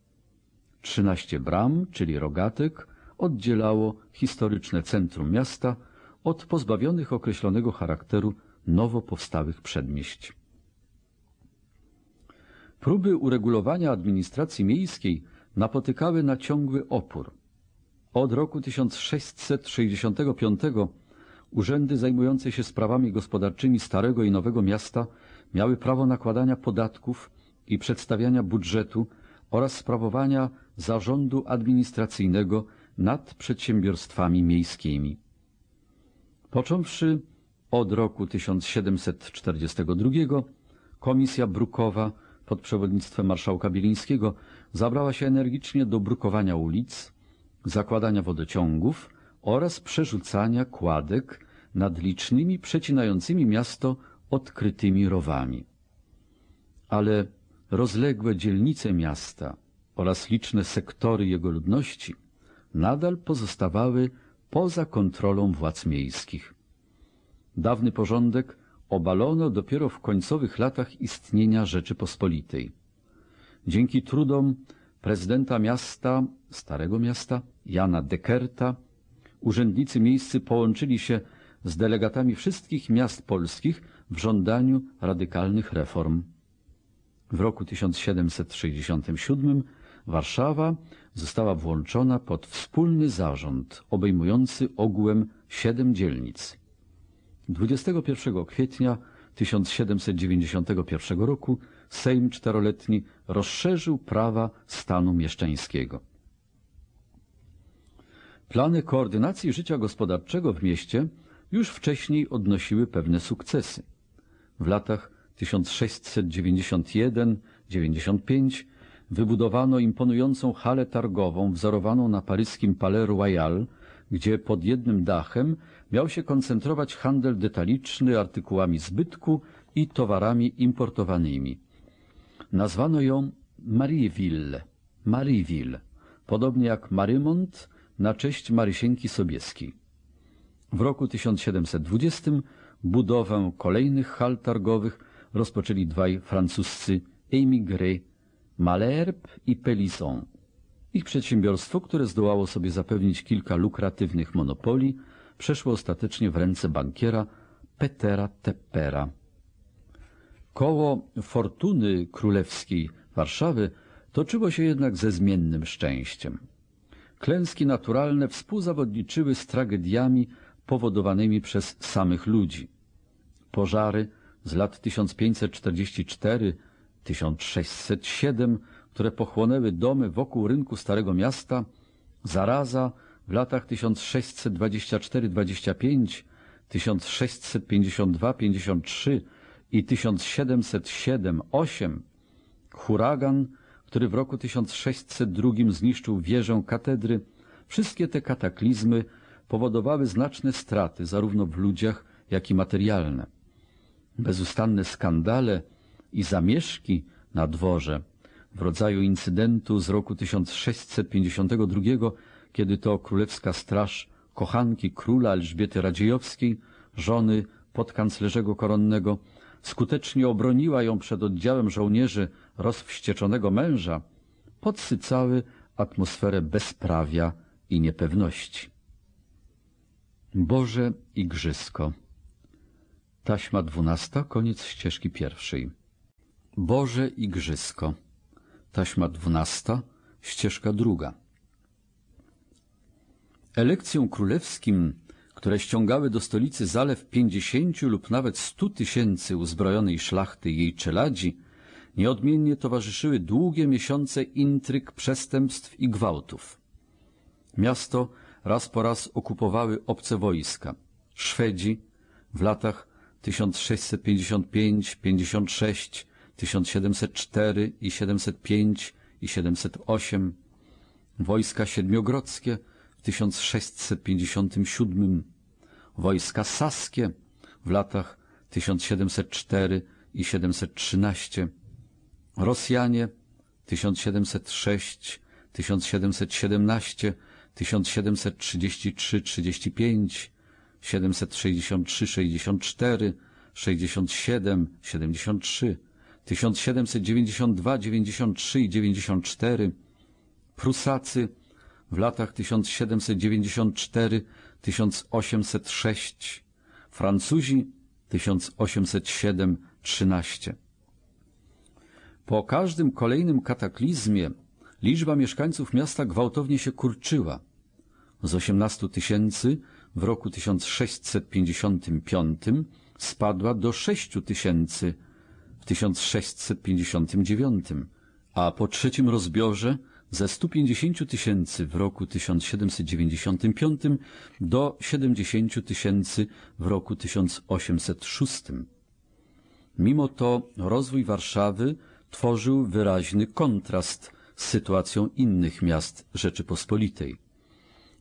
Trzynaście bram, czyli rogatek, oddzielało historyczne centrum miasta od pozbawionych określonego charakteru nowo powstałych przedmieść. Próby uregulowania administracji miejskiej napotykały na ciągły opór. Od roku 1665 urzędy zajmujące się sprawami gospodarczymi Starego i Nowego Miasta miały prawo nakładania podatków i przedstawiania budżetu oraz sprawowania zarządu administracyjnego nad przedsiębiorstwami miejskimi. Począwszy od roku 1742 Komisja Brukowa pod przewodnictwem marszałka Bielińskiego zabrała się energicznie do brukowania ulic, zakładania wodociągów oraz przerzucania kładek nad licznymi przecinającymi miasto odkrytymi rowami. Ale rozległe dzielnice miasta oraz liczne sektory jego ludności nadal pozostawały poza kontrolą władz miejskich. Dawny porządek obalono dopiero w końcowych latach istnienia Rzeczypospolitej. Dzięki trudom prezydenta miasta, Starego Miasta, Jana Dekerta, urzędnicy miejscy połączyli się z delegatami wszystkich miast polskich w żądaniu radykalnych reform. W roku 1767 Warszawa została włączona pod wspólny zarząd obejmujący ogółem siedem dzielnic. 21 kwietnia 1791 roku Sejm Czteroletni rozszerzył prawa stanu mieszczańskiego. Plany koordynacji życia gospodarczego w mieście już wcześniej odnosiły pewne sukcesy. W latach 1691-95 wybudowano imponującą halę targową wzorowaną na paryskim Palais Royal, gdzie pod jednym dachem miał się koncentrować handel detaliczny artykułami zbytku i towarami importowanymi. Nazwano ją Marieville, Marieville, podobnie jak Marymont na cześć Marysienki Sobieskiej. W roku 1720 budowę kolejnych hal targowych rozpoczęli dwaj francuscy émigré, Malherbe i Pelisson. Ich przedsiębiorstwo, które zdołało sobie zapewnić kilka lukratywnych monopolii, przeszło ostatecznie w ręce bankiera Petera Teppera. Koło fortuny królewskiej Warszawy toczyło się jednak ze zmiennym szczęściem. Klęski naturalne współzawodniczyły z tragediami powodowanymi przez samych ludzi. Pożary z lat 1544-1607, które pochłonęły domy wokół rynku Starego Miasta, zaraza w latach 1624-25, 1652-53 i 1707-8 huragan, który w roku 1602 zniszczył wieżę katedry, wszystkie te kataklizmy powodowały znaczne straty zarówno w ludziach, jak i materialne. Bezustanne skandale i zamieszki na dworze w rodzaju incydentu z roku 1652, kiedy to królewska straż kochanki króla Elżbiety Radziejowskiej, żony podkanclerzego koronnego, skutecznie obroniła ją przed oddziałem żołnierzy rozwścieczonego męża, podsycały atmosferę bezprawia i niepewności. Boże Igrzysko Taśma dwunasta, koniec ścieżki pierwszej. Boże Igrzysko Taśma dwunasta, ścieżka druga. Elekcją królewskim, które ściągały do stolicy zalew pięćdziesięciu lub nawet stu tysięcy uzbrojonej szlachty i jej czeladzi, nieodmiennie towarzyszyły długie miesiące intryg, przestępstw i gwałtów. Miasto raz po raz okupowały obce wojska. Szwedzi w latach 1655, 56, 1704 i 705 i 708, wojska siedmiogrodzkie w 1657, wojska saskie w latach 1704 i 713, Rosjanie 1706, 1717, 1733-35, 763-64, 67, 73, 1792, 93 i 94, Prusacy w latach 1794-1806, Francuzi 1807-13. Po każdym kolejnym kataklizmie liczba mieszkańców miasta gwałtownie się kurczyła. Z 18 tysięcy w roku 1655 spadła do 6 tysięcy w 1659, a po trzecim rozbiorze ze 150 tysięcy w roku 1795 do 70 tysięcy w roku 1806. Mimo to rozwój Warszawy tworzył wyraźny kontrast z sytuacją innych miast Rzeczypospolitej.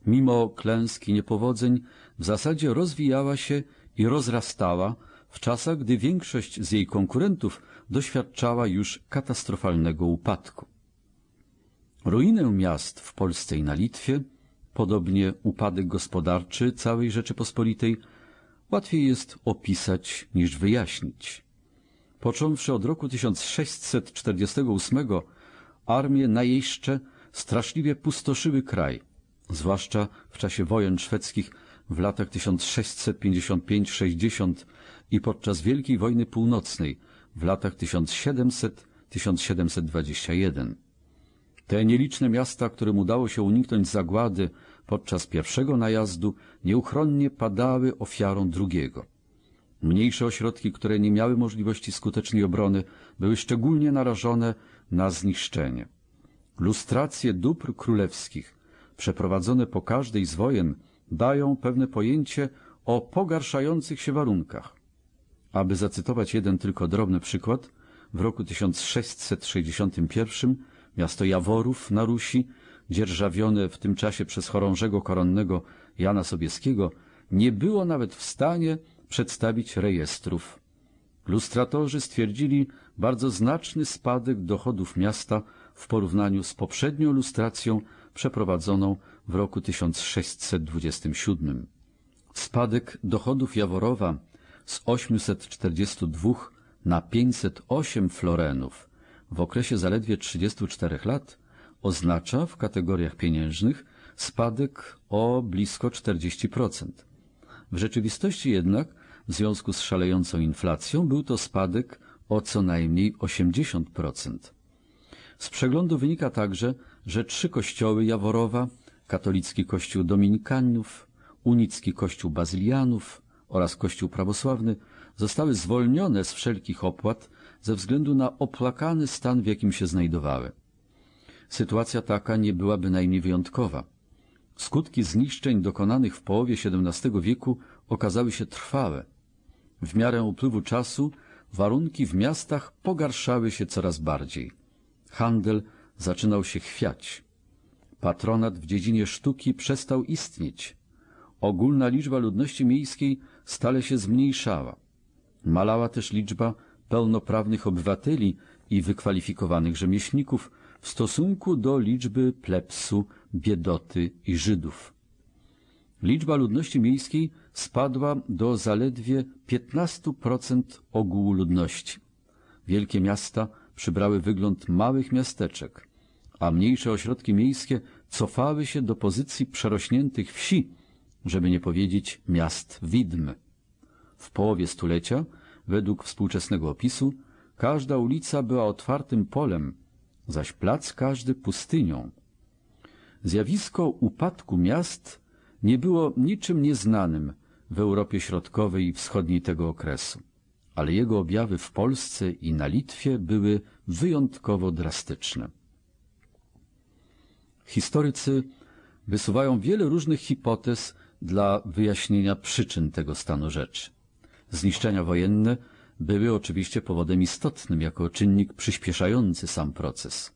Mimo klęski niepowodzeń w zasadzie rozwijała się i rozrastała w czasach, gdy większość z jej konkurentów doświadczała już katastrofalnego upadku. Ruinę miast w Polsce i na Litwie, podobnie upadek gospodarczy całej Rzeczypospolitej, łatwiej jest opisać niż wyjaśnić. Począwszy od roku 1648 armie najejszcze straszliwie pustoszyły kraj, zwłaszcza w czasie wojen szwedzkich w latach 1655-60 i podczas Wielkiej Wojny Północnej w latach 1700-1721. Te nieliczne miasta, którym udało się uniknąć zagłady podczas pierwszego najazdu, nieuchronnie padały ofiarą drugiego. Mniejsze ośrodki, które nie miały możliwości skutecznej obrony, były szczególnie narażone na zniszczenie. Lustracje dóbr królewskich, przeprowadzone po każdej z wojen, dają pewne pojęcie o pogarszających się warunkach. Aby zacytować jeden tylko drobny przykład, w roku 1661 miasto Jaworów na Rusi, dzierżawione w tym czasie przez chorążego koronnego Jana Sobieskiego, nie było nawet w stanie przedstawić rejestrów. Lustratorzy stwierdzili bardzo znaczny spadek dochodów miasta w porównaniu z poprzednią lustracją przeprowadzoną w roku 1627. Spadek dochodów Jaworowa z 842 na 508 florenów w okresie zaledwie 34 lat oznacza w kategoriach pieniężnych spadek o blisko 40%. W rzeczywistości jednak, w związku z szalejącą inflacją, był to spadek o co najmniej 80%. Z przeglądu wynika także, że trzy kościoły Jaworowa, katolicki kościół dominikanów, unicki kościół bazylianów oraz kościół prawosławny, zostały zwolnione z wszelkich opłat ze względu na oplakany stan, w jakim się znajdowały. Sytuacja taka nie była bynajmniej wyjątkowa. Skutki zniszczeń dokonanych w połowie XVII wieku okazały się trwałe. W miarę upływu czasu warunki w miastach pogarszały się coraz bardziej. Handel zaczynał się chwiać. Patronat w dziedzinie sztuki przestał istnieć. Ogólna liczba ludności miejskiej stale się zmniejszała. Malała też liczba pełnoprawnych obywateli i wykwalifikowanych rzemieślników w stosunku do liczby plebsu, biedoty i Żydów. Liczba ludności miejskiej spadła do zaledwie 15% ogółu ludności. Wielkie miasta przybrały wygląd małych miasteczek, a mniejsze ośrodki miejskie cofały się do pozycji przerośniętych wsi, żeby nie powiedzieć miast widm. W połowie stulecia, według współczesnego opisu, każda ulica była otwartym polem, zaś plac każdy pustynią. Zjawisko upadku miast nie było niczym nieznanym w Europie Środkowej i Wschodniej tego okresu, ale jego objawy w Polsce i na Litwie były wyjątkowo drastyczne. Historycy wysuwają wiele różnych hipotez dla wyjaśnienia przyczyn tego stanu rzeczy. Zniszczenia wojenne były oczywiście powodem istotnym jako czynnik przyspieszający sam proces.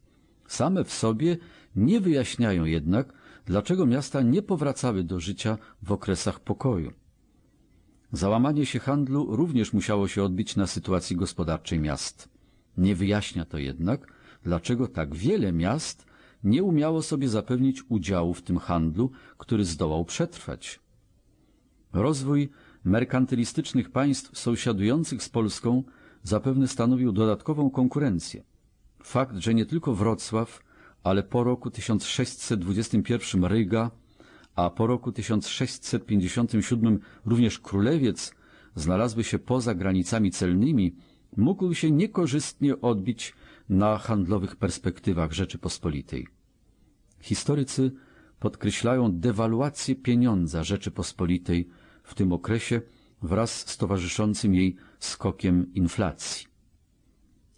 Same w sobie nie wyjaśniają jednak, dlaczego miasta nie powracały do życia w okresach pokoju. Załamanie się handlu również musiało się odbić na sytuacji gospodarczej miast. Nie wyjaśnia to jednak, dlaczego tak wiele miast nie umiało sobie zapewnić udziału w tym handlu, który zdołał przetrwać. Rozwój merkantylistycznych państw sąsiadujących z Polską zapewne stanowił dodatkową konkurencję. Fakt, że nie tylko Wrocław, ale po roku 1621 Ryga, a po roku 1657 również Królewiec znalazły się poza granicami celnymi, mógł się niekorzystnie odbić na handlowych perspektywach Rzeczypospolitej. Historycy podkreślają dewaluację pieniądza Rzeczypospolitej w tym okresie wraz z towarzyszącym jej skokiem inflacji.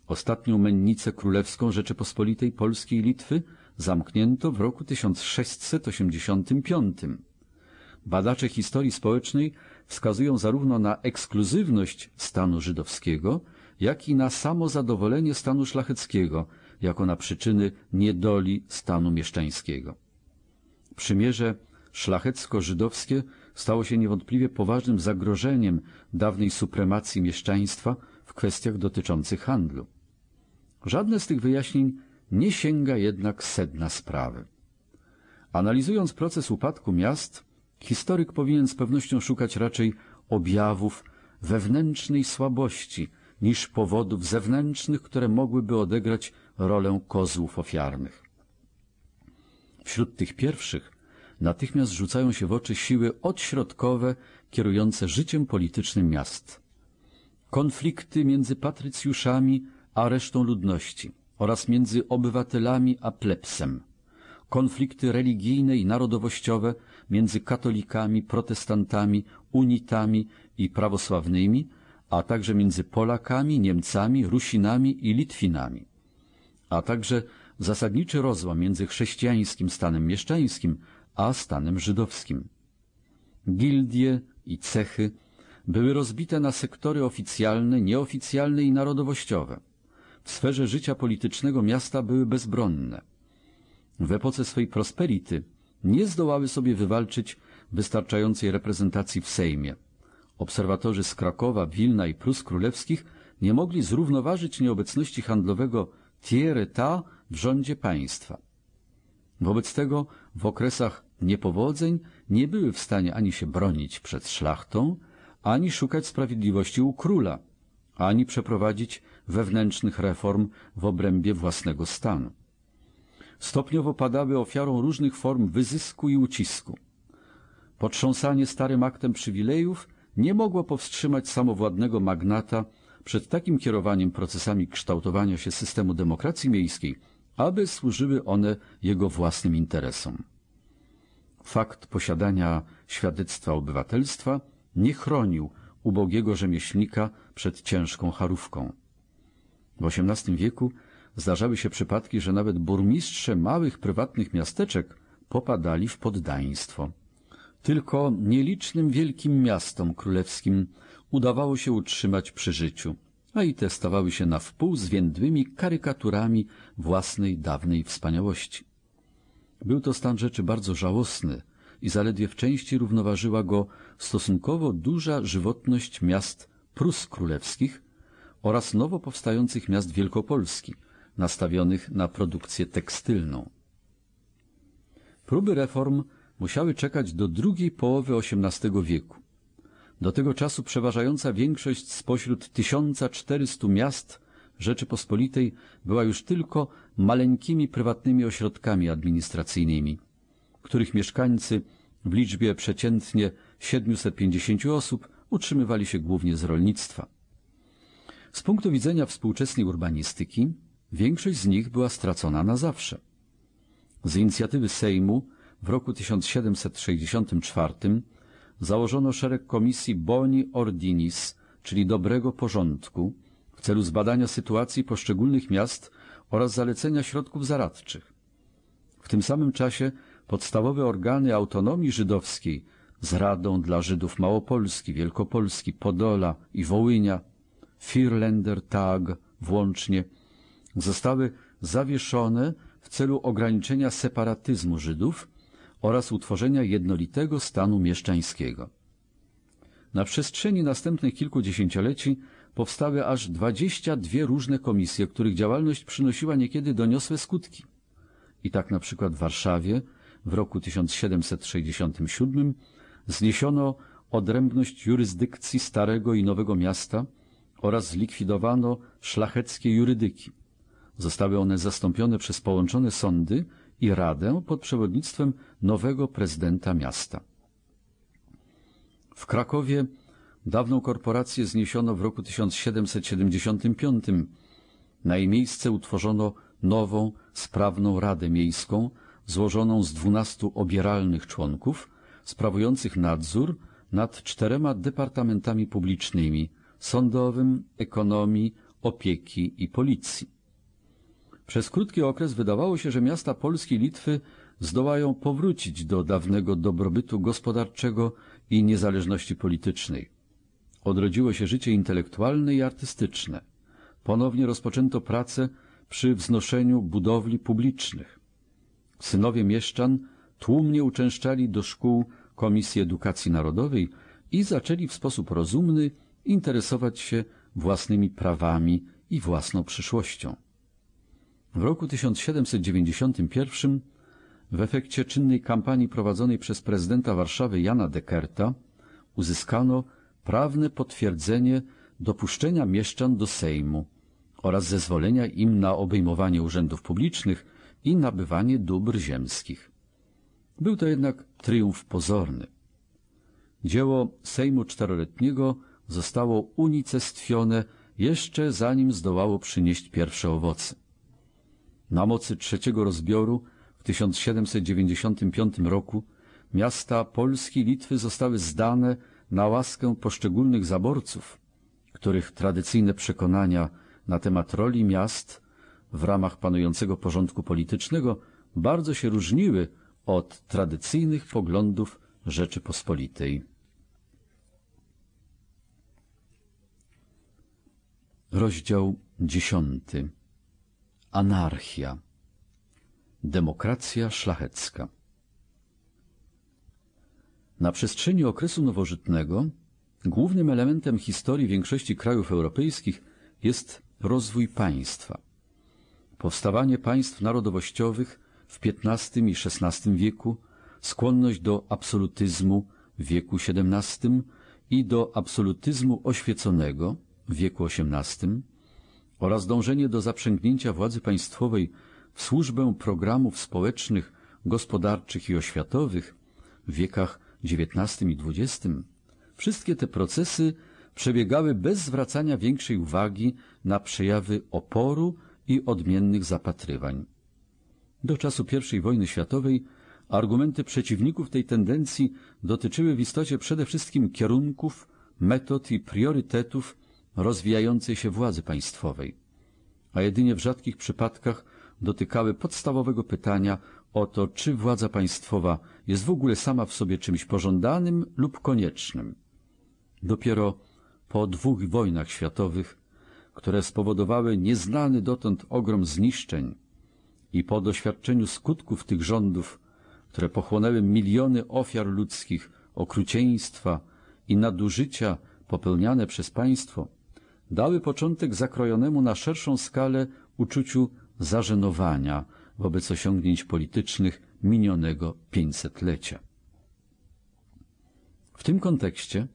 Ostatnią mennicę królewską Rzeczypospolitej Polskiej i Litwy zamknięto w roku 1685. Badacze historii społecznej wskazują zarówno na ekskluzywność stanu żydowskiego, jak i na samozadowolenie stanu szlacheckiego, jako na przyczyny niedoli stanu mieszczańskiego. Przymierze szlachecko-żydowskie stało się niewątpliwie poważnym zagrożeniem dawnej supremacji mieszczaństwa w kwestiach dotyczących handlu. Żadne z tych wyjaśnień nie sięga jednak sedna sprawy. Analizując proces upadku miast, historyk powinien z pewnością szukać raczej objawów wewnętrznej słabości niż powodów zewnętrznych, które mogłyby odegrać rolę kozłów ofiarnych. Wśród tych pierwszych natychmiast rzucają się w oczy siły odśrodkowe kierujące życiem politycznym miast. Konflikty między patrycjuszami a resztą ludności oraz między obywatelami a plebsem. Konflikty religijne i narodowościowe między katolikami, protestantami, unitami i prawosławnymi, a także między Polakami, Niemcami, Rusinami i Litwinami, a także zasadniczy rozłam między chrześcijańskim stanem mieszczańskim a stanem żydowskim. Gildie i cechy były rozbite na sektory oficjalne, nieoficjalne i narodowościowe. W sferze życia politycznego miasta były bezbronne. W epoce swej prosperity nie zdołały sobie wywalczyć wystarczającej reprezentacji w Sejmie. Obserwatorzy z Krakowa, Wilna i Prus Królewskich nie mogli zrównoważyć nieobecności handlowego Tiereta w rządzie państwa. Wobec tego w okresach niepowodzeń nie były w stanie ani się bronić przed szlachtą, ani szukać sprawiedliwości u króla, ani przeprowadzić wewnętrznych reform w obrębie własnego stanu. Stopniowo padały ofiarą różnych form wyzysku i ucisku. Potrząsanie starym aktem przywilejów nie mogło powstrzymać samowładnego magnata przed takim kierowaniem procesami kształtowania się systemu demokracji miejskiej, aby służyły one jego własnym interesom. Fakt posiadania świadectwa obywatelstwa nie chronił ubogiego rzemieślnika przed ciężką charówką. W XVIII wieku zdarzały się przypadki, że nawet burmistrze małych prywatnych miasteczek popadali w poddaństwo. Tylko nielicznym wielkim miastom królewskim udawało się utrzymać przy życiu a i te stawały się na wpół zwiędłymi karykaturami własnej dawnej wspaniałości. Był to stan rzeczy bardzo żałosny i zaledwie w części równoważyła go stosunkowo duża żywotność miast Prus Królewskich oraz nowo powstających miast Wielkopolski, nastawionych na produkcję tekstylną. Próby reform musiały czekać do drugiej połowy XVIII wieku. Do tego czasu przeważająca większość spośród 1400 miast Rzeczypospolitej była już tylko maleńkimi prywatnymi ośrodkami administracyjnymi, których mieszkańcy w liczbie przeciętnie 750 osób utrzymywali się głównie z rolnictwa. Z punktu widzenia współczesnej urbanistyki większość z nich była stracona na zawsze. Z inicjatywy Sejmu w roku 1764 założono szereg komisji boni ordinis, czyli dobrego porządku, w celu zbadania sytuacji poszczególnych miast oraz zalecenia środków zaradczych. W tym samym czasie podstawowe organy autonomii żydowskiej z Radą dla Żydów Małopolski, Wielkopolski, Podola i Wołynia, Firländer Tag włącznie, zostały zawieszone w celu ograniczenia separatyzmu Żydów oraz utworzenia jednolitego stanu mieszczańskiego. Na przestrzeni następnych kilku dziesięcioleci powstały aż 22 różne komisje, których działalność przynosiła niekiedy doniosłe skutki. I tak na przykład w Warszawie w roku 1767 zniesiono odrębność jurysdykcji Starego i Nowego Miasta oraz zlikwidowano szlacheckie jurydyki. Zostały one zastąpione przez połączone sądy i radę pod przewodnictwem nowego prezydenta miasta. W Krakowie dawną korporację zniesiono w roku 1775. Na jej miejsce utworzono nową, sprawną Radę Miejską, złożoną z dwunastu obieralnych członków, sprawujących nadzór nad czterema departamentami publicznymi sądowym, ekonomii, opieki i policji. Przez krótki okres wydawało się, że miasta Polski i Litwy zdołają powrócić do dawnego dobrobytu gospodarczego i niezależności politycznej. Odrodziło się życie intelektualne i artystyczne. Ponownie rozpoczęto pracę przy wznoszeniu budowli publicznych. Synowie mieszczan tłumnie uczęszczali do szkół Komisji Edukacji Narodowej i zaczęli w sposób rozumny interesować się własnymi prawami i własną przyszłością. W roku 1791 w efekcie czynnej kampanii prowadzonej przez prezydenta Warszawy Jana Dekerta uzyskano prawne potwierdzenie dopuszczenia mieszczan do Sejmu oraz zezwolenia im na obejmowanie urzędów publicznych i nabywanie dóbr ziemskich. Był to jednak triumf pozorny. Dzieło Sejmu Czteroletniego zostało unicestwione jeszcze zanim zdołało przynieść pierwsze owoce. Na mocy trzeciego rozbioru w 1795 roku miasta Polski i Litwy zostały zdane na łaskę poszczególnych zaborców, których tradycyjne przekonania na temat roli miast w ramach panującego porządku politycznego bardzo się różniły od tradycyjnych poglądów Rzeczypospolitej. Rozdział dziesiąty Anarchia Demokracja szlachecka Na przestrzeni okresu nowożytnego głównym elementem historii większości krajów europejskich jest rozwój państwa. Powstawanie państw narodowościowych w XV i XVI wieku, skłonność do absolutyzmu w wieku XVII i do absolutyzmu oświeconego w wieku XVIII oraz dążenie do zaprzęgnięcia władzy państwowej w służbę programów społecznych, gospodarczych i oświatowych w wiekach XIX i XX, wszystkie te procesy przebiegały bez zwracania większej uwagi na przejawy oporu i odmiennych zapatrywań. Do czasu I wojny światowej argumenty przeciwników tej tendencji dotyczyły w istocie przede wszystkim kierunków, metod i priorytetów rozwijającej się władzy państwowej, a jedynie w rzadkich przypadkach dotykały podstawowego pytania o to, czy władza państwowa jest w ogóle sama w sobie czymś pożądanym lub koniecznym. Dopiero po dwóch wojnach światowych które spowodowały nieznany dotąd ogrom zniszczeń i po doświadczeniu skutków tych rządów, które pochłonęły miliony ofiar ludzkich, okrucieństwa i nadużycia popełniane przez państwo, dały początek zakrojonemu na szerszą skalę uczuciu zażenowania wobec osiągnięć politycznych minionego pięćsetlecia. W tym kontekście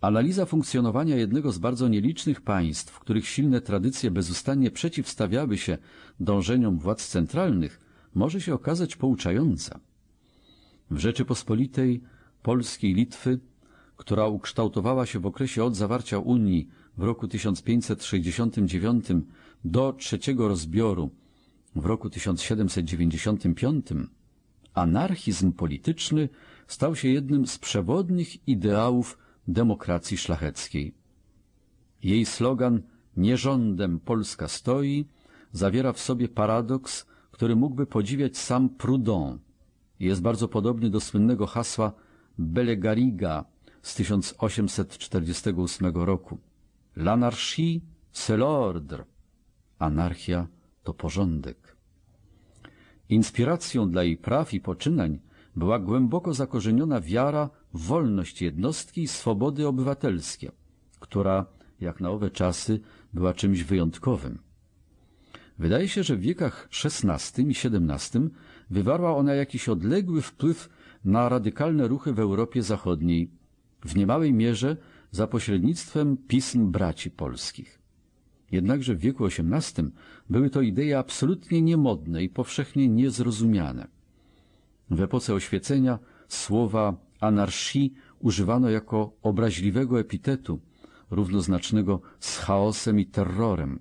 analiza funkcjonowania jednego z bardzo nielicznych państw, których silne tradycje bezustannie przeciwstawiały się dążeniom władz centralnych, może się okazać pouczająca. W Rzeczypospolitej Polskiej Litwy, która ukształtowała się w okresie od zawarcia Unii w roku 1569 do trzeciego rozbioru w roku 1795, anarchizm polityczny stał się jednym z przewodnich ideałów demokracji szlacheckiej. Jej slogan Nie rządem Polska stoi zawiera w sobie paradoks, który mógłby podziwiać sam Proudhon. Jest bardzo podobny do słynnego hasła Belegariga z 1848 roku. L'anarchie, c'est l'ordre. Anarchia to porządek. Inspiracją dla jej praw i poczynań była głęboko zakorzeniona wiara w wolność jednostki i swobody obywatelskie, która, jak na owe czasy, była czymś wyjątkowym. Wydaje się, że w wiekach XVI i XVII wywarła ona jakiś odległy wpływ na radykalne ruchy w Europie Zachodniej, w niemałej mierze za pośrednictwem pism braci polskich. Jednakże w wieku XVIII były to idee absolutnie niemodne i powszechnie niezrozumiane. W epoce oświecenia słowa anarchii używano jako obraźliwego epitetu, równoznacznego z chaosem i terrorem.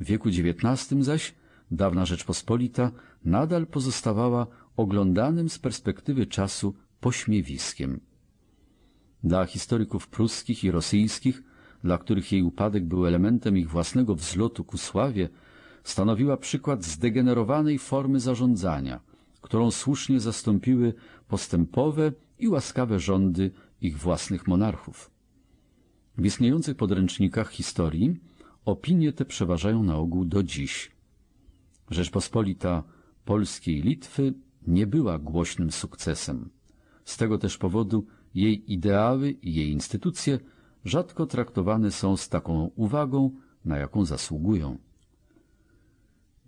W wieku XIX zaś dawna Rzeczpospolita nadal pozostawała oglądanym z perspektywy czasu pośmiewiskiem. Dla historyków pruskich i rosyjskich, dla których jej upadek był elementem ich własnego wzlotu ku sławie, stanowiła przykład zdegenerowanej formy zarządzania, którą słusznie zastąpiły postępowe i łaskawe rządy ich własnych monarchów. W istniejących podręcznikach historii opinie te przeważają na ogół do dziś. Rzeczpospolita Polskiej Litwy nie była głośnym sukcesem. Z tego też powodu jej ideały i jej instytucje rzadko traktowane są z taką uwagą, na jaką zasługują.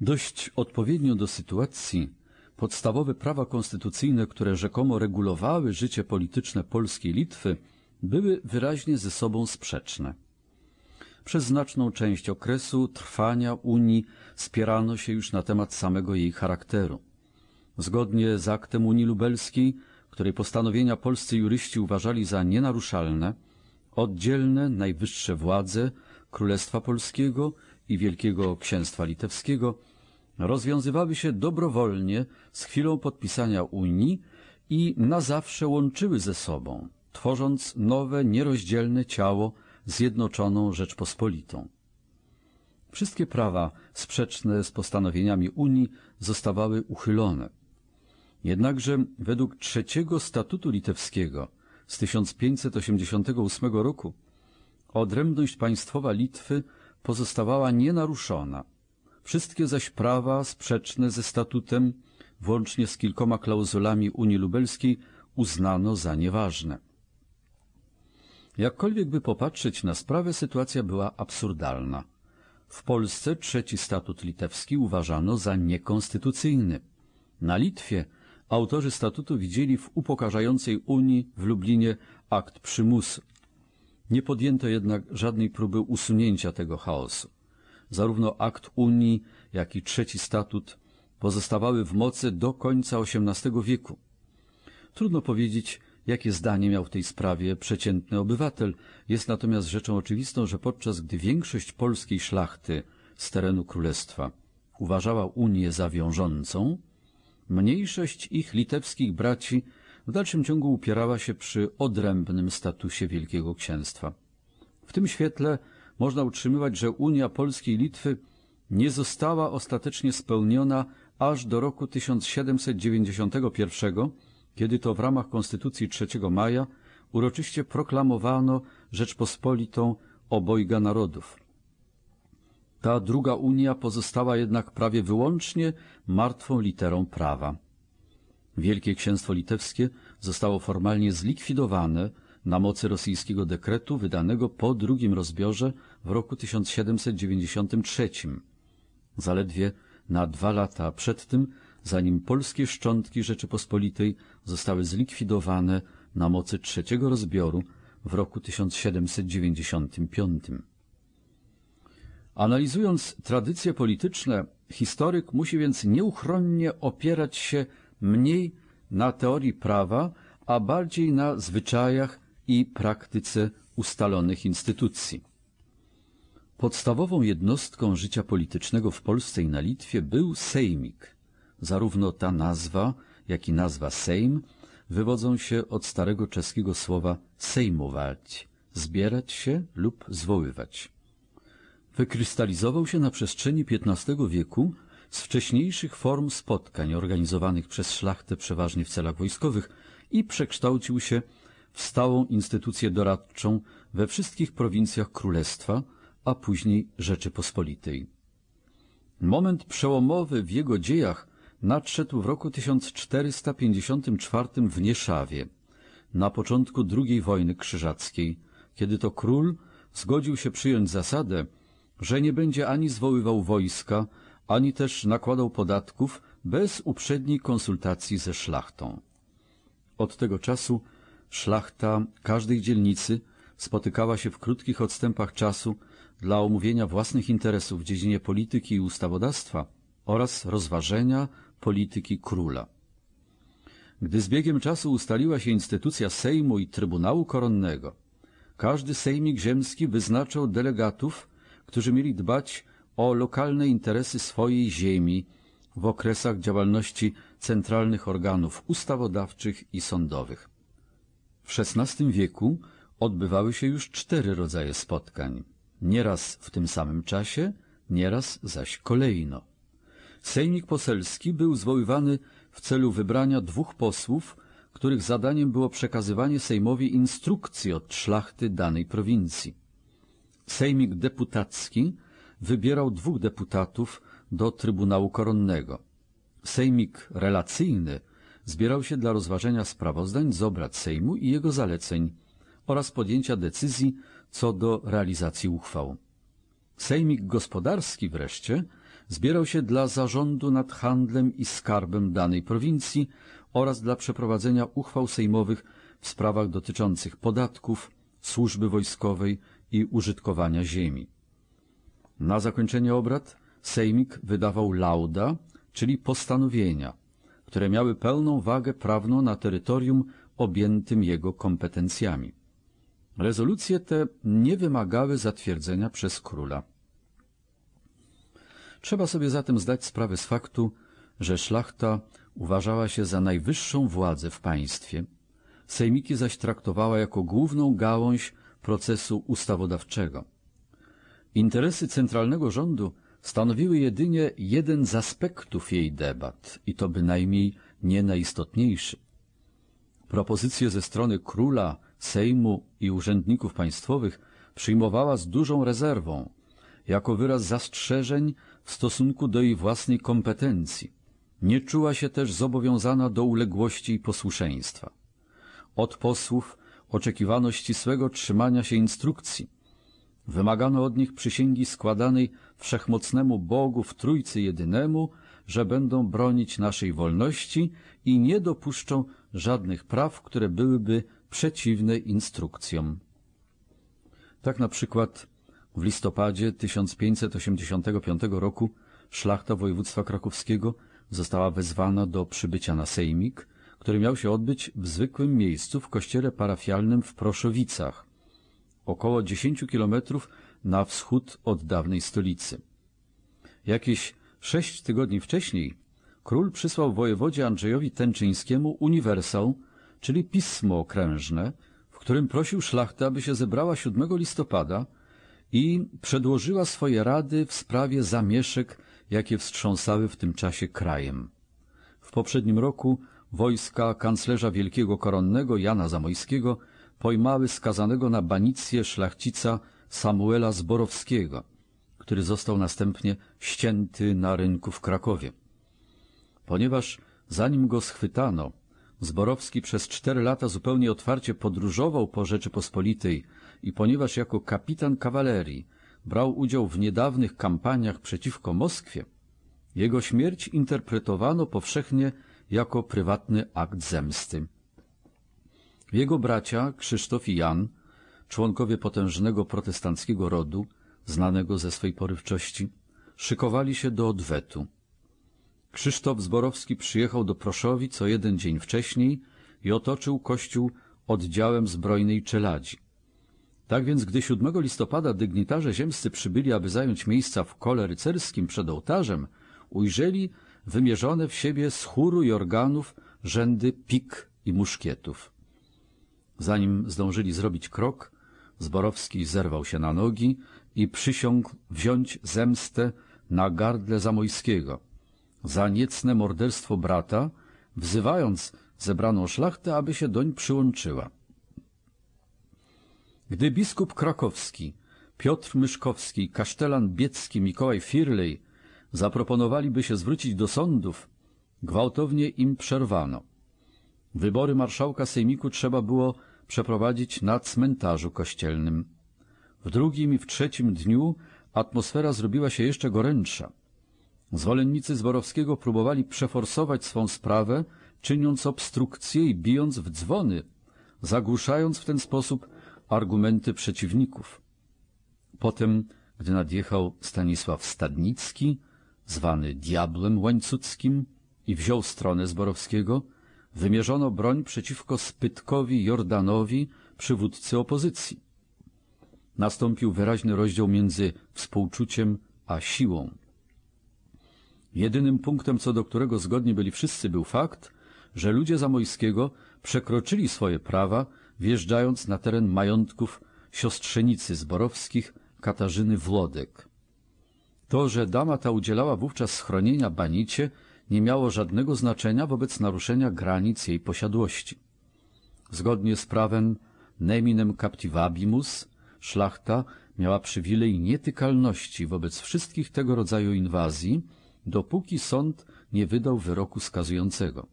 Dość odpowiednio do sytuacji podstawowe prawa konstytucyjne, które rzekomo regulowały życie polityczne Polskiej Litwy, były wyraźnie ze sobą sprzeczne. Przez znaczną część okresu trwania Unii spierano się już na temat samego jej charakteru. Zgodnie z aktem Unii Lubelskiej, której postanowienia polscy juryści uważali za nienaruszalne, oddzielne najwyższe władze Królestwa Polskiego i Wielkiego Księstwa Litewskiego rozwiązywały się dobrowolnie z chwilą podpisania Unii i na zawsze łączyły ze sobą, tworząc nowe, nierozdzielne ciało Zjednoczoną Rzeczpospolitą. Wszystkie prawa sprzeczne z postanowieniami Unii zostawały uchylone. Jednakże według trzeciego statutu litewskiego z 1588 roku odrębność państwowa Litwy pozostawała nienaruszona. Wszystkie zaś prawa sprzeczne ze statutem, włącznie z kilkoma klauzulami Unii Lubelskiej, uznano za nieważne. Jakkolwiek by popatrzeć na sprawę, sytuacja była absurdalna. W Polsce trzeci statut litewski uważano za niekonstytucyjny. Na Litwie autorzy statutu widzieli w upokarzającej Unii w Lublinie akt przymusu. Nie podjęto jednak żadnej próby usunięcia tego chaosu. Zarówno akt Unii, jak i trzeci statut pozostawały w mocy do końca XVIII wieku. Trudno powiedzieć, jakie zdanie miał w tej sprawie przeciętny obywatel. Jest natomiast rzeczą oczywistą, że podczas gdy większość polskiej szlachty z terenu królestwa uważała Unię za wiążącą, mniejszość ich litewskich braci w dalszym ciągu upierała się przy odrębnym statusie Wielkiego Księstwa. W tym świetle można utrzymywać, że Unia Polskiej Litwy nie została ostatecznie spełniona aż do roku 1791, kiedy to w ramach Konstytucji 3 maja uroczyście proklamowano Rzeczpospolitą obojga narodów. Ta druga unia pozostała jednak prawie wyłącznie martwą literą prawa. Wielkie Księstwo Litewskie zostało formalnie zlikwidowane na mocy rosyjskiego dekretu wydanego po drugim rozbiorze w roku 1793. Zaledwie na dwa lata przed tym, zanim polskie szczątki Rzeczypospolitej zostały zlikwidowane na mocy trzeciego rozbioru w roku 1795. Analizując tradycje polityczne, historyk musi więc nieuchronnie opierać się mniej na teorii prawa, a bardziej na zwyczajach i praktyce ustalonych instytucji. Podstawową jednostką życia politycznego w Polsce i na Litwie był sejmik. Zarówno ta nazwa, jak i nazwa sejm wywodzą się od starego czeskiego słowa sejmować, zbierać się lub zwoływać. Wykrystalizował się na przestrzeni XV wieku z wcześniejszych form spotkań organizowanych przez szlachtę przeważnie w celach wojskowych i przekształcił się w stałą instytucję doradczą we wszystkich prowincjach królestwa, a później Rzeczypospolitej. Moment przełomowy w jego dziejach nadszedł w roku 1454 w Nieszawie, na początku II wojny krzyżackiej, kiedy to król zgodził się przyjąć zasadę, że nie będzie ani zwoływał wojska, ani też nakładał podatków bez uprzedniej konsultacji ze szlachtą. Od tego czasu szlachta każdej dzielnicy spotykała się w krótkich odstępach czasu dla omówienia własnych interesów w dziedzinie polityki i ustawodawstwa oraz rozważenia polityki króla. Gdy z biegiem czasu ustaliła się instytucja Sejmu i Trybunału Koronnego, każdy sejmik ziemski wyznaczał delegatów, którzy mieli dbać o lokalne interesy swojej ziemi w okresach działalności centralnych organów ustawodawczych i sądowych. W XVI wieku odbywały się już cztery rodzaje spotkań, nieraz w tym samym czasie, nieraz zaś kolejno. Sejmik poselski był zwoływany w celu wybrania dwóch posłów, których zadaniem było przekazywanie Sejmowi instrukcji od szlachty danej prowincji. Sejmik deputacki wybierał dwóch deputatów do Trybunału Koronnego. Sejmik relacyjny zbierał się dla rozważenia sprawozdań z obrad Sejmu i jego zaleceń oraz podjęcia decyzji co do realizacji uchwał. Sejmik gospodarski wreszcie zbierał się dla zarządu nad handlem i skarbem danej prowincji oraz dla przeprowadzenia uchwał sejmowych w sprawach dotyczących podatków, służby wojskowej i użytkowania ziemi. Na zakończenie obrad sejmik wydawał lauda, czyli postanowienia, które miały pełną wagę prawną na terytorium objętym jego kompetencjami. Rezolucje te nie wymagały zatwierdzenia przez króla. Trzeba sobie zatem zdać sprawę z faktu, że szlachta uważała się za najwyższą władzę w państwie, sejmiki zaś traktowała jako główną gałąź procesu ustawodawczego. Interesy centralnego rządu stanowiły jedynie jeden z aspektów jej debat i to bynajmniej nie najistotniejszy. Propozycje ze strony króla, Sejmu i urzędników państwowych przyjmowała z dużą rezerwą, jako wyraz zastrzeżeń w stosunku do jej własnej kompetencji. Nie czuła się też zobowiązana do uległości i posłuszeństwa. Od posłów oczekiwano ścisłego trzymania się instrukcji. Wymagano od nich przysięgi składanej wszechmocnemu Bogu w Trójcy Jedynemu, że będą bronić naszej wolności i nie dopuszczą żadnych praw, które byłyby przeciwne instrukcjom. Tak na przykład w listopadzie 1585 roku szlachta województwa krakowskiego została wezwana do przybycia na sejmik, który miał się odbyć w zwykłym miejscu w kościele parafialnym w Proszowicach, około 10 kilometrów na wschód od dawnej stolicy. Jakieś sześć tygodni wcześniej król przysłał wojewodzie Andrzejowi Tęczyńskiemu uniwersał, czyli pismo okrężne, w którym prosił szlachtę, aby się zebrała 7 listopada i przedłożyła swoje rady w sprawie zamieszek, jakie wstrząsały w tym czasie krajem. W poprzednim roku wojska kanclerza wielkiego koronnego Jana Zamojskiego pojmały skazanego na banicję szlachcica Samuela Zborowskiego, który został następnie ścięty na rynku w Krakowie. Ponieważ zanim go schwytano, Zborowski przez cztery lata zupełnie otwarcie podróżował po Rzeczypospolitej i ponieważ jako kapitan kawalerii brał udział w niedawnych kampaniach przeciwko Moskwie, jego śmierć interpretowano powszechnie jako prywatny akt zemsty. Jego bracia, Krzysztof i Jan, członkowie potężnego protestanckiego rodu, znanego ze swej porywczości, szykowali się do odwetu. Krzysztof Zborowski przyjechał do Proszowic o jeden dzień wcześniej i otoczył kościół oddziałem zbrojnej czeladzi. Tak więc, gdy 7 listopada dygnitarze ziemscy przybyli, aby zająć miejsca w kole rycerskim przed ołtarzem, ujrzeli wymierzone w siebie z chóru i organów rzędy pik i muszkietów. Zanim zdążyli zrobić krok, Zborowski zerwał się na nogi i przysiągł wziąć zemstę na gardle Zamojskiego za niecne morderstwo brata, wzywając zebraną szlachtę, aby się doń przyłączyła. Gdy biskup krakowski, Piotr Myszkowski, kasztelan biecki Mikołaj Firlej zaproponowaliby się zwrócić do sądów, gwałtownie im przerwano. Wybory marszałka sejmiku trzeba było przeprowadzić na cmentarzu kościelnym. W drugim i w trzecim dniu atmosfera zrobiła się jeszcze gorętsza. Zwolennicy Zborowskiego próbowali przeforsować swą sprawę, czyniąc obstrukcje i bijąc w dzwony, zagłuszając w ten sposób argumenty przeciwników. Potem, gdy nadjechał Stanisław Stadnicki, zwany Diabłem Łańcuckim, i wziął stronę Zborowskiego, wymierzono broń przeciwko Spytkowi Jordanowi, przywódcy opozycji. Nastąpił wyraźny rozdział między współczuciem a siłą. Jedynym punktem, co do którego zgodni byli wszyscy, był fakt, że ludzie Zamojskiego przekroczyli swoje prawa, wjeżdżając na teren majątków siostrzenicy Zborowskich Katarzyny Włodek. To, że dama ta udzielała wówczas schronienia Banicie, nie miało żadnego znaczenia wobec naruszenia granic jej posiadłości. Zgodnie z prawem neminem captivabimus szlachta miała przywilej nietykalności wobec wszystkich tego rodzaju inwazji, dopóki sąd nie wydał wyroku skazującego.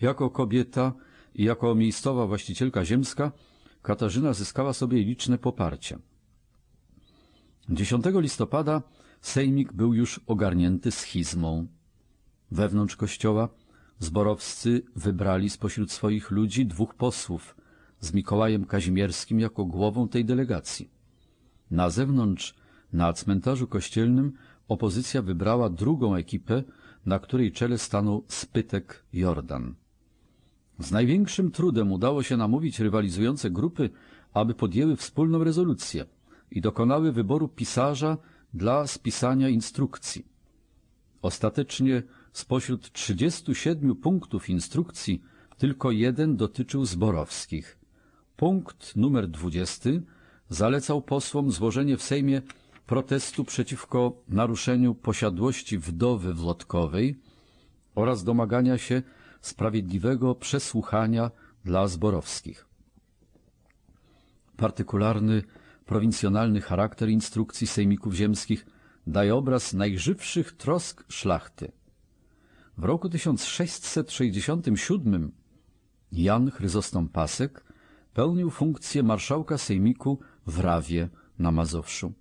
Jako kobieta i jako miejscowa właścicielka ziemska Katarzyna zyskała sobie liczne poparcie. 10 listopada sejmik był już ogarnięty schizmą. Wewnątrz kościoła zborowscy wybrali spośród swoich ludzi dwóch posłów z Mikołajem Kazimierskim jako głową tej delegacji. Na zewnątrz, na cmentarzu kościelnym, opozycja wybrała drugą ekipę, na której czele stanął Spytek Jordan. Z największym trudem udało się namówić rywalizujące grupy, aby podjęły wspólną rezolucję i dokonały wyboru pisarza dla spisania instrukcji. Ostatecznie spośród 37 punktów instrukcji tylko jeden dotyczył zborowskich. Punkt numer 20 zalecał posłom złożenie w Sejmie protestu przeciwko naruszeniu posiadłości wdowy Wlotkowej oraz domagania się sprawiedliwego przesłuchania dla Zborowskich. Partykularny, prowincjonalny charakter instrukcji sejmików ziemskich daje obraz najżywszych trosk szlachty. W roku 1667 Jan Chryzostom Pasek pełnił funkcję marszałka sejmiku w Rawie na Mazowszu.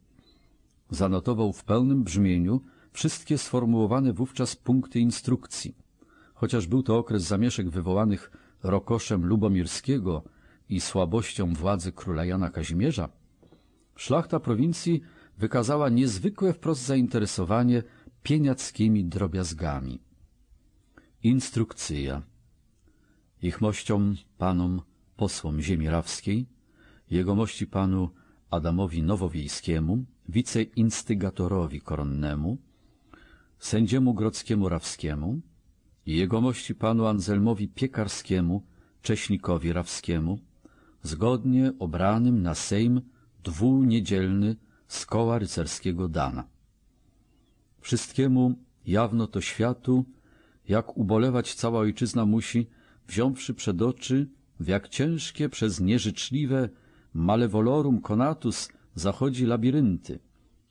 Zanotował w pełnym brzmieniu wszystkie sformułowane wówczas punkty instrukcji. Chociaż był to okres zamieszek wywołanych rokoszem Lubomirskiego i słabością władzy króla Jana Kazimierza, szlachta prowincji wykazała niezwykłe wprost zainteresowanie pieniackimi drobiazgami. Instrukcja Ich mościom, panom, posłom ziemi rawskiej, jegomości panu Adamowi Nowowiejskiemu, wiceinstygatorowi koronnemu, sędziemu grodzkiemu rawskiemu i jegomości panu Anselmowi Piekarskiemu, cześnikowi rawskiemu, zgodnie obranym na Sejm dwuniedzielny z koła rycerskiego Dana. Wszystkiemu jawno to światu, jak ubolewać cała ojczyzna musi, wziąwszy przed oczy, w jak ciężkie przez nieżyczliwe malewolorum conatus zachodzi labirynty,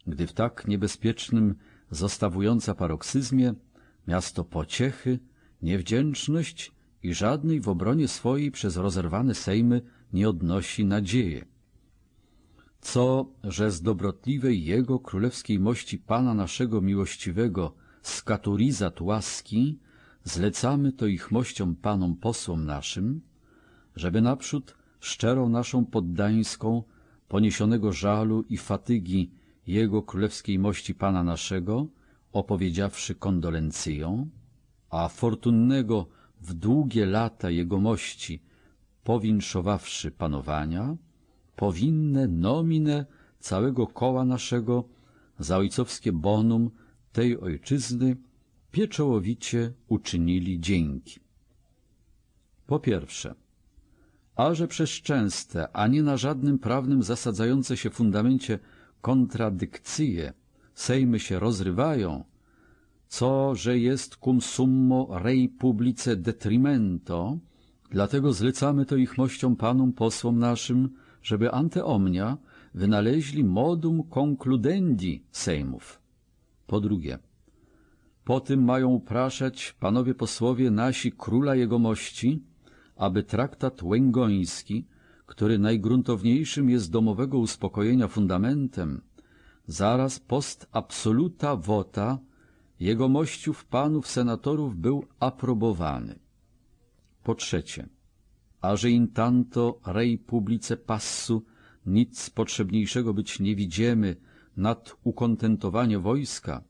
gdy w tak niebezpiecznym, zostawująca paroksyzmie, miasto pociechy, niewdzięczność i żadnej w obronie swojej przez rozerwane sejmy nie odnosi nadzieje. Co, że z dobrotliwej Jego królewskiej mości Pana naszego miłościwego skaturizat łaski, zlecamy to ich mościom Panom posłom naszym, żeby naprzód szczerą naszą poddańską, poniesionego żalu i fatygi Jego królewskiej mości Pana naszego, opowiedziawszy kondolencją, a fortunnego w długie lata Jego mości, powinszowawszy panowania, powinne nomine całego koła naszego za ojcowskie bonum tej ojczyzny pieczołowicie uczynili dzięki. Po pierwsze, a że przez częste, a nie na żadnym prawnym zasadzające się fundamencie kontradykcje sejmy się rozrywają, co, że jest cum summo rei publice detrimento, dlatego zlecamy to ich mościom panom posłom naszym, żeby ante omnia wynaleźli modum concludendi sejmów. Po drugie, po tym mają upraszać panowie posłowie nasi króla jegomości, aby traktat łęgoński, który najgruntowniejszym jest domowego uspokojenia fundamentem, zaraz post absoluta vota jegomościów panów senatorów był aprobowany. Po trzecie, a że in tanto rei publice passu nic potrzebniejszego być nie widziemy nad ukontentowanie wojska,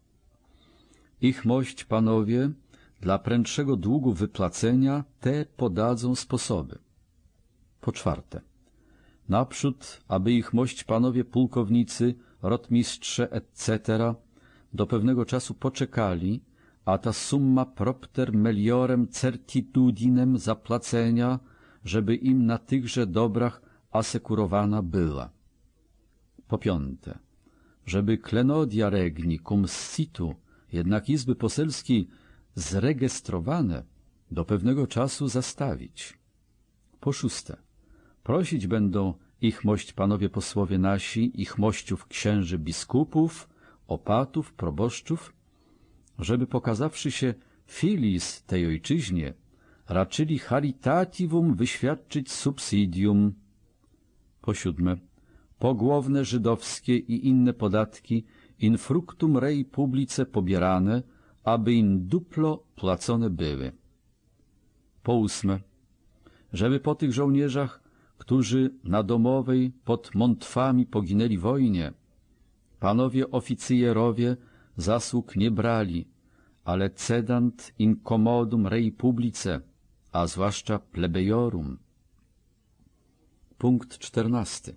ich mość panowie dla prędszego długu wyplacenia te podadzą sposoby. Po czwarte, naprzód, aby ich mość panowie pułkownicy, rotmistrze, etc., do pewnego czasu poczekali, a ta summa propter meliorem certitudinem zaplacenia, żeby im na tychże dobrach asekurowana była. Po piąte, żeby klenodia regni cum situ, jednak Izby Poselskiej zrejestrowane, do pewnego czasu zastawić. Po szóste, prosić będą ich mość panowie posłowie nasi, ich mościów księży biskupów, opatów, proboszczów, żeby pokazawszy się filis tej ojczyźnie, raczyli charitativum wyświadczyć subsidium. Po siódme, pogłowne żydowskie i inne podatki in fructum rei publice pobierane, aby im duplo płacone były. Po ósme, żeby po tych żołnierzach, którzy na domowej pod Montwami poginęli wojnie, panowie oficjerowie zasług nie brali, ale cedant in commodum rei publice, a zwłaszcza plebejorum. Punkt czternasty.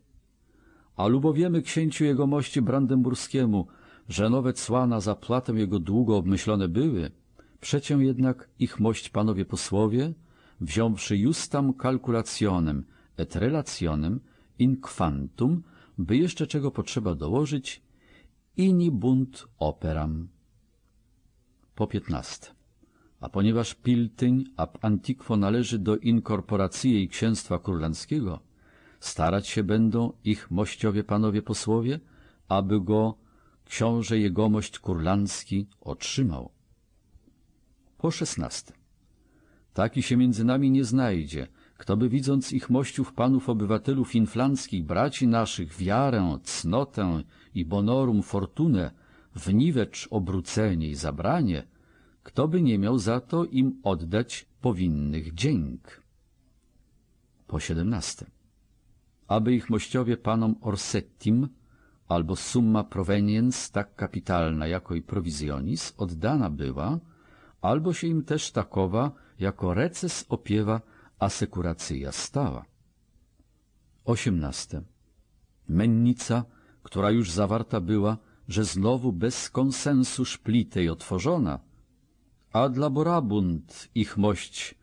A lubowiemy księciu jego mości brandenburskiemu, że nowe cła na zapłatę jego długo obmyślone były, przecię jednak ich mość panowie posłowie, wziąwszy justam calculationem et relationem in quantum, by jeszcze czego potrzeba dołożyć, ini bunt operam. Po piętnaste. A ponieważ Piltyń ab Antiquo należy do inkorporacji księstwa królandzkiego, starać się będą ich mościowie panowie posłowie, aby go książę jegomość kurlandzki otrzymał. Po szesnaste. Taki się między nami nie znajdzie, kto by widząc ich mościów panów obywatelów inflanckich, braci naszych, wiarę, cnotę i bonorum fortunę, w niwecz obrócenie i zabranie, kto by nie miał za to im oddać powinnych dzięk. Po siedemnaste. Aby ich mościowie panom Orsettim albo summa proveniens tak kapitalna jako i prowizjonis oddana była, albo się im też takowa jako reces opiewa asekuracyja stała. Osiemnaste. Mennica, która już zawarta była, że znowu bez konsensu szplitej otworzona, a dla Borabund ich mość,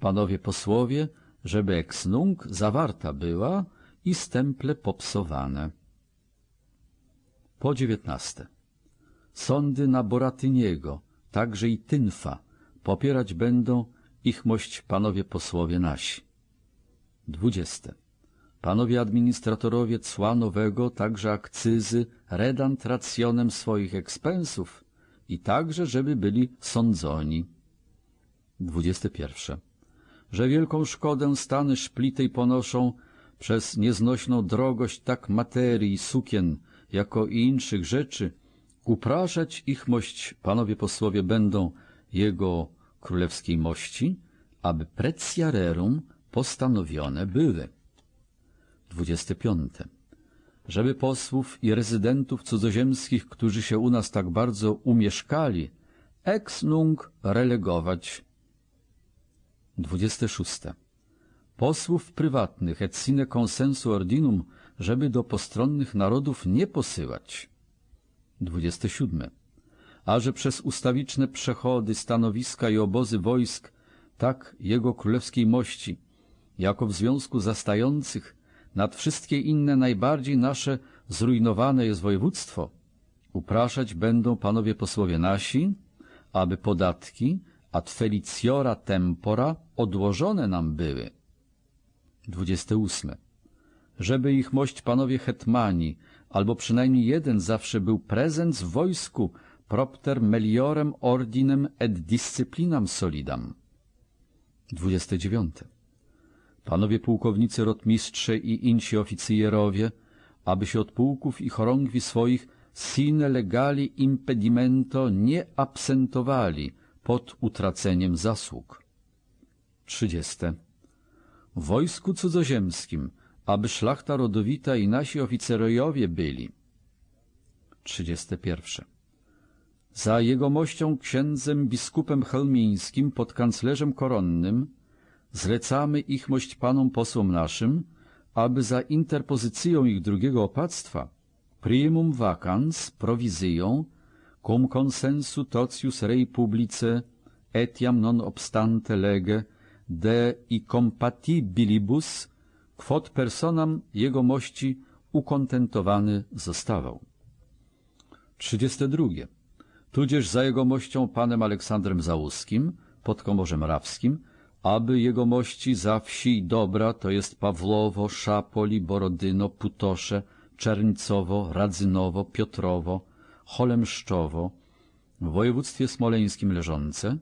panowie posłowie, żeby ex nunc zawarta była i stemple popsowane. Po dziewiętnaste. Sądy na Boratyniego, także i Tynfa, popierać będą ich mość panowie posłowie nasi. Dwudzieste. panowie administratorowie cła nowego, także akcyzy, redant racjonem swoich ekspensów i także, żeby byli sądzoni. 21. Że wielką szkodę stany szplitej ponoszą przez nieznośną drogość tak materii, sukien, jako i inszych rzeczy, upraszać ich mość panowie posłowie będą jego królewskiej mości, aby precja rerum postanowione były. 25. Żeby posłów i rezydentów cudzoziemskich, którzy się u nas tak bardzo umieszkali, ex nunc relegować. 26. Posłów prywatnych et sine consensu ordinum, żeby do postronnych narodów nie posyłać. 27. A że przez ustawiczne przechody, stanowiska i obozy wojsk, tak jego królewskiej mości, jako w związku zastających nad wszystkie inne najbardziej nasze zrujnowane jest województwo, upraszać będą panowie posłowie nasi, aby podatki ad feliciora tempora odłożone nam były. 28. Żeby ich mość panowie hetmani, albo przynajmniej jeden zawsze był prezent w wojsku propter meliorem ordinem et disciplinam solidam. 29. Panowie pułkownicy rotmistrze i insi oficjerowie, aby się od pułków i chorągwi swoich sine legali impedimento nie absentowali pod utraceniem zasług. 30. W wojsku cudzoziemskim, aby szlachta rodowita i nasi oficerojowie byli. 31. Za jegomością księdzem biskupem helmińskim pod kanclerzem koronnym zlecamy ich mość panom posłom naszym, aby za interpozycją ich drugiego opactwa primum vacans prowizyją cum consensu totius rei publice etiam non obstante lege de i compatibilibus quod personam jego mości ukontentowany zostawał. 32. Tudzież za jego mością panem Aleksandrem Załuskim, pod Komorzem Rawskim, aby jego mości za wsi dobra, to jest Pawłowo, Szapoli, Borodyno, Putosze, Czernicowo, Radzynowo, Piotrowo, Cholemszczowo, w województwie smoleńskim leżące,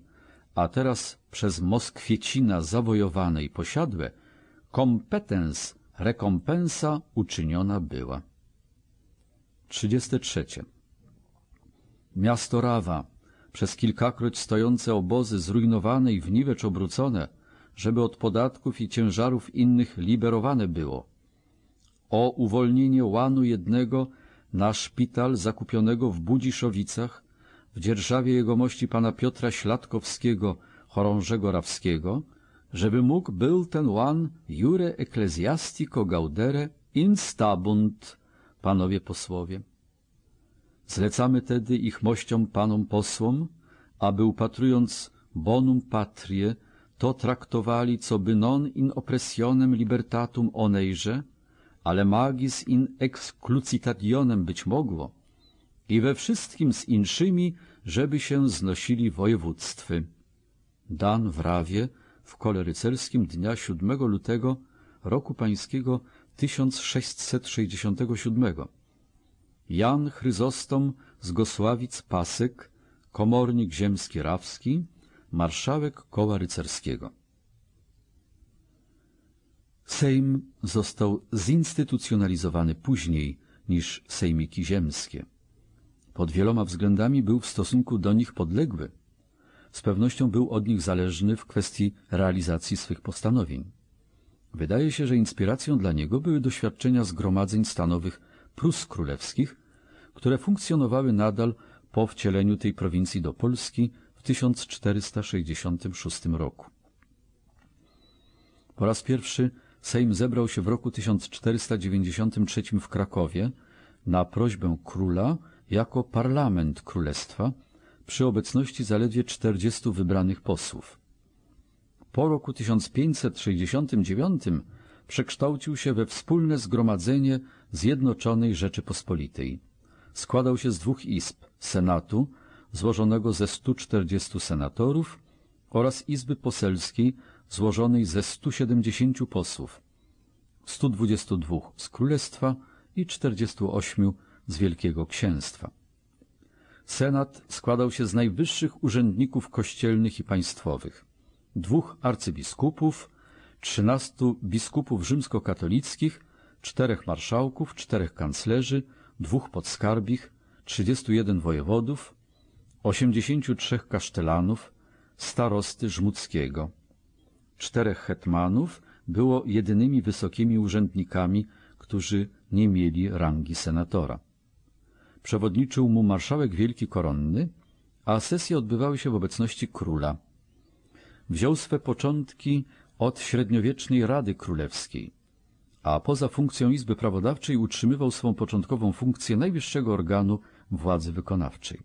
a teraz przez Moskwiecina zawojowane i posiadłe, kompetens rekompensa uczyniona była. 33. Miasto Rawa, przez kilkakroć stojące obozy zrujnowane i w niwecz obrócone, żeby od podatków i ciężarów innych liberowane było. O uwolnienie łanu jednego na szpital zakupionego w Budziszowicach, w dzierżawie jegomości pana Piotra Śladkowskiego, chorążego rawskiego, żeby mógł był ten łan jure ecclesiastico gaudere instabunt, panowie posłowie. Zlecamy tedy ich mościom panom posłom, aby upatrując bonum patrie, to traktowali, co by non in oppressionem libertatum onejże, ale magis in exclucitationem być mogło, i we wszystkim z inszymi, żeby się znosili województwy. Dan w Rawie w kole rycerskim dnia 7 lutego roku pańskiego 1667. Jan Chryzostom z Gosławic Pasek, komornik ziemski rawski, marszałek koła rycerskiego. Sejm został zinstytucjonalizowany później niż sejmiki ziemskie. Pod wieloma względami był w stosunku do nich podległy. Z pewnością był od nich zależny w kwestii realizacji swych postanowień. Wydaje się, że inspiracją dla niego były doświadczenia zgromadzeń stanowych Prus Królewskich, które funkcjonowały nadal po wcieleniu tej prowincji do Polski w 1466 roku. Po raz pierwszy Sejm zebrał się w roku 1493 w Krakowie na prośbę króla jako parlament królestwa przy obecności zaledwie 40 wybranych posłów. Po roku 1569 przekształcił się we wspólne zgromadzenie Zjednoczonej Rzeczypospolitej. Składał się z dwóch izb Senatu, złożonego ze 140 senatorów oraz Izby Poselskiej, złożonej ze 170 posłów. 122 z Królestwa i 48 z Wielkiego Księstwa. Senat składał się z najwyższych urzędników kościelnych i państwowych, dwóch arcybiskupów, trzynastu biskupów rzymskokatolickich, czterech marszałków, czterech kanclerzy, dwóch podskarbich, 31 wojewodów, 83 kasztelanów, starosty Żmudzkiego. Czterech hetmanów było jedynymi wysokimi urzędnikami, którzy nie mieli rangi senatora. Przewodniczył mu marszałek wielki koronny, a sesje odbywały się w obecności króla. Wziął swe początki od średniowiecznej Rady Królewskiej, a poza funkcją Izby Prawodawczej utrzymywał swą początkową funkcję najwyższego organu władzy wykonawczej.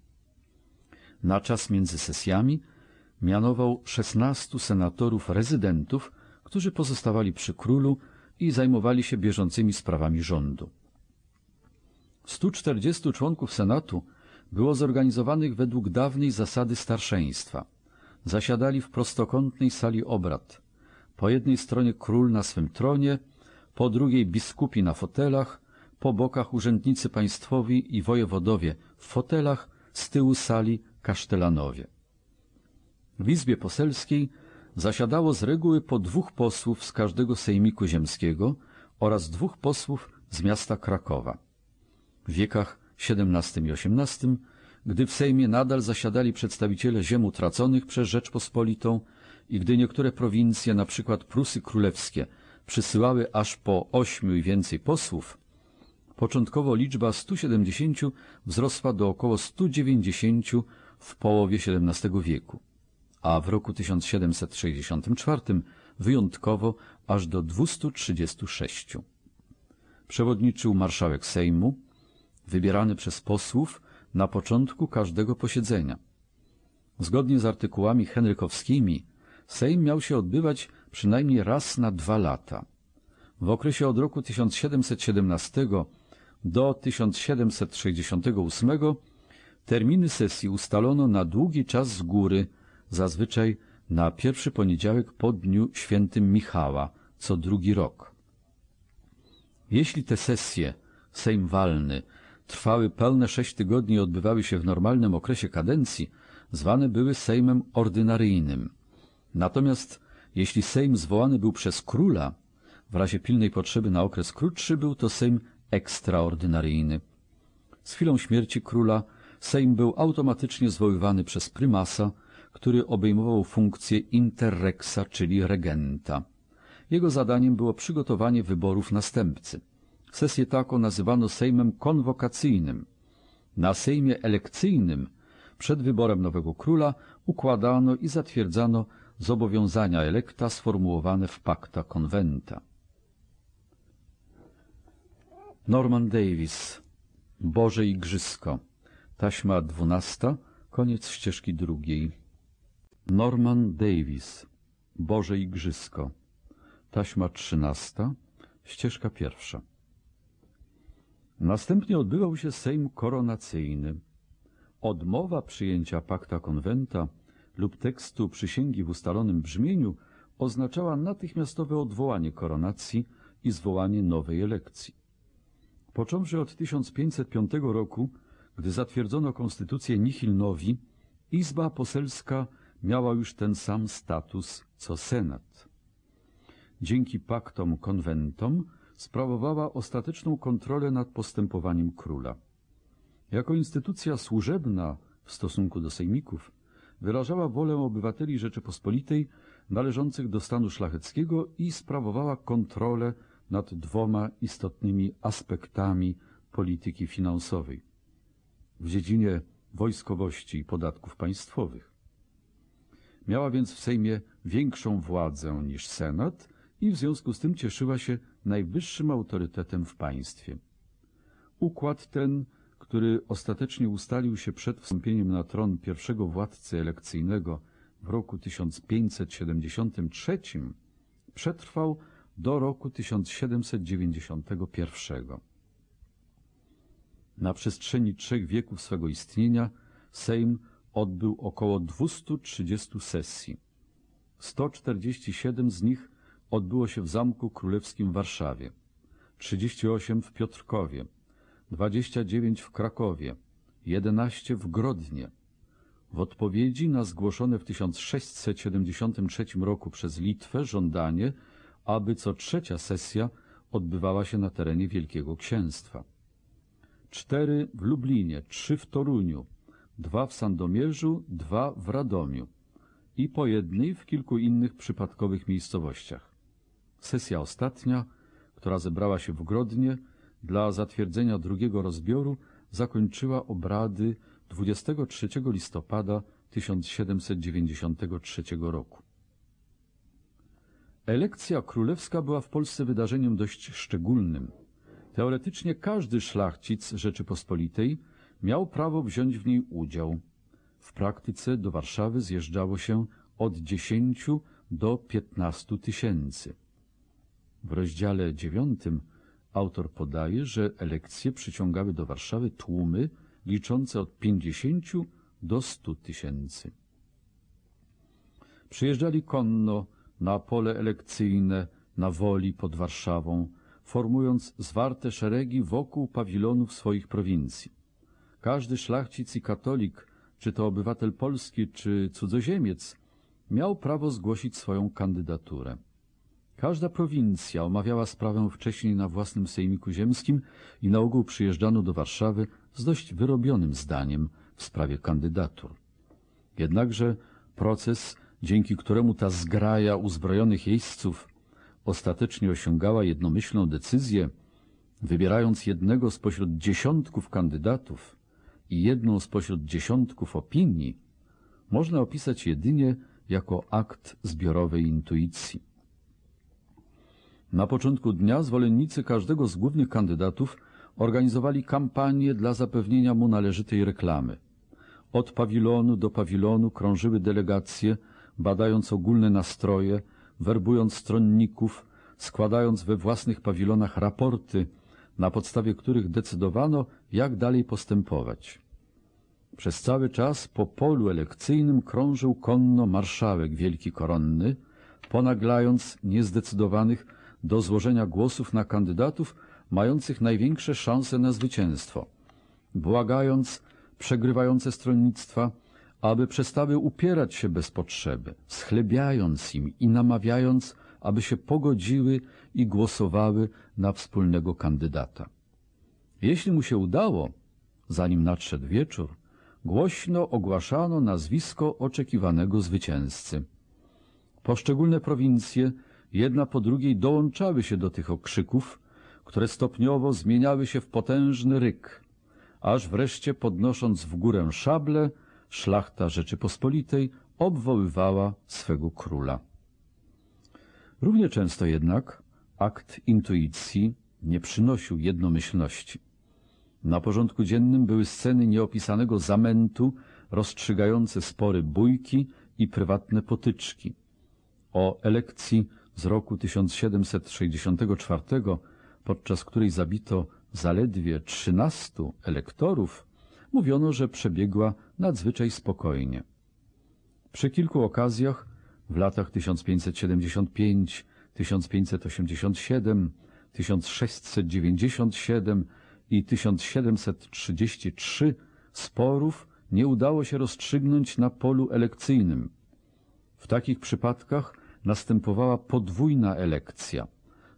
Na czas między sesjami mianował szesnastu senatorów rezydentów, którzy pozostawali przy królu i zajmowali się bieżącymi sprawami rządu. 140 członków Senatu było zorganizowanych według dawnej zasady starszeństwa. Zasiadali w prostokątnej sali obrad. Po jednej stronie król na swym tronie, po drugiej biskupi na fotelach, po bokach urzędnicy państwowi i wojewodowie w fotelach, z tyłu sali kasztelanowie. W Izbie Poselskiej zasiadało z reguły po dwóch posłów z każdego sejmiku ziemskiego oraz dwóch posłów z miasta Krakowa. W wiekach XVII i XVIII, gdy w Sejmie nadal zasiadali przedstawiciele ziem utraconych przez Rzeczpospolitą i gdy niektóre prowincje, na przykład Prusy Królewskie, przysyłały aż po ośmiu i więcej posłów, początkowo liczba 170 wzrosła do około 190 w połowie XVII wieku, a w roku 1764 wyjątkowo aż do 236. Przewodniczył marszałek Sejmu, wybierany przez posłów na początku każdego posiedzenia. Zgodnie z artykułami henrykowskimi Sejm miał się odbywać przynajmniej raz na dwa lata. W okresie od roku 1717 do 1768 terminy sesji ustalono na długi czas z góry, zazwyczaj na pierwszy poniedziałek po dniu świętym Michała, co drugi rok. Jeśli te sesje, Sejm walny, trwały pełne sześć tygodni i odbywały się w normalnym okresie kadencji, zwane były Sejmem ordynaryjnym. Natomiast jeśli Sejm zwołany był przez króla, w razie pilnej potrzeby na okres krótszy, był to Sejm ekstraordynaryjny. Z chwilą śmierci króla Sejm był automatycznie zwoływany przez prymasa, który obejmował funkcję interrexa, czyli regenta. Jego zadaniem było przygotowanie wyborów następcy. Sesję taką nazywano Sejmem konwokacyjnym. Na Sejmie elekcyjnym przed wyborem nowego króla układano i zatwierdzano zobowiązania elekta sformułowane w pakta konwenta. Norman Davis. Boże Igrzysko. Taśma dwunasta Koniec ścieżki drugiej. Norman Davis. Boże Igrzysko. Taśma trzynasta Ścieżka pierwsza. Następnie odbywał się Sejm koronacyjny. Odmowa przyjęcia pakta konwenta lub tekstu przysięgi w ustalonym brzmieniu oznaczała natychmiastowe odwołanie koronacji i zwołanie nowej elekcji. Począwszy od 1505 roku, gdy zatwierdzono konstytucję Nihilnowi, Izba Poselska miała już ten sam status co Senat. Dzięki paktom konwentom sprawowała ostateczną kontrolę nad postępowaniem króla. Jako instytucja służebna w stosunku do sejmików wyrażała wolę obywateli Rzeczypospolitej należących do stanu szlacheckiego i sprawowała kontrolę nad dwoma istotnymi aspektami polityki finansowej w dziedzinie wojskowości i podatków państwowych. Miała więc w Sejmie większą władzę niż Senat i w związku z tym cieszyła się najwyższym autorytetem w państwie. Układ ten, który ostatecznie ustalił się przed wstąpieniem na tron pierwszego władcy elekcyjnego w roku 1573, przetrwał do roku 1791. Na przestrzeni trzech wieków swego istnienia Sejm odbył około 230 sesji. 147 z nich odbyło się w Zamku Królewskim w Warszawie, 38 w Piotrkowie, 29 w Krakowie, 11 w Grodnie. W odpowiedzi na zgłoszone w 1673 roku przez Litwę żądanie, aby co trzecia sesja odbywała się na terenie Wielkiego Księstwa. Cztery w Lublinie, trzy w Toruniu, dwa w Sandomierzu, dwa w Radomiu i po jednej w kilku innych przypadkowych miejscowościach. Sesja ostatnia, która zebrała się w Grodnie dla zatwierdzenia drugiego rozbioru, zakończyła obrady 23 listopada 1793 roku. Elekcja królewska była w Polsce wydarzeniem dość szczególnym. Teoretycznie każdy szlachcic Rzeczypospolitej miał prawo wziąć w niej udział. W praktyce do Warszawy zjeżdżało się od 10 do 15 tysięcy. W rozdziale dziewiątym autor podaje, że elekcje przyciągały do Warszawy tłumy liczące od 50 do 100 tysięcy. Przyjeżdżali konno na pole elekcyjne na Woli pod Warszawą, formując zwarte szeregi wokół pawilonów swoich prowincji. Każdy szlachcic i katolik, czy to obywatel polski, czy cudzoziemiec, miał prawo zgłosić swoją kandydaturę. Każda prowincja omawiała sprawę wcześniej na własnym sejmiku ziemskim i na ogół przyjeżdżano do Warszawy z dość wyrobionym zdaniem w sprawie kandydatur. Jednakże proces, dzięki któremu ta zgraja uzbrojonych jeźdźców ostatecznie osiągała jednomyślną decyzję, wybierając jednego spośród dziesiątków kandydatów i jedną spośród dziesiątków opinii, można opisać jedynie jako akt zbiorowej intuicji. Na początku dnia zwolennicy każdego z głównych kandydatów organizowali kampanię dla zapewnienia mu należytej reklamy. Od pawilonu do pawilonu krążyły delegacje, badając ogólne nastroje, werbując stronników, składając we własnych pawilonach raporty, na podstawie których decydowano, jak dalej postępować. Przez cały czas po polu elekcyjnym krążył konno marszałek wielki koronny, ponaglając niezdecydowanych do złożenia głosów na kandydatów mających największe szanse na zwycięstwo, błagając przegrywające stronnictwa, aby przestały upierać się bez potrzeby, schlebiając im i namawiając, aby się pogodziły i głosowały na wspólnego kandydata. Jeśli mu się udało, zanim nadszedł wieczór, głośno ogłaszano nazwisko oczekiwanego zwycięzcy. Poszczególne prowincje, jedna po drugiej, dołączały się do tych okrzyków, które stopniowo zmieniały się w potężny ryk, aż wreszcie podnosząc w górę szable, szlachta Rzeczypospolitej obwoływała swego króla. Równie często jednak akt intuicji nie przynosił jednomyślności. Na porządku dziennym były sceny nieopisanego zamętu, rozstrzygające spory bójki i prywatne potyczki. O elekcji z roku 1764, podczas której zabito zaledwie trzynastu elektorów, mówiono, że przebiegła nadzwyczaj spokojnie. Przy kilku okazjach w latach 1575, 1587, 1697 i 1733 sporów nie udało się rozstrzygnąć na polu elekcyjnym. W takich przypadkach następowała podwójna elekcja.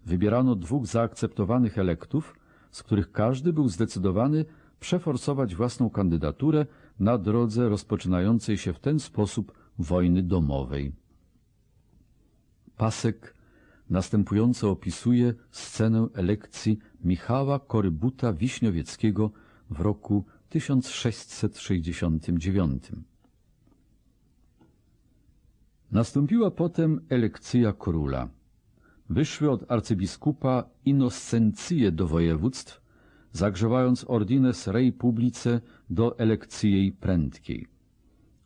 Wybierano dwóch zaakceptowanych elektów, z których każdy był zdecydowany przeforsować własną kandydaturę na drodze rozpoczynającej się w ten sposób wojny domowej. Pasek następująco opisuje scenę elekcji Michała Korybuta Wiśniowieckiego w roku 1669. Nastąpiła potem elekcja króla. Wyszły od arcybiskupa inoscencje do województw, zagrzewając ordines rei publice do elekcji prędkiej.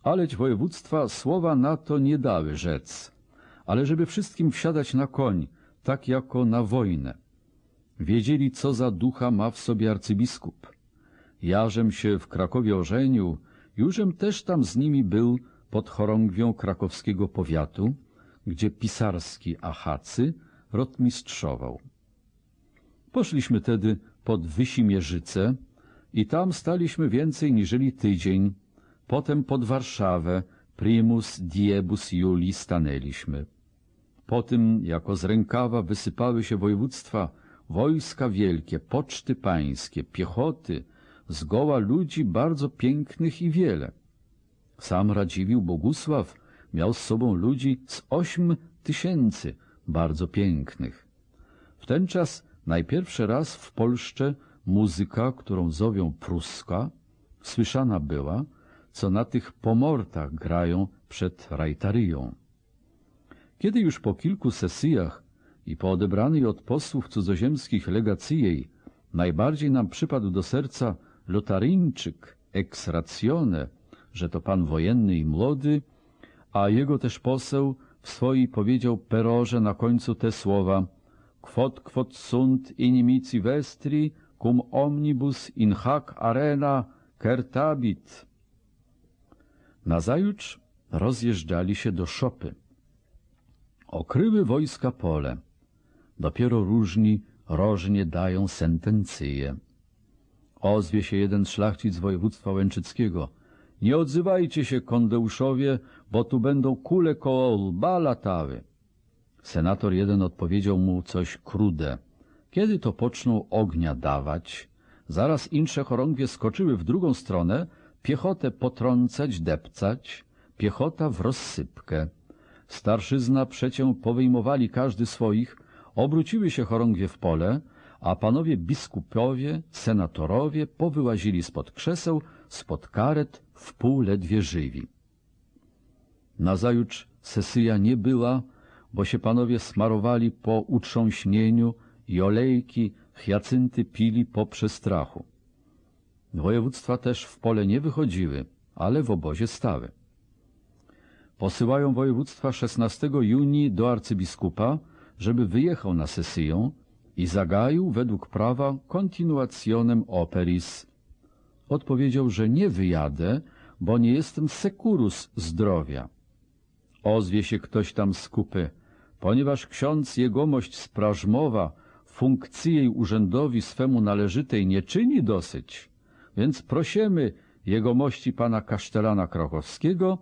Aleć województwa słowa na to nie dały rzec, ale żeby wszystkim wsiadać na koń, tak jako na wojnę. Wiedzieli, co za ducha ma w sobie arcybiskup. Jażem się w Krakowie ożenił, jużem też tam z nimi był pod chorągwią krakowskiego powiatu, gdzie pisarski Achacy rotmistrzował. Poszliśmy tedy pod Wysimierzycę i tam staliśmy więcej niżeli tydzień. Potem pod Warszawę, primus diebus Juli stanęliśmy. Po tym, jako z rękawa wysypały się województwa, wojska wielkie, poczty pańskie, piechoty, zgoła ludzi bardzo pięknych i wiele. Sam Radziwił Bogusław miał z sobą ludzi z ośm tysięcy, bardzo pięknych. W ten czas najpierwszy raz w Polsce muzyka, którą zowią pruska, słyszana była, co na tych pomortach grają przed rajtaryją. Kiedy już po kilku sesjach i po odebranej od posłów cudzoziemskich legacyjej najbardziej nam przypadł do serca Lotaryńczyk ex ratione, że to pan wojenny i młody, a jego też poseł w swojej powiedział perorze na końcu te słowa quod quod sunt inimici vestri cum omnibus in hac arena certabit. Nazajutrz rozjeżdżali się do szopy. Okryły wojska pole. Dopiero różni rożnie dają sentencje. Ozwie się jeden szlachcic województwa łęczyckiego. Nie odzywajcie się, kondeuszowie, bo tu będą kule koło lba latały. Senator jeden odpowiedział mu coś krude. Kiedy to poczną ognia dawać? Zaraz insze chorągwie skoczyły w drugą stronę, piechotę potrącać, depcać, piechota w rozsypkę. Starszyzna przecię powyjmowali każdy swoich, obróciły się chorągwie w pole, a panowie biskupowie, senatorowie powyłazili spod krzeseł, spod karet, w pół ledwie żywi. Nazajutrz sesyja nie była, bo się panowie smarowali po utrząśnieniu i olejki, hiacynty pili po przestrachu. Województwa też w pole nie wychodziły, ale w obozie stały. Posyłają województwa 16 junii do arcybiskupa, żeby wyjechał na sesję i zagaił według prawa kontynuacjonem operis. Odpowiedział, że nie wyjadę, bo nie jestem sekurus zdrowia. Ozwie się ktoś tam z kupy, ponieważ ksiądz jegomość z Prażmowa funkcji jej urzędowi swemu należytej nie czyni dosyć, więc prosimy jegomości pana kasztelana krakowskiego,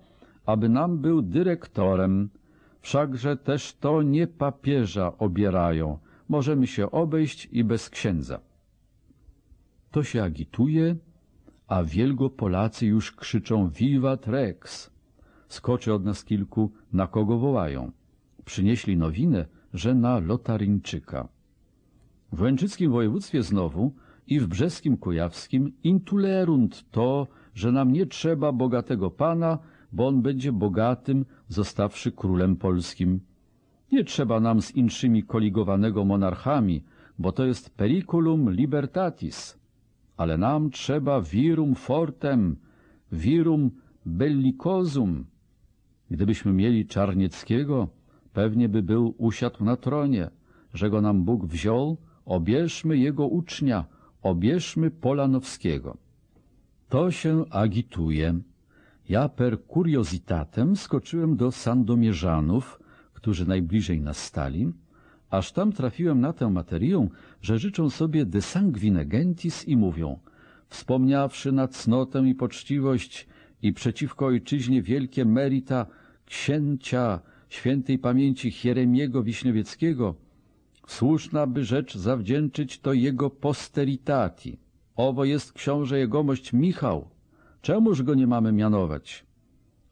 aby nam był dyrektorem, wszakże też to nie papieża obierają, możemy się obejść i bez księdza. To się agituje, a wielgo Polacy już krzyczą Vivat Rex. Skoczy od nas kilku, na kogo wołają. Przynieśli nowinę, że na Lotaryńczyka. W Łęczyckim województwie znowu i w Brzeskim Kujawskim intulerunt to, że nam nie trzeba bogatego pana, bo on będzie bogatym, zostawszy królem polskim. Nie trzeba nam z inszymi koligowanego monarchami, bo to jest periculum libertatis. Ale nam trzeba virum fortem, virum bellicosum. Gdybyśmy mieli Czarnieckiego, pewnie by był usiadł na tronie, że go nam Bóg wziął, obierzmy jego ucznia, obierzmy Polanowskiego. To się agituje. Ja per kuriozitatem skoczyłem do Sandomierzanów, którzy najbliżej nas stali, aż tam trafiłem na tę materię, że życzą sobie de sanguine gentis i mówią, wspomniawszy na cnotę i poczciwość i przeciwko ojczyźnie wielkie merita księcia świętej pamięci Hieremiego Wiśniowieckiego, słuszna by rzecz zawdzięczyć to jego posteritati. Owo jest książę jegomość Michał, czemuż go nie mamy mianować?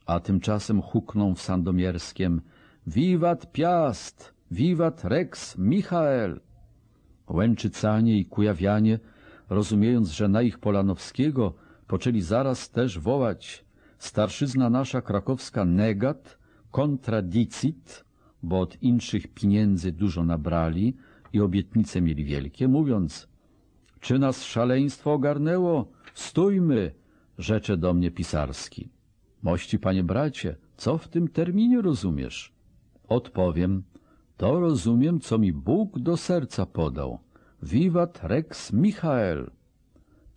A tymczasem hukną w Sandomierskiem Wiwat Piast, wiwat Rex Michael. Łęczycanie i Kujawianie, rozumiejąc, że na ich Polanowskiego, poczęli zaraz też wołać starszyzna nasza krakowska negat, kontradicit, bo od inszych pieniędzy dużo nabrali i obietnice mieli wielkie, mówiąc czy nas szaleństwo ogarnęło? Stójmy, rzecze do mnie pisarski. Mości, panie bracie, co w tym terminie rozumiesz? Odpowiem, to rozumiem, co mi Bóg do serca podał. Wiwat Rex Michael.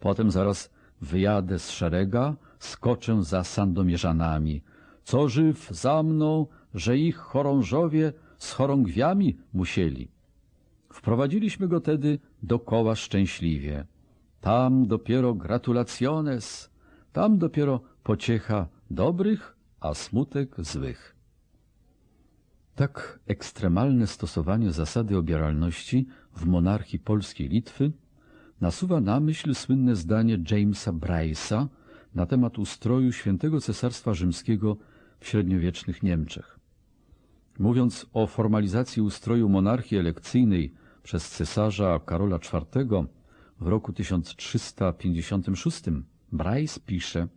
Potem zaraz wyjadę z szerega, skoczę za sandomierzanami. co żyw za mną, że ich chorążowie z chorągwiami musieli. Wprowadziliśmy go tedy do koła szczęśliwie. Tam dopiero gratulaciones, tam dopiero pociecha dobrych, a smutek złych. Tak ekstremalne stosowanie zasady obieralności w monarchii polskiej Litwy nasuwa na myśl słynne zdanie Jamesa Bryce'a na temat ustroju świętego Cesarstwa Rzymskiego w średniowiecznych Niemczech. Mówiąc o formalizacji ustroju monarchii elekcyjnej przez cesarza Karola IV w roku 1356, Bryce pisze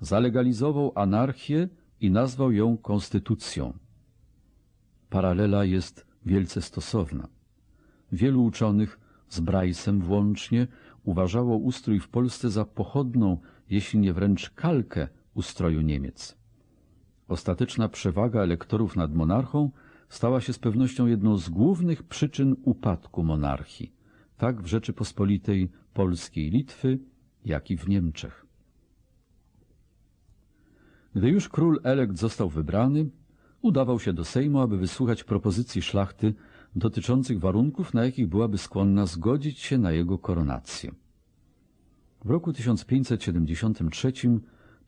Zalegalizował anarchię i nazwał ją konstytucją. Paralela jest wielce stosowna. Wielu uczonych, z Bryce'em włącznie, uważało ustrój w Polsce za pochodną, jeśli nie wręcz kalkę ustroju Niemiec. Ostateczna przewaga elektorów nad monarchą stała się z pewnością jedną z głównych przyczyn upadku monarchii, tak w Rzeczypospolitej Polskiej Litwy, jak i w Niemczech. Gdy już król elekt został wybrany, udawał się do Sejmu, aby wysłuchać propozycji szlachty dotyczących warunków, na jakich byłaby skłonna zgodzić się na jego koronację. W roku 1573,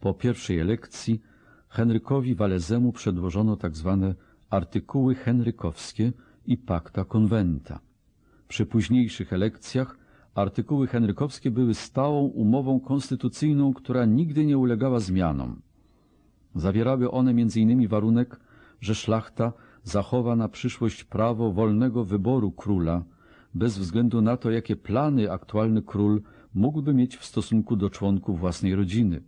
po pierwszej elekcji, Henrykowi Walezemu przedłożono tzw. Tak artykuły henrykowskie i pakta konwenta. Przy późniejszych elekcjach artykuły henrykowskie były stałą umową konstytucyjną, która nigdy nie ulegała zmianom. Zawierały one m.in. warunek, że szlachta zachowa na przyszłość prawo wolnego wyboru króla, bez względu na to, jakie plany aktualny król mógłby mieć w stosunku do członków własnej rodziny.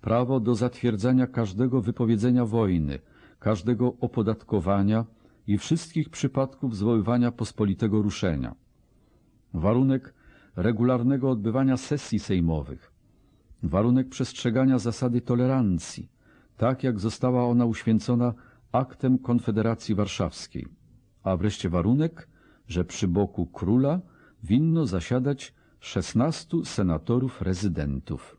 Prawo do zatwierdzania każdego wypowiedzenia wojny, każdego opodatkowania i wszystkich przypadków zwoływania pospolitego ruszenia. Warunek regularnego odbywania sesji sejmowych. Warunek przestrzegania zasady tolerancji, tak jak została ona uświęcona aktem Konfederacji Warszawskiej, a wreszcie warunek, że przy boku króla winno zasiadać szesnastu senatorów rezydentów.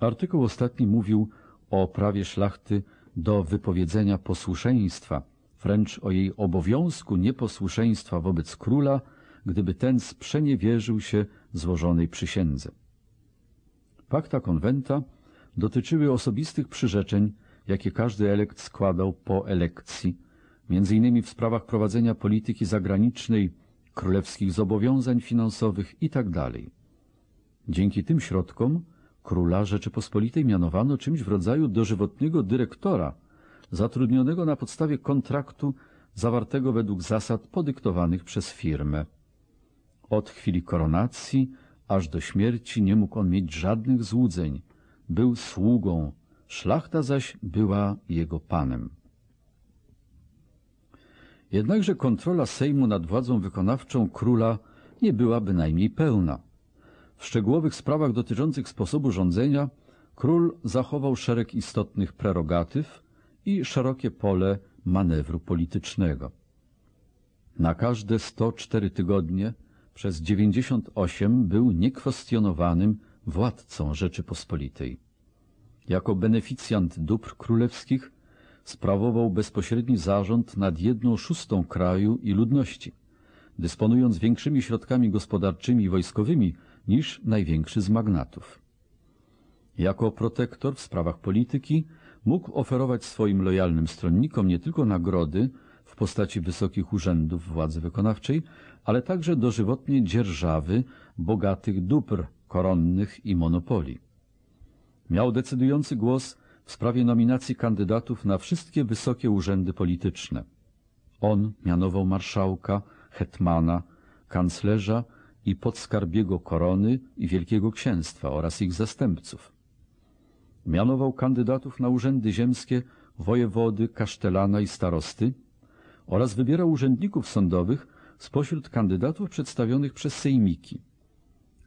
Artykuł ostatni mówił o prawie szlachty do wypowiedzenia posłuszeństwa, wręcz o jej obowiązku nieposłuszeństwa wobec króla, gdyby ten sprzeniewierzył się złożonej przysiędze. Pakta konwenta dotyczyły osobistych przyrzeczeń, jakie każdy elekt składał po elekcji, między innymi w sprawach prowadzenia polityki zagranicznej, królewskich zobowiązań finansowych itd. Tak Dzięki tym środkom króla Rzeczypospolitej mianowano czymś w rodzaju dożywotniego dyrektora, zatrudnionego na podstawie kontraktu zawartego według zasad podyktowanych przez firmę. Od chwili koronacji aż do śmierci nie mógł on mieć żadnych złudzeń. Był sługą, szlachta zaś była jego panem. Jednakże kontrola Sejmu nad władzą wykonawczą króla nie była bynajmniej pełna. W szczegółowych sprawach dotyczących sposobu rządzenia król zachował szereg istotnych prerogatyw i szerokie pole manewru politycznego. Na każde 104 tygodnie przez 98 był niekwestionowanym władcą Rzeczypospolitej. Jako beneficjant dóbr królewskich sprawował bezpośredni zarząd nad jedną szóstą kraju i ludności, dysponując większymi środkami gospodarczymi i wojskowymi niż największy z magnatów. Jako protektor w sprawach polityki mógł oferować swoim lojalnym stronnikom nie tylko nagrody w postaci wysokich urzędów władzy wykonawczej, ale także dożywotnie dzierżawy bogatych dóbr koronnych i monopolii. Miał decydujący głos w sprawie nominacji kandydatów na wszystkie wysokie urzędy polityczne. On mianował marszałka, hetmana, kanclerza i podskarbiego korony i Wielkiego Księstwa oraz ich zastępców. Mianował kandydatów na urzędy ziemskie, wojewody, kasztelana i starosty oraz wybierał urzędników sądowych spośród kandydatów przedstawionych przez sejmiki.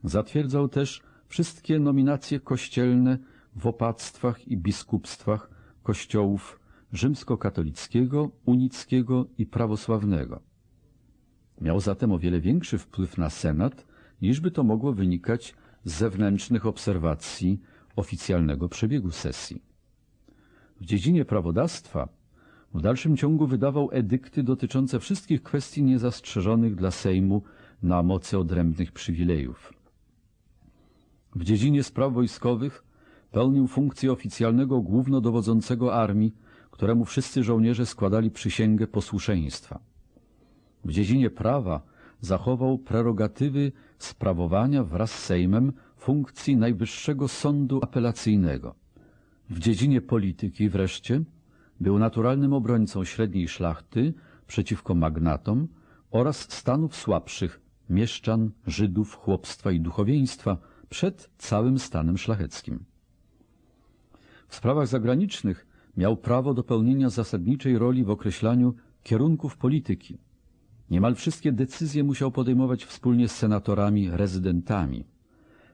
Zatwierdzał też wszystkie nominacje kościelne w opactwach i biskupstwach kościołów rzymskokatolickiego, unickiego i prawosławnego. Miał zatem o wiele większy wpływ na Senat, niż by to mogło wynikać z zewnętrznych obserwacji oficjalnego przebiegu sesji. W dziedzinie prawodawstwa w dalszym ciągu wydawał edykty dotyczące wszystkich kwestii niezastrzeżonych dla Sejmu na mocy odrębnych przywilejów. W dziedzinie spraw wojskowych pełnił funkcję oficjalnego głównodowodzącego armii, któremu wszyscy żołnierze składali przysięgę posłuszeństwa. W dziedzinie prawa zachował prerogatywy sprawowania wraz z Sejmem funkcji Najwyższego Sądu Apelacyjnego. W dziedzinie polityki wreszcie był naturalnym obrońcą średniej szlachty przeciwko magnatom oraz stanów słabszych, mieszczan, Żydów, chłopstwa i duchowieństwa przed całym stanem szlacheckim. W sprawach zagranicznych miał prawo do pełnienia zasadniczej roli w określaniu kierunków polityki. Niemal wszystkie decyzje musiał podejmować wspólnie z senatorami, rezydentami.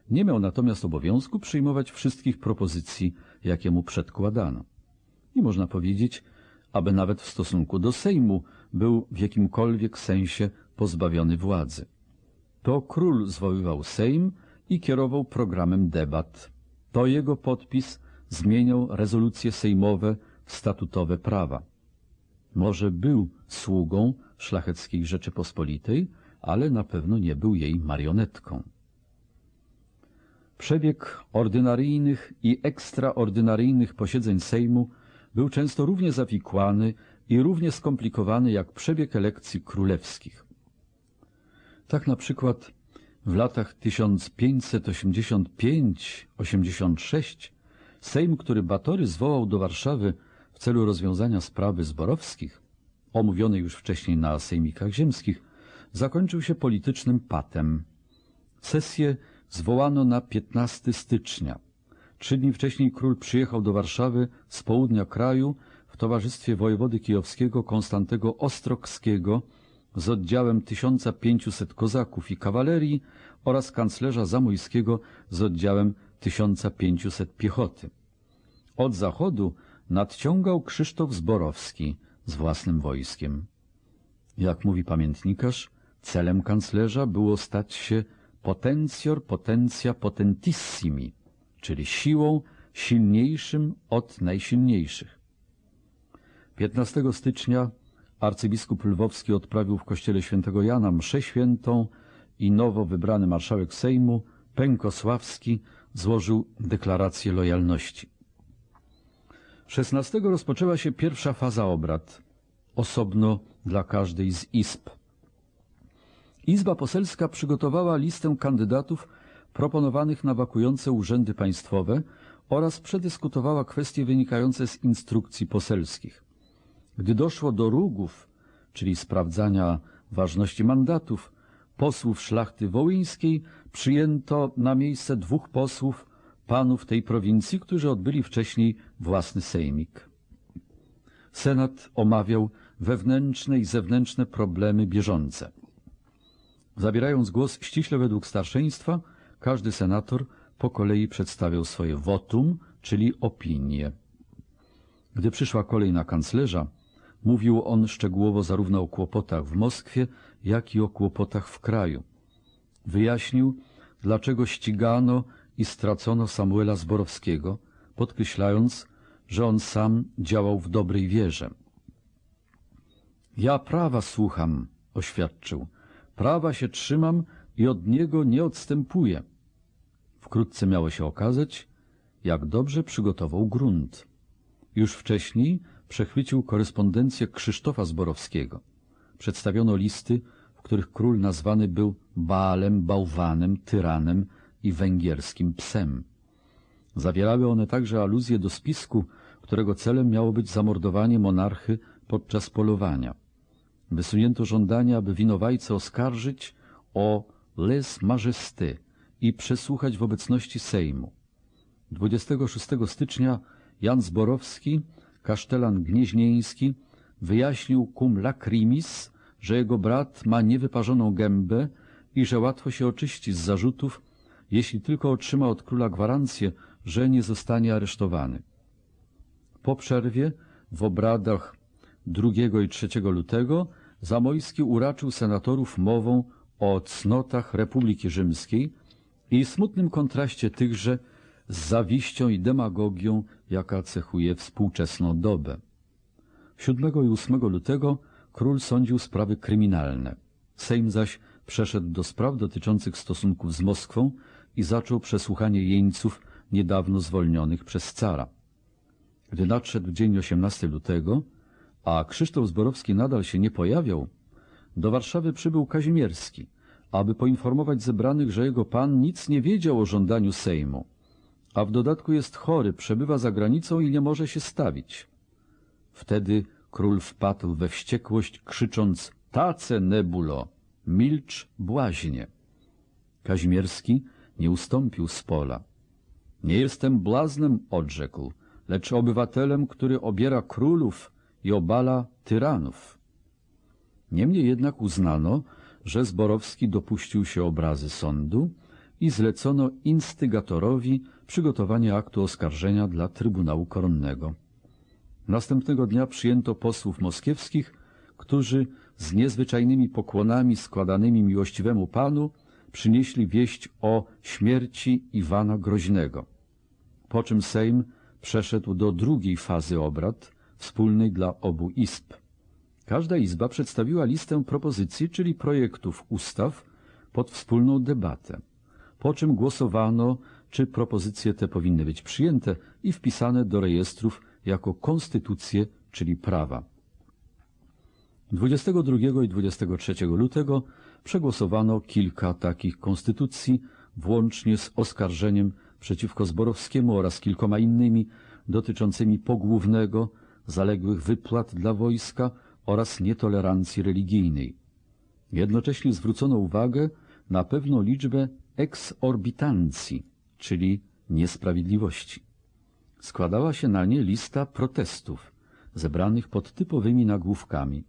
Nie miał natomiast obowiązku przyjmować wszystkich propozycji, jakie mu przedkładano. Nie można powiedzieć, aby nawet w stosunku do Sejmu był w jakimkolwiek sensie pozbawiony władzy. To król zwoływał Sejm i kierował programem debat. To jego podpis zmieniał rezolucje sejmowe w statutowe prawa. Może był sługą szlacheckiej Rzeczypospolitej, ale na pewno nie był jej marionetką. Przebieg ordynaryjnych i ekstraordynaryjnych posiedzeń Sejmu był często równie zawikłany i równie skomplikowany jak przebieg elekcji królewskich. Tak na przykład w latach 1585-86 Sejm, który Batory zwołał do Warszawy w celu rozwiązania sprawy zborowskich, omówionej już wcześniej na sejmikach ziemskich, zakończył się politycznym patem. Sesję zwołano na 15 stycznia. Trzy dni wcześniej król przyjechał do Warszawy z południa kraju w towarzystwie wojewody kijowskiego Konstantego Ostrogskiego z oddziałem 1500 kozaków i kawalerii oraz kanclerza Zamojskiego z oddziałem 1500 piechoty. Od zachodu nadciągał Krzysztof Zborowski z własnym wojskiem. Jak mówi pamiętnikarz, celem kanclerza było stać się potencjor potentia potentissimi, czyli siłą silniejszym od najsilniejszych. 15 stycznia arcybiskup lwowski odprawił w kościele świętego Jana mszę świętą i nowo wybrany marszałek Sejmu, Pękosławski, złożył deklarację lojalności. 16 rozpoczęła się pierwsza faza obrad, osobno dla każdej z izb. Izba Poselska przygotowała listę kandydatów proponowanych na wakujące urzędy państwowe oraz przedyskutowała kwestie wynikające z instrukcji poselskich. Gdy doszło do rugów, czyli sprawdzania ważności mandatów, posłów szlachty wołyńskiej przyjęto na miejsce dwóch posłów panów tej prowincji, którzy odbyli wcześniej własny sejmik. Senat omawiał wewnętrzne i zewnętrzne problemy bieżące. Zabierając głos ściśle według starszeństwa, każdy senator po kolei przedstawiał swoje votum, czyli opinię. Gdy przyszła kolej na kanclerza, mówił on szczegółowo zarówno o kłopotach w Moskwie, jak i o kłopotach w kraju. Wyjaśnił, dlaczego ścigano i stracono Samuela Zborowskiego, podkreślając, że on sam działał w dobrej wierze. Ja prawa słucham, oświadczył. Prawa się trzymam i od niego nie odstępuję. Wkrótce miało się okazać, jak dobrze przygotował grunt. Już wcześniej przechwycił korespondencję Krzysztofa Zborowskiego. Przedstawiono listy, w których król nazwany był Baalem, bałwanem, tyranem i węgierskim psem. Zawierały one także aluzje do spisku, którego celem miało być zamordowanie monarchy podczas polowania. Wysunięto żądanie, aby winowajcę oskarżyć o les majesté i przesłuchać w obecności Sejmu. 26 stycznia Jan Zborowski, kasztelan gnieźnieński, wyjaśnił cum lacrimis, że jego brat ma niewyparzoną gębę i że łatwo się oczyści z zarzutów, jeśli tylko otrzyma od króla gwarancję, że nie zostanie aresztowany. Po przerwie w obradach 2 i 3 lutego Zamojski uraczył senatorów mową o cnotach Republiki Rzymskiej i smutnym kontraście tychże z zawiścią i demagogią, jaka cechuje współczesną dobę. 7 i 8 lutego król sądził sprawy kryminalne. Sejm zaś przeszedł do spraw dotyczących stosunków z Moskwą i zaczął przesłuchanie jeńców niedawno zwolnionych przez cara. Gdy nadszedł dzień 18 lutego, a Krzysztof Zborowski nadal się nie pojawiał, do Warszawy przybył Kazimierski, aby poinformować zebranych, że jego pan nic nie wiedział o żądaniu Sejmu, a w dodatku jest chory, przebywa za granicą i nie może się stawić. Wtedy król wpadł we wściekłość, krzycząc — tace nebulo! Milcz, błaźnie! Kazimierski nie ustąpił z pola. Nie jestem blaznem, odrzekł, lecz obywatelem, który obiera królów i obala tyranów. Niemniej jednak uznano, że Zborowski dopuścił się obrazy sądu i zlecono instygatorowi przygotowanie aktu oskarżenia dla Trybunału Koronnego. Następnego dnia przyjęto posłów moskiewskich, którzy z niezwyczajnymi pokłonami składanymi miłościwemu panu przynieśli wieść o śmierci Iwana Groźnego. Po czym Sejm przeszedł do drugiej fazy obrad, wspólnej dla obu izb. Każda izba przedstawiła listę propozycji, czyli projektów ustaw, pod wspólną debatę, po czym głosowano, czy propozycje te powinny być przyjęte i wpisane do rejestrów jako konstytucje, czyli prawa. 22 i 23 lutego przegłosowano kilka takich konstytucji, włącznie z oskarżeniem przeciwko Zborowskiemu oraz kilkoma innymi dotyczącymi pogłównego, zaległych wypłat dla wojska oraz nietolerancji religijnej. Jednocześnie zwrócono uwagę na pewną liczbę eksorbitancji, czyli niesprawiedliwości. Składała się na nie lista protestów, zebranych pod typowymi nagłówkami.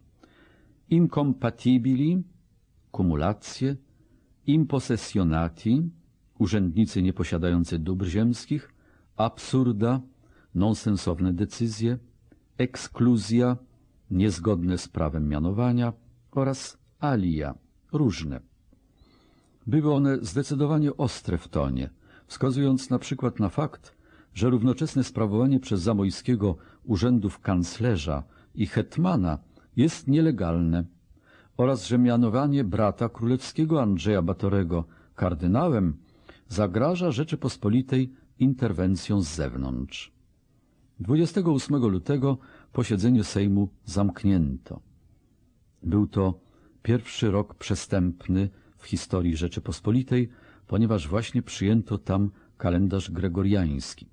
Incompatibili, kumulacje, impossessionati, urzędnicy nieposiadający dóbr ziemskich, absurda, nonsensowne decyzje, ekskluzja, niezgodne z prawem mianowania oraz alia, różne. Były one zdecydowanie ostre w tonie, wskazując na przykład na fakt, że równoczesne sprawowanie przez Zamojskiego urzędów kanclerza i hetmana jest nielegalne oraz że mianowanie brata królewskiego Andrzeja Batorego kardynałem zagraża Rzeczypospolitej interwencją z zewnątrz. 28 lutego posiedzenie Sejmu zamknięto. Był to pierwszy rok przestępny w historii Rzeczypospolitej, ponieważ właśnie przyjęto tam kalendarz gregoriański.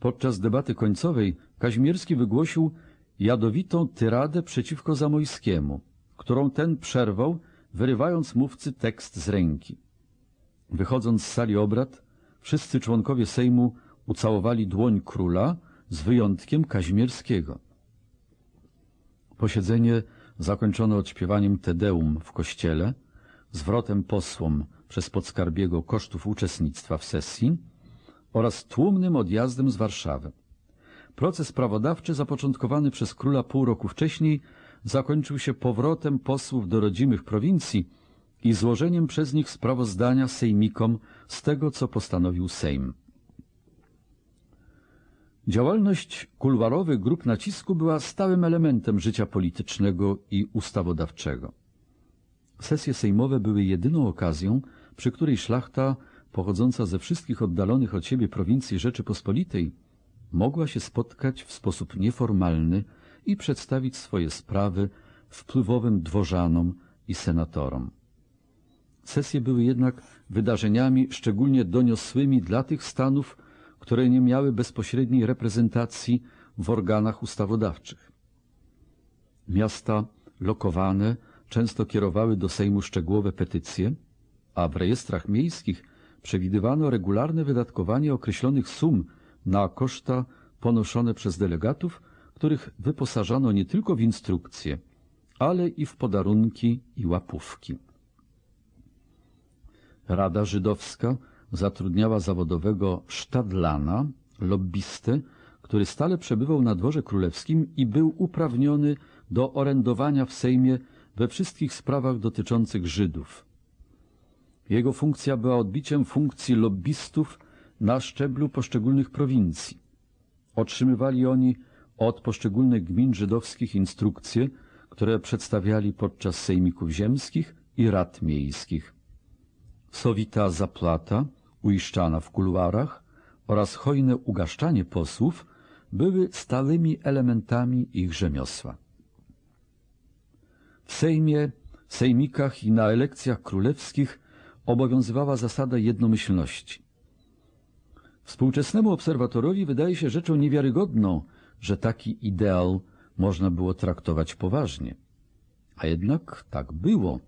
Podczas debaty końcowej Kazimierski wygłosił jadowitą tyradę przeciwko Zamojskiemu, którą ten przerwał, wyrywając mówcy tekst z ręki. Wychodząc z sali obrad, wszyscy członkowie Sejmu ucałowali dłoń króla z wyjątkiem Kazimierskiego. Posiedzenie zakończono odśpiewaniem Tedeum w kościele, zwrotem posłom przez podskarbiego kosztów uczestnictwa w sesji oraz tłumnym odjazdem z Warszawy. Proces prawodawczy zapoczątkowany przez króla pół roku wcześniej zakończył się powrotem posłów do rodzimych prowincji i złożeniem przez nich sprawozdania sejmikom z tego, co postanowił Sejm. Działalność kulwarowych grup nacisku była stałym elementem życia politycznego i ustawodawczego. Sesje sejmowe były jedyną okazją, przy której szlachta pochodząca ze wszystkich oddalonych od siebie prowincji Rzeczypospolitej mogła się spotkać w sposób nieformalny i przedstawić swoje sprawy wpływowym dworzanom i senatorom. Sesje były jednak wydarzeniami szczególnie doniosłymi dla tych stanów, które nie miały bezpośredniej reprezentacji w organach ustawodawczych. Miasta lokowane często kierowały do Sejmu szczegółowe petycje, a w rejestrach miejskich przewidywano regularne wydatkowanie określonych sum na koszta ponoszone przez delegatów, których wyposażano nie tylko w instrukcje, ale i w podarunki i łapówki. Rada Żydowska zatrudniała zawodowego sztadlana, lobbystę, który stale przebywał na dworze królewskim i był uprawniony do orędowania w Sejmie we wszystkich sprawach dotyczących Żydów. Jego funkcja była odbiciem funkcji lobbystów na szczeblu poszczególnych prowincji. Otrzymywali oni od poszczególnych gmin żydowskich instrukcje, które przedstawiali podczas sejmików ziemskich i rad miejskich. Sowita zaplata, uiszczana w kuluarach oraz hojne ugaszczanie posłów były stałymi elementami ich rzemiosła. W Sejmie, sejmikach i na elekcjach królewskich obowiązywała zasada jednomyślności. Współczesnemu obserwatorowi wydaje się rzeczą niewiarygodną, że taki ideał można było traktować poważnie. A jednak tak było.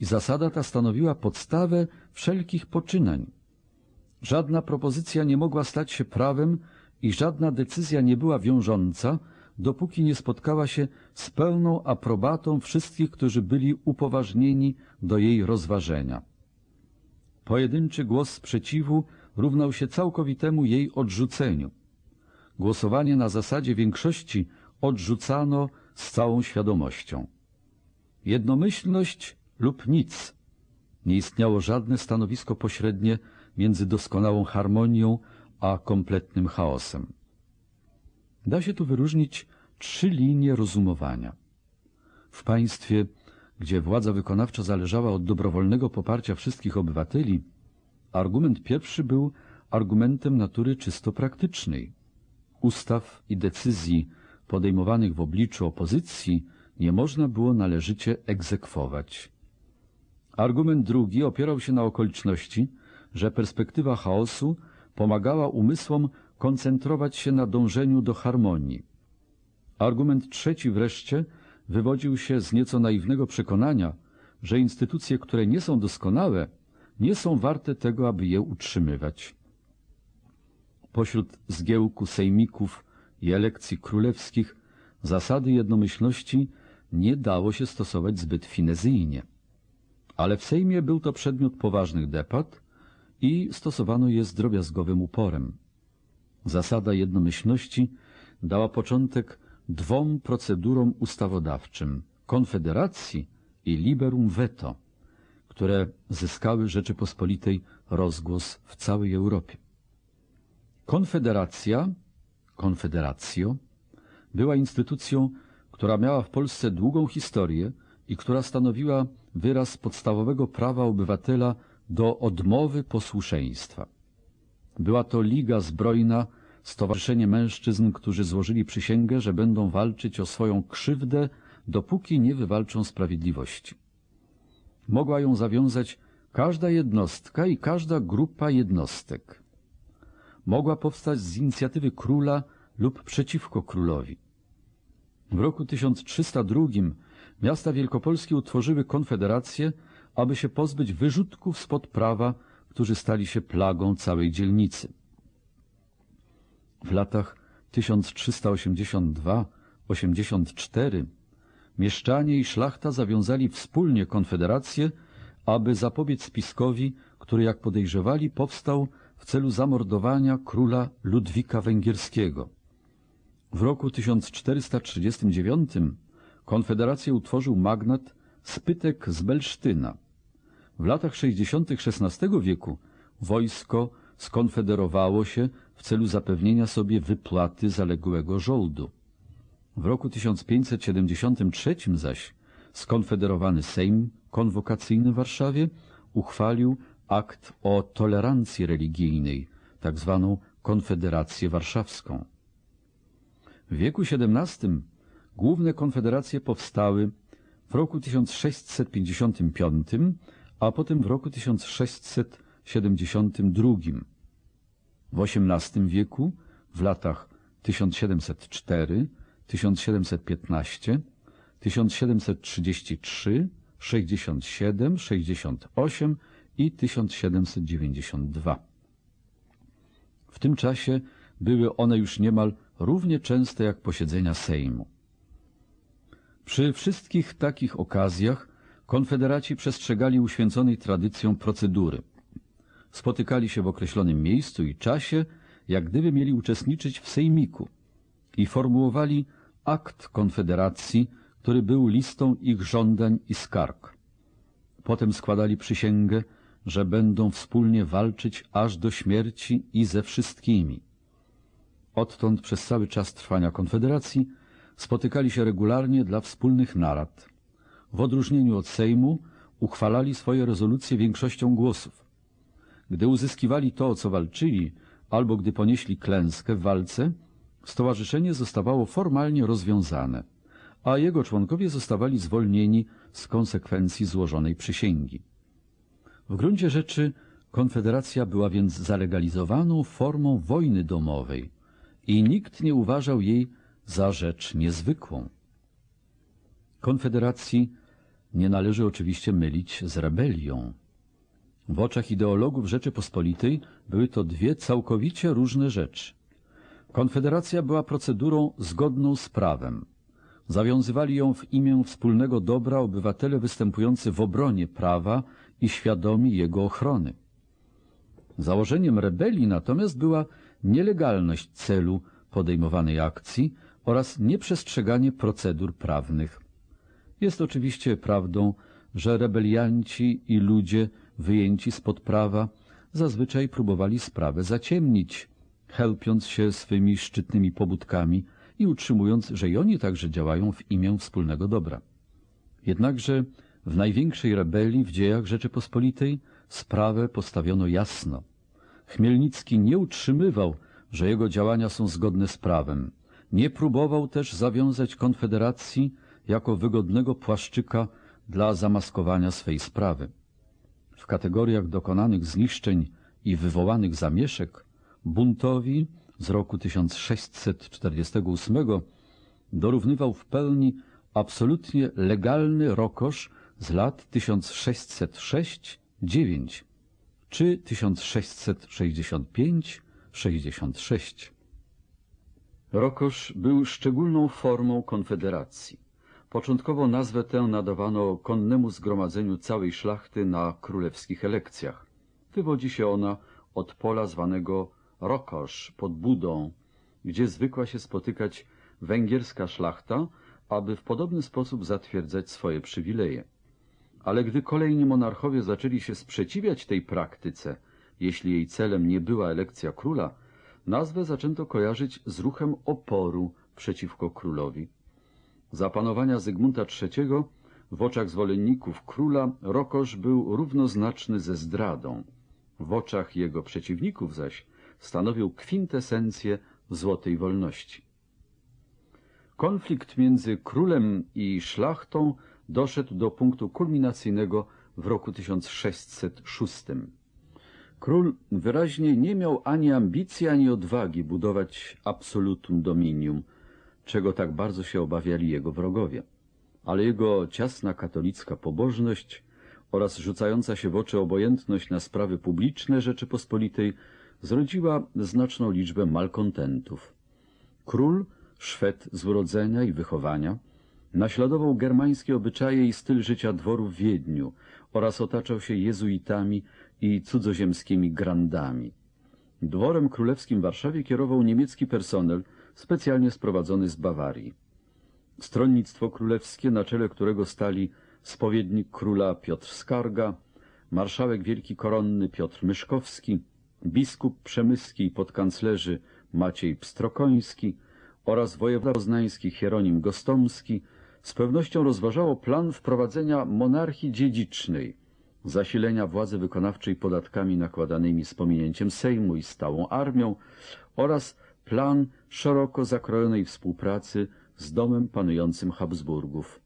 I zasada ta stanowiła podstawę wszelkich poczynań. Żadna propozycja nie mogła stać się prawem i żadna decyzja nie była wiążąca, dopóki nie spotkała się z pełną aprobatą wszystkich, którzy byli upoważnieni do jej rozważenia. Pojedynczy głos sprzeciwu równał się całkowitemu jej odrzuceniu. Głosowanie na zasadzie większości odrzucano z całą świadomością. Jednomyślność lub nic. Nie istniało żadne stanowisko pośrednie między doskonałą harmonią a kompletnym chaosem. Da się tu wyróżnić trzy linie rozumowania. W państwie, gdzie władza wykonawcza zależała od dobrowolnego poparcia wszystkich obywateli, argument pierwszy był argumentem natury czysto praktycznej. Ustaw i decyzji podejmowanych w obliczu opozycji nie można było należycie egzekwować. Argument drugi opierał się na okoliczności, że perspektywa chaosu pomagała umysłom koncentrować się na dążeniu do harmonii. Argument trzeci wreszcie wywodził się z nieco naiwnego przekonania, że instytucje, które nie są doskonałe, nie są warte tego, aby je utrzymywać. Pośród zgiełku sejmików i elekcji królewskich zasady jednomyślności nie dało się stosować zbyt finezyjnie. Ale w Sejmie był to przedmiot poważnych debat i stosowano je z drobiazgowym uporem. Zasada jednomyślności dała początek dwom procedurom ustawodawczym konfederacji i liberum veto, które zyskały Rzeczypospolitej rozgłos w całej Europie. Konfederacja, konfederacjo, była instytucją, która miała w Polsce długą historię i która stanowiła wyraz podstawowego prawa obywatela do odmowy posłuszeństwa. Była to liga zbrojna, stowarzyszenie mężczyzn, którzy złożyli przysięgę, że będą walczyć o swoją krzywdę, dopóki nie wywalczą sprawiedliwości. Mogła ją zawiązać każda jednostka i każda grupa jednostek. Mogła powstać z inicjatywy króla lub przeciwko królowi. W roku 1302 miasta wielkopolskie utworzyły konfederację, aby się pozbyć wyrzutków spod prawa, którzy stali się plagą całej dzielnicy. W latach 1382-84 mieszczanie i szlachta zawiązali wspólnie konfederację, aby zapobiec spiskowi, który, jak podejrzewali, powstał w celu zamordowania króla Ludwika Węgierskiego. W roku 1439 konfederację utworzył magnat Spytek z Belsztyna. W latach 60. XVI wieku wojsko skonfederowało się w celu zapewnienia sobie wypłaty zaległego żołdu. W roku 1573 zaś skonfederowany Sejm konwokacyjny w Warszawie uchwalił akt o tolerancji religijnej, tak zwaną Konfederację Warszawską. W wieku XVII główne konfederacje powstały w roku 1655, a potem w roku 1672. W XVIII wieku, w latach 1704, 1715, 1733, 67, 68 i 1792. W tym czasie były one już niemal równie częste jak posiedzenia Sejmu. Przy wszystkich takich okazjach konfederaci przestrzegali uświęconej tradycją procedury. Spotykali się w określonym miejscu i czasie, jak gdyby mieli uczestniczyć w sejmiku i formułowali akt konfederacji, który był listą ich żądań i skarg. Potem składali przysięgę, że będą wspólnie walczyć aż do śmierci i ze wszystkimi. Odtąd przez cały czas trwania Konfederacji spotykali się regularnie dla wspólnych narad. W odróżnieniu od Sejmu uchwalali swoje rezolucje większością głosów. Gdy uzyskiwali to, o co walczyli, albo gdy ponieśli klęskę w walce, stowarzyszenie zostawało formalnie rozwiązane, a jego członkowie zostawali zwolnieni z konsekwencji złożonej przysięgi. W gruncie rzeczy Konfederacja była więc zalegalizowaną formą wojny domowej i nikt nie uważał jej za rzecz niezwykłą. Konfederacji nie należy oczywiście mylić z rebelią. W oczach ideologów Rzeczypospolitej były to dwie całkowicie różne rzeczy. Konfederacja była procedurą zgodną z prawem. Zawiązywali ją w imię wspólnego dobra obywatele występujący w obronie prawa i świadomi jego ochrony. Założeniem rebelii natomiast była nielegalność celu podejmowanej akcji oraz nieprzestrzeganie procedur prawnych. Jest oczywiście prawdą, że rebelianci i ludzie wyjęci spod prawa zazwyczaj próbowali sprawę zaciemnić, chełpiąc się swymi szczytnymi pobudkami i utrzymując, że i oni także działają w imię wspólnego dobra. Jednakże w największej rebelii w dziejach Rzeczypospolitej sprawę postawiono jasno. Chmielnicki nie utrzymywał, że jego działania są zgodne z prawem. Nie próbował też zawiązać konfederacji jako wygodnego płaszczyka dla zamaskowania swej sprawy. W kategoriach dokonanych zniszczeń i wywołanych zamieszek buntowi z roku 1648 dorównywał w pełni absolutnie legalny rokosz z lat 1606-9 czy 1665-66. Rokosz był szczególną formą konfederacji. Początkowo nazwę tę nadawano konnemu zgromadzeniu całej szlachty na królewskich elekcjach. Wywodzi się ona od pola zwanego Rokosz pod Budą, gdzie zwykła się spotykać węgierska szlachta, aby w podobny sposób zatwierdzać swoje przywileje. Ale gdy kolejni monarchowie zaczęli się sprzeciwiać tej praktyce, jeśli jej celem nie była elekcja króla, nazwę zaczęto kojarzyć z ruchem oporu przeciwko królowi. Za panowania Zygmunta III w oczach zwolenników króla Rokosz był równoznaczny ze zdradą. W oczach jego przeciwników zaś stanowił kwintesencję złotej wolności. Konflikt między królem i szlachtą doszedł do punktu kulminacyjnego w roku 1606. Król wyraźnie nie miał ani ambicji, ani odwagi budować absolutum dominium, czego tak bardzo się obawiali jego wrogowie. Ale jego ciasna katolicka pobożność oraz rzucająca się w oczy obojętność na sprawy publiczne Rzeczypospolitej zrodziła znaczną liczbę malkontentów. Król, Szwed z urodzenia i wychowania, naśladował germańskie obyczaje i styl życia dworu w Wiedniu oraz otaczał się jezuitami i cudzoziemskimi grandami. Dworem królewskim w Warszawie kierował niemiecki personel specjalnie sprowadzony z Bawarii. Stronnictwo królewskie, na czele którego stali spowiednik króla Piotr Skarga, marszałek wielki koronny Piotr Myszkowski, biskup przemyski i podkanclerzy Maciej Pstrokoński oraz wojewoda poznański Hieronim Gostomski z pewnością rozważało plan wprowadzenia monarchii dziedzicznej, zasilenia władzy wykonawczej podatkami nakładanymi z pominięciem Sejmu i stałą armią oraz plan szeroko zakrojonej współpracy z domem panującym Habsburgów.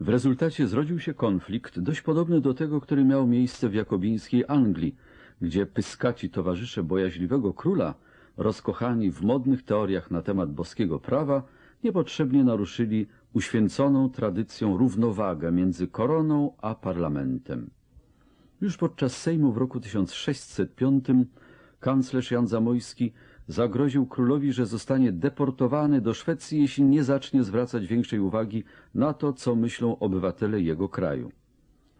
W rezultacie zrodził się konflikt dość podobny do tego, który miał miejsce w jakobińskiej Anglii, gdzie pyskaci towarzysze bojaźliwego króla, rozkochani w modnych teoriach na temat boskiego prawa, niepotrzebnie naruszyli uświęconą tradycją równowagę między koroną a parlamentem. Już podczas Sejmu w roku 1605 kanclerz Jan Zamojski zagroził królowi, że zostanie deportowany do Szwecji, jeśli nie zacznie zwracać większej uwagi na to, co myślą obywatele jego kraju.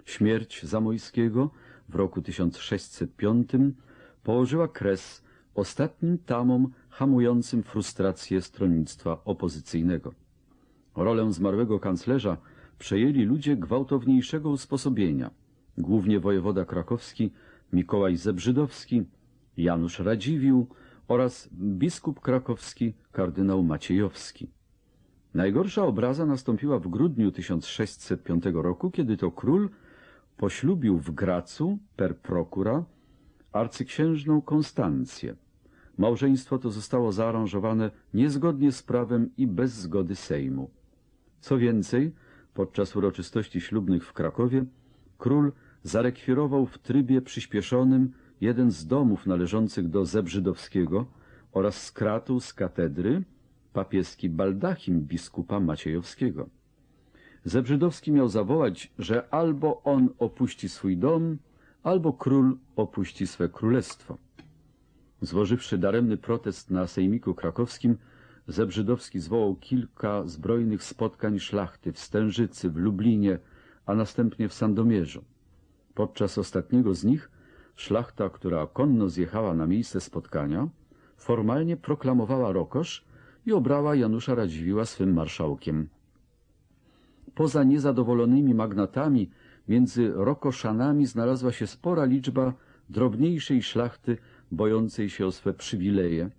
Śmierć Zamojskiego w roku 1605 położyła kres ostatnim tamom hamującym frustrację stronnictwa opozycyjnego. Rolę zmarłego kanclerza przejęli ludzie gwałtowniejszego usposobienia. głównie wojewoda krakowski Mikołaj Zebrzydowski, Janusz Radziwiłł oraz biskup krakowski kardynał Maciejowski. Najgorsza obraza nastąpiła w grudniu 1605 roku, kiedy to król poślubił w Gracu per procura arcyksiężną Konstancję. Małżeństwo to zostało zaaranżowane niezgodnie z prawem i bez zgody Sejmu. Co więcej, podczas uroczystości ślubnych w Krakowie król zarekwirował w trybie przyspieszonym jeden z domów należących do Zebrzydowskiego oraz skratu z katedry papieski baldachim biskupa Maciejowskiego. Zebrzydowski miał zawołać, że albo on opuści swój dom, albo król opuści swe królestwo. Złożywszy daremny protest na sejmiku krakowskim, Zebrzydowski zwołał kilka zbrojnych spotkań szlachty w Stężycy, w Lublinie, a następnie w Sandomierzu. Podczas ostatniego z nich szlachta, która konno zjechała na miejsce spotkania, formalnie proklamowała rokosz i obrała Janusza Radziwiła swym marszałkiem. Poza niezadowolonymi magnatami między rokoszanami znalazła się spora liczba drobniejszej szlachty bojącej się o swe przywileje,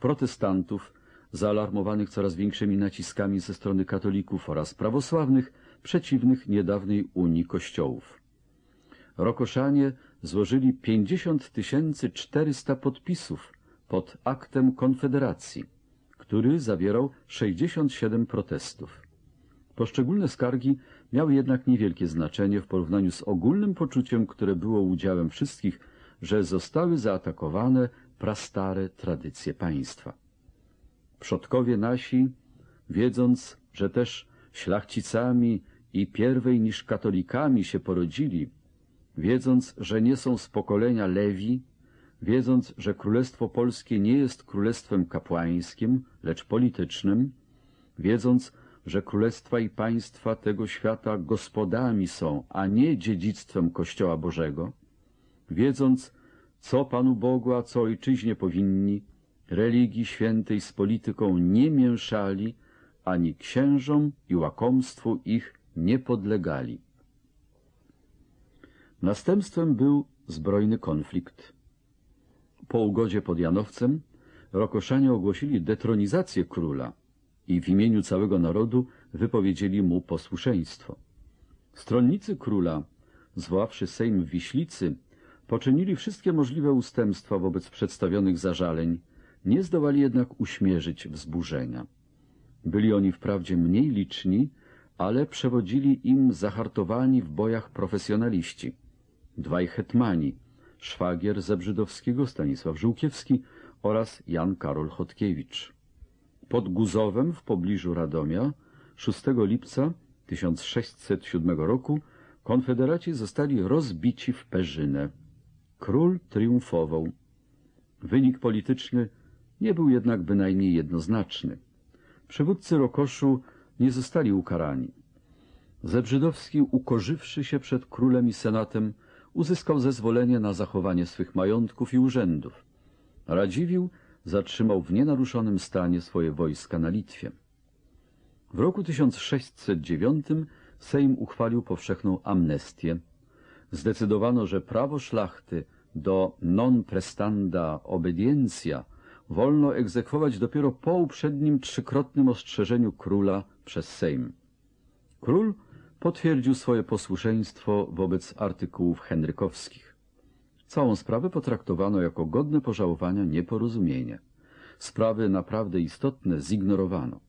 protestantów, zaalarmowanych coraz większymi naciskami ze strony katolików oraz prawosławnych, przeciwnych niedawnej unii kościołów. Rokoszanie złożyli 50 400 podpisów pod aktem Konfederacji, który zawierał 67 protestów. Poszczególne skargi miały jednak niewielkie znaczenie w porównaniu z ogólnym poczuciem, które było udziałem wszystkich, że zostały zaatakowane prastare tradycje państwa. Przodkowie nasi, wiedząc, że też szlachcicami i pierwej niż katolikami się porodzili, wiedząc, że nie są z pokolenia Lewi, wiedząc, że Królestwo Polskie nie jest królestwem kapłańskim, lecz politycznym, wiedząc, że królestwa i państwa tego świata gospodami są, a nie dziedzictwem Kościoła Bożego, wiedząc, co Panu Bogu, a co ojczyźnie powinni, religii świętej z polityką nie mięszali, ani księżom i łakomstwu ich nie podlegali. Następstwem był zbrojny konflikt. Po ugodzie pod Janowcem Rokoszanie ogłosili detronizację króla i w imieniu całego narodu wypowiedzieli mu posłuszeństwo. Stronnicy króla, zwoławszy Sejm Wiślicy, poczynili wszystkie możliwe ustępstwa wobec przedstawionych zażaleń, nie zdołali jednak uśmierzyć wzburzenia. Byli oni wprawdzie mniej liczni, ale przewodzili im zahartowani w bojach profesjonaliści. Dwaj hetmani, szwagier Zebrzydowskiego Stanisław Żółkiewski oraz Jan Karol Chodkiewicz. Pod Guzowem w pobliżu Radomia 6 lipca 1607 roku konfederaci zostali rozbici w Perzynę. Król triumfował. Wynik polityczny nie był jednak bynajmniej jednoznaczny. Przywódcy Rokoszu nie zostali ukarani. Zebrzydowski, ukorzywszy się przed królem i senatem, uzyskał zezwolenie na zachowanie swych majątków i urzędów. Radziwił zatrzymał w nienaruszonym stanie swoje wojska na Litwie. W roku 1609 Sejm uchwalił powszechną amnestię. Zdecydowano, że prawo szlachty do non prestanda obedientia wolno egzekwować dopiero po uprzednim trzykrotnym ostrzeżeniu króla przez Sejm. Król potwierdził swoje posłuszeństwo wobec artykułów henrykowskich. Całą sprawę potraktowano jako godne pożałowania nieporozumienie. Sprawy naprawdę istotne zignorowano.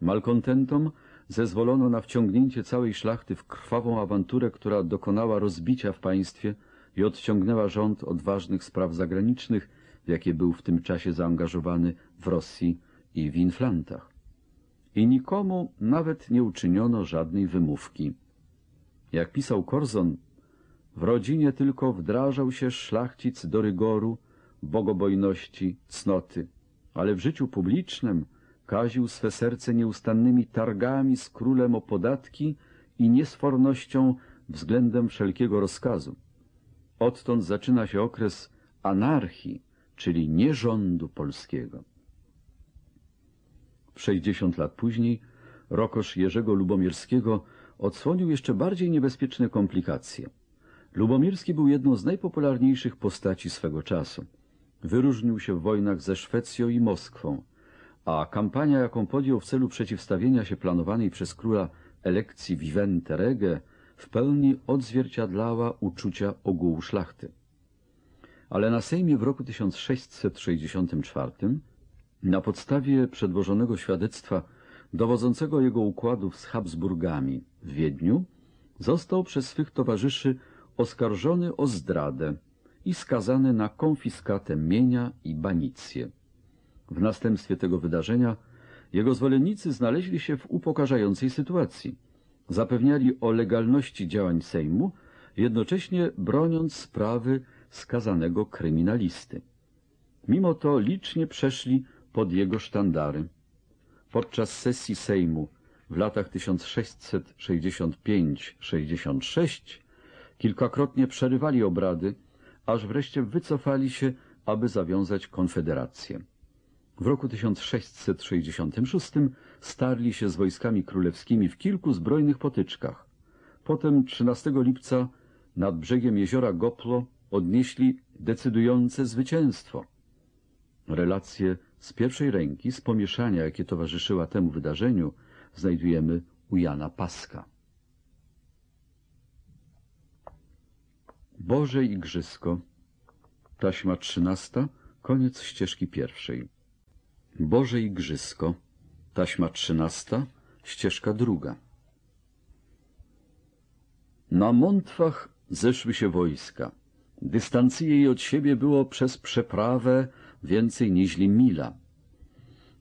Malkontentom zezwolono na wciągnięcie całej szlachty w krwawą awanturę, która dokonała rozbicia w państwie i odciągnęła rząd od ważnych spraw zagranicznych, w jakie był w tym czasie zaangażowany w Rosji i w Inflantach. I nikomu nawet nie uczyniono żadnej wymówki. Jak pisał Korzon, w rodzinie tylko wdrażał się szlachcic do rygoru, bogobojności, cnoty, ale w życiu publicznym kaził swe serce nieustannymi targami z królem o podatki i niesfornością względem wszelkiego rozkazu. Odtąd zaczyna się okres anarchii, czyli nierządu polskiego. W sześćdziesiąt lat później rokosz Jerzego Lubomierskiego odsłonił jeszcze bardziej niebezpieczne komplikacje. Lubomirski był jedną z najpopularniejszych postaci swego czasu. Wyróżnił się w wojnach ze Szwecją i Moskwą, a kampania, jaką podjął w celu przeciwstawienia się planowanej przez króla elekcji Vivente Rege, w pełni odzwierciedlała uczucia ogółu szlachty. Ale na Sejmie w roku 1664 na podstawie przedłożonego świadectwa dowodzącego jego układów z Habsburgami w Wiedniu został przez swych towarzyszy oskarżony o zdradę i skazany na konfiskatę mienia i banicję. W następstwie tego wydarzenia jego zwolennicy znaleźli się w upokarzającej sytuacji. Zapewniali o legalności działań Sejmu, jednocześnie broniąc sprawy skazanego kryminalisty. Mimo to licznie przeszli pod jego sztandary. Podczas sesji Sejmu w latach 1665-66 kilkakrotnie przerywali obrady, aż wreszcie wycofali się, aby zawiązać konfederację. W roku 1666 starli się z wojskami królewskimi w kilku zbrojnych potyczkach. Potem 13 lipca nad brzegiem jeziora Goplo odnieśli decydujące zwycięstwo. Relacje z pierwszej ręki, z pomieszania, jakie towarzyszyła temu wydarzeniu, znajdujemy u Jana Paska. Boże Igrzysko, taśma trzynasta, koniec ścieżki pierwszej. Boże Igrzysko, taśma trzynasta, ścieżka druga. Na mątwach zeszły się wojska. Dystancji jej od siebie było przez przeprawę więcej niźli mila.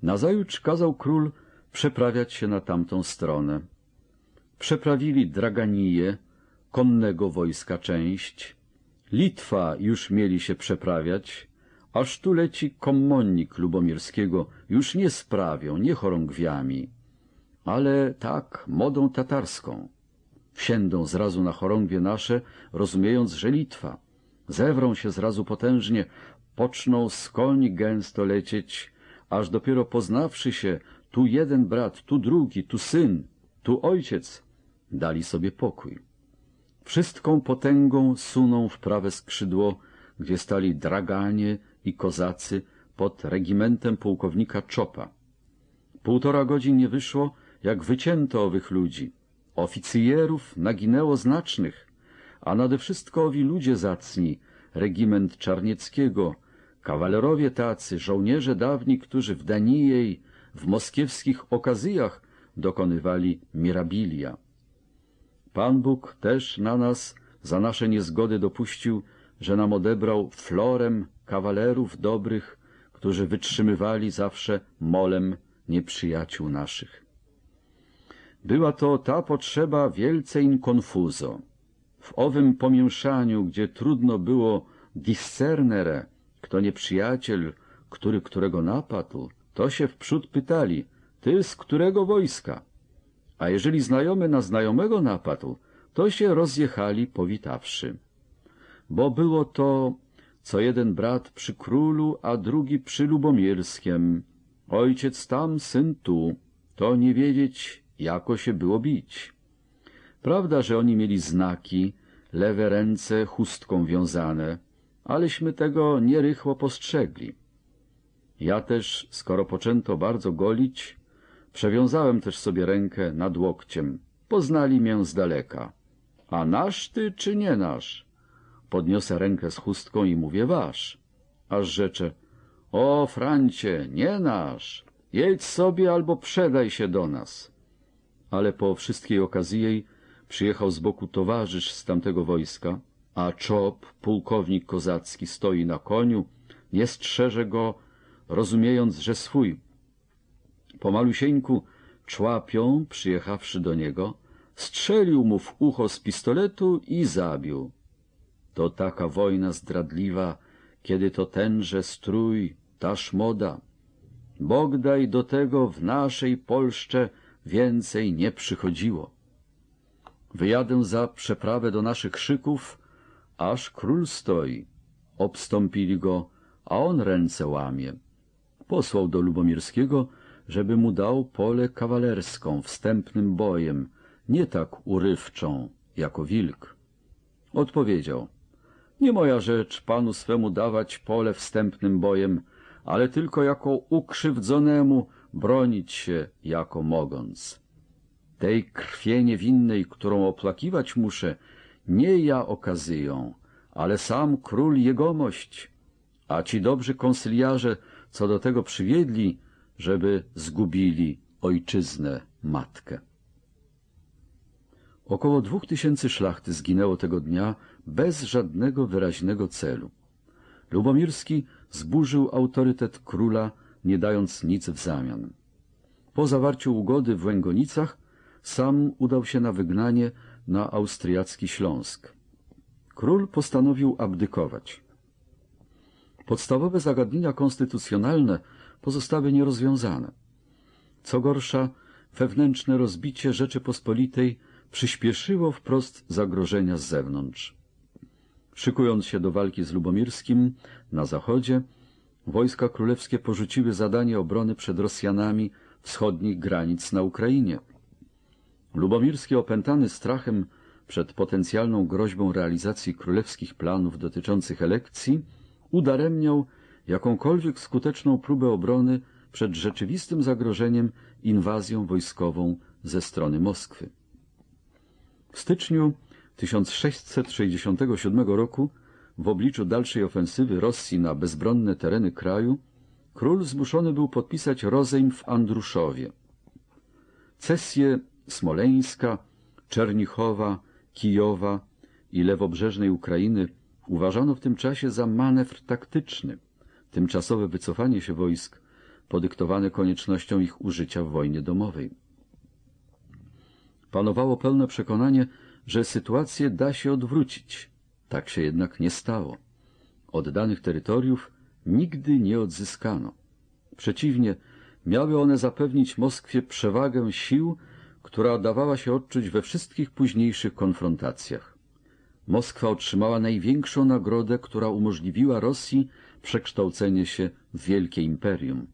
Nazajutrz kazał król przeprawiać się na tamtą stronę. Przeprawili Draganiję, konnego wojska część. Litwa już mieli się przeprawiać, aż tu leci kommonnik Lubomirskiego, już nie sprawią, nie chorągwiami, ale tak modą tatarską. Wsiędą zrazu na chorągwie nasze, rozumiejąc, że Litwa. Zewrą się zrazu potężnie, poczną z koni gęsto lecieć, aż dopiero poznawszy się, tu jeden brat, tu drugi, tu syn, tu ojciec, dali sobie pokój. Wszystką potęgą suną w prawe skrzydło, gdzie stali draganie i kozacy pod regimentem pułkownika Czopa. Półtora godzin nie wyszło, jak wycięto owych ludzi. Oficjerów naginęło znacznych, a nade wszystko owi ludzie zacni, regiment Czarnieckiego, kawalerowie tacy, żołnierze dawni, którzy w Daniejej, w moskiewskich okazjach dokonywali mirabilia. Pan Bóg też na nas za nasze niezgody dopuścił, że nam odebrał florem kawalerów dobrych, którzy wytrzymywali zawsze molem nieprzyjaciół naszych. Była to ta potrzeba wielce in confuso. W owym pomieszaniu, gdzie trudno było discernere, kto nieprzyjaciel, który którego napadł, to się wprzód pytali, ty z którego wojska? A jeżeli znajomy na znajomego napadł, to się rozjechali powitawszy. Bo było to, co jeden brat przy królu, a drugi przy Lubomirskiem. Ojciec tam, syn tu. To nie wiedzieć, jako się było bić. Prawda, że oni mieli znaki, lewe ręce chustką wiązane, aleśmy tego nierychło postrzegli. Ja też, skoro poczęto bardzo golić, przewiązałem też sobie rękę nad łokciem. Poznali mię z daleka. A nasz ty czy nie nasz? Podniosę rękę z chustką i mówię wasz. Aż rzecze, o Francie, nie nasz, jedź sobie albo przedaj się do nas. Ale po wszystkiej okazji jej przyjechał z boku towarzysz z tamtego wojska, a Czop, pułkownik kozacki, stoi na koniu, nie strzeże go, rozumiejąc, że swój. Po malusieńku człapią, przyjechawszy do niego, strzelił mu w ucho z pistoletu i zabił. To taka wojna zdradliwa, kiedy to tenże strój, ta szmoda. Bog daj do tego w naszej Polszcze więcej nie przychodziło. Wyjadę za przeprawę do naszych szyków, aż król stoi. Obstąpili go, a on ręce łamie. Posłał do Lubomirskiego, żeby mu dał pole kawalerską, wstępnym bojem, nie tak urywczą, jako wilk. odpowiedział Nie moja rzecz panu swemu dawać pole wstępnym bojem, ale tylko jako ukrzywdzonemu bronić się jako mogąc. Tej krwie niewinnej, którą oplakiwać muszę, nie ja okazyją, ale sam król jegomość, a ci dobrzy konsyliarze co do tego przywiedli, żeby zgubili ojczyznę matkę. Około dwóch tysięcy szlachty zginęło tego dnia bez żadnego wyraźnego celu. Lubomirski zburzył autorytet króla, nie dając nic w zamian. Po zawarciu ugody w Łęgonicach sam udał się na wygnanie na austriacki Śląsk. Król postanowił abdykować. Podstawowe zagadnienia konstytucjonalne pozostały nierozwiązane. Co gorsza, wewnętrzne rozbicie Rzeczypospolitej przyspieszyło wprost zagrożenia z zewnątrz. Szykując się do walki z Lubomirskim na zachodzie, wojska królewskie porzuciły zadanie obrony przed Rosjanami wschodnich granic na Ukrainie. Lubomirski, opętany strachem przed potencjalną groźbą realizacji królewskich planów dotyczących elekcji, udaremniał jakąkolwiek skuteczną próbę obrony przed rzeczywistym zagrożeniem inwazją wojskową ze strony Moskwy. W styczniu 1667 roku, w obliczu dalszej ofensywy Rosji na bezbronne tereny kraju, król zmuszony był podpisać rozejm w Andruszowie. Cesje Smoleńska, Czernichowa, Kijowa i lewobrzeżnej Ukrainy uważano w tym czasie za manewr taktyczny, tymczasowe wycofanie się wojsk podyktowane koniecznością ich użycia w wojnie domowej. Panowało pełne przekonanie, że sytuację da się odwrócić. Tak się jednak nie stało. Oddanych terytoriów nigdy nie odzyskano. Przeciwnie, miały one zapewnić Moskwie przewagę sił, która dawała się odczuć we wszystkich późniejszych konfrontacjach. Moskwa otrzymała największą nagrodę, która umożliwiła Rosji przekształcenie się w wielkie imperium.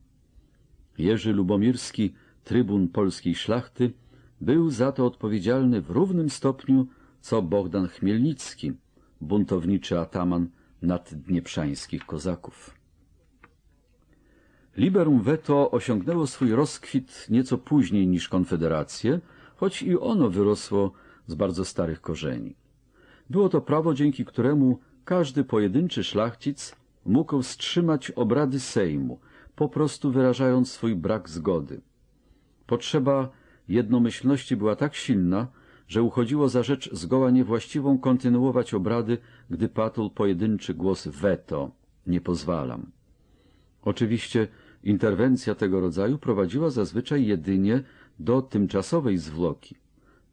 Jerzy Lubomirski, trybun polskiej szlachty, był za to odpowiedzialny w równym stopniu co Bogdan Chmielnicki, buntowniczy ataman naddnieprzańskich kozaków. Liberum veto osiągnęło swój rozkwit nieco później niż Konfederację, choć i ono wyrosło z bardzo starych korzeni. Było to prawo, dzięki któremu każdy pojedynczy szlachcic mógł wstrzymać obrady Sejmu, po prostu wyrażając swój brak zgody. Potrzeba jednomyślności była tak silna, że uchodziło za rzecz zgoła niewłaściwą kontynuować obrady, gdy padł pojedynczy głos veto, nie pozwalam. Oczywiście interwencja tego rodzaju prowadziła zazwyczaj jedynie do tymczasowej zwłoki.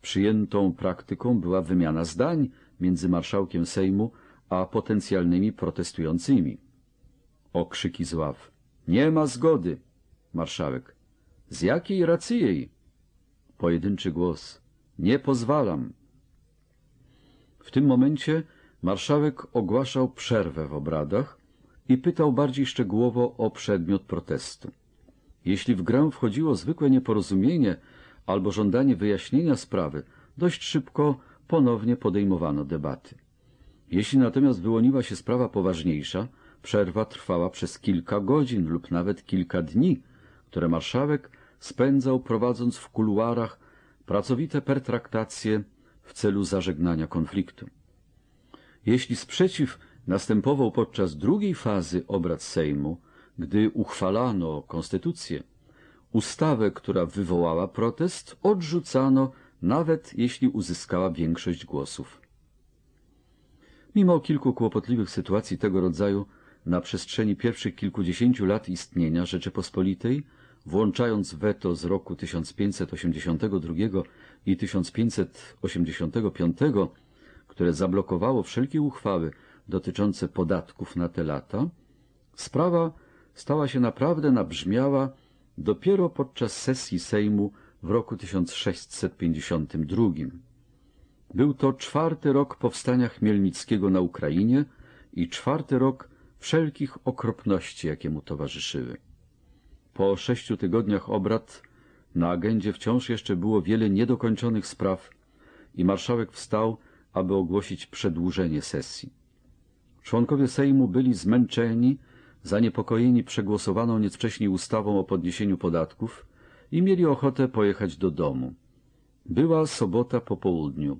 Przyjętą praktyką była wymiana zdań między marszałkiem Sejmu a potencjalnymi protestującymi. Okrzyki z ław. Nie ma zgody. Marszałek. Z jakiej racji jej? Pojedynczy głos. Nie pozwalam. W tym momencie marszałek ogłaszał przerwę w obradach i pytał bardziej szczegółowo o przedmiot protestu. Jeśli w grę wchodziło zwykłe nieporozumienie albo żądanie wyjaśnienia sprawy, dość szybko ponownie podejmowano debaty. Jeśli natomiast wyłoniła się sprawa poważniejsza, przerwa trwała przez kilka godzin lub nawet kilka dni, które marszałek spędzał prowadząc w kuluarach pracowite pertraktacje w celu zażegnania konfliktu. Jeśli sprzeciw następował podczas drugiej fazy obrad Sejmu, gdy uchwalano konstytucję, ustawę, która wywołała protest, odrzucano, nawet jeśli uzyskała większość głosów. Mimo kilku kłopotliwych sytuacji tego rodzaju na przestrzeni pierwszych kilkudziesięciu lat istnienia Rzeczypospolitej, włączając weto z roku 1582 i 1585, które zablokowało wszelkie uchwały dotyczące podatków na te lata, sprawa stała się naprawdę nabrzmiała dopiero podczas sesji Sejmu w roku 1652. Był to czwarty rok powstania Chmielnickiego na Ukrainie i czwarty rok wszelkich okropności, jakie mu towarzyszyły. Po sześciu tygodniach obrad na agendzie wciąż jeszcze było wiele niedokończonych spraw i marszałek wstał, aby ogłosić przedłużenie sesji. Członkowie Sejmu byli zmęczeni, zaniepokojeni przegłosowaną nieco wcześniej ustawą o podniesieniu podatków i mieli ochotę pojechać do domu. Była sobota po południu.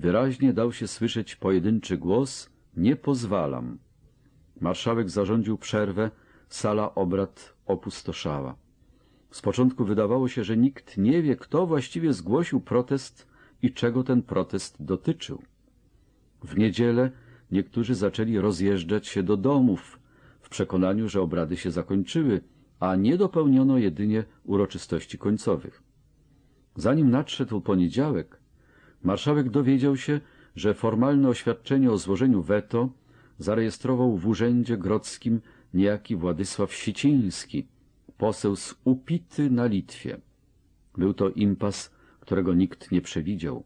Wyraźnie dał się słyszeć pojedynczy głos nie pozwalam. Marszałek zarządził przerwę, sala obrad opustoszała. Z początku wydawało się, że nikt nie wie, kto właściwie zgłosił protest i czego ten protest dotyczył. W niedzielę niektórzy zaczęli rozjeżdżać się do domów, w przekonaniu, że obrady się zakończyły, a nie dopełniono jedynie uroczystości końcowych. Zanim nadszedł poniedziałek, marszałek dowiedział się, że formalne oświadczenie o złożeniu weto zarejestrował w urzędzie grodzkim niejaki Władysław Siciński, poseł z Upity na Litwie. Był to impas, którego nikt nie przewidział.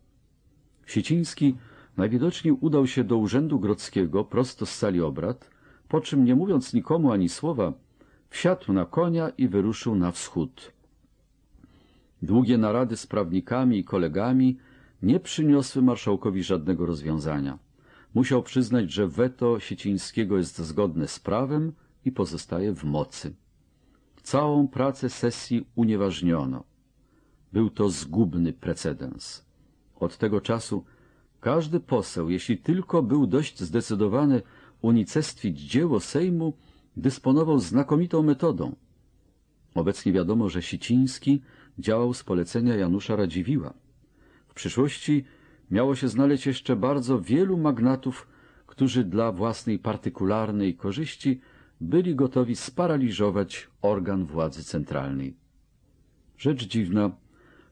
Siciński najwidoczniej udał się do urzędu grodzkiego prosto z sali obrad, po czym, nie mówiąc nikomu ani słowa, wsiadł na konia i wyruszył na wschód. Długie narady z prawnikami i kolegami nie przyniosły marszałkowi żadnego rozwiązania. Musiał przyznać, że weto Sicińskiego jest zgodne z prawem i pozostaje w mocy. Całą pracę sesji unieważniono. Był to zgubny precedens. Od tego czasu każdy poseł, jeśli tylko był dość zdecydowany unicestwić dzieło Sejmu, dysponował znakomitą metodą. Obecnie wiadomo, że Siciński działał z polecenia Janusza Radziwiła. W przyszłości miało się znaleźć jeszcze bardzo wielu magnatów, którzy dla własnej partykularnej korzyści byli gotowi sparaliżować organ władzy centralnej. Rzecz dziwna,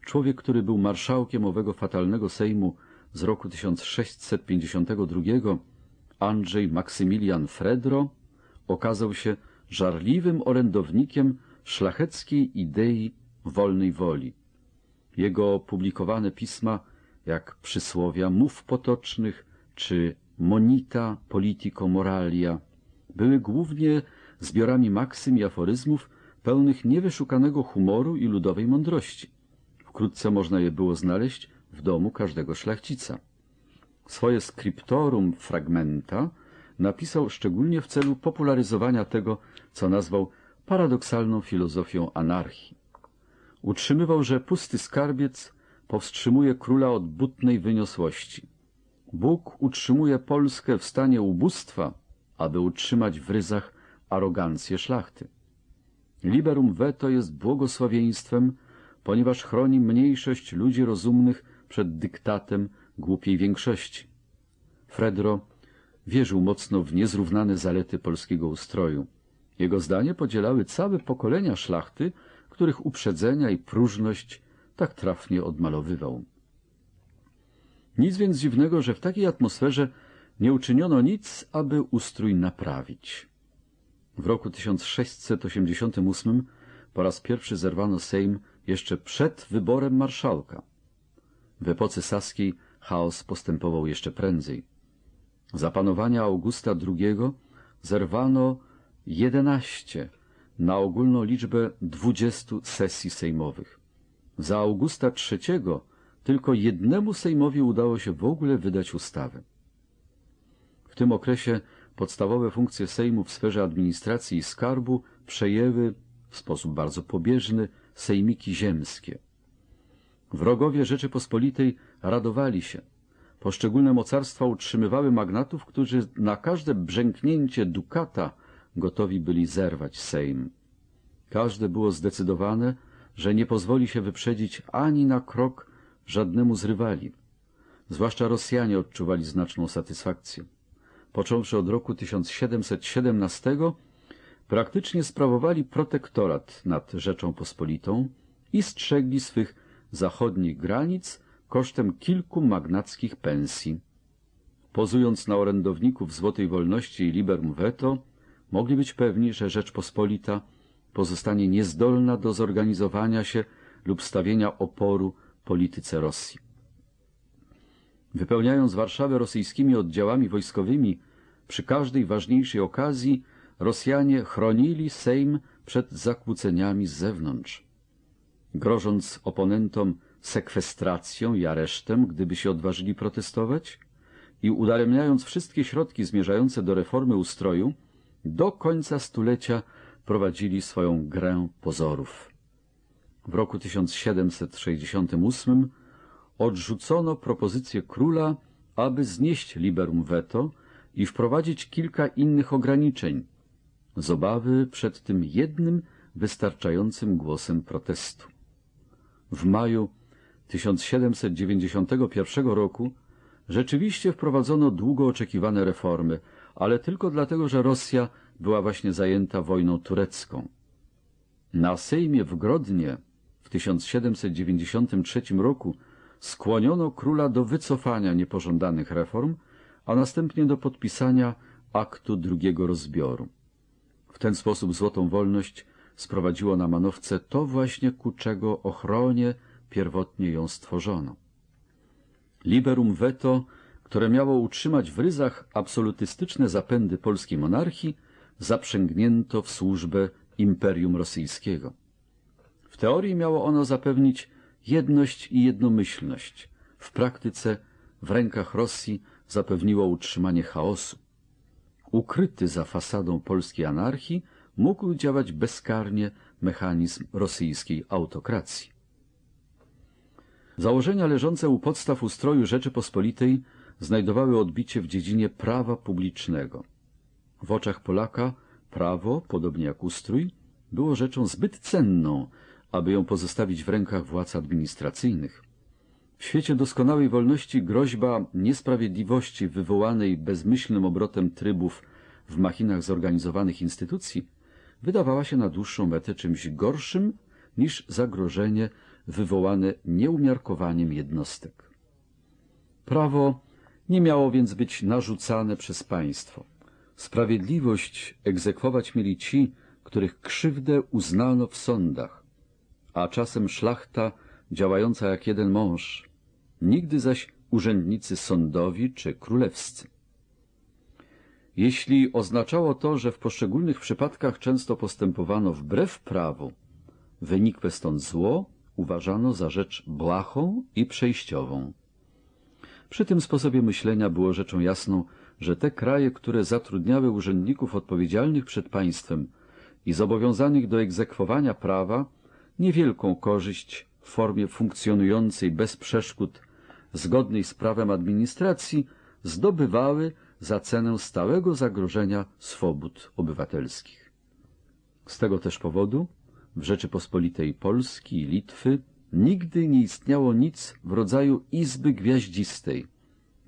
człowiek, który był marszałkiem owego fatalnego Sejmu z roku 1652, Andrzej Maksymilian Fredro, okazał się żarliwym orędownikiem szlacheckiej idei wolnej woli. Jego publikowane pisma, jak przysłowia mów potocznych czy monita politico moralia, były głównie zbiorami maksym i aforyzmów pełnych niewyszukanego humoru i ludowej mądrości. Wkrótce można je było znaleźć w domu każdego szlachcica. Swoje scriptorum fragmenta napisał szczególnie w celu popularyzowania tego, co nazwał paradoksalną filozofią anarchii. Utrzymywał, że pusty skarbiec powstrzymuje króla od butnej wyniosłości. Bóg utrzymuje Polskę w stanie ubóstwa, aby utrzymać w ryzach arogancję szlachty. Liberum veto jest błogosławieństwem, ponieważ chroni mniejszość ludzi rozumnych przed dyktatem głupiej większości. Fredro wierzył mocno w niezrównane zalety polskiego ustroju. Jego zdanie podzielały całe pokolenia szlachty, których uprzedzenia i próżność tak trafnie odmalowywał. Nic więc dziwnego, że w takiej atmosferze nie uczyniono nic, aby ustrój naprawić. W roku 1688 po raz pierwszy zerwano Sejm jeszcze przed wyborem marszałka. W epoce saskiej chaos postępował jeszcze prędzej. Za panowania Augusta II zerwano jedenaście na ogólną liczbę dwudziestu sesji sejmowych. Za Augusta III tylko jednemu sejmowi udało się w ogóle wydać ustawę. W tym okresie podstawowe funkcje Sejmu w sferze administracji i skarbu przejęły w sposób bardzo pobieżny sejmiki ziemskie. Wrogowie Rzeczypospolitej radowali się. Poszczególne mocarstwa utrzymywały magnatów, którzy na każde brzęknięcie dukata gotowi byli zerwać Sejm. Każde było zdecydowane, że nie pozwoli się wyprzedzić ani na krok żadnemu z rywali. Zwłaszcza Rosjanie odczuwali znaczną satysfakcję. Począwszy od roku 1717 praktycznie sprawowali protektorat nad Rzeczą Pospolitą i strzegli swych zachodnich granic kosztem kilku magnackich pensji. Pozując na orędowników złotej wolności i liberum veto, mogli być pewni, że Rzeczpospolita pozostanie niezdolna do zorganizowania się lub stawienia oporu polityce Rosji. Wypełniając Warszawę rosyjskimi oddziałami wojskowymi, przy każdej ważniejszej okazji Rosjanie chronili Sejm przed zakłóceniami z zewnątrz. Grożąc oponentom sekwestracją i aresztem, gdyby się odważyli protestować, i udaremniając wszystkie środki zmierzające do reformy ustroju, do końca stulecia prowadzili swoją grę pozorów. W roku 1768 odrzucono propozycję króla, aby znieść liberum veto i wprowadzić kilka innych ograniczeń, z obawy przed tym jednym wystarczającym głosem protestu. W maju 1791 roku rzeczywiście wprowadzono długo oczekiwane reformy, ale tylko dlatego, że Rosja była właśnie zajęta wojną turecką. Na Sejmie w Grodnie w 1793 roku skłoniono króla do wycofania niepożądanych reform, a następnie do podpisania aktu drugiego rozbioru. W ten sposób złotą wolność sprowadziło na manowce to właśnie, ku czego ochronie pierwotnie ją stworzono. Liberum veto, które miało utrzymać w ryzach absolutystyczne zapędy polskiej monarchii, zaprzęgnięto w służbę Imperium Rosyjskiego. W teorii miało ono zapewnić jedność i jednomyślność. W praktyce w rękach Rosji zapewniło utrzymanie chaosu. Ukryty za fasadą polskiej anarchii mógł działać bezkarnie mechanizm rosyjskiej autokracji. Założenia leżące u podstaw ustroju Rzeczypospolitej znajdowały odbicie w dziedzinie prawa publicznego. W oczach Polaka prawo, podobnie jak ustrój, było rzeczą zbyt cenną, aby ją pozostawić w rękach władz administracyjnych. W świecie doskonałej wolności groźba niesprawiedliwości wywołanej bezmyślnym obrotem trybów w machinach zorganizowanych instytucji wydawała się na dłuższą metę czymś gorszym niż zagrożenie wywołane nieumiarkowaniem jednostek. Prawo nie miało więc być narzucane przez państwo. Sprawiedliwość egzekwować mieli ci, których krzywdę uznano w sądach, a czasem szlachta działająca jak jeden mąż, nigdy zaś urzędnicy sądowi czy królewscy. Jeśli oznaczało to, że w poszczególnych przypadkach często postępowano wbrew prawu, wynikłe stąd zło uważano za rzecz błahą i przejściową. Przy tym sposobie myślenia było rzeczą jasną, że te kraje, które zatrudniały urzędników odpowiedzialnych przed państwem i zobowiązanych do egzekwowania prawa, niewielką korzyść w formie funkcjonującej bez przeszkód, zgodnej z prawem administracji, zdobywały za cenę stałego zagrożenia swobód obywatelskich. Z tego też powodu w Rzeczypospolitej Polski i Litwy nigdy nie istniało nic w rodzaju izby gwiaździstej.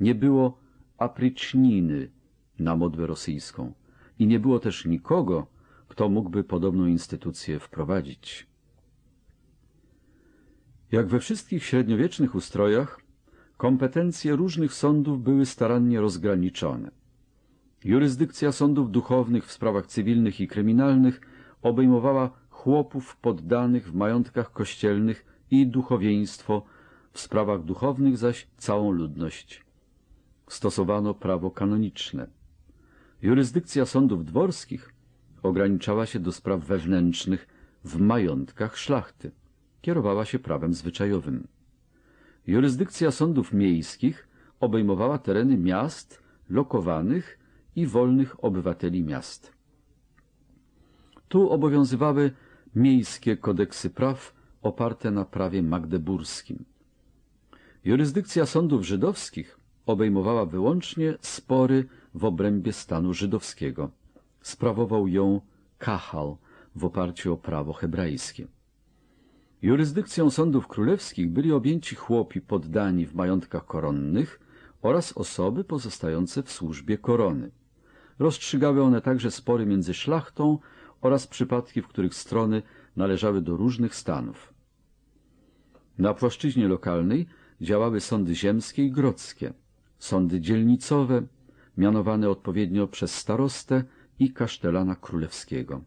Nie było apryczniny na modłę rosyjską i nie było też nikogo, kto mógłby podobną instytucję wprowadzić. Jak we wszystkich średniowiecznych ustrojach, kompetencje różnych sądów były starannie rozgraniczone. Jurysdykcja sądów duchownych w sprawach cywilnych i kryminalnych obejmowała chłopów poddanych w majątkach kościelnych i duchowieństwo, w sprawach duchownych zaś całą ludność. Stosowano prawo kanoniczne. Jurysdykcja sądów dworskich ograniczała się do spraw wewnętrznych w majątkach szlachty. Kierowała się prawem zwyczajowym. Jurysdykcja sądów miejskich obejmowała tereny miast, lokowanych i wolnych obywateli miast. Tu obowiązywały miejskie kodeksy praw oparte na prawie magdeburskim. Jurysdykcja sądów żydowskich obejmowała wyłącznie spory w obrębie stanu żydowskiego. Sprawował ją Kahal w oparciu o prawo hebrajskie. Jurysdykcją sądów królewskich byli objęci chłopi poddani w majątkach koronnych oraz osoby pozostające w służbie korony. Rozstrzygały one także spory między szlachtą oraz przypadki, w których strony należały do różnych stanów. Na płaszczyźnie lokalnej działały sądy ziemskie i grodzkie, sądy dzielnicowe, mianowane odpowiednio przez starostę i kasztelana królewskiego.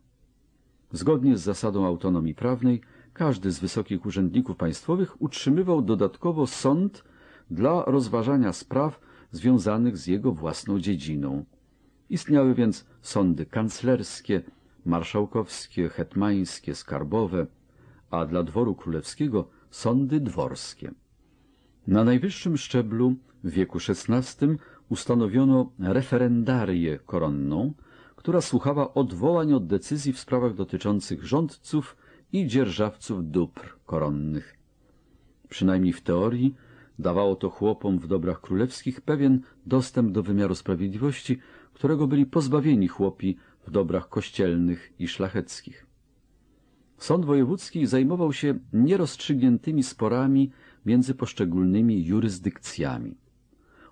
Zgodnie z zasadą autonomii prawnej, każdy z wysokich urzędników państwowych utrzymywał dodatkowo sąd dla rozważania spraw związanych z jego własną dziedziną. Istniały więc sądy kanclerskie, marszałkowskie, hetmańskie, skarbowe, a dla dworu królewskiego sądy dworskie. Na najwyższym szczeblu w wieku XVI ustanowiono referendarię koronną, która słuchała odwołań od decyzji w sprawach dotyczących rządców i dzierżawców dóbr koronnych. Przynajmniej w teorii dawało to chłopom w dobrach królewskich pewien dostęp do wymiaru sprawiedliwości, którego byli pozbawieni chłopi w dobrach kościelnych i szlacheckich. Sąd wojewódzki zajmował się nierozstrzygniętymi sporami między poszczególnymi jurysdykcjami.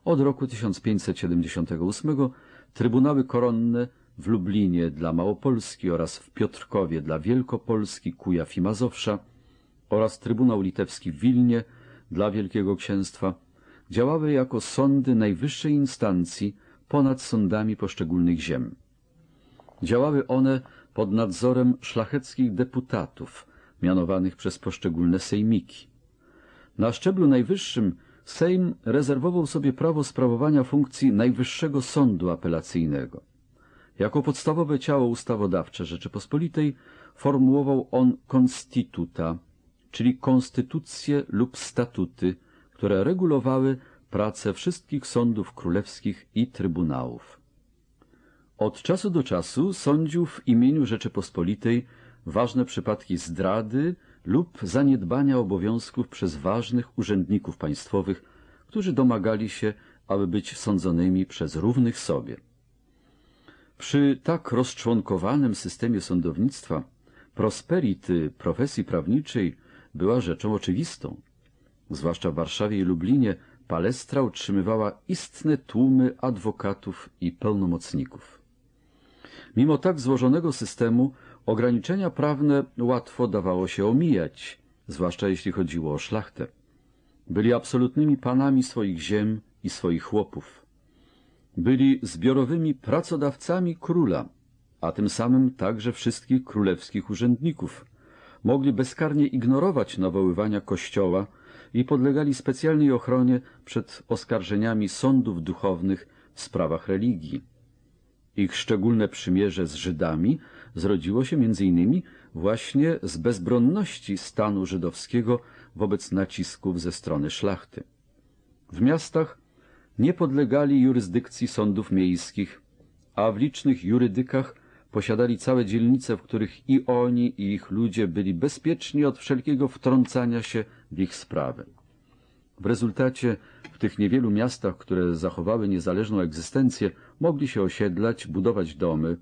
Od roku 1578 trybunały koronne w Lublinie dla Małopolski oraz w Piotrkowie dla Wielkopolski, Kujaw i Mazowsza oraz Trybunał Litewski w Wilnie dla Wielkiego Księstwa działały jako sądy najwyższej instancji ponad sądami poszczególnych ziem. Działały one pod nadzorem szlacheckich deputatów mianowanych przez poszczególne sejmiki. Na szczeblu najwyższym Sejm rezerwował sobie prawo sprawowania funkcji Najwyższego Sądu Apelacyjnego. Jako podstawowe ciało ustawodawcze Rzeczypospolitej formułował on konstytuta, czyli konstytucje lub statuty, które regulowały pracę wszystkich sądów królewskich i trybunałów. Od czasu do czasu sądził w imieniu Rzeczypospolitej ważne przypadki zdrady lub zaniedbania obowiązków przez ważnych urzędników państwowych, którzy domagali się, aby być sądzonymi przez równych sobie. Przy tak rozczłonkowanym systemie sądownictwa prosperity profesji prawniczej była rzeczą oczywistą. Zwłaszcza w Warszawie i Lublinie palestra utrzymywała istne tłumy adwokatów i pełnomocników. Mimo tak złożonego systemu ograniczenia prawne łatwo dawało się omijać, zwłaszcza jeśli chodziło o szlachtę. Byli absolutnymi panami swoich ziem i swoich chłopów. Byli zbiorowymi pracodawcami króla, a tym samym także wszystkich królewskich urzędników. Mogli bezkarnie ignorować nawoływania kościoła i podlegali specjalnej ochronie przed oskarżeniami sądów duchownych w sprawach religii. Ich szczególne przymierze z Żydami zrodziło się innymi właśnie z bezbronności stanu żydowskiego wobec nacisków ze strony szlachty. W miastach nie podlegali jurysdykcji sądów miejskich, a w licznych jurydykach posiadali całe dzielnice, w których i oni, i ich ludzie byli bezpieczni od wszelkiego wtrącania się w ich sprawy. W rezultacie w tych niewielu miastach, które zachowały niezależną egzystencję, mogli się osiedlać, budować domy,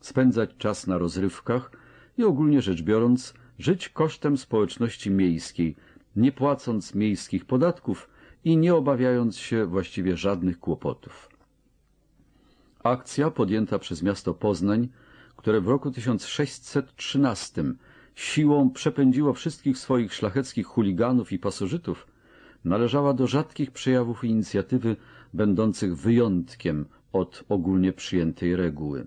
spędzać czas na rozrywkach i ogólnie rzecz biorąc żyć kosztem społeczności miejskiej, nie płacąc miejskich podatków i nie obawiając się właściwie żadnych kłopotów. Akcja podjęta przez miasto Poznań, które w roku 1613 siłą przepędziło wszystkich swoich szlacheckich chuliganów i pasożytów, należała do rzadkich przejawów inicjatywy będących wyjątkiem od ogólnie przyjętej reguły.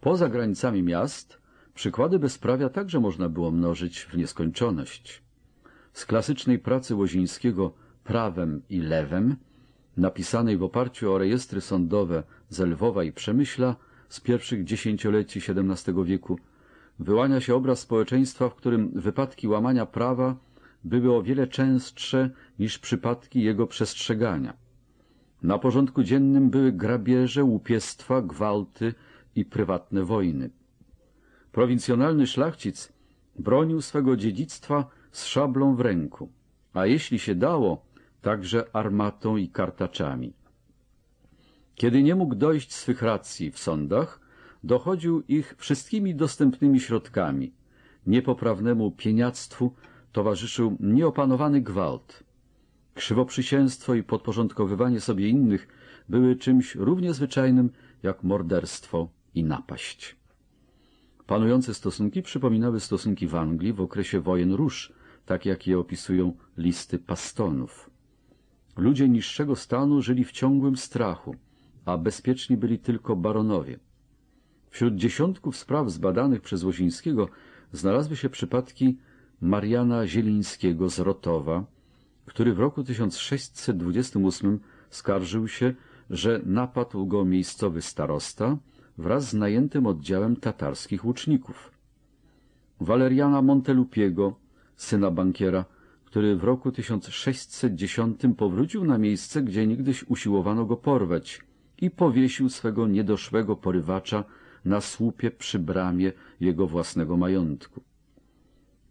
Poza granicami miast przykłady bezprawia także można było mnożyć w nieskończoność. Z klasycznej pracy Łozińskiego Prawem i Lewem, napisanej w oparciu o rejestry sądowe z Lwowa i Przemyśla z pierwszych dziesięcioleci XVII wieku, wyłania się obraz społeczeństwa, w którym wypadki łamania prawa były o wiele częstsze niż przypadki jego przestrzegania. Na porządku dziennym były grabieże, łupiestwa, gwałty i prywatne wojny. Prowincjonalny szlachcic bronił swego dziedzictwa z szablą w ręku, a jeśli się dało, także armatą i kartaczami. Kiedy nie mógł dojść swych racji w sądach, dochodził ich wszystkimi dostępnymi środkami. Niepoprawnemu pieniactwu towarzyszył nieopanowany gwałt. Krzywoprzysięstwo i podporządkowywanie sobie innych były czymś równie zwyczajnym jak morderstwo i napaść. Panujące stosunki przypominały stosunki w Anglii w okresie wojen róż, tak jak je opisują listy pastonów. Ludzie niższego stanu żyli w ciągłym strachu, a bezpieczni byli tylko baronowie. Wśród dziesiątków spraw zbadanych przez Łozińskiego znalazły się przypadki Mariana Zielińskiego z Rotowa, który w roku 1628 skarżył się, że napadł go miejscowy starosta wraz z najętym oddziałem tatarskich łuczników. Waleriana Montelupiego, syna bankiera, który w roku 1610 powrócił na miejsce, gdzie niegdyś usiłowano go porwać i powiesił swego niedoszłego porywacza na słupie przy bramie jego własnego majątku.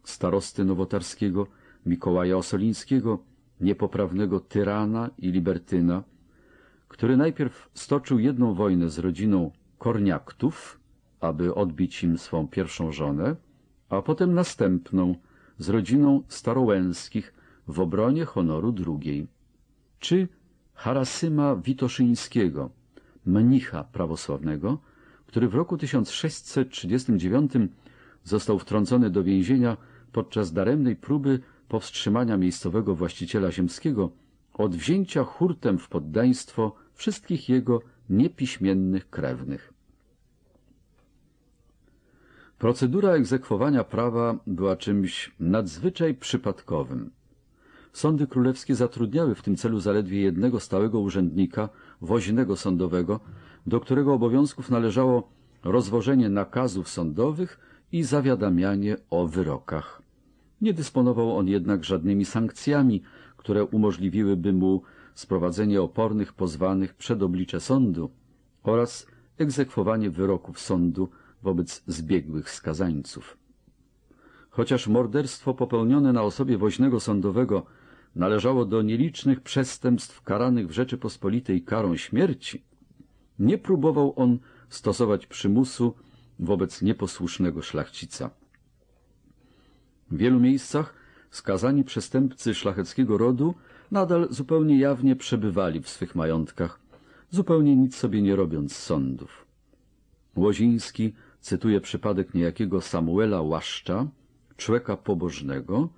Starosty nowotarskiego Mikołaja Osolińskiego, niepoprawnego tyrana i libertyna, który najpierw stoczył jedną wojnę z rodziną Korniaktów, aby odbić im swą pierwszą żonę, a potem następną z rodziną Starołęskich w obronie honoru drugiej, czy Harasyma Witoszyńskiego, mnicha prawosławnego, który w roku 1639 został wtrącony do więzienia podczas daremnej próby powstrzymania miejscowego właściciela ziemskiego od wzięcia hurtem w poddaństwo wszystkich jego niepiśmiennych krewnych. Procedura egzekwowania prawa była czymś nadzwyczaj przypadkowym. Sądy królewskie zatrudniały w tym celu zaledwie jednego stałego urzędnika, woźnego sądowego, do którego obowiązków należało rozwożenie nakazów sądowych i zawiadamianie o wyrokach. Nie dysponował on jednak żadnymi sankcjami, które umożliwiłyby mu sprowadzenie opornych pozwanych przed oblicze sądu oraz egzekwowanie wyroków sądu wobec zbiegłych skazańców. Chociaż morderstwo popełnione na osobie woźnego sądowego należało do nielicznych przestępstw karanych w Rzeczypospolitej karą śmierci, nie próbował on stosować przymusu wobec nieposłusznego szlachcica. W wielu miejscach skazani przestępcy szlacheckiego rodu nadal zupełnie jawnie przebywali w swych majątkach, zupełnie nic sobie nie robiąc sądów. Łoziński cytuje przypadek niejakiego Samuela Łaszcza, człowieka pobożnego,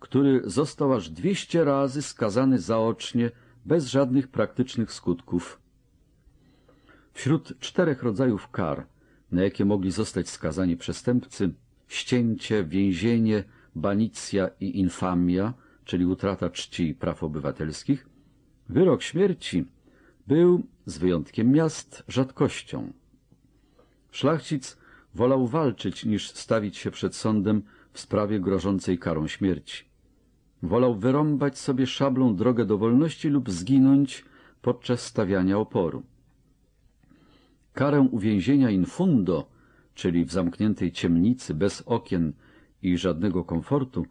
który został aż dwieście razy skazany zaocznie bez żadnych praktycznych skutków. Wśród czterech rodzajów kar, na jakie mogli zostać skazani przestępcy, ścięcie, więzienie, banicja i infamia, czyli utrata czci i praw obywatelskich, wyrok śmierci był, z wyjątkiem miast, rzadkością. Szlachcic wolał walczyć, niż stawić się przed sądem w sprawie grożącej karą śmierci. Wolał wyrąbać sobie szablą drogę do wolności lub zginąć podczas stawiania oporu. Karę uwięzienia in fundo, czyli w zamkniętej ciemnicy bez okien i żadnego komfortu,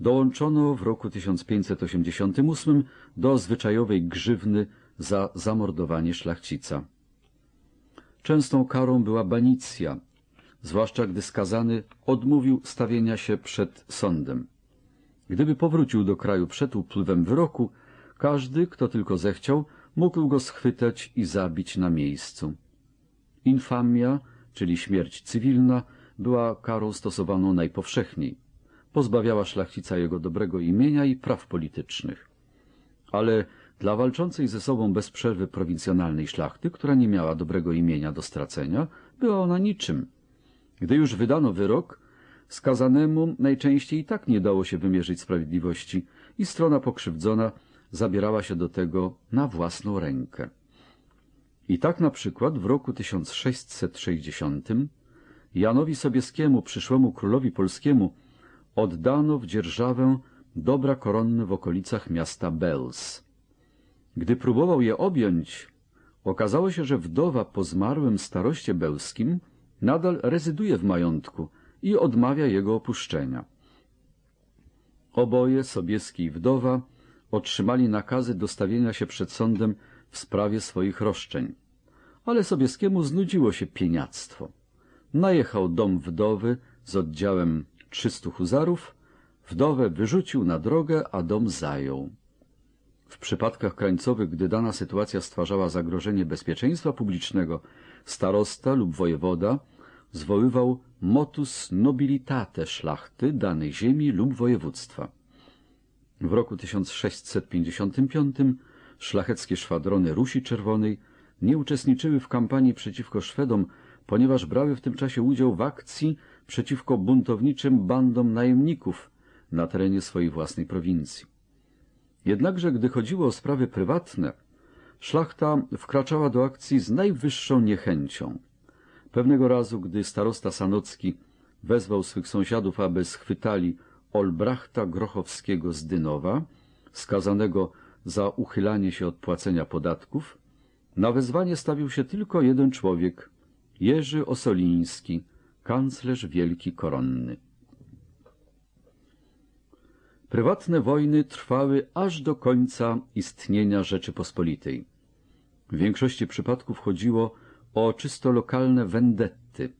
dołączono w roku 1588 do zwyczajowej grzywny za zamordowanie szlachcica. Częstą karą była banicja, zwłaszcza gdy skazany odmówił stawienia się przed sądem. Gdyby powrócił do kraju przed upływem wyroku, każdy, kto tylko zechciał, mógł go schwytać i zabić na miejscu. Infamia, czyli śmierć cywilna, była karą stosowaną najpowszechniej. Pozbawiała szlachcica jego dobrego imienia i praw politycznych. Ale dla walczącej ze sobą bez przerwy prowincjonalnej szlachty, która nie miała dobrego imienia do stracenia, była ona niczym. Gdy już wydano wyrok, skazanemu najczęściej i tak nie dało się wymierzyć sprawiedliwości i strona pokrzywdzona zabierała się do tego na własną rękę. I tak na przykład w roku 1660 Janowi Sobieskiemu, przyszłemu królowi polskiemu, oddano w dzierżawę dobra koronne w okolicach miasta Bells. Gdy próbował je objąć, okazało się, że wdowa po zmarłym staroście belskim nadal rezyduje w majątku i odmawia jego opuszczenia. Oboje, Sobieski i wdowa, otrzymali nakazy dostawienia się przed sądem w sprawie swoich roszczeń. Ale Sobieskiemu znudziło się pieniactwo. Najechał dom wdowy z oddziałem trzystu huzarów, wdowę wyrzucił na drogę, a dom zajął. W przypadkach krańcowych, gdy dana sytuacja stwarzała zagrożenie bezpieczeństwa publicznego, starosta lub wojewoda zwoływał motus nobilitate szlachty danej ziemi lub województwa. W roku 1655 szlacheckie szwadrony Rusi Czerwonej nie uczestniczyły w kampanii przeciwko Szwedom, ponieważ brały w tym czasie udział w akcji przeciwko buntowniczym bandom najemników na terenie swojej własnej prowincji. Jednakże, gdy chodziło o sprawy prywatne, szlachta wkraczała do akcji z najwyższą niechęcią. Pewnego razu, gdy starosta Sanocki wezwał swych sąsiadów, aby schwytali Olbrachta Grochowskiego z Dynowa, skazanego za uchylanie się od płacenia podatków, na wezwanie stawił się tylko jeden człowiek, Jerzy Osoliński, kanclerz wielki koronny. Prywatne wojny trwały aż do końca istnienia Rzeczypospolitej. W większości przypadków chodziło o czysto lokalne vendetty,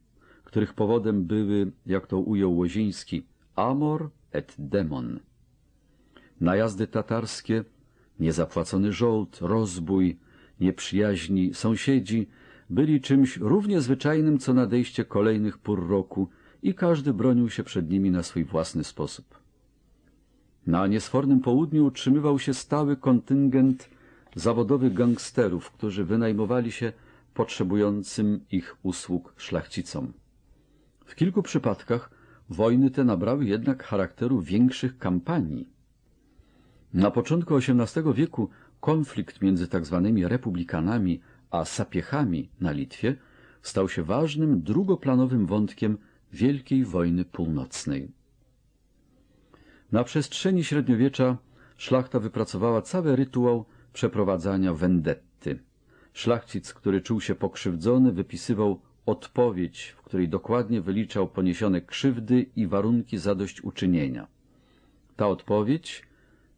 których powodem były, jak to ujął Łoziński, amor et demon. Najazdy tatarskie, niezapłacony żołd, rozbój, nieprzyjaźni sąsiedzi byli czymś równie zwyczajnym co nadejście kolejnych pór roku i każdy bronił się przed nimi na swój własny sposób. Na niesfornym południu utrzymywał się stały kontyngent zawodowych gangsterów, którzy wynajmowali się potrzebującym ich usług szlachcicom. W kilku przypadkach wojny te nabrały jednak charakteru większych kampanii. Na początku XVIII wieku konflikt między tzw. republikanami a sapiechami na Litwie stał się ważnym drugoplanowym wątkiem Wielkiej Wojny Północnej. Na przestrzeni średniowiecza szlachta wypracowała cały rytuał przeprowadzania vendetty. Szlachcic, który czuł się pokrzywdzony, wypisywał odpowiedź, w której dokładnie wyliczał poniesione krzywdy i warunki zadośćuczynienia. Ta odpowiedź,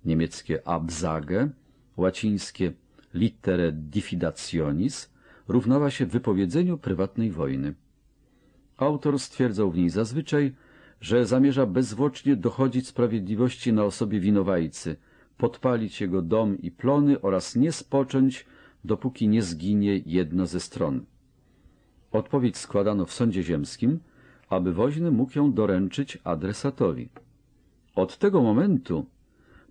niemieckie Absage, łacińskie littere diffidationis, równała się wypowiedzeniu prywatnej wojny. Autor stwierdzał w niej zazwyczaj, że zamierza bezzwłocznie dochodzić sprawiedliwości na osobie winowajcy, podpalić jego dom i plony oraz nie spocząć, dopóki nie zginie jedna ze stron. Odpowiedź składano w sądzie ziemskim, aby woźny mógł ją doręczyć adresatowi. Od tego momentu,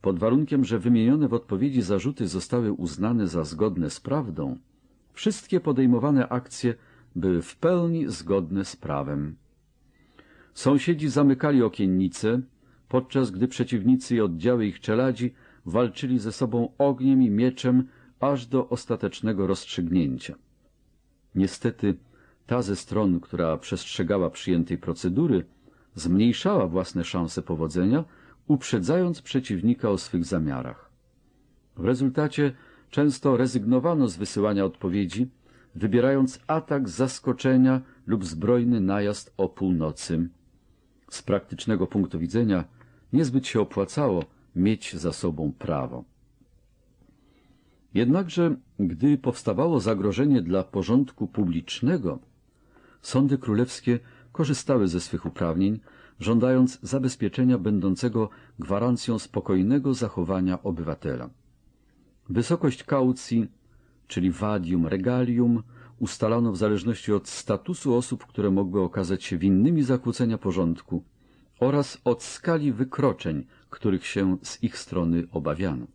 pod warunkiem, że wymienione w odpowiedzi zarzuty zostały uznane za zgodne z prawdą, wszystkie podejmowane akcje były w pełni zgodne z prawem. Sąsiedzi zamykali okiennice, podczas gdy przeciwnicy i oddziały ich czeladzi walczyli ze sobą ogniem i mieczem aż do ostatecznego rozstrzygnięcia. Niestety ta ze stron, która przestrzegała przyjętej procedury, zmniejszała własne szanse powodzenia, uprzedzając przeciwnika o swych zamiarach. W rezultacie często rezygnowano z wysyłania odpowiedzi, wybierając atak zaskoczenia lub zbrojny najazd o północy. Z praktycznego punktu widzenia niezbyt się opłacało mieć za sobą prawo. Jednakże, gdy powstawało zagrożenie dla porządku publicznego, sądy królewskie korzystały ze swych uprawnień, żądając zabezpieczenia będącego gwarancją spokojnego zachowania obywatela. Wysokość kaucji, czyli vadium regalium, ustalano w zależności od statusu osób, które mogły okazać się winnymi zakłócenia porządku oraz od skali wykroczeń, których się z ich strony obawiano.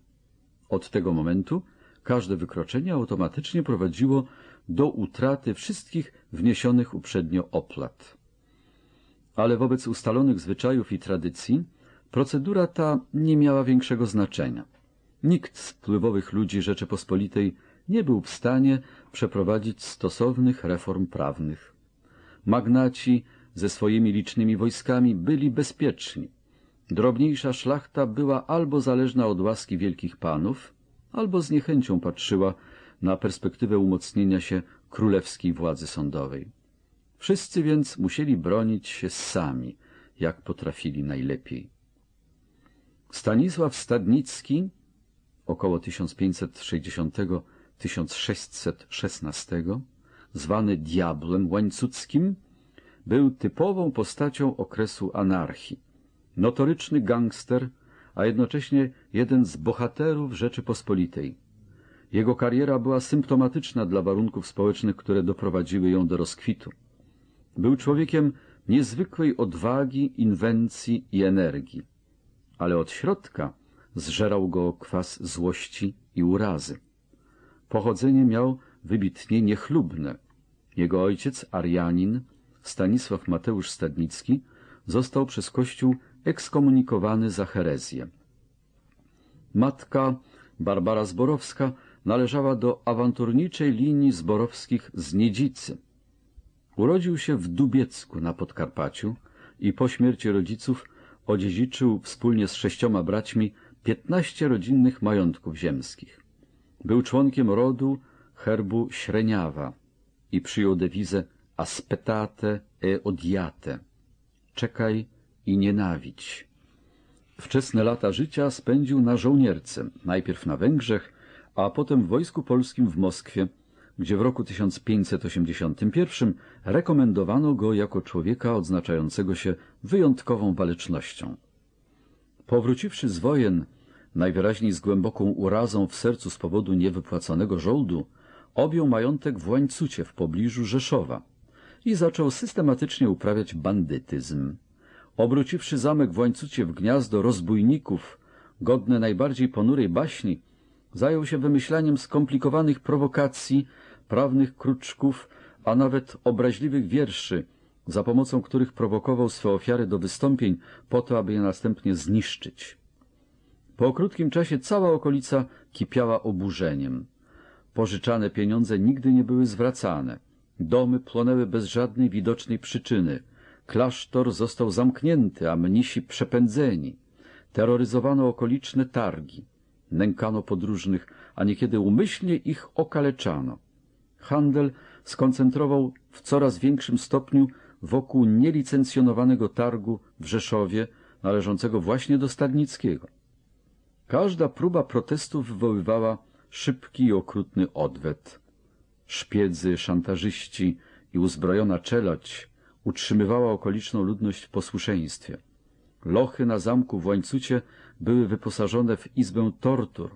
Od tego momentu każde wykroczenie automatycznie prowadziło do utraty wszystkich wniesionych uprzednio opłat. Ale wobec ustalonych zwyczajów i tradycji procedura ta nie miała większego znaczenia. Nikt z wpływowych ludzi Rzeczypospolitej nie był w stanie przeprowadzić stosownych reform prawnych. Magnaci ze swoimi licznymi wojskami byli bezpieczni. Drobniejsza szlachta była albo zależna od łaski wielkich panów, albo z niechęcią patrzyła na perspektywę umocnienia się królewskiej władzy sądowej. Wszyscy więc musieli bronić się sami, jak potrafili najlepiej. Stanisław Stadnicki około 1560-1616, zwany diablem łańcuckim, był typową postacią okresu anarchii. Notoryczny gangster, a jednocześnie jeden z bohaterów Rzeczypospolitej. Jego kariera była symptomatyczna dla warunków społecznych, które doprowadziły ją do rozkwitu. Był człowiekiem niezwykłej odwagi, inwencji i energii, ale od środka zżerał go kwas złości i urazy. Pochodzenie miał wybitnie niechlubne. Jego ojciec, Arianin, Stanisław Mateusz Stadnicki, został przez Kościół ekskomunikowany za herezję. Matka, Barbara Zborowska, należała do awanturniczej linii zborowskich z Niedzicy. Urodził się w Dubiecku na Podkarpaciu i po śmierci rodziców odziedziczył wspólnie z sześcioma braćmi piętnaście rodzinnych majątków ziemskich. Był członkiem rodu herbu Śreniawa i przyjął dewizę aspetate e odiate – czekaj i nienawidź. Wczesne lata życia spędził na żołnierce, najpierw na Węgrzech, a potem w Wojsku Polskim w Moskwie, gdzie w roku 1581 rekomendowano go jako człowieka odznaczającego się wyjątkową walecznością. Powróciwszy z wojen, najwyraźniej z głęboką urazą w sercu z powodu niewypłaconego żołdu, objął majątek w Łańcucie w pobliżu Rzeszowa i zaczął systematycznie uprawiać bandytyzm. Obróciwszy zamek w Łańcucie w gniazdo rozbójników, godne najbardziej ponurej baśni, zajął się wymyślaniem skomplikowanych prowokacji, prawnych kruczków, a nawet obraźliwych wierszy, za pomocą których prowokował swe ofiary do wystąpień po to, aby je następnie zniszczyć. Po krótkim czasie cała okolica kipiała oburzeniem. Pożyczane pieniądze nigdy nie były zwracane. Domy płonęły bez żadnej widocznej przyczyny. Klasztor został zamknięty, a mnisi przepędzeni. Terroryzowano okoliczne targi. Nękano podróżnych, a niekiedy umyślnie ich okaleczano. Handel skoncentrował w coraz większym stopniu wokół nielicencjonowanego targu w Rzeszowie, należącego właśnie do Stadnickiego. Każda próba protestu wywoływała szybki i okrutny odwet. Szpiedzy, szantażyści i uzbrojona czeloć utrzymywała okoliczną ludność w posłuszeństwie. Lochy na zamku w łańcucie były wyposażone w izbę tortur,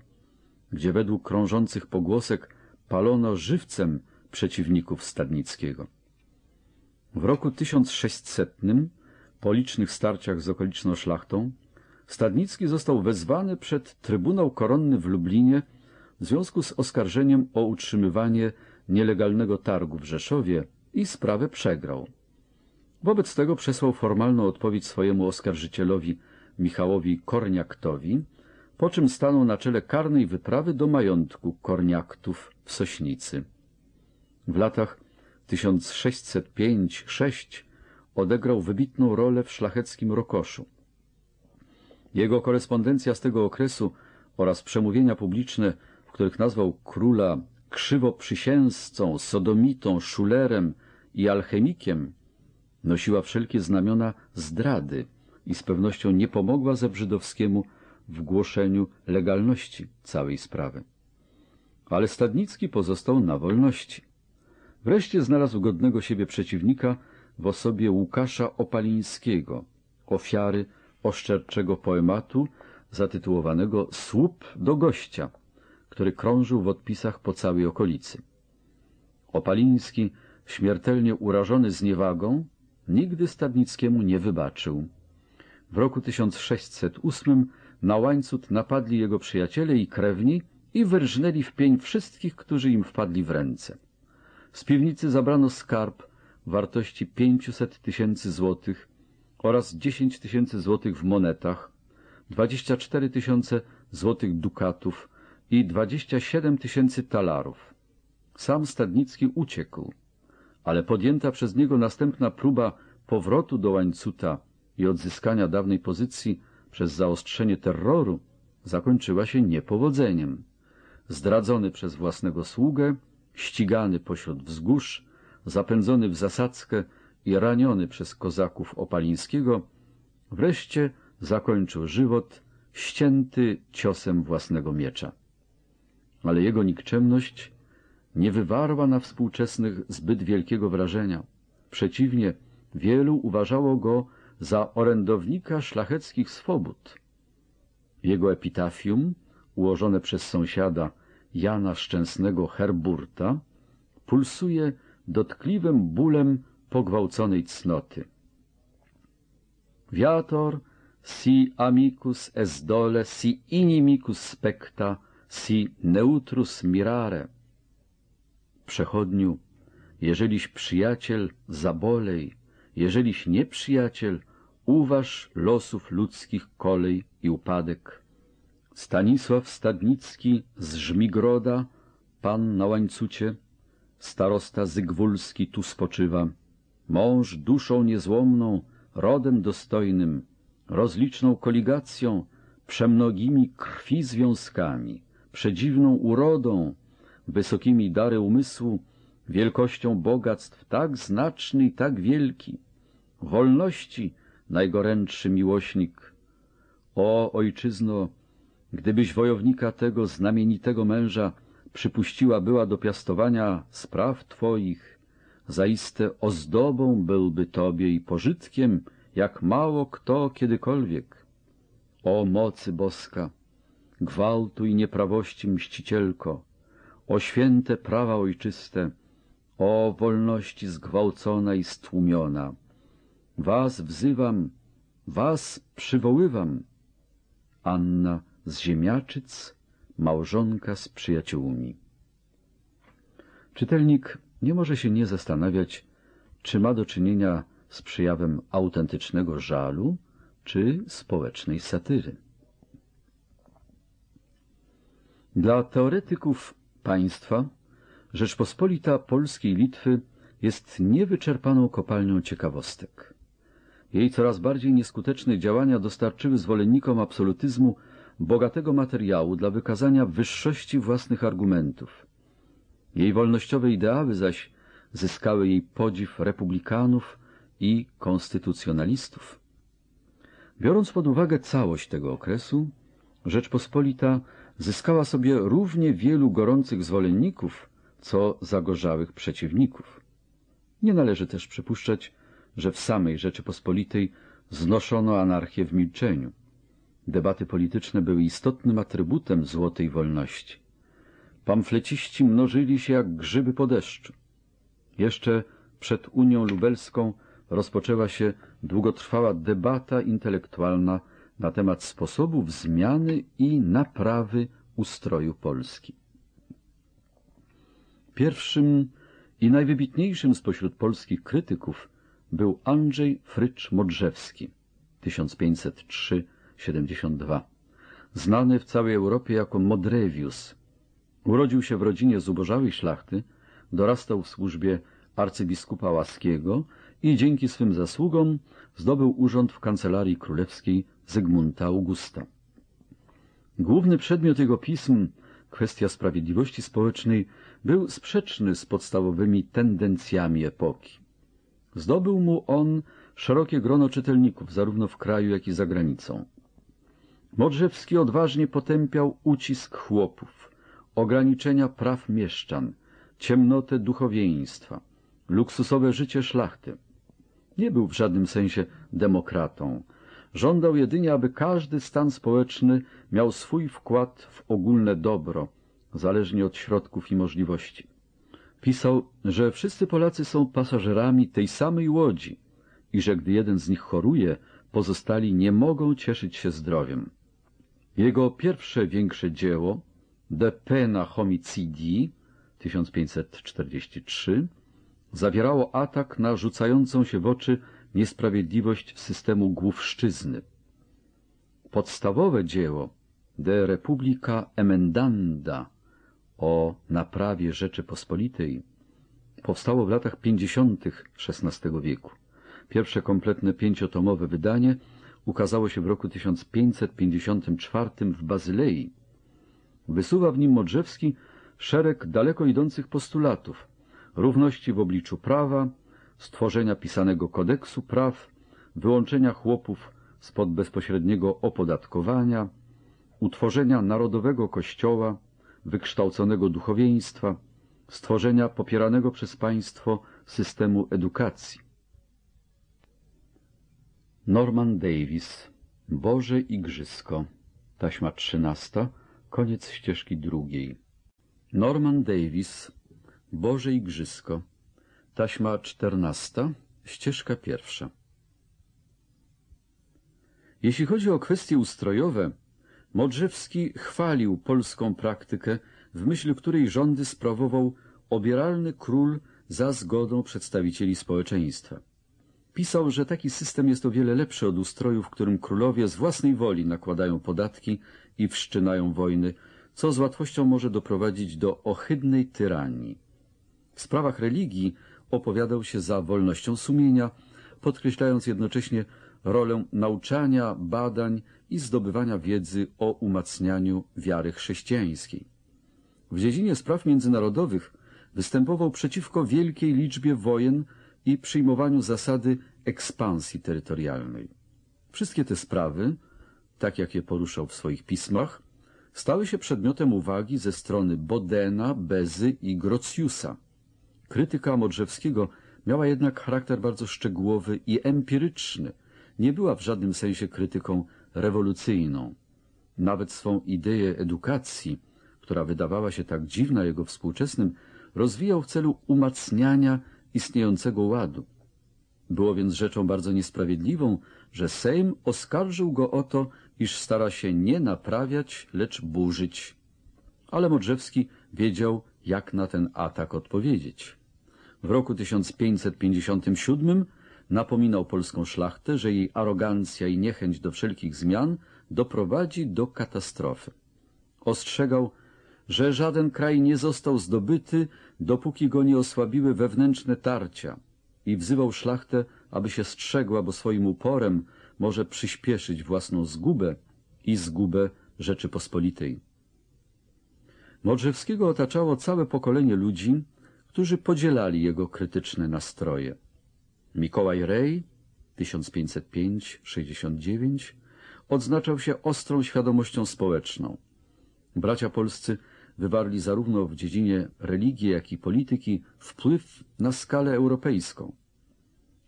gdzie według krążących pogłosek palono żywcem przeciwników Stadnickiego. W roku 1600, po licznych starciach z okoliczną szlachtą, Stadnicki został wezwany przed Trybunał Koronny w Lublinie w związku z oskarżeniem o utrzymywanie nielegalnego targu w Rzeszowie i sprawę przegrał. Wobec tego przesłał formalną odpowiedź swojemu oskarżycielowi Michałowi Korniaktowi, po czym stanął na czele karnej wyprawy do majątku Korniaktów w Sośnicy. W latach 1605-6 odegrał wybitną rolę w szlacheckim rokoszu. Jego korespondencja z tego okresu oraz przemówienia publiczne, w których nazwał króla krzywoprzysięzcą, sodomitą, szulerem i alchemikiem, nosiła wszelkie znamiona zdrady i z pewnością nie pomogła Zebrzydowskiemu w głoszeniu legalności całej sprawy. Ale Stadnicki pozostał na wolności. Wreszcie znalazł godnego siebie przeciwnika w osobie Łukasza Opalińskiego, ofiary oszczerczego poematu zatytułowanego Słup do gościa, który krążył w odpisach po całej okolicy. Opaliński, śmiertelnie urażony zniewagą, nigdy Stadnickiemu nie wybaczył. W roku 1608 na łańcut napadli jego przyjaciele i krewni i wyrżnęli w pień wszystkich, którzy im wpadli w ręce. Z piwnicy zabrano skarb wartości 500 tysięcy złotych oraz 10 tysięcy złotych w monetach, 24 tysiące złotych dukatów i 27 tysięcy talarów. Sam Stadnicki uciekł, ale podjęta przez niego następna próba powrotu do łańcuta i odzyskania dawnej pozycji przez zaostrzenie terroru zakończyła się niepowodzeniem. Zdradzony przez własnego sługę, ścigany pośród wzgórz, zapędzony w zasadzkę i raniony przez kozaków Opalińskiego, wreszcie zakończył żywot ścięty ciosem własnego miecza. Ale jego nikczemność nie wywarła na współczesnych zbyt wielkiego wrażenia. Przeciwnie, wielu uważało go za orędownika szlacheckich swobód. Jego epitafium, ułożone przez sąsiada Jana Szczęsnego Herburta, pulsuje dotkliwym bólem pogwałconej cnoty. Viator si amicus es dole, si inimicus specta, si neutrus mirare. Przechodniu, jeżeliś przyjaciel, zabolej, jeżeliś nieprzyjaciel, uważ losów ludzkich kolej i upadek. Stanisław Stadnicki z Żmigroda, pan na łańcucie, starosta Zygwulski tu spoczywa, mąż duszą niezłomną, rodem dostojnym, rozliczną koligacją, przemnogimi krwi związkami, przedziwną urodą, wysokimi dary umysłu, wielkością bogactw tak znaczny i tak wielki, wolności najgorętszy miłośnik. O ojczyzno, gdybyś wojownika tego znamienitego męża przypuściła była do piastowania spraw twoich, zaiste ozdobą byłby tobie i pożytkiem, jak mało kto kiedykolwiek. O mocy boska, gwałtu i nieprawości mścicielko, o święte prawa ojczyste, o wolności zgwałcona i stłumiona. Was wzywam, was przywoływam. Anna z Ziemiaczyc, małżonka z przyjaciółmi. Czytelnik nie może się nie zastanawiać, czy ma do czynienia z przejawem autentycznego żalu, czy społecznej satyry. Dla teoretyków państwa Rzeczpospolita Polskiej Litwy jest niewyczerpaną kopalnią ciekawostek. Jej coraz bardziej nieskuteczne działania dostarczyły zwolennikom absolutyzmu bogatego materiału dla wykazania wyższości własnych argumentów. Jej wolnościowe ideały zaś zyskały jej podziw republikanów i konstytucjonalistów. Biorąc pod uwagę całość tego okresu, Rzeczpospolita zyskała sobie równie wielu gorących zwolenników, co zagorzałych przeciwników. Nie należy też przypuszczać, że w samej Rzeczypospolitej znoszono anarchię w milczeniu. Debaty polityczne były istotnym atrybutem złotej wolności. Pamfleciści mnożyli się jak grzyby po deszczu. Jeszcze przed Unią Lubelską rozpoczęła się długotrwała debata intelektualna na temat sposobów zmiany i naprawy ustroju Polski. Pierwszym i najwybitniejszym spośród polskich krytyków był Andrzej Frycz Modrzewski 1503-72, znany w całej Europie jako Modrevius. Urodził się w rodzinie zubożałej szlachty, dorastał w służbie arcybiskupa Łaskiego i dzięki swym zasługom zdobył urząd w kancelarii królewskiej Zygmunta Augusta. Główny przedmiot jego pism, kwestia sprawiedliwości społecznej, był sprzeczny z podstawowymi tendencjami epoki. Zdobył mu on szerokie grono czytelników, zarówno w kraju, jak i za granicą. Modrzewski odważnie potępiał ucisk chłopów, ograniczenia praw mieszczan, ciemnotę duchowieństwa, luksusowe życie szlachty. Nie był w żadnym sensie demokratą. Żądał jedynie, aby każdy stan społeczny miał swój wkład w ogólne dobro, zależnie od środków i możliwości. Pisał, że wszyscy Polacy są pasażerami tej samej łodzi i że gdy jeden z nich choruje, pozostali nie mogą cieszyć się zdrowiem. Jego pierwsze większe dzieło, De Pena Homicidi 1543, zawierało atak na rzucającą się w oczy niesprawiedliwość systemu główszczyzny. Podstawowe dzieło De Republica Emendanda o naprawie Rzeczypospolitej powstało w latach pięćdziesiątych XVI wieku. Pierwsze kompletne pięciotomowe wydanie ukazało się w roku 1554 w Bazylei. Wysuwa w nim Modrzewski szereg daleko idących postulatów równości w obliczu prawa, stworzenia pisanego kodeksu praw, wyłączenia chłopów spod bezpośredniego opodatkowania, utworzenia narodowego kościoła, wykształconego duchowieństwa, stworzenia popieranego przez państwo systemu edukacji. Norman Davis Boże Igrzysko Taśma trzynasta Koniec ścieżki drugiej Norman Davis Boże Igrzysko Taśma czternasta Ścieżka pierwsza Jeśli chodzi o kwestie ustrojowe, Modrzewski chwalił polską praktykę, w myśl której rządy sprawował obieralny król za zgodą przedstawicieli społeczeństwa. Pisał, że taki system jest o wiele lepszy od ustroju, w którym królowie z własnej woli nakładają podatki i wszczynają wojny, co z łatwością może doprowadzić do ohydnej tyranii. W sprawach religii opowiadał się za wolnością sumienia, podkreślając jednocześnie rolę nauczania, badań i zdobywania wiedzy o umacnianiu wiary chrześcijańskiej. W dziedzinie spraw międzynarodowych występował przeciwko wielkiej liczbie wojen i przyjmowaniu zasady ekspansji terytorialnej. Wszystkie te sprawy, tak jak je poruszał w swoich pismach, stały się przedmiotem uwagi ze strony Bodena, Bezy i Grocjusa. Krytyka Modrzewskiego miała jednak charakter bardzo szczegółowy i empiryczny, nie była w żadnym sensie krytyką rewolucyjną. Nawet swą ideę edukacji, która wydawała się tak dziwna jego współczesnym, rozwijał w celu umacniania istniejącego ładu. Było więc rzeczą bardzo niesprawiedliwą, że Sejm oskarżył go o to, iż stara się nie naprawiać, lecz burzyć. Ale Modrzewski wiedział, jak na ten atak odpowiedzieć. W roku 1557 napominał polską szlachtę, że jej arogancja i niechęć do wszelkich zmian doprowadzi do katastrofy. Ostrzegał, że żaden kraj nie został zdobyty, dopóki go nie osłabiły wewnętrzne tarcia i wzywał szlachtę, aby się strzegła, bo swoim uporem może przyspieszyć własną zgubę i zgubę Rzeczypospolitej. Modrzewskiego otaczało całe pokolenie ludzi, którzy podzielali jego krytyczne nastroje. Mikołaj Rej, 1505-69, odznaczał się ostrą świadomością społeczną. Bracia polscy wywarli zarówno w dziedzinie religii, jak i polityki wpływ na skalę europejską.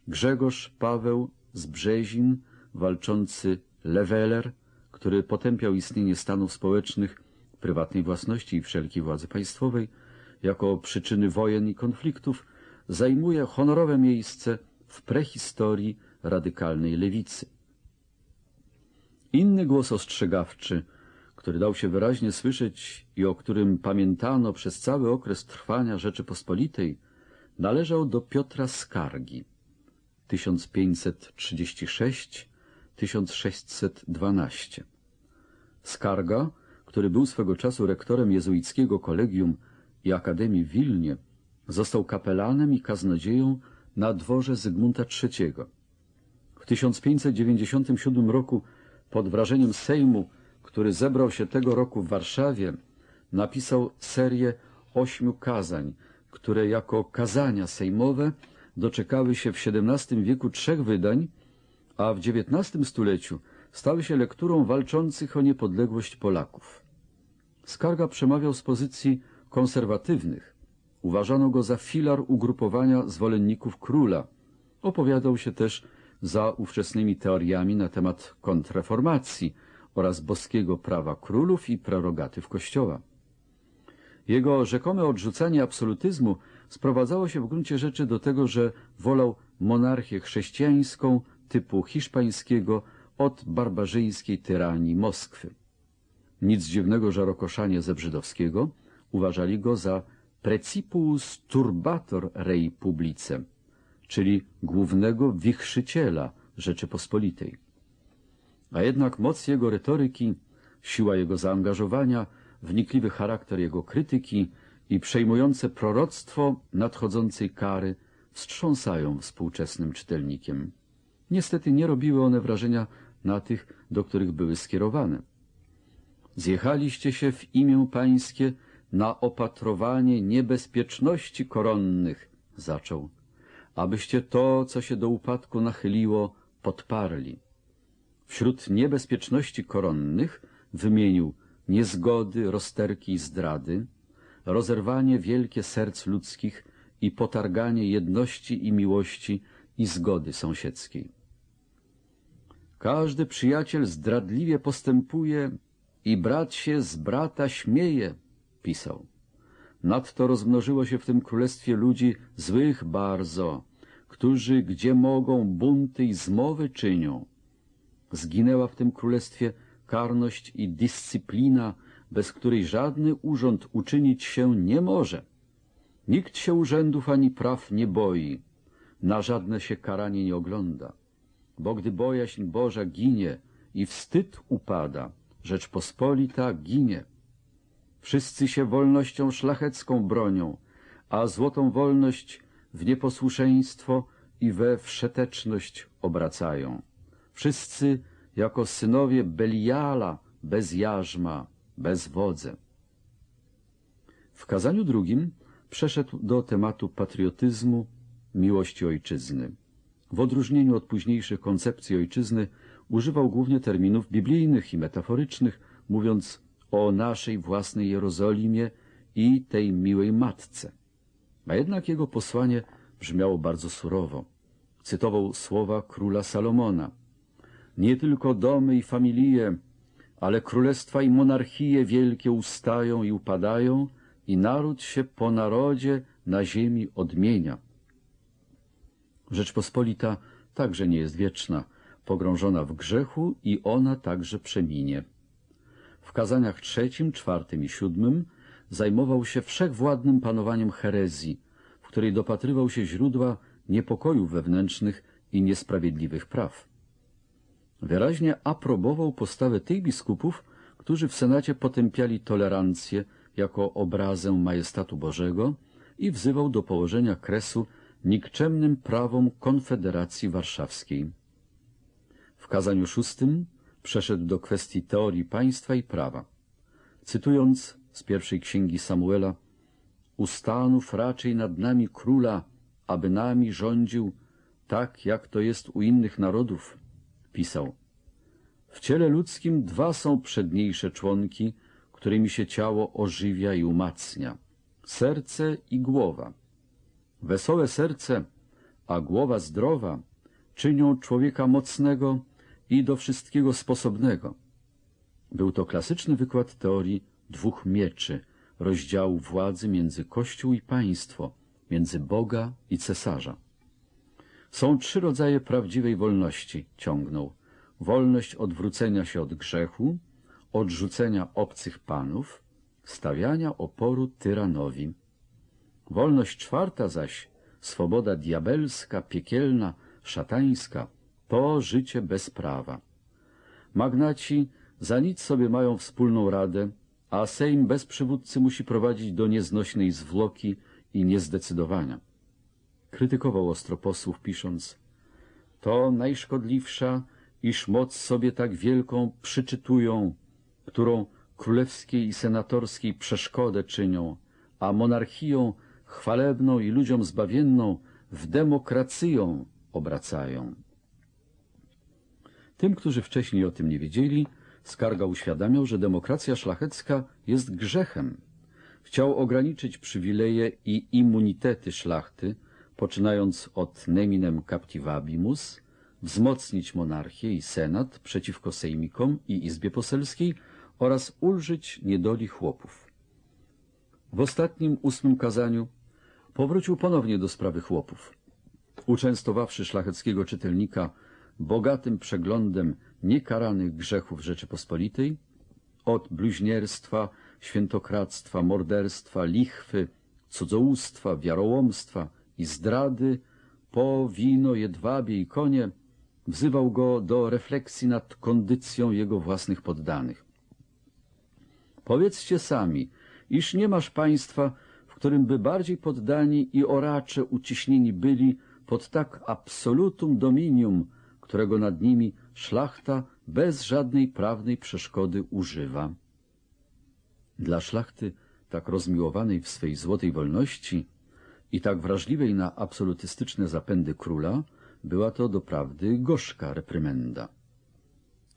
Grzegorz Paweł z Brzezin, walczący Leweler, który potępiał istnienie stanów społecznych, prywatnej własności i wszelkiej władzy państwowej, jako przyczyny wojen i konfliktów, zajmuje honorowe miejsce w prehistorii radykalnej lewicy. Inny głos ostrzegawczy, który dał się wyraźnie słyszeć i o którym pamiętano przez cały okres trwania Rzeczypospolitej, należał do Piotra Skargi 1536-1612. Skarga, który był swego czasu rektorem jezuickiego kolegium i Akademii w Wilnie, został kapelanem i kaznodzieją na dworze Zygmunta III. W 1597 roku pod wrażeniem Sejmu, który zebrał się tego roku w Warszawie, napisał serię ośmiu kazań, które jako kazania sejmowe doczekały się w XVII wieku trzech wydań, a w XIX stuleciu stały się lekturą walczących o niepodległość Polaków. Skarga przemawiał z pozycji konserwatywnych. Uważano go za filar ugrupowania zwolenników króla. Opowiadał się też za ówczesnymi teoriami na temat kontrreformacji oraz boskiego prawa królów i prerogatyw Kościoła. Jego rzekome odrzucanie absolutyzmu sprowadzało się w gruncie rzeczy do tego, że wolał monarchię chrześcijańską typu hiszpańskiego od barbarzyńskiej tyranii Moskwy. Nic dziwnego, że Rokoszanie ze Brzydowskiego uważali go za precipus turbator rei publice, czyli głównego wichrzyciela Rzeczypospolitej. A jednak moc jego retoryki, siła jego zaangażowania, wnikliwy charakter jego krytyki i przejmujące proroctwo nadchodzącej kary wstrząsają współczesnym czytelnikiem. Niestety nie robiły one wrażenia na tych, do których były skierowane. Zjechaliście się w imię pańskie na opatrowanie niebezpieczności koronnych, zaczął, abyście to, co się do upadku nachyliło, podparli. Wśród niebezpieczności koronnych wymienił niezgody, rozterki i zdrady, rozerwanie wielkie serc ludzkich i potarganie jedności i miłości i zgody sąsiedzkiej. Każdy przyjaciel zdradliwie postępuje i brat się z brata śmieje, pisał. Nadto rozmnożyło się w tym królestwie ludzi złych bardzo, którzy gdzie mogą bunty i zmowy czynią. Zginęła w tym królestwie karność i dyscyplina, bez której żadny urząd uczynić się nie może. Nikt się urzędów ani praw nie boi, na żadne się karanie nie ogląda. Bo gdy bojaźń Boża ginie i wstyd upada, Rzeczpospolita ginie. Wszyscy się wolnością szlachecką bronią, a złotą wolność w nieposłuszeństwo i we wszeteczność obracają. wszyscy jako synowie Beliala, bez jarzma, bez wodze. W kazaniu drugim przeszedł do tematu patriotyzmu, miłości ojczyzny. W odróżnieniu od późniejszych koncepcji ojczyzny używał głównie terminów biblijnych i metaforycznych, mówiąc o naszej własnej Jerozolimie i tej miłej matce. A jednak jego posłanie brzmiało bardzo surowo. Cytował słowa króla Salomona. Nie tylko domy i familie, ale królestwa i monarchie wielkie ustają i upadają i naród się po narodzie na ziemi odmienia. Rzeczpospolita także nie jest wieczna, pogrążona w grzechu i ona także przeminie. Kazaniach trzecim, czwartym i siódmym zajmował się wszechwładnym panowaniem herezji, w której dopatrywał się źródła niepokojów wewnętrznych i niesprawiedliwych praw. Wyraźnie aprobował postawę tych biskupów, którzy w Senacie potępiali tolerancję jako obrazę majestatu Bożego i wzywał do położenia kresu nikczemnym prawom Konfederacji Warszawskiej. W kazaniu szóstym przeszedł do kwestii teorii państwa i prawa. Cytując z pierwszej księgi Samuela, ustanów raczej nad nami króla, aby nami rządził, tak jak to jest u innych narodów, pisał. W ciele ludzkim dwa są przedniejsze członki, którymi się ciało ożywia i umacnia. Serce i głowa. Wesołe serce, a głowa zdrowa czynią człowieka mocnego i do wszystkiego sposobnego. Był to klasyczny wykład teorii dwóch mieczy, rozdziału władzy między Kościół i państwo, między Boga i cesarza. Są trzy rodzaje prawdziwej wolności, ciągnął. Wolność odwrócenia się od grzechu, odrzucenia obcych panów, stawiania oporu tyranowi. Wolność czwarta zaś, swoboda diabelska, piekielna, szatańska, to życie bez prawa. Magnaci za nic sobie mają wspólną radę, a Sejm bez przywódcy musi prowadzić do nieznośnej zwłoki i niezdecydowania. Krytykował ostro posłów, pisząc To najszkodliwsza, iż moc sobie tak wielką przyczytują, którą królewskiej i senatorskiej przeszkodę czynią, a monarchią chwalebną i ludziom zbawienną w demokrację obracają. Tym, którzy wcześniej o tym nie wiedzieli, Skarga uświadamiał, że demokracja szlachecka jest grzechem. Chciał ograniczyć przywileje i immunitety szlachty, poczynając od neminem captivabimus, wzmocnić monarchię i senat przeciwko sejmikom i izbie poselskiej oraz ulżyć niedoli chłopów. W ostatnim ósmym kazaniu powrócił ponownie do sprawy chłopów. Uczęstowawszy szlacheckiego czytelnika bogatym przeglądem niekaranych grzechów Rzeczypospolitej, od bluźnierstwa, świętokradztwa, morderstwa, lichwy, cudzołóstwa, wiarołomstwa i zdrady, po wino, jedwabie i konie, wzywał go do refleksji nad kondycją jego własnych poddanych. Powiedzcie sami, iż nie masz państwa, w którym by bardziej poddani i oracze uciśnieni byli pod tak absolutum dominium, którego nad nimi szlachta bez żadnej prawnej przeszkody używa. Dla szlachty tak rozmiłowanej w swej złotej wolności i tak wrażliwej na absolutystyczne zapędy króla, była to doprawdy gorzka reprymenda.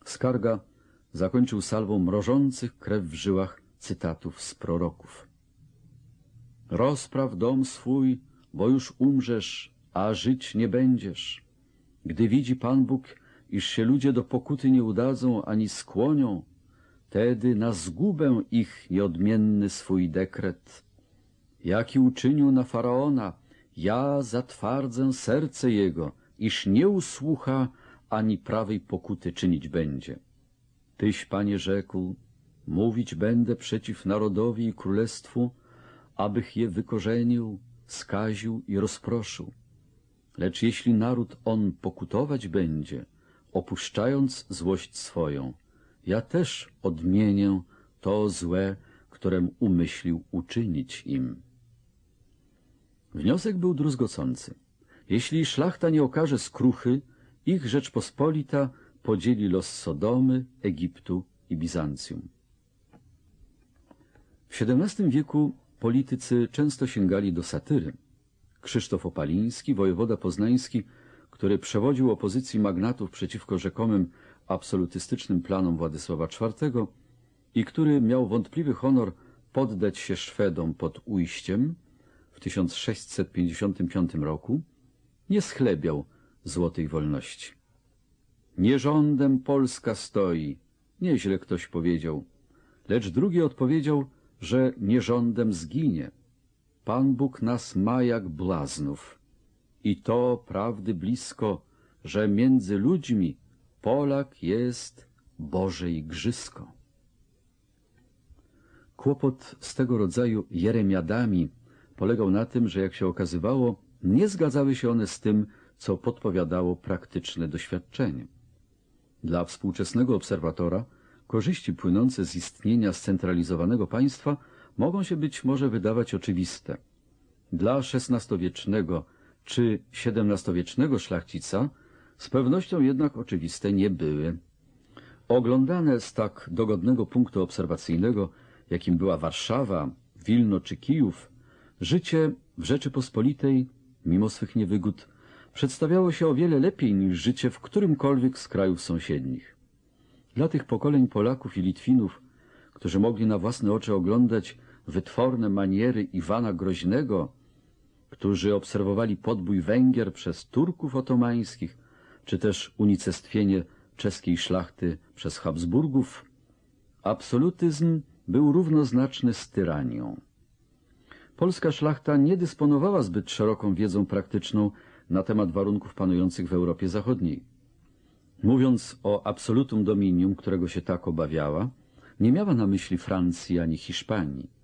Skarga zakończył salwą mrożących krew w żyłach cytatów z proroków. Rozpraw dom swój, bo już umrzesz, a żyć nie będziesz. Gdy widzi Pan Bóg, iż się ludzie do pokuty nie udadzą ani skłonią, tedy na zgubę ich nieodmienny swój dekret. Jaki uczynił na Faraona, ja zatwardzę serce jego, iż nie usłucha, ani prawej pokuty czynić będzie. Tyś, Panie, rzekł, mówić będę przeciw narodowi i królestwu, abych je wykorzenił, skaził i rozproszył. Lecz jeśli naród on pokutować będzie, opuszczając złość swoją, ja też odmienię to złe, którem umyślił uczynić im. Wniosek był druzgocący. Jeśli szlachta nie okaże skruchy, ich Rzeczpospolita podzieli los Sodomy, Egiptu i Bizancjum. W XVII wieku politycy często sięgali do satyry. Krzysztof Opaliński, wojewoda poznański, który przewodził opozycji magnatów przeciwko rzekomym absolutystycznym planom Władysława IV i który miał wątpliwy honor poddać się Szwedom pod ujściem w 1655 roku, nie schlebiał złotej wolności. Nie rządem Polska stoi, nieźle ktoś powiedział, lecz drugi odpowiedział, że nie rządem zginie. Pan Bóg nas ma jak błaznów. I to prawdy blisko, że między ludźmi Polak jest Boże igrzysko. Kłopot z tego rodzaju jeremiadami polegał na tym, że jak się okazywało, nie zgadzały się one z tym, co podpowiadało praktyczne doświadczenie. Dla współczesnego obserwatora korzyści płynące z istnienia scentralizowanego państwa mogą się być może wydawać oczywiste. Dla XVI-wiecznego czy XVII-wiecznego szlachcica z pewnością jednak oczywiste nie były. Oglądane z tak dogodnego punktu obserwacyjnego, jakim była Warszawa, Wilno czy Kijów, życie w Rzeczypospolitej, mimo swych niewygód, przedstawiało się o wiele lepiej niż życie w którymkolwiek z krajów sąsiednich. Dla tych pokoleń Polaków i Litwinów, którzy mogli na własne oczy oglądać wytworne maniery Iwana Groźnego, którzy obserwowali podbój Węgier przez Turków otomańskich, czy też unicestwienie czeskiej szlachty przez Habsburgów, absolutyzm był równoznaczny z tyranią. Polska szlachta nie dysponowała zbyt szeroką wiedzą praktyczną na temat warunków panujących w Europie Zachodniej. Mówiąc o absolutum dominium, którego się tak obawiała, nie miała na myśli Francji ani Hiszpanii.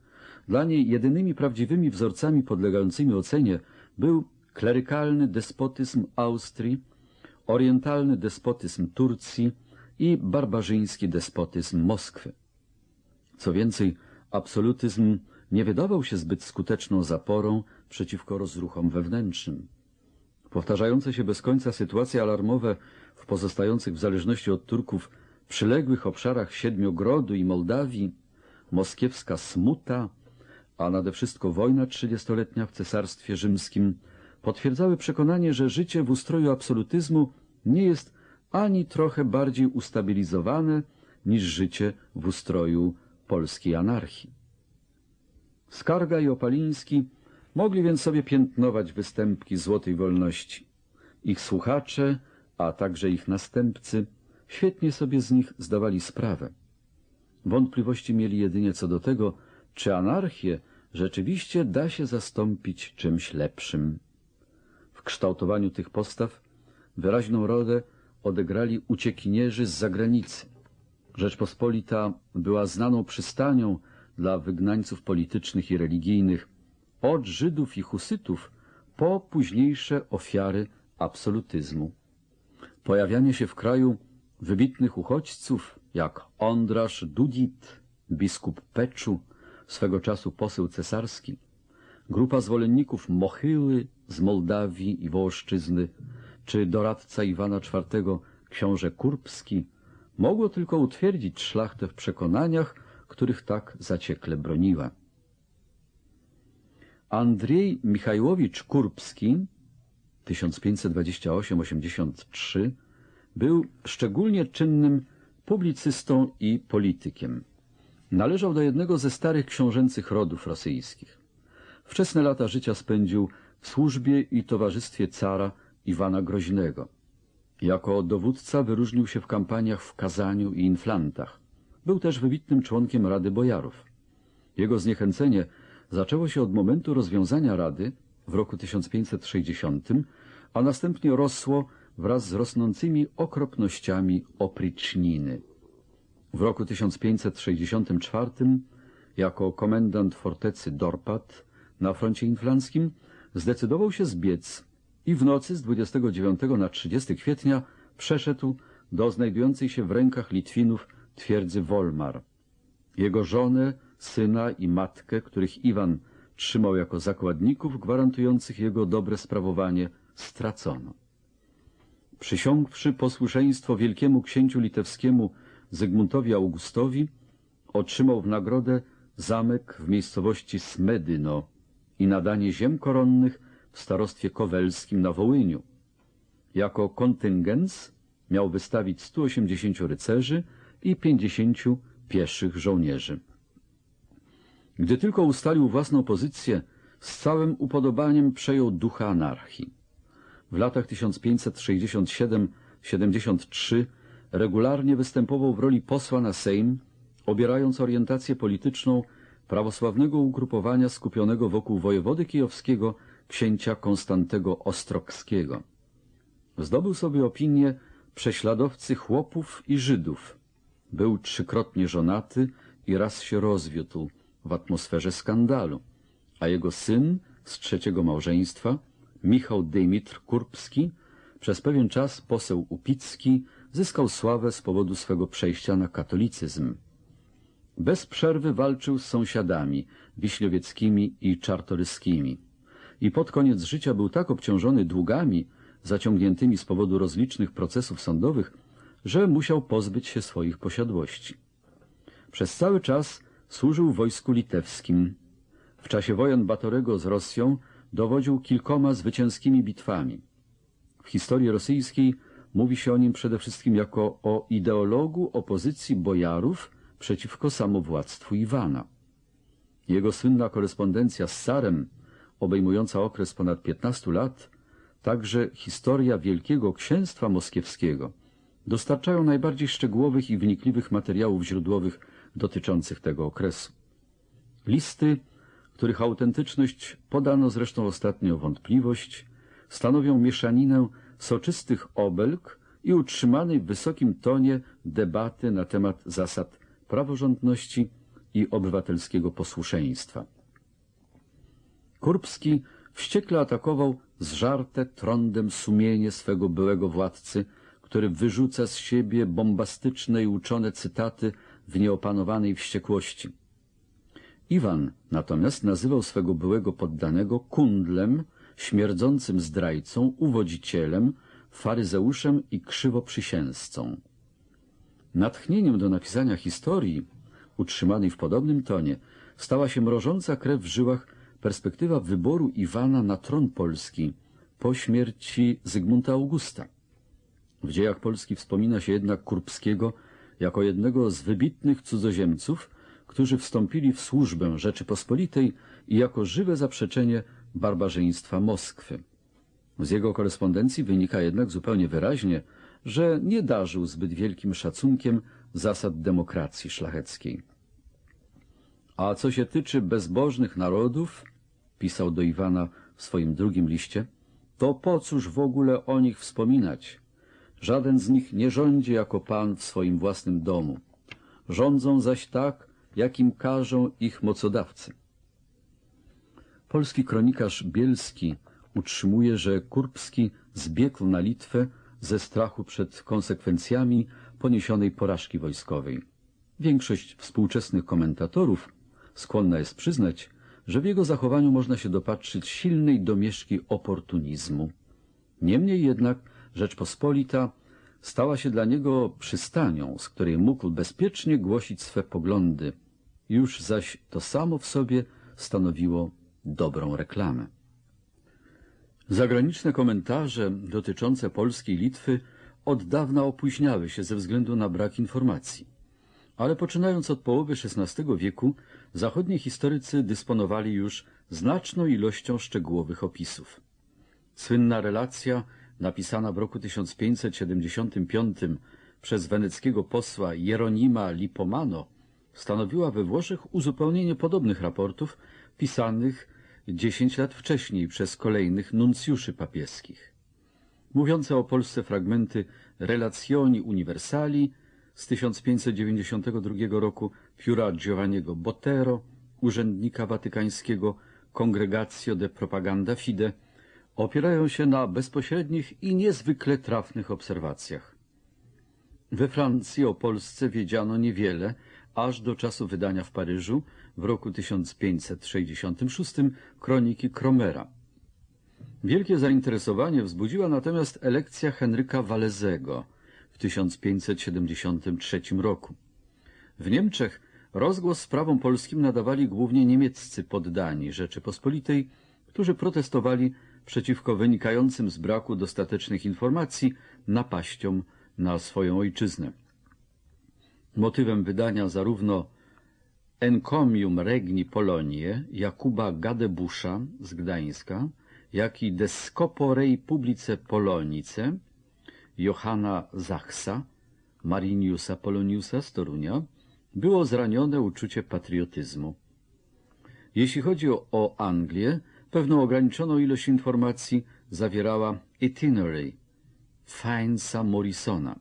Dla niej jedynymi prawdziwymi wzorcami podlegającymi ocenie był klerykalny despotyzm Austrii, orientalny despotyzm Turcji i barbarzyński despotyzm Moskwy. Co więcej, absolutyzm nie wydawał się zbyt skuteczną zaporą przeciwko rozruchom wewnętrznym. Powtarzające się bez końca sytuacje alarmowe w pozostających w zależności od Turków przyległych obszarach Siedmiogrodu i Mołdawii, moskiewska smuta, a nade wszystko wojna trzydziestoletnia w Cesarstwie Rzymskim potwierdzały przekonanie, że życie w ustroju absolutyzmu nie jest ani trochę bardziej ustabilizowane niż życie w ustroju polskiej anarchii. Skarga i Opaliński mogli więc sobie piętnować występki złotej wolności. Ich słuchacze, a także ich następcy, świetnie sobie z nich zdawali sprawę. Wątpliwości mieli jedynie co do tego, czy anarchię rzeczywiście da się zastąpić czymś lepszym. W kształtowaniu tych postaw wyraźną rolę odegrali uciekinierzy z zagranicy. Rzeczpospolita była znaną przystanią dla wygnańców politycznych i religijnych, od Żydów i Husytów po późniejsze ofiary absolutyzmu. Pojawianie się w kraju wybitnych uchodźców, jak Ondrasz Dudit, biskup Peczu, swego czasu poseł cesarski, grupa zwolenników Mochyły z Mołdawii i Wołoszczyzny, czy doradca Iwana IV, książę Kurbski, mogło tylko utwierdzić szlachtę w przekonaniach, których tak zaciekle broniła. Andrzej Michajłowicz Kurbski 1528-83 był szczególnie czynnym publicystą i politykiem. Należał do jednego ze starych książęcych rodów rosyjskich. Wczesne lata życia spędził w służbie i towarzystwie cara Iwana Groźnego. Jako dowódca wyróżnił się w kampaniach w Kazaniu i Inflantach. Był też wybitnym członkiem Rady Bojarów. Jego zniechęcenie zaczęło się od momentu rozwiązania Rady w roku 1560, a następnie rosło wraz z rosnącymi okropnościami opryczniny. W roku 1564 jako komendant fortecy Dorpat na froncie inflanckim zdecydował się zbiec i w nocy z 29 na 30 kwietnia przeszedł do znajdującej się w rękach Litwinów twierdzy Wolmar. Jego żonę, syna i matkę, których Iwan trzymał jako zakładników gwarantujących jego dobre sprawowanie, stracono. przysiągłszy posłuszeństwo wielkiemu księciu litewskiemu Zygmuntowi Augustowi, otrzymał w nagrodę zamek w miejscowości Smedyno i nadanie ziem koronnych w starostwie kowelskim na Wołyniu. Jako kontygens miał wystawić 180 rycerzy i 50 pieszych żołnierzy. Gdy tylko ustalił własną pozycję, z całym upodobaniem przejął ducha anarchii. W latach 1567-73 regularnie występował w roli posła na Sejm, obierając orientację polityczną prawosławnego ugrupowania skupionego wokół wojewody kijowskiego księcia Konstantego Ostrogskiego. Zdobył sobie opinię prześladowcy chłopów i Żydów. Był trzykrotnie żonaty i raz się rozwiódł w atmosferze skandalu, a jego syn z trzeciego małżeństwa, Michał Dymitr Kurbski, przez pewien czas poseł Upicki, zyskał sławę z powodu swego przejścia na katolicyzm. Bez przerwy walczył z sąsiadami wiśliowieckimi i czartoryskimi i pod koniec życia był tak obciążony długami zaciągniętymi z powodu rozlicznych procesów sądowych, że musiał pozbyć się swoich posiadłości. Przez cały czas służył wojsku litewskim. W czasie wojen Batorego z Rosją dowodził kilkoma zwycięskimi bitwami. W historii rosyjskiej mówi się o nim przede wszystkim jako o ideologu opozycji bojarów przeciwko samowładztwu Iwana. Jego słynna korespondencja z Sarem, obejmująca okres ponad 15 lat, także historia Wielkiego Księstwa Moskiewskiego, dostarczają najbardziej szczegółowych i wnikliwych materiałów źródłowych dotyczących tego okresu. Listy, których autentyczność podano zresztą ostatnio wątpliwość, stanowią mieszaninę soczystych obelg i utrzymanej w wysokim tonie debaty na temat zasad praworządności i obywatelskiego posłuszeństwa. Kurbski wściekle atakował zżarte trądem sumienie swego byłego władcy, który wyrzuca z siebie bombastyczne i uczone cytaty w nieopanowanej wściekłości. Iwan natomiast nazywał swego byłego poddanego kundlem, śmierdzącym zdrajcą, uwodzicielem, faryzeuszem i krzywoprzysięzcą. Natchnieniem do napisania historii, utrzymanej w podobnym tonie, stała się mrożąca krew w żyłach perspektywa wyboru Iwana na tron Polski po śmierci Zygmunta Augusta. W dziejach Polski wspomina się jednak Kurbskiego jako jednego z wybitnych cudzoziemców, którzy wstąpili w służbę Rzeczypospolitej i jako żywe zaprzeczenie barbarzyństwa Moskwy. Z jego korespondencji wynika jednak zupełnie wyraźnie, że nie darzył zbyt wielkim szacunkiem zasad demokracji szlacheckiej. A co się tyczy bezbożnych narodów, pisał do Iwana w swoim drugim liście, to po cóż w ogóle o nich wspominać? Żaden z nich nie rządzi jako pan w swoim własnym domu. Rządzą zaś tak, jakim każą ich mocodawcy. Polski kronikarz Bielski utrzymuje, że Kurbski zbiegł na Litwę ze strachu przed konsekwencjami poniesionej porażki wojskowej. Większość współczesnych komentatorów skłonna jest przyznać, że w jego zachowaniu można się dopatrzyć silnej domieszki oportunizmu. Niemniej jednak Rzeczpospolita stała się dla niego przystanią, z której mógł bezpiecznie głosić swe poglądy. Już zaś to samo w sobie stanowiło dobrą reklamę. Zagraniczne komentarze dotyczące Polski i Litwy od dawna opóźniały się ze względu na brak informacji. Ale poczynając od połowy XVI wieku, zachodni historycy dysponowali już znaczną ilością szczegółowych opisów. Słynna relacja, napisana w roku 1575 przez weneckiego posła Jeronima Lipomano, stanowiła we Włoszech uzupełnienie podobnych raportów pisanych dziesięć lat wcześniej przez kolejnych nuncjuszy papieskich. Mówiące o Polsce fragmenty Relationi Universali z 1592 roku pióra Giovanniego Botero, urzędnika watykańskiego Congregatio de Propaganda Fide, opierają się na bezpośrednich i niezwykle trafnych obserwacjach. We Francji o Polsce wiedziano niewiele, aż do czasu wydania w Paryżu w roku 1566 kroniki Cromera. Wielkie zainteresowanie wzbudziła natomiast elekcja Henryka Walezego w 1573 roku. W Niemczech rozgłos sprawom polskim nadawali głównie niemieccy poddani Rzeczypospolitej, którzy protestowali przeciwko wynikającym z braku dostatecznych informacji napaściom na swoją ojczyznę. Motywem wydania zarówno Encomium Regni Polonie Jakuba Gadebusza z Gdańska, jak i De Scoporei Publice Polonice Johanna Zachsa, Mariniusa Poloniusa z Torunia, było zranione uczucie patriotyzmu. Jeśli chodzi o, Anglię, pewną ograniczoną ilość informacji zawierała Itinerary Feinsa Morrisona.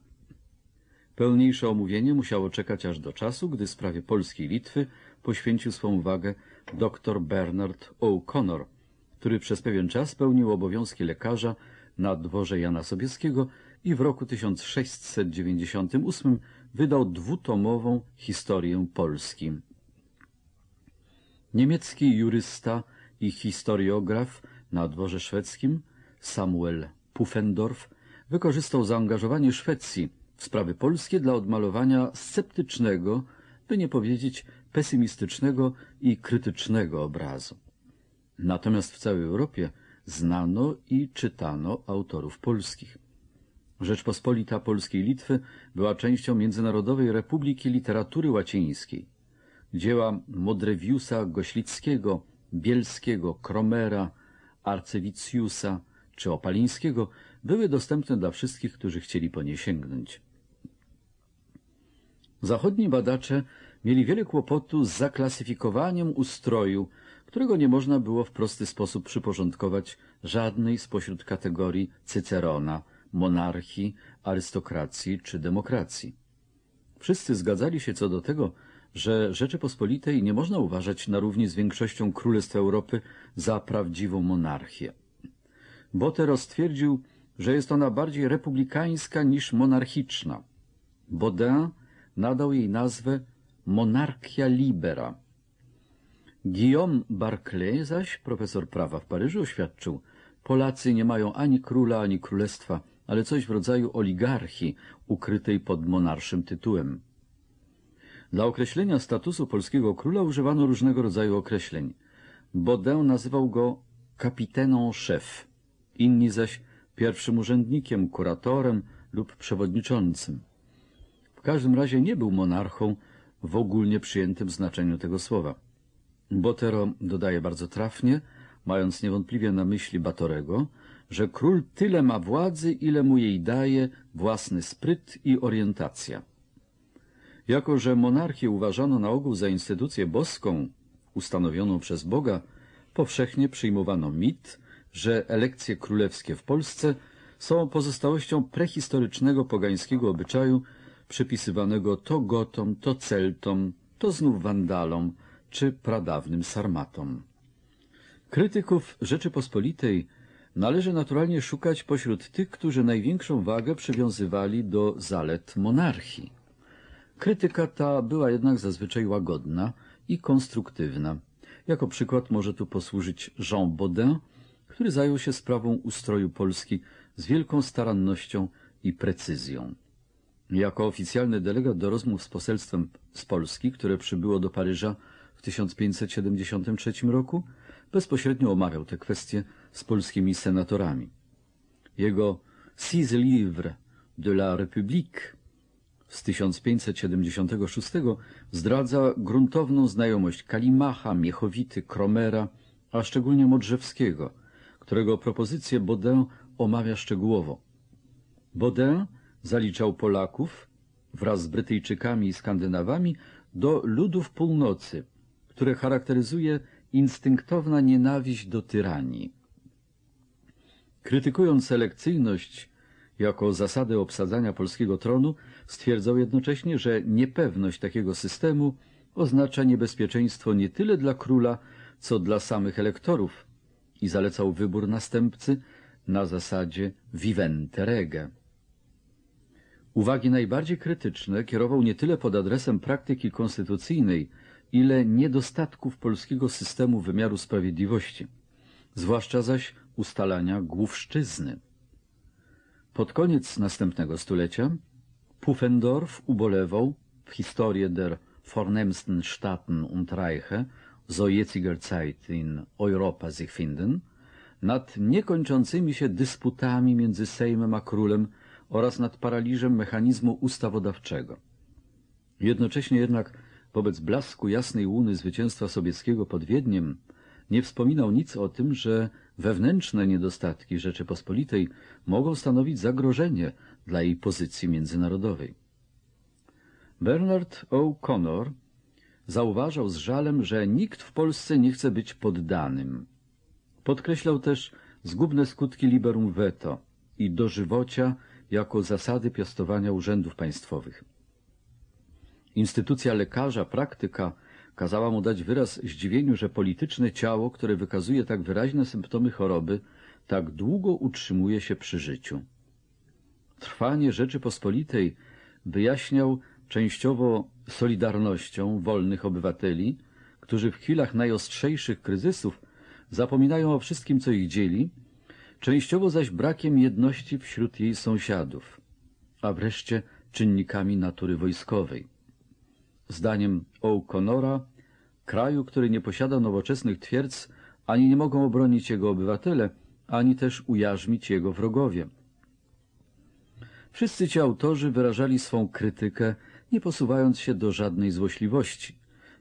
Pełniejsze omówienie musiało czekać aż do czasu, gdy sprawie Polskiej Litwy poświęcił swą uwagę dr Bernard O'Connor, który przez pewien czas pełnił obowiązki lekarza na dworze Jana Sobieskiego i w roku 1698 wydał dwutomową historię Polski. Niemiecki jurysta i historiograf na dworze szwedzkim Samuel Pufendorf wykorzystał zaangażowanie Szwecji sprawy polskie dla odmalowania sceptycznego, by nie powiedzieć pesymistycznego i krytycznego obrazu. Natomiast w całej Europie znano i czytano autorów polskich. Rzeczpospolita Polskiej Litwy była częścią Międzynarodowej Republiki Literatury Łacińskiej. Dzieła Modrewiusa Goślickiego, Bielskiego, Kromera, Arcewicjusa czy Opalińskiego były dostępne dla wszystkich, którzy chcieli po nie sięgnąć. Zachodni badacze mieli wiele kłopotu z zaklasyfikowaniem ustroju, którego nie można było w prosty sposób przyporządkować żadnej spośród kategorii Cycerona, monarchii, arystokracji czy demokracji. Wszyscy zgadzali się co do tego, że Rzeczypospolitej nie można uważać na równi z większością królestw Europy za prawdziwą monarchię. Botero stwierdził, że jest ona bardziej republikańska niż monarchiczna. Baudin nadał jej nazwę monarchia libera. Guillaume Barclay zaś, profesor prawa w Paryżu, oświadczył, Polacy nie mają ani króla, ani królestwa, ale coś w rodzaju oligarchii ukrytej pod monarszym tytułem. Dla określenia statusu polskiego króla używano różnego rodzaju określeń. Baudin nazywał go kapiteną szef, inni zaś pierwszym urzędnikiem, kuratorem lub przewodniczącym. W każdym razie nie był monarchą w ogólnie przyjętym znaczeniu tego słowa. Botero dodaje bardzo trafnie, mając niewątpliwie na myśli Batorego, że król tyle ma władzy, ile mu jej daje własny spryt i orientacja. Jako, że monarchię uważano na ogół za instytucję boską, ustanowioną przez Boga, powszechnie przyjmowano mit, że elekcje królewskie w Polsce są pozostałością prehistorycznego pogańskiego obyczaju przypisywanego to Gotom, to Celtom, to znów Wandalom czy pradawnym Sarmatom. Krytyków Rzeczypospolitej należy naturalnie szukać pośród tych, którzy największą wagę przywiązywali do zalet monarchii. Krytyka ta była jednak zazwyczaj łagodna i konstruktywna. Jako przykład może tu posłużyć Jean Baudin, który zajął się sprawą ustroju Polski z wielką starannością i precyzją. Jako oficjalny delegat do rozmów z poselstwem z Polski, które przybyło do Paryża w 1573 roku, bezpośrednio omawiał te kwestie z polskimi senatorami. Jego Six Livres de la République z 1576 zdradza gruntowną znajomość Kalimacha, Miechowity, Kromera, a szczególnie Modrzewskiego, którego propozycję Baudin omawia szczegółowo. Baudin zaliczał Polaków wraz z Brytyjczykami i Skandynawami do ludów północy, które charakteryzuje instynktowna nienawiść do tyranii. Krytykując selekcyjność jako zasadę obsadzania polskiego tronu, stwierdzał jednocześnie, że niepewność takiego systemu oznacza niebezpieczeństwo nie tyle dla króla, co dla samych elektorów i zalecał wybór następcy na zasadzie vivente rege. Uwagi najbardziej krytyczne kierował nie tyle pod adresem praktyki konstytucyjnej, ile niedostatków polskiego systemu wymiaru sprawiedliwości. zwłaszcza zaś ustalania główszczyzny. Pod koniec następnego stulecia Pufendorf ubolewał w Historie der vornehmsten Staaten und Reiche so jetziger Zeit in Europa sich finden nad niekończącymi się dysputami między Sejmem a królem oraz nad paraliżem mechanizmu ustawodawczego. Jednocześnie jednak wobec blasku jasnej łuny zwycięstwa sowieckiego pod Wiedniem nie wspominał nic o tym, że wewnętrzne niedostatki Rzeczypospolitej mogą stanowić zagrożenie dla jej pozycji międzynarodowej. Bernard O'Connor zauważał z żalem, że nikt w Polsce nie chce być poddanym. Podkreślał też zgubne skutki liberum veto i dożywocia jako zasady piastowania urzędów państwowych. Instytucja lekarza, praktyka kazała mu dać wyraz zdziwieniu, że polityczne ciało, które wykazuje tak wyraźne symptomy choroby, tak długo utrzymuje się przy życiu. Trwanie Rzeczypospolitej wyjaśniał częściowo solidarnością wolnych obywateli, którzy w chwilach najostrzejszych kryzysów zapominają o wszystkim, co ich dzieli, częściowo zaś brakiem jedności wśród jej sąsiadów, a wreszcie czynnikami natury wojskowej. Zdaniem O'Connora, kraju, który nie posiada nowoczesnych twierdz, ani nie mogą obronić jego obywatele, ani też ujarzmić jego wrogowie. Wszyscy ci autorzy wyrażali swą krytykę, nie posuwając się do żadnej złośliwości.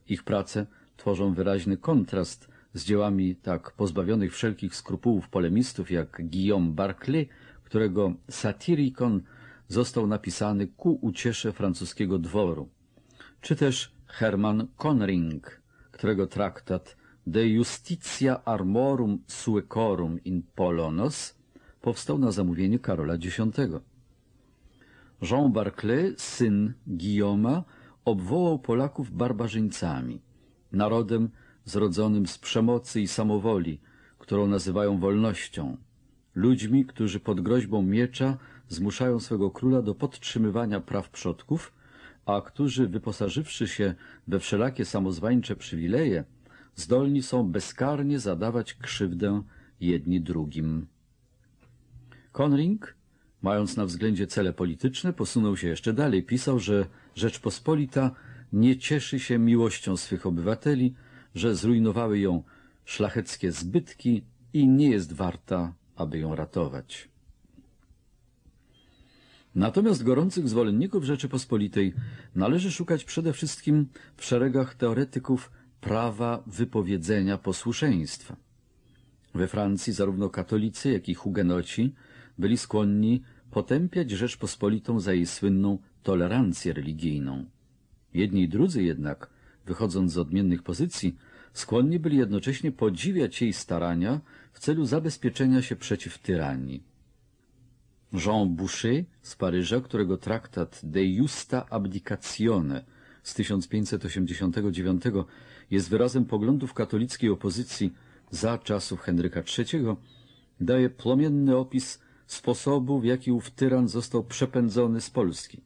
Ich prace tworzą wyraźny kontrast z dziełami tak pozbawionych wszelkich skrupułów polemistów jak Guillaume Barclay, którego Satyricon został napisany ku uciesze francuskiego dworu, czy też Hermann Conring, którego traktat De Justitia Armorum Suecorum in Polonos powstał na zamówienie Karola X. Jean Barclay, syn Guillauma, obwołał Polaków barbarzyńcami, narodem zrodzonym z przemocy i samowoli, którą nazywają wolnością, ludźmi, którzy pod groźbą miecza zmuszają swego króla do podtrzymywania praw przodków, a którzy, wyposażywszy się we wszelakie samozwańcze przywileje, zdolni są bezkarnie zadawać krzywdę jedni drugim. Konring, mając na względzie cele polityczne, posunął się jeszcze dalej. Pisał, że Rzeczpospolita nie cieszy się miłością swych obywateli, że zrujnowały ją szlacheckie zbytki i nie jest warta, aby ją ratować. Natomiast gorących zwolenników Rzeczypospolitej należy szukać przede wszystkim w szeregach teoretyków prawa wypowiedzenia posłuszeństwa. We Francji zarówno katolicy, jak i hugenoci byli skłonni potępiać Rzeczpospolitą za jej słynną tolerancję religijną. Jedni i drudzy jednak wychodząc z odmiennych pozycji, skłonni byli jednocześnie podziwiać jej starania w celu zabezpieczenia się przeciw tyranii. Jean Boucher z Paryża, którego traktat De Justa Abdicatione z 1589 jest wyrazem poglądów katolickiej opozycji za czasów Henryka III, daje płomienny opis sposobu, w jaki ów tyran został przepędzony z Polski.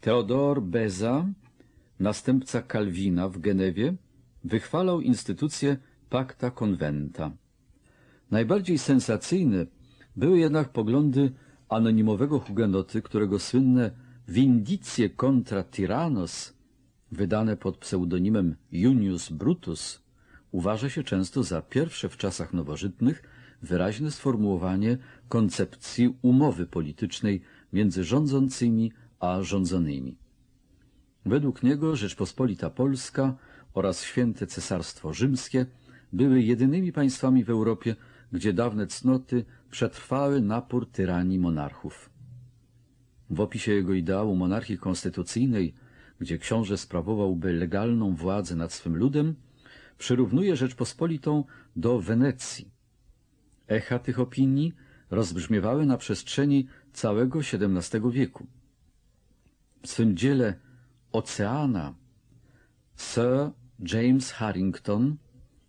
Theodor Beza następca Kalwina w Genewie, wychwalał instytucję Pacta Conventa. Najbardziej sensacyjne były jednak poglądy anonimowego hugenoty, którego słynne Vindicje contra Tyrannos, wydane pod pseudonimem Junius Brutus, uważa się często za pierwsze w czasach nowożytnych wyraźne sformułowanie koncepcji umowy politycznej między rządzącymi a rządzonymi. Według niego Rzeczpospolita Polska oraz Święte Cesarstwo Rzymskie były jedynymi państwami w Europie, gdzie dawne cnoty przetrwały napór tyranii monarchów. W opisie jego ideału monarchii konstytucyjnej, gdzie książę sprawowałby legalną władzę nad swym ludem, przyrównuje Rzeczpospolitą do Wenecji. Echa tych opinii rozbrzmiewały na przestrzeni całego XVII wieku. W swym dziele Oceana Sir James Harrington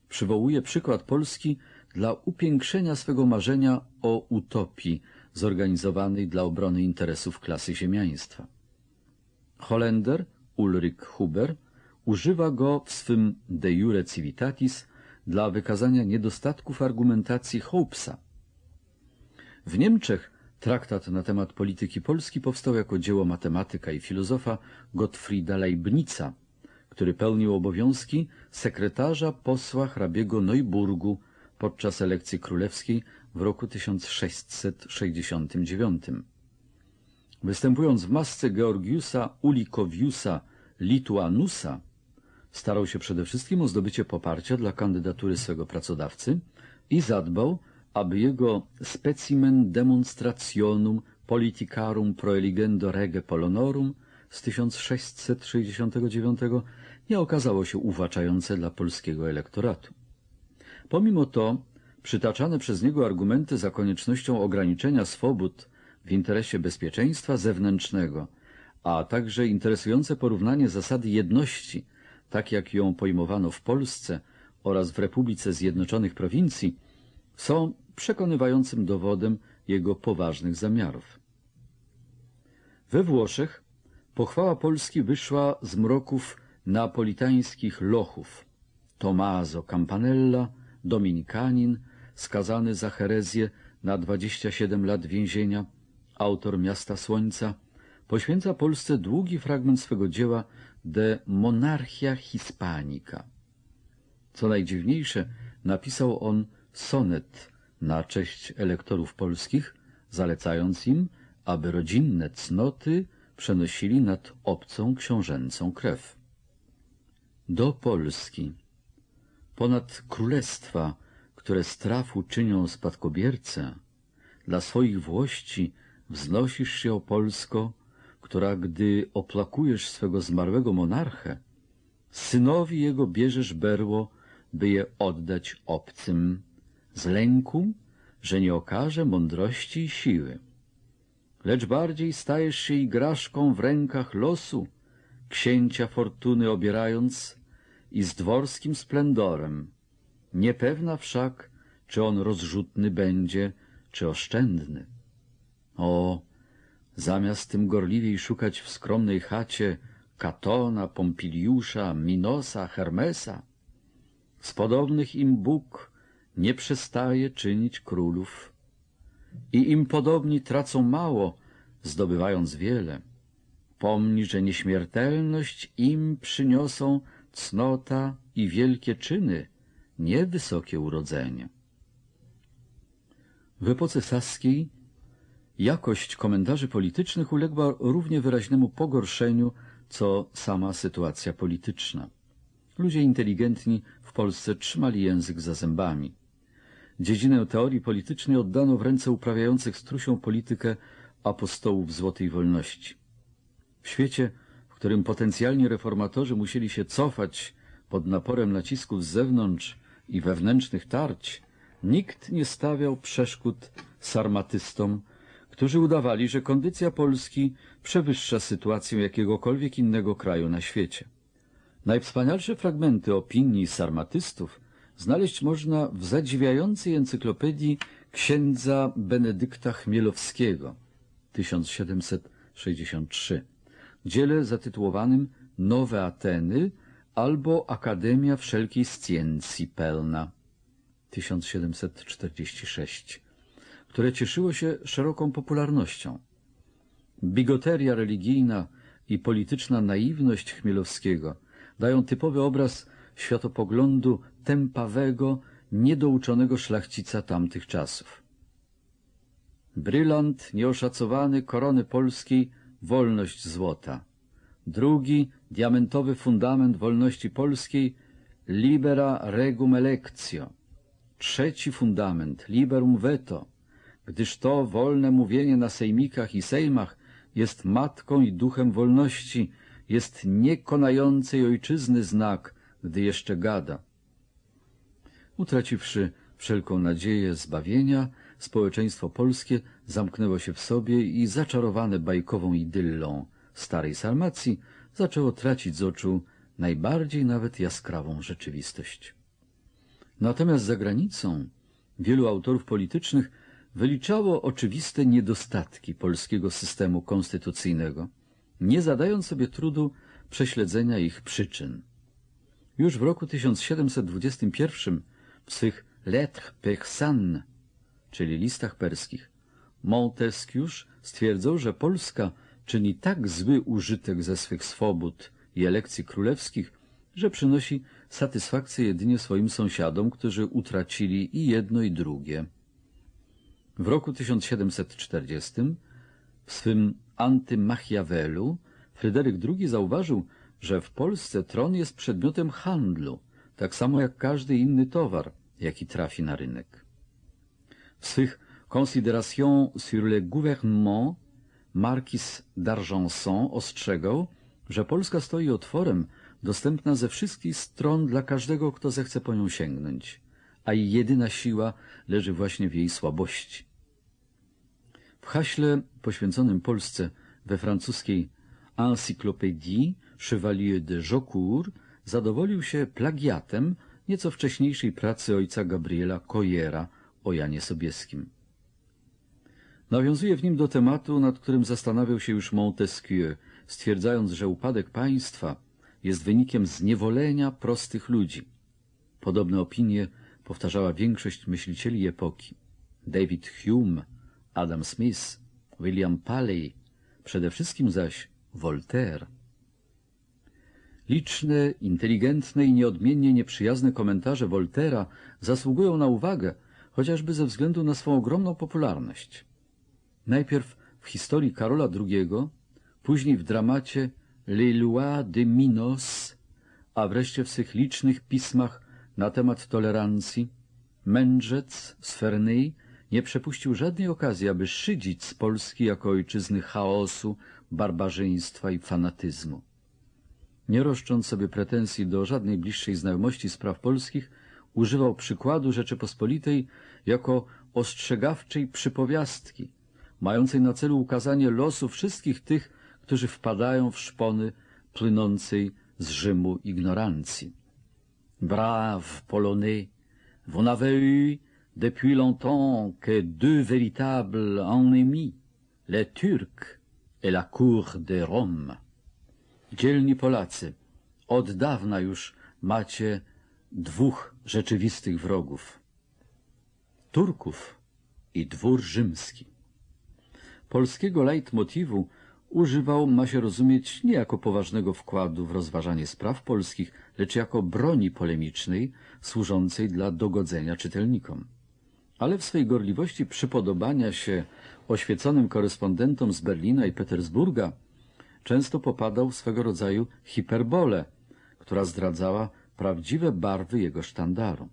przywołuje przykład Polski dla upiększenia swego marzenia o utopii zorganizowanej dla obrony interesów klasy ziemiaństwa. Holender Ulrich Huber używa go w swym De Jure Civitatis dla wykazania niedostatków argumentacji Hopesa. W Niemczech traktat na temat polityki Polski powstał jako dzieło matematyka i filozofa Gottfrieda Leibnica, który pełnił obowiązki sekretarza posła hrabiego Neuburgu podczas elekcji królewskiej w roku 1669. Występując w masce Georgiusa Ulikowiusa Lituanusa, starał się przede wszystkim o zdobycie poparcia dla kandydatury swego pracodawcy i zadbał, aby jego specimen demonstrationum politicarum proeligendo rege polonorum z 1669 nie okazało się uwłaczające dla polskiego elektoratu. Pomimo to przytaczane przez niego argumenty za koniecznością ograniczenia swobód w interesie bezpieczeństwa zewnętrznego, a także interesujące porównanie zasady jedności, tak jak ją pojmowano w Polsce oraz w Republice Zjednoczonych Prowincji, są przekonywającym dowodem jego poważnych zamiarów. We Włoszech pochwała Polski wyszła z mroków neapolitańskich lochów. Tommaso Campanella, dominikanin, skazany za herezję na 27 lat więzienia, autor Miasta Słońca, poświęca Polsce długi fragment swego dzieła De Monarchia Hispanica. Co najdziwniejsze, napisał on sonet na cześć elektorów polskich, zalecając im, aby rodzinne cnoty przenosili nad obcą książęcą krew. Do Polski. Ponad królestwa, które strafu czynią spadkobiercę, dla swoich włości wznosisz się o Polsko, która, gdy oplakujesz swego zmarłego monarchę, synowi jego bierzesz berło, by je oddać obcym, z lęku, że nie okaże mądrości i siły. Lecz bardziej stajesz się igraszką w rękach losu, księcia fortuny obierając i z dworskim splendorem, niepewna wszak, czy on rozrzutny będzie, czy oszczędny. O, zamiast tym gorliwiej szukać w skromnej chacie Katona, Pompiliusza, Minosa, Hermesa, z podobnych im Bóg nie przestaje czynić królów. I im podobni tracą mało, zdobywając wiele. Pomni, że nieśmiertelność im przyniosą cnota i wielkie czyny, nie wysokie urodzenie. W epoce saskiej jakość komentarzy politycznych uległa równie wyraźnemu pogorszeniu, co sama sytuacja polityczna. Ludzie inteligentni w Polsce trzymali język za zębami. Dziedzinę teorii politycznej oddano w ręce uprawiających strusią politykę apostołów złotej wolności. W świecie, w którym potencjalni reformatorzy musieli się cofać pod naporem nacisków z zewnątrz i wewnętrznych tarć, nikt nie stawiał przeszkód sarmatystom, którzy udawali, że kondycja Polski przewyższa sytuację jakiegokolwiek innego kraju na świecie. Najwspanialsze fragmenty opinii sarmatystów znaleźć można w zadziwiającej encyklopedii księdza Benedykta Chmielowskiego 1763, dziele zatytułowanym Nowe Ateny albo Akademia Wszelkiej Sciencji Pelna 1746, które cieszyło się szeroką popularnością. Bigoteria religijna i polityczna naiwność Chmielowskiego dają typowy obraz światopoglądu tępawego, niedouczonego szlachcica tamtych czasów. Brylant nieoszacowany korony polskiej, wolność złota. Drugi, diamentowy fundament wolności polskiej, libera regum electio. Trzeci fundament, liberum veto, gdyż to wolne mówienie na sejmikach i sejmach jest matką i duchem wolności, jest niekonającej ojczyzny znak, gdy jeszcze gada. Utraciwszy wszelką nadzieję zbawienia, społeczeństwo polskie zamknęło się w sobie i zaczarowane bajkową idyllą starej Sarmacji zaczęło tracić z oczu najbardziej nawet jaskrawą rzeczywistość. Natomiast za granicą wielu autorów politycznych wyliczało oczywiste niedostatki polskiego systemu konstytucyjnego, nie zadając sobie trudu prześledzenia ich przyczyn. Już w roku 1721 w swych lettres persanes, czyli listach perskich, Montesquieu stwierdzał, że Polska czyni tak zły użytek ze swych swobód i elekcji królewskich, że przynosi satysfakcję jedynie swoim sąsiadom, którzy utracili i jedno i drugie. W roku 1740 w swym Antymachiawelu Fryderyk II zauważył, że w Polsce tron jest przedmiotem handlu, tak samo jak każdy inny towar, jaki trafi na rynek. W swych Considérations sur le gouvernement Marquis d'Argenson ostrzegał, że Polska stoi otworem, dostępna ze wszystkich stron dla każdego, kto zechce po nią sięgnąć, a jej jedyna siła leży właśnie w jej słabości. W haśle poświęconym Polsce we francuskiej Encyclopédie Chevalier de Jaucourt zadowolił się plagiatem nieco wcześniejszej pracy ojca Gabriela Kojera o Janie Sobieskim. Nawiązuje w nim do tematu, nad którym zastanawiał się już Montesquieu, stwierdzając, że upadek państwa jest wynikiem zniewolenia prostych ludzi. Podobne opinie powtarzała większość myślicieli epoki. David Hume, Adam Smith, William Paley, przede wszystkim zaś Voltaire. Liczne, inteligentne i nieodmiennie nieprzyjazne komentarze Voltera zasługują na uwagę, chociażby ze względu na swą ogromną popularność. Najpierw w historii Karola II, później w dramacie Les Lois de Minos, a wreszcie w swych licznych pismach na temat tolerancji, mędrzec z Ferney nie przepuścił żadnej okazji, aby szydzić z Polski jako ojczyzny chaosu, barbarzyństwa i fanatyzmu. Nie roszcząc sobie pretensji do żadnej bliższej znajomości spraw polskich, używał przykładu Rzeczypospolitej jako ostrzegawczej przypowiastki, mającej na celu ukazanie losu wszystkich tych, którzy wpadają w szpony płynącej z Rzymu ignorancji. Brave Polonais, vous n'avez eu depuis longtemps que deux véritables ennemis, les Turcs et la cour de Rome. Dzielni Polacy, od dawna już macie dwóch rzeczywistych wrogów. Turków i dwór rzymski. Polskiego leitmotivu używał, ma się rozumieć, nie jako poważnego wkładu w rozważanie spraw polskich, lecz jako broni polemicznej służącej dla dogodzenia czytelnikom. Ale w swej gorliwości przypodobania się oświeconym korespondentom z Berlina i Petersburga często popadał w swego rodzaju hiperbolę, która zdradzała prawdziwe barwy jego sztandaru.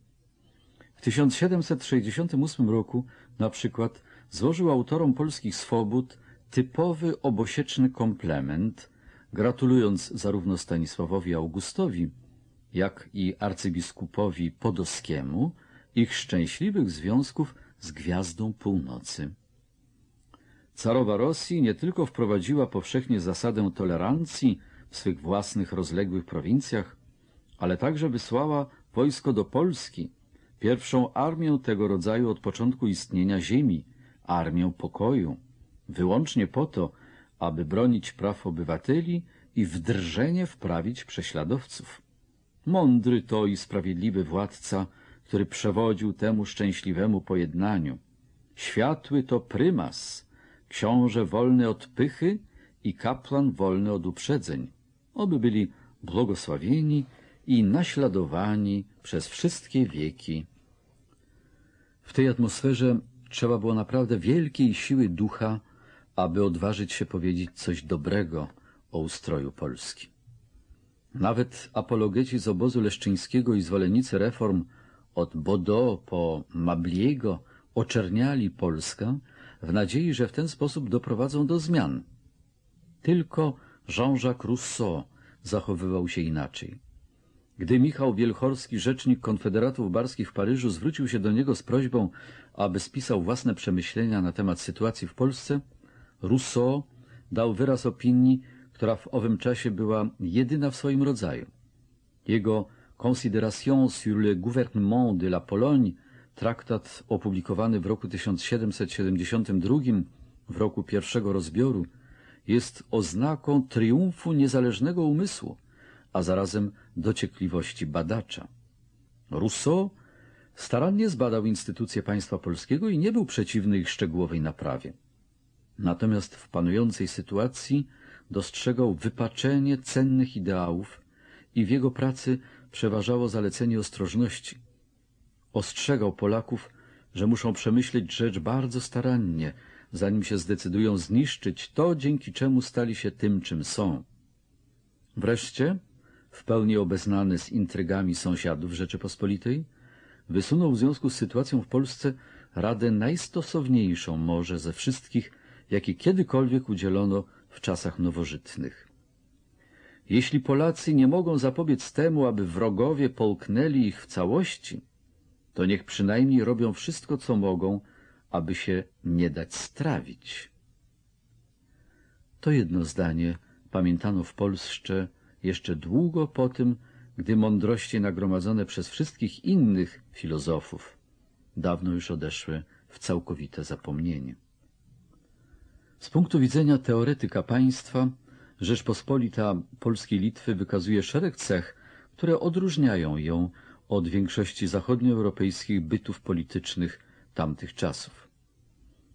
W 1768 roku na przykład złożył autorom polskich swobód typowy obosieczny komplement, gratulując zarówno Stanisławowi Augustowi, jak i arcybiskupowi Podoskiemu ich szczęśliwych związków z Gwiazdą Północy. Carowa Rosji nie tylko wprowadziła powszechnie zasadę tolerancji w swych własnych rozległych prowincjach, ale także wysłała wojsko do Polski, pierwszą armię tego rodzaju od początku istnienia ziemi, armię pokoju, wyłącznie po to, aby bronić praw obywateli i w drżenie wprawić prześladowców. Mądry to i sprawiedliwy władca, który przewodził temu szczęśliwemu pojednaniu. Światły to prymas, książę wolny od pychy i kapłan wolny od uprzedzeń. Oby byli błogosławieni i naśladowani przez wszystkie wieki. W tej atmosferze trzeba było naprawdę wielkiej siły ducha, aby odważyć się powiedzieć coś dobrego o ustroju Polski. Nawet apologeci z obozu leszczyńskiego i zwolennicy reform od Bodo po Mabliego oczerniali Polskę w nadziei, że w ten sposób doprowadzą do zmian. Tylko Jean-Jacques Rousseau zachowywał się inaczej. Gdy Michał Wielchorski, rzecznik Konfederatów Barskich w Paryżu, zwrócił się do niego z prośbą, aby spisał własne przemyślenia na temat sytuacji w Polsce, Rousseau dał wyraz opinii, która w owym czasie była jedyna w swoim rodzaju. Jego Considérations sur le gouvernement de la Pologne, traktat opublikowany w roku 1772, w roku pierwszego rozbioru, jest oznaką triumfu niezależnego umysłu, a zarazem dociekliwości badacza. Rousseau Starannie zbadał instytucje państwa polskiego i nie był przeciwny ich szczegółowej naprawie. Natomiast w panującej sytuacji dostrzegał wypaczenie cennych ideałów i w jego pracy przeważało zalecenie ostrożności. Ostrzegał Polaków, że muszą przemyśleć rzecz bardzo starannie, zanim się zdecydują zniszczyć to, dzięki czemu stali się tym, czym są. Wreszcie, w pełni obeznany z intrygami sąsiadów Rzeczypospolitej, wysunął w związku z sytuacją w Polsce radę najstosowniejszą może ze wszystkich, jakie kiedykolwiek udzielono w czasach nowożytnych. Jeśli Polacy nie mogą zapobiec temu, aby wrogowie połknęli ich w całości, to niech przynajmniej robią wszystko, co mogą, aby się nie dać strawić. To jedno zdanie pamiętano w Polsce jeszcze długo po tym, gdy mądrości nagromadzone przez wszystkich innych filozofów dawno już odeszły w całkowite zapomnienie. Z punktu widzenia teoretyka państwa, Rzeczpospolita Polskiej Litwy wykazuje szereg cech, które odróżniają ją od większości zachodnioeuropejskich bytów politycznych tamtych czasów.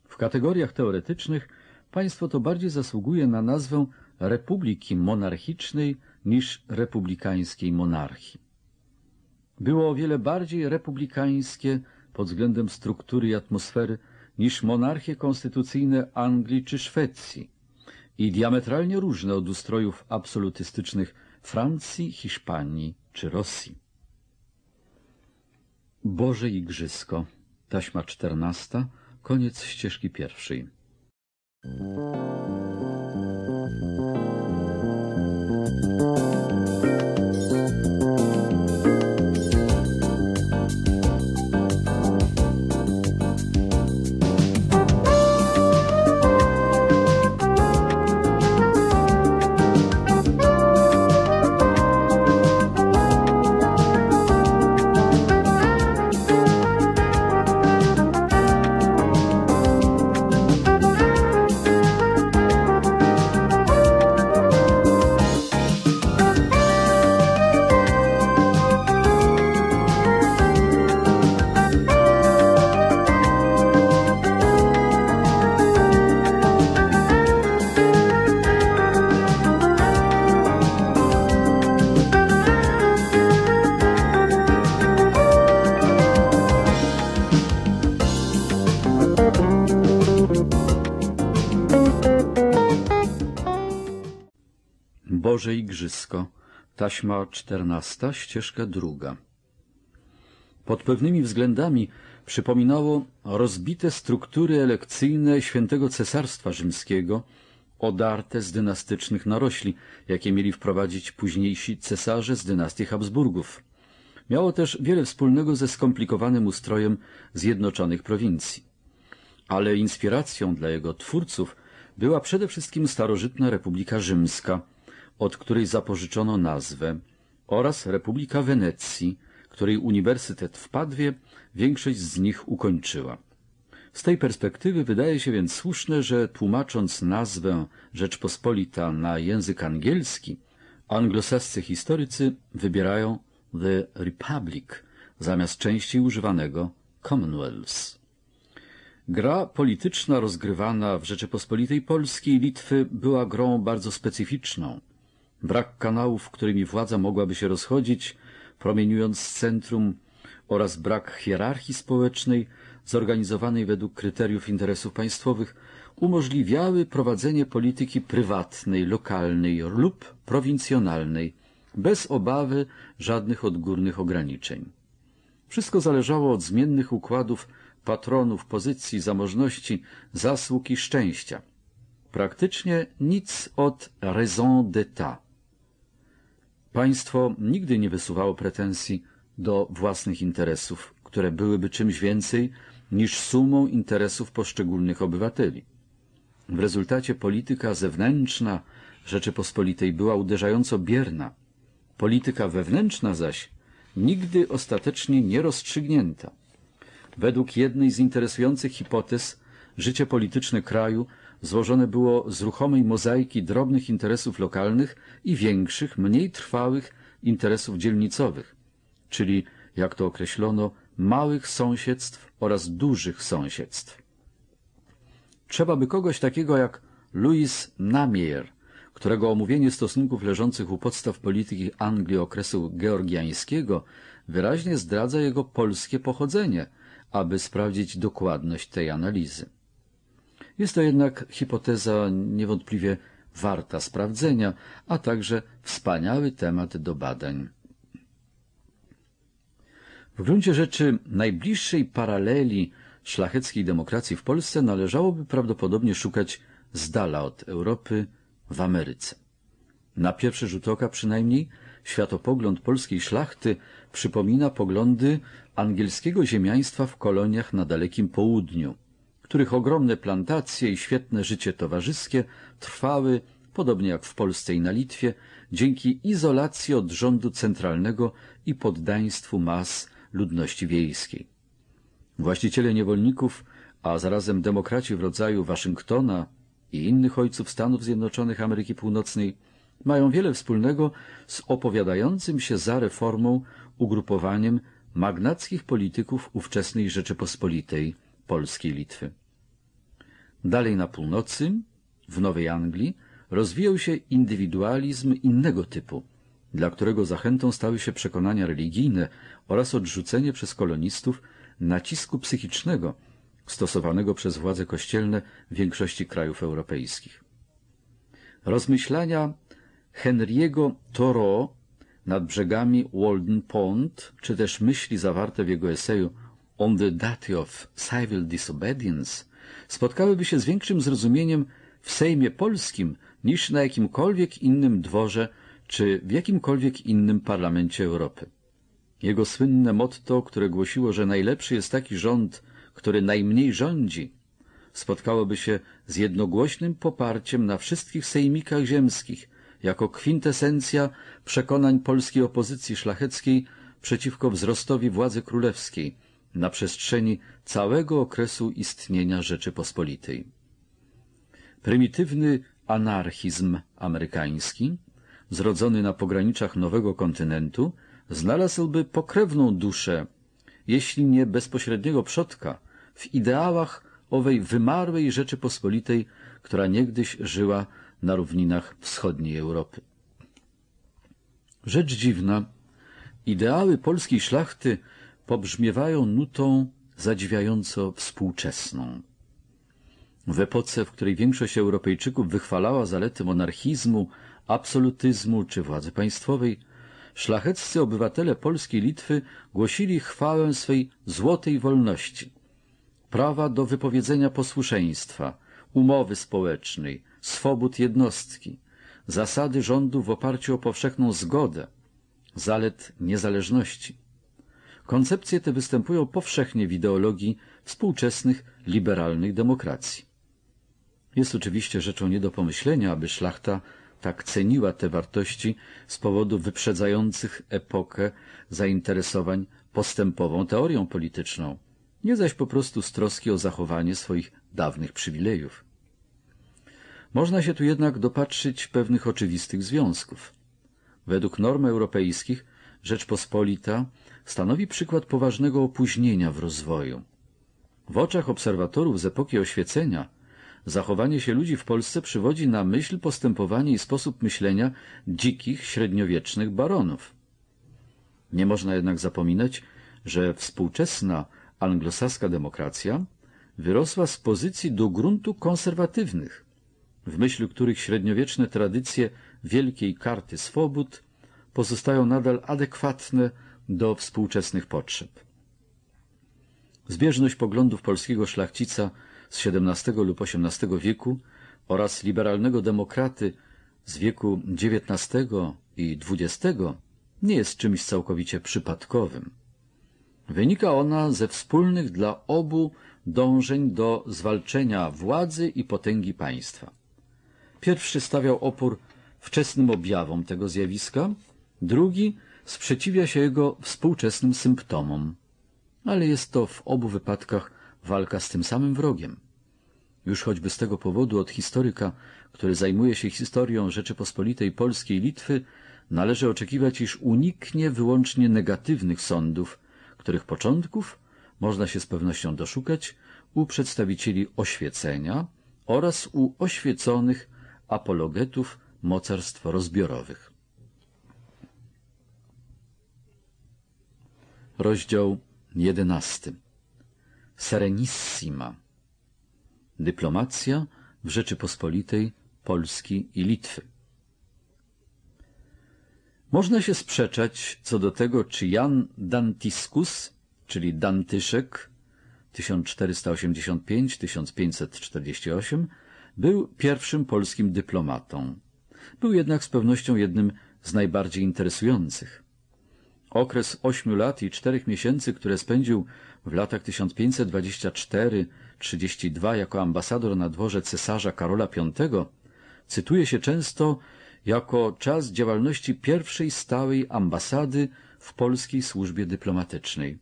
W kategoriach teoretycznych państwo to bardziej zasługuje na nazwę republiki monarchicznej niż republikańskiej monarchii. Było o wiele bardziej republikańskie pod względem struktury i atmosfery niż monarchie konstytucyjne Anglii czy Szwecji i diametralnie różne od ustrojów absolutystycznych Francji, Hiszpanii czy Rosji. Boże Igrzysko, taśma czternasta, koniec ścieżki pierwszej. Boże Igrzysko, taśma czternasta, ścieżka druga. Pod pewnymi względami przypominało rozbite struktury elekcyjne świętego Cesarstwa Rzymskiego, odarte z dynastycznych narośli, jakie mieli wprowadzić późniejsi cesarze z dynastii Habsburgów. Miało też wiele wspólnego ze skomplikowanym ustrojem zjednoczonych prowincji. Ale inspiracją dla jego twórców była przede wszystkim starożytna Republika Rzymska – od której zapożyczono nazwę, oraz Republika Wenecji, której Uniwersytet w Padwie większość z nich ukończyła. Z tej perspektywy wydaje się więc słuszne, że tłumacząc nazwę Rzeczpospolita na język angielski, anglosascy historycy wybierają The Republic zamiast częściej używanego Commonwealth. Gra polityczna rozgrywana w Rzeczypospolitej Polskiej Litwy była grą bardzo specyficzną, brak kanałów, którymi władza mogłaby się rozchodzić, promieniując z centrum oraz brak hierarchii społecznej zorganizowanej według kryteriów interesów państwowych umożliwiały prowadzenie polityki prywatnej, lokalnej lub prowincjonalnej, bez obawy żadnych odgórnych ograniczeń. Wszystko zależało od zmiennych układów patronów, pozycji, zamożności, zasług i szczęścia. Praktycznie nic od raison d'état. Państwo nigdy nie wysuwało pretensji do własnych interesów, które byłyby czymś więcej niż sumą interesów poszczególnych obywateli. W rezultacie polityka zewnętrzna Rzeczypospolitej była uderzająco bierna, polityka wewnętrzna zaś nigdy ostatecznie nie rozstrzygnięta. Według jednej z interesujących hipotez życie polityczne kraju złożone było z ruchomej mozaiki drobnych interesów lokalnych i większych, mniej trwałych interesów dzielnicowych, czyli, jak to określono, małych sąsiedztw oraz dużych sąsiedztw. Trzeba by kogoś takiego jak Louis Namier, którego omówienie stosunków leżących u podstaw polityki Anglii okresu georgiańskiego wyraźnie zdradza jego polskie pochodzenie, aby sprawdzić dokładność tej analizy. Jest to jednak hipoteza niewątpliwie warta sprawdzenia, a także wspaniały temat do badań. W gruncie rzeczy najbliższej paraleli szlacheckiej demokracji w Polsce należałoby prawdopodobnie szukać z dala od Europy w Ameryce. Na pierwszy rzut oka przynajmniej światopogląd polskiej szlachty przypomina poglądy angielskiego ziemiaństwa w koloniach na dalekim południu, których ogromne plantacje i świetne życie towarzyskie trwały, podobnie jak w Polsce i na Litwie, dzięki izolacji od rządu centralnego i poddaństwu mas ludności wiejskiej. Właściciele niewolników, a zarazem demokraci w rodzaju Waszyngtona i innych ojców Stanów Zjednoczonych Ameryki Północnej mają wiele wspólnego z opowiadającym się za reformą ugrupowaniem magnackich polityków ówczesnej Rzeczypospolitej Polskiej Litwy. Dalej na północy, w Nowej Anglii, rozwijał się indywidualizm innego typu, dla którego zachętą stały się przekonania religijne oraz odrzucenie przez kolonistów nacisku psychicznego stosowanego przez władze kościelne w większości krajów europejskich. Rozmyślania Henry'ego Thoreau nad brzegami Walden Pond, czy też myśli zawarte w jego eseju On the Duty of Civil Disobedience spotkałyby się z większym zrozumieniem w Sejmie Polskim niż na jakimkolwiek innym dworze czy w jakimkolwiek innym parlamencie Europy. Jego słynne motto, które głosiło, że najlepszy jest taki rząd, który najmniej rządzi, spotkałoby się z jednogłośnym poparciem na wszystkich sejmikach ziemskich, jako kwintesencja przekonań polskiej opozycji szlacheckiej przeciwko wzrostowi władzy królewskiej na przestrzeni całego okresu istnienia Rzeczypospolitej. Prymitywny anarchizm amerykański, zrodzony na pograniczach nowego kontynentu, znalazłby pokrewną duszę, jeśli nie bezpośredniego przodka, w ideałach owej wymarłej Rzeczypospolitej, która niegdyś żyła na równinach wschodniej Europy. Rzecz dziwna, ideały polskiej szlachty pobrzmiewają nutą zadziwiająco współczesną. W epoce, w której większość Europejczyków wychwalała zalety monarchizmu, absolutyzmu czy władzy państwowej, szlacheccy obywatele polskiej Litwy głosili chwałę swej złotej wolności, prawa do wypowiedzenia posłuszeństwa, umowy społecznej, swobód jednostki, zasady rządu w oparciu o powszechną zgodę, zalet niezależności. Koncepcje te występują powszechnie w ideologii współczesnych, liberalnych demokracji. Jest oczywiście rzeczą nie do pomyślenia, aby szlachta tak ceniła te wartości z powodu wyprzedzających epokę zainteresowań postępową teorią polityczną, nie zaś po prostu z troski o zachowanie swoich dawnych przywilejów. Można się tu jednak dopatrzyć pewnych oczywistych związków. Według norm europejskich Rzeczpospolita stanowi przykład poważnego opóźnienia w rozwoju. W oczach obserwatorów z epoki oświecenia zachowanie się ludzi w Polsce przywodzi na myśl postępowanie i sposób myślenia dzikich, średniowiecznych baronów. Nie można jednak zapominać, że współczesna anglosaska demokracja wyrosła z pozycji do gruntu konserwatywnych, w myśl których średniowieczne tradycje wielkiej karty swobód pozostają nadal adekwatne do współczesnych potrzeb. Zbieżność poglądów polskiego szlachcica z XVII lub XVIII wieku oraz liberalnego demokraty z wieku XIX i XX nie jest czymś całkowicie przypadkowym. Wynika ona ze wspólnych dla obu dążeń do zwalczenia władzy i potęgi państwa. Pierwszy stawiał opór wczesnym objawom tego zjawiska, drugi sprzeciwia się jego współczesnym symptomom. Ale jest to w obu wypadkach walka z tym samym wrogiem. Już choćby z tego powodu od historyka, który zajmuje się historią Rzeczypospolitej Polskiej Litwy, należy oczekiwać, iż uniknie wyłącznie negatywnych sądów, których początków można się z pewnością doszukać u przedstawicieli oświecenia oraz u oświeconych apologetów mocarstw rozbiorowych. Rozdział jedenasty. Serenissima. Dyplomacja w Rzeczypospolitej Polski i Litwy. Można się sprzeczać co do tego, czy Jan Dantiskus, czyli Dantyszek 1485-1548, był pierwszym polskim dyplomatą. Był jednak z pewnością jednym z najbardziej interesujących. Okres ośmiu lat i czterech miesięcy, które spędził w latach 1524-32 jako ambasador na dworze cesarza Karola V, cytuje się często jako czas działalności pierwszej stałej ambasady w polskiej służbie dyplomatycznej.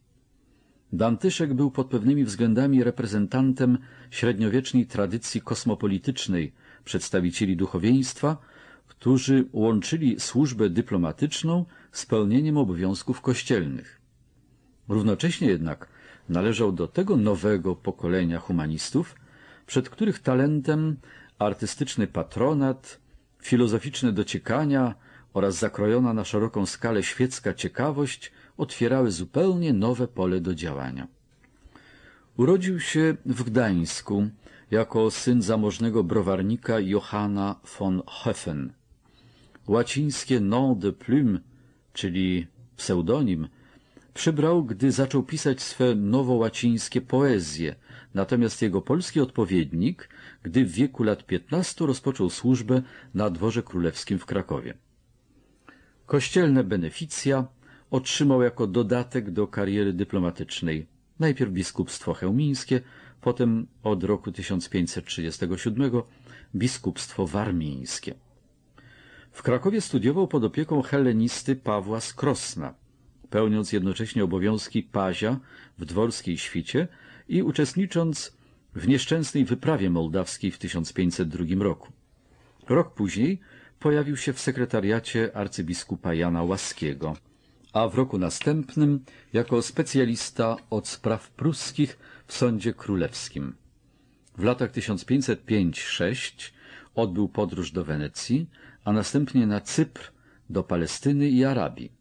Dantyszek był pod pewnymi względami reprezentantem średniowiecznej tradycji kosmopolitycznej przedstawicieli duchowieństwa, którzy łączyli służbę dyplomatyczną z pełnieniem obowiązków kościelnych. Równocześnie jednak należał do tego nowego pokolenia humanistów, przed których talentem artystyczny patronat, filozoficzne dociekania oraz zakrojona na szeroką skalę świecka ciekawość otwierały zupełnie nowe pole do działania. Urodził się w Gdańsku jako syn zamożnego browarnika Johanna von Hoffen. Łacińskie nom de plume, czyli pseudonim, przybrał, gdy zaczął pisać swe nowołacińskie poezje, natomiast jego polski odpowiednik, gdy w wieku lat 15 rozpoczął służbę na dworze królewskim w Krakowie. Kościelne beneficja otrzymał jako dodatek do kariery dyplomatycznej najpierw biskupstwo chełmińskie, potem od roku 1537 biskupstwo warmińskie. W Krakowie studiował pod opieką helenisty Pawła Skrosna, pełniąc jednocześnie obowiązki pazia w dworskiej świcie i uczestnicząc w nieszczęsnej wyprawie mołdawskiej w 1502 roku. Rok później pojawił się w sekretariacie arcybiskupa Jana Łaskiego, a w roku następnym jako specjalista od spraw pruskich w Sądzie Królewskim. W latach 1505-6 odbył podróż do Wenecji, a następnie na Cypr, do Palestyny i Arabii.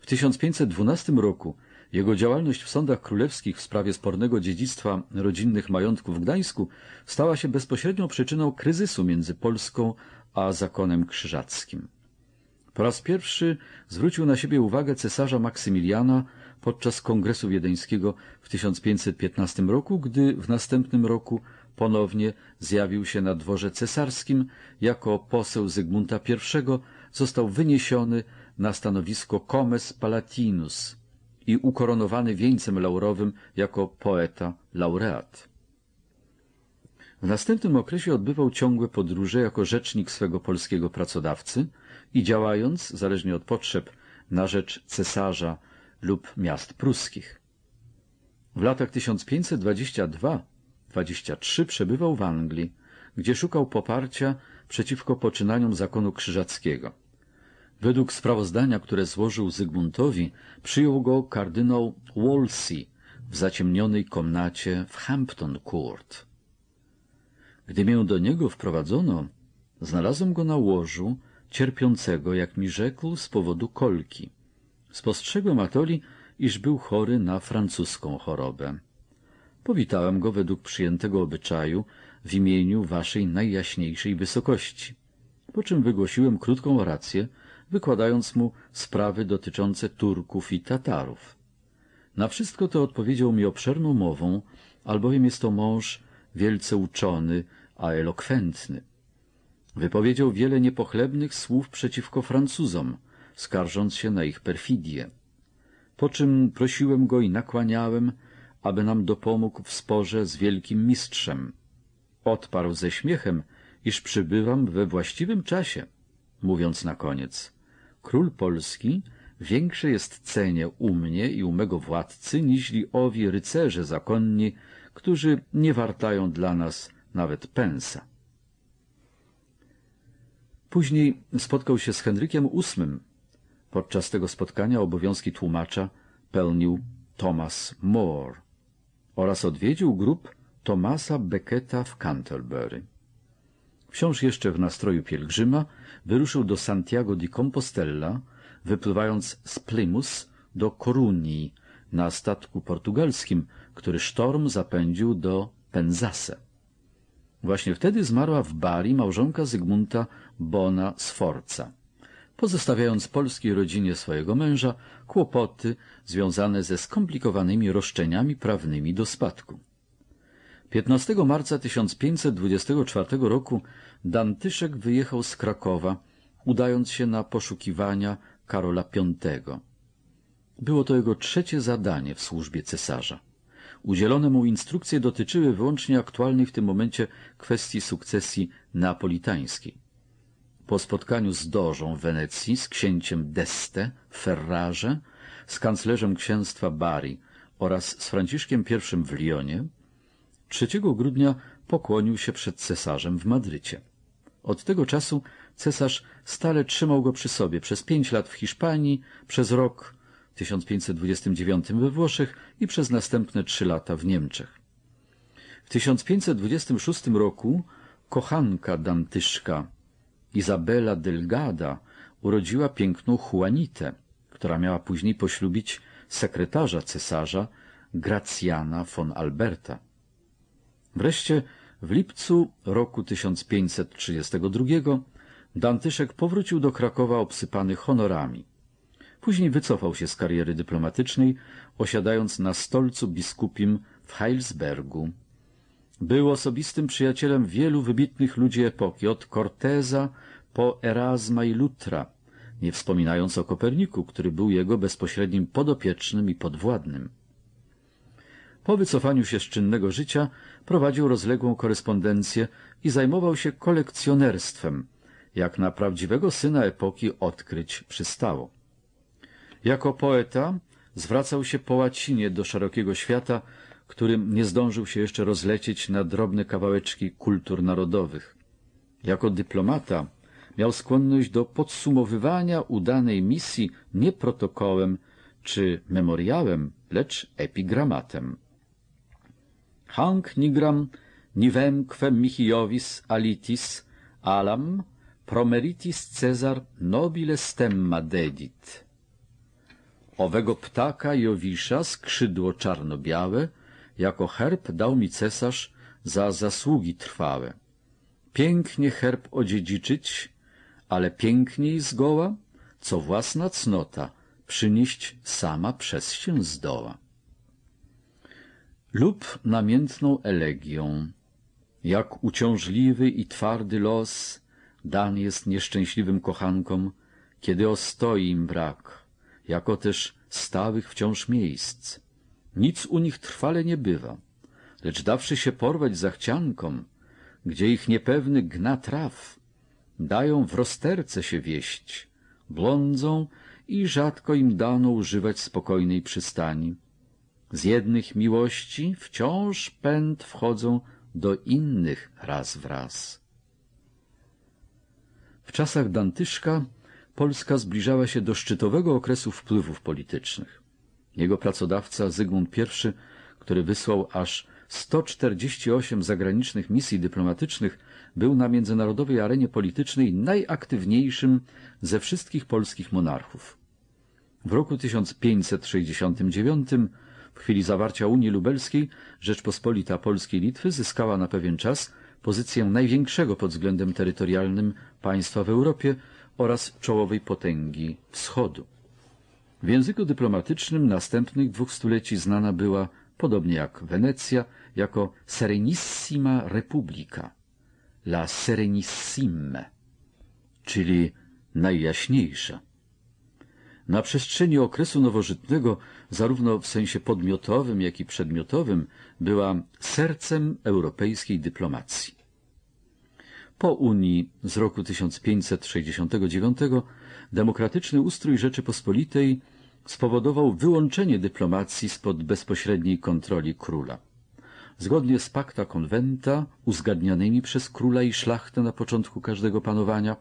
W 1512 roku jego działalność w sądach królewskich w sprawie spornego dziedzictwa rodzinnych majątków w Gdańsku stała się bezpośrednią przyczyną kryzysu między Polską a zakonem krzyżackim. Po raz pierwszy zwrócił na siebie uwagę cesarza Maksymiliana podczas Kongresu Wiedeńskiego w 1515 roku, gdy w następnym roku ponownie zjawił się na dworze cesarskim jako poseł Zygmunta I, został wyniesiony na stanowisko Comes Palatinus i ukoronowany wieńcem laurowym jako poeta laureat. W następnym okresie odbywał ciągłe podróże jako rzecznik swego polskiego pracodawcy i działając, zależnie od potrzeb, na rzecz cesarza lub miast pruskich. W latach 1522-23 przebywał w Anglii, gdzie szukał poparcia przeciwko poczynaniom zakonu krzyżackiego. Według sprawozdania, które złożył Zygmuntowi, przyjął go kardynał Wolsey w zaciemnionej komnacie w Hampton Court. Gdy mię do niego wprowadzono, znalazłem go na łożu, cierpiącego, jak mi rzekł, z powodu kolki. Spostrzegłem Atoli, iż był chory na francuską chorobę. Powitałem go według przyjętego obyczaju w imieniu waszej najjaśniejszej wysokości, po czym wygłosiłem krótką orację, wykładając mu sprawy dotyczące Turków i Tatarów. Na wszystko to odpowiedział mi obszerną mową, albowiem jest to mąż wielce uczony, a elokwentny. Wypowiedział wiele niepochlebnych słów przeciwko Francuzom, skarżąc się na ich perfidię. Po czym prosiłem go i nakłaniałem, aby nam dopomógł w sporze z wielkim mistrzem. Odparł ze śmiechem, iż przybywam we właściwym czasie, mówiąc na koniec — Król Polski większe jest cenie u mnie i u mego władcy, niźli owi rycerze zakonni, którzy nie wartają dla nas nawet pensa. Później spotkał się z Henrykiem VIII. Podczas tego spotkania obowiązki tłumacza pełnił Thomas More oraz odwiedził grup Thomasa Becketa w Canterbury. Wciąż jeszcze w nastroju pielgrzyma wyruszył do Santiago di Compostela, wypływając z Plymouth do Korunii na statku portugalskim, który sztorm zapędził do Penzase. Właśnie wtedy zmarła w Bari małżonka Zygmunta Bona Sforza, pozostawiając polskiej rodzinie swojego męża kłopoty związane ze skomplikowanymi roszczeniami prawnymi do spadku. 15 marca 1524 roku Dantyszek wyjechał z Krakowa, udając się na poszukiwania Karola V. Było to jego trzecie zadanie w służbie cesarza. Udzielone mu instrukcje dotyczyły wyłącznie aktualnej w tym momencie kwestii sukcesji neapolitańskiej. Po spotkaniu z Dożą w Wenecji, z księciem d'Este, Ferrarze, z kanclerzem księstwa Bari oraz z Franciszkiem I w Lyonie, 3 grudnia pokłonił się przed cesarzem w Madrycie. Od tego czasu cesarz stale trzymał go przy sobie przez pięć lat w Hiszpanii, przez rok 1529 we Włoszech i przez następne trzy lata w Niemczech. W 1526 roku kochanka Dantyszka Izabela Delgada urodziła piękną Juanitę, która miała później poślubić sekretarza cesarza Gracjana von Alberta. Wreszcie w lipcu roku 1532 Dantyszek powrócił do Krakowa obsypany honorami. Później wycofał się z kariery dyplomatycznej, osiadając na stolcu biskupim w Heilsbergu. Był osobistym przyjacielem wielu wybitnych ludzi epoki, od Corteza po Erasma i Lutra, nie wspominając o Koperniku, który był jego bezpośrednim podopiecznym i podwładnym. Po wycofaniu się z czynnego życia prowadził rozległą korespondencję i zajmował się kolekcjonerstwem, jak na prawdziwego syna epoki odkryć przystało. Jako poeta zwracał się po łacinie do szerokiego świata, którym nie zdążył się jeszcze rozlecieć na drobne kawałeczki kultur narodowych. Jako dyplomata miał skłonność do podsumowywania udanej misji nie protokołem czy memoriałem, lecz epigramatem. Hanc nigram nivemque mihi alitis alam promeritis Cezar nobile stemma dedit. Owego ptaka Jowisza skrzydło czarno-białe jako herb dał mi cesarz za zasługi trwałe. Pięknie herb odziedziczyć, ale piękniej zgoła, co własna cnota przynieść sama przez się zdoła. Lub namiętną elegią, jak uciążliwy i twardy los dan jest nieszczęśliwym kochankom, kiedy ostoi im brak, jako też stałych wciąż miejsc. Nic u nich trwale nie bywa, lecz dawszy się porwać zachciankom, gdzie ich niepewny gna traw, dają w rozterce się wieść, blądzą i rzadko im dano używać spokojnej przystani. Z jednych miłości wciąż pęd wchodzą do innych raz w raz. W czasach Dantyszka Polska zbliżała się do szczytowego okresu wpływów politycznych. Jego pracodawca Zygmunt I, który wysłał aż 148 zagranicznych misji dyplomatycznych, był na międzynarodowej arenie politycznej najaktywniejszym ze wszystkich polskich monarchów. W roku 1569, w chwili zawarcia Unii Lubelskiej, Rzeczpospolita Polskiej Litwy zyskała na pewien czas pozycję największego pod względem terytorialnym państwa w Europie oraz czołowej potęgi wschodu. W języku dyplomatycznym następnych dwóch stuleci znana była, podobnie jak Wenecja, jako Serenissima Republica, la Serenissime, czyli najjaśniejsza. Na przestrzeni okresu nowożytnego, zarówno w sensie podmiotowym, jak i przedmiotowym, była sercem europejskiej dyplomacji. Po Unii z roku 1569 demokratyczny ustrój Rzeczypospolitej spowodował wyłączenie dyplomacji spod bezpośredniej kontroli króla. Zgodnie z pakta konwenta, uzgadnianymi przez króla i szlachtę na początku każdego panowania,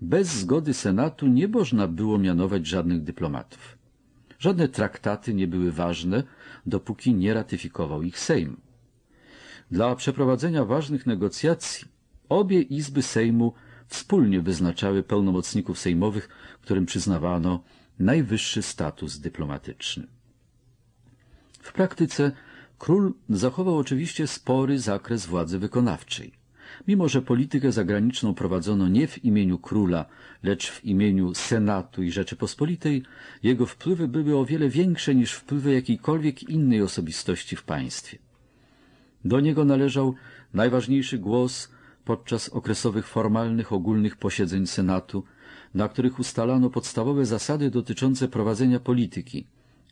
bez zgody senatu nie można było mianować żadnych dyplomatów. Żadne traktaty nie były ważne, dopóki nie ratyfikował ich Sejm. Dla przeprowadzenia ważnych negocjacji obie izby Sejmu wspólnie wyznaczały pełnomocników sejmowych, którym przyznawano najwyższy status dyplomatyczny. W praktyce król zachował oczywiście spory zakres władzy wykonawczej. Mimo, że politykę zagraniczną prowadzono nie w imieniu króla, lecz w imieniu Senatu i Rzeczypospolitej, jego wpływy były o wiele większe niż wpływy jakiejkolwiek innej osobistości w państwie. Do niego należał najważniejszy głos podczas okresowych formalnych ogólnych posiedzeń Senatu, na których ustalano podstawowe zasady dotyczące prowadzenia polityki,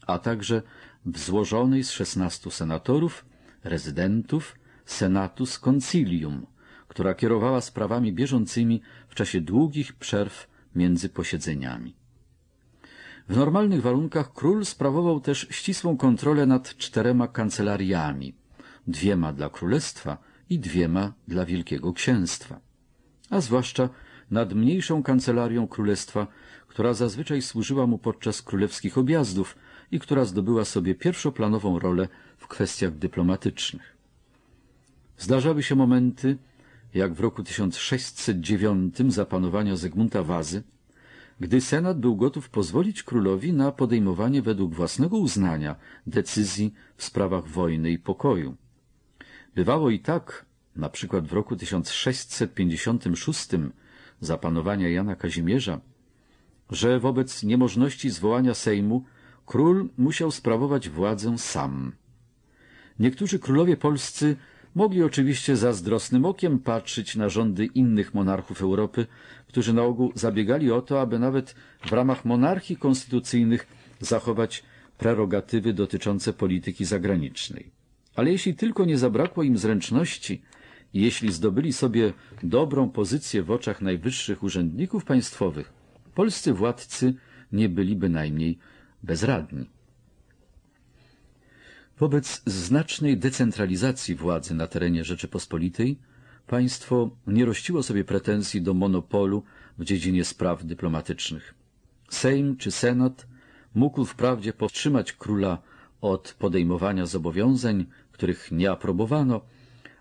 a także w złożonej z szesnastu senatorów, rezydentów, senatus concilium, która kierowała sprawami bieżącymi w czasie długich przerw między posiedzeniami. W normalnych warunkach król sprawował też ścisłą kontrolę nad czterema kancelariami, dwiema dla królestwa i dwiema dla Wielkiego Księstwa, a zwłaszcza nad mniejszą kancelarią królestwa, która zazwyczaj służyła mu podczas królewskich objazdów i która zdobyła sobie pierwszoplanową rolę w kwestiach dyplomatycznych. Zdarzały się momenty, jak w roku 1609 za panowania Zygmunta Wazy, gdy Senat był gotów pozwolić królowi na podejmowanie według własnego uznania decyzji w sprawach wojny i pokoju. Bywało i tak, na przykład w roku 1656 za panowania Jana Kazimierza, że wobec niemożności zwołania Sejmu król musiał sprawować władzę sam. Niektórzy królowie polscy mogli oczywiście zazdrosnym okiem patrzeć na rządy innych monarchów Europy, którzy na ogół zabiegali o to, aby nawet w ramach monarchii konstytucyjnych zachować prerogatywy dotyczące polityki zagranicznej. Ale jeśli tylko nie zabrakło im zręczności jeśli zdobyli sobie dobrą pozycję w oczach najwyższych urzędników państwowych, polscy władcy nie byli bynajmniej bezradni. Wobec znacznej decentralizacji władzy na terenie Rzeczypospolitej państwo nie rościło sobie pretensji do monopolu w dziedzinie spraw dyplomatycznych. Sejm czy Senat mógł wprawdzie powstrzymać króla od podejmowania zobowiązań, których nie aprobowano,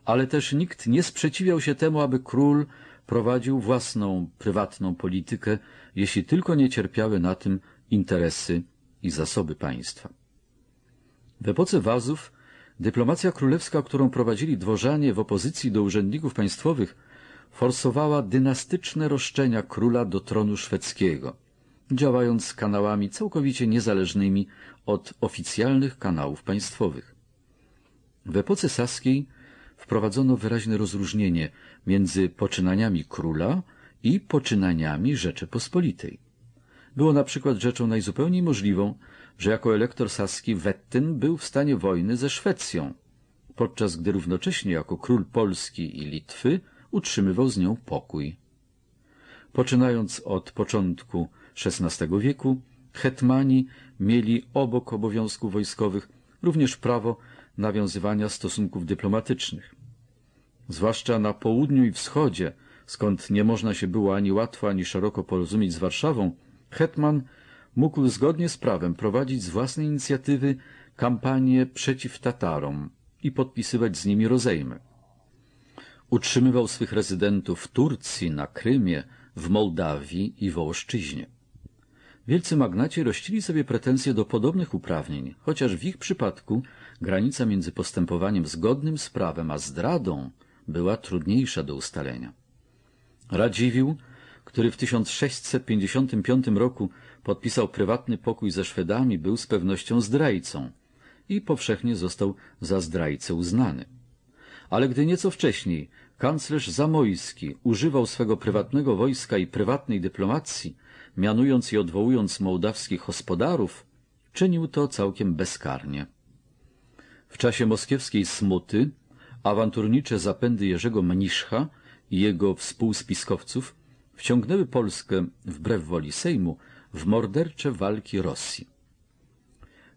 ale też nikt nie sprzeciwiał się temu, aby król prowadził własną, prywatną politykę, jeśli tylko nie cierpiały na tym interesy i zasoby państwa. W epoce Wazów dyplomacja królewska, którą prowadzili dworzanie w opozycji do urzędników państwowych, forsowała dynastyczne roszczenia króla do tronu szwedzkiego, działając kanałami całkowicie niezależnymi od oficjalnych kanałów państwowych. W epoce saskiej wprowadzono wyraźne rozróżnienie między poczynaniami króla i poczynaniami Rzeczypospolitej. Było na przykład rzeczą najzupełniej możliwą, że jako elektor saski Wettyn był w stanie wojny ze Szwecją, podczas gdy równocześnie jako król Polski i Litwy utrzymywał z nią pokój. Poczynając od początku XVI wieku, hetmani mieli obok obowiązków wojskowych również prawo nawiązywania stosunków dyplomatycznych. Zwłaszcza na południu i wschodzie, skąd nie można się było ani łatwo, ani szeroko porozumieć z Warszawą, hetman mógł zgodnie z prawem prowadzić z własnej inicjatywy kampanię przeciw Tatarom i podpisywać z nimi rozejmy. Utrzymywał swych rezydentów w Turcji, na Krymie, w Mołdawii i Wołoszczyźnie. Wielcy magnaci rościli sobie pretensje do podobnych uprawnień, chociaż w ich przypadku granica między postępowaniem zgodnym z prawem a zdradą była trudniejsza do ustalenia. Radziwiłł, który w 1655 roku podpisał prywatny pokój ze Szwedami, był z pewnością zdrajcą i powszechnie został za zdrajcę uznany. Ale gdy nieco wcześniej kanclerz Zamojski używał swego prywatnego wojska i prywatnej dyplomacji, mianując i odwołując mołdawskich gospodarów, czynił to całkiem bezkarnie. W czasie moskiewskiej smuty awanturnicze zapędy Jerzego Mniszcha i jego współspiskowców wciągnęły Polskę, wbrew woli Sejmu, w mordercze walki Rosji.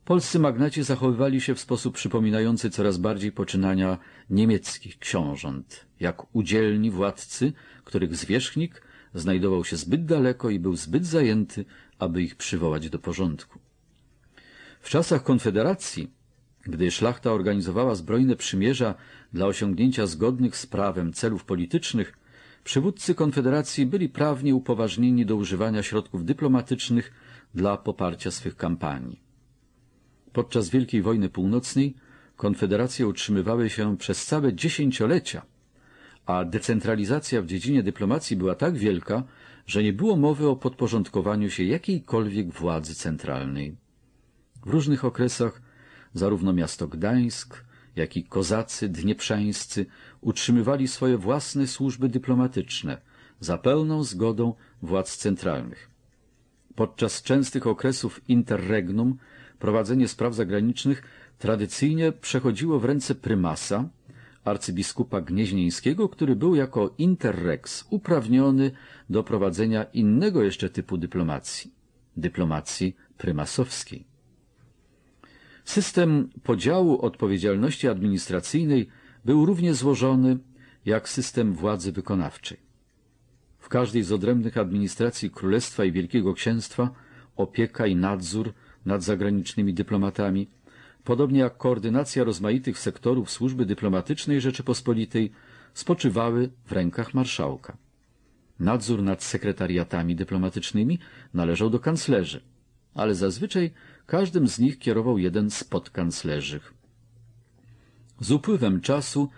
Polscy magnaci zachowywali się w sposób przypominający coraz bardziej poczynania niemieckich książąt, jak udzielni władcy, których zwierzchnik znajdował się zbyt daleko i był zbyt zajęty, aby ich przywołać do porządku. W czasach Konfederacji, gdy szlachta organizowała zbrojne przymierza dla osiągnięcia zgodnych z prawem celów politycznych, przywódcy Konfederacji byli prawnie upoważnieni do używania środków dyplomatycznych dla poparcia swych kampanii. Podczas Wielkiej Wojny Północnej konfederacje utrzymywały się przez całe dziesięciolecia, a decentralizacja w dziedzinie dyplomacji była tak wielka, że nie było mowy o podporządkowaniu się jakiejkolwiek władzy centralnej. W różnych okresach zarówno miasto Gdańsk, jak i kozacy dnieprzańscy utrzymywali swoje własne służby dyplomatyczne za pełną zgodą władz centralnych. Podczas częstych okresów interregnum prowadzenie spraw zagranicznych tradycyjnie przechodziło w ręce prymasa, arcybiskupa gnieźnieńskiego, który był jako interrex uprawniony do prowadzenia innego jeszcze typu dyplomacji dyplomacji prymasowskiej. System podziału odpowiedzialności administracyjnej był równie złożony jak system władzy wykonawczej. W każdej z odrębnych administracji Królestwa i Wielkiego Księstwa opieka i nadzór nad zagranicznymi dyplomatami, podobnie jak koordynacja rozmaitych sektorów służby dyplomatycznej Rzeczypospolitej, spoczywały w rękach marszałka. Nadzór nad sekretariatami dyplomatycznymi należał do kanclerzy, ale zazwyczaj każdym z nich kierował jeden z podkanclerzy. Z upływem czasu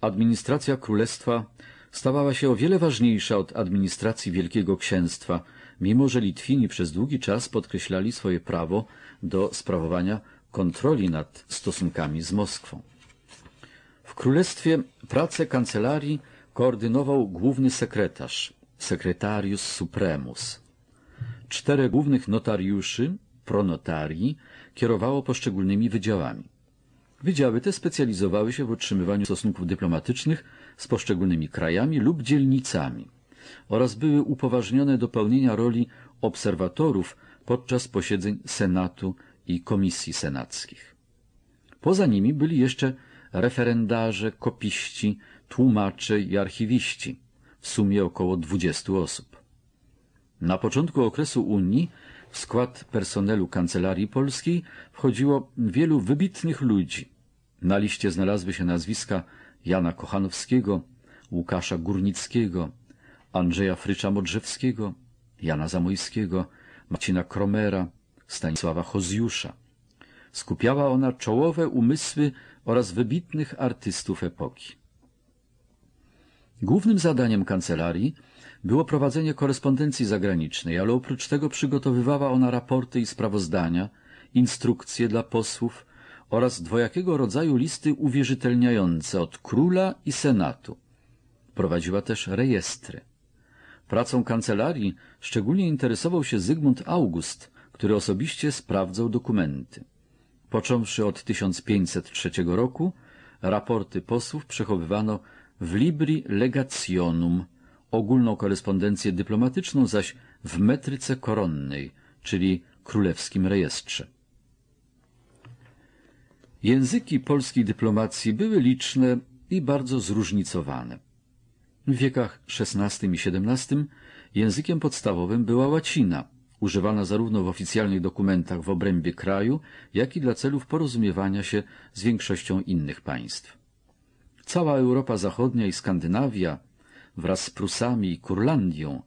administracja królestwa stawała się o wiele ważniejsza od administracji Wielkiego Księstwa, mimo że Litwini przez długi czas podkreślali swoje prawo do sprawowania kontroli nad stosunkami z Moskwą. W królestwie pracę kancelarii koordynował główny sekretarz, sekretarius supremus. Czterech głównych notariuszy, pronotarii, kierowało poszczególnymi wydziałami. Wydziały te specjalizowały się w utrzymywaniu stosunków dyplomatycznych z poszczególnymi krajami lub dzielnicami oraz były upoważnione do pełnienia roli obserwatorów podczas posiedzeń Senatu i komisji senackich. Poza nimi byli jeszcze referendarze, kopiści, tłumacze i archiwiści, w sumie około 20 osób. Na początku okresu Unii w skład personelu Kancelarii Polskiej wchodziło wielu wybitnych ludzi. Na liście znalazły się nazwiska Jana Kochanowskiego, Łukasza Górnickiego, Andrzeja Frycza-Modrzewskiego, Jana Zamojskiego, Marcina Kromera, Stanisława Hozjusza. Skupiała ona czołowe umysły oraz wybitnych artystów epoki. Głównym zadaniem kancelarii było prowadzenie korespondencji zagranicznej, ale oprócz tego przygotowywała ona raporty i sprawozdania, instrukcje dla posłów oraz dwojakiego rodzaju listy uwierzytelniające od króla i senatu. Prowadziła też rejestry. Pracą kancelarii szczególnie interesował się Zygmunt August, który osobiście sprawdzał dokumenty. Począwszy od 1503 roku, raporty posłów przechowywano w Libri Legationum, ogólną korespondencję dyplomatyczną zaś w metryce koronnej, czyli królewskim rejestrze. Języki polskiej dyplomacji były liczne i bardzo zróżnicowane. W wiekach XVI i XVII językiem podstawowym była łacina, używana zarówno w oficjalnych dokumentach w obrębie kraju, jak i dla celów porozumiewania się z większością innych państw. Cała Europa Zachodnia i Skandynawia wraz z Prusami i Kurlandią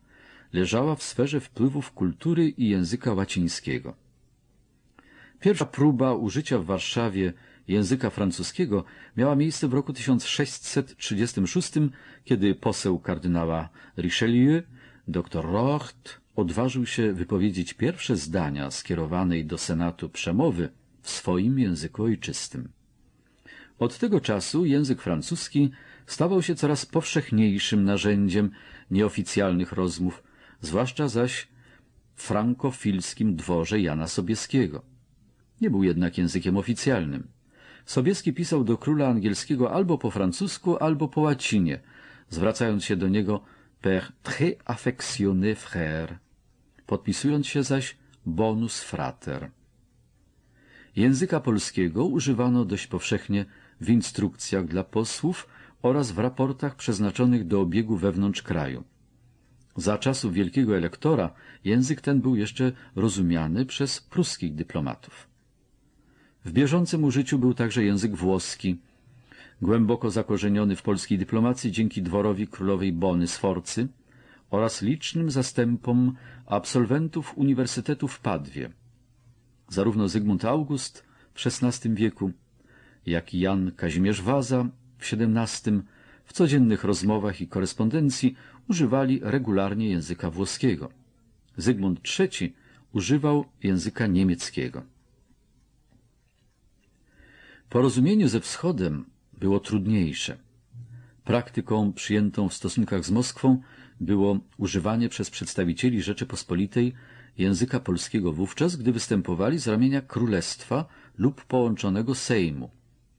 leżała w sferze wpływów kultury i języka łacińskiego. Pierwsza próba użycia w Warszawie języka francuskiego miała miejsce w roku 1636, kiedy poseł kardynała Richelieu, dr Rocht, odważył się wypowiedzieć pierwsze zdania skierowanej do Senatu przemowy w swoim języku ojczystym. Od tego czasu język francuski stawał się coraz powszechniejszym narzędziem nieoficjalnych rozmów, zwłaszcza zaś w frankofilskim dworze Jana Sobieskiego. Nie był jednak językiem oficjalnym. Sobieski pisał do króla angielskiego albo po francusku, albo po łacinie, zwracając się do niego per très affectionné frère, podpisując się zaś bonus frater. Języka polskiego używano dość powszechnie w instrukcjach dla posłów oraz w raportach przeznaczonych do obiegu wewnątrz kraju. Za czasów wielkiego elektora język ten był jeszcze rozumiany przez pruskich dyplomatów. W bieżącym użyciu był także język włoski, głęboko zakorzeniony w polskiej dyplomacji dzięki dworowi królowej Bony Sforcy oraz licznym zastępom absolwentów Uniwersytetu w Padwie. Zarówno Zygmunt August w XVI wieku, jak i Jan Kazimierz Waza w XVII w codziennych rozmowach i korespondencji używali regularnie języka włoskiego. Zygmunt III używał języka niemieckiego. Porozumienie ze Wschodem było trudniejsze. Praktyką przyjętą w stosunkach z Moskwą było używanie przez przedstawicieli Rzeczypospolitej języka polskiego wówczas, gdy występowali z ramienia królestwa lub połączonego Sejmu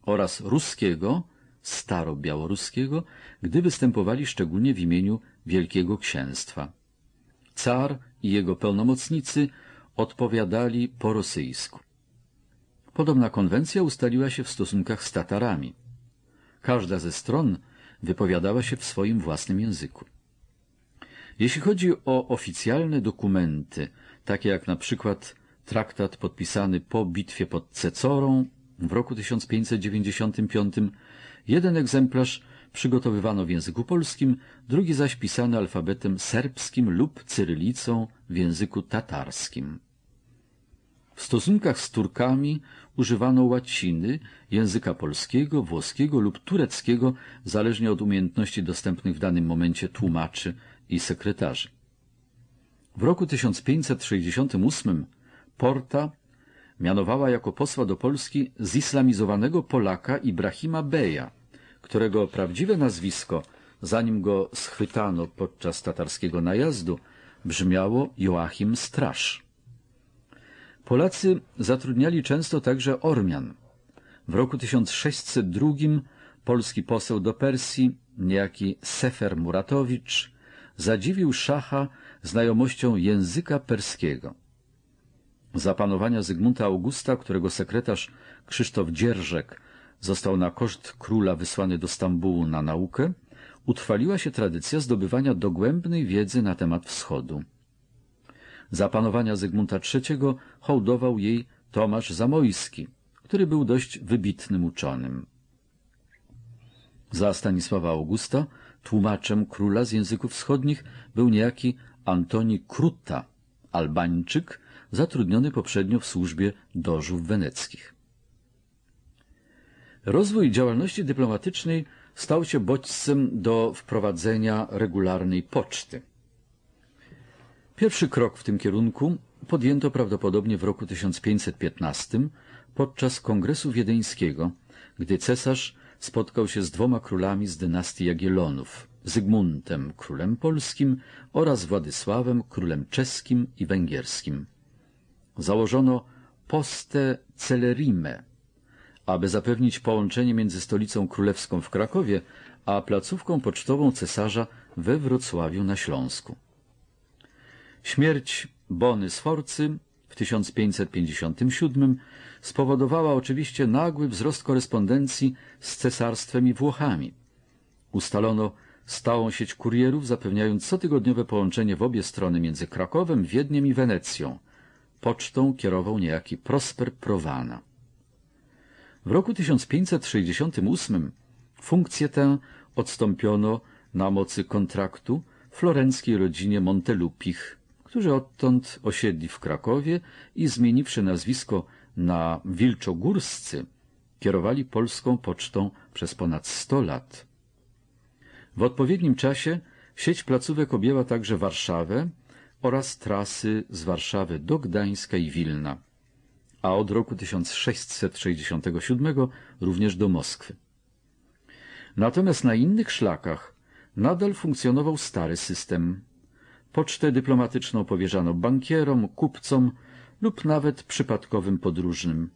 oraz ruskiego, starobiałoruskiego, gdy występowali szczególnie w imieniu Wielkiego Księstwa. Car i jego pełnomocnicy odpowiadali po rosyjsku. Podobna konwencja ustaliła się w stosunkach z Tatarami. Każda ze stron wypowiadała się w swoim własnym języku. Jeśli chodzi o oficjalne dokumenty, takie jak na przykład traktat podpisany po bitwie pod Cecorą w roku 1595, jeden egzemplarz przygotowywano w języku polskim, drugi zaś pisany alfabetem serbskim lub cyrylicą w języku tatarskim. W stosunkach z Turkami używano łaciny, języka polskiego, włoskiego lub tureckiego, zależnie od umiejętności dostępnych w danym momencie tłumaczy i sekretarzy. W roku 1568 Porta mianowała jako posła do Polski zislamizowanego Polaka Ibrahima Beja, którego prawdziwe nazwisko, zanim go schwytano podczas tatarskiego najazdu, brzmiało Joachim Strasz. Polacy zatrudniali często także Ormian. W roku 1602 polski poseł do Persji, niejaki Sefer Muratowicz, zadziwił szacha znajomością języka perskiego. Za panowania Zygmunta Augusta, którego sekretarz Krzysztof Dzierżek został na koszt króla wysłany do Stambułu na naukę, utrwaliła się tradycja zdobywania dogłębnej wiedzy na temat wschodu. Za panowania Zygmunta III hołdował jej Tomasz Zamojski, który był dość wybitnym uczonym. Za Stanisława Augusta tłumaczem króla z języków wschodnich był niejaki Antoni Kruta, Albańczyk, zatrudniony poprzednio w służbie dożów weneckich. Rozwój działalności dyplomatycznej stał się bodźcem do wprowadzenia regularnej poczty. Pierwszy krok w tym kierunku podjęto prawdopodobnie w roku 1515 podczas Kongresu Wiedeńskiego, gdy cesarz spotkał się z dwoma królami z dynastii Jagiellonów, Zygmuntem, królem polskim oraz Władysławem, królem czeskim i węgierskim. Założono postę Celerime, aby zapewnić połączenie między stolicą królewską w Krakowie a placówką pocztową cesarza we Wrocławiu na Śląsku. Śmierć Bony Sforcy w 1557 spowodowała oczywiście nagły wzrost korespondencji z cesarstwem i Włochami. Ustalono stałą sieć kurierów, zapewniając cotygodniowe połączenie w obie strony między Krakowem, Wiedniem i Wenecją. Pocztą kierował niejaki Prosper Prowana. W roku 1568 funkcję tę odstąpiono na mocy kontraktu florenckiej rodzinie Montelupich, którzy odtąd osiedli w Krakowie i zmieniwszy nazwisko na Wilczogórscy, kierowali polską pocztą przez ponad 100 lat. W odpowiednim czasie sieć placówek objęła także Warszawę oraz trasy z Warszawy do Gdańska i Wilna, a od roku 1667 również do Moskwy. Natomiast na innych szlakach nadal funkcjonował stary system. Pocztę dyplomatyczną powierzano bankierom, kupcom lub nawet przypadkowym podróżnym.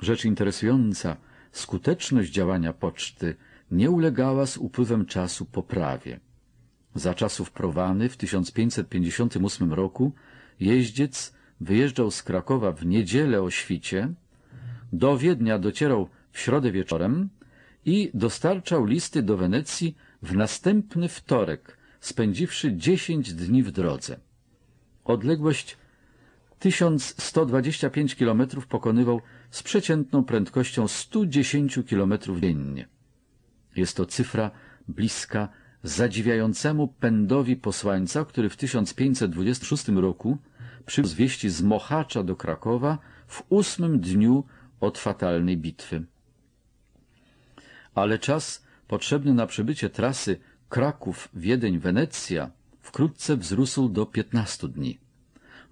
Rzecz interesująca, skuteczność działania poczty nie ulegała z upływem czasu poprawie. Za czasów Prowany w 1558 roku jeździec wyjeżdżał z Krakowa w niedzielę o świcie, do Wiednia docierał w środę wieczorem i dostarczał listy do Wenecji w następny wtorek, spędziwszy dziesięć dni w drodze. Odległość 1125 km pokonywał z przeciętną prędkością 110 km dziennie. Jest to cyfra bliska zadziwiającemu pędowi posłańca, który w 1526 roku przywiózł wieści z Mochacza do Krakowa w ósmym dniu od fatalnej bitwy. Ale czas potrzebny na przebycie trasy Kraków-Wiedeń-Wenecja wkrótce wzrósł do 15 dni.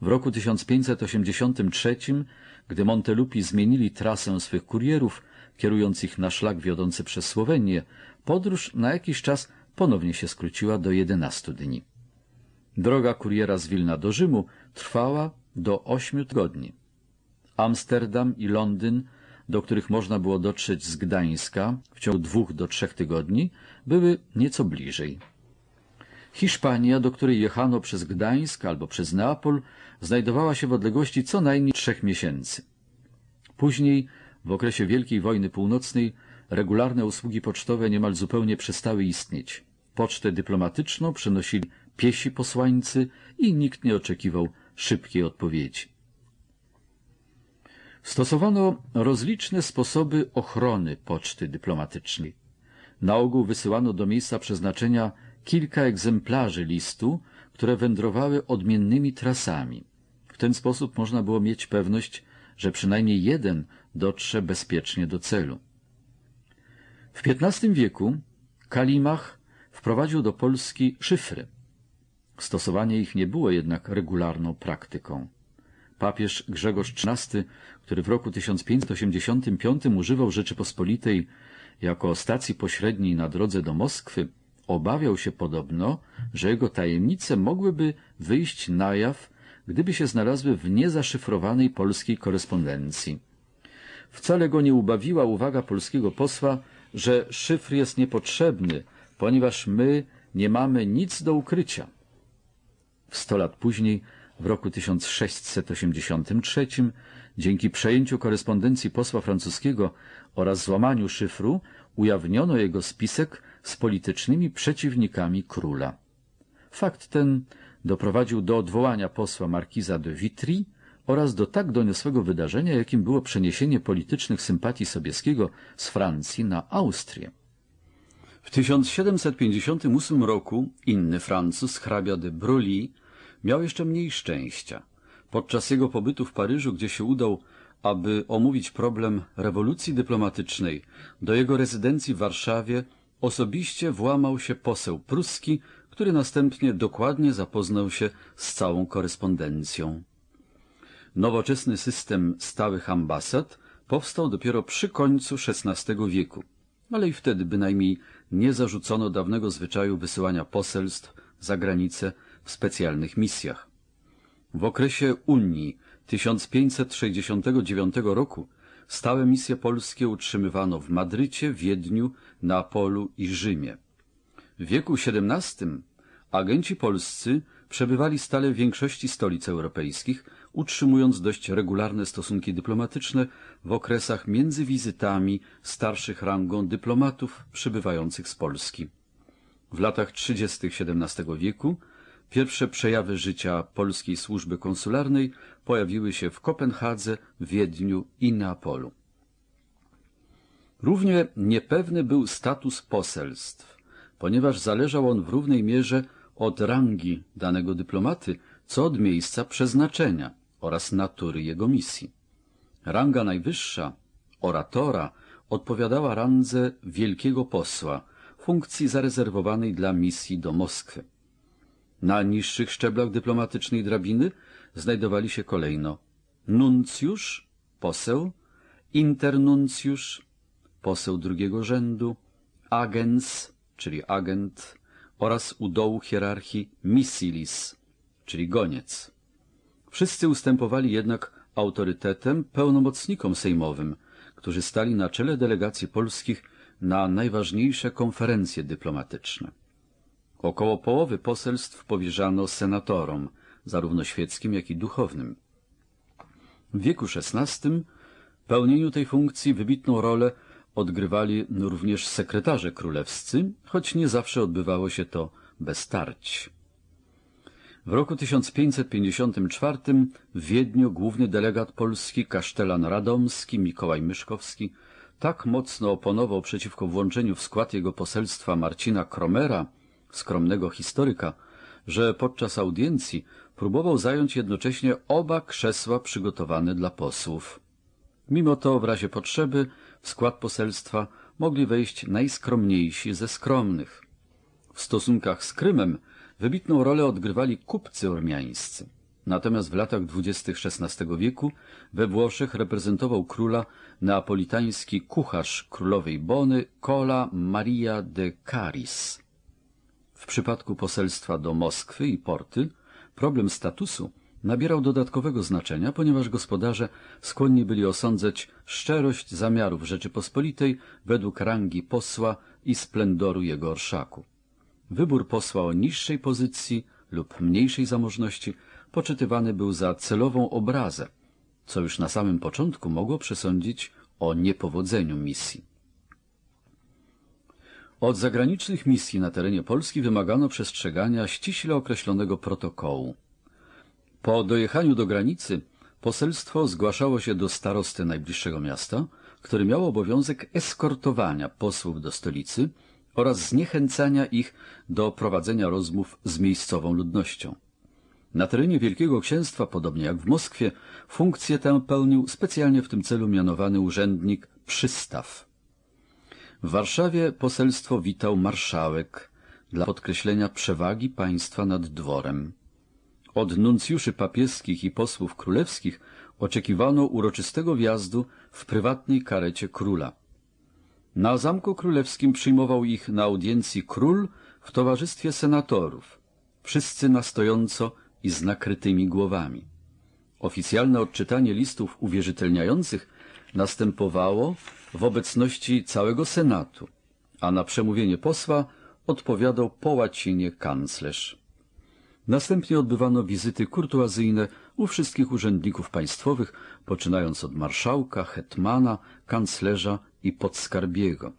W roku 1583, gdy Montelupi zmienili trasę swych kurierów, kierując ich na szlak wiodący przez Słowenię, podróż na jakiś czas ponownie się skróciła do 11 dni. Droga kuriera z Wilna do Rzymu trwała do 8 tygodni. Amsterdam i Londyn, do których można było dotrzeć z Gdańska w ciągu dwóch do trzech tygodni, były nieco bliżej. Hiszpania, do której jechano przez Gdańsk albo przez Neapol, znajdowała się w odległości co najmniej trzech miesięcy. Później, w okresie Wielkiej Wojny Północnej, regularne usługi pocztowe niemal zupełnie przestały istnieć. Pocztę dyplomatyczną przenosili piesi posłańcy i nikt nie oczekiwał szybkiej odpowiedzi. Stosowano rozliczne sposoby ochrony poczty dyplomatycznej. Na ogół wysyłano do miejsca przeznaczenia kilka egzemplarzy listu, które wędrowały odmiennymi trasami. W ten sposób można było mieć pewność, że przynajmniej jeden dotrze bezpiecznie do celu. W XV wieku Kalimach wprowadził do Polski szyfry. Stosowanie ich nie było jednak regularną praktyką. Papież Grzegorz XIII, który w roku 1585 używał Rzeczypospolitej jako stacji pośredniej na drodze do Moskwy, obawiał się podobno, że jego tajemnice mogłyby wyjść na jaw, gdyby się znalazły w niezaszyfrowanej polskiej korespondencji. Wcale go nie ubawiła uwaga polskiego posła, że szyfr jest niepotrzebny, ponieważ my nie mamy nic do ukrycia. Sto lat później, w roku 1683, dzięki przejęciu korespondencji posła francuskiego oraz złamaniu szyfru, ujawniono jego spisek z politycznymi przeciwnikami króla. Fakt ten doprowadził do odwołania posła markiza de Vitry oraz do tak doniosłego wydarzenia, jakim było przeniesienie politycznych sympatii Sobieskiego z Francji na Austrię. W 1758 roku inny Francuz, hrabia de Broglie, miał jeszcze mniej szczęścia. Podczas jego pobytu w Paryżu, gdzie się udał, aby omówić problem rewolucji dyplomatycznej, do jego rezydencji w Warszawie osobiście włamał się poseł pruski, który następnie dokładnie zapoznał się z całą korespondencją. Nowoczesny system stałych ambasad powstał dopiero przy końcu XVI wieku, ale i wtedy bynajmniej nie zarzucono dawnego zwyczaju wysyłania poselstw za granicę w specjalnych misjach. W okresie Unii 1569 roku stałe misje polskie utrzymywano w Madrycie, Wiedniu, Neapolu i Rzymie. W wieku XVII agenci polscy przebywali stale w większości stolic europejskich, utrzymując dość regularne stosunki dyplomatyczne w okresach między wizytami starszych rangą dyplomatów przybywających z Polski. W latach 30. XVII wieku pierwsze przejawy życia polskiej służby konsularnej pojawiły się w Kopenhadze, Wiedniu i Neapolu. Równie niepewny był status poselstw, ponieważ zależał on w równej mierze od rangi danego dyplomaty, co od miejsca przeznaczenia oraz natury jego misji. Ranga najwyższa, oratora, odpowiadała randze wielkiego posła, funkcji zarezerwowanej dla misji do Moskwy. Na niższych szczeblach dyplomatycznej drabiny znajdowali się kolejno nuncjusz, poseł, internuncjusz, poseł drugiego rzędu, agens, czyli agent, oraz u dołu hierarchii missilis, czyli goniec. Wszyscy ustępowali jednak autorytetem pełnomocnikom sejmowym, którzy stali na czele delegacji polskich na najważniejsze konferencje dyplomatyczne. Około połowy poselstw powierzano senatorom, zarówno świeckim, jak i duchownym. W wieku XVI pełnieniu tej funkcji wybitną rolę odgrywali również sekretarze królewscy, choć nie zawsze odbywało się to bez tarć. W roku 1554 w Wiedniu główny delegat polski, kasztelan radomski Mikołaj Myszkowski tak mocno oponował przeciwko włączeniu w skład jego poselstwa Marcina Kromera, skromnego historyka, że podczas audiencji próbował zająć jednocześnie oba krzesła przygotowane dla posłów. Mimo to w razie potrzeby w skład poselstwa mogli wejść najskromniejsi ze skromnych. W stosunkach z Krymem wybitną rolę odgrywali kupcy ormiańscy. Natomiast w latach dwudziestych XVI wieku we Włoszech reprezentował króla neapolitański kucharz królowej Bony Cola Maria de Caris. W przypadku poselstwa do Moskwy i Porty problem statusu nabierał dodatkowego znaczenia, ponieważ gospodarze skłonni byli osądzać szczerość zamiarów Rzeczypospolitej według rangi posła i splendoru jego orszaku. Wybór posła o niższej pozycji lub mniejszej zamożności poczytywany był za celową obrazę, co już na samym początku mogło przesądzić o niepowodzeniu misji. Od zagranicznych misji na terenie Polski wymagano przestrzegania ściśle określonego protokołu. Po dojechaniu do granicy poselstwo zgłaszało się do starosty najbliższego miasta, który miał obowiązek eskortowania posłów do stolicy oraz zniechęcania ich do prowadzenia rozmów z miejscową ludnością. Na terenie Wielkiego Księstwa, podobnie jak w Moskwie, funkcję tę pełnił specjalnie w tym celu mianowany urzędnik przystaw. W Warszawie poselstwo witał marszałek dla podkreślenia przewagi państwa nad dworem. Od nuncjuszy papieskich i posłów królewskich oczekiwano uroczystego wjazdu w prywatnej karecie króla. Na Zamku Królewskim przyjmował ich na audiencji król w towarzystwie senatorów, wszyscy na stojąco i z nakrytymi głowami. Oficjalne odczytanie listów uwierzytelniających następowało w obecności całego Senatu, a na przemówienie posła odpowiadał po łacinie kanclerz. Następnie odbywano wizyty kurtuazyjne u wszystkich urzędników państwowych, poczynając od marszałka, hetmana, kanclerza i podskarbiego.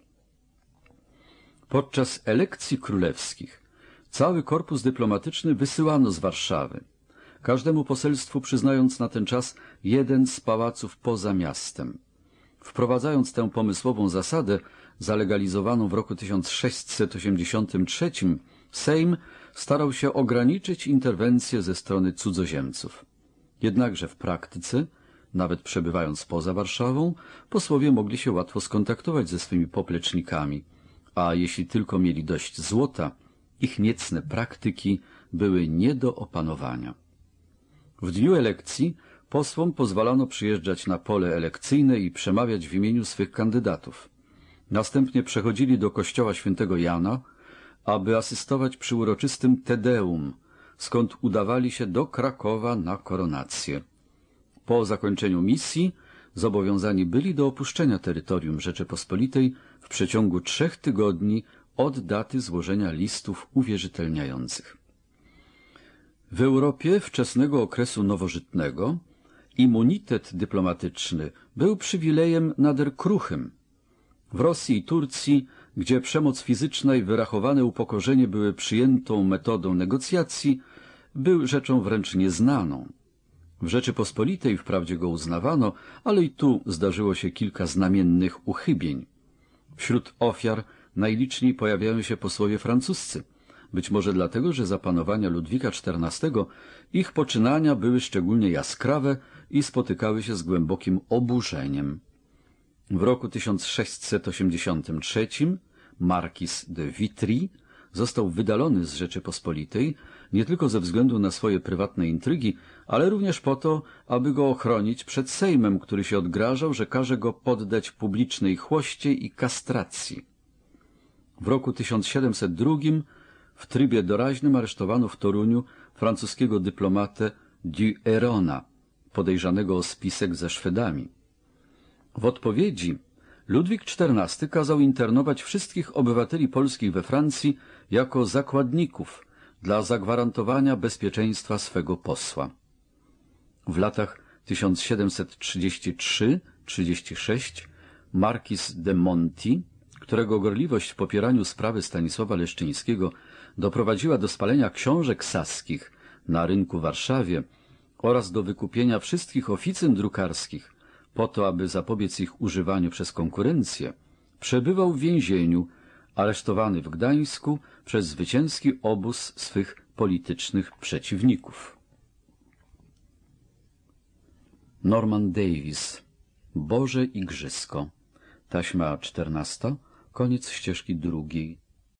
Podczas elekcji królewskich cały korpus dyplomatyczny wysyłano z Warszawy, każdemu poselstwu przyznając na ten czas jeden z pałaców poza miastem. Wprowadzając tę pomysłową zasadę, zalegalizowaną w roku 1683, Sejm starał się ograniczyć interwencje ze strony cudzoziemców. Jednakże w praktyce, nawet przebywając poza Warszawą, posłowie mogli się łatwo skontaktować ze swymi poplecznikami, a jeśli tylko mieli dość złota, ich niecne praktyki były nie do opanowania. W dniu elekcji posłom pozwalano przyjeżdżać na pole elekcyjne i przemawiać w imieniu swych kandydatów. Następnie przechodzili do kościoła świętego Jana, aby asystować przy uroczystym Tedeum, skąd udawali się do Krakowa na koronację. Po zakończeniu misji zobowiązani byli do opuszczenia terytorium Rzeczypospolitej w przeciągu trzech tygodni od daty złożenia listów uwierzytelniających. W Europie wczesnego okresu nowożytnego immunitet dyplomatyczny był przywilejem nader kruchym. W Rosji i Turcji gdzie przemoc fizyczna i wyrachowane upokorzenie były przyjętą metodą negocjacji, był rzeczą wręcz nieznaną. W Rzeczypospolitej wprawdzie go uznawano, ale i tu zdarzyło się kilka znamiennych uchybień. Wśród ofiar najliczniej pojawiają się posłowie francuscy, być może dlatego, że za panowania Ludwika XIV ich poczynania były szczególnie jaskrawe i spotykały się z głębokim oburzeniem. W roku 1683 markiz de Vitry został wydalony z Rzeczypospolitej nie tylko ze względu na swoje prywatne intrygi, ale również po to, aby go ochronić przed Sejmem, który się odgrażał, że każe go poddać publicznej chłoście i kastracji. W roku 1702 w trybie doraźnym aresztowano w Toruniu francuskiego dyplomatę du Herona, podejrzanego o spisek ze Szwedami. W odpowiedzi Ludwik XIV kazał internować wszystkich obywateli polskich we Francji jako zakładników dla zagwarantowania bezpieczeństwa swego posła. W latach 1733-36 markiz de Monti, którego gorliwość w popieraniu sprawy Stanisława Leszczyńskiego doprowadziła do spalenia książek saskich, na rynku w Warszawie oraz do wykupienia wszystkich oficyn drukarskich po to, aby zapobiec ich używaniu przez konkurencję, przebywał w więzieniu, aresztowany w Gdańsku przez zwycięski obóz swych politycznych przeciwników. Norman Davis. Boże Igrzysko. Taśma czternasta, koniec ścieżki drugiej,